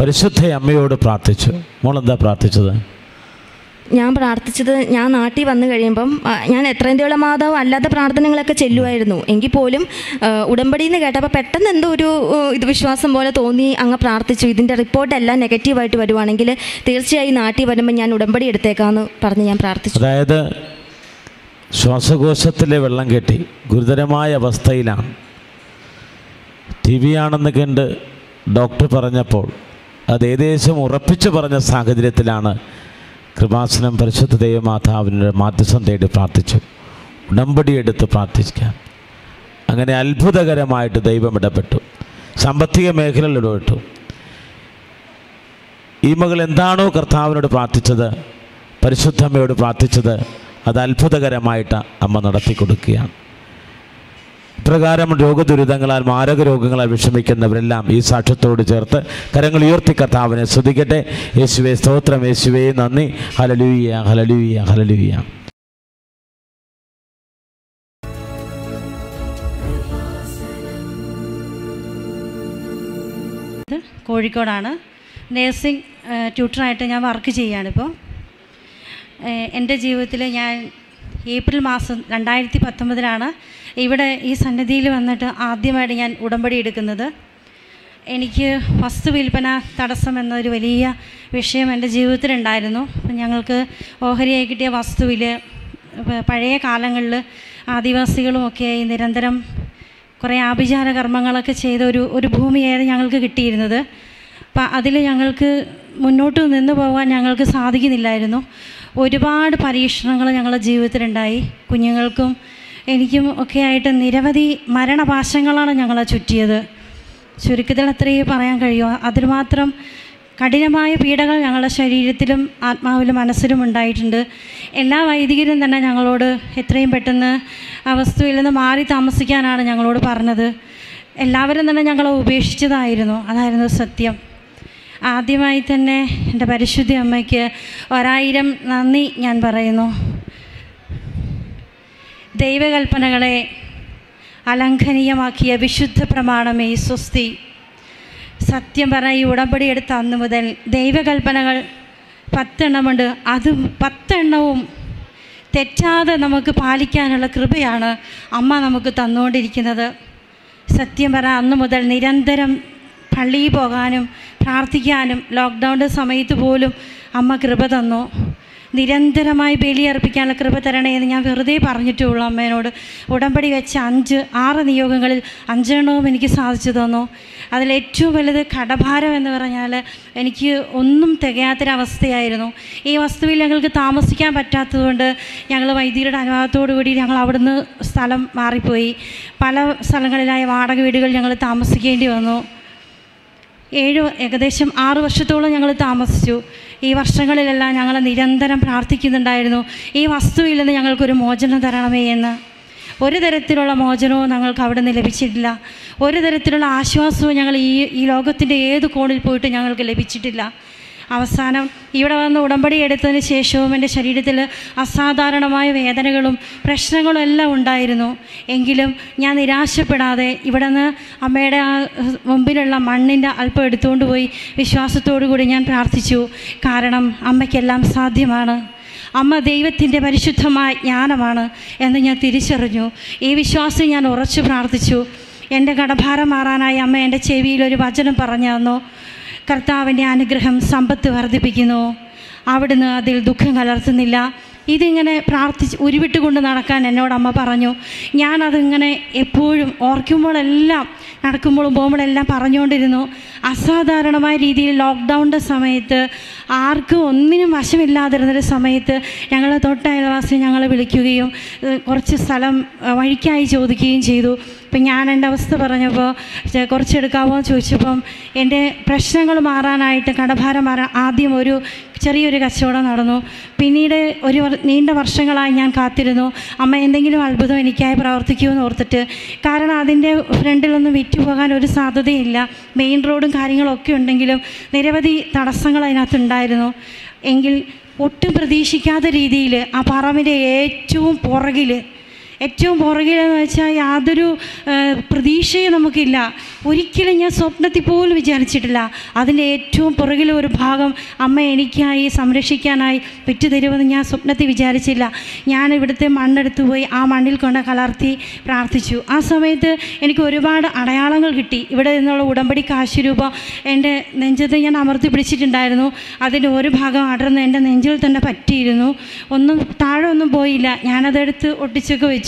പരിശുദ്ധ അമ്മയോട് പ്രാർത്ഥിച്ചു. മോളെന്താ പ്രാർത്ഥിച്ചത്? ഞാൻ പ്രാർത്ഥിച്ചത് ഞാൻ നാട്ടിൽ വന്നു കഴിയുമ്പം ഞാൻ എത്രയും മാതാവ് അല്ലാത്ത പ്രാർത്ഥനകളൊക്കെ ചെല്ലുമായിരുന്നു. എങ്കിൽ പോലും ഉടമ്പടിയിൽ ഉടമ്പടി എന്ന് കേട്ടപ്പോൾ പെട്ടെന്ന് എന്തോ ഒരു ഇത് വിശ്വാസം പോലെ തോന്നി അങ്ങ് പ്രാർത്ഥിച്ചു. ഇതിന്റെ റിപ്പോർട്ടെല്ലാം നെഗറ്റീവായിട്ട് വരുവാണെങ്കിൽ തീർച്ചയായും നാട്ടിൽ വരുമ്പോൾ ഞാൻ ഉടമ്പടി എടുത്തേക്കാമെന്ന് പറഞ്ഞ് ഞാൻ പ്രാർത്ഥിച്ചു. അതായത് ശ്വാസകോശത്തിലെ വെള്ളം കെട്ടി ഗുരുതരമായ അവസ്ഥയിലാണ്. ടി വി ആണെന്ന് കണ്ട് ഡോക്ടർ പറഞ്ഞപ്പോൾ അത് ഏകദേശം ഉറപ്പിച്ചു പറഞ്ഞ സാഹചര്യത്തിലാണ് കൃപാസനം പരിശുദ്ധ ദൈവമാതാവിന്റെ മാധ്യസം തേടി പ്രാർത്ഥിച്ചു. ഉടമ്പടി എടുത്ത് പ്രാർത്ഥിക്കാൻ. അങ്ങനെ അത്ഭുതകരമായിട്ട് ദൈവം ഇടപെട്ടു. സാമ്പത്തിക മേഖലയിൽ ഇടപെട്ടു ഈ മകൾ എന്താണോ കർത്താവിനോട് പ്രാർത്ഥിച്ചത് പരിശുദ്ധമ്മയോട് പ്രാർത്ഥിച്ചത് അത് അത്ഭുതകരമായിട്ട് അമ്മ നടത്തി കൊടുക്കുകയാണ് ഇപ്രകാരം രോഗദുരിതങ്ങളാൽ മാരക രോഗങ്ങളാൽ വിഷമിക്കുന്നവരെല്ലാം ഈ സാക്ഷ്യത്തോട് ചേർത്ത് കരങ്ങൾ ഉയർത്തി കർത്താവിനെ ശ്രദ്ധിക്കട്ടെ യേശുവെ സ്തോത്രം. യേശുവെ നന്ദി. ഹലലൂയ ഹലലൂയ ഹലലൂയ കോഴിക്കോടാണ്. നേഴ്സിംഗ് ട്യൂട്ടറായിട്ട് ഞാൻ വർക്ക് ചെയ്യുകയാണിപ്പോൾ എന്റെ ജീവിതത്തിൽ ഞാൻ ഏപ്രിൽ മാസം രണ്ടായിരത്തി പത്തൊമ്പതിലാണ് ഇവിടെ ഈ സന്നിധിയിൽ വന്നിട്ട് ആദ്യമായിട്ട് ഞാൻ ഉടമ്പടി എടുക്കുന്നത്. എനിക്ക് വസ്തു വിൽപ്പന തടസ്സം എന്നൊരു വലിയ വിഷയം എന്റെ ജീവിതത്തിലുണ്ടായിരുന്നു. ഞങ്ങൾക്ക് ഓഹരിയായി കിട്ടിയ വസ്തുവിൽ പഴയ കാലങ്ങളിൽ ആദിവാസികളുമൊക്കെയായി നിരന്തരം കുറേ ആഭിചാര കർമ്മങ്ങളൊക്കെ ചെയ്ത ഒരു ഒരു ഭൂമിയായിരുന്നു ഞങ്ങൾക്ക് കിട്ടിയിരുന്നത്. അപ്പം അതിൽ ഞങ്ങൾക്ക് മുന്നോട്ട് നിന്ന് പോകാൻ ഞങ്ങൾക്ക് സാധിക്കുന്നില്ലായിരുന്നു. ഒരുപാട് പരീക്ഷണങ്ങൾ ഞങ്ങളുടെ ജീവിതത്തിലുണ്ടായി. കുഞ്ഞുങ്ങൾക്കും എനിക്കും ഒക്കെ ആയിട്ട് നിരവധി മരണപാശങ്ങളാണ് ഞങ്ങളെ ചുറ്റിയത്. ചുരുക്കത്തിൽ അത്രയേ പറയാൻ കഴിയുമോ അതിനുമാത്രം കഠിനമായ പീഡകൾ ഞങ്ങളുടെ ശരീരത്തിലും ആത്മാവിലും മനസ്സിലും ഉണ്ടായിട്ടുണ്ട്. എല്ലാ വൈദികരും തന്നെ ഞങ്ങളോട് എത്രയും പെട്ടെന്ന് ആ വസ്തുവിൽ നിന്ന് മാറി താമസിക്കാനാണ് ഞങ്ങളോട് പറഞ്ഞത്. എല്ലാവരും തന്നെ ഞങ്ങളെ ഉപേക്ഷിച്ചതായിരുന്നു. അതായിരുന്നു സത്യം. ആദ്യമായി തന്നെ എന്റെ പരിശുദ്ധ അമ്മയ്ക്ക് ഒരായിരം നന്ദി ഞാൻ പറയുന്നു. ദൈവകൽപ്പനകളെ അലംഘനീയമാക്കിയ വിശുദ്ധ പ്രമാണമേ സ്വസ്തി. സത്യം പറയി ഈ ഉടമ്പടി എടുത്ത അന്ന് മുതൽ ദൈവകൽപ്പനകൾ പത്തെണ്ണമുണ്ട് അത് പത്തെണ്ണവും തെറ്റാതെ നമുക്ക് പാലിക്കാനുള്ള കൃപയാണ് അമ്മ നമുക്ക് തന്നുകൊണ്ടിരിക്കുന്നത്. സത്യം പറ അന്ന് മുതൽ നിരന്തരം പള്ളിയിൽ പോകാനും പ്രാർത്ഥിക്കാനും ലോക്ക്ഡൗണിന്റെ സമയത്ത് പോലും അമ്മ കൃപ തന്നു. നിരന്തരമായി ബലിയർപ്പിക്കാനുള്ള കൃപ തരണേ എന്ന് ഞാൻ വെറുതെ പറഞ്ഞിട്ടുള്ളൂ അമ്മേനോട്. ഉടമ്പടി വെച്ച അഞ്ച് ആറ് നിയോഗങ്ങളിൽ അഞ്ചെണ്ണവും എനിക്ക് സാധിച്ചു തന്നു. അതിലേറ്റവും വലുത് കടഭാരം എന്ന് പറഞ്ഞാൽ എനിക്ക് ഒന്നും തികയാത്തൊരവസ്ഥയായിരുന്നു. ഈ വസ്തുവിൽ ഞങ്ങൾക്ക് താമസിക്കാൻ പറ്റാത്തതുകൊണ്ട് ഞങ്ങൾ വൈദ്യരുടെ അനുവാദത്തോടു കൂടി ഞങ്ങൾ അവിടുന്ന് സ്ഥലം മാറിപ്പോയി. പല സ്ഥലങ്ങളിലായ വാടക വീടുകൾ ഞങ്ങൾ താമസിക്കേണ്ടി വന്നു. ഏഴ് ഏകദേശം ആറ് വർഷത്തോളം ഞങ്ങൾ താമസിച്ചു. ഈ വർഷങ്ങളിലെല്ലാം ഞങ്ങൾ നിരന്തരം പ്രാർത്ഥിക്കുന്നുണ്ടായിരുന്നു. ഈ വസ്തുവിൽ നിന്ന് ഞങ്ങൾക്കൊരു മോചനം തരണമേ എന്ന്. ഒരു തരത്തിലുള്ള മോചനവും ഞങ്ങൾക്ക് അവിടെ നിന്ന് ലഭിച്ചിട്ടില്ല. ഒരു തരത്തിലുള്ള ആശ്വാസവും ഞങ്ങൾ ഈ ഈ ലോകത്തിന്റെ ഏത് കോണിൽ പോയിട്ട് ഞങ്ങൾക്ക് ലഭിച്ചിട്ടില്ല. അവസാനം ഇവിടെ വന്ന് ഉടമ്പടി എടുത്തതിന് ശേഷവും എന്റെ ശരീരത്തിൽ അസാധാരണമായ വേദനകളും പ്രശ്നങ്ങളും എല്ലാം ഉണ്ടായിരുന്നു. എങ്കിലും ഞാൻ നിരാശപ്പെടാതെ ഇവിടെ നിന്ന് അമ്മയുടെ ആ മുമ്പിലുള്ള മണ്ണിന്റെ അല്പം എടുത്തുകൊണ്ട് പോയി വിശ്വാസത്തോടു കൂടി ഞാൻ പ്രാർത്ഥിച്ചു. കാരണം അമ്മയ്ക്കെല്ലാം സാധ്യമാണ്. അമ്മ ദൈവത്തിന്റെ പരിശുദ്ധമായ ജ്ഞാനമാണ് എന്ന് ഞാൻ തിരിച്ചറിഞ്ഞു. ഈ വിശ്വാസം ഞാൻ ഉറച്ചു പ്രാർത്ഥിച്ചു. എന്റെ കടഭാരം മാറാനായി അമ്മ എന്റെ ചെവിയിൽ ഒരു വചനം പറഞ്ഞു തന്നു. കർത്താവിന്റെ അനുഗ്രഹം സമ്പത്ത് വർദ്ധിപ്പിക്കുന്നു. അവിടുന്ന് അതിൽ ദുഃഖം കലർത്തുന്നില്ല. ഇതിങ്ങനെ പ്രാർത്ഥിച്ച് ഉരുവിട്ടുകൊണ്ട് നടക്കാൻ എന്നോട് അമ്മ പറഞ്ഞു. ഞാനതിങ്ങനെ എപ്പോഴും ഓർക്കുമ്പോഴെല്ലാം നടക്കുമ്പോഴും പോകുമ്പോഴെല്ലാം പറഞ്ഞുകൊണ്ടിരുന്നു. അസാധാരണമായ രീതിയിൽ ലോക്ക്ഡൗണിന്റെ സമയത്ത് ആർക്കും ഒന്നിനും വശമില്ലാതിരുന്നൊരു സമയത്ത് ഞങ്ങൾ തൊട്ട അയൽവാസി ഞങ്ങളെ വിളിക്കുകയും കുറച്ച് സ്ഥലം വഴിക്കായി ചോദിക്കുകയും ചെയ്തു. ഇപ്പം ഞാൻ എന്റെ അവസ്ഥ പറഞ്ഞപ്പോൾ കുറച്ച് കുറച്ചെടുക്കാമോ എന്ന് ചോദിച്ചപ്പം എന്റെ പ്രശ്നങ്ങൾ മാറാനായിട്ട് കടഭാരം മാറാൻ ആദ്യം ഒരു ചെറിയൊരു കച്ചവടം നടന്നു. പിന്നീട് ഒരു നീണ്ട വർഷങ്ങളായി ഞാൻ കാത്തിരുന്നു. അമ്മ എന്തെങ്കിലും അത്ഭുതം എനിക്കായി പ്രവർത്തിക്കുമെന്ന് ഓർത്തിട്ട് കാരണം അതിന്റെ ഫ്രണ്ടിലൊന്നും വിറ്റുപോകാൻ ഒരു സാധ്യതയില്ല. മെയിൻ റോഡും കാര്യങ്ങളൊക്കെ ഉണ്ടെങ്കിലും നിരവധി തടസ്സങ്ങൾ അതിനകത്തുണ്ടായിരുന്നു. എങ്കിൽ ഒട്ടും പ്രതീക്ഷിക്കാത്ത രീതിയിൽ ആ പറമ്പിന്റെ ഏറ്റവും പുറകിൽ ഏറ്റവും പുറകിലെന്ന് വെച്ചാൽ യാതൊരു പ്രതീക്ഷയും നമുക്കില്ല. ഒരിക്കലും ഞാൻ സ്വപ്നത്തിൽ പോലും വിചാരിച്ചിട്ടില്ല. അതിന്റെ ഏറ്റവും പുറകിലെ ഒരു ഭാഗം അമ്മ എനിക്കായി സംരക്ഷിക്കാനായി പെറ്റുതരുമെന്ന് ഞാൻ സ്വപ്നത്തിൽ വിചാരിച്ചില്ല. ഞാൻ ഇവിടുത്തെ മണ്ണെടുത്ത് പോയി ആ മണ്ണിൽ കൊണ്ട് കലർത്തി പ്രാർത്ഥിച്ചു. ആ സമയത്ത് എനിക്ക് ഒരുപാട് അടയാളങ്ങൾ കിട്ടി. ഇവിടെ നിന്നുള്ള ഉടമ്പടി കാശ് എന്റെ നെഞ്ചത്ത് ഞാൻ അമർത്തി പിടിച്ചിട്ടുണ്ടായിരുന്നു. അതിന്റെ ഒരു ഭാഗം അടർന്ന് എന്റെ നെഞ്ചിൽ തന്നെ പറ്റിയിരുന്നു. ഒന്നും താഴെ ഒന്നും പോയില്ല. ഞാനതെടുത്ത് ഒട്ടിച്ചൊക്കെ വെച്ചു.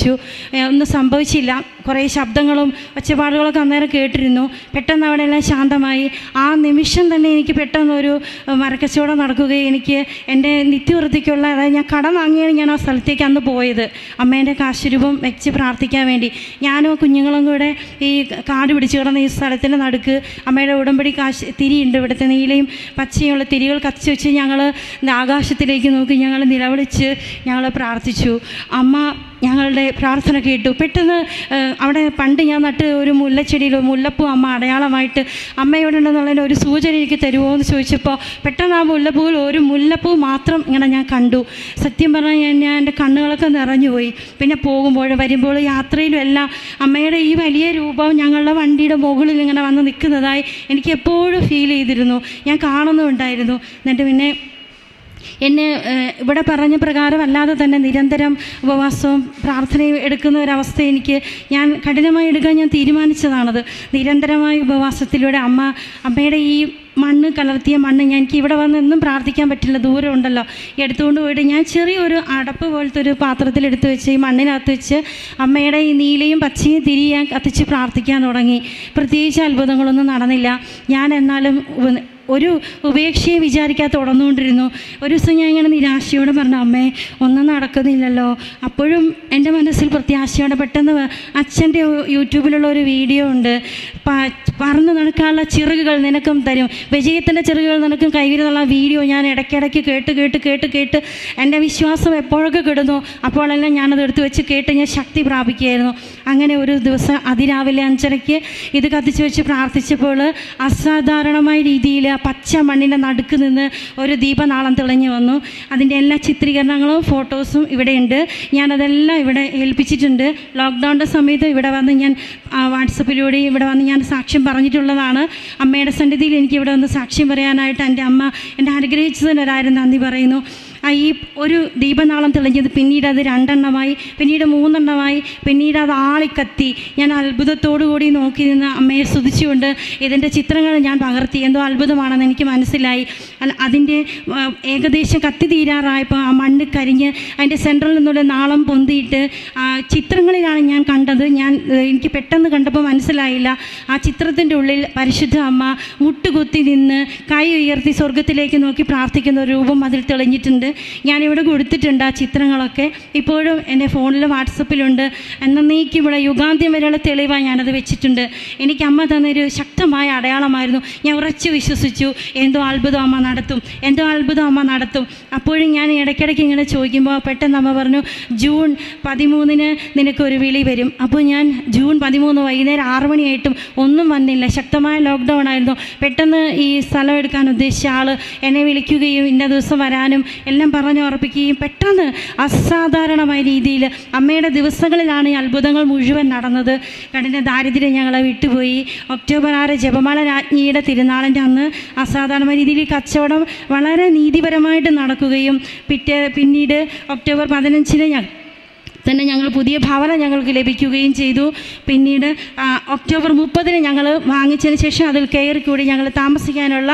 ഏ, ഒന്നും സംഭവിച്ചില്ല. കുറേ ശബ്ദങ്ങളും ഒച്ചപ്പാടുകളൊക്കെ അന്നേരം കേട്ടിരുന്നു. പെട്ടെന്ന് അവിടെ എല്ലാം ശാന്തമായി. ആ നിമിഷം തന്നെ എനിക്ക് പെട്ടെന്ന് ഒരു ഏ, മരക്കച്ചവടം നടക്കുകയും എനിക്ക് എന്റെ നിത്യവൃത്തിക്കുള്ള അതായത് ഞാൻ കടം വാങ്ങിയാണ് ഞാൻ ആ സ്ഥലത്തേക്ക് അന്ന് പോയത്. അമ്മേന്റെ കാശുരൂപം വെച്ച് പ്രാർത്ഥിക്കാൻ വേണ്ടി. ഞാനും കുഞ്ഞുങ്ങളും കൂടെ ഈ കാട് പിടിച്ച് കിടന്ന ഈ സ്ഥലത്തിന്റെ നടുക്ക് അമ്മയുടെ ഉടമ്പടി കാശ് തിരിയുണ്ട്. ഇവിടുത്തെ നീലയും പച്ചയുള്ള തിരികൾ കത്തിച്ച് വെച്ച് ഞങ്ങൾ ആകാശത്തിലേക്ക് നോക്കി ഞങ്ങൾ നിലവിളിച്ച് ഞങ്ങൾ പ്രാർത്ഥിച്ചു. അമ്മ ഞങ്ങളുടെ പ്രാർത്ഥന കേട്ടു. പെട്ടെന്ന് അവിടെ പണ്ട് ഞാൻ നട്ട് ഒരു മുല്ലച്ചെടിയിൽ മുല്ലപ്പൂ അമ്മ അടയാളമായിട്ട് അമ്മയോടുണ്ടെന്നുള്ളതിന് ഒരു സൂചന എനിക്ക് തരുമോ എന്ന് ചോദിച്ചപ്പോൾ പെട്ടെന്ന് ആ മുല്ലപ്പൂവിൽ ഒരു മുല്ലപ്പൂ മാത്രം ഇങ്ങനെ ഞാൻ കണ്ടു. സത്യം പറഞ്ഞാൽ ഞാൻ ഞാൻ എന്റെ കണ്ണുകളൊക്കെ നിറഞ്ഞുപോയി. പിന്നെ പോകുമ്പോൾ വരുമ്പോൾ യാത്രയിലും എല്ലാം അമ്മയുടെ ഈ വലിയ രൂപം ഞങ്ങളുടെ വണ്ടിയുടെ മുകളിൽ ഇങ്ങനെ വന്ന് നിൽക്കുന്നതായി എനിക്ക് എപ്പോഴും ഫീൽ ചെയ്തിരുന്നു. ഞാൻ കാണുന്നുണ്ടായിരുന്നു. എന്നിട്ട് പിന്നെ എന്നെ ഇവിടെ പറഞ്ഞ പ്രകാരം അല്ലാതെ തന്നെ നിരന്തരം ഉപവാസവും പ്രാർത്ഥനയും എടുക്കുന്ന ഒരവസ്ഥ എനിക്ക് ഞാൻ കഠിനമായി എടുക്കാൻ ഞാൻ തീരുമാനിച്ചതാണത്. നിരന്തരമായ ഉപവാസത്തിലൂടെ അമ്മ അമ്മയുടെ ഈ മണ്ണ് കലർത്തിയ മണ്ണ് ഞാൻ എനിക്ക് ഇവിടെ വന്ന് എന്നും പ്രാർത്ഥിക്കാൻ പറ്റില്ല ദൂരം ഉണ്ടല്ലോ. എടുത്തുകൊണ്ട് പോയിട്ട് ഞാൻ ചെറിയൊരു അടപ്പ് പോലത്തെ ഒരു പാത്രത്തിൽ എടുത്ത് വെച്ച് ഈ മണ്ണിനകത്ത് വെച്ച് അമ്മയുടെ ഈ നീലയും പച്ചയും തിരി ഞാൻ കത്തിച്ച് പ്രാർത്ഥിക്കാൻ തുടങ്ങി. പ്രത്യേകിച്ച് അത്ഭുതങ്ങളൊന്നും നടന്നില്ല. ഞാൻ എന്നാലും ഒരു ഉപേക്ഷയെ വിചാരിക്കാതെ തുടർന്നുകൊണ്ടിരുന്നു ഒരു ദിവസം ഞാൻ ഇങ്ങനെ നിരാശയോടെ പറഞ്ഞു അമ്മേ ഒന്നും നടക്കുന്നില്ലല്ലോ. അപ്പോഴും എന്റെ മനസ്സിൽ പ്രത്യാശയോടെ പെട്ടെന്ന് അച്ഛന്റെ യൂട്യൂബിലുള്ള ഒരു വീഡിയോ ഉണ്ട്. പറന്ന് നടക്കാനുള്ള ചിറകുകൾ നിനക്കും തരും. വിജയത്തിന്റെ ചിറകുകൾ നിനക്കും കൈവരുന്നുള്ള വീഡിയോ ഞാൻ ഇടയ്ക്കിടയ്ക്ക് കേട്ട് കേട്ട് കേട്ട് കേട്ട് എന്റെ വിശ്വാസം എപ്പോഴൊക്കെ കിടുന്നു അപ്പോഴെല്ലാം ഞാനത് എടുത്തു വെച്ച് കേട്ട് ഞാൻ ശക്തി പ്രാപിക്കുകയായിരുന്നു. അങ്ങനെ ഒരു ദിവസം അതിരാവിലെ അഞ്ചരയ്ക്ക് ഇത് കത്തിച്ച് വെച്ച് പ്രാർത്ഥിച്ചപ്പോൾ അസാധാരണമായ രീതിയിൽ പച്ച മണ്ണിന്റെ നടുക്ക് നിന്ന് ഒരു ദീപനാളം തെളിഞ്ഞു വന്നു. അതിന്റെ എല്ലാ ചിത്രീകരണങ്ങളും ഫോട്ടോസും ഇവിടെയുണ്ട്. ഞാനതെല്ലാം ഇവിടെ ഏൽപ്പിച്ചിട്ടുണ്ട്. ലോക്ക്ഡൗണിന്റെ സമയത്ത് ഇവിടെ വന്ന് ഞാൻ വാട്സപ്പിലൂടെ ഇവിടെ വന്ന് ഞാൻ സാക്ഷ്യം പറഞ്ഞിട്ടുള്ളതാണ്. അമ്മയുടെ സന്നിധിയിൽ എനിക്ക് ഇവിടെ വന്ന് സാക്ഷ്യം പറയാനായിട്ട് എന്റെ അമ്മ എന്നെ അനുഗ്രഹിച്ചതിന് ഒരായിരം നന്ദി പറയുന്നു. ഈ ഒരു ദീപനാളം തെളിഞ്ഞത് പിന്നീട് അത് രണ്ടെണ്ണമായി പിന്നീട് മൂന്നെണ്ണമായി പിന്നീട് അത് ആളിക്കത്തി. ഞാൻ അത്ഭുതത്തോടു കൂടി നോക്കി നിന്ന് അമ്മയെ സ്തുതിച്ചുകൊണ്ട് ഇതിന്റെ ചിത്രങ്ങൾ ഞാൻ പകർത്തി. എന്തോ അത്ഭുതമാണെന്ന് എനിക്ക് മനസ്സിലായി. അതിന്റെ ഏകദേശം കത്തി തീരാറായപ്പോൾ ആ മണ്ണ് കരിഞ്ഞ് അതിന്റെ സെൻട്രൽ നിന്നുള്ള നാളം പൊന്തിയിട്ട് ചിത്രങ്ങളിലാണ് ഞാൻ കണ്ടത്. ഞാൻ എനിക്ക് പെട്ടെന്ന് കണ്ടപ്പോൾ മനസ്സിലായില്ല. ആ ചിത്രത്തിന്റെ ഉള്ളിൽ പരിശുദ്ധ അമ്മ മുട്ടുകുത്തി നിന്ന് കൈ ഉയർത്തി സ്വർഗത്തിലേക്ക് നോക്കി പ്രാർത്ഥിക്കുന്ന ഒരു രൂപം അതിൽ തെളിഞ്ഞിട്ടുണ്ട്. ഞാനിവിടെ കൊടുത്തിട്ടുണ്ട് ആ ചിത്രങ്ങളൊക്കെ. ഇപ്പോഴും എന്റെ ഫോണിൽ വാട്സപ്പിലുണ്ട്. എന്നേക്കുമുള്ള യുഗാന്ത്യം വരെയുള്ള തെളിവായി ഞാനത് വെച്ചിട്ടുണ്ട്. എനിക്ക് അമ്മ തന്നൊരു ശക്തമായ അടയാളമായിരുന്നു. ഞാൻ ഉറച്ച് വിശ്വസിച്ചു. എന്തോ അത്ഭുതം അമ്മ നടത്തും. എന്തോ അത്ഭുതം അമ്മ നടത്തും. അപ്പോഴും ഞാൻ ഇടയ്ക്കിടയ്ക്ക് ഇങ്ങനെ ചോദിക്കുമ്പോൾ പെട്ടെന്ന് അമ്മ പറഞ്ഞു ജൂൺ പതിമൂന്നിന് നിനക്കൊരു വിളി വരും. അപ്പോൾ ഞാൻ ജൂൺ പതിമൂന്ന് വൈകുന്നേരം ആറ് മണിയായിട്ടും ഒന്നും വന്നില്ല. ശക്തമായ ലോക്ക്ഡൗൺ ആയിരുന്നു. പെട്ടെന്ന് ഈ സ്ഥലം എടുക്കാൻ ഉദ്ദേശിച്ച ആൾ എന്നെ വിളിക്കുകയും ഇന്ന ദിവസം വരാനും പറഞ്ഞു ഉറപ്പിക്കുകയും പെട്ടെന്ന് അസാധാരണമായ രീതിയിൽ അമ്മയുടെ ദിവസങ്ങളിലാണ് ഈ അത്ഭുതങ്ങൾ മുഴുവൻ നടന്നത്. കഠിന ദാരിദ്ര്യം ഞങ്ങളെ വിട്ടുപോയി. ഒക്ടോബർ ആറ് ജപമാല രാജ്ഞിയുടെ തിരുനാളിന്റെ അന്ന് അസാധാരണമായ രീതിയിൽ കച്ചവടം വളരെ നീതിപരമായിട്ട് നടക്കുകയും പിറ്റേ പിന്നീട് ഒക്ടോബർ പതിനഞ്ചിന് ഞങ്ങൾ തന്നെ ഞങ്ങൾ പുതിയ ഭവനം ഞങ്ങൾക്ക് ലഭിക്കുകയും ചെയ്തു. പിന്നീട് ഒക്ടോബർ മുപ്പതിന് ഞങ്ങൾ വാങ്ങിച്ചതിന് ശേഷം അതിൽ കയറി കൂടി ഞങ്ങൾ താമസിക്കാനുള്ള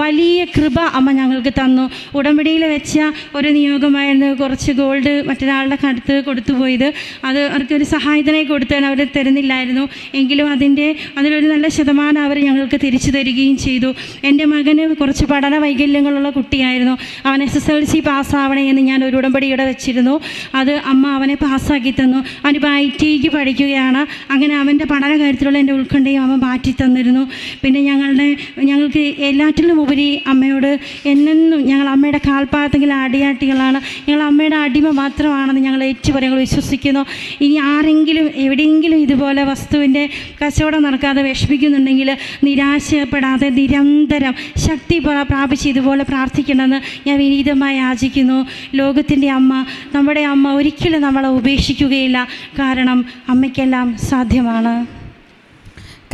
വലിയ കൃപ അമ്മ ഞങ്ങൾക്ക് തന്നു. ഉടമ്പടിയിൽ വെച്ച ഒരു നിയോഗമായിരുന്നു കുറച്ച് ഗോൾഡ് മറ്റൊരാളുടെ അടുത്ത് കൊടുത്തുപോയത് അത് അവർക്കൊരു സഹായത്തിനായി കൊടുത്താൽ അവർ തരുന്നില്ലായിരുന്നു. എങ്കിലും അതിന്റെ അതിലൊരു നല്ല ശതമാനം അവർ ഞങ്ങൾക്ക് തിരിച്ചു തരികയും ചെയ്തു. എന്റെ മകന് കുറച്ച് പഠന വൈകല്യങ്ങളുള്ള കുട്ടിയായിരുന്നു. അവൻ എസ് എസ് എൽ സി പാസ്സാവണേ എന്ന് ഞാൻ ഒരു ഉടമ്പടിയുടെ വെച്ചിരുന്നു. അത് അമ്മ അവനെ പാസ്സാക്കി തന്നു. അവനിപ്പോൾ ഐ ടിക്ക് പഠിക്കുകയാണ്. അങ്ങനെ അവന്റെ പഠന കാര്യത്തിലുള്ള എന്റെ ഉത്കണ്ഠയും അവൻ മാറ്റി തന്നിരുന്നു. പിന്നെ ഞങ്ങളുടെ ഞങ്ങൾക്ക് എല്ലാറ്റിലും ഉപരി അമ്മയോട് എന്നെന്നും ഞങ്ങൾ അമ്മയുടെ കാൽപ്പാദത്തിൽ അടിയാട്ടികളാണ്. ഞങ്ങൾ അമ്മയുടെ അടിമ മാത്രമാണെന്ന് ഞങ്ങൾ ഏറ്റു ഞങ്ങൾ വിശ്വസിക്കുന്നു. ഇനി ആരെങ്കിലും എവിടെയെങ്കിലും ഇതുപോലെ വസ്തുവിന്റെ കച്ചവടം നടക്കാതെ വിഷമിക്കുന്നുണ്ടെങ്കിൽ നിരാശപ്പെടാതെ നിരന്തരം ശക്തി പ്രാ- പ്രാപിച്ച് ഇതുപോലെ പ്രാർത്ഥിക്കണമെന്ന് ഞാൻ വിനീതമായി യാചിക്കുന്നു ലോകത്തിന്റെ അമ്മ നമ്മുടെ അമ്മ ഒരിക്കലും നമ്മളെ ഉപേക്ഷിക്കുകയില്ല. കാരണം അമ്മയ്ക്കെല്ലാം സാധ്യമാണ്.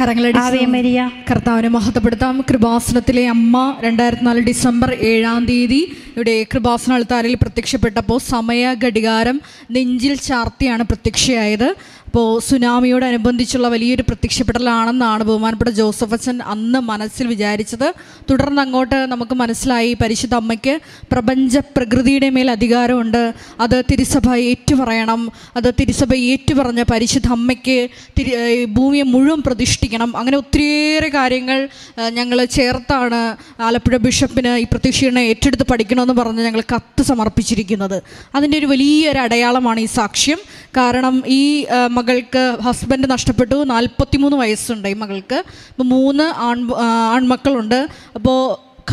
കരങ്ങളടിയ. കർത്താവിനെ മഹത്വപ്പെടുത്താം. കൃപാസനത്തിലെ അമ്മ രണ്ടായിരത്തി നാല് ഡിസംബർ ഏഴാം തീയതി ഇവിടെ കൃപാസന അൾത്താരിൽ പ്രത്യക്ഷപ്പെട്ടപ്പോൾ സമയ ഘടികാരം നെഞ്ചിൽ ചാർത്തിയാണ് പ്രത്യക്ഷയായത്. അപ്പോൾ സുനാമിയോടനുബന്ധിച്ചുള്ള വലിയൊരു പ്രത്യക്ഷപ്പെടലാണെന്നാണ് ബഹുമാനപ്പെട്ട ജോസഫ് അച്ഛൻ അന്ന് മനസ്സിൽ വിചാരിച്ചത്. തുടർന്ന് അങ്ങോട്ട് നമുക്ക് മനസ്സിലായി പരിശുദ്ധ അമ്മയ്ക്ക് പ്രപഞ്ച പ്രകൃതിയുടെ മേൽ അധികാരമുണ്ട്. അത് തിരുസഭ ഏറ്റുപറയണം. അത് തിരുസഭ ഏറ്റുപറഞ്ഞ പരിശുദ്ധ അമ്മയ്ക്ക് തിരി ഭൂമിയെ മുഴുവൻ പ്രതിഷ്ഠിക്കണം. അങ്ങനെ ഒത്തിരിയേറെ കാര്യങ്ങൾ ഞങ്ങൾ ചേർത്താണ് ആലപ്പുഴ ബിഷപ്പിന് ഈ പ്രത്യക്ഷീകരണം ഏറ്റെടുത്ത് പഠിക്കണമെന്ന് പറഞ്ഞ് ഞങ്ങൾ കത്ത് സമർപ്പിച്ചിരിക്കുന്നത്. അതിന്റെ ഒരു വലിയൊരു അടയാളമാണ് ഈ സാക്ഷ്യം. കാരണം ഈ മകൾക്ക് ഹസ്ബൻഡ് നഷ്ടപ്പെട്ടു. നാൽപ്പത്തിമൂന്ന് വയസ്സുണ്ട് ഈ മകൾക്ക്. അപ്പോൾ മൂന്ന് ആൺ ആൺമക്കളുണ്ട്. അപ്പോൾ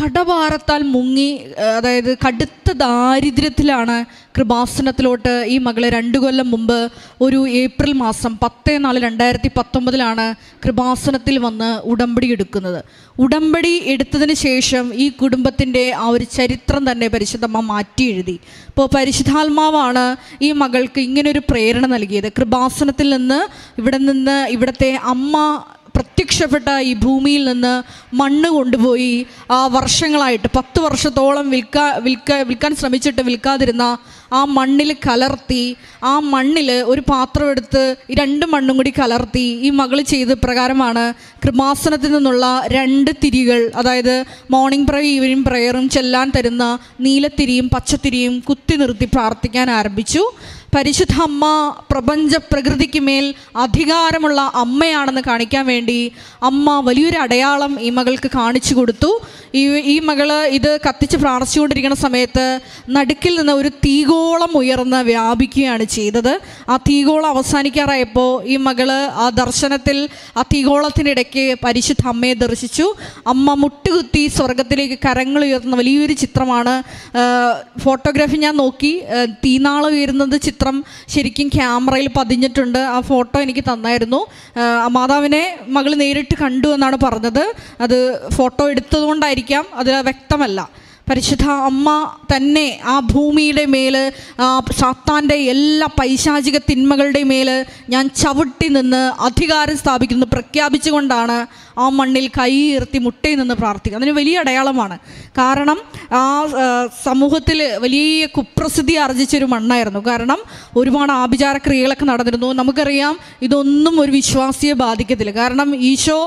കടഭാരത്താൽ മുങ്ങി അതായത് കടുത്ത ദാരിദ്ര്യത്തിലാണ് കൃപാസനത്തിലോട്ട് ഈ മകളെ രണ്ടു കൊല്ലം മുമ്പ് ഒരു ഏപ്രിൽ മാസം പത്ത് നാല് രണ്ടായിരത്തി പത്തൊമ്പതിലാണ് കൃപാസനത്തിൽ വന്ന് ഉടമ്പടി എടുക്കുന്നത്. ഉടമ്പടി എടുത്തതിന് ശേഷം ഈ കുടുംബത്തിന്റെ ആ ഒരു ചരിത്രം തന്നെ പരിശുദ്ധമ്മ മാറ്റി എഴുതി. ഇപ്പോൾ പരിശുദ്ധാത്മാവാണ് ഈ മകൾക്ക് ഇങ്ങനൊരു പ്രേരണ നൽകിയത്. കൃപാസനത്തിൽ നിന്ന് ഇവിടെ നിന്ന് ഇവിടുത്തെ അമ്മ പ്രത്യക്ഷപ്പെട്ട ഈ ഭൂമിയിൽ നിന്ന് മണ്ണ് കൊണ്ടുപോയി ആ വർഷങ്ങളായിട്ട് പത്ത് വർഷത്തോളം വിൽക്കാ വിൽക്ക വിൽക്കാൻ ശ്രമിച്ചിട്ട് വിൽക്കാതിരുന്ന ആ മണ്ണിൽ കലർത്തി ആ മണ്ണിൽ ഒരു പാത്രം എടുത്ത് ഈ രണ്ട് മണ്ണും കൂടി കലർത്തി ഈ മകൾ ചെയ്ത പ്രകാരമാണ് കൃപാസനത്തിൽ നിന്നുള്ള രണ്ട് തിരികൾ അതായത് മോർണിംഗ് പ്രയർ ഈവനിങ് പ്രയറും ചെല്ലാൻ തരുന്ന നീലത്തിരിയും പച്ചത്തിരിയും കുത്തി നിർത്തി പ്രാർത്ഥിക്കാൻ ആരംഭിച്ചു. പരിശുദ്ധ അമ്മ പ്രപഞ്ച പ്രകൃതിക്ക് മേൽ അധികാരമുള്ള അമ്മയാണെന്ന് കാണിക്കാൻ വേണ്ടി അമ്മ വലിയൊരു അടയാളം ഈ മകൾക്ക് കാണിച്ചു കൊടുത്തു. ഈ ഈ മകൾ ഇത് കത്തിച്ച് പ്രാർത്ഥിച്ചുകൊണ്ടിരിക്കുന്ന സമയത്ത് നടുക്കിൽ നിന്ന് ഒരു തീകോളം ഉയർന്ന് വ്യാപിക്കുകയാണ് ചെയ്തത്. ആ തീകോളം അവസാനിക്കാറായപ്പോൾ ഈ മകൾ ആ ദർശനത്തിൽ ആ തീകോളത്തിനിടയ്ക്ക് പരിശുദ്ധ അമ്മയെ ദർശിച്ചു. അമ്മ മുട്ടുകുത്തി സ്വർഗത്തിലേക്ക് കരങ്ങൾ ഉയർന്ന വലിയൊരു ചിത്രമാണ്. ഫോട്ടോഗ്രാഫി ഞാൻ നോക്കി. തീനാളം ഉയരുന്നത് ചിത്രം ശരിക്കും ക്യാമറയിൽ പതിഞ്ഞിട്ടുണ്ട്. ആ ഫോട്ടോ എനിക്ക് തന്നായിരുന്നു. മാതാവിനെ മകൾ നേരിട്ട് കണ്ടു എന്നാണ് പറഞ്ഞത്. അത് ഫോട്ടോ എടുത്തതുകൊണ്ടായിരിക്കാം അത് വ്യക്തമല്ല. പരിശുദ്ധ അമ്മ തന്നെ ആ ഭൂമിയുടെ മേൽ ആ സാത്താന്റെ എല്ലാ പൈശാചിക തിന്മകളുടെ മേൽ ഞാൻ ചവിട്ടി നിന്ന് അധികാരം സ്ഥാപിക്കുന്നു പ്രഖ്യാപിച്ചുകൊണ്ടാണ് ആ മണ്ണിൽ കൈ ഉയർത്തി മുട്ടയിൽ നിന്ന് പ്രാർത്ഥിക്കുക. അതിന് വലിയ അടയാളമാണ്. കാരണം ആ സമൂഹത്തിൽ വലിയ കുപ്രസിദ്ധി ആർജിച്ചൊരു മണ്ണായിരുന്നു. കാരണം ഒരുപാട് ആഭിചാര ക്രിയകളൊക്കെ നടന്നിരുന്നു. നമുക്കറിയാം ഇതൊന്നും ഒരു വിശ്വാസിയെ ബാധിക്കത്തില്ല. കാരണം ഈശോ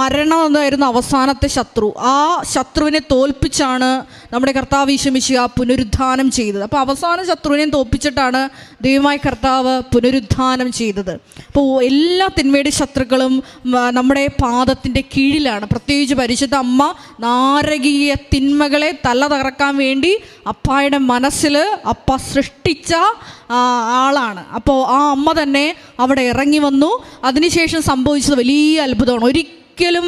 മരണം എന്നായിരുന്നു അവസാനത്തെ ശത്രു. ആ ശത്രുവിനെ തോൽപ്പിച്ചാണ് നമ്മുടെ കർത്താവ് ഈശോമിശിക പുനരുദ്ധാനം ചെയ്തത്. അപ്പോൾ അവസാന ശത്രുവിനെയും തോൽപ്പിച്ചിട്ടാണ് ദൈവമായ കർത്താവ് പുനരുദ്ധാനം ചെയ്തത്. അപ്പോൾ എല്ലാ തിന്മയുടെ ശത്രുക്കളും നമ്മുടെ നമ്മുടെ പാദത്തിന്റെ കീഴിലാണ്. പ്രത്യേകിച്ച് പരിശുദ്ധ അമ്മ നാരകീയ തിന്മകളെ തല തകർക്കാൻ വേണ്ടി അപ്പായുടെ മനസ്സിൽ അപ്പ സൃഷ്ടിച്ച ആളാണ്. അപ്പോൾ ആ അമ്മ തന്നെ അവിടെ ഇറങ്ങി വന്നു. അതിനുശേഷം സംഭവിച്ചത് വലിയ അത്ഭുതമാണ്. ഒരിക്കലും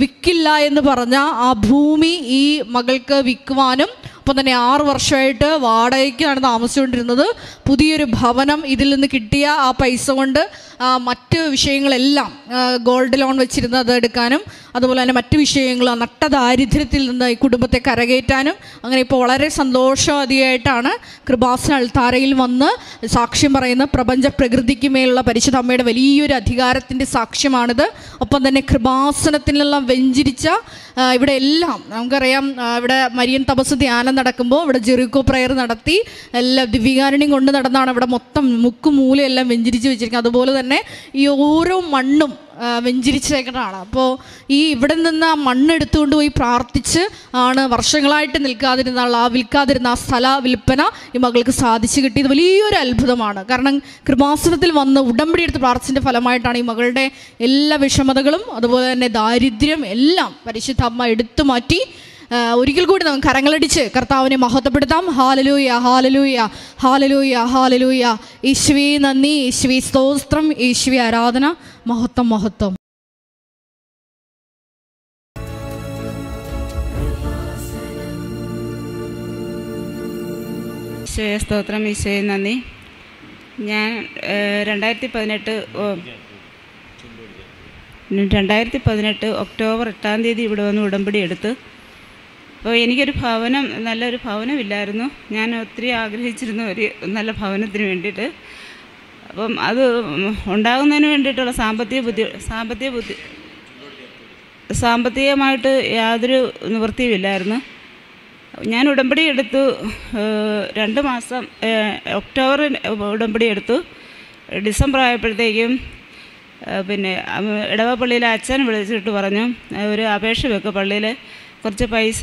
വിൽക്കില്ല എന്ന് പറഞ്ഞ ആ ഭൂമി ഈ മകൾക്ക് വിൽക്കുവാനും ഒപ്പം തന്നെ ആറു വർഷമായിട്ട് വാടകയ്ക്കാണ് താമസിച്ചുകൊണ്ടിരുന്നത്. പുതിയൊരു ഭവനം ഇതിൽ നിന്ന് കിട്ടിയ ആ പൈസ കൊണ്ട് മറ്റ് വിഷയങ്ങളെല്ലാം ഗോൾഡ് ലോൺ വെച്ചിരുന്ന് അത് എടുക്കാനും അതുപോലെ തന്നെ മറ്റ് വിഷയങ്ങൾ നട്ട ദാരിദ്ര്യത്തിൽ നിന്ന് ഈ കുടുംബത്തെ കരകയറ്റാനും അങ്ങനെ ഇപ്പോൾ വളരെ സന്തോഷവതിയായിട്ടാണ് കൃപാസന അൾത്താരയിൽ വന്ന് സാക്ഷ്യം പറയുന്ന പ്രപഞ്ച പ്രകൃതിക്ക് മേലുള്ള പരിശുദ്ധ അമ്മയുടെ വലിയൊരു അധികാരത്തിന്റെ സാക്ഷ്യമാണിത്. ഒപ്പം തന്നെ കൃപാസനത്തിനെല്ലാം വെഞ്ചിരിച്ച ഇവിടെ എല്ലാം നമുക്കറിയാം ഇവിടെ മരിയൻ തപസ് ധ്യാനം നടക്കുമ്പോൾ ഇവിടെ ജെറിക്കോ പ്രയർ നടത്തി എല്ലാ ദിവ്യകാരുണ്യം കൊണ്ട് നടന്നാണ് ഇവിടെ മൊത്തം മുക്കും മൂലയെല്ലാം വെഞ്ചിരിച്ച് വെച്ചിരിക്കുന്നത്. അതുപോലെ തന്നെ ഈ ഓരോ മണ്ണും വെഞ്ചിരിച്ചേക്കണതാണ് അപ്പോൾ ഈ ഇവിടെ നിന്ന് ആ മണ്ണ് എടുത്തുകൊണ്ട് പോയി പ്രാർത്ഥിച്ച് ആണ് വർഷങ്ങളായിട്ട് നിൽക്കാതിരുന്ന ആ വിൽക്കാതിരുന്ന ആ സ്ഥല വിൽപ്പന ഈ മകൾക്ക് സാധിച്ചു കിട്ടിയത്. വലിയൊരു അത്ഭുതമാണ്. കാരണം കൃപാസനത്തിൽ വന്ന് ഉടമ്പടി എടുത്ത് പ്രാർത്ഥിച്ചതിന്റെ ഫലമായിട്ടാണ് ഈ മകളുടെ എല്ലാ വിഷമതകളും അതുപോലെ തന്നെ ദാരിദ്ര്യം എല്ലാം പരിശുദ്ധ അമ്മ എടുത്തു മാറ്റി ഒരിക്കൽ കൂടി നമുക്ക് കരങ്ങളടിച്ച് കർത്താവിനെ മഹത്വപ്പെടുത്താം. ഹാലലൂയ ഹാലലൂയ ഹാലലൂയ ഹാലലൂയ ഈശ്വി നന്ദി ഈശ്വി സ്തോത്രം ഈശ്വി ആരാധന. മഹത്വം മഹത്വം. ഈശോയെ സ്തോത്രം ഈശോയെ നന്ദി. ഞാൻ രണ്ടായിരത്തി പതിനെട്ട് രണ്ടായിരത്തി പതിനെട്ട് ഒക്ടോബർ എട്ടാം തീയതി ഇവിടെ വന്ന് ഉടമ്പടി എടുത്ത് അപ്പോൾ എനിക്കൊരു ഭവനം നല്ലൊരു ഭവനമില്ലായിരുന്നു. ഞാൻ ഒത്തിരി ആഗ്രഹിച്ചിരുന്നു ഒരു നല്ല ഭവനത്തിന് വേണ്ടിയിട്ട്. അപ്പം അത് ഉണ്ടാകുന്നതിന് വേണ്ടിയിട്ടുള്ള സാമ്പത്തിക ബുദ്ധി സാമ്പത്തിക ബുദ്ധി സാമ്പത്തികമായിട്ട് യാതൊരു നിവൃത്തിയുമില്ലായിരുന്നു. ഞാൻ ഉടമ്പടി എടുത്തു. രണ്ട് മാസം ഒക്ടോബർ ഉടമ്പടി എടുത്തു. ഡിസംബർ ആയപ്പോഴത്തേക്കും പിന്നെ ഇടവപ്പള്ളിയിലെ ഇടവ പള്ളിയിലെ അച്ഛൻ വിളിച്ചിട്ട് പറഞ്ഞു. ഒരു അപേക്ഷ വെക്ക് പള്ളിയിൽ കുറച്ച് പൈസ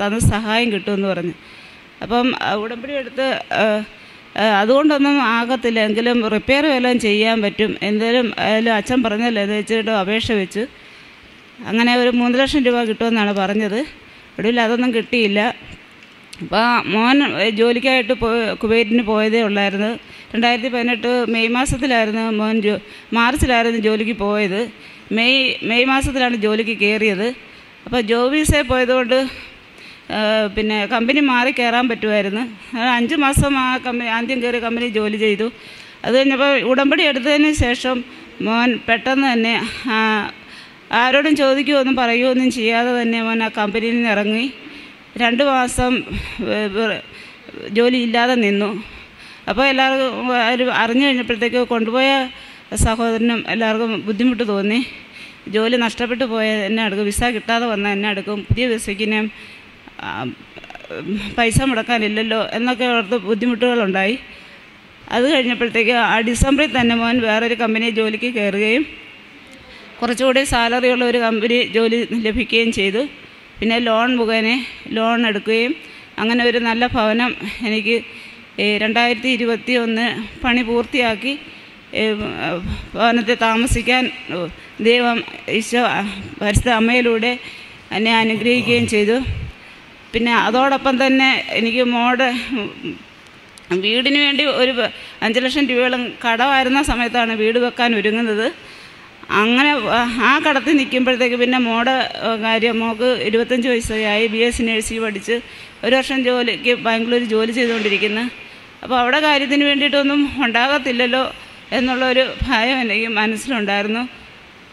തന്ന സഹായം കിട്ടുമെന്ന് പറഞ്ഞു. അപ്പം ഉടമ്പടി എടുത്ത് അതുകൊണ്ടൊന്നും ആകത്തില്ല. എങ്കിലും റിപ്പയർ വല്ലതും ചെയ്യാൻ പറ്റും. എന്തേലും അതിലും അച്ഛൻ പറഞ്ഞല്ലോ എന്ന് വെച്ചിട്ട് അപേക്ഷ വെച്ചു. അങ്ങനെ ഒരു മൂന്ന് ലക്ഷം രൂപ കിട്ടുമെന്നാണ് പറഞ്ഞത്. ഒടുവിൽ അതൊന്നും കിട്ടിയില്ല. അപ്പോൾ മോൻ ജോലിക്കായിട്ട് പോ കുവൈറ്റിന് പോയതേ ഉള്ളായിരുന്നു. രണ്ടായിരത്തി പതിനെട്ട് മെയ് മാസത്തിലായിരുന്നു മോൻ ജോ മാർച്ചിലായിരുന്നു ജോലിക്ക് പോയത്. മെയ് മെയ് മാസത്തിലാണ് ജോലിക്ക് കയറിയത്. അപ്പോൾ ജോബീസേ പോയതുകൊണ്ട് പിന്നെ കമ്പനി മാറി കയറാൻ പറ്റുമായിരുന്നു. അഞ്ച് മാസം ആ കമ്പനി ആദ്യം കയറി കമ്പനി ജോലി ചെയ്തു. അത് കഴിഞ്ഞപ്പോൾ ഉടമ്പടി എടുത്തതിന് ശേഷം മോൻ പെട്ടെന്ന് തന്നെ ആരോടും പറയുകയോ ഒന്നും ചെയ്യാതെ തന്നെ മോൻ ആ കമ്പനിയിൽ നിന്ന് ഇറങ്ങി. രണ്ട് മാസം ജോലി ഇല്ലാതെ നിന്നു. അപ്പോൾ എല്ലാവർക്കും അറിഞ്ഞു കഴിഞ്ഞപ്പോഴത്തേക്ക് കൊണ്ടുപോയ സഹോദരനും എല്ലാവർക്കും ബുദ്ധിമുട്ട് തോന്നി. ജോലി നഷ്ടപ്പെട്ടു പോയ എന്നെ എടുക്കും വിസ കിട്ടാതെ വന്ന എന്നെ എടുക്കും പുതിയ വിസയ്ക്കിനെ പൈസ മുടക്കാനില്ലല്ലോ എന്നൊക്കെ ഓർത്ത് ബുദ്ധിമുട്ടുകളുണ്ടായി. അത് കഴിഞ്ഞപ്പോഴത്തേക്ക് ആ ഡിസംബറിൽ തന്നെ മോൻ വേറൊരു കമ്പനി ജോലിക്ക് കയറുകയും കുറച്ചുകൂടി സാലറിയുള്ള ഒരു കമ്പനി ജോലി ലഭിക്കുകയും ചെയ്തു. പിന്നെ ലോൺ മുഖേന ലോൺ എടുക്കുകയും അങ്ങനെ ഒരു നല്ല ഭവനം എനിക്ക് രണ്ടായിരത്തി ഇരുപത്തി ഒന്ന് പണി പൂർത്തിയാക്കി ഭവനത്തെ താമസിക്കാൻ ദൈവം ഈശോ പരിശുദ്ധ അമ്മയിലൂടെ എന്നെ അനുഗ്രഹിക്കുകയും ചെയ്തു. പിന്നെ അതോടൊപ്പം തന്നെ എനിക്ക് മോഡ് വീടിന് വേണ്ടി ഒരു അഞ്ച് ലക്ഷം രൂപയോളം കടമായിരുന്ന സമയത്താണ് വീട് വെക്കാൻ ഒരുങ്ങുന്നത്. അങ്ങനെ ആ കടത്തിൽ നിൽക്കുമ്പോഴത്തേക്ക് പിന്നെ മോടെ കാര്യം മോക്ക് ഇരുപത്തഞ്ച് വയസ്സായി ബി എസ് സി നേഴ്സിംഗ് പഠിച്ച് ഒരു വർഷം ജോലിക്ക് ബാംഗ്ലൂർ ജോലി ചെയ്തുകൊണ്ടിരിക്കുന്നു. അപ്പോൾ അവിടെ കാര്യത്തിന് വേണ്ടിയിട്ടൊന്നും ഉണ്ടാകത്തില്ലല്ലോ എന്നുള്ളൊരു ഭയം എനിക്ക് മനസ്സിലുണ്ടായിരുന്നു.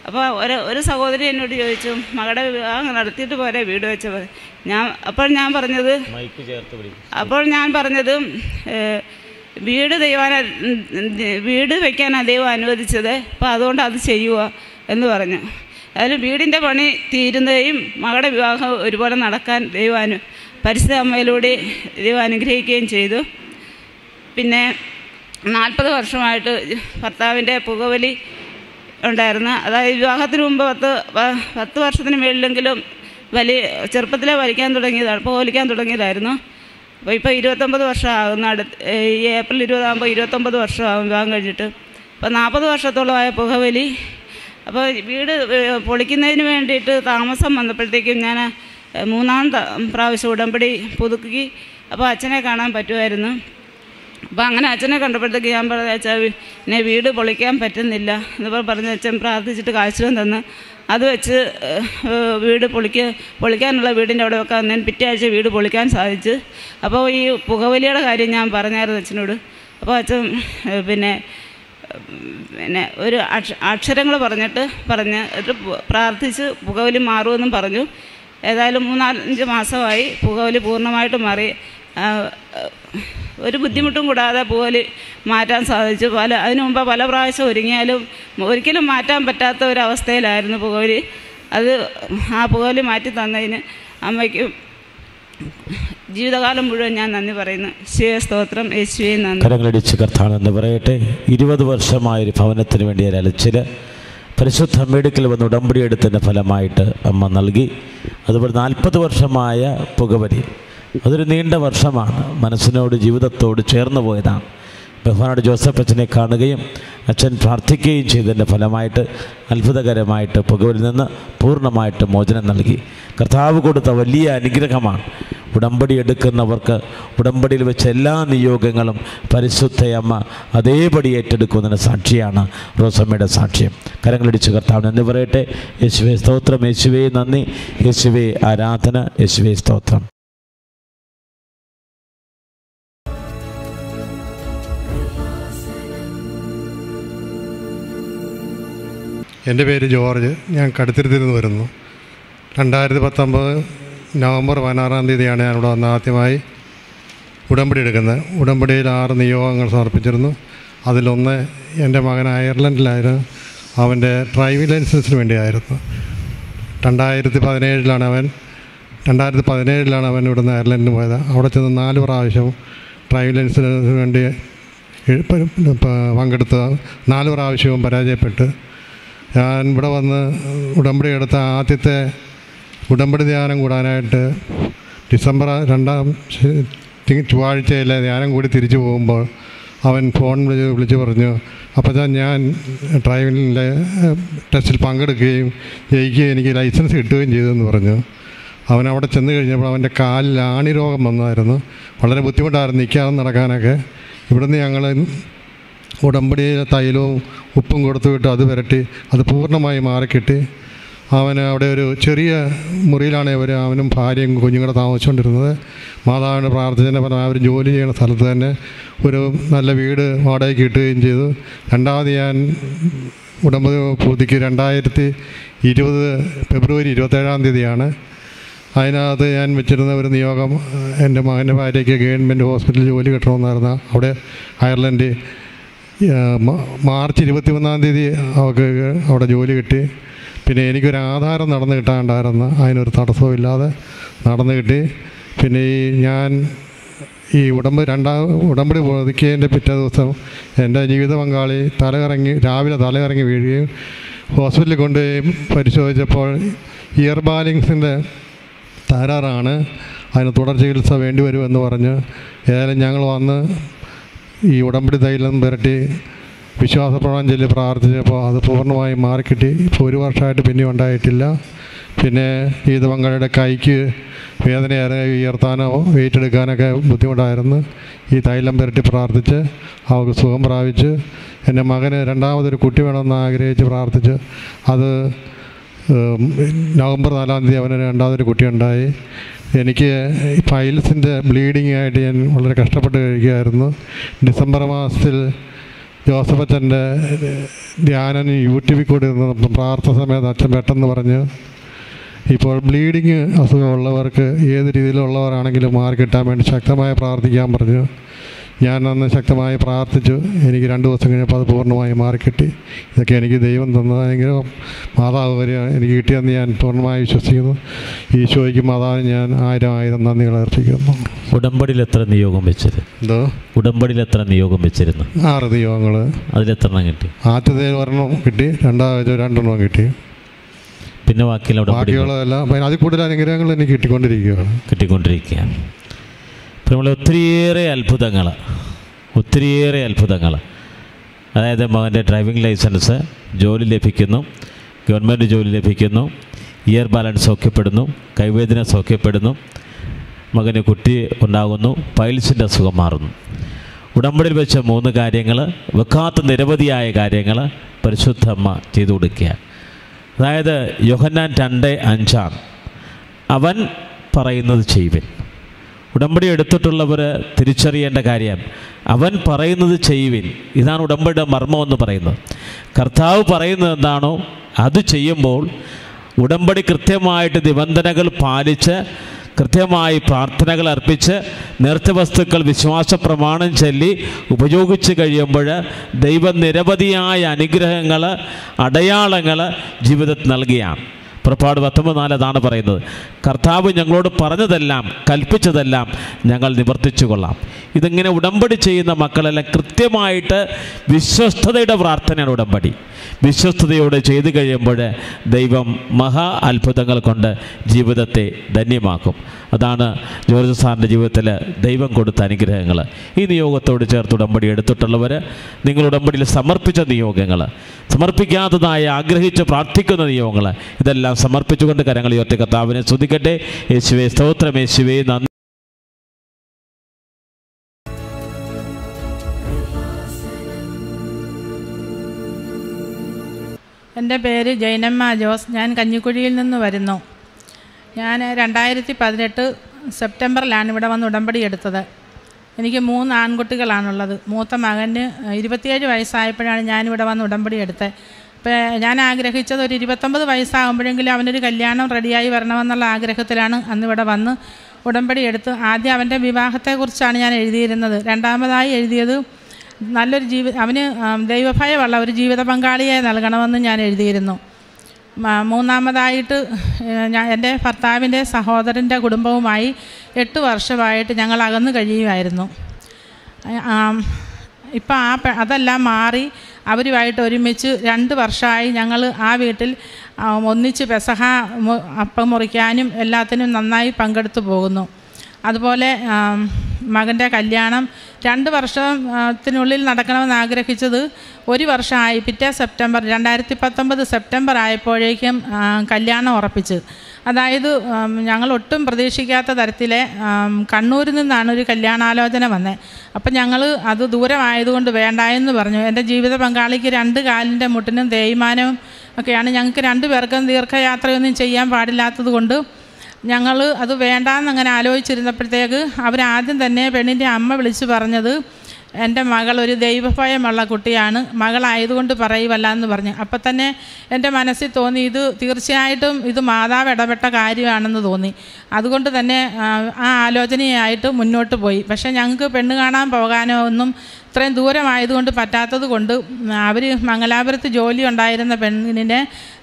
അപ്പോൾ ഒരു ഒരു സഹോദരി എന്നോട് ചോദിച്ചു മകളുടെ വിവാഹം നടത്തിയിട്ട് പോരെ വീട് വെച്ചത് ഞാൻ അപ്പോൾ ഞാൻ പറഞ്ഞത് അപ്പോൾ ഞാൻ പറഞ്ഞത് വീട് ദൈവാന വീട് വെക്കാനാണ് ദൈവം അനുവദിച്ചത് അപ്പോൾ അതുകൊണ്ട് അത് ചെയ്യുക എന്ന് പറഞ്ഞു. അതിൽ വീടിന്റെ പണി തീരുന്നതും മകളുടെ വിവാഹം ഒരുപോലെ നടക്കാൻ ദൈവം അനു പരിശുദ്ധ അമ്മയിലൂടെ ദൈവം അനുഗ്രഹിക്കുകയും ചെയ്തു. പിന്നെ നാൽപ്പത് വർഷമായിട്ട് ഭർത്താവിന്റെ പുകവലി ഉണ്ടായിരുന്നു അതായത് വിവാഹത്തിന് മുമ്പ് പത്ത് പത്ത് വർഷത്തിന് മേളിലെങ്കിലും വലിയ ചെറുപ്പത്തിലെ വലിക്കാൻ തുടങ്ങിയതാണ് പുകവലിക്കാൻ തുടങ്ങിയതായിരുന്നു. അപ്പോൾ ഇപ്പോൾ ഇരുപത്തൊമ്പത് വർഷമാകുന്ന അടുത്ത് ഈ ഏപ്രിൽ ഇരുപതാകുമ്പോൾ ഇരുപത്തൊമ്പത് വർഷമാകും വിവാഹം കഴിഞ്ഞിട്ട്. അപ്പോൾ നാൽപ്പത് വർഷത്തോളമായ പുകവലി. അപ്പോൾ വീട് പൊളിക്കുന്നതിന് വേണ്ടിയിട്ട് താമസം വന്നപ്പോഴത്തേക്കും ഞാൻ മൂന്നാം പ്രാവശ്യം ഉടമ്പടി പുതുക്കി അപ്പോൾ അച്ഛനെ കാണാൻ പറ്റുമായിരുന്നു. അപ്പോൾ അങ്ങനെ അച്ഛനെ കണ്ടപ്പോഴത്തേക്ക് ഞാൻ പറഞ്ഞ അച്ഛാ എന്നെ വീട് പൊളിക്കാൻ പറ്റുന്നില്ല. എന്നിപ്പോൾ പറഞ്ഞ അച്ഛൻ പ്രാർത്ഥിച്ചിട്ട് കാഴ്ചയും തന്ന്. അത് വെച്ച് വീട് പൊളിക്ക പൊളിക്കാനുള്ള വീടിന്റെ അവിടെ വെക്കാൻ ഞാൻ പിറ്റേ ആഴ്ച വീട് പൊളിക്കാൻ സാധിച്ചു. അപ്പോൾ ഈ പുകവലിയുടെ കാര്യം ഞാൻ പറഞ്ഞായിരുന്നു അച്ഛനോട്. അപ്പോൾ അച്ഛൻ പിന്നെ പിന്നെ ഒരു അക്ഷ അക്ഷരങ്ങൾ പറഞ്ഞിട്ട് പറഞ്ഞ് പ്രാർത്ഥിച്ച് പുകവലി മാറുമെന്നും പറഞ്ഞു. ഏതായാലും മൂന്നാലഞ്ച് മാസമായി പുകവലി പൂർണമായിട്ട് മാറി. ഒരു ബുദ്ധിമുട്ടും കൂടാതെ പോലെ മാറ്റാൻ സാധിച്ചു. പല അതിനു മുമ്പ് പല പ്രാവശ്യം ഒരുങ്ങിയാലും ഒരിക്കലും മാറ്റാൻ പറ്റാത്ത ഒരവസ്ഥയിലായിരുന്നു പുകവലി. അത് ആ പുകവലി മാറ്റി തന്നതിന് അമ്മയ്ക്കും ജീവിതകാലം മുഴുവൻ ഞാൻ നന്ദി പറയുന്നു. ശിവ സ്തോത്രം. യേശുവെ നന്ദി. കരങ്ങളടിച്ച് കർത്താണെന്ന് പറയട്ടെ. ഇരുപത് വർഷമായൊരു ഭവനത്തിന് വേണ്ടി ഒരു അലച്ചിൽ പരിശുദ്ധ മെഡിക്കൽ വന്ന് ഉടമ്പടി എടുത്തതിന്റെ ഫലമായിട്ട് അമ്മ നൽകി. അതുപോലെ നാൽപ്പത് വർഷമായ പുകവലി. അതൊരു നീണ്ട വർഷമാണ്. മനസ്സിനോട് ജീവിതത്തോട് ചേർന്ന് പോയതാണ്. ബഹുമാനോട് ജോസഫ് അച്ഛനെ കാണുകയും അച്ഛൻ പ്രാർത്ഥിക്കുകയും ചെയ്തതിന്റെ ഫലമായിട്ട് അത്ഭുതകരമായിട്ട് പുകവിൽ നിന്ന് പൂർണമായിട്ട് മോചനം നൽകി. കർത്താവ് കൊടുത്ത വലിയ അനുഗ്രഹമാണ്. ഉടമ്പടി എടുക്കുന്നവർക്ക് ഉടമ്പടിയിൽ വെച്ച എല്ലാ നിയോഗങ്ങളും പരിശുദ്ധയമ്മ അതേപടി ഏറ്റെടുക്കുന്നതിന് സാക്ഷിയാണ് റോസമ്മയുടെ സാക്ഷ്യം. കരങ്ങളിടിച്ച് കർത്താവ് നന്ദി പറയട്ടെ. യേശുവേ സ്തോത്രം. യേശുവേ നന്ദി. യേശുവേ ആരാധന. യേശുവേ സ്തോത്രം. എന്റെ പേര് ജോർജ്. ഞാൻ കടുത്തിരുത്തിൽ നിന്ന് വരുന്നു. രണ്ടായിരത്തി പത്തൊമ്പത് നവംബർ പതിനാറാം തീയതിയാണ് ഞാൻ ഇവിടെ വന്ന് ആദ്യമായി ഉടമ്പടി എടുക്കുന്നത്. ഉടമ്പടിയിൽ ആറ് നിയോഗങ്ങൾ സമർപ്പിച്ചിരുന്നു. അതിലൊന്ന് എന്റെ മകൻ അയർലൻഡിലായിരുന്നു. അവന്റെ ഡ്രൈവിംഗ് ലൈസൻസിന് വേണ്ടിയായിരുന്നു. രണ്ടായിരത്തി പതിനേഴിലാണ് അവൻ രണ്ടായിരത്തി പതിനേഴിലാണ് അവൻ ഇവിടുന്ന് അയർലൻഡിന് പോയത്. അവിടെ ചെന്ന് നാല് പ്രാവശ്യം ഡ്രൈവിംഗ് ലൈസൻസിന് വേണ്ടി പങ്കെടുത്ത് നാല് പ്രാവശ്യവും പരാജയപ്പെട്ട് ഞാൻ ഇവിടെ വന്ന് ഉടമ്പടി എടുത്ത ആദ്യത്തെ ഉടമ്പടി ധ്യാനം കൂടാനായിട്ട് ഡിസംബർ രണ്ടാം ചൊവ്വാഴ്ചയിലെ ധ്യാനം കൂടി തിരിച്ചു പോകുമ്പോൾ അവൻ ഫോൺ വിളിച്ച് വിളിച്ച് പറഞ്ഞു അപ്പോൾ ഞാൻ ഡ്രൈവിങ്ങിലെ ടെസ്റ്റിൽ പങ്കെടുക്കുകയും ജയിക്കുകയും എനിക്ക് ലൈസൻസ് കിട്ടുകയും ചെയ്തെന്ന് പറഞ്ഞു. അവൻ അവിടെ ചെന്ന് കഴിഞ്ഞപ്പോൾ അവന്റെ കാലിൽ ആണി രോഗം വന്നായിരുന്നു. വളരെ ബുദ്ധിമുട്ടായിരുന്നു നിൽക്കാതെ നടക്കാനൊക്കെ. ഇവിടുന്ന് ഞങ്ങൾ ഉടമ്പടിയിലെ തൈലവും ഉപ്പും കൊടുത്തു വിട്ട് അത് പുരട്ടി അത് പൂർണമായി മാറിക്കിട്ടി. അവന് അവിടെ ഒരു ചെറിയ മുറിയിലാണ് ഇവർ അവനും ഭാര്യയും കുഞ്ഞുങ്ങളെ താമസിച്ചുകൊണ്ടിരുന്നത്. മാതാവിന്റെ പ്രാർത്ഥന പറഞ്ഞാൽ അവർ ജോലി ചെയ്യുന്ന സ്ഥലത്ത് തന്നെ ഒരു നല്ല വീട് വാടകയ്ക്ക് കിട്ടുകയും ചെയ്തു. രണ്ടാമത് ഞാൻ ഉടമ്പടി പൂതിക്ക് രണ്ടായിരത്തി ഇരുപത് ഫെബ്രുവരി ഇരുപത്തേഴാം തീയതിയാണ്. അതിനകത്ത് ഞാൻ വെച്ചിരുന്ന ഒരു നിയോഗം എന്റെ മകന്റെ ഭാര്യയ്ക്ക് ഗവൺമെന്റ് ഹോസ്പിറ്റലിൽ ജോലി കിട്ടണമെന്നായിരുന്നു. അവിടെ അയർലൻഡ് ആ, മ- മാർച്ച് ഇരുപത്തി ഒന്നാം തീയതി അവൾക്ക് അവിടെ ജോലി കിട്ടി. പിന്നെ എനിക്കൊരു ആധാരം നടന്നു കിട്ടാണ്ടായിരുന്നു. അതിനൊരു തടസ്സവും ഇല്ലാതെ നടന്നു കിട്ടി. പിന്നെ ഈ ഞാൻ ഈ ഉടമ്പ് രണ്ടാം ഉടമ്പടി പുതുക്കിയതിന്റെ പിറ്റേ ദിവസം എന്റെ ജീവിത പങ്കാളി തലകറങ്ങി രാവിലെ തലകറങ്ങി വീഴുകയും ഹോസ്പിറ്റലിൽ കൊണ്ടുപോയി പരിശോധിച്ചപ്പോൾ ഇയർ ബാലിങ്സിന്റെ തകരാറാണ്. അതിന് തുടർ ചികിത്സ വേണ്ടി വരുമെന്ന് പറഞ്ഞ് ഏതായാലും ഞങ്ങൾ വന്ന് ഈ ഉടമ്പടി തൈലം പുരട്ടി വിശ്വാസപ്രമാണം ചൊല്ലി പ്രാർത്ഥിച്ചപ്പോൾ അത് പൂർണമായി മാറിക്കിട്ടി. ഇപ്പോൾ ഒരു വർഷമായിട്ട് പിന്നെ ഉണ്ടായിട്ടില്ല. പിന്നെ ഈ പങ്കാളിയുടെ കൈക്ക് വേദന ഉയർത്താനോ വെയിറ്റ് എടുക്കാനൊക്കെ ബുദ്ധിമുട്ടായിരുന്നു. ഈ തൈലം പുരട്ടി പ്രാർത്ഥിച്ച് അവർക്ക് സുഖം പ്രാപിച്ച്. എന്റെ മകന് രണ്ടാമതൊരു കുട്ടി വേണമെന്ന് ആഗ്രഹിച്ച് പ്രാർത്ഥിച്ച് അത് നവംബർ നാലാം തീയതി അവന് രണ്ടാമതൊരു കുട്ടിയുണ്ടായി. എനിക്ക് ഫൈൽസിന്റെ ബ്ലീഡിങ് ആയിട്ട് ഞാൻ വളരെ കഷ്ടപ്പെട്ട് കഴിക്കുകയായിരുന്നു. ഡിസംബർ മാസത്തിൽ ജോസഫ് അച്ഛന്റെ ധ്യാനം യൂട്യൂബിൽ കൂടി നിന്ന് പ്രാർത്ഥന സമയത്ത് അച്ഛൻ പെട്ടെന്ന് പറഞ്ഞു ഇപ്പോൾ ബ്ലീഡിങ് അസുഖമുള്ളവർക്ക് ഏത് രീതിയിലുള്ളവരാണെങ്കിലും മാറി കിട്ടാൻ വേണ്ടി ശക്തമായി പ്രാർത്ഥിക്കാൻ പറഞ്ഞു. ഞാൻ അന്ന് ശക്തമായി പ്രാർത്ഥിച്ചു. എനിക്ക് രണ്ട് ദിവസം കഴിഞ്ഞപ്പോൾ അത് പൂർണമായി മാറിക്കിട്ടി. ഇതൊക്കെ എനിക്ക് ദൈവം തന്നതെങ്കിലും മാതാവ് വരെ എനിക്ക് കിട്ടിയെന്ന് ഞാൻ പൂർണമായി വിശ്വസിക്കുന്നു. ഈശോയ്ക്ക് മാതാവിന് ഞാൻ ആയിരം ആയിരം നന്ദികൾ അർപ്പിക്കുന്നു. ഉടമ്പടിയിൽ എത്ര നിയോഗം വെച്ചിരുന്നു? എന്തോ? ഉടമ്പടിയിൽ എത്ര നിയോഗം വെച്ചിരുന്നു? ആറ് നിയോഗങ്ങൾ അതിലെത്ര എണ്ണം കിട്ടി? ആദ്യത്തെ ഒരെണ്ണം കിട്ടി രണ്ടാമത്തെ രണ്ടെണ്ണം കിട്ടി. പിന്നെ ബാക്കിയുള്ള ബാക്കിയുള്ളതെല്ലാം അതിൽ കൂടുതൽ അനുഗ്രഹങ്ങൾ എനിക്ക് കിട്ടിക്കൊണ്ടിരിക്കുകയാണ്. കിട്ടിക്കൊണ്ടിരിക്കുകയാണ്. ഇപ്പം നമ്മൾ ഒത്തിരിയേറെ അത്ഭുതങ്ങൾ ഒത്തിരിയേറെ അത്ഭുതങ്ങൾ അതായത് മകന്റെ ഡ്രൈവിംഗ് ലൈസൻസ് ജോലി ലഭിക്കുന്നു ഗവൺമെന്റ് ജോലി ലഭിക്കുന്നു ഇയർ ബാലൻസ് സൗഖ്യപ്പെടുന്നു കൈവേദന സൗഖ്യപ്പെടുന്നു മകന് കുട്ടി ഉണ്ടാകുന്നു പൈൽസിന്റെ അസുഖം മാറുന്നു. ഉടമ്പടിയിൽ വെച്ച മൂന്ന് കാര്യങ്ങൾ വെക്കാത്ത നിരവധിയായ കാര്യങ്ങൾ പരിശുദ്ധമ്മ ചെയ്തു കൊടുക്കുക. അതായത് യോഹന്നാൻ രണ്ട് അഞ്ചാണ്. അവൻ പറയുന്നത് ചെയ്യുവൻ. ഉടമ്പടി എടുത്തിട്ടുള്ളവർ തിരിച്ചറിയേണ്ട കാര്യം അവൻ പറയുന്നത് ചെയ്യുവിൻ. ഇതാണ് ഉടമ്പടിയുടെ മർമ്മം എന്ന് പറയുന്നത്. കർത്താവ് പറയുന്നത് എന്താണോ അത് ചെയ്യുമ്പോൾ ഉടമ്പടി കൃത്യമായിട്ട് നിബന്ധനകൾ പാലിച്ച് കൃത്യമായി പ്രാർത്ഥനകൾ അർപ്പിച്ച് നേർച്ച വസ്തുക്കൾ വിശ്വാസ പ്രമാണം ചൊല്ലി ഉപയോഗിച്ച് കഴിയുമ്പോൾ ദൈവം നിരവധിയായ അനുഗ്രഹങ്ങൾ അടയാളങ്ങൾ ജീവിതത്തിൽ നൽകിയാണ്. പുറപ്പാട് പത്തൊമ്പത് നാല് അതാണ് പറയുന്നത്. കർത്താവ് ഞങ്ങളോട് പറഞ്ഞതെല്ലാം കൽപ്പിച്ചതെല്ലാം ഞങ്ങൾ നിവർത്തിച്ചു കൊള്ളാം ഇതിങ്ങനെ ഉടമ്പടി ചെയ്യുന്ന മക്കളെല്ലാം കൃത്യമായിട്ട് വിശ്വസ്തതയുടെ പ്രാർത്ഥനയാണ് ഉടമ്പടി. വിശ്വസ്തയോടെ ചെയ്തു കഴിയുമ്പോൾ ദൈവം മഹാ അത്ഭുതങ്ങൾ കൊണ്ട് ജീവിതത്തെ ധന്യമാക്കും. അതാണ് ജോർജ് സാറിന്റെ ജീവിതത്തിൽ ദൈവം കൊടുത്ത അനുഗ്രഹങ്ങൾ. ഈ നിയോഗത്തോട് ചേർത്ത് ഉടമ്പടി എടുത്തിട്ടുള്ളവർ നിങ്ങൾ ഉടമ്പടിയിൽ സമർപ്പിച്ച നിയോഗങ്ങൾ സമർപ്പിക്കാത്തതായ ആഗ്രഹിച്ച് പ്രാർത്ഥിക്കുന്ന നിയോഗങ്ങൾ ഇതെല്ലാം സമർപ്പിച്ചുകൊണ്ട് കരങ്ങൾ ഉയർത്തി കർത്താവിനെ സ്തുതിക്കട്ടെ. യേശുവേ സ്തോത്രം യേശുവെ നന്ദി. എന്റെ പേര് ജൈനമ്മ ജോസ്. ഞാൻ കഞ്ഞിക്കുഴിയിൽ നിന്ന് വരുന്നു. ഞാൻ രണ്ടായിരത്തി പതിനെട്ട് സെപ്റ്റംബറിലാണ് ഇവിടെ വന്ന് ഉടമ്പടി എടുത്തത്. എനിക്ക് മൂന്ന് ആൺകുട്ടികളാണുള്ളത്. മൂത്ത മകന് ഇരുപത്തിയേഴ് വയസ്സായപ്പോഴാണ് ഞാനിവിടെ വന്ന് ഉടമ്പടി എടുത്തത് അപ്പോൾ ഞാൻ ആഗ്രഹിച്ചത് ഒരു ഇരുപത്തൊമ്പത് വയസ്സാകുമ്പോഴെങ്കിലും അവനൊരു കല്യാണം റെഡിയായി വരണമെന്നുള്ള ആഗ്രഹത്തിലാണ് അന്നിവിടെ വന്ന് ഉടമ്പടി എടുത്ത്. ആദ്യം അവന്റെ വിവാഹത്തെക്കുറിച്ചാണ് ഞാൻ എഴുതിയിരുന്നത്. രണ്ടാമതായി എഴുതിയത് നല്ലൊരു ജീവി അവന് ദൈവഭയമുള്ള ഒരു ജീവിത പങ്കാളിയെ നൽകണമെന്ന് ഞാൻ എഴുതിയിരുന്നു. മൂന്നാമതായിട്ട് ഞാൻ എന്റെ ഭർത്താവിന്റെ സഹോദരന്റെ കുടുംബവുമായി എട്ട് വർഷമായിട്ട് ഞങ്ങൾ അകന്നു കഴിയുമായിരുന്നു. ഇപ്പം ആ അതെല്ലാം മാറി അവരുമായിട്ട് ഒരുമിച്ച് രണ്ട് വർഷമായി ഞങ്ങൾ ആ വീട്ടിൽ ഒന്നിച്ച് പെസഹ അപ്പം മുറിക്കാനും എല്ലാത്തിനും നന്നായി പങ്കെടുത്തു പോകുന്നു. അതുപോലെ മകന്റെ കല്യാണം രണ്ട് വർഷത്തിനുള്ളിൽ നടക്കണമെന്ന് ആഗ്രഹിച്ചത് ഒരു വർഷമായി പിറ്റേ സെപ്റ്റംബർ രണ്ടായിരത്തി പത്തൊമ്പത് സെപ്റ്റംബർ ആയപ്പോഴേക്കും കല്യാണം ഉറപ്പിച്ച്. അതായത് ഞങ്ങൾ ഒട്ടും പ്രതീക്ഷിക്കാത്ത തരത്തിലെ കണ്ണൂരിൽ നിന്നാണ് ഒരു കല്യാണാലോചന വന്നത് അപ്പം ഞങ്ങൾ അത് ദൂരമായതുകൊണ്ട് എന്ന് പറഞ്ഞു. എന്റെ ജീവിത പങ്കാളിക്ക് രണ്ട് കാലിന്റെ മുട്ടിനും തേയ്മാനവും ഒക്കെയാണ്. ഞങ്ങൾക്ക് രണ്ട് പേർക്കും ദീർഘയാത്രയൊന്നും ചെയ്യാൻ പാടില്ലാത്തത് കൊണ്ട് ഞങ്ങൾ അത് വേണ്ടാന്ന് അങ്ങനെ ആലോചിച്ചിരുന്നപ്പോഴത്തേക്ക് അവരാദ്യം തന്നെ പെണ്ണിന്റെ അമ്മ വിളിച്ച് പറഞ്ഞത് എന്റെ മകൾ ഒരു ദൈവഭയമുള്ള കുട്ടിയാണ് മകളായതുകൊണ്ട് പറയുവല്ല എന്ന് പറഞ്ഞു. അപ്പം തന്നെ എന്റെ മനസ്സിൽ തോന്നി ഇത് തീർച്ചയായിട്ടും ഇത് മാതാവ് ഇടപെട്ട കാര്യമാണെന്ന് തോന്നി. അതുകൊണ്ട് തന്നെ ആ ആലോചനയായിട്ട് മുന്നോട്ട് പോയി. പക്ഷേ ഞങ്ങൾക്ക് പെണ്ണ് കാണാൻ പോകാനോ ഒന്നും ഇത്രയും ദൂരമായതുകൊണ്ട് പറ്റാത്തത് കൊണ്ട് അവർ മംഗലാപുരത്ത് ജോലി ഉണ്ടായിരുന്ന പെണ്ണിനെ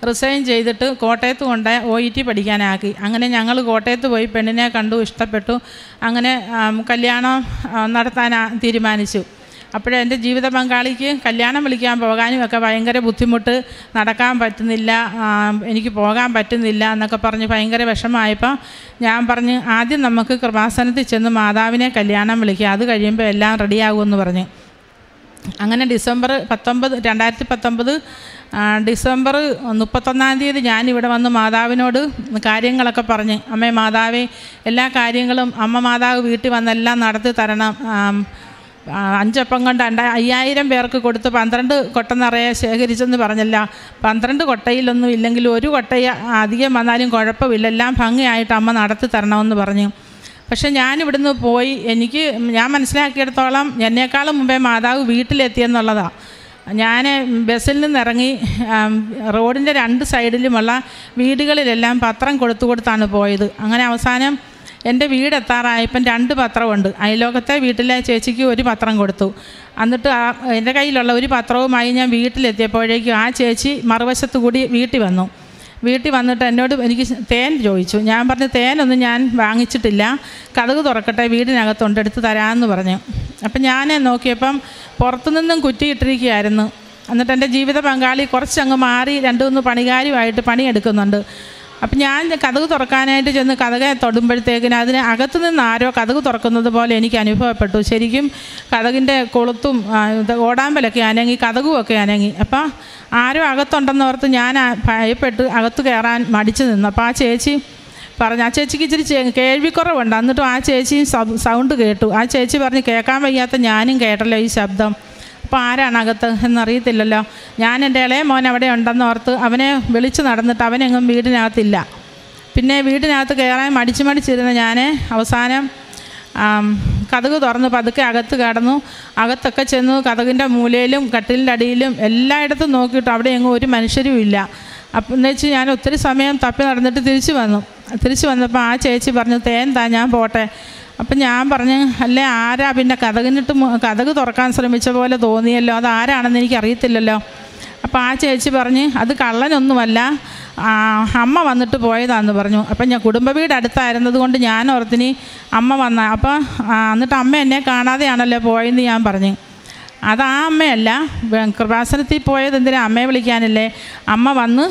റിസൈൻ ചെയ്തിട്ട് കോട്ടയത്ത് കൊണ്ട് ഒ ഇ ടി പഠിക്കാനാക്കി. അങ്ങനെ ഞങ്ങൾ കോട്ടയത്ത് പോയി പെണ്ണിനെ കണ്ടു ഇഷ്ടപ്പെട്ടു. അങ്ങനെ കല്യാണം നടത്താൻ തീരുമാനിച്ചു. അപ്പോഴേ എന്റെ ജീവിത പങ്കാളിക്ക് കല്യാണം വിളിക്കാൻ പോകാനും ഒക്കെ ഭയങ്കര ബുദ്ധിമുട്ട് നടക്കാൻ പറ്റുന്നില്ല എനിക്ക് പോകാൻ പറ്റുന്നില്ല എന്നൊക്കെ പറഞ്ഞ് ഭയങ്കര വിഷമമായപ്പോൾ ഞാൻ പറഞ്ഞ് ആദ്യം നമുക്ക് കൃപാസനത്തിൽ ചെന്ന് മാതാവിനെ കല്യാണം വിളിക്കുക അത് കഴിയുമ്പോൾ എല്ലാം റെഡിയാകുമെന്ന് പറഞ്ഞ്. അങ്ങനെ ഡിസംബർ പത്തൊമ്പത് രണ്ടായിരത്തി പത്തൊമ്പത് ഡിസംബർ മുപ്പത്തൊന്നാം തീയതി ഞാനിവിടെ വന്ന് മാതാവിനോട് കാര്യങ്ങളൊക്കെ പറഞ്ഞ് അമ്മേ മാതാവേ എല്ലാ കാര്യങ്ങളും അമ്മ മാതാവ് വീട്ടിൽ വന്നെല്ലാം നടത്തി തരണം അഞ്ചപ്പം കൊണ്ട് രണ്ട അയ്യായിരം പേർക്ക് കൊടുത്ത് പന്ത്രണ്ട് കൊട്ട നിറയെ ശേഖരിച്ചെന്ന് പറഞ്ഞല്ല. പന്ത്രണ്ട് കൊട്ടയിലൊന്നും ഇല്ലെങ്കിൽ ഒരു കൊട്ട അധികം വന്നാലും കുഴപ്പമില്ല. എല്ലാം ഭംഗിയായിട്ട് അമ്മ നടത്തി തരണമെന്ന് പറഞ്ഞു. പക്ഷേ ഞാനിവിടുന്ന് പോയി എനിക്ക് ഞാൻ മനസ്സിലാക്കിയിടത്തോളം എന്നേക്കാളും മുമ്പേ മാതാവ് വീട്ടിലെത്തിയെന്നുള്ളതാണ് ഞാൻ ബസ്സിൽ നിന്നിറങ്ങി റോഡിന്റെ രണ്ട് സൈഡിലുമുള്ള വീടുകളിലെല്ലാം പത്രം കൊടുത്തു കൊടുത്താണ് പോയത്. അങ്ങനെ അവസാനം എന്റെ വീടെത്താറായപ്പം രണ്ട് പത്രമുണ്ട് അയലോകത്തെ വീട്ടിലെ ചേച്ചിക്ക് ഒരു പത്രം കൊടുത്തു. എന്നിട്ട് ആ എന്റെ കയ്യിലുള്ള ഒരു പത്രവുമായി ഞാൻ വീട്ടിലെത്തിയപ്പോഴേക്കും ആ ചേച്ചി മറുവശത്തു കൂടി വീട്ടിൽ വന്നു. വീട്ടിൽ വന്നിട്ട് എന്നോട് എനിക്ക് തേൻ ചോദിച്ചു. ഞാൻ പറഞ്ഞു തേനൊന്നും ഞാൻ വാങ്ങിച്ചിട്ടില്ല. കതക് തുറക്കട്ടെ വീടിനകത്തുണ്ട് എടുത്ത് തരാമെന്ന് പറഞ്ഞു. അപ്പം ഞാൻ നോക്കിയപ്പം പുറത്തുനിന്നും കുറ്റിയിട്ടിരിക്കുകയായിരുന്നു. എന്നിട്ട് എന്റെ ജീവിത പങ്കാളി കുറച്ചങ്ങ് മാറി രണ്ട് മൂന്ന് പണികാരുമായിട്ട് പണിയെടുക്കുന്നുണ്ട്. അപ്പം ഞാൻ കഥക് തുറക്കാനായിട്ട് ചെന്ന് കഥക തൊടുമ്പോഴത്തേക്കിന് അതിന് അകത്തു നിന്ന് ആരോ കഥക് തുറക്കുന്നത് പോലെ എനിക്ക് അനുഭവപ്പെട്ടു. ശരിക്കും കഥകിന്റെ കൊളുത്തും ഓടാമ്പലൊക്കെ അനങ്ങി കഥകുമൊക്കെ അനങ്ങി. അപ്പോൾ ആരോ അകത്തുണ്ടെന്ന് ഓർത്ത് ഞാൻ ഭയപ്പെട്ട് അകത്ത് കയറാൻ മടിച്ചു നിന്നു. അപ്പോൾ ആ ചേച്ചി പറഞ്ഞു ആ ചേച്ചിക്ക് ഇച്ചിരി കേൾവിക്കുറവുണ്ട്. എന്നിട്ടും ആ ചേച്ചിയും സൗണ്ട് കേട്ടു. ആ ചേച്ചി പറഞ്ഞ് കേൾക്കാൻ വയ്യാത്ത ഞാനും കേട്ടല്ലോ ഈ ശബ്ദം. അപ്പോൾ ആരാണ് അകത്ത് എന്നറിയത്തില്ലല്ലോ. ഞാൻ എന്റെ ഇളയ മോൻ അവിടെ ഉണ്ടെന്ന് ഓർത്ത് അവനെ വിളിച്ച് നടന്നിട്ട് അവനെങ്ങും വീടിനകത്തില്ല. പിന്നെ വീടിനകത്ത് കയറാൻ മടിച്ച് മടിച്ചിരുന്ന ഞാൻ അവസാനം കഥക് തുറന്ന് പതുക്കെ അകത്ത് കടന്നു. അകത്തൊക്കെ ചെന്നു കഥകിന്റെ മൂലയിലും കട്ടിലിന്റെ അടിയിലും എല്ലായിടത്തും നോക്കിയിട്ട് അവിടെ എങ്ങും ഒരു മനുഷ്യരും ഇല്ല. അപ്പം എന്ന് വെച്ച് ഞാൻ ഒത്തിരി സമയം തപ്പി നടന്നിട്ട് തിരിച്ചു വന്നു. തിരിച്ചു വന്നപ്പോൾ ആ ചേച്ചി പറഞ്ഞു തേൻ താ ഞാൻ പോട്ടെ. അപ്പം ഞാൻ പറഞ്ഞു അല്ലേ ആരാ പിന്നെ കഥകിനിട്ട് കഥക് തുറക്കാൻ ശ്രമിച്ച പോലെ തോന്നിയല്ലോ? അത് ആരാണെന്ന് എനിക്ക് അറിയത്തില്ലല്ലോ. അപ്പോൾ ആ ചേച്ചി പറഞ്ഞ് അത് കള്ളനൊന്നുമല്ല. അമ്മ വന്നിട്ട് പോയതാന്ന് പറഞ്ഞു. അപ്പം ഞാൻ കുടുംബ വീട് അടുത്തായിരുന്നത് കൊണ്ട് ഞാൻ ഓർത്തിനി അമ്മ വന്ന അപ്പോൾ എന്നിട്ട് അമ്മ എന്നെ കാണാതെയാണല്ലോ പോയെന്ന് ഞാൻ പറഞ്ഞു. അത് ആ അമ്മയല്ല. കൃപാസനത്തിൽ പോയത് എന്തിനാ? അമ്മയെ വിളിക്കാനല്ലേ. അമ്മ വന്ന്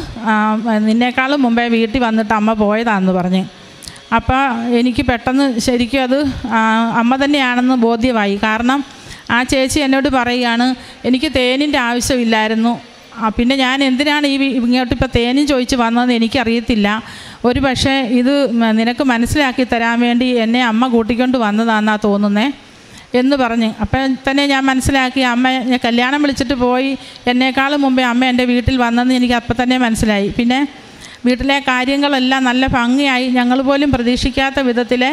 നിന്നേക്കാളും മുമ്പേ വീട്ടിൽ വന്നിട്ട് അമ്മ പോയതാന്ന് പറഞ്ഞ്. അപ്പോൾ എനിക്ക് പെട്ടെന്ന് ശരിക്കും അത് അമ്മ തന്നെയാണെന്ന് ബോധ്യമായി. കാരണം ആ ചേച്ചി എന്നോട് പറയുകയാണ് എനിക്ക് തേനിന്റെ ആവശ്യമില്ലായിരുന്നു. പിന്നെ ഞാൻ എന്തിനാണ് ഈ ഇങ്ങോട്ട് ഇപ്പോൾ തേനും ചോദിച്ച് വന്നതെന്ന് എനിക്കറിയത്തില്ല. ഒരു പക്ഷേ ഇത് നിനക്ക് മനസ്സിലാക്കി തരാൻ വേണ്ടി എന്നെ അമ്മ കൂട്ടിക്കൊണ്ട് വന്നതാണെന്നാണ് തോന്നുന്നേ എന്ന് പറഞ്ഞ്. അപ്പം തന്നെ ഞാൻ മനസ്സിലാക്കി അമ്മ ഞാൻ കല്യാണം വിളിച്ചിട്ട് പോയി. എന്നേക്കാളും മുമ്പേ അമ്മ എന്റെ വീട്ടിൽ വന്നെന്ന് എനിക്ക് അപ്പം തന്നെ മനസ്സിലായി. പിന്നെ വീട്ടിലെ കാര്യങ്ങളെല്ലാം നല്ല ഭംഗിയായി ഞങ്ങൾ പോലും പ്രതീക്ഷിക്കാത്ത വിധത്തിലെ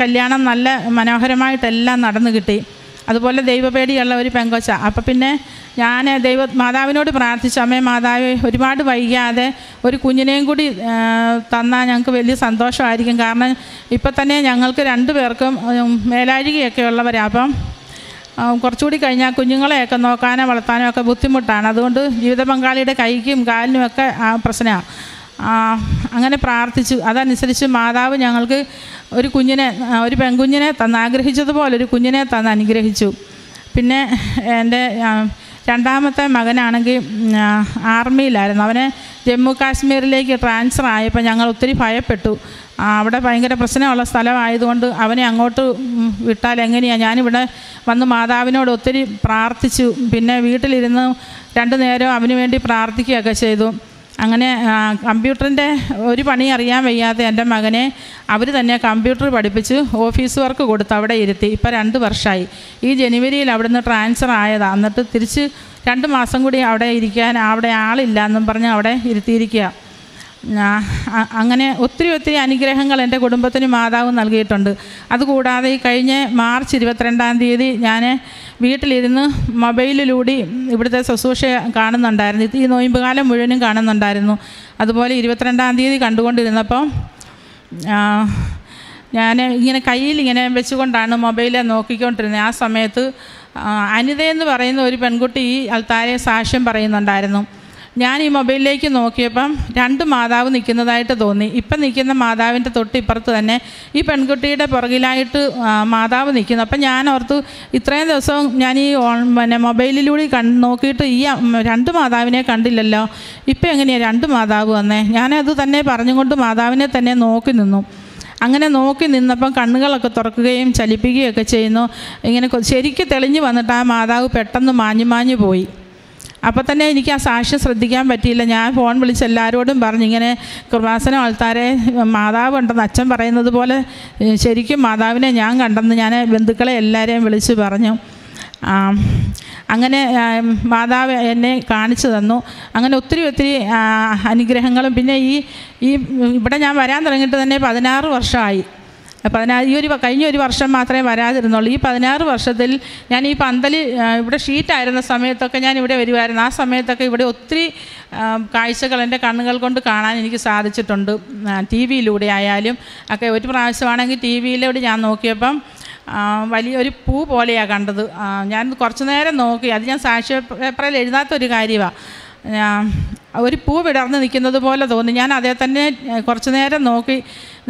കല്യാണം നല്ല മനോഹരമായിട്ടെല്ലാം നടന്നു കിട്ടി. അതുപോലെ ദൈവപേടിയുള്ള ഒരു പെങ്കൊച്ച. അപ്പം പിന്നെ ഞാൻ ദൈവ മാതാവിനോട് പ്രാർത്ഥിച്ചു. അമ്മേ മാതാവ് ഒരുപാട് വൈകാതെ ഒരു കുഞ്ഞിനെയും കൂടി തന്നാൽ ഞങ്ങൾക്ക് വലിയ സന്തോഷമായിരിക്കും. കാരണം ഇപ്പം തന്നെ ഞങ്ങൾക്ക് രണ്ടു പേർക്കും മേലാഴികയൊക്കെ ഉള്ളവരാണ് അപ്പം കുറച്ചുകൂടി കഴിഞ്ഞാൽ കുഞ്ഞുങ്ങളെയൊക്കെ നോക്കാനോ വളർത്താനോ ഒക്കെ ബുദ്ധിമുട്ടാണ്. അതുകൊണ്ട് ജീവിത പങ്കാളിയുടെ കൈക്കും കാലിനും ഒക്കെ പ്രശ്നമാണ് അങ്ങനെ പ്രാർത്ഥിച്ചു. അതനുസരിച്ച് മാതാവ് ഞങ്ങൾക്ക് ഒരു കുഞ്ഞിനെ ഒരു പെൺകുഞ്ഞിനെ തന്ന് ആഗ്രഹിച്ചതുപോലെ ഒരു കുഞ്ഞിനെ തന്ന് അനുഗ്രഹിച്ചു. പിന്നെ എന്റെ രണ്ടാമത്തെ മകനാണെങ്കിൽ ആർമിയിലായിരുന്നു. അവനെ ജമ്മു കാശ്മീരിലേക്ക് ട്രാൻസ്ഫർ ആയപ്പോൾ ഞങ്ങൾ ഒത്തിരി ഭയപ്പെട്ടു. അവിടെ ഭയങ്കര പ്രശ്നമുള്ള സ്ഥലമായതുകൊണ്ട് അവനെ അങ്ങോട്ട് വിട്ടാൽ എങ്ങനെയാണ് ഞാനിവിടെ വന്ന് മാതാവിനോട് ഒത്തിരി പ്രാർത്ഥിച്ചു. പിന്നെ വീട്ടിലിരുന്ന് രണ്ടു നേരം അവന് വേണ്ടി പ്രാർത്ഥിക്കുകയൊക്കെ ചെയ്തു. അങ്ങനെ കമ്പ്യൂട്ടറിന്റെ ഒരു പണി അറിയാൻ വയ്യാതെ എന്റെ മകനെ അവർ തന്നെ കമ്പ്യൂട്ടർ പഠിപ്പിച്ച് ഓഫീസ് വർക്ക് കൊടുത്ത് അവിടെ ഇരുത്തി. ഇപ്പോൾ രണ്ട് വർഷമായി ഈ ജനുവരിയിൽ അവിടുന്ന് ട്രാൻസ്ഫർ ആയതാണ് എന്നിട്ട് തിരിച്ച് രണ്ട് മാസം കൂടി അവിടെ ഇരിക്കാൻ അവിടെ ആളില്ല എന്നും പറഞ്ഞ് അവിടെ ഇരുത്തിയിരിക്കുക. അങ്ങനെ ഒത്തിരി ഒത്തിരി അനുഗ്രഹങ്ങൾ എന്റെ കുടുംബത്തിന് മാതാവ് നൽകിയിട്ടുണ്ട്. അതുകൂടാതെ ഈ കഴിഞ്ഞ മാർച്ച് ഇരുപത്തിരണ്ടാം തീയതി ഞാൻ വീട്ടിലിരുന്ന് മൊബൈലിലൂടെ ഇവിടുത്തെ ശുശ്രൂഷ കാണുന്നുണ്ടായിരുന്നു. ഈ നോയമ്പ് കാലം മുഴുവനും കാണുന്നുണ്ടായിരുന്നു. അതുപോലെ ഇരുപത്തിരണ്ടാം തീയതി കണ്ടുകൊണ്ടിരുന്നപ്പം ഞാൻ ഇങ്ങനെ കയ്യിൽ ഇങ്ങനെ വെച്ചുകൊണ്ടാണ് മൊബൈലിൽ നോക്കിക്കൊണ്ടിരുന്നത്. ആ സമയത്ത് അനിതയെന്ന് പറയുന്ന ഒരു പെൺകുട്ടി ഈ അൽത്താരെ സാക്ഷ്യം പറയുന്നുണ്ടായിരുന്നു. ഞാൻ ഈ മൊബൈലിലേക്ക് നോക്കിയപ്പം രണ്ട് മാതാവ് നിൽക്കുന്നതായിട്ട് തോന്നി. ഇപ്പം നിൽക്കുന്ന മാതാവിന്റെ തൊട്ട് ഇപ്പുറത്ത് തന്നെ ഈ പെൺകുട്ടിയുടെ പുറകിലായിട്ട് മാതാവ് നിൽക്കുന്നു. അപ്പം ഞാൻ ഓർത്തു ഇത്രയും ദിവസവും ഞാൻ ഈ പിന്നെ മൊബൈലിലൂടെ കണ്ട് നോക്കിയിട്ട് ഈ രണ്ട് മാതാവിനെ കണ്ടില്ലല്ലോ. ഇപ്പം എങ്ങനെയാണ് രണ്ട് മാതാവ് വന്നേ? ഞാനത് തന്നെ പറഞ്ഞുകൊണ്ട് മാതാവിനെ തന്നെ നോക്കി നിന്നു. അങ്ങനെ നോക്കി നിന്നപ്പം കണ്ണുകളൊക്കെ തുറക്കുകയും ചലിപ്പിക്കുകയൊക്കെ ചെയ്യുന്നു. ഇങ്ങനെ ശരിക്കും തെളിഞ്ഞു വന്നിട്ട് ആ മാതാവ് പെട്ടെന്ന് മാഞ്ഞു മാഞ്ഞു പോയി. അപ്പോൾ തന്നെ എനിക്ക് ആ സാക്ഷ്യം ശ്രദ്ധിക്കാൻ പറ്റിയില്ല. ഞാൻ ഫോൺ വിളിച്ച് എല്ലാവരോടും പറഞ്ഞു ഇങ്ങനെ കൃപാസന ആൾക്കാരെ മാതാവ് ഉണ്ടെന്ന് അച്ഛൻ പറയുന്നത് പോലെ ശരിക്കും മാതാവിനെ ഞാൻ കണ്ടെന്ന് ഞാൻ ബന്ധുക്കളെ എല്ലാവരെയും വിളിച്ച് പറഞ്ഞു. അങ്ങനെ മാതാവ് എന്നെ കാണിച്ചു തന്നു. അങ്ങനെ ഒത്തിരി ഒത്തിരി അനുഗ്രഹങ്ങളും. പിന്നെ ഈ ഈ ഇവിടെ ഞാൻ വരാൻ തുടങ്ങിയിട്ട് തന്നെ പതിനാറ് വർഷമായി. പതിനാറ് ഈ ഒരു കഴിഞ്ഞ ഒരു വർഷം മാത്രമേ വരാതിരുന്നുള്ളൂ. ഈ പതിനാറ് വർഷത്തിൽ ഞാൻ ഈ പന്തൽ ഇവിടെ ഷീറ്റായിരുന്ന സമയത്തൊക്കെ ഞാൻ ഇവിടെ വരുമായിരുന്നു ആ സമയത്തൊക്കെ ഇവിടെ ഒത്തിരി കാഴ്ചകൾ എന്റെ കണ്ണുകൾ കൊണ്ട് കാണാൻ എനിക്ക് സാധിച്ചിട്ടുണ്ട്. ടി വിയിലൂടെ ആയാലും ഒക്കെ ഒരു പ്രാവശ്യമാണെങ്കിൽ ടി വിയിലൂടെ ഞാൻ നോക്കിയപ്പം വലിയൊരു പൂ പോലെയാണ് കണ്ടത്. ഞാൻ കുറച്ച് നേരം നോക്കി. അത് ഞാൻ സാക്ഷ്യ പേപ്പറിൽ എഴുതാത്തൊരു കാര്യമാണ് ഒരു പൂ വിടർന്ന് നിൽക്കുന്നത് പോലെ തോന്നി. ഞാൻ അതേ തന്നെ കുറച്ച് നേരം നോക്കി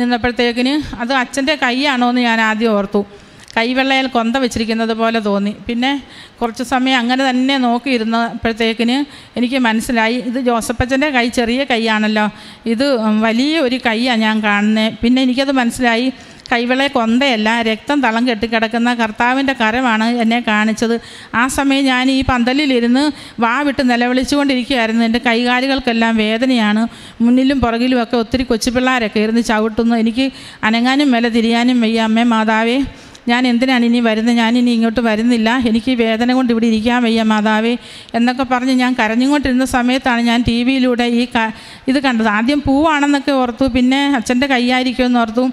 നിന്നപ്പോഴത്തേക്കിന് അത് അച്ഛന്റെ കൈയാണോ എന്ന് ഞാൻ ആദ്യം ഓർത്തു. കൈവെള്ളയിൽ കൊന്ത വെച്ചിരിക്കുന്നത് പോലെ തോന്നി. പിന്നെ കുറച്ച് സമയം അങ്ങനെ തന്നെ നോക്കിയിരുന്നപ്പോഴത്തേക്കിന് എനിക്ക് മനസ്സിലായി ഇത് ജോസഫച്ചന്റെ കൈ ചെറിയ കൈയാണല്ലോ. ഇത് വലിയ ഒരു കൈയാണ് ഞാൻ കാണുന്നത് പിന്നെ എനിക്കത് മനസ്സിലായി കൈവെള്ളെ കൊന്തയല്ല രക്തം തളം കെട്ടിക്കിടക്കുന്ന കർത്താവിന്റെ കരമാണ് എന്നെ കാണിച്ചത്. ആ സമയം ഞാൻ ഈ പന്തലിലിരുന്ന് വാവിട്ട് നിലവിളിച്ചുകൊണ്ടിരിക്കുകയായിരുന്നു. എന്റെ കൈകാലുകൾക്കെല്ലാം വേദനയാണ്. മുന്നിലും പുറകിലുമൊക്കെ ഒത്തിരി കൊച്ചുപിള്ളേരൊക്കെ ഇരുന്ന് ചവിട്ടുന്നു. എനിക്ക് അനങ്ങാനും മേലെ തിരിയാനും വയ്യ. അമ്മേ മാതാവേ ഞാൻ എന്തിനാണ് ഇനി വരുന്നത്? ഞാനിനി ഇങ്ങോട്ട് വരുന്നില്ല. എനിക്ക് വേദന കൊണ്ട് ഇവിടെ ഇരിക്കാൻ വയ്യ മാതാവേ എന്നൊക്കെ പറഞ്ഞ് ഞാൻ കരഞ്ഞുകൊണ്ടിരുന്ന സമയത്താണ് ഞാൻ ടി വിയിലൂടെ ഈ ഇത് കണ്ടത്. ആദ്യം പൂവാണെന്നൊക്കെ ഓർത്തു. പിന്നെ അച്ഛന്റെ കൈയായിരിക്കുമെന്ന് ഓർത്തു.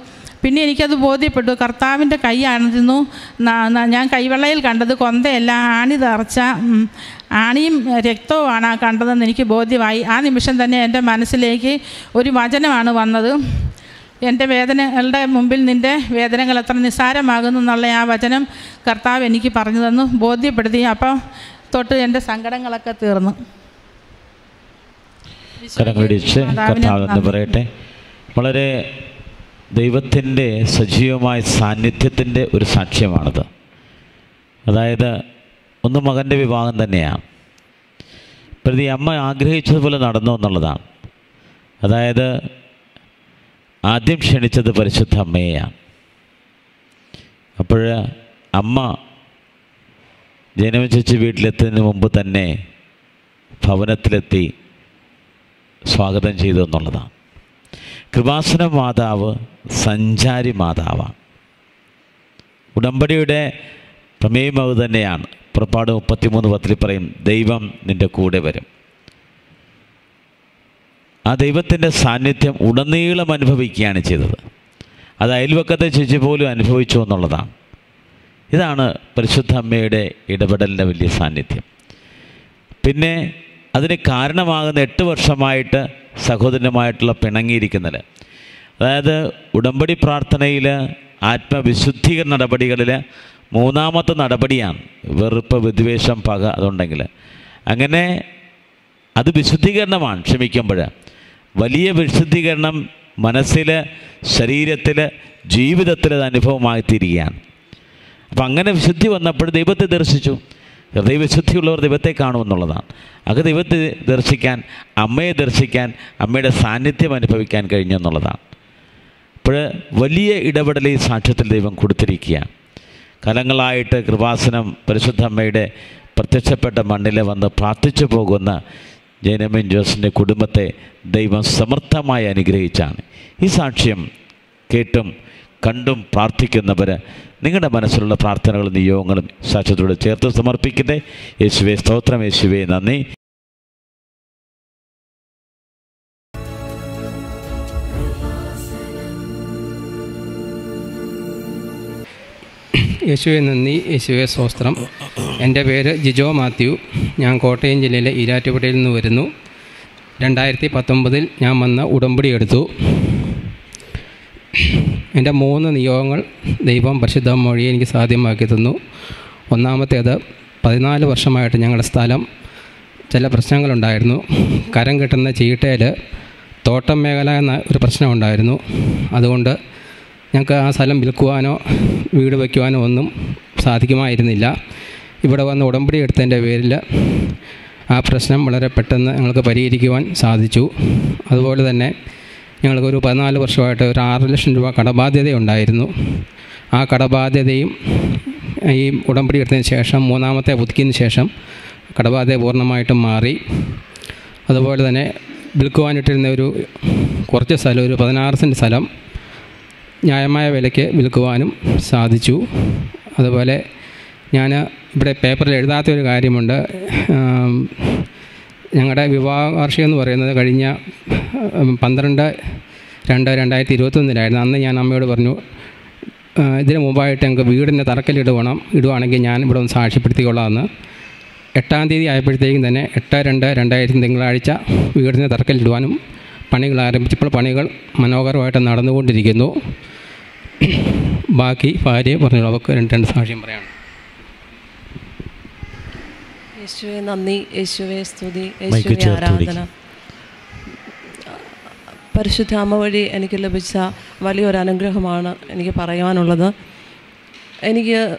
പിന്നെ എനിക്കത് ബോധ്യപ്പെട്ടു. കർത്താവിന്റെ കൈയാണെന്നു ന- ന- ഞാൻ കൈവെള്ളയിൽ കണ്ടത് കൊന്തയല്ല ആണി തറച്ച ആണിയും രക്തവുമാണ് ആ കണ്ടതെന്ന് എനിക്ക് ബോധ്യമായി. ആ നിമിഷം തന്നെ എന്റെ മനസ്സിലേക്ക് ഒരു വചനമാണ് വന്നത്. എന്റെ വേദനകളുടെ മുമ്പിൽ നിന്റെ വേദനകൾ എത്ര നിസ്സാരമാകുന്നു എന്നുള്ള ആ വചനം കർത്താവ് എനിക്ക് പറഞ്ഞു തന്നു ബോധ്യപ്പെടുത്തി. അപ്പോൾ തൊട്ട് എന്റെ സങ്കടങ്ങളൊക്കെ തീർന്നു. കരങ്ങളിടിച്ച് കർത്താവ് എന്ന് പറയട്ടെ. വളരെ ദൈവത്തിന്റെ സജീവമായ സാന്നിധ്യത്തിന്റെ ഒരു സാക്ഷ്യമാണത്. അതായത് ഒന്ന് മകന്റെ വിവാഹം തന്നെയാണ് പ്രതി അമ്മ ആഗ്രഹിച്ചതുപോലെ നടന്നു എന്നുള്ളതാണ്. അതായത് ആദ്യം ക്ഷണിച്ചത് പരിശുദ്ധ അമ്മയെയാണ് അപ്പോൾ അമ്മ ജനമചേച്ചി വീട്ടിലെത്തുന്നതിന് മുമ്പ് തന്നെ ഭവനത്തിലെത്തി സ്വാഗതം ചെയ്തു എന്നുള്ളതാണ്. കൃപാസന മാതാവ് സഞ്ചാരി മാതാവാണ്. ഉടമ്പടിയുടെ പ്രമേയമാവ് തന്നെയാണ്. പുറപ്പാട് മുപ്പത്തിമൂന്ന് പത്തിൽ പറയും ദൈവം നിന്റെ കൂടെ വരും. ആ ദൈവത്തിന്റെ സാന്നിധ്യം ഉടനീളം അനുഭവിക്കുകയാണ് ചെയ്തത്. അത് അയൽവക്കത്തെ ചേച്ചി പോലും അനുഭവിച്ചു എന്നുള്ളതാണ്. ഇതാണ് പരിശുദ്ധ അമ്മയുടെ ഇടപെടലിന്റെ വലിയ സാന്നിധ്യം. പിന്നെ അതിന് കാരണമാകുന്ന എട്ട് വർഷമായിട്ട് സഹോദരനുമായിട്ടുള്ള പിണങ്ങിയിരിക്കുന്നത്. അതായത് ഉടമ്പടി പ്രാർത്ഥനയിൽ ആത്മവിശുദ്ധീകരണ നടപടികളിൽ മൂന്നാമത്തെ നടപടിയാണ്. വെറുപ്പ് വിദ്വേഷം പക അതുണ്ടെങ്കിൽ അങ്ങനെ അത് വിശുദ്ധീകരണമാണ് ക്ഷമിക്കുമ്പോൾ വലിയ വിശുദ്ധീകരണം മനസ്സിൽ ശരീരത്തിൽ ജീവിതത്തിൽ അത് അനുഭവമായി തീരുകയാണ് അപ്പം അങ്ങനെ വിശുദ്ധി വന്നപ്പോൾ ദൈവത്തെ ദർശിച്ചു. ഹൃദയവിശുദ്ധിയുള്ളവർ ദൈവത്തെ കാണുമെന്നുള്ളതാണ്. അത് ദൈവത്തെ ദർശിക്കാൻ അമ്മയെ ദർശിക്കാൻ അമ്മയുടെ സാന്നിധ്യം അനുഭവിക്കാൻ കഴിഞ്ഞു എന്നുള്ളതാണ്. അപ്പോൾ വലിയ ഇടപെടൽ ഈ സാക്ഷ്യത്തിൽ ദൈവം കൊടുത്തിരിക്കുകയാണ്. കലങ്ങളായിട്ട് കൃപാസനം പരിശുദ്ധ അമ്മയുടെ പ്രത്യക്ഷപ്പെട്ട മണ്ണിൽ വന്ന് പ്രാർത്ഥിച്ചു പോകുന്ന ജൈനമൻ ജോസിന്റെ കുടുംബത്തെ ദൈവം സമർത്ഥമായി അനുഗ്രഹിച്ചാണ്. ഈ സാക്ഷ്യം കേട്ടും കണ്ടും പ്രാർത്ഥിക്കുന്നവർ നിങ്ങളുടെ മനസ്സിലുള്ള പ്രാർത്ഥനകളും നിയോഗങ്ങളും സാക്ഷ്യത്തോട് ചേർത്ത് സമർപ്പിക്കട്ടെ. യേശുവെ സ്തോത്രം. യേശുവെ നന്ദി. യേശുവെ നന്ദി. യേശുവെ സ്വസ്ത്രം എന്റെ പേര് ജിജോ മാത്യു. ഞാൻ കോട്ടയം ജില്ലയിലെ ഈരാറ്റുപുഴയിൽ നിന്ന് വരുന്നു. രണ്ടായിരത്തി പത്തൊമ്പതിൽ ഞാൻ വന്ന ഉടമ്പടി എടുത്തു. എന്റെ മൂന്ന് നിയോഗങ്ങൾ ദൈവം പരിശുദ്ധ മൊഴി എനിക്ക് സാധ്യമാക്കി തന്നു. ഒന്നാമത്തേത് പതിനാല് വർഷമായിട്ട് ഞങ്ങളുടെ സ്ഥലം ചില പ്രശ്നങ്ങളുണ്ടായിരുന്നു. കരം കിട്ടുന്ന ചീട്ടയിൽ തോട്ടം മേഖല എന്ന ഒരു പ്രശ്നമുണ്ടായിരുന്നു അതുകൊണ്ട് ഞങ്ങൾക്ക് ആ സ്ഥലം വിൽക്കുവാനോ വീട് വയ്ക്കുവാനോ ഒന്നും സാധിക്കുമായിരുന്നില്ല. ഇവിടെ വന്ന് ഉടമ്പടി എടുത്തതിന്റെ പേരിൽ ആ പ്രശ്നം വളരെ പെട്ടെന്ന് ഞങ്ങൾക്ക് പരിഹരിക്കുവാൻ സാധിച്ചു. അതുപോലെ തന്നെ ഞങ്ങൾക്കൊരു പതിനാല് വർഷമായിട്ട് ഒരു ആറ് ലക്ഷം രൂപ കടബാധ്യതയുണ്ടായിരുന്നു. ആ കടബാധ്യതയും ഈ ഉടമ്പടി എടുത്തതിന് ശേഷം മൂന്നാമത്തെ പുതുക്കിയതിന് ശേഷം കടബാധ്യത പൂർണമായിട്ടും മാറി. അതുപോലെ തന്നെ വിൽക്കുവാനിട്ടിരുന്ന ഒരു കുറച്ച് സ്ഥലം ഒരു പതിനാറ് സെന്റ് സ്ഥലം ന്യായമായ വിലയ്ക്ക് വിൽക്കുവാനും സാധിച്ചു. അതുപോലെ ഞാൻ ഇവിടെ പേപ്പറിൽ എഴുതാത്ത ഒരു കാര്യമുണ്ട് ഞങ്ങളുടെ വിവാഹ വാർഷികം എന്ന് പറയുന്നത് കഴിഞ്ഞ പന്ത്രണ്ട് രണ്ട് രണ്ടായിരത്തി ഇരുപത്തൊന്നിലായിരുന്നു അന്ന് ഞാൻ അമ്മയോട് പറഞ്ഞു ഇതിന് മുമ്പായിട്ട് ഞങ്ങൾക്ക് വീടിന്റെ തറക്കല്ലിടുവണം ഇടുവാണെങ്കിൽ ഞാൻ ഇവിടെ ഒന്ന് സാക്ഷ്യപ്പെടുത്തിക്കൊള്ളാമെന്ന്. എട്ടാം തീയതി ആയപ്പോഴത്തേക്കും തന്നെ എട്ട് രണ്ട് രണ്ടായിരത്തി തിങ്കളാഴ്ച വീടിന്റെ തറക്കല്ലിടുവാനും പണികൾ ആരംഭിച്ചപ്പോൾ പണികൾ മനോഹരമായിട്ട് നടന്നുകൊണ്ടിരിക്കുന്നു. ബാക്കി ഭാര്യ പറഞ്ഞോളൂ അവർക്ക് രണ്ട് രണ്ട് സാക്ഷ്യം പറയാണ് യേശുവെ നന്ദി. യേശുവെ സ്തുതി. യേശുവെ ആരാധന. പരിശുദ്ധ അമ്മ വഴി എനിക്ക് ലഭിച്ച വലിയൊരു അനുഗ്രഹമാണ് എനിക്ക് പറയുവാനുള്ളത്. എനിക്ക്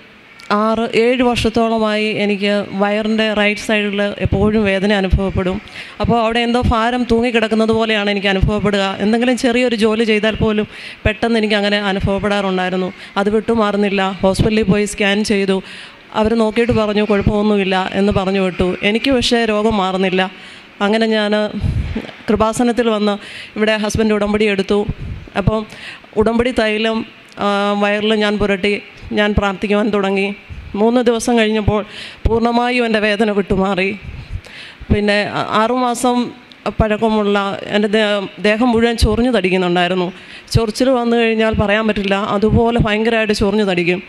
ആറ് ഏഴ് വർഷത്തോളമായി എനിക്ക് വയറിന്റെ റൈറ്റ് സൈഡിൽ എപ്പോഴും വേദന അനുഭവപ്പെടും. അപ്പോൾ അവിടെ എന്തോ ഭാരം തൂങ്ങിക്കിടക്കുന്നത് പോലെയാണ് എനിക്ക് അനുഭവപ്പെടുക. എന്തെങ്കിലും ചെറിയൊരു ജോലി ചെയ്താൽ പോലും പെട്ടെന്ന് എനിക്ക് അങ്ങനെ അനുഭവപ്പെടാറുണ്ടായിരുന്നു. അത് വിട്ടുമാറുന്നില്ല. ഹോസ്പിറ്റലിൽ പോയി സ്കാൻ ചെയ്തു. അവർ നോക്കിയിട്ട് പറഞ്ഞു കുഴപ്പമൊന്നുമില്ല എന്ന് പറഞ്ഞു വിട്ടു. എനിക്ക് പക്ഷേ രോഗം മാറുന്നില്ല. അങ്ങനെ ഞാൻ കൃപാസനത്തിൽ വന്ന് ഇവിടെ ഹസ്ബൻഡ് ഉടമ്പടി എടുത്തു. അപ്പം ഉടമ്പടി തൈലം വയറിൽ ഞാൻ പുരട്ടി ഞാൻ പ്രാർത്ഥിക്കുവാൻ തുടങ്ങി. മൂന്ന് ദിവസം കഴിഞ്ഞപ്പോൾ പൂർണമായും എന്റെ വേദന വിട്ടുമാറി. പിന്നെ ആറുമാസം പഴക്കമുള്ള എന്റെ ദേഹം മുഴുവൻ ചൊറിഞ്ഞു തടിക്കുന്നുണ്ടായിരുന്നു. ചൊറിച്ചിൽ വന്നു കഴിഞ്ഞാൽ പറയാൻ പറ്റില്ല. അതുപോലെ ഭയങ്കരമായിട്ട് ചൊറിഞ്ഞു തടിക്കും.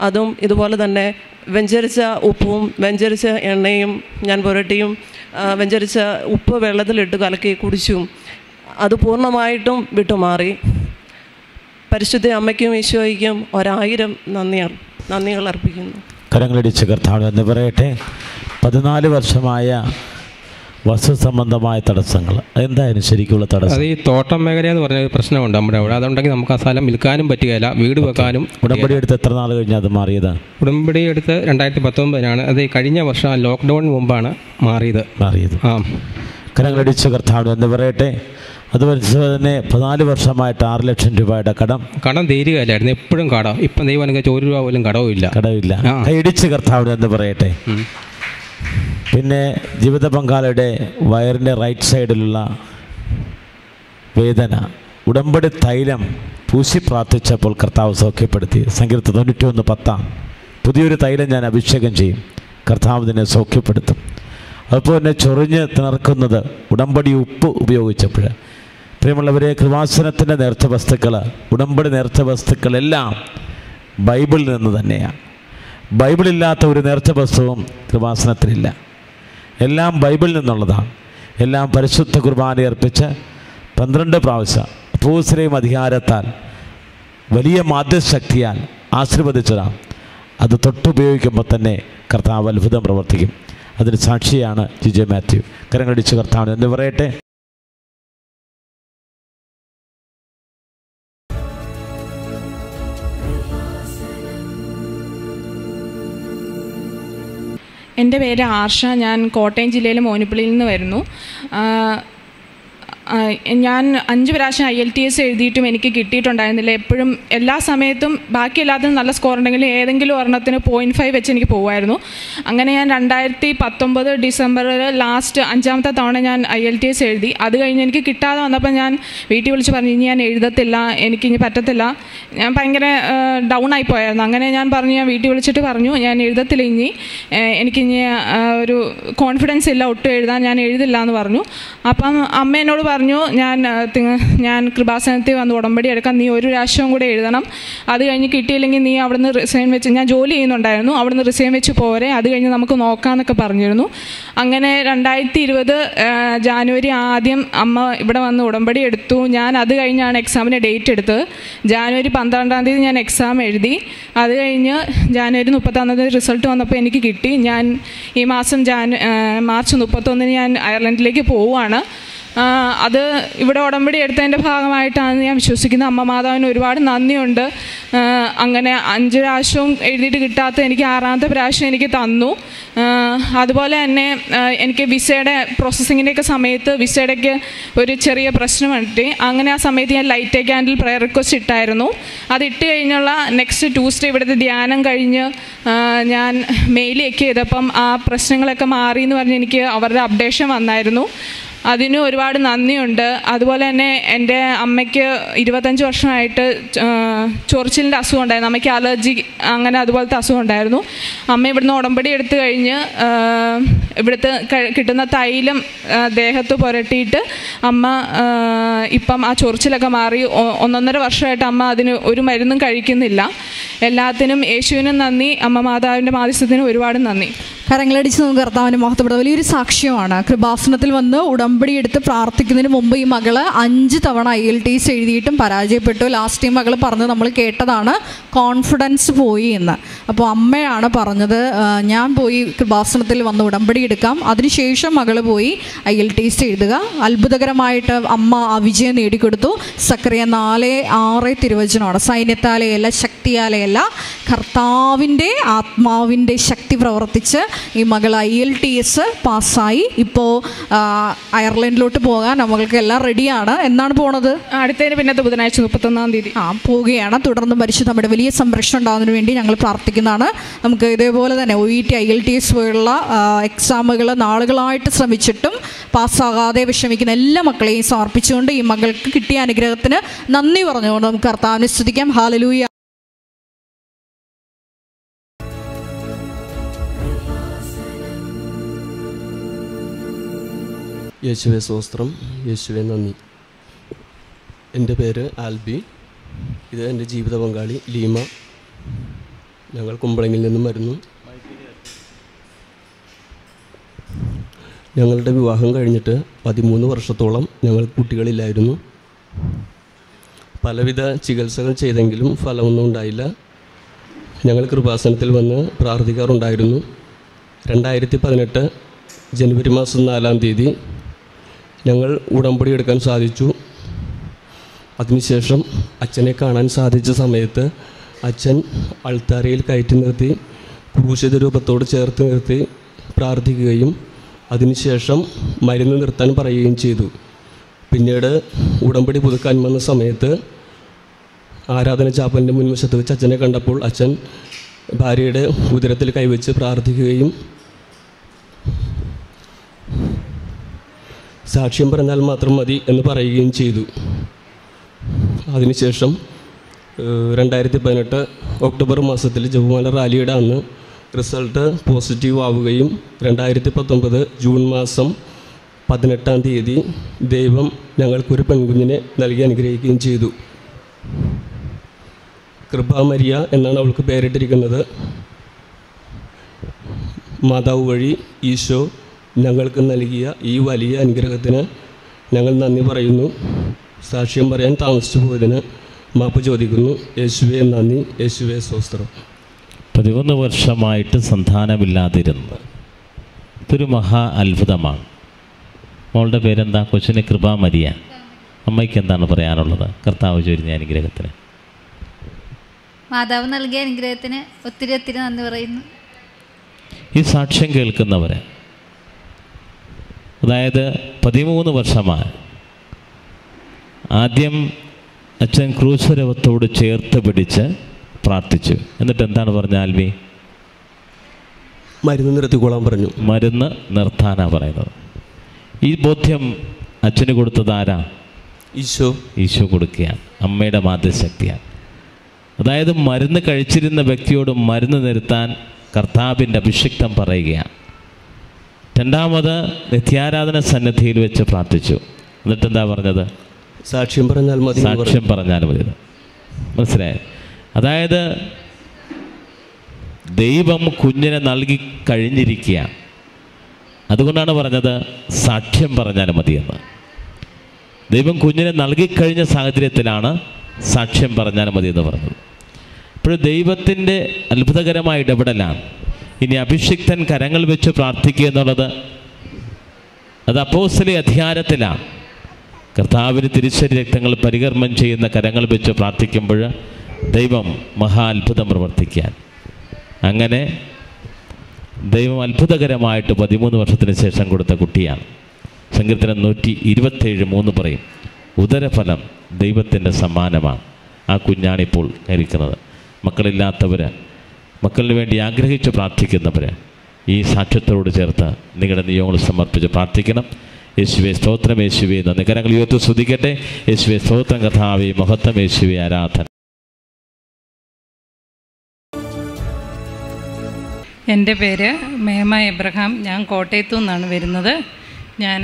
അതും ഇതുപോലെ തന്നെ വെഞ്ചരിച്ച ഉപ്പും വെഞ്ചരിച്ച എണ്ണയും ഞാൻ പുരട്ടിയും വെഞ്ചരിച്ച ഉപ്പ് വെള്ളത്തിലിട്ട് കലക്കി കുടിച്ചും. അത് പൂർണമായിട്ടും വിട്ടുമാറി. പരിശുദ്ധ അമ്മയ്ക്കും ഈശോയ്ക്കും ഒരായിരം നന്ദി നന്ദികൾ അർപ്പിക്കുന്നു. കരങ്ങളടിച്ച് കർത്താവ് എന്ന് പറയട്ടെ. പതിനാല് വർഷമായ വസ്തു സംബന്ധമായ തടസ്സങ്ങൾ. എന്തായാലും ശരിക്കുള്ള തടസ്സം? അത് ഈ തോട്ടം മേഖല എന്ന് പറഞ്ഞ ഒരു പ്രശ്നമുണ്ട് നമ്മുടെ അവിടെ. അതുണ്ടെങ്കിൽ നമുക്ക് ആ സ്ഥലം വിൽക്കാനും പറ്റുകയില്ല വീട് വെക്കാനും ഉടമ്പടി എടുത്ത് എത്ര നാൾ കഴിഞ്ഞ് അത് മാറിയതാണ് ഉടമ്പടി എടുത്ത് രണ്ടായിരത്തി പത്തൊമ്പതിനാണ് അത് കഴിഞ്ഞ വർഷം ലോക്ക്ഡൗണിന് മുമ്പാണ് മാറിയത്. മാറിയത്. ആ. കരങ്ങളടിച്ച് കർത്താവ് എന്ന് പറയട്ടെ? അതുപോലെ തന്നെ പതിനാല് വർഷമായിട്ട് ആറ് ലക്ഷം രൂപയുടെ കടം. കടം തീരുകയല്ലായിരുന്നു. എപ്പോഴും കടം. ഇപ്പം ദൈവം അനുഗ്രഹിച്ച് ഒരു രൂപ പോലും കടവും ഇല്ല കടവില്ല കൈയിടിച്ച് കർത്താവ് എന്ന് പറയട്ടെ? പിന്നെ ജീവിത പങ്കാളിയുടെ വയറിന്റെ റൈറ്റ് സൈഡിലുള്ള വേദന ഉടമ്പടി തൈലം പൂശി പ്രാർത്ഥിച്ചപ്പോൾ കർത്താവ് സൗഖ്യപ്പെടുത്തി. സങ്കീർത്ത തൊണ്ണൂറ്റി ഒന്ന് പത്താം. പുതിയൊരു തൈലം ഞാൻ അഭിഷേകം ചെയ്യും. കർത്താവ് ഇതിനെ സൗഖ്യപ്പെടുത്തും. അതുപോലെ തന്നെ ചൊറിഞ്ഞ് തിണർക്കുന്നത് ഉടമ്പടി ഉപ്പ് ഉപയോഗിച്ചപ്പോൾ. പ്രിയമുള്ളവരെ കൃപാസനത്തിന്റെ നേർച്ച വസ്തുക്കൾ ഉടമ്പടി നേർച്ച വസ്തുക്കളെല്ലാം ബൈബിളിൽ നിന്ന് തന്നെയാണ്. ബൈബിളില്ലാത്ത ഒരു നേർച്ച വസ്തുവും കൃപാസനത്തിലില്ല. എല്ലാം ബൈബിളിൽ നിന്നുള്ളതാണ്. എല്ലാം പരിശുദ്ധ കുർബാന അർപ്പിച്ച് പന്ത്രണ്ട് പ്രാവശ്യം അപ്പോസരെയും അധികാരത്താൽ വലിയ മാധ്യശക്തിയാൽ ആശീർവദിച്ചതാണ്. അത് തൊട്ടുപയോഗിക്കുമ്പോൾ തന്നെ കർത്താവ് അത്ഭുതം പ്രവർത്തിക്കും. അതിന് സാക്ഷിയാണ് ജിജെ മാത്യു. കരങ്ങളടിച്ച് കർത്താവ് എന്ന് പറയട്ടെ. എന്റെ പേര് ആർഷ. ഞാൻ കോട്ടയം ജില്ലയിലെ മോനിപ്പള്ളിയിൽ നിന്ന് വരുന്നു. ഞാൻ അഞ്ച് പ്രാവശ്യം ഐ എൽ ടി എസ് എഴുതിയിട്ടും എനിക്ക് കിട്ടിയിട്ടുണ്ടായിരുന്നില്ല. എപ്പോഴും എല്ലാ സമയത്തും ബാക്കി എല്ലാത്തിനും നല്ല സ്കോർ ഉണ്ടെങ്കിൽ ഏതെങ്കിലും ഒരെണ്ണത്തിന് പോയിന്റ് ഫൈവ് വെച്ച് എനിക്ക് പോകുമായിരുന്നു അങ്ങനെ ഞാൻ രണ്ടായിരത്തി പത്തൊമ്പത് ഡിസംബറിൽ ലാസ്റ്റ് അഞ്ചാമത്തെ തവണ ഞാൻ ഐ എൽ ടി എസ് എഴുതി. അത് കഴിഞ്ഞ് എനിക്ക് കിട്ടാതെ വന്നപ്പോൾ ഞാൻ വീട്ടിൽ വിളിച്ച് പറഞ്ഞു ഇനി ഞാൻ എഴുതത്തില്ല എനിക്ക് എനിക്കിനി പറ്റത്തില്ല. ഞാൻ ഭയങ്കര ഡൗൺ ആയി പോയായിരുന്നു. അങ്ങനെ ഞാൻ പറഞ്ഞു ഞാൻ വീട്ടിൽ വിളിച്ചിട്ട് പറഞ്ഞു ഞാൻ എഴുതത്തില്ല ഇനി. എനിക്ക് എനിക്കിനി ഒരു കോൺഫിഡൻസ് ഇല്ല ഒട്ടും എഴുതാൻ ഞാൻ എഴുതില്ല എന്ന് പറഞ്ഞു. അപ്പം അമ്മ എന്നോട് ഞാൻ ഞാൻ കൃപാസനത്തിൽ വന്ന് ഉടമ്പടി എടുക്കാം. നീ ഒരു രാഷ്ട്രവും കൂടെ എഴുതണം. അത് കഴിഞ്ഞ് കിട്ടിയില്ലെങ്കിൽ നീ അവിടുന്ന് റിസൈൻ വെച്ച് ഞാൻ ജോലി ചെയ്യുന്നുണ്ടായിരുന്നു. അവിടുന്ന് റിസൈൻ വെച്ച് പോരെ. അത് കഴിഞ്ഞ് നമുക്ക് നോക്കാമെന്നൊക്കെ പറഞ്ഞിരുന്നു. അങ്ങനെ രണ്ടായിരത്തി ഇരുപത് ജാനുവരി ആദ്യം അമ്മ ഇവിടെ വന്ന് ഉടമ്പടി എടുത്തു. ഞാൻ അത് കഴിഞ്ഞാണ് എക്സാമിന് ഡേറ്റ് എടുത്തത്. ജാനുവരി പന്ത്രണ്ടാം തീയതി ഞാൻ എക്സാം എഴുതി. അത് കഴിഞ്ഞ് ജാനുവരി മുപ്പത്താം തീയതി റിസൾട്ട് വന്നപ്പോൾ എനിക്ക് കിട്ടി. ഞാൻ ഈ മാസം ജാനു മാർച്ച് മുപ്പത്തൊന്നിന് ഞാൻ അയർലൻഡിലേക്ക് പോവുകയാണ്. അത് ഇവിടെ ഉടമ്പടി എടുത്തതിന്റെ ഭാഗമായിട്ടാണ് ഞാൻ വിശ്വസിക്കുന്നത്. അമ്മ മാതാവിന് ഒരുപാട് നന്ദിയുണ്ട്. അങ്ങനെ അഞ്ച് പ്രാവശ്യവും എഴുതിയിട്ട് കിട്ടാത്ത എനിക്ക് ആറാമത്തെ പ്രാവശ്യം എനിക്ക് തന്നു. അതുപോലെ തന്നെ എനിക്ക് വിസയുടെ പ്രോസസ്സിങ്ങിന്റെയൊക്കെ സമയത്ത് വിസയുടെയൊക്കെ ഒരു ചെറിയ പ്രശ്നം അങ്ങനെ ആ സമയത്ത് ഞാൻ ലൈറ്റ് ക്യാൻഡിൽ പ്രയർ റിക്വസ്റ്റ് ഇട്ടായിരുന്നു. അത് ഇട്ട് കഴിഞ്ഞുള്ള നെക്സ്റ്റ് ട്യൂസ്ഡേ ഇവിടുത്തെ ധ്യാനം കഴിഞ്ഞ് ഞാൻ മെയിൽ ചെക്ക് ചെയ്തപ്പം ആ പ്രശ്നങ്ങളൊക്കെ മാറി എന്ന് പറഞ്ഞ് എനിക്ക് അവരുടെ അപ്ഡേഷൻ വന്നായിരുന്നു. അതിന് ഒരുപാട് നന്ദിയുണ്ട്. അതുപോലെ തന്നെ എന്റെ അമ്മയ്ക്ക് ഇരുപത്തഞ്ച് വർഷമായിട്ട് ചൊറിച്ചിലിന്റെ അസുഖം ഉണ്ടായിരുന്നു. അമ്മയ്ക്ക് അലർജി അങ്ങനെ അതുപോലത്തെ അസുഖം ഉണ്ടായിരുന്നു. അമ്മ ഇവിടുന്ന് ഉടമ്പടി എടുത്തു കഴിഞ്ഞ് ഇവിടുത്തെ കിട്ടുന്ന തൈലം ദേഹത്ത് പുരട്ടിയിട്ട് അമ്മ ഇപ്പം ആ ചൊറിച്ചിലൊക്കെ മാറി. ഒന്നൊന്നര വർഷമായിട്ട് അമ്മ അതിന് ഒരു മരുന്നും കഴിക്കുന്നില്ല. എല്ലാത്തിനും യേശുവിനും നന്ദി. അമ്മ മാതാവിന്റെ മാധ്യസ്ഥത്തിനും ഒരുപാട് നന്ദി. കരങ്ങളടിച്ച് നമുക്ക് കർത്താവിന്റെ മഹത്വപ്പെടുത്ത വലിയൊരു സാക്ഷ്യമാണ്. കൃപാസനത്തിൽ വന്ന് ഉടമ്പടി എടുത്ത് പ്രാർത്ഥിക്കുന്നതിന് മുമ്പ് ഈ മകൾ അഞ്ച് തവണ ഐ എൽ ടി എസ് എഴുതിയിട്ടും പരാജയപ്പെട്ടു. ലാസ്റ്റ് ഈ മകൾ പറഞ്ഞത് നമ്മൾ കേട്ടതാണ്. കോൺഫിഡൻസ് പോയി എന്ന്. അപ്പോൾ അമ്മയാണ് പറഞ്ഞത് ഞാൻ പോയി കൃപാസനത്തിൽ വന്ന് ഉടമ്പടി എടുക്കാം. അതിനുശേഷം മകൾ പോയി ഐ എൽ ടി എസ് എഴുതുക. അത്ഭുതകരമായിട്ട് അമ്മ ആ വിജയം നേടിക്കൊടുത്തു. സക്രിയ നാല് ആറ് തിരുവചനമാണ്. സൈന്യത്താലെയല്ല ശക്തിയാലെയല്ല. കർത്താവിന്റെ ആത്മാവിന്റെ ശക്തി പ്രവർത്തിച്ച് ഈ മകൾ ഐ എൽ ടി എസ് പാസ്സായി. ഇപ്പോൾ അയർലൻഡിലോട്ട് പോകാൻ നമ്മൾക്ക് എല്ലാം റെഡിയാണ്. എന്നാണ് പോണത്? അടുത്തതിന് പിന്നത്തെ ബുധനാഴ്ച മുപ്പത്തൊന്നാം തീയതി. ആ പോവുകയാണ്. തുടർന്ന് പരിശുദ്ധ നമ്മുടെ വലിയ സംരക്ഷണം ഉണ്ടാകുന്നതിന് വേണ്ടി ഞങ്ങൾ പ്രാർത്ഥിക്കുന്നതാണ്. നമുക്ക് ഇതേപോലെ തന്നെ O E T I L T S പോലുള്ള എക്സാമുകൾ നാളുകളായിട്ട് ശ്രമിച്ചിട്ടും പാസ്സാകാതെ വിഷമിക്കുന്ന എല്ലാ മക്കളെയും സമർപ്പിച്ചുകൊണ്ട് ഈ മകൾക്ക് കിട്ടിയ അനുഗ്രഹത്തിന് നന്ദി പറഞ്ഞുകൊണ്ട് നമുക്ക് കർത്താവിനെ സ്തുതിക്കാം. ഹാലലൂയ യേശുവെ സ്വസ്ത്രം യേശുവെ നന്ദി. എന്റെ പേര് ആൽബി. ഇത് എന്റെ ജീവിത പങ്കാളി ലീമ. ഞങ്ങൾ കുമ്പളങ്ങിൽ നിന്നും വരുന്നു. ഞങ്ങളുടെ വിവാഹം കഴിഞ്ഞിട്ട് പതിമൂന്ന് വർഷത്തോളം ഞങ്ങൾ കുട്ടികളില്ലായിരുന്നു. പലവിധ ചികിത്സകൾ ചെയ്തെങ്കിലും ഫലമൊന്നും ഉണ്ടായില്ല. ഞങ്ങൾ കൃപാസനത്തിൽ വന്ന് പ്രാർത്ഥിക്കാറുണ്ടായിരുന്നു. രണ്ടായിരത്തി പതിനെട്ട് ജനുവരി മാസം നാലാം തീയതി ഞങ്ങൾ ഉടമ്പടി എടുക്കാൻ സാധിച്ചു. അതിനുശേഷം അച്ഛനെ കാണാൻ സാധിച്ച സമയത്ത് അച്ഛൻ അൾത്താരയിൽ കയറ്റി നിർത്തി ക്രൂശിത രൂപത്തോട് ചേർത്ത് നിർത്തി പ്രാർത്ഥിക്കുകയും അതിനുശേഷം മരുന്ന് നിർത്താൻ പറയുകയും ചെയ്തു. പിന്നീട് ഉടമ്പടി പുതുക്കാൻ വന്ന സമയത്ത് ആരാധന ചാപ്പലിന്റെ മുൻവശത്ത് വെച്ച് അച്ഛനെ കണ്ടപ്പോൾ അച്ഛൻ ഭാര്യയുടെ ഉദരത്തിൽ കൈവച്ച് പ്രാർത്ഥിക്കുകയും സാക്ഷ്യം പറഞ്ഞാൽ മാത്രം മതി എന്ന് പറയുകയും ചെയ്തു. അതിനുശേഷം രണ്ടായിരത്തി പതിനെട്ട് ഒക്ടോബർ മാസത്തിൽ ജപമാല റാലിയുടെ അന്ന് റിസൾട്ട് പോസിറ്റീവ് ആവുകയും രണ്ടായിരത്തി പത്തൊമ്പത് ജൂൺ മാസം പതിനെട്ടാം തീയതി ദൈവം ഞങ്ങൾക്കൊരു പെൺകുഞ്ഞിനെ നൽകി അനുഗ്രഹിക്കുകയും ചെയ്തു. കൃപാമരിയ എന്നാണ് അവൾക്ക് പേരിട്ടിരിക്കുന്നത്. മാതാവ് വഴി ഈശോ ഞങ്ങൾക്ക് നൽകിയ ഈ വലിയ അനുഗ്രഹത്തിന് ഞങ്ങൾ നന്ദി പറയുന്നു. സാക്ഷ്യം പറയാൻ താമസിച്ചു പോയതിന് മാപ്പ് ചോദിക്കുന്നു. യേശുവേ നന്ദി. യേശുവേ സ്വസ്ത്രം പതിമൂന്ന് വർഷമായിട്ട് സന്താനമില്ലാതിരുന്നത്. ഇതൊരു മഹാ അത്ഭുതമാണ്. മോളുടെ പേരെന്താ? കൊച്ചിന് കൃപാമരിയ അമ്മയ്ക്ക് എന്താണ് പറയാനുള്ളത്? കർത്താവ് ചൊരിഞ്ഞ അനുഗ്രഹത്തിന്. മാതാവ് നൽകിയ അനുഗ്രഹത്തിന് ഒത്തിരി ഒത്തിരി നന്ദി പറയുന്നു. ഈ സാക്ഷ്യം കേൾക്കുന്നവർ അതായത് പതിമൂന്ന് വർഷമായി. ആദ്യം അച്ഛൻ ക്രൂശരവത്തോട് ചേർത്ത് പിടിച്ച് പ്രാർത്ഥിച്ചു. എന്നിട്ട് എന്താണ് പറഞ്ഞ ആൽവി മരുന്ന് നിർത്തിക്കൊള്ളാൻ പറഞ്ഞു. മരുന്ന് നിർത്താനാണ് പറയുന്നത്. ഈ ബോധ്യം അച്ഛന് കൊടുത്തത് ആരാ? ഈശോ. ഈശോ കൊടുക്കുകയാണ്. അമ്മയുടെ മാതൃശക്തിയാണ്. അതായത് മരുന്ന് കഴിച്ചിരുന്ന വ്യക്തിയോട് മരുന്ന് നിർത്താൻ കർത്താവിന്റെ അഭിഷിക്തം പറയുകയാണ്. രണ്ടാമത് നിത്യാരാധന സന്നിധിയിൽ വെച്ച് പ്രാർത്ഥിച്ചു. എന്നിട്ട് എന്താ പറഞ്ഞത്? സാക്ഷ്യം പറഞ്ഞാൽ മതി സാക്ഷ്യം പറഞ്ഞാൽ മതി. മനസ്സിലായോ? അതായത് ദൈവം കുഞ്ഞിനെ നൽകി കഴിഞ്ഞിരിക്കുകയാണ് അതുകൊണ്ടാണ് പറഞ്ഞത് സാക്ഷ്യം പറഞ്ഞാൽ മതിയെന്ന് ദൈവം കുഞ്ഞിനെ നൽകിക്കഴിഞ്ഞ സാഹചര്യത്തിലാണ് സാക്ഷ്യം പറഞ്ഞാൽ മതി എന്ന് പറഞ്ഞത്. ഇപ്പോഴും ദൈവത്തിന്റെ അത്ഭുതകരമായ ഇടപെടലാണ്. ഇനി അഭിഷിക്തൻ കരങ്ങൾ വെച്ച് പ്രാർത്ഥിക്കുക എന്നുള്ളത് അത് അപ്പോസലി അധികാരത്തിലാണ്. കർത്താവിന് തിരിച്ചരി രക്തങ്ങൾ പരികർമ്മം ചെയ്യുന്ന കരങ്ങൾ വെച്ച് പ്രാർത്ഥിക്കുമ്പോൾ ദൈവം മഹാ അത്ഭുതം പ്രവർത്തിക്കാൻ. അങ്ങനെ ദൈവം അത്ഭുതകരമായിട്ട് പതിമൂന്ന് വർഷത്തിന് ശേഷം കൊടുത്ത കുട്ടിയാണ്. സങ്കീർത്തനം നൂറ്റി ഇരുപത്തേഴ് മൂന്ന് പറയും ഉദരഫലം ദൈവത്തിന്റെ സമ്മാനമാണ്. ആ കുഞ്ഞാണിപ്പോൾ ഇരിക്കുന്നത് മക്കളില്ലാത്തവർ മക്കളിന് വേണ്ടി ആഗ്രഹിച്ച് പ്രാർത്ഥിക്കുന്നവർ ഈ സാക്ഷ്യത്തോട് ചേർത്ത് നിങ്ങളുടെ നിയമങ്ങൾ സമർപ്പിച്ച് പ്രാർത്ഥിക്കണം. യേശുവെ സ്തോത്രം. യേശുവെ കരങ്ങൾ ഉയർത്തി ശ്രദ്ധിക്കട്ടെ യേശുവെ സ്തോത്രം. കഥാവി മഹത്വം. യേശുവെ ആരാധന. എന്റെ പേര് മേമ എബ്രഹാം. ഞാൻ കോട്ടയത്തു നിന്നാണ് വരുന്നത്. ഞാൻ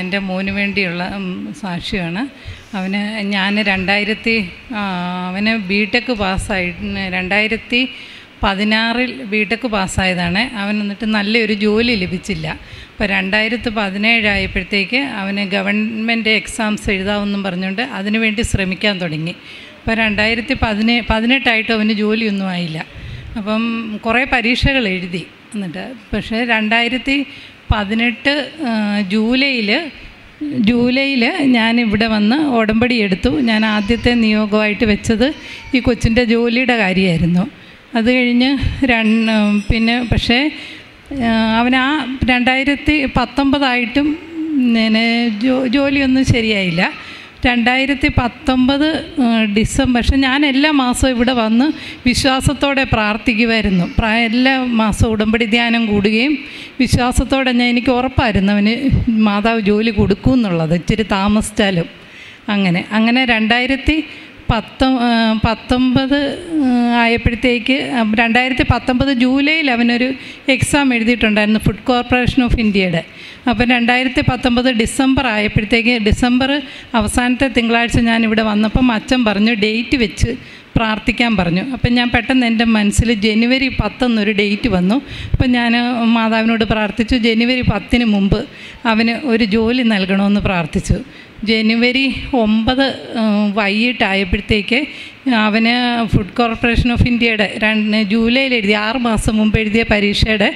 എന്റെ മോന് വേണ്ടിയുള്ള സാക്ഷിയാണ്. അവന് ഞാൻ രണ്ടായിരത്തി അവന് ബി ടെക് പാസ്സായി രണ്ടായിരത്തി പതിനാറിൽ ബി ടെക് പാസ്സായതാണ്. അവൻ എന്നിട്ട് നല്ലൊരു ജോലി ലഭിച്ചില്ല. അപ്പോൾ രണ്ടായിരത്തി പതിനേഴായപ്പോഴത്തേക്ക് അവന് ഗവൺമെന്റ് എക്സാംസ് എഴുതാമെന്നും പറഞ്ഞുകൊണ്ട് അതിനുവേണ്ടി ശ്രമിക്കാൻ തുടങ്ങി. അപ്പോൾ രണ്ടായിരത്തി പതിനേ പതിനെട്ടായിട്ട് അവന് ജോലിയൊന്നും ആയില്ല. അപ്പം കുറേ പരീക്ഷകൾ എഴുതി. എന്നിട്ട് പക്ഷേ രണ്ടായിരത്തി പതിനെട്ട് ജൂലൈയിൽ ജൂലൈയിൽ ഞാൻ ഇവിടെ വന്ന് ഉടമ്പടി എടുത്തു. ഞാൻ ആദ്യത്തെ നിയോഗമായിട്ട് വെച്ചത് ഈ കൊച്ചിന്റെ ജോലിയുടെ കാര്യമായിരുന്നു. അത് കഴിഞ്ഞ് രണ്ട് പിന്നെ പക്ഷേ അവൻ ആ രണ്ടായിരത്തി പത്തൊമ്പതായിട്ടും പിന്നെ ജോ ജോലിയൊന്നും ശരിയായില്ല. രണ്ടായിരത്തി പത്തൊമ്പത് ഡിസംബർ പക്ഷെ ഞാൻ എല്ലാ മാസവും ഇവിടെ വന്ന് വിശ്വാസത്തോടെ പ്രാർത്ഥിക്കുമായിരുന്നു എല്ലാ മാസവും ഉടമ്പടി ധ്യാനം കൂടുകയും വിശ്വാസത്തോടെ ഞാൻ എനിക്ക് ഉറപ്പായിരുന്നു അവന് മാതാവ് ജോലി കൊടുക്കും എന്നുള്ളത് ഇച്ചിരി താമസിച്ചാലും. അങ്ങനെ അങ്ങനെ രണ്ടായിരത്തി പത്തൊ പത്തൊമ്പത് ആയപ്പോഴത്തേക്ക് രണ്ടായിരത്തി പത്തൊമ്പത് ജൂലൈയിൽ അവനൊരു എക്സാം എഴുതിയിട്ടുണ്ടായിരുന്നു ഫുഡ് കോർപ്പറേഷൻ ഓഫ് ഇന്ത്യയുടെ അപ്പം രണ്ടായിരത്തി പത്തൊമ്പത് ഡിസംബർ ആയപ്പോഴത്തേക്ക് ഡിസംബർ അവസാനത്തെ തിങ്കളാഴ്ച ഞാൻ ഇവിടെ വന്നപ്പം അച്ഛൻ പറഞ്ഞു ഡേറ്റ് വെച്ച് പ്രാർത്ഥിക്കാൻ പറഞ്ഞു. അപ്പം ഞാൻ പെട്ടെന്ന് എന്റെ മനസ്സിൽ ജനുവരി പത്തെന്നൊരു ഡേറ്റ് വന്നു. അപ്പം ഞാൻ മാതാവിനോട് പ്രാർത്ഥിച്ചു. ജനുവരി പത്തിന് മുമ്പ് അവന് ഒരു ജോലി നൽകണമെന്ന് പ്രാർത്ഥിച്ചു. ജനുവരി ഒമ്പത് വൈകിട്ടായപ്പോഴത്തേക്ക് അവന് ഫുഡ് കോർപ്പറേഷൻ ഓഫ് ഇന്ത്യയുടെ രണ്ട് ജൂലൈയിൽ എഴുതിയ ആറ് മാസം മുമ്പ് എഴുതിയ പരീക്ഷയുടെ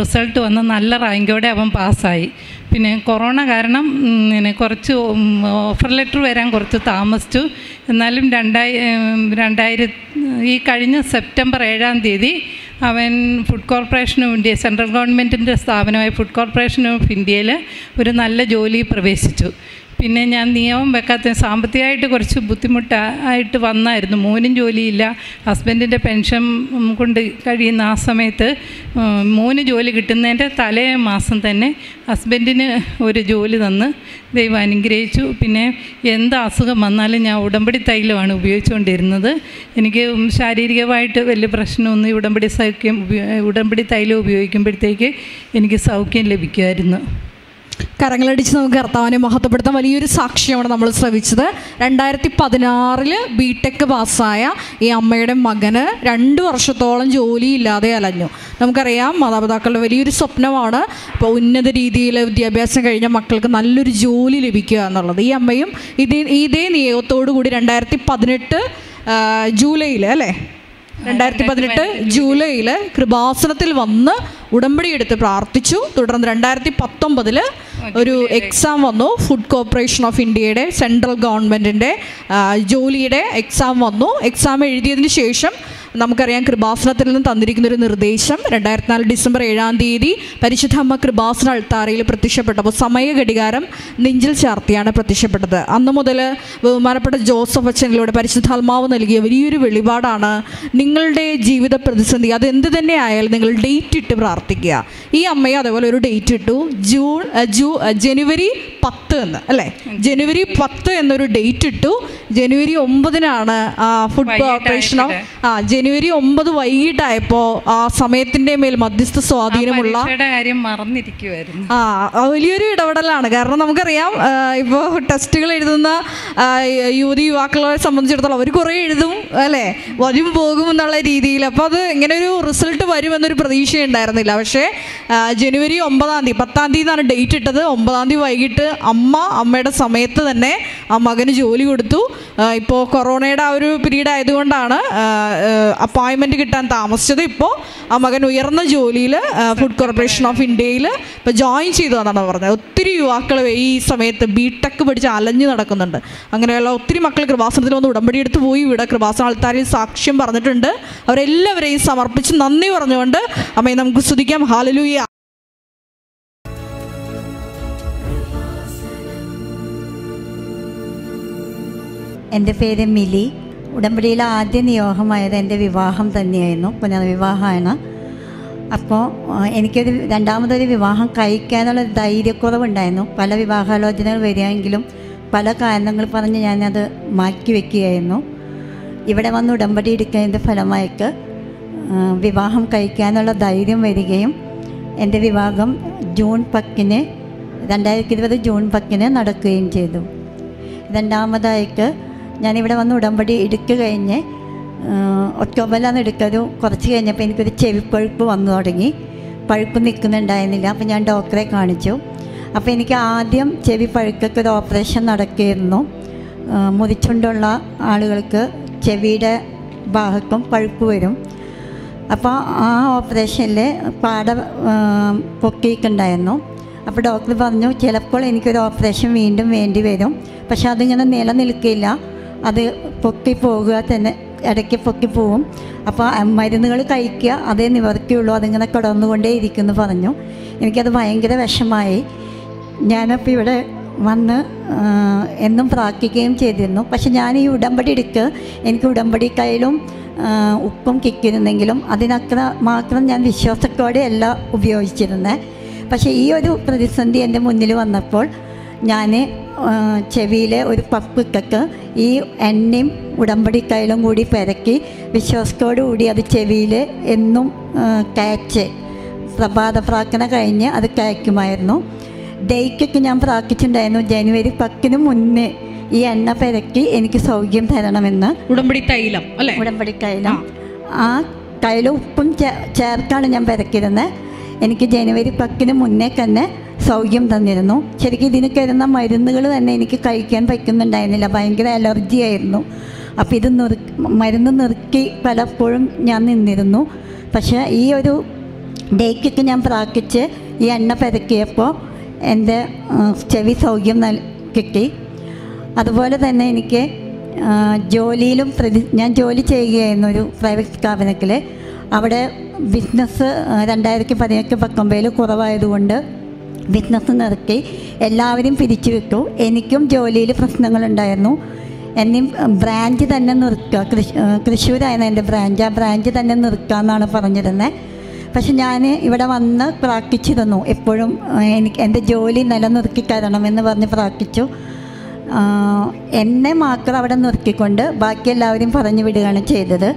റിസൾട്ട് വന്ന് നല്ല റാങ്കോടെ അവൻ പാസ്സായി. പിന്നെ കൊറോണ കാരണം പിന്നെ കുറച്ച് ഓഫർ ലെറ്റർ വരാൻ കുറച്ച് താമസിച്ചു. എന്നാലും രണ്ടായി രണ്ടായിര ഈ കഴിഞ്ഞ സെപ്റ്റംബർ ഏഴാം തീയതി അവൻ food corporation of India central ഗവൺമെന്റിന്റെ സ്ഥാപനമായ ഫുഡ് കോർപ്പറേഷൻ ഓഫ് ഇന്ത്യയിൽ ഒരു നല്ല ജോലി പ്രവേശിച്ചു. പിന്നെ ഞാൻ നിയമം വെക്കാത്ത സാമ്പത്തികമായിട്ട് കുറച്ച് ബുദ്ധിമുട്ടായിട്ട് വന്നായിരുന്നു. മോനും ജോലിയില്ല. ഹസ്ബൻഡിന്റെ പെൻഷൻ കൊണ്ട് കഴിയുന്ന ആ സമയത്ത് മോന് ജോലി കിട്ടുന്നതിന്റെ തലേ മാസം തന്നെ ഹസ്ബൻഡിന് ഒരു ജോലി തന്ന് ദൈവം അനുഗ്രഹിച്ചു. പിന്നെ എന്ത് അസുഖം വന്നാലും ഞാൻ ഉടമ്പടി തൈലമാണ് ഉപയോഗിച്ചുകൊണ്ടിരുന്നത്. എനിക്ക് ശാരീരികമായിട്ട് വലിയ പ്രശ്നമൊന്നും ഉടമ്പടി സൗഖ്യം ഉടമ്പടി തൈലം ഉപയോഗിക്കുമ്പോഴത്തേക്ക് എനിക്ക് സൗഖ്യം ലഭിക്കുമായിരുന്നു. കരങ്ങളടിച്ച് നമുക്ക് കർത്താവിനെ മഹത്വപ്പെടുത്താൻ വലിയൊരു സാക്ഷ്യമാണ് നമ്മൾ ശ്രവിച്ചത്. രണ്ടായിരത്തി പതിനാറിൽ ബി ടെക് പാസ്സായ ഈ അമ്മയുടെ മകന് രണ്ട് വർഷത്തോളം ജോലിയില്ലാതെ അലഞ്ഞു. നമുക്കറിയാം മാതാപിതാക്കളുടെ വലിയൊരു സ്വപ്നമാണ്. ഇപ്പോൾ ഉന്നത രീതിയിൽ വിദ്യാഭ്യാസം കഴിഞ്ഞ മക്കൾക്ക് നല്ലൊരു ജോലി ലഭിക്കുക എന്നുള്ളത്. ഈ അമ്മയും ഇതേ ഇതേ നിയോഗത്തോടു കൂടി രണ്ടായിരത്തി പതിനെട്ട് ജൂലൈയിൽ അല്ലേ? രണ്ടായിരത്തി പതിനെട്ട് ജൂലൈയിൽ കൃപാസനത്തിൽ വന്ന് ഉടമ്പടി എടുത്ത് പ്രാർത്ഥിച്ചു. തുടർന്ന് രണ്ടായിരത്തി പത്തൊമ്പതിൽ ഒരു എക്സാം വന്നു. ഫുഡ് കോർപ്പറേഷൻ ഓഫ് ഇന്ത്യയുടെ സെൻട്രൽ ഗവൺമെന്റിന്റെ ജോലിയുടെ എക്സാം വന്നു. എക്സാം എഴുതിയതിന് ശേഷം നമുക്കറിയാം കൃപാസനത്തിൽ നിന്ന് തന്നിരിക്കുന്ന ഒരു നിർദ്ദേശം. രണ്ടായിരത്തി നാല് ഡിസംബർ ഏഴാം തീയതി പരിശുദ്ധ അമ്മ കൃപാസന അൾത്താറയിൽ പ്രത്യക്ഷപ്പെട്ടപ്പോൾ സമയ ഘടികാരം നെഞ്ചിൽ ചാർത്തിയാണ് പ്രത്യക്ഷപ്പെട്ടത്. അന്ന് മുതൽ ബഹുമാനപ്പെട്ട ജോസഫ് അച്ഛനിലൂടെ പരിശുദ്ധാത്മാവ് നൽകിയ വലിയൊരു വെളിപാടാണ് നിങ്ങളുടെ ജീവിത പ്രതിസന്ധി. അത് എന്ത് തന്നെ ആയാലും നിങ്ങൾ ഡേറ്റ് ഇട്ട് പ്രാർത്ഥിക്കുക. ഈ അമ്മയെ അതേപോലെ ഒരു ഡേറ്റ് ഇട്ടു. ജൂൺ ജൂ ജനുവരി പത്ത് എന്ന് അല്ലേ? ജനുവരി പത്ത് എന്നൊരു ഡേറ്റ് ഇട്ടു. ജനുവരി ഒമ്പതിനാണ് ഫുഡ് കോർപ്പറേഷൻ ഓഫ് ആ ജനുവരി ഒമ്പത് വൈകിട്ടായപ്പോൾ ആ സമയത്തിന്റെ മേൽ മധ്യസ്ഥ സ്വാധീനമുള്ള കാര്യം മറന്നിരിക്കുമായിരുന്നു ആ വലിയൊരു ഇടപെടലാണ്. കാരണം നമുക്കറിയാം ഇപ്പോ ടെസ്റ്റുകൾ എഴുതുന്ന യുവതി യുവാക്കളെ സംബന്ധിച്ചിടത്തോളം അവർ കുറേ എഴുതും അല്ലേ? വരും പോകും എന്നുള്ള രീതിയിൽ. അപ്പോൾ അത് ഇങ്ങനെ ഒരു റിസൾട്ട് വരുമെന്നൊരു പ്രതീക്ഷ ഉണ്ടായിരുന്നില്ല പക്ഷേ ജനുവരി ഒമ്പതാം തീയതി പത്താം തീയതി എന്നാണ് ഡേറ്റ് ഇട്ടത്. ഒമ്പതാം തീയതി വൈകിട്ട് അമ്മ അമ്മയുടെ സമയത്ത് തന്നെ ആ മകന് ജോലി കൊടുത്തു. ഇപ്പോൾ കൊറോണയുടെ ആ ഒരു പീരീഡ് ആയതുകൊണ്ടാണ് അപ്പോയിൻമെന്റ് കിട്ടാൻ താമസിച്ചത് ഇപ്പോൾ ആ മകൻ ഉയർന്ന ജോലിയിൽ ഫുഡ് കോർപ്പറേഷൻ ഓഫ് ഇന്ത്യയിൽ ഇപ്പോൾ ജോയിൻ ചെയ്തു എന്നാണ് പറഞ്ഞത്. ഒത്തിരി യുവാക്കൾ ഈ സമയത്ത് ബി ടെക് പഠിച്ച് അലഞ്ഞു നടക്കുന്നുണ്ട്. അങ്ങനെയുള്ള ഒത്തിരി മക്കൾ കൃപാസനത്തിൽ വന്ന് ഉടമ്പടി എടുത്ത് പോയി. ഇവിടെ കൃപാസന ആൾത്താരിൽ സാക്ഷ്യം പറഞ്ഞിട്ടുണ്ട്. അവരെല്ലാവരെയും സമർപ്പിച്ച് നന്ദി പറഞ്ഞുകൊണ്ട് അമ്മയെ നമുക്ക് സ്തുതിക്കാം. ഹാലലൂയ എന്റെ പേര് മിലി. ഉടമ്പടിയിലെ ആദ്യ നിയോഗമായത് എന്റെ വിവാഹം തന്നെയായിരുന്നു പുനർവിവാഹമാണ്. അപ്പോൾ എനിക്കൊരു രണ്ടാമതൊരു വിവാഹം കഴിക്കാനുള്ള ധൈര്യക്കുറവുണ്ടായിരുന്നു. പല വിവാഹാലോചനകൾ വരികയെങ്കിലും പല കാരണങ്ങൾ പറഞ്ഞ് ഞാനത് മാറ്റി വയ്ക്കുകയായിരുന്നു. ഇവിടെ വന്ന് ഉടമ്പടി എടുക്കുന്നതിന്റെ ഫലമായിട്ട് വിവാഹം കഴിക്കാനുള്ള ധൈര്യം വരികയും എന്റെ വിവാഹം ജൂൺ പത്തിന് രണ്ടായിരത്തി ഇരുപത് ജൂൺ പത്തിന് നടക്കുകയും ചെയ്തു. രണ്ടാമതായിട്ട് ഞാനിവിടെ വന്ന് ഉടമ്പടി എടുക്കുക കഴിഞ്ഞ് ഒക്ടോബറിലാണ് എടുക്കരു കുറച്ച് കഴിഞ്ഞപ്പോൾ എനിക്കൊരു ചെവിപ്പഴുപ്പ് വന്നു തുടങ്ങി. പഴുപ്പ് നിൽക്കുന്നുണ്ടായിരുന്നില്ല. അപ്പോൾ ഞാൻ ഡോക്ടറെ കാണിച്ചു. അപ്പോൾ എനിക്ക് ആദ്യം ചെവി പഴുക്കൊക്കെ ഒരു ഓപ്പറേഷൻ നടക്കുകയായിരുന്നു. മുറിച്ചുകൊണ്ടുള്ള ആളുകൾക്ക് ചെവിയുടെ ഭാഗത്തും പഴുപ്പ് വരും. അപ്പോൾ ആ ഓപ്പറേഷനിൽ പാട പൊക്കിയിട്ടുണ്ടായിരുന്നു അപ്പോൾ ഡോക്ടർ പറഞ്ഞു ചിലപ്പോൾ എനിക്കൊരു ഓപ്പറേഷൻ വീണ്ടും വേണ്ടി വരും. പക്ഷെ അതിങ്ങനെ നിലനിൽക്കില്ല. അത് പൊക്കി പോകുക തന്നെ ഇടയ്ക്ക് പൊക്കി പോവും അപ്പോൾ മരുന്നുകൾ കഴിക്കുക അതേ നിവർത്തിയുള്ളൂ അതിങ്ങനെ കിടന്നുകൊണ്ടേ ഇരിക്കുന്നു പറഞ്ഞു. എനിക്കത് ഭയങ്കര വിഷമായി. ഞാനപ്പോൾ ഇവിടെ വന്ന് എന്നും പ്രാർത്ഥിക്കുകയും ചെയ്തിരുന്നു. പക്ഷെ ഞാൻ ഈ ഉടമ്പടി എടുക്ക് എനിക്ക് ഉടമ്പടി കയ്യിലും ഉപ്പും കിക്കിരുന്നെങ്കിലും അതിനത്ര മാത്രം ഞാൻ വിശ്വാസത്തോടെയല്ല ഉപയോഗിച്ചിരുന്നത് പക്ഷേ ഈ ഒരു പ്രതിസന്ധി എന്റെ മുന്നിൽ വന്നപ്പോൾ ഞാൻ ചെവിയിലെ ഒരു പപ്പ് ഇട്ടിട്ട് ഈ എണ്ണയും ഉടമ്പടി കയ്യിലും കൂടി പെരക്കി വിശ്വാസത്തോടു കൂടി അത് ചെവിയിൽ എന്നും കയച്ച് പ്രഭാത പ്രാർത്ഥന കഴിഞ്ഞ് അത് കയക്കുമായിരുന്നു. ഡേക്കൊക്കെ ഞാൻ പ്രാർത്ഥിച്ചിട്ടുണ്ടായിരുന്നു. ജനുവരി പത്തിന് മുന്നേ ഈ എണ്ണ പെരക്കി എനിക്ക് സൗഖ്യം തരണമെന്ന്. ഉടമ്പടി തൈലം അല്ലേ? ഉടമ്പടി തൈലം ആ തൈലം ഉപ്പും ചേർക്കാണ് ചേർത്താണ് ഞാൻ പെരക്കിരുന്നത് എനിക്ക് ജനുവരി പത്തിന് മുന്നേ തന്നെ സൗഖ്യം തന്നിരുന്നു. ശരിക്കും ഇതിന് കരുന്ന മരുന്നുകൾ തന്നെ എനിക്ക് കഴിക്കാൻ പറ്റുന്നുണ്ടായിരുന്നില്ല. ഭയങ്കര അലർജി ആയിരുന്നു. അപ്പോൾ ഇത് നിർ മരുന്ന് നിർക്കി പലപ്പോഴും ഞാൻ നിന്നിരുന്നു. പക്ഷേ ഈ ഒരു ഡേക്കൊക്കെ ഞാൻ പ്രാർത്ഥിച്ച് ഈ എണ്ണ പരക്കിയപ്പോൾ എന്റെ ചെവി സൗഖ്യം നൽ കിട്ടി. അതുപോലെ തന്നെ എനിക്ക് ജോലിയിലും പ്രതി ഞാൻ ജോലി ചെയ്യുകയായിരുന്നു ഒരു പ്രൈവറ്റ് സ്ഥാപനത്തിൽ അവിടെ ബിസിനസ് രണ്ടായിരത്തി പതിനെട്ട് പത്തൊമ്പതിൽ കുറവായതുകൊണ്ട് ബിസിനസ് നിർത്തി എല്ലാവരും പിരിച്ചു വിട്ടു. എനിക്കും ജോലിയിൽ പ്രശ്നങ്ങളുണ്ടായിരുന്നു. എന്നെയും ബ്രാഞ്ച് തന്നെ നിർത്തുക. തൃശ് തൃശ്ശൂരായിരുന്നു എന്റെ ബ്രാഞ്ച് ആ ബ്രാഞ്ച് തന്നെ നിർത്തുക എന്നാണ് പറഞ്ഞിരുന്നത് പക്ഷെ ഞാൻ ഇവിടെ വന്ന് പ്രാർത്ഥിച്ചിരുന്നു. എപ്പോഴും എനിക്ക് എന്റെ ജോലി നിലനിർത്തി തരണമെന്ന് പറഞ്ഞ് പ്രാർത്ഥിച്ചു. എന്നെ മാത്രം അവിടെ നിർത്തിക്കൊണ്ട് ബാക്കി എല്ലാവരും പറഞ്ഞു വിടുകയാണ് ചെയ്തത്.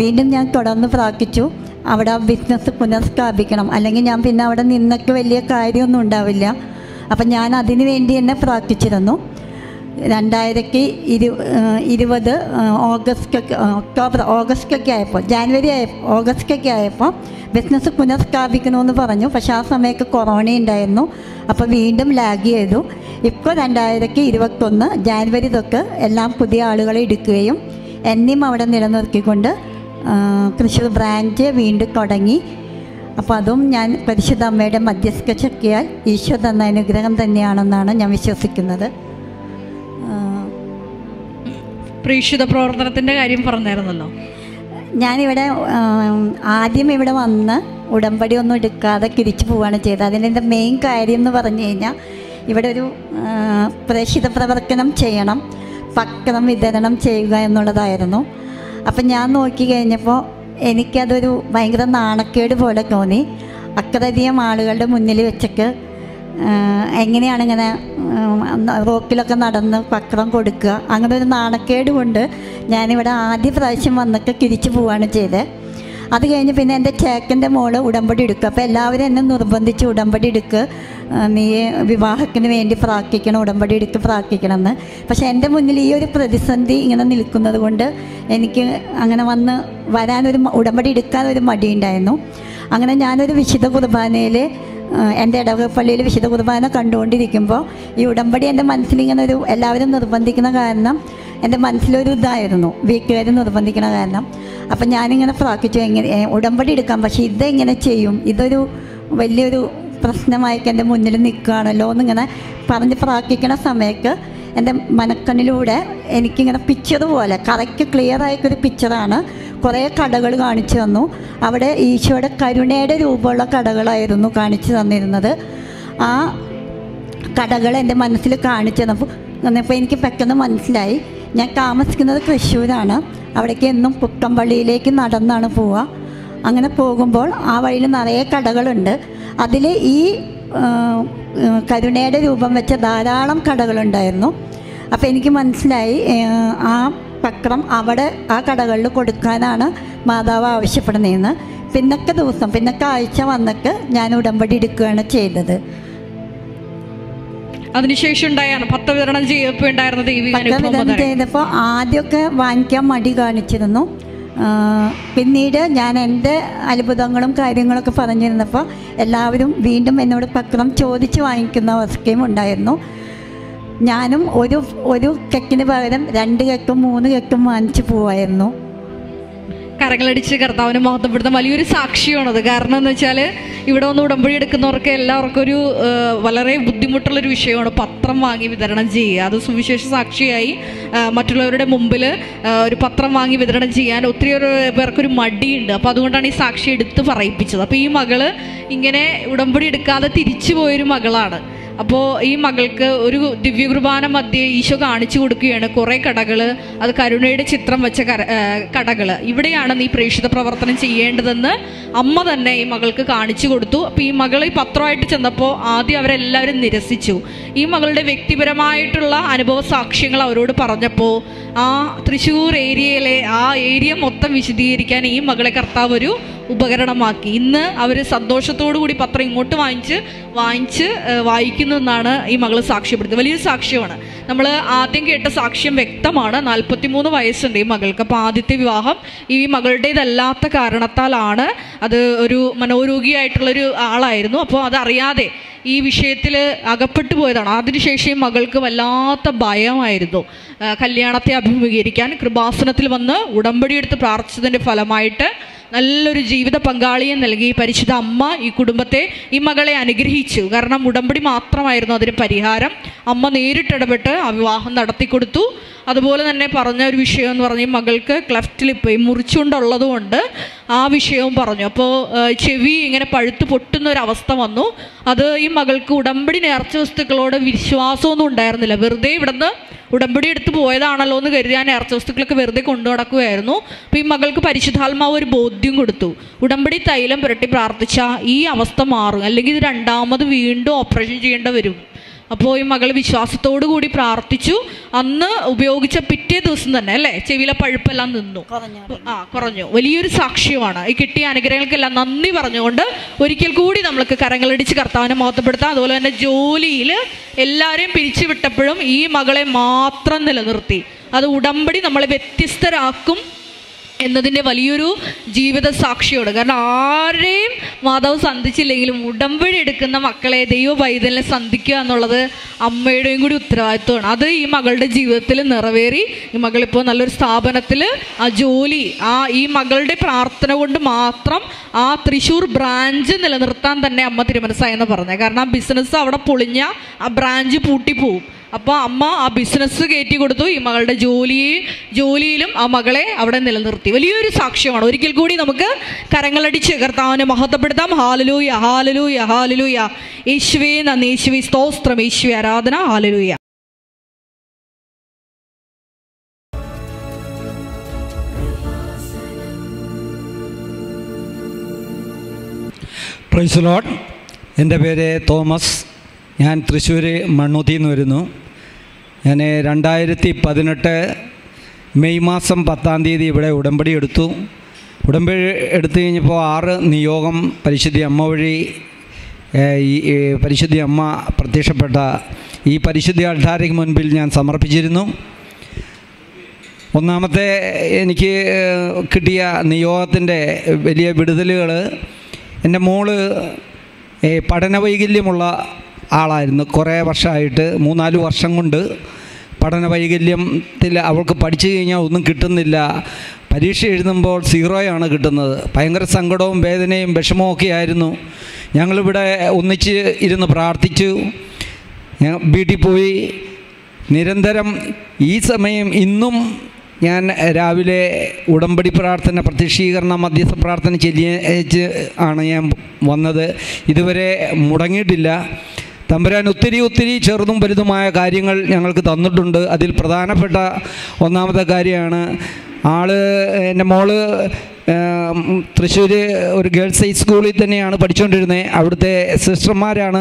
വീണ്ടും ഞാൻ തുടർന്ന് പ്രാർത്ഥിച്ചു. അവിടെ ആ ബിസിനസ് പുനഃസ്ഥാപിക്കണം. അല്ലെങ്കിൽ ഞാൻ പിന്നെ അവിടെ നിന്നൊക്കെ വലിയ കാര്യമൊന്നും ഉണ്ടാവില്ല. അപ്പം ഞാൻ അതിനു വേണ്ടി തന്നെ പ്രാർത്ഥിച്ചിരുന്നു. രണ്ടായിരത്തി ഇരു ഇരുപത് ഓഗസ്റ്റ് ഒക്ടോബർ ഓഗസ്റ്റ് ഒക്കെ ആയപ്പോൾ ജാനുവരി ആയ ഓഗസ്റ്റ് ഒക്കെ ആയപ്പോൾ ബിസിനസ് പുനഃസ്ഥാപിക്കണമെന്ന് പറഞ്ഞു. പക്ഷെ ആ സമയത്ത് കൊറോണ ഉണ്ടായിരുന്നു. അപ്പോൾ വീണ്ടും ലാഗ് ചെയ്തു. ഇപ്പോൾ രണ്ടായിരത്തി ഇരുപത്തൊന്ന് ജാനുവരി തൊട്ട് എല്ലാം പുതിയ ആളുകളെ എടുക്കുകയും എന്നെയും അവിടെ നിലനിർത്തിക്കൊണ്ട് തൃശ്ശൂർ ബ്രാഞ്ച് വീണ്ടും തുടങ്ങി. അപ്പോൾ അതും ഞാൻ പരിശുദ്ധ അമ്മയുടെ മധ്യസ്ഥ ശക്തിയാൽ ഈശോ തന്ന അനുഗ്രഹം തന്നെയാണെന്നാണ് ഞാൻ വിശ്വസിക്കുന്നത്. പ്രീക്ഷിത പ്രവർത്തനത്തിന്റെ കാര്യം പറഞ്ഞായിരുന്നല്ലോ. ഞാനിവിടെ ആദ്യം ഇവിടെ വന്ന് ഉടമ്പടി ഒന്നും എടുക്കാതെ തിരിച്ചു പോവുകയാണ് ചെയ്തത്. അതിന്റെ മെയിൻ കാര്യം എന്ന് പറഞ്ഞു കഴിഞ്ഞാൽ ഇവിടെ ഒരു പ്രേക്ഷിത പ്രവർത്തനം ചെയ്യണം പക്രം വിതരണം ചെയ്യുക എന്നുള്ളതായിരുന്നു. അപ്പം ഞാൻ നോക്കി കഴിഞ്ഞപ്പോൾ എനിക്കതൊരു ഭയങ്കര നാണക്കേട് പോലെ തോന്നി. അത്രയധികം ആളുകളുടെ മുന്നിൽ വെച്ചൊക്കെ എങ്ങനെയാണ് ഇങ്ങനെ റോക്കിലൊക്കെ നടന്ന് പക്രം കൊടുക്കുക? അങ്ങനെ ഒരു നാണക്കേട് കൊണ്ട് ഞാനിവിടെ ആദ്യ പ്രാവശ്യം വന്നൊക്കെ തിരിച്ചു പോവുകയാണ് ചെയ്തത് അത് കഴിഞ്ഞ് പിന്നെ എന്റെ ചേക്കന്റെ മോൾ ഉടമ്പടി എടുക്കുക അപ്പോൾ എല്ലാവരും എന്നെ നിർബന്ധിച്ച് ഉടമ്പടി എടുക്കുക നീ വിവാഹത്തിന് വേണ്ടി പ്രാർത്ഥിക്കണം ഉടമ്പടി എടുത്ത് പ്രാർത്ഥിക്കണം എന്ന് പക്ഷേ എന്റെ മുന്നിൽ ഈ ഒരു പ്രതിസന്ധി ഇങ്ങനെ നിൽക്കുന്നത് കൊണ്ട് എനിക്ക് അങ്ങനെ വന്ന് വരാനൊരു ഉടമ്പടി എടുക്കാനൊരു മടിയുണ്ടായിരുന്നു. അങ്ങനെ ഞാനൊരു വിശുദ്ധ കുർബാനയിൽ എന്റെ ഇടവകപ്പള്ളിയിൽ വിശുദ്ധ കുർബാന കണ്ടുകൊണ്ടിരിക്കുമ്പോൾ ഈ ഉടമ്പടി എന്റെ മനസ്സിലിങ്ങനെ ഒരു എല്ലാവരും നിർബന്ധിക്കുന്ന കാരണം എന്റെ മനസ്സിലൊരു ഇതായിരുന്നു. വീട്ടുകാർ നിർബന്ധിക്കണ കാരണം. അപ്പം ഞാനിങ്ങനെ പ്രാർത്ഥിച്ചു. എങ്ങനെ ഉടമ്പടി എടുക്കാം. പക്ഷേ ഇതെങ്ങനെ ചെയ്യും? ഇതൊരു വലിയൊരു പ്രശ്നമായിട്ട് എന്റെ മുന്നിൽ നിൽക്കുകയാണല്ലോ എന്നിങ്ങനെ പറഞ്ഞ് പ്രാർത്ഥിക്കണ സമയത്ത് എന്റെ മനക്കണ്ണിലൂടെ എനിക്കിങ്ങനെ പിക്ചർ പോലെ കറക്റ്റ് ക്ലിയർ ആയിട്ടൊരു പിക്ചറാണ് കുറേ കടകൾ കാണിച്ചു തന്നു. അവിടെ ഈശോയുടെ കരുണയുടെ രൂപമുള്ള കടകളായിരുന്നു കാണിച്ചു തന്നിരുന്നത്. ആ കടകൾ എന്റെ മനസ്സിൽ കാണിച്ചു തന്നപ്പോൾ തന്നപ്പോൾ എനിക്ക് പെട്ടെന്ന് മനസ്സിലായി. ഞാൻ താമസിക്കുന്നത് തൃശ്ശൂരാണ്. അവിടേക്ക് എന്നും പുത്തമ്പള്ളിയിലേക്ക് നടന്നാണ് പോവുക. അങ്ങനെ പോകുമ്പോൾ ആ വഴിയിൽ നിറയെ കടകളുണ്ട്. അതിൽ ഈ കരുണയുടെ രൂപം വെച്ച ധാരാളം കടകളുണ്ടായിരുന്നു. അപ്പോൾ എനിക്ക് മനസ്സിലായി ആ പക്രം അവിടെ ആ കടകളിൽ കൊടുക്കാനാണ് മാതാവ് ആവശ്യപ്പെടുന്നതെന്ന്. പിന്നൊക്കെ ദിവസം പിന്നൊക്കെ ആഴ്ച വന്നിട്ട് ഞാൻ ഉടമ്പടി എടുക്കുകയാണ് ചെയ്തത്. അതിനുശേഷം ഉണ്ടായാണ് പത്ത് വിതരണം ചെയ്തപ്പോൾ ഉണ്ടായിരുന്ന ദൈവിക അനുഭവം വിതരണം അതാണ്. ചെയ്തപ്പോൾ ആദ്യമൊക്കെ വാങ്ങിക്കാൻ മടി കാണിച്ചിരുന്നു. പിന്നീട് ഞാൻ എന്റെ അത്ഭുതങ്ങളും കാര്യങ്ങളൊക്കെ പറഞ്ഞിരുന്നപ്പോൾ എല്ലാവരും വീണ്ടും എന്നോട് പത്രം ചോദിച്ച് വാങ്ങിക്കുന്ന അവസ്ഥയും ഉണ്ടായിരുന്നു. ഞാനും ഒരു ഒരു കെക്കിന് പകരം രണ്ട് കെക്കും മൂന്ന് കെക്കും വാങ്ങിച്ചു പോവായിരുന്നു. കരങ്ങളടിച്ച് കർത്താവിനെ മഹത്വപ്പെടുത്താൻ വലിയൊരു സാക്ഷിയാണത്. കാരണം എന്ന് വെച്ചാൽ ഇവിടെ വന്ന് ഉടമ്പടി എടുക്കുന്നവർക്ക് എല്ലാവർക്കും ഒരു വളരെ ബുദ്ധിമുട്ടുള്ളൊരു വിഷയമാണ് പത്രം വാങ്ങി വിതരണം ചെയ്യുക. അത് സുവിശേഷ സാക്ഷിയായി മറ്റുള്ളവരുടെ മുമ്പിൽ ഒരു പത്രം വാങ്ങി വിതരണം ചെയ്യാൻ ഒത്തിരി പേർക്കൊരു മടിയുണ്ട്. അപ്പോൾ അതുകൊണ്ടാണ് ഈ സാക്ഷി എടുത്ത് പറയിപ്പിച്ചത്. അപ്പോൾ ഈ മകൾ ഇങ്ങനെ ഉടമ്പടി എടുക്കാതെ തിരിച്ചു പോയൊരു മകളാണ്. അപ്പോൾ ഈ മകൾക്ക് ഒരു ദിവ്യകുർബാന മധ്യേ ഈശോ കാണിച്ചു കൊടുക്കുകയാണ് കുറേ കടകൾ അത് കരുണയുടെ ചിത്രം വെച്ച കടകൾ ഇവിടെയാണ് നീ പ്രേക്ഷിത പ്രവർത്തനം ചെയ്യേണ്ടതെന്ന് അമ്മ തന്നെ ഈ മകൾക്ക് കാണിച്ചു കൊടുത്തു. അപ്പോൾ ഈ മകൾ ഈ പത്രമായിട്ട് ചെന്നപ്പോൾ ആദ്യം അവരെല്ലാവരും നിരസിച്ചു. ഈ മകളുടെ വ്യക്തിപരമായിട്ടുള്ള അനുഭവ സാക്ഷ്യങ്ങൾ അവരോട് പറഞ്ഞപ്പോൾ ആ തൃശ്ശൂർ ഏരിയയിലെ ആ ഏരിയ മൊത്തം വിശദീകരിക്കാൻ ഈ മകളെ കർത്താവ് ഒരു ഉപകരണമാക്കി. ഇന്ന് അവർ സന്തോഷത്തോടു കൂടി പത്രം ഇങ്ങോട്ട് വാങ്ങിച്ച് വാങ്ങിച്ച് വായിക്കുന്നു എന്നാണ് ഈ മകൾ സാക്ഷ്യപ്പെടുത്തുന്നത് വലിയൊരു സാക്ഷ്യമാണ്. നമ്മൾ ആദ്യം കേട്ട സാക്ഷ്യം വ്യക്തമാണ്. നാൽപ്പത്തിമൂന്ന് വയസ്സുണ്ട് ഈ മകൾക്ക്. അപ്പോൾ ആദ്യത്തെ വിവാഹം ഈ മകളുടേതല്ലാത്ത കാരണത്താലാണ് അത് ഒരു മനോരോഗിയായിട്ടുള്ളൊരു ആളായിരുന്നു. അപ്പോൾ അതറിയാതെ ഈ വിഷയത്തിൽ അകപ്പെട്ടു പോയതാണ്. അതിനുശേഷം മകൾക്ക് വല്ലാത്ത ഭയമായിരുന്നു. കല്യാണത്തെ അഭിമുഖീകരിക്കാൻ കൃപാസനത്തിൽ വന്ന് ഉടമ്പടിയെടുത്ത് പ്രാർത്ഥിച്ചതിന്റെ ഫലമായിട്ട് നല്ലൊരു ജീവിത പങ്കാളിയെ നൽകി. പരിശുദ്ധ അമ്മ ഈ കുടുംബത്തെ ഈ മകളെ അനുഗ്രഹിച്ചു. കാരണം ഉടമ്പടി മാത്രമായിരുന്നു അതിന് പരിഹാരം. അമ്മ നേരിട്ടിടപെട്ട് ആ വിവാഹം നടത്തിക്കൊടുത്തു. അതുപോലെ തന്നെ പറഞ്ഞ ഒരു വിഷയം എന്ന് പറഞ്ഞാൽ മകൾക്ക് ക്ലഫ്റ്റിൽ ഇപ്പോൾ ഈ മുറിച്ചുകൊണ്ടുള്ളതുകൊണ്ട് ആ വിഷയവും പറഞ്ഞു. അപ്പോൾ ചെവി ഇങ്ങനെ പഴുത്ത് പൊട്ടുന്ന ഒരു അവസ്ഥ വന്നു. അത് ഈ മകൾക്ക് ഉടമ്പടി നേർച്ച വസ്തുക്കളോട് വിശ്വാസമൊന്നും ഉണ്ടായിരുന്നില്ല. വെറുതെ ഇവിടുന്ന് ഉടമ്പടി എടുത്ത് പോയതാണല്ലോ എന്ന് കരുതി ഞാൻ നേർച്ച വസ്തുക്കളൊക്കെ വെറുതെ കൊണ്ടു നടക്കുകയായിരുന്നു. അപ്പോൾ ഈ മകൾക്ക് പരിശുദ്ധാത്മാവ് ഒരു ബോധ്യം കൊടുത്തു. ഉടമ്പടി തൈലം പുരട്ടി പ്രാർത്ഥിച്ച ഈ അവസ്ഥ മാറും. അല്ലെങ്കിൽ ഇത് രണ്ടാമത് വീണ്ടും ഓപ്പറേഷൻ ചെയ്യേണ്ടി വരും. അപ്പോൾ ഈ മകൾ വിശ്വാസത്തോടു കൂടി പ്രാർത്ഥിച്ചു. അന്ന് ഉപയോഗിച്ച പിറ്റേ ദിവസം തന്നെ അല്ലേ? ചെവിയിലെ പഴുപ്പെല്ലാം നിന്നു. ആ കുറഞ്ഞു. വലിയൊരു സാക്ഷ്യമാണ് ഈ കിട്ടിയ അനുഗ്രഹങ്ങൾക്കെല്ലാം നന്ദി പറഞ്ഞുകൊണ്ട് ഒരിക്കൽ കൂടി നമ്മൾക്ക് കരങ്ങളടിച്ച് കർത്താവിനെ മോത്തപ്പെടുത്താം അതുപോലെ തന്നെ ജോലിയിൽ എല്ലാവരെയും പിരിച്ചുവിട്ടപ്പോഴും ഈ മകളെ മാത്രം നിലനിർത്തി. അത് ഉടമ്പടി നമ്മളെ വ്യത്യസ്തരാക്കും. എന്നതിന്റെ വലിയൊരു ജീവിത സാക്ഷിയോട്. കാരണം ആരെയും മാതാവ് സന്ധിച്ചില്ലെങ്കിലും ഉടമ്പടി എടുക്കുന്ന മക്കളെ ദൈവ പൈതലിനെ സന്ധിക്കുക എന്നുള്ളത് അമ്മയുടെയും കൂടി ഉത്തരവാദിത്വമാണ്. അത് ഈ മകളുടെ ജീവിതത്തിൽ നിറവേറി. ഈ മകളിപ്പോൾ നല്ലൊരു സ്ഥാപനത്തിൽ ആ ജോലി ആ ഈ മകളുടെ പ്രാർത്ഥന കൊണ്ട് മാത്രം ആ തൃശ്ശൂർ ബ്രാഞ്ച് നിലനിർത്താൻ തന്നെ അമ്മ തിരുമനസായെന്ന് പറഞ്ഞത് കാരണം ആ ബിസിനസ് അവിടെ പൊളിഞ്ഞ ആ ബ്രാഞ്ച് പൂട്ടിപ്പോവും. അപ്പോൾ അമ്മ ആ ബിസിനസ് കയറ്റി കൊടുത്തു. ഈ മകളുടെ ജോലി ജോലിയിലും ആ മകളെ അവിടെ നിലനിർത്തി. വലിയൊരു സാക്ഷ്യമാണ്. ഒരിക്കൽ കൂടി നമുക്ക് കരങ്ങളടിച്ച് കർത്താവിനെ മഹത്വപ്പെടുത്താം. ഹാലലൂയ ഹാലലൂയ ഹാലലൂയ യേശുവേ നന്ദി. യേശുവി സ്തോത്രം. യേശുവി ആരാധന. ഹാലലൂയ പ്രൈസ് ലോഡ് എന്റെ പേര് തോമസ്. ഞാൻ തൃശ്ശൂർ മണ്ണൂത്തിയിൽ വരുന്നു. ഞാൻ രണ്ടായിരത്തി പതിനെട്ട് മെയ് മാസം പത്താം തീയതി ഇവിടെ ഉടമ്പടി എടുത്തു. ഉടമ്പടി എടുത്തു കഴിഞ്ഞപ്പോൾ ആറ് നിയോഗം പരിശുദ്ധി അമ്മ വഴി ഈ പരിശുദ്ധി അമ്മ പ്രത്യക്ഷപ്പെട്ട ഈ പരിശുദ്ധി അൾട്ടാരയ്ക്ക് മുൻപിൽ ഞാൻ സമർപ്പിച്ചിരുന്നു. ഒന്നാമത്തെ എനിക്ക് കിട്ടിയ നിയോഗത്തിന്റെ വലിയ വിടുതലുകൾ എന്റെ മോൾ പഠനവൈകല്യമുള്ള പഠന വൈകല്യമുള്ള ആളായിരുന്നു. കുറേ വർഷമായിട്ട് മൂന്നാൽ വർഷം കൊണ്ട് പഠന വൈകല്യത്തിൽ അവൾക്ക് പഠിച്ചു കഴിഞ്ഞാൽ ഒന്നും കിട്ടുന്നില്ല. പരീക്ഷ എഴുതുമ്പോൾ സീറോയാണ് കിട്ടുന്നത്. ഭയങ്കര സങ്കടവും വേദനയും വിഷമവും ഒക്കെ ആയിരുന്നു. ഞങ്ങളിവിടെ ഒന്നിച്ച് ഇരുന്ന് പ്രാർത്ഥിച്ചു. വീട്ടിൽ പോയി. നിരന്തരം ഈ സമയം ഇന്നും ഞാൻ രാവിലെ ഉടമ്പടി പ്രാർത്ഥന പ്രതിഷ്ഠീകരണ മധ്യസ്ഥ പ്രാർത്ഥന ചെല്ലിയ ആണ് ഞാൻ വന്നത്. ഇതുവരെ മുടങ്ങിയിട്ടില്ല. തമ്പുരാൻ ഒത്തിരി ഒത്തിരി ചെറുതും വലുതുമായ കാര്യങ്ങൾ ഞങ്ങൾക്ക് തന്നിട്ടുണ്ട്. അതിൽ പ്രധാനപ്പെട്ട ഒന്നാമത്തെ കാര്യമാണ് ആൾ എന്റെ മോൾ തൃശ്ശൂർ ഒരു ഗേൾസ് ഹൈ സ്കൂളിൽ തന്നെയാണ് പഠിച്ചുകൊണ്ടിരുന്നത് അവിടുത്തെ സിസ്റ്റർമാരാണ്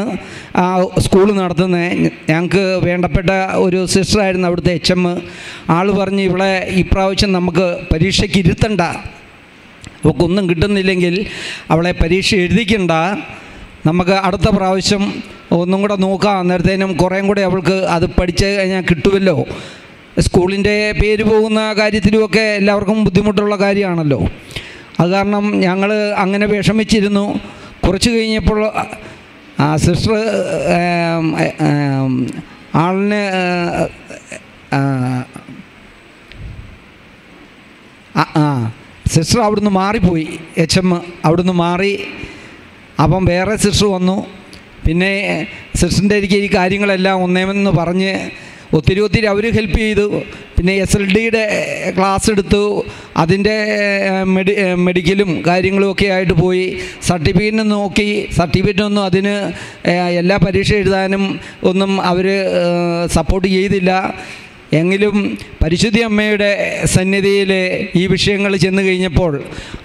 ആ സ്കൂൾ നടത്തുന്നത് ഞങ്ങൾക്ക് വേണ്ടപ്പെട്ട ഒരു സിസ്റ്ററായിരുന്നു അവിടുത്തെ എച്ച് എം. ആൾ പറഞ്ഞ് ഇവിടെ ഇപ്രാവശ്യം നമുക്ക് പരീക്ഷയ്ക്ക് ഇരുത്തണ്ട. അവൾക്കൊന്നും കിട്ടുന്നില്ലെങ്കിൽ അവളെ പരീക്ഷ എഴുതിക്കണ്ട. നമുക്ക് അടുത്ത പ്രാവശ്യം ഒന്നും കൂടെ നോക്കാം. അന്നേരത്തേനും കുറേ കൂടെ അവൾക്ക് അത് പഠിച്ച് കഴിഞ്ഞാൽ കിട്ടുമല്ലോ. സ്കൂളിന്റെ പേര് പോകുന്ന കാര്യത്തിലുമൊക്കെ എല്ലാവർക്കും ബുദ്ധിമുട്ടുള്ള കാര്യമാണല്ലോ. അത് കാരണം ഞങ്ങൾ അങ്ങനെ വിഷമിച്ചിരുന്നു. കുറച്ച് കഴിഞ്ഞപ്പോൾ ആ സിസ്റ്റർ ആളിന് ആ, സിസ്റ്റർ അവിടുന്ന് മാറിപ്പോയി. എച്ച് എം അവിടുന്ന് മാറി. അപ്പം വേറെ സിസ്റ്റർ വന്നു. പിന്നെ സിസ്റ്ററിന്റെ എനിക്ക് ഈ കാര്യങ്ങളെല്ലാം ഒന്നേമെന്ന് പറഞ്ഞ് ഒത്തിരി ഒത്തിരി അവർ ഹെൽപ്പ് ചെയ്തു. പിന്നെ എസ് എൽ ഡിയുടെ ക്ലാസ് എടുത്തു. അതിന്റെ മെഡി മെഡിക്കലും കാര്യങ്ങളും ഒക്കെ ആയിട്ട് പോയി. സർട്ടിഫിക്കറ്റ് നോക്കി. സർട്ടിഫിക്കറ്റൊന്നും അതിന് എല്ലാ പരീക്ഷ എഴുതാനും ഒന്നും അവർ സപ്പോർട്ട് ചെയ്തില്ല. എങ്കിലും പരിശുദ്ധി അമ്മയുടെ സന്നിധിയിൽ ഈ വിഷയങ്ങൾ ചെന്ന് കഴിഞ്ഞപ്പോൾ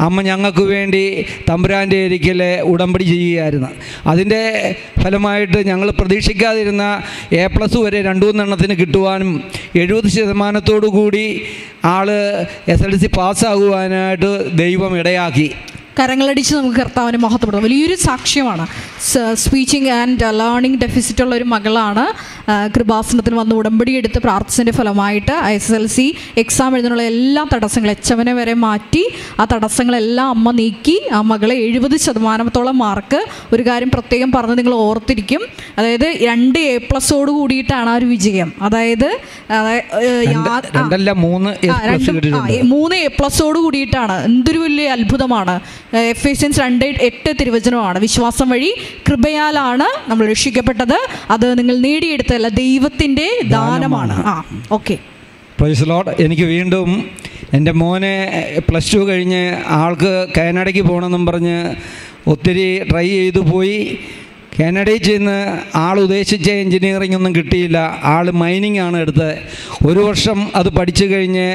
അമ്മ ഞങ്ങൾക്ക് വേണ്ടി തമ്പുരാന്റെ ഒരിക്കൽ ഉടമ്പടി ചെയ്യുകയായിരുന്നു. അതിന്റെ ഫലമായിട്ട് ഞങ്ങൾ പ്രതീക്ഷിക്കാതിരുന്ന എ പ്ലസ് വരെ രണ്ടു മൂന്നെണ്ണത്തിന് കിട്ടുവാനും എഴുപത് ശതമാനത്തോടു കൂടി ആൾ എസ് എൽ സി പാസ്സാകുവാനായിട്ട് ദൈവം ഇടയാക്കി. കരങ്ങളടിച്ച് നമുക്ക് കർത്താവിനെ മഹത്വപ്പെടും വലിയൊരു സാക്ഷ്യമാണ്. സ്പീച്ചിങ് ആൻഡ് ലേണിംഗ് ഡെഫിസിറ്റ് ഉള്ള ഒരു മകളാണ് കൃപാസനത്തിന് വന്ന് ഉടമ്പടി എടുത്ത് പ്രാർത്ഥിച്ചതിന്റെ ഫലമായിട്ട് I S L C exam എഴുതുന്നുള്ള എല്ലാ തടസ്സങ്ങളും എച്ചവനെ വരെ മാറ്റി ആ തടസ്സങ്ങളെല്ലാം അമ്മ നീക്കി ആ മകളെ എഴുപത് ശതമാനത്തോളം മാർക്ക്. ഒരു കാര്യം പ്രത്യേകം പറഞ്ഞ് നിങ്ങൾ ഓർത്തിരിക്കും. അതായത് രണ്ട് എ പ്ലസോട് കൂടിയിട്ടാണ് ആ ഒരു വിജയം. അതായത് മൂന്ന് എ പ്ലസോട് കൂടിയിട്ടാണ്. എന്തൊരു വലിയ അത്ഭുതമാണ്. എഫ് എസിയൻസ് രണ്ട് എട്ട് തിരുവചനമാണ്. വിശ്വാസം വഴി കൃപയാലാണ് നമ്മൾ രക്ഷിക്കപ്പെട്ടത്. അത് നിങ്ങൾ നേടിയെടുത്തല്ല ദൈവത്തിന്റെ ദാനമാണ്. ആ ഓക്കെ പ്രൈസ് ലോഡ് എനിക്ക് വീണ്ടും എന്റെ മോനെ പ്ലസ് ടു കഴിഞ്ഞ് ആൾക്ക് കാനഡയ്ക്ക് പോകണമെന്നും പറഞ്ഞ് ഒത്തിരി ട്രൈ ചെയ്തു പോയി. കാനഡയിൽ ചെന്ന് ആൾ ഉദ്ദേശിച്ച എൻജിനീയറിംഗ് ഒന്നും കിട്ടിയില്ല. ആൾ മൈനിങ് ആണ് എടുത്തത് ഒരു വർഷം അത് പഠിച്ചു കഴിഞ്ഞ്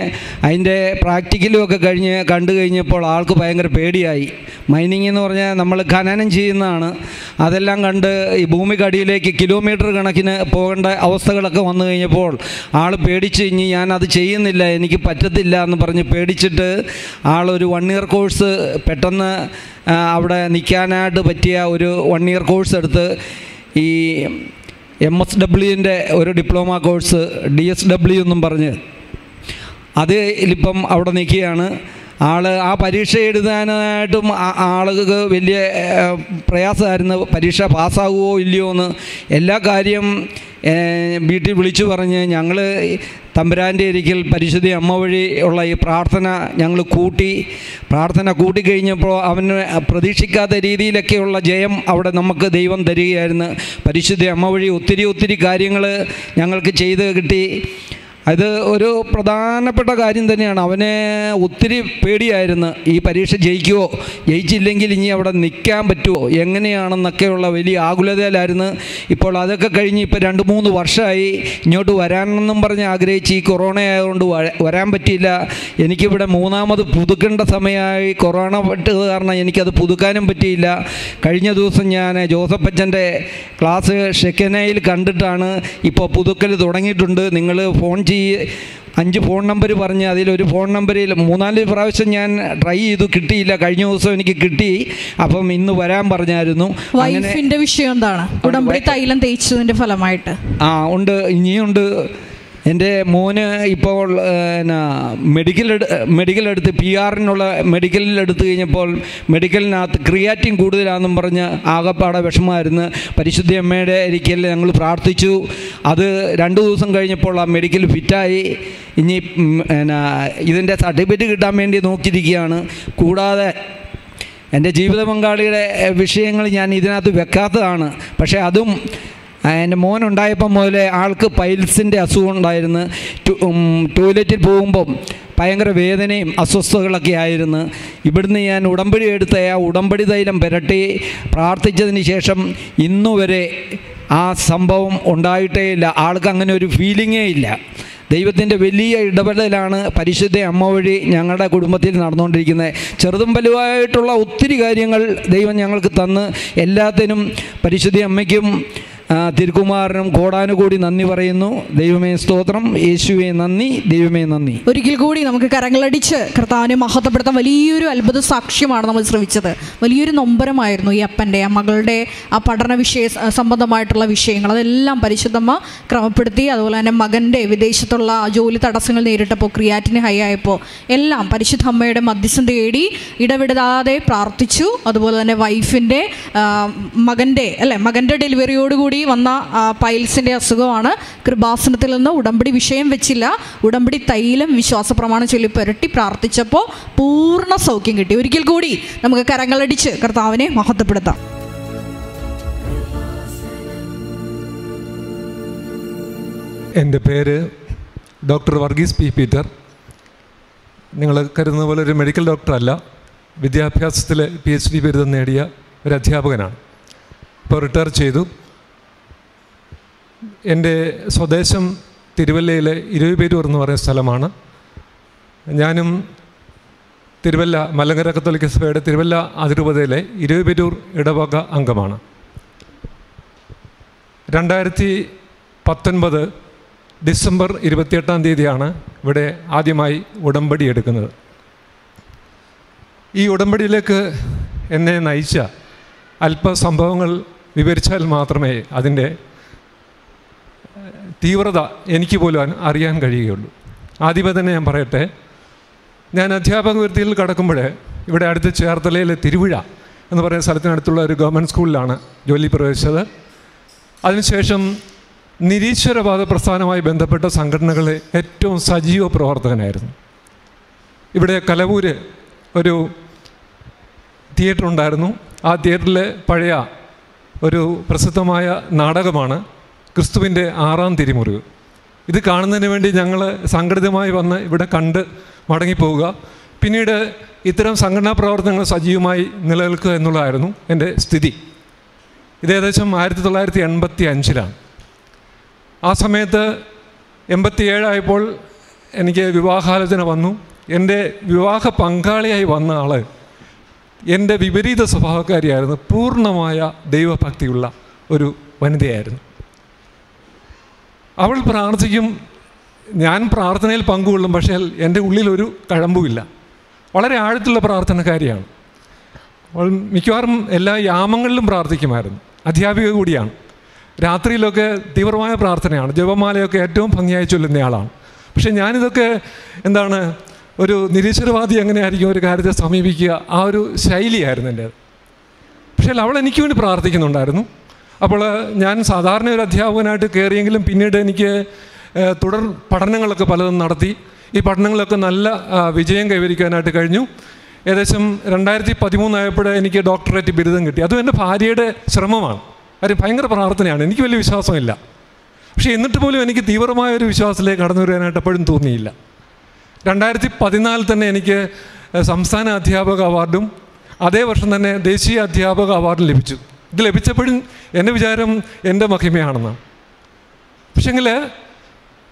അതിന്റെ പ്രാക്ടിക്കലും ഒക്കെ കഴിഞ്ഞ് കണ്ടു കഴിഞ്ഞപ്പോൾ ആൾക്ക് ഭയങ്കര പേടിയായി. മൈനിങ് എന്ന് പറഞ്ഞാൽ നമ്മൾ ഖനനം ചെയ്യുന്നതാണ്. അതെല്ലാം കണ്ട് ഈ ഭൂമിക്കടിയിലേക്ക് കിലോമീറ്റർ കണക്കിന് പോകേണ്ട അവസ്ഥകളൊക്കെ വന്നു കഴിഞ്ഞപ്പോൾ ആൾ പേടിച്ച് ഇനി അത് ചെയ്യുന്നില്ല എനിക്ക് പറ്റത്തില്ല എന്ന് പറഞ്ഞ് പേടിച്ചിട്ട് ആളൊരു വൺ ഇയർ കോഴ്സ് പെട്ടെന്ന് അവിടെ നിൽക്കാനായിട്ട് പറ്റിയ ഒരു വൺ ഇയർ കോഴ്സ് എടുത്ത് ഈ എം എസ് ഡബ്ല്യുവിന്റെ ഒരു diploma course D S W എന്നും പറഞ്ഞ്. അതിലിപ്പം അവിടെ നിൽക്കുകയാണ്. ആൾ ആ പരീക്ഷ എഴുതാനായിട്ടും ആളുകൾക്ക് വലിയ പ്രയാസമായിരുന്നു. പരീക്ഷ പാസ്സാകുമോ ഇല്ലയോ എന്ന് എല്ലാ കാര്യം വീട്ടിൽ വിളിച്ചു പറഞ്ഞ് ഞങ്ങൾ തമ്പുരാന്റെ ഇരിക്കൽ പരിശുദ്ധി അമ്മ വഴി ഉള്ള ഈ പ്രാർത്ഥന ഞങ്ങൾ കൂട്ടി. പ്രാർത്ഥന കൂട്ടിക്കഴിഞ്ഞപ്പോൾ അവന് പ്രതീക്ഷിക്കാത്ത രീതിയിലൊക്കെയുള്ള ജയം അവിടെ നമുക്ക് ദൈവം തരികയായിരുന്നു. പരിശുദ്ധി അമ്മ വഴി ഒത്തിരി ഒത്തിരി കാര്യങ്ങൾ ഞങ്ങൾക്ക് ചെയ്ത് കിട്ടി. അത് ഒരു പ്രധാനപ്പെട്ട കാര്യം തന്നെയാണ്. അവനെ ഒത്തിരി പേടിയായിരുന്നു. ഈ പരീക്ഷ ജയിക്കുമോ ജയിച്ചില്ലെങ്കിൽ ഇനി അവിടെ നിൽക്കാൻ പറ്റുമോ എങ്ങനെയാണെന്നൊക്കെയുള്ള വലിയ ആകുലതയിലായിരുന്നു. ഇപ്പോൾ അതൊക്കെ കഴിഞ്ഞ് ഇപ്പോൾ രണ്ട് മൂന്ന് വർഷമായി ഇങ്ങോട്ട് വരാനെന്നും പറഞ്ഞ് ആഗ്രഹിച്ച് ഈ കൊറോണ ആയതുകൊണ്ട് വരാൻ പറ്റിയില്ല. എനിക്കിവിടെ മൂന്നാമത് പുതുക്കേണ്ട സമയമായി കൊറോണ പെട്ടത് കാരണം എനിക്കത് പുതുക്കാനും പറ്റിയില്ല. കഴിഞ്ഞ ദിവസം ഞാൻ ജോസഫ് അച്ഛന്റെ ക്ലാസ് ഷെക്കനയിൽ കണ്ടിട്ടാണ് ഇപ്പോൾ പുതുക്കൽ തുടങ്ങിയിട്ടുണ്ട്. നിങ്ങൾ ഫോൺ ചെയ്യ് അഞ്ച് ഫോൺ നമ്പർ പറഞ്ഞ് അതിലൊരു ഫോൺ നമ്പറിൽ മൂന്നാൽ പ്രാവശ്യം ഞാൻ ട്രൈ ചെയ്തു കിട്ടിയില്ല. കഴിഞ്ഞ ദിവസം എനിക്ക് കിട്ടി. അപ്പം ഇന്ന് വരാൻ പറഞ്ഞായിരുന്നു. വൈഫിന്റെ വിഷയം എന്താണ്? ഉടമ്പടി തൈലം തേച്ചതിന്റെ ഫലമായിട്ട്. ആ ഉണ്ട്. ഇനിയുണ്ട്. എന്റെ മോന് ഇപ്പോൾ എന്നാ മെഡിക്കൽ മെഡിക്കൽ എടുത്ത് പി ആറിനുള്ള മെഡിക്കലിൽ എടുത്തു കഴിഞ്ഞപ്പോൾ മെഡിക്കലിനകത്ത് ക്രിയാറ്റിൻ കൂടുതലാണെന്നും പറഞ്ഞ് ആകപ്പാടെ വിഷമമായിരുന്നു. പരിശുദ്ധ അമ്മയുടെ ഇരിക്കൽ ഞങ്ങൾ പ്രാർത്ഥിച്ചു. അത് രണ്ട് ദിവസം കഴിഞ്ഞപ്പോൾ ആ മെഡിക്കൽ ഫിറ്റായി ഇനി എന്നാ ഇതിന്റെ സർട്ടിഫിക്കറ്റ് കിട്ടാൻ വേണ്ടി നോക്കിയിരിക്കുകയാണ്. കൂടാതെ എന്റെ ജീവിത പങ്കാളിയുടെ വിഷയങ്ങൾ ഞാൻ ഇതിനകത്ത് വെക്കാത്തതാണ്. പക്ഷേ അതും ആ, മോൻ ഉണ്ടായപ്പം മുതലേ ആൾക്ക് പൈൽസിന്റെ അസുഖം ഉണ്ടായിരുന്നു. ടോയ്ലറ്റിൽ പോകുമ്പം ഭയങ്കര വേദനയും അസ്വസ്ഥതകളൊക്കെ ആയിരുന്നു. ഇവിടുന്ന് ഞാൻ ഉടമ്പടി എടുത്ത ആ ഉടമ്പടി തൈലം പുരട്ടി പ്രാർത്ഥിച്ചതിന് ശേഷം ഇന്നുവരെ ആ സംഭവം ഉണ്ടായിട്ടേ ഇല്ല. ആൾക്ക് അങ്ങനെ ഒരു ഫീലിങ്ങേ ഇല്ല. ദൈവത്തിന്റെ വലിയ ഇടപെടലാണ് പരിശുദ്ധ അമ്മ വഴി ഞങ്ങളുടെ കുടുംബത്തിൽ നടന്നുകൊണ്ടിരിക്കുന്നത്. ചെറുതും വലുതായിട്ടുള്ള ഒത്തിരി കാര്യങ്ങൾ ദൈവം ഞങ്ങൾക്ക് തന്ന് എല്ലാത്തിനും പരിശുദ്ധ അമ്മയ്ക്കും ആ, തിരുക്കുമാരനും കോടാനുകൂടി നന്ദി പറയുന്നു. ദൈവമേ സ്തോത്രം. യേശുവേ നന്ദി. ദൈവമേ നന്ദി. ഒരിക്കൽ കൂടി നമുക്ക് കരങ്ങളടിച്ച് കർത്താവിനെ മഹത്വപ്പെടുത്താൻ വലിയൊരു അത്ഭുത സാക്ഷ്യമാണ് നമ്മൾ ശ്രമിച്ചത്. വലിയൊരു നൊമ്പരമായിരുന്നു ഈ അപ്പന്റെ ആ മകളുടെ ആ പഠന വിഷയ സംബന്ധമായിട്ടുള്ള വിഷയങ്ങൾ. അതെല്ലാം പരിശുദ്ധമ്മ ക്രമപ്പെടുത്തി അതുപോലെ തന്നെ മകന്റെ വിദേശത്തുള്ള ജോലി തടസ്സങ്ങൾ നേരിട്ടപ്പോൾ ക്രിയാറ്റിന് ഹൈ ആയപ്പോൾ എല്ലാം പരിശുദ്ധ അമ്മയുടെ മധ്യസ്ഥം തേടി ഇടവിടാതെ പ്രാർത്ഥിച്ചു. അതുപോലെ തന്നെ വൈഫിന്റെ മകന്റെ അല്ലേ മകന്റെ ഡെലിവറിയോടുകൂടി വന്ന പൈൽസിന്റെ അസുഖമാണ്. കൃപാസനത്തിൽ നിന്ന് ഉടമ്പടി വിഷയം വെച്ചില്ല. ഉടമ്പടി തൈലം വിശ്വാസ പ്രമാണം ചൊല്ലി പുരട്ടി പ്രാർത്ഥിച്ചപ്പോൾ പൂർണ സൗഖ്യം കിട്ടി. ഒരിക്കൽ കൂടി നമുക്ക് കരങ്ങളടിച്ച് കർത്താവിനെ മഹത്വപ്പെടുത്താം. എന്റെ പേര് ഡോക്ടർ വർഗീസ് പി. പീറ്റർ. നിങ്ങൾ കരുതുന്ന പോലെ ഒരു മെഡിക്കൽ ഡോക്ടറല്ല. വിദ്യാഭ്യാസത്തിൽ പി. എച്ച്. ഡി. ബിരുദം നേടിയ ഒരു അധ്യാപകനാണ്. ഇപ്പോൾ റിട്ടയർ ചെയ്തു. എന്റെ സ്വദേശം തിരുവല്ലയിലെ ഇരുവിപേരൂർ എന്ന് പറയുന്ന സ്ഥലമാണ്. ഞാനും തിരുവല്ല മലങ്കര കത്തോലിക്ക സഭയുടെ തിരുവല്ല അതിരൂപതയിലെ ഇരുവിപേരൂർ ഇടവക അംഗമാണ്. രണ്ടായിരത്തി പത്തൊൻപത് ഡിസംബർ ഇരുപത്തിയെട്ടാം തീയതിയാണ് ഇവിടെ ആദ്യമായി ഉടമ്പടി എടുക്കുന്നത്. ഈ ഉടമ്പടിയിലേക്ക് എന്നെ നയിച്ച അല്പ സംഭവങ്ങൾ വിവരിച്ചാൽ മാത്രമേ അതിന്റെ തീവ്രത എനിക്ക് പോലും അറിയാൻ കഴിയുകയുള്ളൂ. ആദ്യമേ തന്നെ ഞാൻ പറയട്ടെ ഞാൻ അധ്യാപക വൃത്തിയിൽ കടക്കുമ്പോൾ ഇവിടെ അടുത്ത് ചേർത്തലയിലെ തിരുവിഴ എന്ന് പറയുന്ന സ്ഥലത്തിനടുത്തുള്ള ഒരു ഗവൺമെന്റ് സ്കൂളിലാണ് ജോലി പ്രവേശിച്ചത്. അതിനുശേഷം നിരീശ്വരവാദ പ്രസ്ഥാനവുമായി ബന്ധപ്പെട്ട സംഘടനകളിലെ ഏറ്റവും സജീവ പ്രവർത്തകനായിരുന്നു. ഇവിടെ കലവൂര് ഒരു തിയേറ്റർ ഉണ്ടായിരുന്നു ആ തിയേറ്ററിലെ പഴയ ഒരു പ്രസിദ്ധമായ നാടകമാണ് ക്രിസ്തുവിന്റെ ആറാം തിരിമുറിവ്. ഇത് കാണുന്നതിന് വേണ്ടി ഞങ്ങൾ സംഘടിതമായി വന്ന് ഇവിടെ കണ്ട് മടങ്ങിപ്പോവുക. പിന്നീട് ഇത്തരം സംഘടനാ പ്രവർത്തനങ്ങൾ സജീവമായി നിലനിൽക്കുക എന്നുള്ളതായിരുന്നു എന്റെ സ്ഥിതി. ഇത് ഏകദേശം ആയിരത്തി തൊള്ളായിരത്തി എൺപത്തി അഞ്ചിലാണ് ആ സമയത്ത് എൺപത്തി ഏഴായപ്പോൾ എനിക്ക് വിവാഹാലോചന വന്നു. എന്റെ വിവാഹ പങ്കാളിയായി വന്ന ആൾ എന്റെ വിപരീത സ്വഭാവക്കാരിയായിരുന്നു. പൂർണമായ ദൈവഭക്തിയുള്ള ഒരു വനിതയായിരുന്നു. അവൾ പ്രാർത്ഥിക്കും. ഞാൻ പ്രാർത്ഥനയിൽ പങ്കുകൊള്ളും പക്ഷേ എന്റെ ഉള്ളിലൊരു കഴമ്പുമില്ല. വളരെ ആഴത്തുള്ള പ്രാർത്ഥനക്കാരിയാണ്. അവൾ മിക്കവാറും എല്ലാ യാമങ്ങളിലും പ്രാർത്ഥിക്കുമായിരുന്നു. അധ്യാപിക കൂടിയാണ്. രാത്രിയിലൊക്കെ തീവ്രമായ പ്രാർത്ഥനയാണ്. ജപമാലയൊക്കെ ഏറ്റവും ഭംഗിയായി ചൊല്ലുന്നയാളാണ് പക്ഷേ ഞാനിതൊക്കെ എന്താണ് ഒരു നിരീശ്വരവാദി എങ്ങനെയായിരിക്കും ഒരു കാര്യത്തെ സമീപിക്കുക ആ ഒരു ശൈലിയായിരുന്നു എന്റെ പക്ഷേ അവൾ എനിക്ക് വേണ്ടി പ്രാർത്ഥിക്കുന്നുണ്ടായിരുന്നു. അപ്പോൾ ഞാൻ സാധാരണ ഒരു അധ്യാപകനായിട്ട് കയറിയെങ്കിലും പിന്നീട് എനിക്ക് തുടർ പഠനങ്ങളൊക്കെ പലതും നടത്തി. ഈ പഠനങ്ങളൊക്കെ നല്ല വിജയം കൈവരിക്കാനായിട്ട് കഴിഞ്ഞു. ഏകദേശം രണ്ടായിരത്തി പതിമൂന്നായപ്പോഴേ എനിക്ക് ഡോക്ടറേറ്റ് ബിരുദം കിട്ടി. അതും എന്റെ ഭാര്യയുടെ ശ്രമമാണ്. കാര്യം ഭയങ്കര പ്രാർത്ഥനയാണ്. എനിക്ക് വലിയ വിശ്വാസമില്ല. പക്ഷേ എന്നിട്ട് പോലും എനിക്ക് തീവ്രമായ ഒരു വിശ്വാസത്തിലേക്ക് കടന്നു വരാനായിട്ട് എപ്പോഴും തോന്നിയില്ല. രണ്ടായിരത്തി പതിനാലിൽ തന്നെ എനിക്ക് സംസ്ഥാന അധ്യാപക അവാർഡും അതേ വർഷം തന്നെ ദേശീയ അധ്യാപക അവാർഡും ലഭിച്ചു. ഇത് ലഭിച്ചപ്പോഴും എന്റെ വിചാരം എന്റെ മഹിമയാണെന്ന്. പക്ഷെങ്കിൽ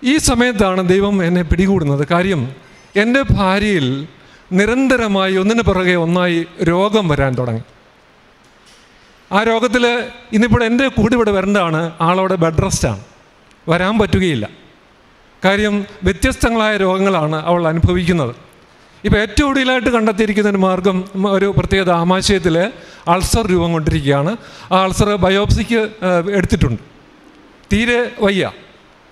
ഈ സമയത്താണ് ദൈവം എന്നെ പിടികൂടുന്നത്. കാര്യം എന്റെ ഭാര്യയിൽ നിരന്തരമായി ഒന്നിന് പുറകെ ഒന്നായി രോഗം വരാൻ തുടങ്ങി. ആ രോഗത്തിൽ ഇന്നിപ്പോൾ എന്റെ കൂടി ഇവിടെ വരേണ്ടതാണ് ആളവിടെ ബെഡ് റെസ്റ്റാണ്. വരാൻ പറ്റുകയില്ല. കാര്യം വ്യത്യസ്തങ്ങളായ രോഗങ്ങളാണ് അവൾ അനുഭവിക്കുന്നത്. ഇപ്പോൾ ഏറ്റവും ഒടുവിലായിട്ട് കണ്ടെത്തിയിരിക്കുന്ന ഒരു മാർഗം ഒരു പ്രത്യേക ആമാശയത്തിൽ അൾസർ രൂപം കൊണ്ടിരിക്കുകയാണ്. ആ അൾസർ ബയോപ്സിക്ക് എടുത്തിട്ടുണ്ട്. തീരെ വയ്യ.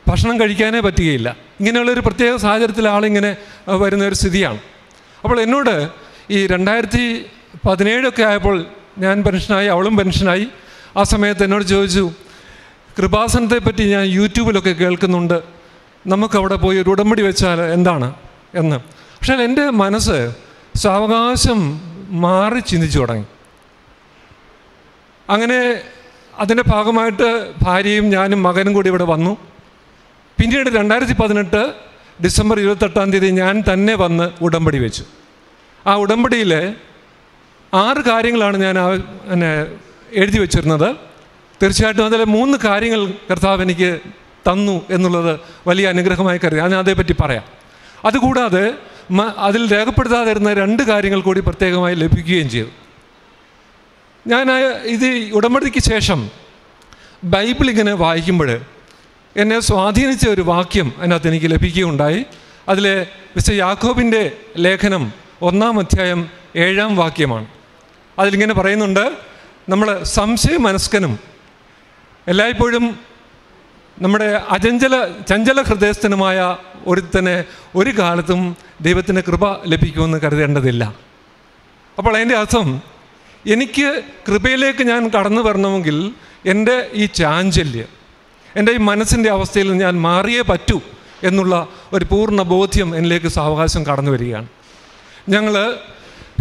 ഭക്ഷണം കഴിക്കാനേ പറ്റുകയില്ല. ഇങ്ങനെയുള്ളൊരു പ്രത്യേക സാഹചര്യത്തിൽ ആളിങ്ങനെ വരുന്ന ഒരു സ്ഥിതിയാണ്. അപ്പോൾ എന്നോട് ഈ രണ്ടായിരത്തി പതിനേഴൊക്കെ ആയപ്പോൾ ഞാൻ പെൻഷനായി അവളും പെൻഷനായി. ആ സമയത്ത് എന്നോട് ചോദിച്ചു കൃപാസനത്തെ പറ്റി ഞാൻ യൂട്യൂബിലൊക്കെ കേൾക്കുന്നുണ്ട്. നമുക്കവിടെ പോയി ഒരു ഉടമ്പടി വെച്ചാൽ എന്താണ്? എന്ന്. പക്ഷേ എന്റെ മനസ്സ് സാവകാശം മാറി ചിന്തിച്ചു തുടങ്ങി. അങ്ങനെ അതിന്റെ ഭാഗമായിട്ട് ഭാര്യയും ഞാനും മകനും കൂടി ഇവിടെ വന്നു. പിന്നീട് രണ്ടായിരത്തി പതിനെട്ട് ഡിസംബർ ഇരുപത്തെട്ടാം തീയതി ഞാൻ തന്നെ വന്ന് ഉടമ്പടി വെച്ചു. ആ ഉടമ്പടിയിൽ ആറ് കാര്യങ്ങളാണ് ഞാൻ എന്നെ എഴുതി വെച്ചിരുന്നത്. തീർച്ചയായിട്ടും അതിലെ മൂന്ന് കാര്യങ്ങൾ കർത്താവ് എനിക്ക് തന്നു എന്നുള്ളത് വലിയ അനുഗ്രഹമായി കരുതി. ഞാൻ അതേപ്പറ്റി പറയാം. അതുകൂടാതെ അതിൽ രേഖപ്പെടുത്താതിരുന്ന രണ്ട് കാര്യങ്ങൾ കൂടി പ്രത്യേകമായി ലഭിക്കുകയും ചെയ്തു. ഞാൻ ഇത് ഉടമ്പടിക്ക് ശേഷം ബൈബിൾ ഇങ്ങനെ വായിക്കുമ്പോൾ എന്നെ സ്വാധീനിച്ച ഒരു വാക്യം അതിനകത്ത് എനിക്ക് ലഭിക്കുകയുണ്ടായി. അതിലെ മിസ്റ്റർ യാക്കോബിന്റെ ലേഖനം ഒന്നാം അധ്യായം ഏഴാം വാക്യമാണ്. അതിലിങ്ങനെ പറയുന്നുണ്ട് നമ്മൾ സംശയ മനസ്കനും എല്ലായ്പ്പോഴും നമ്മുടെ അചഞ്ചല ചഞ്ചല ഹൃദയസ്ഥനുമായ ഒരുത്തനെ ഒരു കാലത്തും ദൈവത്തിന്റെ കൃപ ലഭിക്കുമെന്ന് കരുതേണ്ടതില്ല. അപ്പോൾ അതിന്റെ അർത്ഥം എനിക്ക് കൃപയിലേക്ക് ഞാൻ കടന്നു വരണമെങ്കിൽ എന്റെ ഈ ചാഞ്ചല്യം എന്റെ ഈ മനസ്സിന്റെ അവസ്ഥയിൽ ഞാൻ മാറിയേ പറ്റൂ എന്നുള്ള ഒരു പൂർണ ബോധ്യം എന്നിലേക്ക് സാവകാശം കടന്നു വരികയാണ്. ഞങ്ങൾ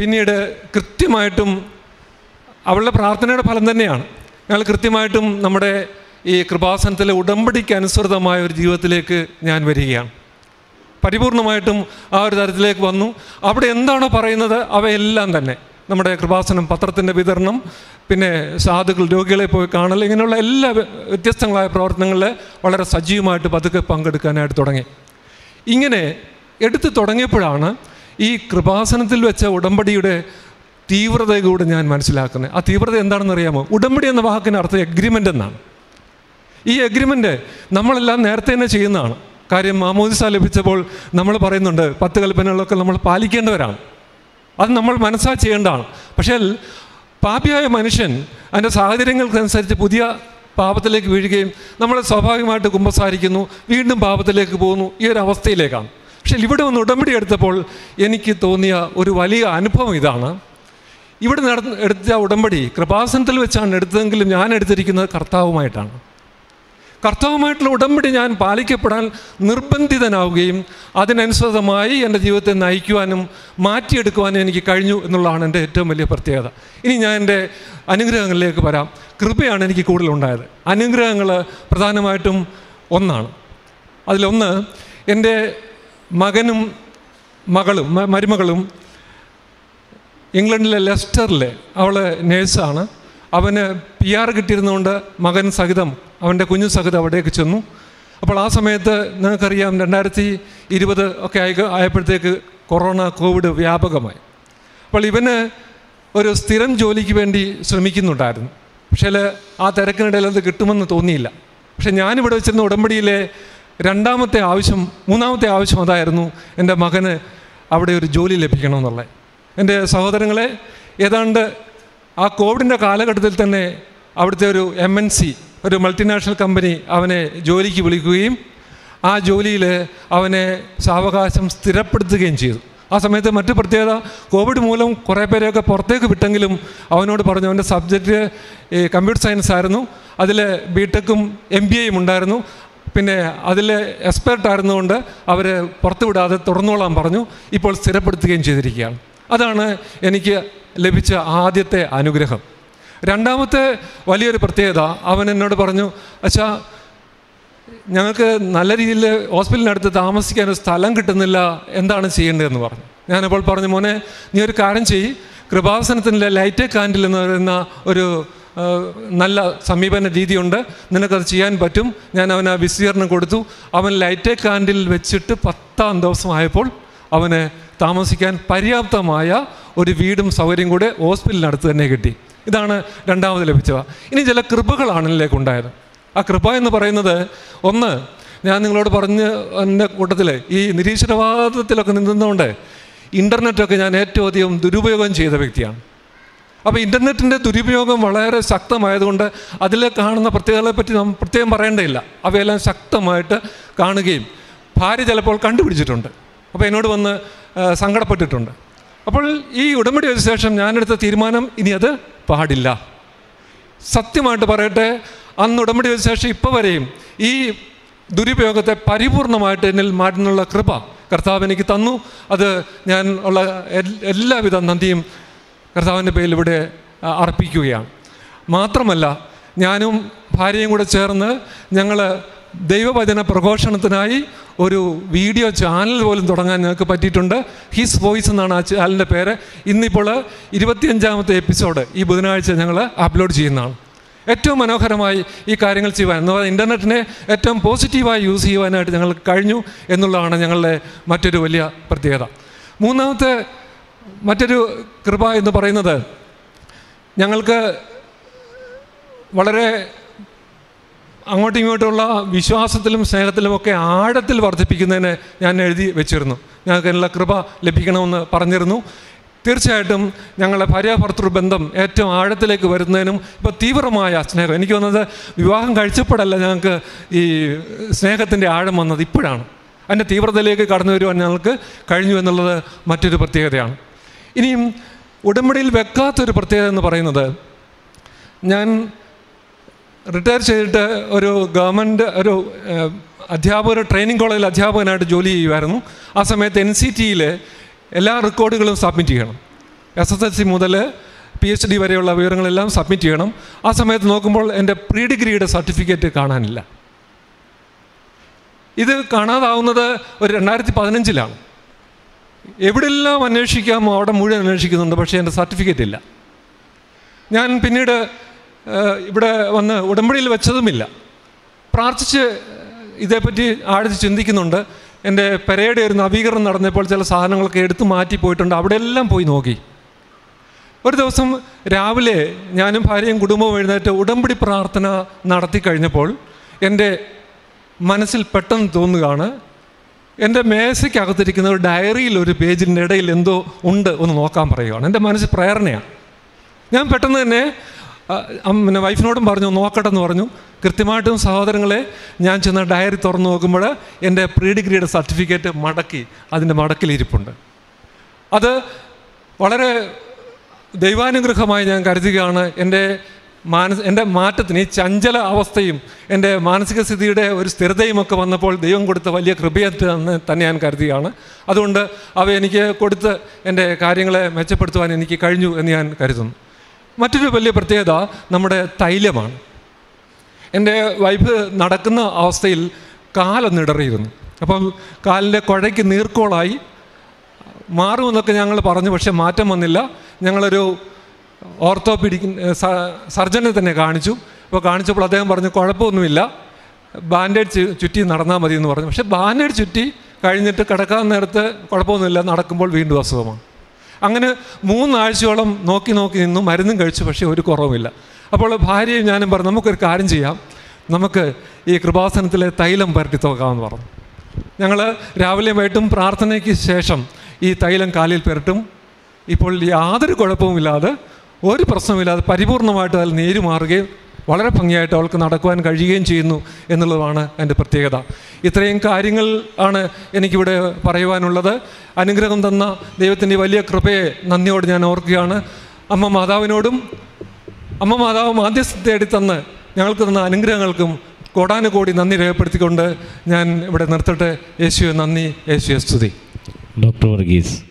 പിന്നീട് കൃത്യമായിട്ടും അവളുടെ പ്രാർത്ഥനയുടെ ഫലം തന്നെയാണ്. ഞങ്ങൾ കൃത്യമായിട്ടും നമ്മുടെ ഈ കൃപാസനത്തിലെ ഉടമ്പടിക്ക് അനുസൃതമായ ഒരു ജീവിതത്തിലേക്ക് ഞാൻ വരികയാണ്. പരിപൂർണമായിട്ടും ആ ഒരു തരത്തിലേക്ക് വന്നു. അവിടെ എന്താണോ പറയുന്നത് അവയെല്ലാം തന്നെ. നമ്മുടെ കൃപാസനം പത്രത്തിന്റെ വിതരണം പിന്നെ സാധുക്കൾ രോഗികളെ പോയി കാണൽ ഇങ്ങനെയുള്ള എല്ലാ വ്യ- വ്യത്യസ്തങ്ങളായ പ്രവർത്തനങ്ങളിൽ വളരെ സജീവമായിട്ട് പതുക്കെ പങ്കെടുക്കാനായിട്ട് തുടങ്ങി. ഇങ്ങനെ എടുത്തു തുടങ്ങിയപ്പോഴാണ് ഈ കൃപാസനത്തിൽ വെച്ച ഉടമ്പടിയുടെ തീവ്രത കൂടെ ഞാൻ മനസ്സിലാക്കുന്നത്. ആ തീവ്രത എന്താണെന്ന് അറിയാമോ ഉടമ്പടി എന്ന വാക്കിന് അർത്ഥം എഗ്രിമെന്റ് എന്നാണ്. ഈ എഗ്രിമെന്റ് നമ്മളെല്ലാം നേരത്തെ തന്നെ ചെയ്യുന്നതാണ്. കാര്യം മാമോദിസ ലഭിച്ചപ്പോൾ നമ്മൾ പറയുന്നുണ്ട് പത്ത് കൽപ്പനകളൊക്കെ നമ്മൾ പാലിക്കേണ്ടവരാണ്. അത് നമ്മൾ മനസ്സാ ചെയ്യേണ്ടതാണ്. പക്ഷേ പാപിയായ മനുഷ്യൻ അതിന്റെ സാഹചര്യങ്ങൾക്കനുസരിച്ച് പുതിയ പാപത്തിലേക്ക് വീഴുകയും നമ്മൾ സ്വാഭാവികമായിട്ട് കുമ്പസാരിക്കുന്നു വീണ്ടും പാപത്തിലേക്ക് പോകുന്നു ഈ ഒരു അവസ്ഥയിലേക്കാണ്. പക്ഷേ ഇവിടെ ഒന്ന് ഉടമ്പടി എടുത്തപ്പോൾ എനിക്ക് തോന്നിയ ഒരു വലിയ അനുഭവം ഇതാണ്. ഇവിടെ നട എടുത്ത ഉടമ്പടി കൃപാസനത്തിൽ വെച്ചാണ് എടുത്തതെങ്കിലും ഞാൻ എടുത്തിരിക്കുന്നത് കർത്താവുമായിട്ടാണ്. കർത്താവുമായിട്ടുള്ള ഉടമ്പടി ഞാൻ പാലിക്കപ്പെടാൻ നിർബന്ധിതനാവുകയും അതിനനുസൃതമായി എന്റെ ജീവിതത്തെ നയിക്കുവാനും മാറ്റിയെടുക്കുവാനും എനിക്ക് കഴിഞ്ഞു എന്നുള്ളതാണ് എന്റെ ഏറ്റവും വലിയ പ്രത്യേകത. ഇനി ഞാൻ എന്റെ അനുഗ്രഹങ്ങളിലേക്ക് വരാം. കൃപയാണ് എനിക്ക് കൂടുതലുണ്ടായത്. അനുഗ്രഹങ്ങൾ പ്രധാനമായിട്ടും ഒന്നാണ്. അതിലൊന്ന് എന്റെ മകനും മകളും മരുമകളും ഇംഗ്ലണ്ടിലെ ലെസ്റ്ററിലെ അവൾ നേഴ്സാണ്. അവന് പി ആർ കിട്ടിയിരുന്നുകൊണ്ട് മകൻ സഹിതം അവന്റെ കുഞ്ഞു സഹിതം അവിടേക്ക് ചെന്നു. അപ്പോൾ ആ സമയത്ത് നിങ്ങൾക്കറിയാം രണ്ടായിരത്തി ഇരുപത് ഒക്കെ ആയി ആയപ്പോഴത്തേക്ക് കൊറോണ കോവിഡ് വ്യാപകമായി. അപ്പോൾ ഇവന് ഒരു സ്ഥിരം ജോലിക്ക് വേണ്ടി ശ്രമിക്കുന്നുണ്ടായിരുന്നു. പക്ഷേ ആ തിരക്കിനിടയിൽ അത് കിട്ടുമെന്ന് തോന്നിയില്ല. പക്ഷേ ഞാനിവിടെ വെച്ചിരുന്ന ഉടമ്പടിയിലെ രണ്ടാമത്തെ ആവശ്യം മൂന്നാമത്തെ ആവശ്യം അതായിരുന്നു എന്റെ മകന് അവിടെ ഒരു ജോലി ലഭിക്കണമെന്നുള്ളത്. എന്റെ സഹോദരങ്ങളെ ഏതാണ്ട് ആ കോവിഡിന്റെ കാലഘട്ടത്തിൽ തന്നെ അവിടുത്തെ ഒരു എം എൻ സി ഒരു മൾട്ടിനാഷണൽ കമ്പനി അവനെ ജോലിക്ക് വിളിക്കുകയും ആ ജോലിയിൽ അവനെ സാവകാശം സ്ഥിരപ്പെടുത്തുകയും ചെയ്തു. ആ സമയത്ത് മറ്റു പ്രത്യേകത കോവിഡ് മൂലം കുറേ പേരെയൊക്കെ പുറത്തേക്ക് വിട്ടെങ്കിലും അവനോട് പറഞ്ഞു അവന്റെ സബ്ജക്റ്റ് ഈ കമ്പ്യൂട്ടർ സയൻസ് ആയിരുന്നു അതിൽ ബി ടെക്കും എം ബി എയും ഉണ്ടായിരുന്നു പിന്നെ അതിൽ എക്സ്പെർട്ട് ആയിരുന്നുകൊണ്ട് അവർ പുറത്തുവിടാതെ വിടാതെ തുറന്നോളാൻ പറഞ്ഞു ഇപ്പോൾ സ്ഥിരപ്പെടുത്തുകയും ചെയ്തിരിക്കുകയാണ്. അതാണ് എനിക്ക് ലഭിച്ച ആദ്യത്തെ അനുഗ്രഹം. രണ്ടാമത്തെ വലിയൊരു പ്രത്യേകത അവൻ എന്നോട് പറഞ്ഞു അച്ഛാ ഞങ്ങൾക്ക് നല്ല രീതിയിൽ ഹോസ്പിറ്റലിനടുത്ത് താമസിക്കാൻ ഒരു സ്ഥലം കിട്ടുന്നില്ല എന്താണ് ചെയ്യേണ്ടതെന്ന് പറഞ്ഞു. ഞാനപ്പോൾ പറഞ്ഞു മോനെ നീ ഒരു കാര്യം ചെയ്യ്. കൃപാസനത്തിന്റെ ലൈറ്റ് കാൻഡിൽ എന്ന് പറയുന്ന ഒരു നല്ല സമീപന രീതിയുണ്ട്. നിനക്കത് ചെയ്യാൻ പറ്റും. ഞാൻ അവന് വിശദീകരണം കൊടുത്തു. അവൻ ലൈറ്റ് കാൻഡിൽ വെച്ചിട്ട് പത്താം ദിവസമായപ്പോൾ അവന് താമസിക്കാൻ പര്യാപ്തമായ ഒരു വീടും സൗകര്യം കൂടെ ഹോസ്പിറ്റലിനടുത്ത് തന്നെ കിട്ടി. ഇതാണ് രണ്ടാമത് ലഭിച്ചവ. ഇനി ചില കൃപകളാണ് ഉണ്ടായത്. ആ കൃപ എന്ന് പറയുന്നത് ഒന്ന് ഞാൻ നിങ്ങളോട് പറഞ്ഞ എന്റെ കൂട്ടത്തിൽ ഈ നിരീശ്വരവാദത്തിലൊക്കെ നിന്നുകൊണ്ട് ഇന്റർനെറ്റൊക്കെ ഞാൻ ഏറ്റവും അധികം ദുരുപയോഗം ചെയ്ത വ്യക്തിയാണ്. അപ്പോൾ ഇന്റർനെറ്റിന്റെ ദുരുപയോഗം വളരെ ശക്തമായതുകൊണ്ട് അതിൽ കാണുന്ന പ്രത്യേകതകളെ പറ്റി നാം പ്രത്യേകം പറയേണ്ടതില്ല. അവയെല്ലാം ശക്തമായിട്ട് കാണുകയും ഭാര്യ ചിലപ്പോൾ കണ്ടുപിടിച്ചിട്ടുണ്ട്. അപ്പോൾ എന്നോട് വന്ന് സങ്കടപ്പെട്ടിട്ടുണ്ട്. അപ്പോൾ ഈ ഉടമ്പടി വെച്ച ശേഷം ഞാനെടുത്ത തീരുമാനം ഇനി അത് പാടില്ല. സത്യമായിട്ട് പറയട്ടെ അന്ന് ഉടമ്പടി വെച്ച ശേഷം ഇപ്പോൾ വരെയും ഈ ദുരുപയോഗത്തെ പരിപൂർണമായിട്ട് എന്നിൽ മാറ്റുന്നുള്ള കൃപ കർത്താവ് എനിക്ക് തന്നു. അത് ഞാൻ ഉള്ള എല്ലാവിധ നന്ദിയും കർത്താവിന്റെ പേരിൽ ഇവിടെ അർപ്പിക്കുകയാണ്. മാത്രമല്ല ഞാനും ഭാര്യയും കൂടെ ചേർന്ന് ഞങ്ങൾ ദൈവവചന പ്രഘോഷണത്തിനായി ഒരു വീഡിയോ ചാനൽ പോലും തുടങ്ങാൻ ഞങ്ങൾക്ക് പറ്റിയിട്ടുണ്ട്. ഹിസ് വോയിസ് എന്നാണ് ആ ചാനലിന്റെ പേര്. ഇന്നിപ്പോൾ ഇരുപത്തിയഞ്ചാമത്തെ എപ്പിസോഡ് ഈ ബുധനാഴ്ച ഞങ്ങൾ അപ്ലോഡ് ചെയ്യുന്നതാണ്. ഏറ്റവും മനോഹരമായി ഈ കാര്യങ്ങൾ ചെയ്യുവാൻ എന്ന് പറഞ്ഞാൽ ഇന്റർനെറ്റിനെ ഏറ്റവും പോസിറ്റീവായി യൂസ് ചെയ്യുവാനായിട്ട് ഞങ്ങൾ കഴിഞ്ഞു എന്നുള്ളതാണ് ഞങ്ങളുടെ മറ്റൊരു വലിയ പ്രത്യേകത. മൂന്നാമത്തെ മറ്റൊരു കൃപ എന്ന് പറയുന്നത് ഞങ്ങൾക്ക് വളരെ അങ്ങോട്ടും ഇങ്ങോട്ടുമുള്ള വിശ്വാസത്തിലും സ്നേഹത്തിലുമൊക്കെ ആഴത്തിൽ വർദ്ധിപ്പിക്കുന്നതിന് ഞാൻ എഴുതി വെച്ചിരുന്നു. ഞങ്ങൾക്ക് അതിനുള്ള കൃപ ലഭിക്കണമെന്ന് പറഞ്ഞിരുന്നു. തീർച്ചയായിട്ടും ഞങ്ങളുടെ ഭാര്യാഭർത്തൃ ബന്ധം ഏറ്റവും ആഴത്തിലേക്ക് വരുന്നതിനും ഇപ്പോൾ തീവ്രമായ സ്നേഹം. എനിക്ക് വന്നത് വിവാഹം കഴിച്ചപ്പോഴല്ല ഞങ്ങൾക്ക് ഈ സ്നേഹത്തിന്റെ ആഴം വന്നത്. ഇപ്പോഴാണ്. അതിന്റെ തീവ്രതയിലേക്ക് കടന്നു വരുവാൻ ഞങ്ങൾക്ക് കഴിഞ്ഞു എന്നുള്ളത് മറ്റൊരു പ്രത്യേകതയാണ്. ഇനിയും ഉടമ്പടിയിൽ വെക്കാത്തൊരു പ്രത്യേകത എന്ന് പറയുന്നത് ഞാൻ റിട്ടയർ ചെയ്തിട്ട് ഒരു ഗവൺമെന്റ് ഒരു അധ്യാപകർ ട്രെയിനിങ് കോളേജിൽ അധ്യാപകനായിട്ട് ജോലി ചെയ്യുമായിരുന്നു ആ സമയത്ത് എൻ സി ടിയിൽ എല്ലാ റെക്കോർഡുകളും സബ്മിറ്റ് ചെയ്യണം. എസ് എസ് എൽ സി മുതൽ പി എച്ച് ഡി വരെയുള്ള വിവരങ്ങളെല്ലാം സബ്മിറ്റ് ചെയ്യണം. ആ സമയത്ത് നോക്കുമ്പോൾ എന്റെ പ്രീ ഡിഗ്രിയുടെ സർട്ടിഫിക്കറ്റ് കാണാനില്ല. ഇത് കാണാതാവുന്നത് ഒരു രണ്ടായിരത്തി പതിനഞ്ചിലാണ് എവിടെല്ലാം അന്വേഷിക്കാമോ അവിടെ മുഴുവൻ അന്വേഷിക്കുന്നുണ്ട് പക്ഷേ എന്റെ സർട്ടിഫിക്കറ്റ് ഇല്ല. ഞാൻ പിന്നീട് ഇവിടെ വന്ന് ഉടമ്പടിയിൽ വെച്ചതുമില്ല. പ്രാർത്ഥിച്ച് ഇതേപ്പറ്റി ആഴ്ച ചിന്തിക്കുന്നുണ്ട്. എന്റെ പെരയുടെ ഒരു നവീകരണം നടന്നപ്പോൾ ചില സാധനങ്ങളൊക്കെ എടുത്തു മാറ്റി പോയിട്ടുണ്ട്. അവിടെയെല്ലാം പോയി നോക്കി. ഒരു ദിവസം രാവിലെ ഞാനും ഭാര്യയും കുടുംബവും എഴുന്നേറ്റ് ഉടമ്പടി പ്രാർത്ഥന നടത്തി കഴിഞ്ഞപ്പോൾ എന്റെ മനസ്സിൽ പെട്ടെന്ന് തോന്നുകയാണ് എന്റെ മേശയ്ക്കകത്തിരിക്കുന്ന ഒരു ഡയറിയിൽ ഒരു പേജിന്റെ ഇടയിൽ എന്തോ ഉണ്ട് ഒന്ന് നോക്കാൻ പറയുകയാണ്. എന്റെ മനസ്സിൽ പ്രേരണയാണ്. ഞാൻ പെട്ടെന്ന് തന്നെ പിന്നെ വൈഫിനോടും പറഞ്ഞു നോക്കട്ടെ എന്ന് പറഞ്ഞു. കൃത്യമായിട്ടും സഹോദരങ്ങളെ ഞാൻ ചെന്ന ഡയറി തുറന്നു നോക്കുമ്പോൾ എന്റെ പ്രീ ഡിഗ്രിയുടെ സർട്ടിഫിക്കറ്റ് മടക്കി അതിന്റെ മടക്കിലിരിപ്പുണ്ട്. അത് വളരെ ദൈവാനുഗ്രഹമായി ഞാൻ കരുതുകയാണ്. എന്റെ മാനസ എന്റെ മാറ്റത്തിന് ഈ ചഞ്ചല അവസ്ഥയും എന്റെ മാനസിക സ്ഥിതിയുടെ ഒരു സ്ഥിരതയും ഒക്കെ വന്നപ്പോൾ ദൈവം കൊടുത്ത വലിയ കൃപയെന്ന് തന്നെ ഞാൻ കരുതുകയാണ്. അതുകൊണ്ട് അവ എനിക്ക് കൊടുത്ത് എന്റെ കാര്യങ്ങളെ മെച്ചപ്പെടുത്തുവാൻ എനിക്ക് കഴിഞ്ഞു എന്ന് ഞാൻ കരുതുന്നു. മറ്റൊരു വലിയ പ്രത്യേകത നമ്മുടെ തൈലമാണ്. എന്റെ വൈഫ് നടക്കുന്ന അവസ്ഥയിൽ കാലൊന്നിടറിയിരുന്നു അപ്പം കാലിന്റെ കുഴയ്ക്ക് നീർക്കോളായി. മാറുമെന്നൊക്കെ ഞങ്ങൾ പറഞ്ഞു പക്ഷേ മാറ്റം വന്നില്ല. ഞങ്ങളൊരു ഓർത്തോപീഡിക് സർജനെ തന്നെ കാണിച്ചു. അപ്പോൾ കാണിച്ചപ്പോൾ അദ്ദേഹം പറഞ്ഞു കുഴപ്പമൊന്നുമില്ല. ബാൻഡേഡ് ചുറ്റി നടന്നാൽ മതി എന്ന് പറഞ്ഞു. പക്ഷേ ബാൻഡേഡ് ചുറ്റി കഴിഞ്ഞിട്ട് കിടക്കാൻ നേരത്ത് കുഴപ്പമൊന്നുമില്ല. നടക്കുമ്പോൾ വീണ്ടും അസുഖമാണ്. അങ്ങനെ മൂന്നാഴ്ചയോളം നോക്കി നോക്കി നിന്നു മരുന്നും കഴിച്ചു പക്ഷേ ഒരു കുറവുമില്ല. അപ്പോൾ ഭാര്യയും ഞാനും പറഞ്ഞു നമുക്കൊരു കാര്യം ചെയ്യാം. നമുക്ക് ഈ കൃപാസനത്തിലെ തൈലം പരട്ടി തോക്കാമെന്ന് പറഞ്ഞു. ഞങ്ങൾ രാവിലെയും വൈകിട്ടും പ്രാർത്ഥനയ്ക്ക് ശേഷം ഈ തൈലം കാലിൽ പുരട്ടും. ഇപ്പോൾ യാതൊരു കുഴപ്പവുമില്ലാതെ ഒരു പ്രശ്നമില്ലാതെ പരിപൂർണമായിട്ട് അതിൽ നീര് മാറുകയും വളരെ ഭംഗിയായിട്ട് അവൾക്ക് നടക്കുവാൻ കഴിയുകയും ചെയ്യുന്നു എന്നുള്ളതാണ് എന്റെ പ്രത്യേകത. ഇത്രയും കാര്യങ്ങൾ ആണ് എനിക്കിവിടെ പറയുവാനുള്ളത്. അനുഗ്രഹം തന്ന ദൈവത്തിന്റെ വലിയ കൃപയെ നന്ദിയോട് ഞാൻ ഓർക്കുകയാണ്. അമ്മ മാതാവിനോടും അമ്മ മാതാവ് മാധ്യസ്ഥ തേടി തന്ന് ഞങ്ങൾക്ക് തന്ന അനുഗ്രഹങ്ങൾക്കും കോടാനുകോടി നന്ദി രേഖപ്പെടുത്തിക്കൊണ്ട് ഞാൻ ഇവിടെ നിർത്തട്ടെ. യേശുവെ നന്ദി. യേശുവെ സ്തുതി. ഡോക്ടർ വർഗീസ്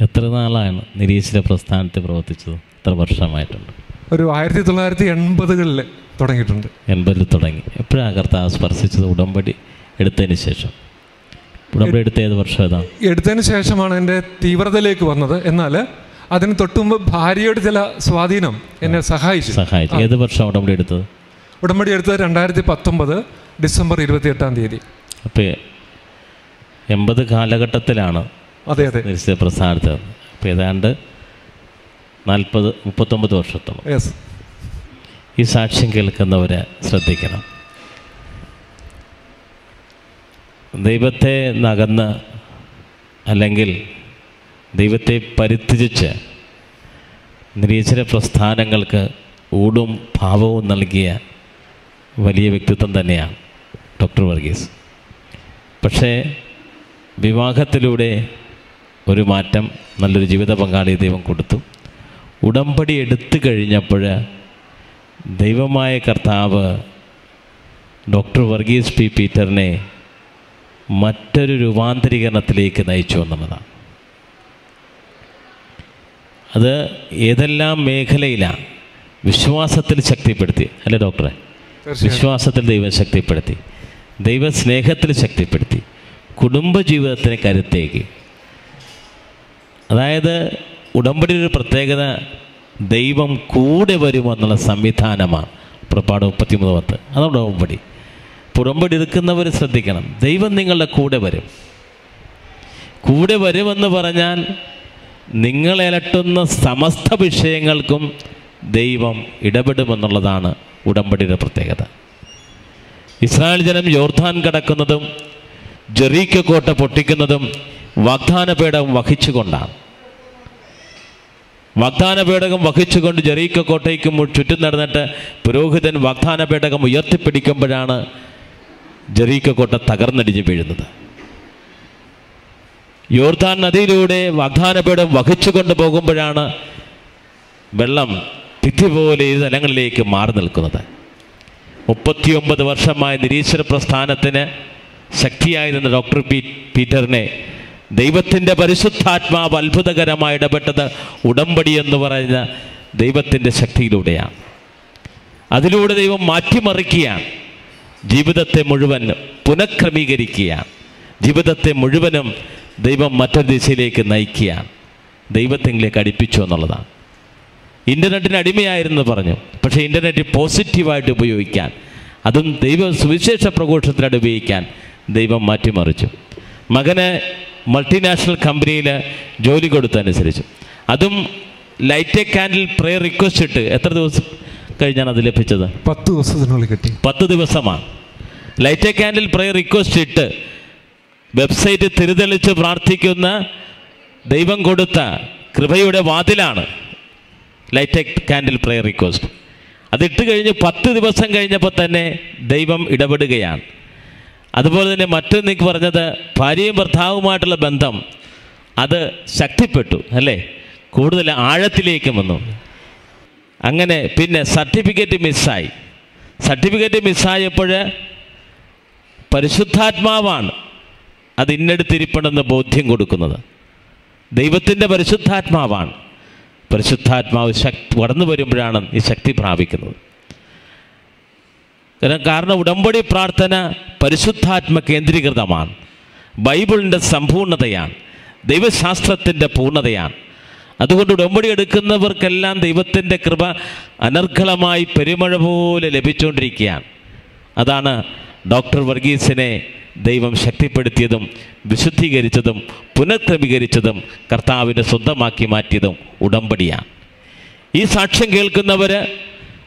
എത്ര നാളാണ് നിരീശ്വര പ്രസ്ഥാനത്തിൽ പ്രവർത്തിച്ചത്? എത്ര വർഷമായിട്ടുണ്ട്? ഒരു ആയിരത്തി തൊള്ളായിരത്തി എൺപതുകളിൽ തുടങ്ങിയിട്ടുണ്ട്. എൺപതിൽ തുടങ്ങി. എപ്പോഴാണ് കർത്താവ് സ്പർശിച്ചത്? ഉടമ്പടി എടുത്തതിന് ശേഷം. ഉടമ്പടി എടുത്ത ഏത് വർഷം ഏതാ എടുത്തതിന് ശേഷമാണ് എന്റെ തീവ്രതയിലേക്ക് വന്നത്. എന്നാൽ അതിന് തൊട്ടുമുമ്പ് ഭാര്യയുടെ ചില സ്വാധീനം എന്നെ സഹായിച്ചു. സഹായിച്ചു. ഏത് വർഷം ഉടമ്പടി എടുത്തത്? ഉടമ്പടി എടുത്തത് രണ്ടായിരത്തി പത്തൊമ്പത് ഡിസംബർ ഇരുപത്തി എട്ടാം തീയതി. അപ്പോൾ എൺപത് കാലഘട്ടത്തിലാണ് അതെ അതെ. പ്രസ്ഥാനത്തിൽ അപ്പോൾ ഏതാണ്ട് നാൽപ്പത് മുപ്പത്തൊമ്പത് വർഷത്തോളം. യെസ് ഈ സാക്ഷ്യം കേൾക്കുന്നവരെ ശ്രദ്ധിക്കണം. ദൈവത്തെ നകന്ന് അല്ലെങ്കിൽ ദൈവത്തെ പരിത്യജിച്ച് നിരീശ്വര പ്രസ്ഥാനങ്ങൾക്ക് ഊടും ഭാവവും നൽകിയ വലിയ വ്യക്തിത്വം തന്നെയാണ് ഡോക്ടർ വർഗീസ്. പക്ഷേ വിവാഹത്തിലൂടെ ഒരു മാറ്റം നല്ലൊരു ജീവിത പങ്കാളി ദൈവം കൊടുത്തു. ഉടമ്പടി എടുത്തു കഴിഞ്ഞപ്പോൾ ദൈവമായ കർത്താവ് ഡോക്ടർ വർഗീസ് പി പീറ്ററിനെ മറ്റൊരു രൂപാന്തരീകരണത്തിലേക്ക് നയിച്ചു എന്നുള്ളതാണ്. അത് ഏതെല്ലാം മേഖലയിലാണ് വിശ്വാസത്തിൽ ശക്തിപ്പെടുത്തി അല്ലേ ഡോക്ടറെ? വിശ്വാസത്തിൽ ദൈവം ശക്തിപ്പെടുത്തി ദൈവസ്നേഹത്തിൽ ശക്തിപ്പെടുത്തി കുടുംബജീവിതത്തിന് കരുത്തേക്ക് അതായത് ഉടമ്പടിയുടെ ഒരു പ്രത്യേകത ദൈവം കൂടെ വരുമെന്നുള്ള സംവിധാനമാണ്. പുറപ്പാട് മുപ്പത്തിമൂന്ന് പത്ത്. അതാണ് ഉടമ്പടി. ഉടമ്പടി എടുക്കുന്നവർ ശ്രദ്ധിക്കണം. ദൈവം നിങ്ങളുടെ കൂടെ വരും. കൂടെ വരുമെന്ന് പറഞ്ഞാൽ നിങ്ങളിലട്ടുന്ന സമസ്ത വിഷയങ്ങൾക്കും ദൈവം ഇടപെടുമെന്നുള്ളതാണ് ഉടമ്പടിയുടെ പ്രത്യേകത. ഇസ്രായേൽ ജനം യോർധാൻ കടക്കുന്നതും ജെറീക്ക കോട്ട പൊട്ടിക്കുന്നതും വാഗ്ദാന പേടകം വഹിച്ചുകൊണ്ടാണ്. വാഗ്ദാന പേടകം വഹിച്ചുകൊണ്ട് ജെറീക്ക കോട്ടയ്ക്ക് ചുറ്റും നടന്നിട്ട് പുരോഹിതൻ വാഗ്ദാന പേടകം ഉയർത്തിപ്പിടിക്കുമ്പോഴാണ് ജെറീക്ക കോട്ട തകർന്നടിഞ്ഞ് വീഴുന്നത്. യോർദാൻ നദിയിലൂടെ വാഗ്ദാന പേടം വഹിച്ചുകൊണ്ട് പോകുമ്പോഴാണ് വെള്ളം തിഥി പോലെ ഈ സ്ഥലങ്ങളിലേക്ക് മാറി നിൽക്കുന്നത്. മുപ്പത്തിയൊമ്പത് വർഷമായ നിരീശ്വര പ്രസ്ഥാനത്തിന് ശക്തിയായിരുന്ന ഡോക്ടർ പീറ്ററിനെ ദൈവത്തിന്റെ പരിശുദ്ധാത്മാവ് അത്ഭുതകരമായി ഇടപെട്ടത് ഉടമ്പടി എന്ന് പറയുന്ന ദൈവത്തിന്റെ ശക്തിയിലൂടെയാണ്. അതിലൂടെ ദൈവം മാറ്റിമറിക്കുകയാണ്. ജീവിതത്തെ മുഴുവൻ പുനഃക്രമീകരിക്കുകയാണ്. ജീവിതത്തെ മുഴുവനും ദൈവം മറ്റൊരു ദിശയിലേക്ക് നയിക്കുകയാണ്. ദൈവത്തിലേക്ക് അടുപ്പിച്ചു എന്നുള്ളതാണ്. ഇന്റർനെറ്റിന് അടിമയായിരുന്നു പറഞ്ഞു. പക്ഷേ ഇന്റർനെറ്റ് പോസിറ്റീവായിട്ട് ഉപയോഗിക്കാൻ അതും ദൈവം സുവിശേഷ പ്രഘോഷത്തിനായിട്ട് ഉപയോഗിക്കാൻ ദൈവം മാറ്റിമറിച്ചു. മകന് മൾട്ടിനാഷണൽ കമ്പനിയിൽ ജോലി കൊടുത്തനുസരിച്ച് അതും light a candle prayer request ഇട്ട് എത്ര ദിവസം കഴിഞ്ഞാണ് അത് ലഭിച്ചത്? പത്ത് ദിവസത്തിനുള്ളിൽ കിട്ടി. പത്ത് ദിവസമാണ്. Light a candle prayer request ഇട്ട് വെബ്സൈറ്റ് തിരുതെളിച്ച് പ്രാർത്ഥിക്കുന്ന ദൈവം കൊടുത്ത കൃപയുടെ വാതിലാണ് light a candle prayer request. അതിട്ട് കഴിഞ്ഞ് പത്ത് ദിവസം കഴിഞ്ഞപ്പോൾ തന്നെ ദൈവം ഇടപെടുകയാണ്. അതുപോലെ തന്നെ മറ്റൊന്നിക്ക് പറഞ്ഞത് ഭാര്യയും ഭർത്താവുമായിട്ടുള്ള ബന്ധം അത് ശക്തിപ്പെട്ടു അല്ലേ? കൂടുതൽ ആഴത്തിലേക്ക് വന്നു. അങ്ങനെ പിന്നെ സർട്ടിഫിക്കറ്റ് മിസ്സായി. സർട്ടിഫിക്കറ്റ് മിസ്സായപ്പോൾ പരിശുദ്ധാത്മാവാണ് അത് ഇന്നെടുത്തിരിപ്പണമെന്ന് ബോധ്യം കൊടുക്കുന്നത്. ദൈവത്തിന്റെ പരിശുദ്ധാത്മാവാണ്. പരിശുദ്ധാത്മാവ് ശക്തി വളർന്നു വരുമ്പോഴാണ് ഈ ശക്തി പ്രാപിക്കുന്നത്. കാരണം ഉടമ്പടി പ്രാർത്ഥന പരിശുദ്ധാത്മ കേന്ദ്രീകൃതമാണ്. ബൈബിളിന്റെ സമ്പൂർണതയാണ് ദൈവശാസ്ത്രത്തിന്റെ പൂർണതയാണ് അതുകൊണ്ട് ഉടമ്പടി എടുക്കുന്നവർക്കെല്ലാം ദൈവത്തിന്റെ കൃപ അനർഘളമായി പെരുമഴ പോലെ ലഭിച്ചുകൊണ്ടിരിക്കുകയാണ്. അതാണ് ഡോക്ടർ വർഗീസിനെ ദൈവം ശക്തിപ്പെടുത്തിയതും വിശുദ്ധീകരിച്ചതും പുനഃക്രമീകരിച്ചതും കർത്താവിനെ സ്വന്തമാക്കി മാറ്റിയതും ഉടമ്പടിയാണ്. ഈ സാക്ഷ്യം കേൾക്കുന്നവർ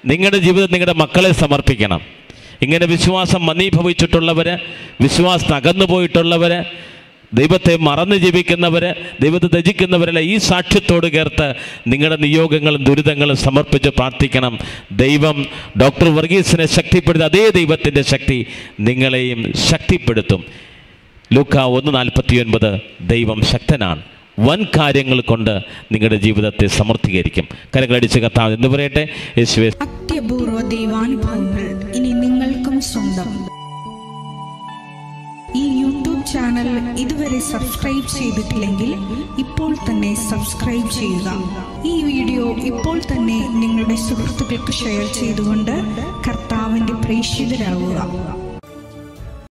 നിങ്ങളുടെ ജീവിതം നിങ്ങളുടെ മക്കളെ സമർപ്പിക്കണം. ഇങ്ങനെ വിശ്വാസം മന്ദീഭവിച്ചിട്ടുള്ളവർ വിശ്വാസം അകന്നു പോയിട്ടുള്ളവർ ദൈവത്തെ മറന്നു ജീവിക്കുന്നവർ ദൈവത്തെ ത്യജിക്കുന്നവരെല്ലാം ഈ സാക്ഷ്യത്തോട് ചേർത്ത് നിങ്ങളുടെ നിയോഗങ്ങളും ദുരിതങ്ങളും സമർപ്പിച്ച് പ്രാർത്ഥിക്കണം. ദൈവം ഡോക്ടർ വർഗീസിനെ ശക്തിപ്പെടുത്തി അതേ ദൈവത്തിന്റെ ശക്തി നിങ്ങളെയും ശക്തിപ്പെടുത്തും. ലൂക്ക ഒന്ന് നാൽപ്പത്തി ഒൻപത് ദൈവം ശക്തനാണ്. വൻ കാര്യങ്ങൾ കൊണ്ട് നിങ്ങളുടെ ജീവിതത്തെ സമർത്ഥീകരിക്കും കരകളടിച്ച് കത്താവ് എന്ന് പറയട്ടെ? യേശുവെ. അത്യപൂർവ ദൈവാനുഭവങ്ങൾ ഇനി നിങ്ങൾക്കും സ്വന്തം. ഈ യൂട്യൂബ് ചാനൽ ഇതുവരെ സബ്സ്ക്രൈബ് ചെയ്തിട്ടില്ലെങ്കിൽ ഇപ്പോൾ തന്നെ സബ്സ്ക്രൈബ് ചെയ്യുക. ഈ വീഡിയോ ഇപ്പോൾ തന്നെ നിങ്ങളുടെ സുഹൃത്തുക്കൾക്ക് ഷെയർ ചെയ്തുകൊണ്ട് കർത്താവിന്റെ പ്രേക്ഷിതരാകുക